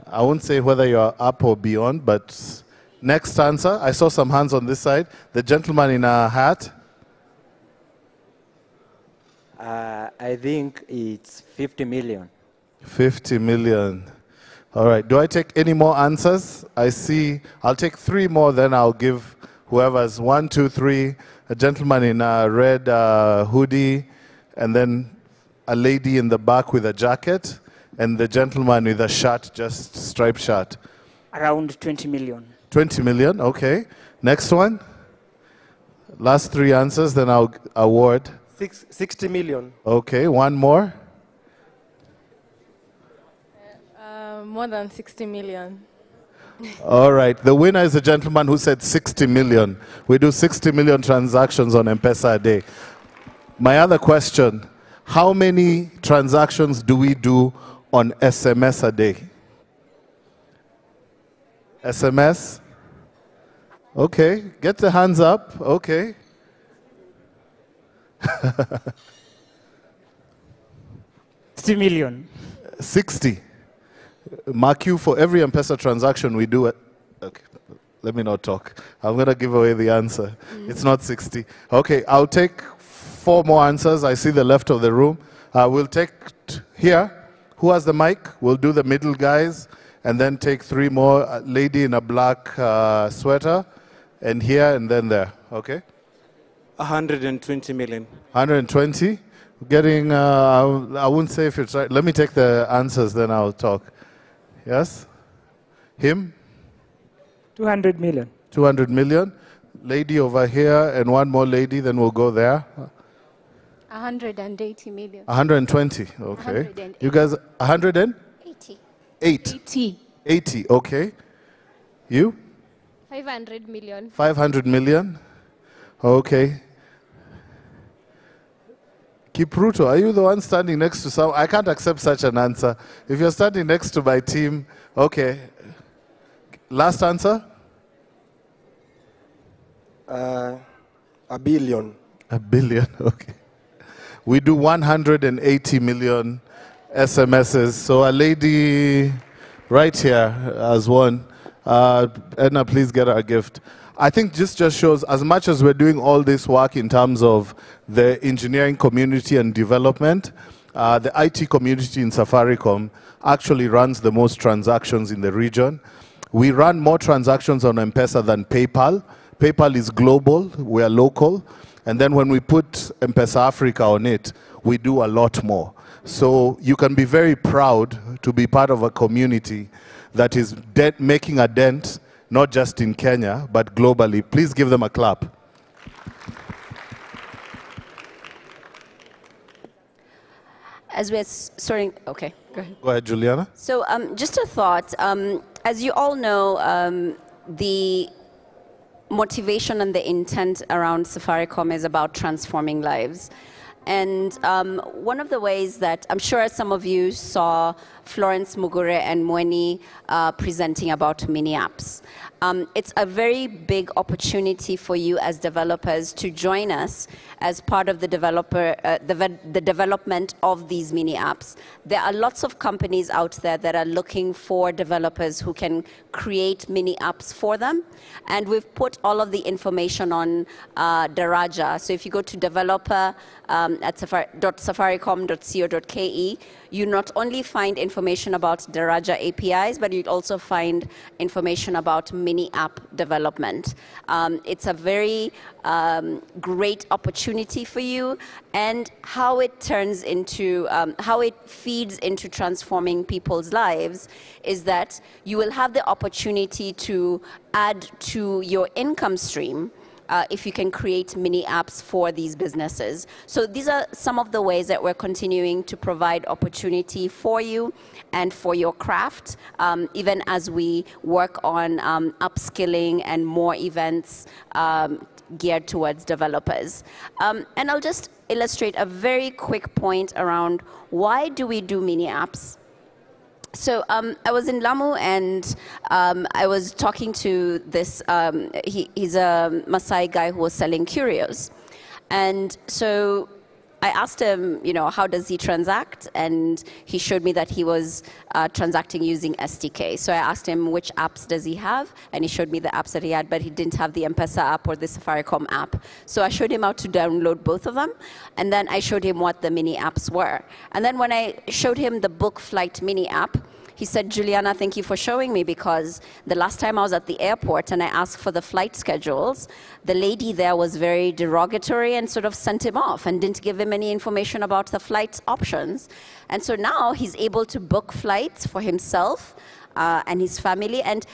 I won't say whether you're up or beyond, but next answer. I saw some hands on this side. The gentleman in a hat. Uh, I think it's 50 million. 50 million. All right. Do I take any more answers? I see. I'll take three more, then I'll give whoever's one, two, three. A gentleman in a red uh, hoodie, and then a lady in the back with a jacket, and the gentleman with a shirt, just striped shirt. Around 20 million. 20 million, okay. Next one. Last three answers, then I'll award. Six, 60 million. Okay, one more. Uh, more than 60 million. All right. The winner is the gentleman who said 60 million. We do 60 million transactions on M-Pesa a day. My other question, how many transactions do we do on SMS a day? SMS? Okay. Get the hands up. Okay. Sixty million. 60. Mark you for every M-Pesa transaction we do. It. Okay, let me not talk. I'm going to give away the answer. It's not 60. Okay, I'll take four more answers. I see the left of the room. Uh, we'll take here. Who has the mic? We'll do the middle guys and then take three more. A lady in a black uh, sweater and here and then there. Okay? 120 million. 120. Getting, uh, I I won't say if it's right. Let me take the answers, then I'll talk. Yes? Him? 200 million. 200 million. Lady over here, and one more lady, then we'll go there. 180 million. 120. Okay. You guys, 180? 80. 80. 80, okay. You? 500 million. 500 million? Okay. Kipruto, are you the one standing next to some? I can't accept such an answer. If you're standing next to my team, okay. Last answer? Uh, a billion. A billion, okay. We do 180 million SMSs. So a lady right here has one. Uh, Edna, please get her a gift. I think this just shows as much as we're doing all this work in terms of the engineering community and development, uh, the IT community in Safaricom actually runs the most transactions in the region. We run more transactions on M-Pesa than PayPal. PayPal is global, we are local. And then when we put M-Pesa Africa on it, we do a lot more. So you can be very proud to be part of a community that is de- making a dent, not just in Kenya, but globally. Please give them a clap. As we're s- sorting, okay, go ahead. Go ahead, Juliana. So um, just a thought. Um, as you all know, um, the motivation and the intent around Safaricom is about transforming lives. and um, one of the ways that I'm sure some of you saw Florence Mugure and Mweni uh, presenting about mini apps. Um, it's a very big opportunity for you as developers to join us as part of the developer uh, the, the development of these mini apps. There are lots of companies out there that are looking for developers who can create mini apps for them, and we've put all of the information on uh, Daraja. So if you go to developer um, at safari, .safaricom.co.ke, you not only find information about Daraja APIs, but you'd also find information about mini app development. Um, it's a very um, great opportunity for you and how it turns into, um, how it feeds into transforming people's lives is that you will have the opportunity to add to your income stream uh, if you can create mini apps for these businesses. So these are some of the ways that we're continuing to provide opportunity for you and for your craft, um, even as we work on um, upskilling and more events um, geared towards developers. Um, and I'll just illustrate a very quick point around why do we do mini apps? So um, I was in Lamu and um, I was talking to this, um, he, he's a Maasai guy who was selling curios. And so I asked him, you know, how does he transact? And he showed me that he was uh, transacting using STK. So I asked him which apps does he have, and he showed me the apps that he had, but he didn't have the M-Pesa app or the Safaricom app. So I showed him how to download both of them, and then I showed him what the mini apps were. And then when I showed him the Book Flight mini app, he said, Juliana, thank you for showing me because the last time I was at the airport and I asked for the flight schedules, the lady there was very derogatory and sort of sent him off and didn't give him any information about the flight options. And so now he's able to book flights for himself uh, and his family. And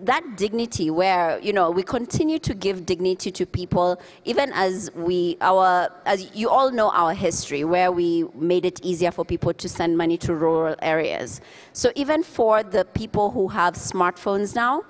that dignity where you know we continue to give dignity to people even as we our as you all know our history where we made it easier for people to send money to rural areas. So even for the people who have smartphones now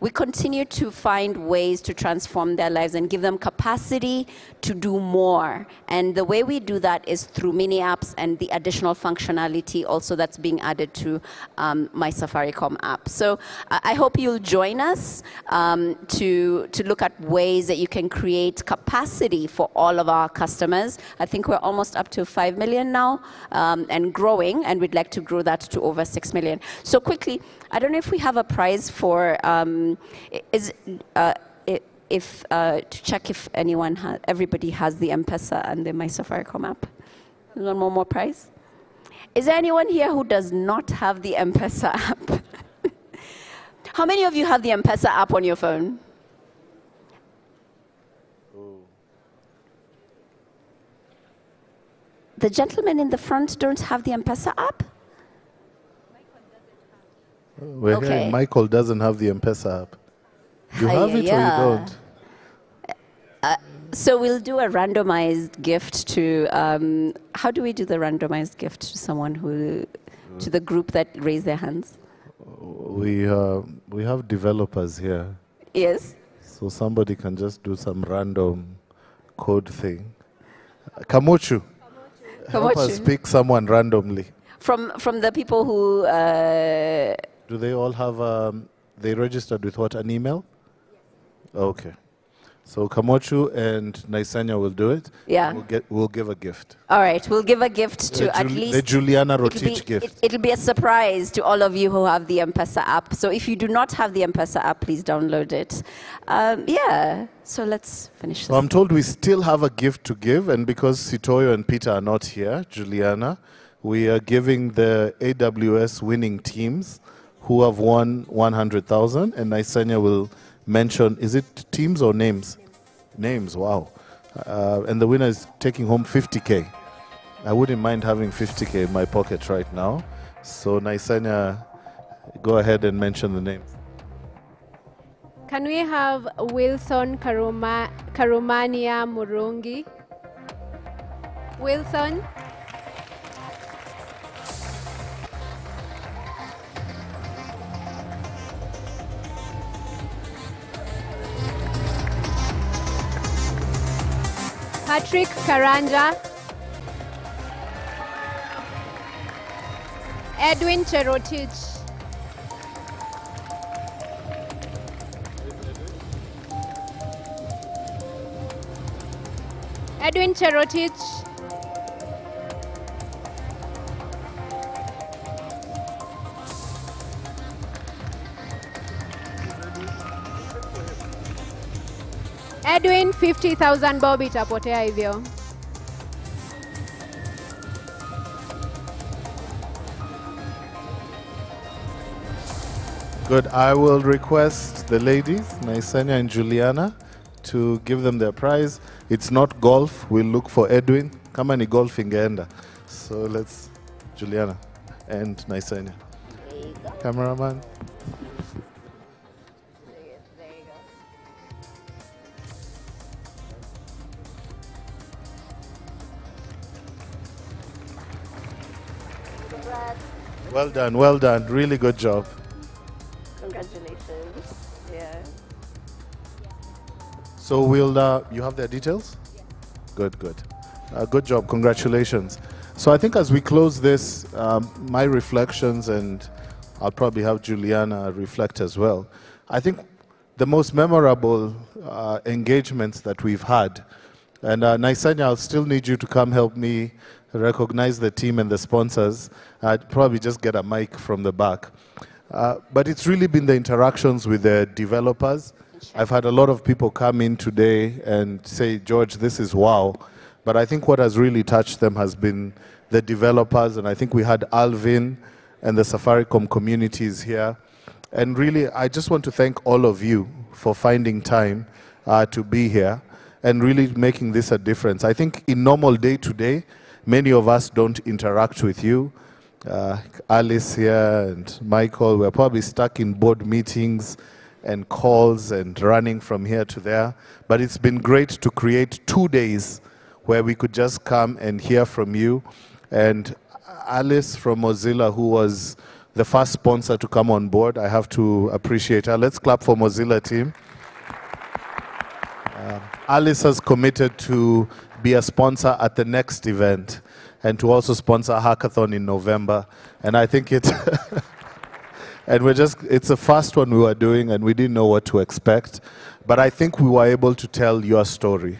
we continue to find ways to transform their lives and give them capacity to do more. And the way we do that is through mini apps and the additional functionality also that's being added to um, my Safaricom app. So I hope you'll join us um, to, to look at ways that you can create capacity for all of our customers. I think we're almost up to 5 million now um, and growing, and we'd like to grow that to over 6 million. So quickly, I don't know if we have a prize for, um, is, uh, if, uh, to check if anyone, ha- everybody has the M-Pesa and the My Safaricom app. One more, more prize? Is there anyone here who does not have the M-Pesa app? How many of you have the M-Pesa app on your phone? The gentlemen in the front don't have the M-Pesa app? We're Okay. hearing Michael doesn't have the M-Pesa app. You have it or you don't? Uh, so we'll do a randomized gift to. Um, how do we do the randomized gift to someone who, to the group that raised their hands? We, uh, we have developers here. Yes. So somebody can just do some random code thing. Uh, Kamochu. Help us pick someone randomly. From from the people who. Uh, Do they all have, um, they registered with what, an email? Okay. So Kamochu and Naisenya will do it. Yeah. We'll, get, we'll give a gift. all right, we'll give a gift to The at least. the Juliana it'll Rotich be- gift. It, it'll be a surprise to all of you who have the M-Pesa app. So if you do not have the M-Pesa app, please download it. Um, yeah. So let's finish. So I'm told we still have a gift to give, and because Sitoyo and Peter are not here, Juliana, we are giving the AWS winning teams who have won 100,000, and Naisenya will mention, is it teams or names? Names, wow. Uh, and the winner is taking home 50K. I wouldn't mind having 50K in my pocket right now. So Naisenya, go ahead and mention the names. Can we have Wilson Karuma, Karumania Murungi? Wilson? Patrick Karanja, Edwin Cherotich. Edwin Cherotich. Edwin 50,000 bob itapotea hivyo. Good. I will request the ladies, Naisenya and Juliana, to give them their prize. It's not golf. We'll look for Edwin. Kama ni golf ingeenda. So let's, Juliana and Naisenya. Cameraman. Well done, well done. Really good job. Congratulations. Yeah. So we'll, uh, you have their details? Good, good. Uh, good job, congratulations. So I think as we close this, um, my reflections, and I'll probably have Juliana reflect as well. I think the most memorable uh, engagements that we've had, and uh, Naisenya, I'll still need you to come help me recognize the team and the sponsors. I'd probably just get a mic from the back. Uh, but it's really been the interactions with the developers. I've had a lot of people come in today and say, George, this is wow. But I think what has really touched them has been the developers. And I think we had Alvin and the Safaricom communities here. And really, I just want to thank all of you for finding time uh, to be here and really making this a difference. I think in normal day to day, many of us don't interact with you. Uh, Alice here and Michael, we're probably stuck in board meetings and calls and running from here to there. But it's been great to create two days where we could just come and hear from you. And Alice from Mozilla, who was the first sponsor to come on board, I have to appreciate her. Let's clap for Mozilla team. Um, Alice has committed to be a sponsor at the next event and to also sponsor a hackathon in November. And I think it's, and we're just, it's the first one we were doing and we didn't know what to expect. But I think we were able to tell your story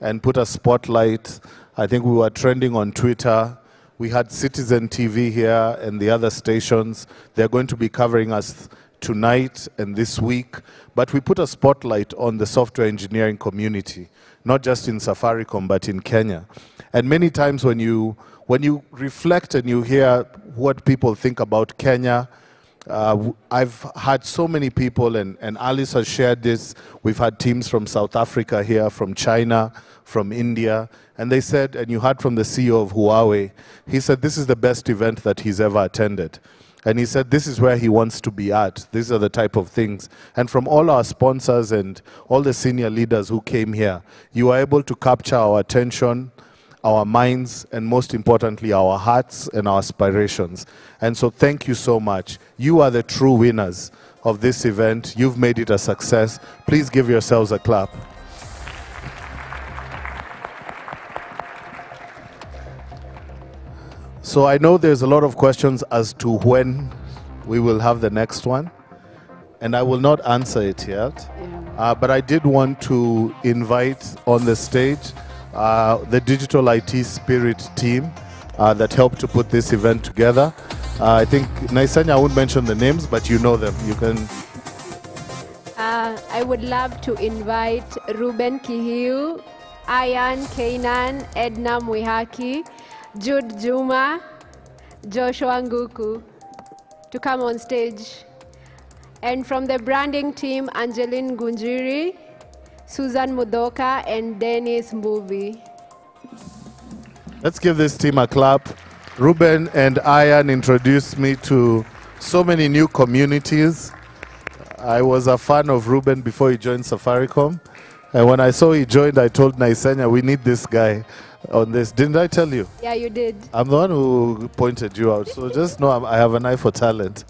and put a spotlight. I think we were trending on Twitter. We had Citizen TV here and the other stations. They're going to be covering us tonight and this week. But we put a spotlight on the software engineering community, not just in Safaricom, but in Kenya. And many times when you, when you reflect and you hear what people think about Kenya, uh, I've had so many people, and, and Alice has shared this. We've had teams from South Africa here, from China, from India, and they said, and you heard from the CEO of Huawei, he said this is the best event that he's ever attended. And he said this is where he wants to be at. These are the type of things. And from all our sponsors and all the senior leaders who came here, you are able to capture our attention, our minds, and most importantly, our hearts and our aspirations. And so thank you so much. You are the true winners of this event. You've made it a success. Please give yourselves a clap. So I know there's a lot of questions as to when we will have the next one, and I will not answer it yet. Uh, but I did want to invite on the stage uh, the Digital IT Spirit team uh, that helped to put this event together. Uh, I think, Naisenya, I won't mention the names, but you know them. You can. Uh, I would love to invite Ruben Kihiu, Ayan Kainan, Edna Mwihaki, Jude Juma, Joshua Nguku to come on stage. And from the branding team, Angeline Gunjiri, Susan Mudoka, and Dennis Mbuvi. Let's give this team a clap. Ruben and Ayan introduced me to so many new communities. I was a fan of Ruben before he joined Safaricom. And when I saw he joined, I told Naisenya, we need this guy on this. Didn't I tell you? Yeah, you did. I'm the one who pointed you out. So just know I'm, i have an eye for talent.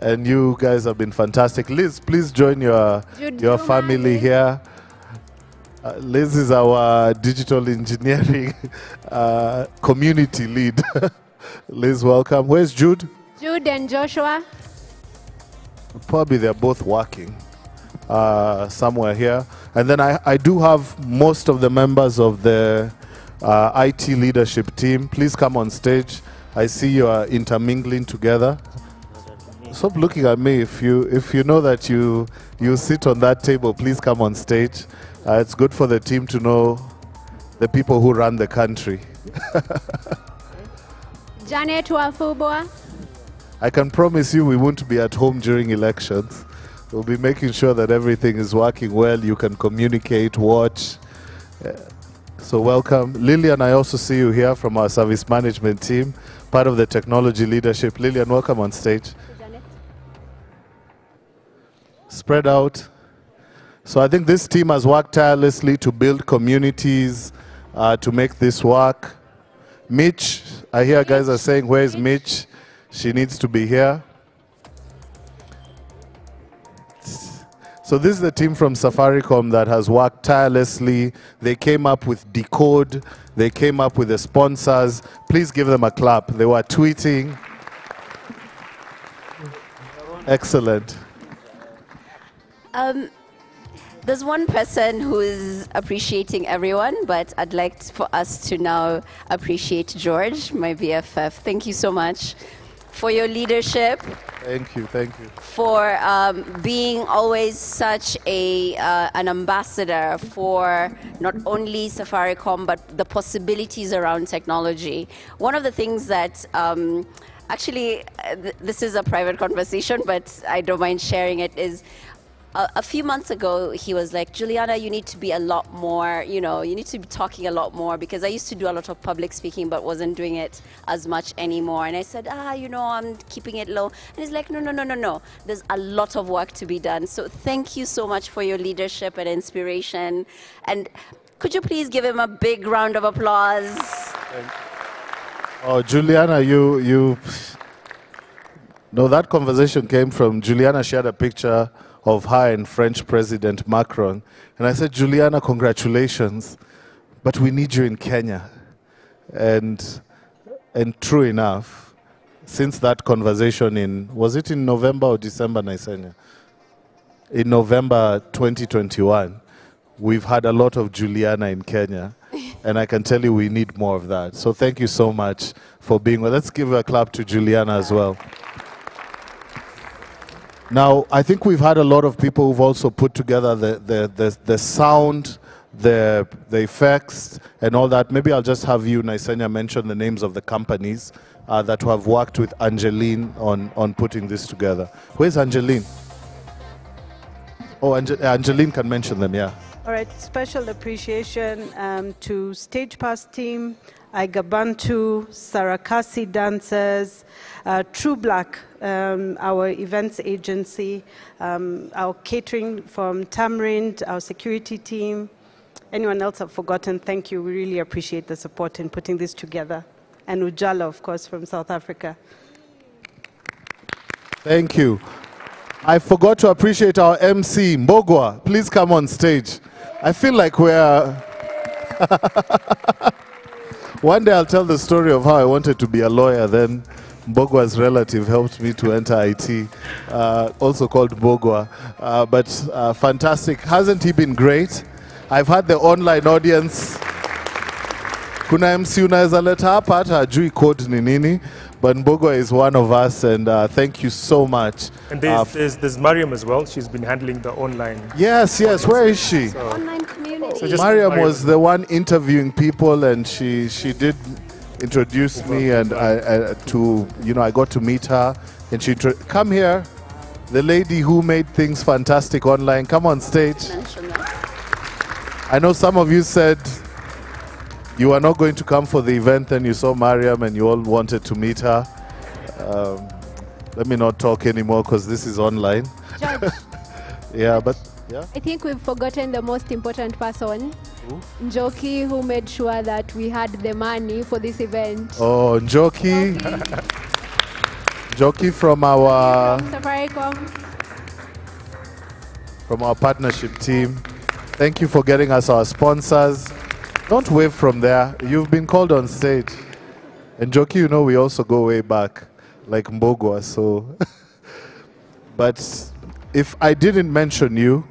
And you guys have been fantastic. Liz, please join your, your family Liz. here. Uh, Liz is our digital engineering uh, community lead. Liz, welcome. Where's Jude? Jude and Joshua. Probably they're both working uh, somewhere here. And then I, I do have most of the members of the uh, IT leadership team. Please come on stage. I see you are intermingling together. Stop looking at me. If you if you know that you you sit on that table, please come on stage. Uh, it's good for the team to know the people who run the country. Janet Wafubwa. I can promise you we won't be at home during elections. We'll be making sure that everything is working well. You can communicate, watch. Uh, so welcome. Lillian, I also see you here from our service management team, part of the technology leadership. Lillian, welcome on stage. Spread out. So I think this team has worked tirelessly to build communities, uh, to make this work. Mitch, I hear guys are saying, where's Mitch? She needs to be here. So this is the team from Safaricom that has worked tirelessly. They came up with Decode. They came up with the sponsors. Please give them a clap. They were tweeting. Excellent. Um, there's one person who is appreciating everyone, but I'd like for us to now appreciate George, my BFF. Thank you so much for your leadership, Thank you, thank you. for um, being always such a uh, an ambassador for not only Safaricom but the possibilities around technology. One of the things that um, actually uh, th- this is a private conversation, but I don't mind sharing it. Is a, a few months ago, he was like, Juliana, you need to be a lot more, you know, you need to be talking a lot more because I used to do a lot of public speaking but wasn't doing it as much anymore. And I said, ah, you know, I'm keeping it low. And he's like, no, no, no, no, no. There's a lot of work to be done. So thank you so much for your leadership and inspiration. And could you please give him a big round of applause? Oh, Juliana, you you. No, that conversation came from Juliana. Shared a picture of her and French President Macron, and I said, Juliana, congratulations, but we need you in Kenya, and and true enough, since that conversation in was it in November or December, Naisenya? In November 2021, we've had a lot of Juliana in Kenya. And I can tell you we need more of that. So thank you so much for being with. Let's give a clap to Juliana as well. Now, I think we've had a lot of people who've also put together the, the, the, the sound, the, the effects, and all that. Maybe I'll just have you, Naisenya, mention the names of the companies uh, that have worked with Angeline on, on putting this together. Where's Angeline? Oh, Ange- Angeline can mention them, yeah. All right, special appreciation um, to Stage Pass team, Igabantu, Sarakasi dancers, uh, True Black, um, our events agency, um, our catering from Tamarind, our security team. Anyone else I've forgotten, thank you. We really appreciate the support in putting this together. And Ujala, of course, from South Africa. Thank you. I forgot to appreciate our MC, Mbugua. Please come on stage. I feel like we're. One day I'll tell the story of how I wanted to be a lawyer, then Mbugua's relative helped me to enter IT, uh, also called Mbugua. Uh, but uh, fantastic. Hasn't he been great? I've had the online audience. Kuna MC unaweza leta hapa hata ajui code ni nini, but Mbugua is one of us and uh, thank you so much. And Uh, there's, there's, there's Mariam as well. She's been handling the online. Yes, yes. Where is she? Online community. So Mariam Mariam. was the one interviewing people, and she she did introduce me, and I, I to you know I got to meet her, and she come here, the lady who made things fantastic online. Come on stage. I know some of you said you are not going to come for the event, and you saw Mariam, and you all wanted to meet her. Um, let me not talk anymore because this is online. Yeah, but yeah. I think we've forgotten the most important person, Who? Njoki, who made sure that we had the money for this event. Oh, Njoki. Njoki from our Safaricom. from our partnership team. Thank you for getting us our sponsors. Don't wave from there. You've been called on stage. And Njoki, you know we also go way back. like Mbugua, so. but if I didn't mention you,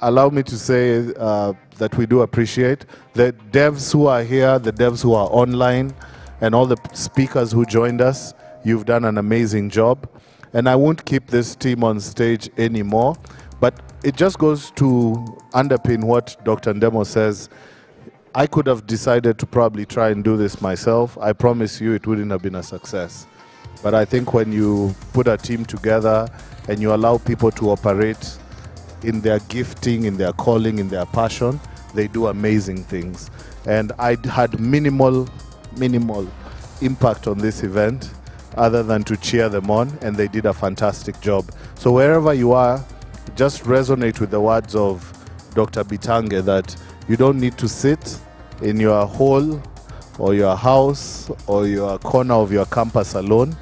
allow me to say uh, that we do appreciate the devs who are here, the devs who are online, and all the speakers who joined us. You've done an amazing job. And I won't keep this team on stage anymore, but it just goes to underpin what Dr. Ndemo says. I could have decided to probably try and do this myself. I promise you it wouldn't have been a success. But I think when you put a team together and you allow people to operate in their gifting, in their calling, in their passion, they do amazing things. And I had minimal, minimal impact on this event other than to cheer them on, and they did a fantastic job. So wherever you are, just resonate with the words of Dr. Bitange that you don't need to sit in your hall or your house or your corner of your campus alone.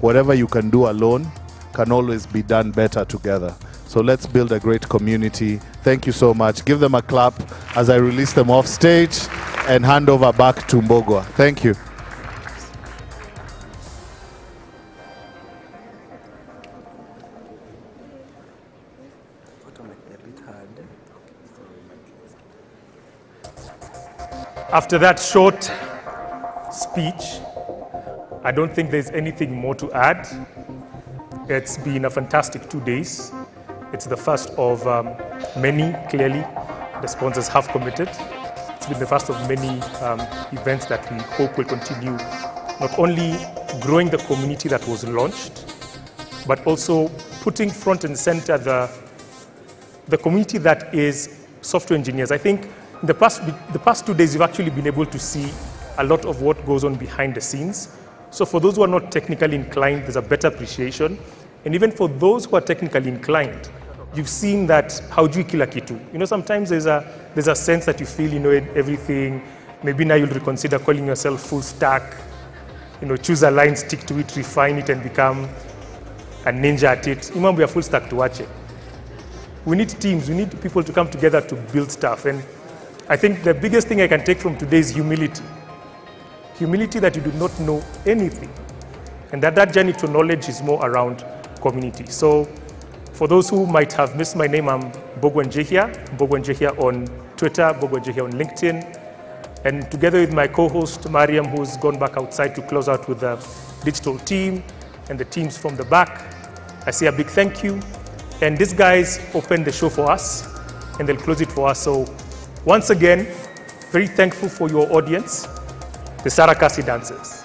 Whatever you can do alone can always be done better together. So let's build a great community. Thank you so much. Give them a clap as I release them off stage and hand over back to Mbugua. Thank you. After that short speech, I don't think there's anything more to add. It's been a fantastic two days. It's the first of um, many, clearly, the sponsors have committed. It's been the first of many um, events that we hope will continue, not only growing the community that was launched, but also putting front and center the, the community that is software engineers. I think in the past, the past two days, you've actually been able to see a lot of what goes on behind the scenes. So for those who are not technically inclined, there's a better appreciation. And even for those who are technically inclined, you've seen that how do you kill a kitu? You know, sometimes there's a, there's a sense that you feel you know everything. Maybe now you'll reconsider calling yourself full stack. You know, choose a line, stick to it, refine it, and become a ninja at it. Remember, we are full stack to watch it. We need teams. We need people to come together to build stuff. And I think the biggest thing I can take from today is humility. Humility that you do not know anything. And that that journey to knowledge is more around community. So for those who might have missed my name, I'm Mbugua Njihia. Mbugua Njihia on Twitter, Mbugua Njihia on LinkedIn. And together with my co-host, Mariam, who's gone back outside to close out with the digital team and the teams from the back, I say a big thank you. And these guys opened the show for us, and they'll close it for us. So once again, very thankful for your audience, the Sarakasi dancers.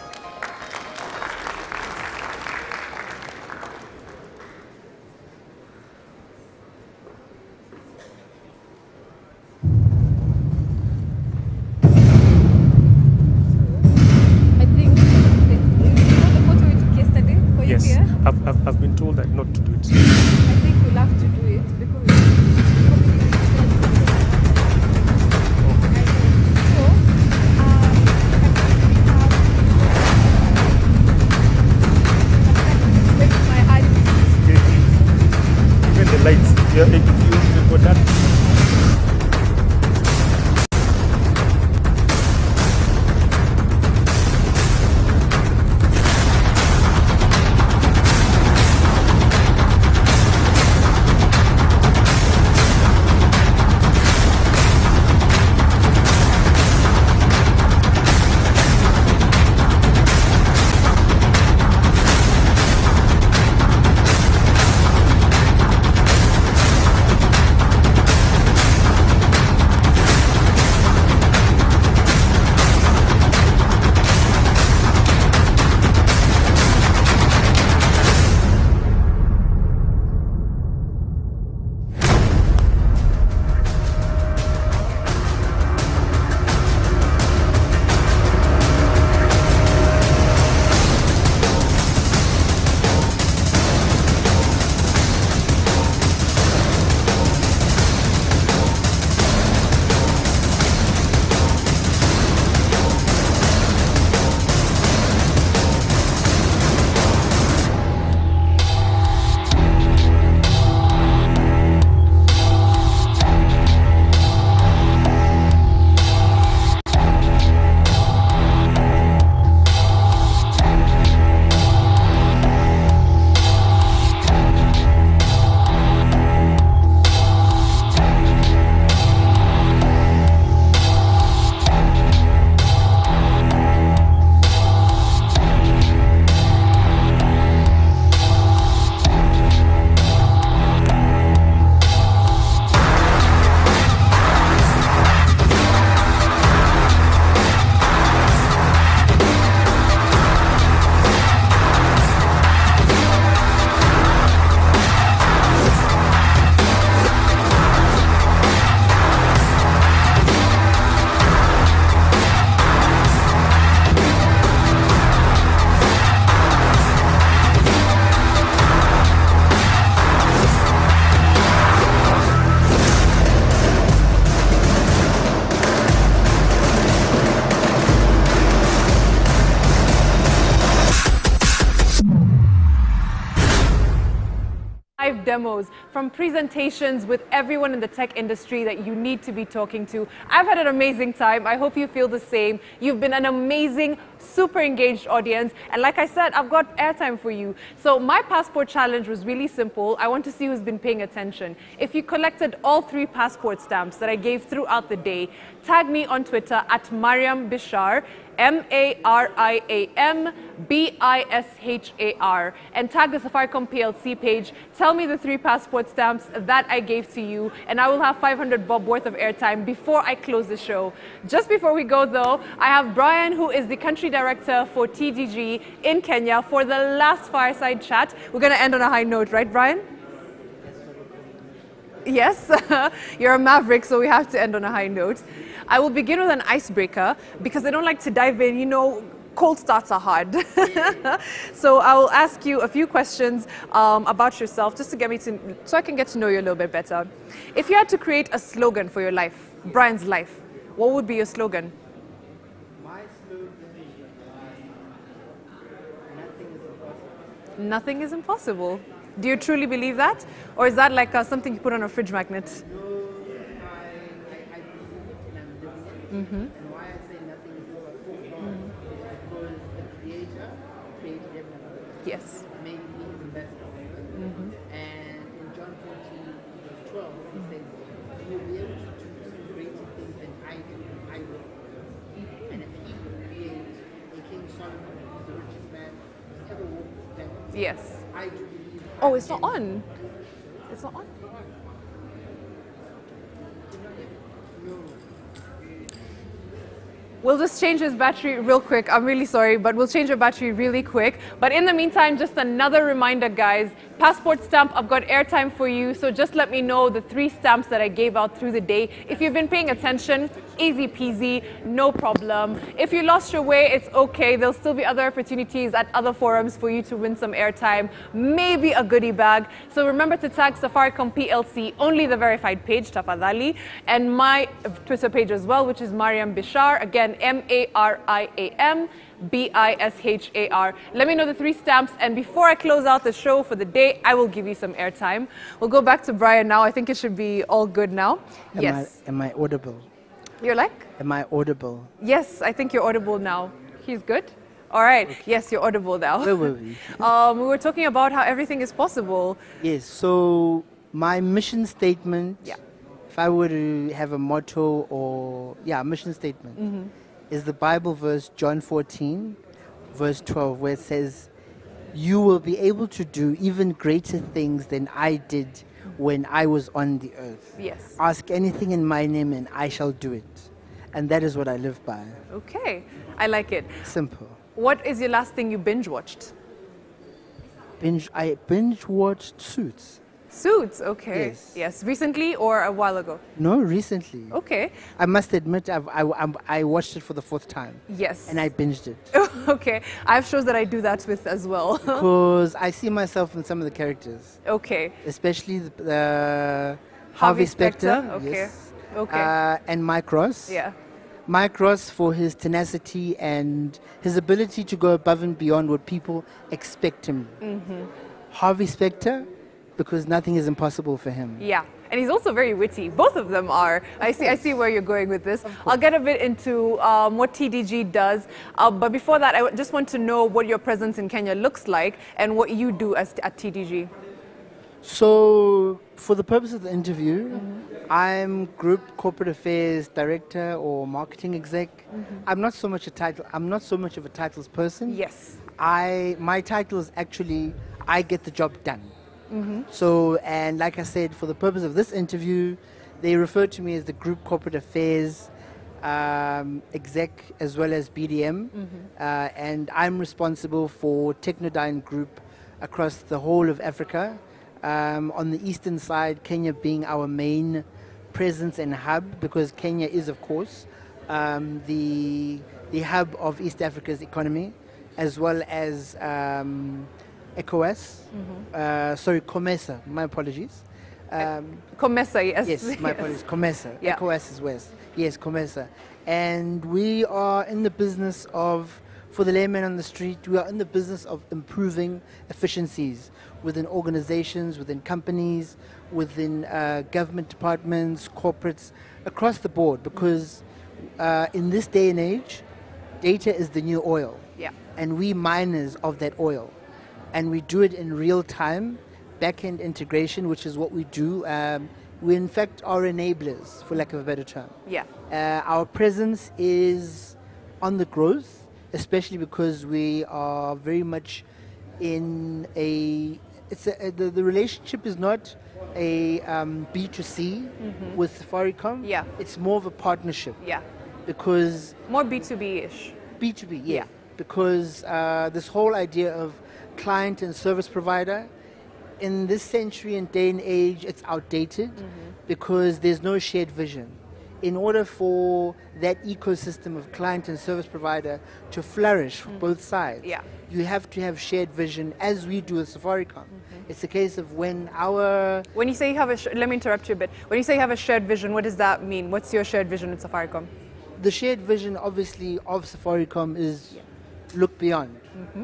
With everyone in the tech industry that you need to be talking to. I've had an amazing time. I hope you feel the same. You've been an amazing, super engaged audience. And like I said, I've got airtime for you. So my passport challenge was really simple. I want to see who's been paying attention. If you collected all three passport stamps that I gave throughout the day, tag me on Twitter at Mariam Bishar. M A R I A M B I S H A R and tag the Safaricom PLC page. Tell me the three passport stamps that I gave to you, and I will have 500 bob worth of airtime before I close the show. Just before we go, though, I have Brian, who is the country director for TDG in Kenya, for the last fireside chat. We're going to end on a high note, right, Brian? Yes, you're a maverick, so we have to end on a high note. I will begin with an icebreaker because I don't like to dive in. You know, cold starts are hard. so I will ask you a few questions um, about yourself just to get me to, so I can get to know you a little bit better. If you had to create a slogan for your life, Brian's life, what would be your slogan? My slogan is nothing is impossible. Do you truly believe that? Or is that like uh, something you put on a fridge magnet? Mm-hmm. And why I say nothing is impossible is because the creator created. Yes. Made me. Mhm. And in John 14, 12, he says, You will be able to do greater things than I do, I will. And if he could create a King Solomon, who's the richest man who's ever walked this planet, Yes. I do believe. Oh, it's not on. It's not on. We'll just change his battery real quick. I'm really sorry, but we'll change your battery really quick. But in the meantime, just another reminder, guys. Passport stamp, I've got airtime for you. So just let me know the three stamps that I gave out through the day. If you've been paying attention, easy peasy, no problem. If you lost your way, it's okay. There'll still be other opportunities at other forums for you to win some airtime, maybe a goodie bag. So remember to tag Safaricom PLC, only the verified page, Tafadali, and my Twitter page as well, which is Mariam Bishar. Again, M A R I A M. B I S H A R. Let me know the three stamps, and before I close out the show for the day, I will give you some airtime. We'll go back to Brian now. I think it should be all good now. Am yes. I, am I audible? You're like? Am I audible? Yes, I think you're audible now. He's good? All right. Yes, you're audible now. Where were we? um, we were talking about how everything is possible. Yes, so my mission statement, Yeah. if I were to have a motto or, yeah, mission statement, Mhm. Is the Bible verse, John 14, verse 12, where it says, You will be able to do even greater things than I did when I was on the earth. Yes. Ask anything in my name and I shall do it. And that is what I live by. Okay. I like it. Simple. What is your last thing you binge watched? Binge, I binge watched Suits. Suits, okay. Yes. Yes. Recently or a while ago? No, recently. Okay. I must admit, I've, I, I, I watched it for the fourth time. Yes. And I binged it. okay. I have shows that I do that with as well. because I see myself in some of the characters. okay. Especially the, the Harvey Harvey Specter? Specter. Okay. Yes. Okay. Uh, and Mike Ross. Yeah. Mike Ross for his tenacity and his ability to go above and beyond what people expect him. hmm Harvey Specter, because nothing is impossible for him. Yeah. And he's also very witty. Both of them are. I see. I see where you're going with this. I'll get a bit into um, what TDG does, uh, but before that, I just want to know what your presence in Kenya looks like and what you do as, at TDG. So, for the purpose of the interview, I'm Group Corporate Affairs Director or Marketing Exec. I'm not so much a title. I'm not so much of a titles person. Yes. I my title is actually I get the job done. Mm-hmm. So, and like I said, for the purpose of this interview, they refer to me as the Group Corporate Affairs um, Exec as well as BDM. Mhm. Uh, and I'm responsible for Technodyne Group across the whole of Africa. Um, on the eastern side, Kenya being our main presence and hub, because Kenya is, of course, um, the, the hub of East Africa's economy, as well as um, ECOWAS. Mhm. Uh, sorry, COMESA. My apologies. Um, COMESA, yes. Yes, my Yes. apologies. COMESA. Yeah. ECOWAS is west. Yes, COMESA. And we are in the business of for the layman on the street, we are in the business of improving efficiencies within organizations, within companies, within uh, government departments, corporates, across the board. Because uh, in this day and age, data is the new oil. Yeah. And we miners of that oil. And we do it in real time, back end integration, which is what we do. Um, we, in fact, are enablers, for lack of a better term. Yeah. Uh, our presence is on the growth, especially because we are very much in a. It's a, the, the relationship is not a um, B2C Mhm. with Safaricom. Yeah. It's more of a partnership. Yeah. Because More B2B-ish. B2B, yeah. Because uh, this whole idea of client and service provider, in this century and day and age, it's outdated mm-hmm. because there's no shared vision. In order for that ecosystem of client and service provider to flourish for mm. both sides, Yeah. you have to have shared vision as we do with Safaricom. Mm-hmm. It's a case of when our When you say you have a, sh- let me interrupt you a bit. When you say you have a shared vision, what does that mean? What's your shared vision at Safaricom? the shared vision, obviously, of Safaricom is look beyond. Mm-hmm.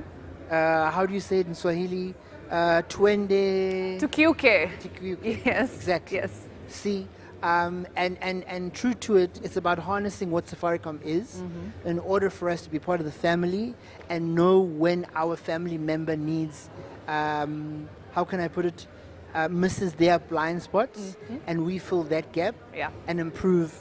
Uh, how do you say it in Swahili? Uh, twende. Tukiuke. Tukiuke. Yes. Exactly. Yes. See, um, and, and, and true to it, it's about harnessing what Safaricom is Mhm. in order for us to be part of the family and know when our family member needs, um, how can I put it, uh, misses their blind spots, Mhm. and we fill that gap Yeah. and improve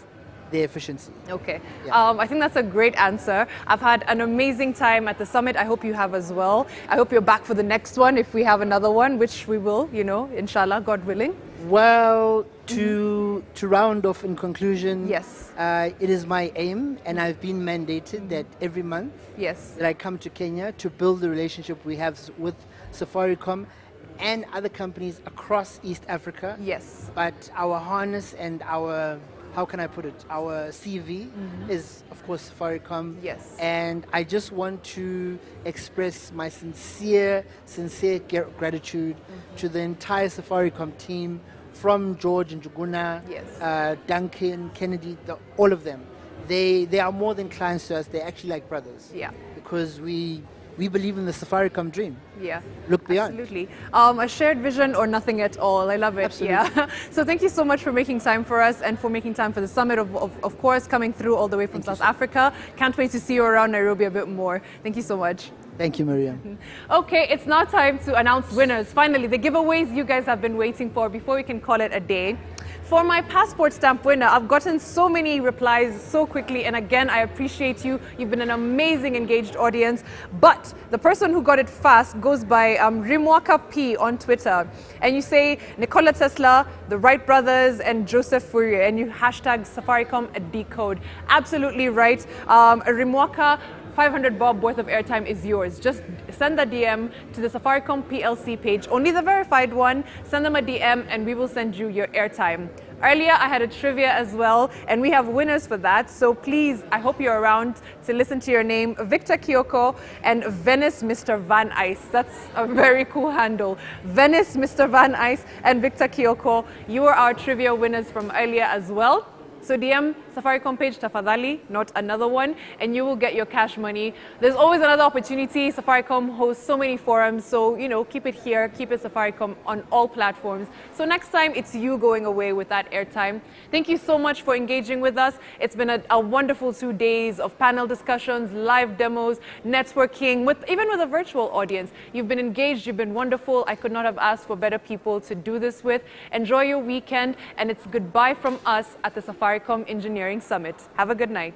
their efficiency. Okay. Yeah. Um, I think that's a great answer. I've had an amazing time at the summit. I hope you have as well. I hope you're back for the next one if we have another one, which we will, you know, inshallah, God willing. Well, to to round off in conclusion, Yes. uh, it is my aim, and I've been mandated that every month, Yes. that I come to Kenya to build the relationship we have with Safaricom and other companies across East Africa. Yes. But our harness and our how can I put it? Our CV Mhm. is of course Safaricom. Yes. And I just want to express my sincere, sincere gra- gratitude to the entire Safaricom team, from George and Njuguna, Yes. uh, Duncan, Kennedy, the, all of them. They they are more than clients to us. They're actually like brothers. Yeah. Because we we believe in the Safaricom dream. Yeah. Look beyond. Absolutely. Um, a shared vision or nothing at all. I love it. Absolutely. Yeah. so thank you so much for making time for us and for making time for the summit, of, of, of course, coming through all the way from South Africa. Can't wait to see you around Nairobi a bit more. Thank you so much. Thank you, Miriam. Okay, it's now time to announce winners. Finally, the giveaways you guys have been waiting for before we can call it a day. For my passport stamp winner, I've gotten so many replies so quickly, and again, I appreciate you. You've been an amazing, engaged audience. But the person who got it fast goes by um, Rimwaka P on Twitter, and you say Nikola Tesla, the Wright brothers, and Joseph Fourier, and you hashtag Safaricom decode. Absolutely right. Um, Rimwaka 500 bob worth of airtime is yours. Just send a DM to the Safaricom PLC page, only the verified one. Send them a DM and we will send you your airtime. Earlier, I had a trivia as well, and we have winners for that. So please, I hope you're around to listen to your name Victor Kyoko and Venice Mr. Van Ice. That's a very cool handle. Venice Mr. Van Ice and Victor Kyoko, you are our trivia winners from earlier as well. So DM Safaricom page Tafadhali, not another one, and you will get your cash money. There's always another opportunity. Safaricom hosts so many forums, so you know, keep it here, keep it Safaricom on all platforms. So next time it's you going away with that airtime. Thank you so much for engaging with us. It's been a, a wonderful two days of panel discussions, live demos, networking, with even with a virtual audience. You've been engaged, you've been wonderful. I could not have asked for better people to do this with. Enjoy your weekend, and it's goodbye from us at the Safaricom Engineering Summit. Have a good night.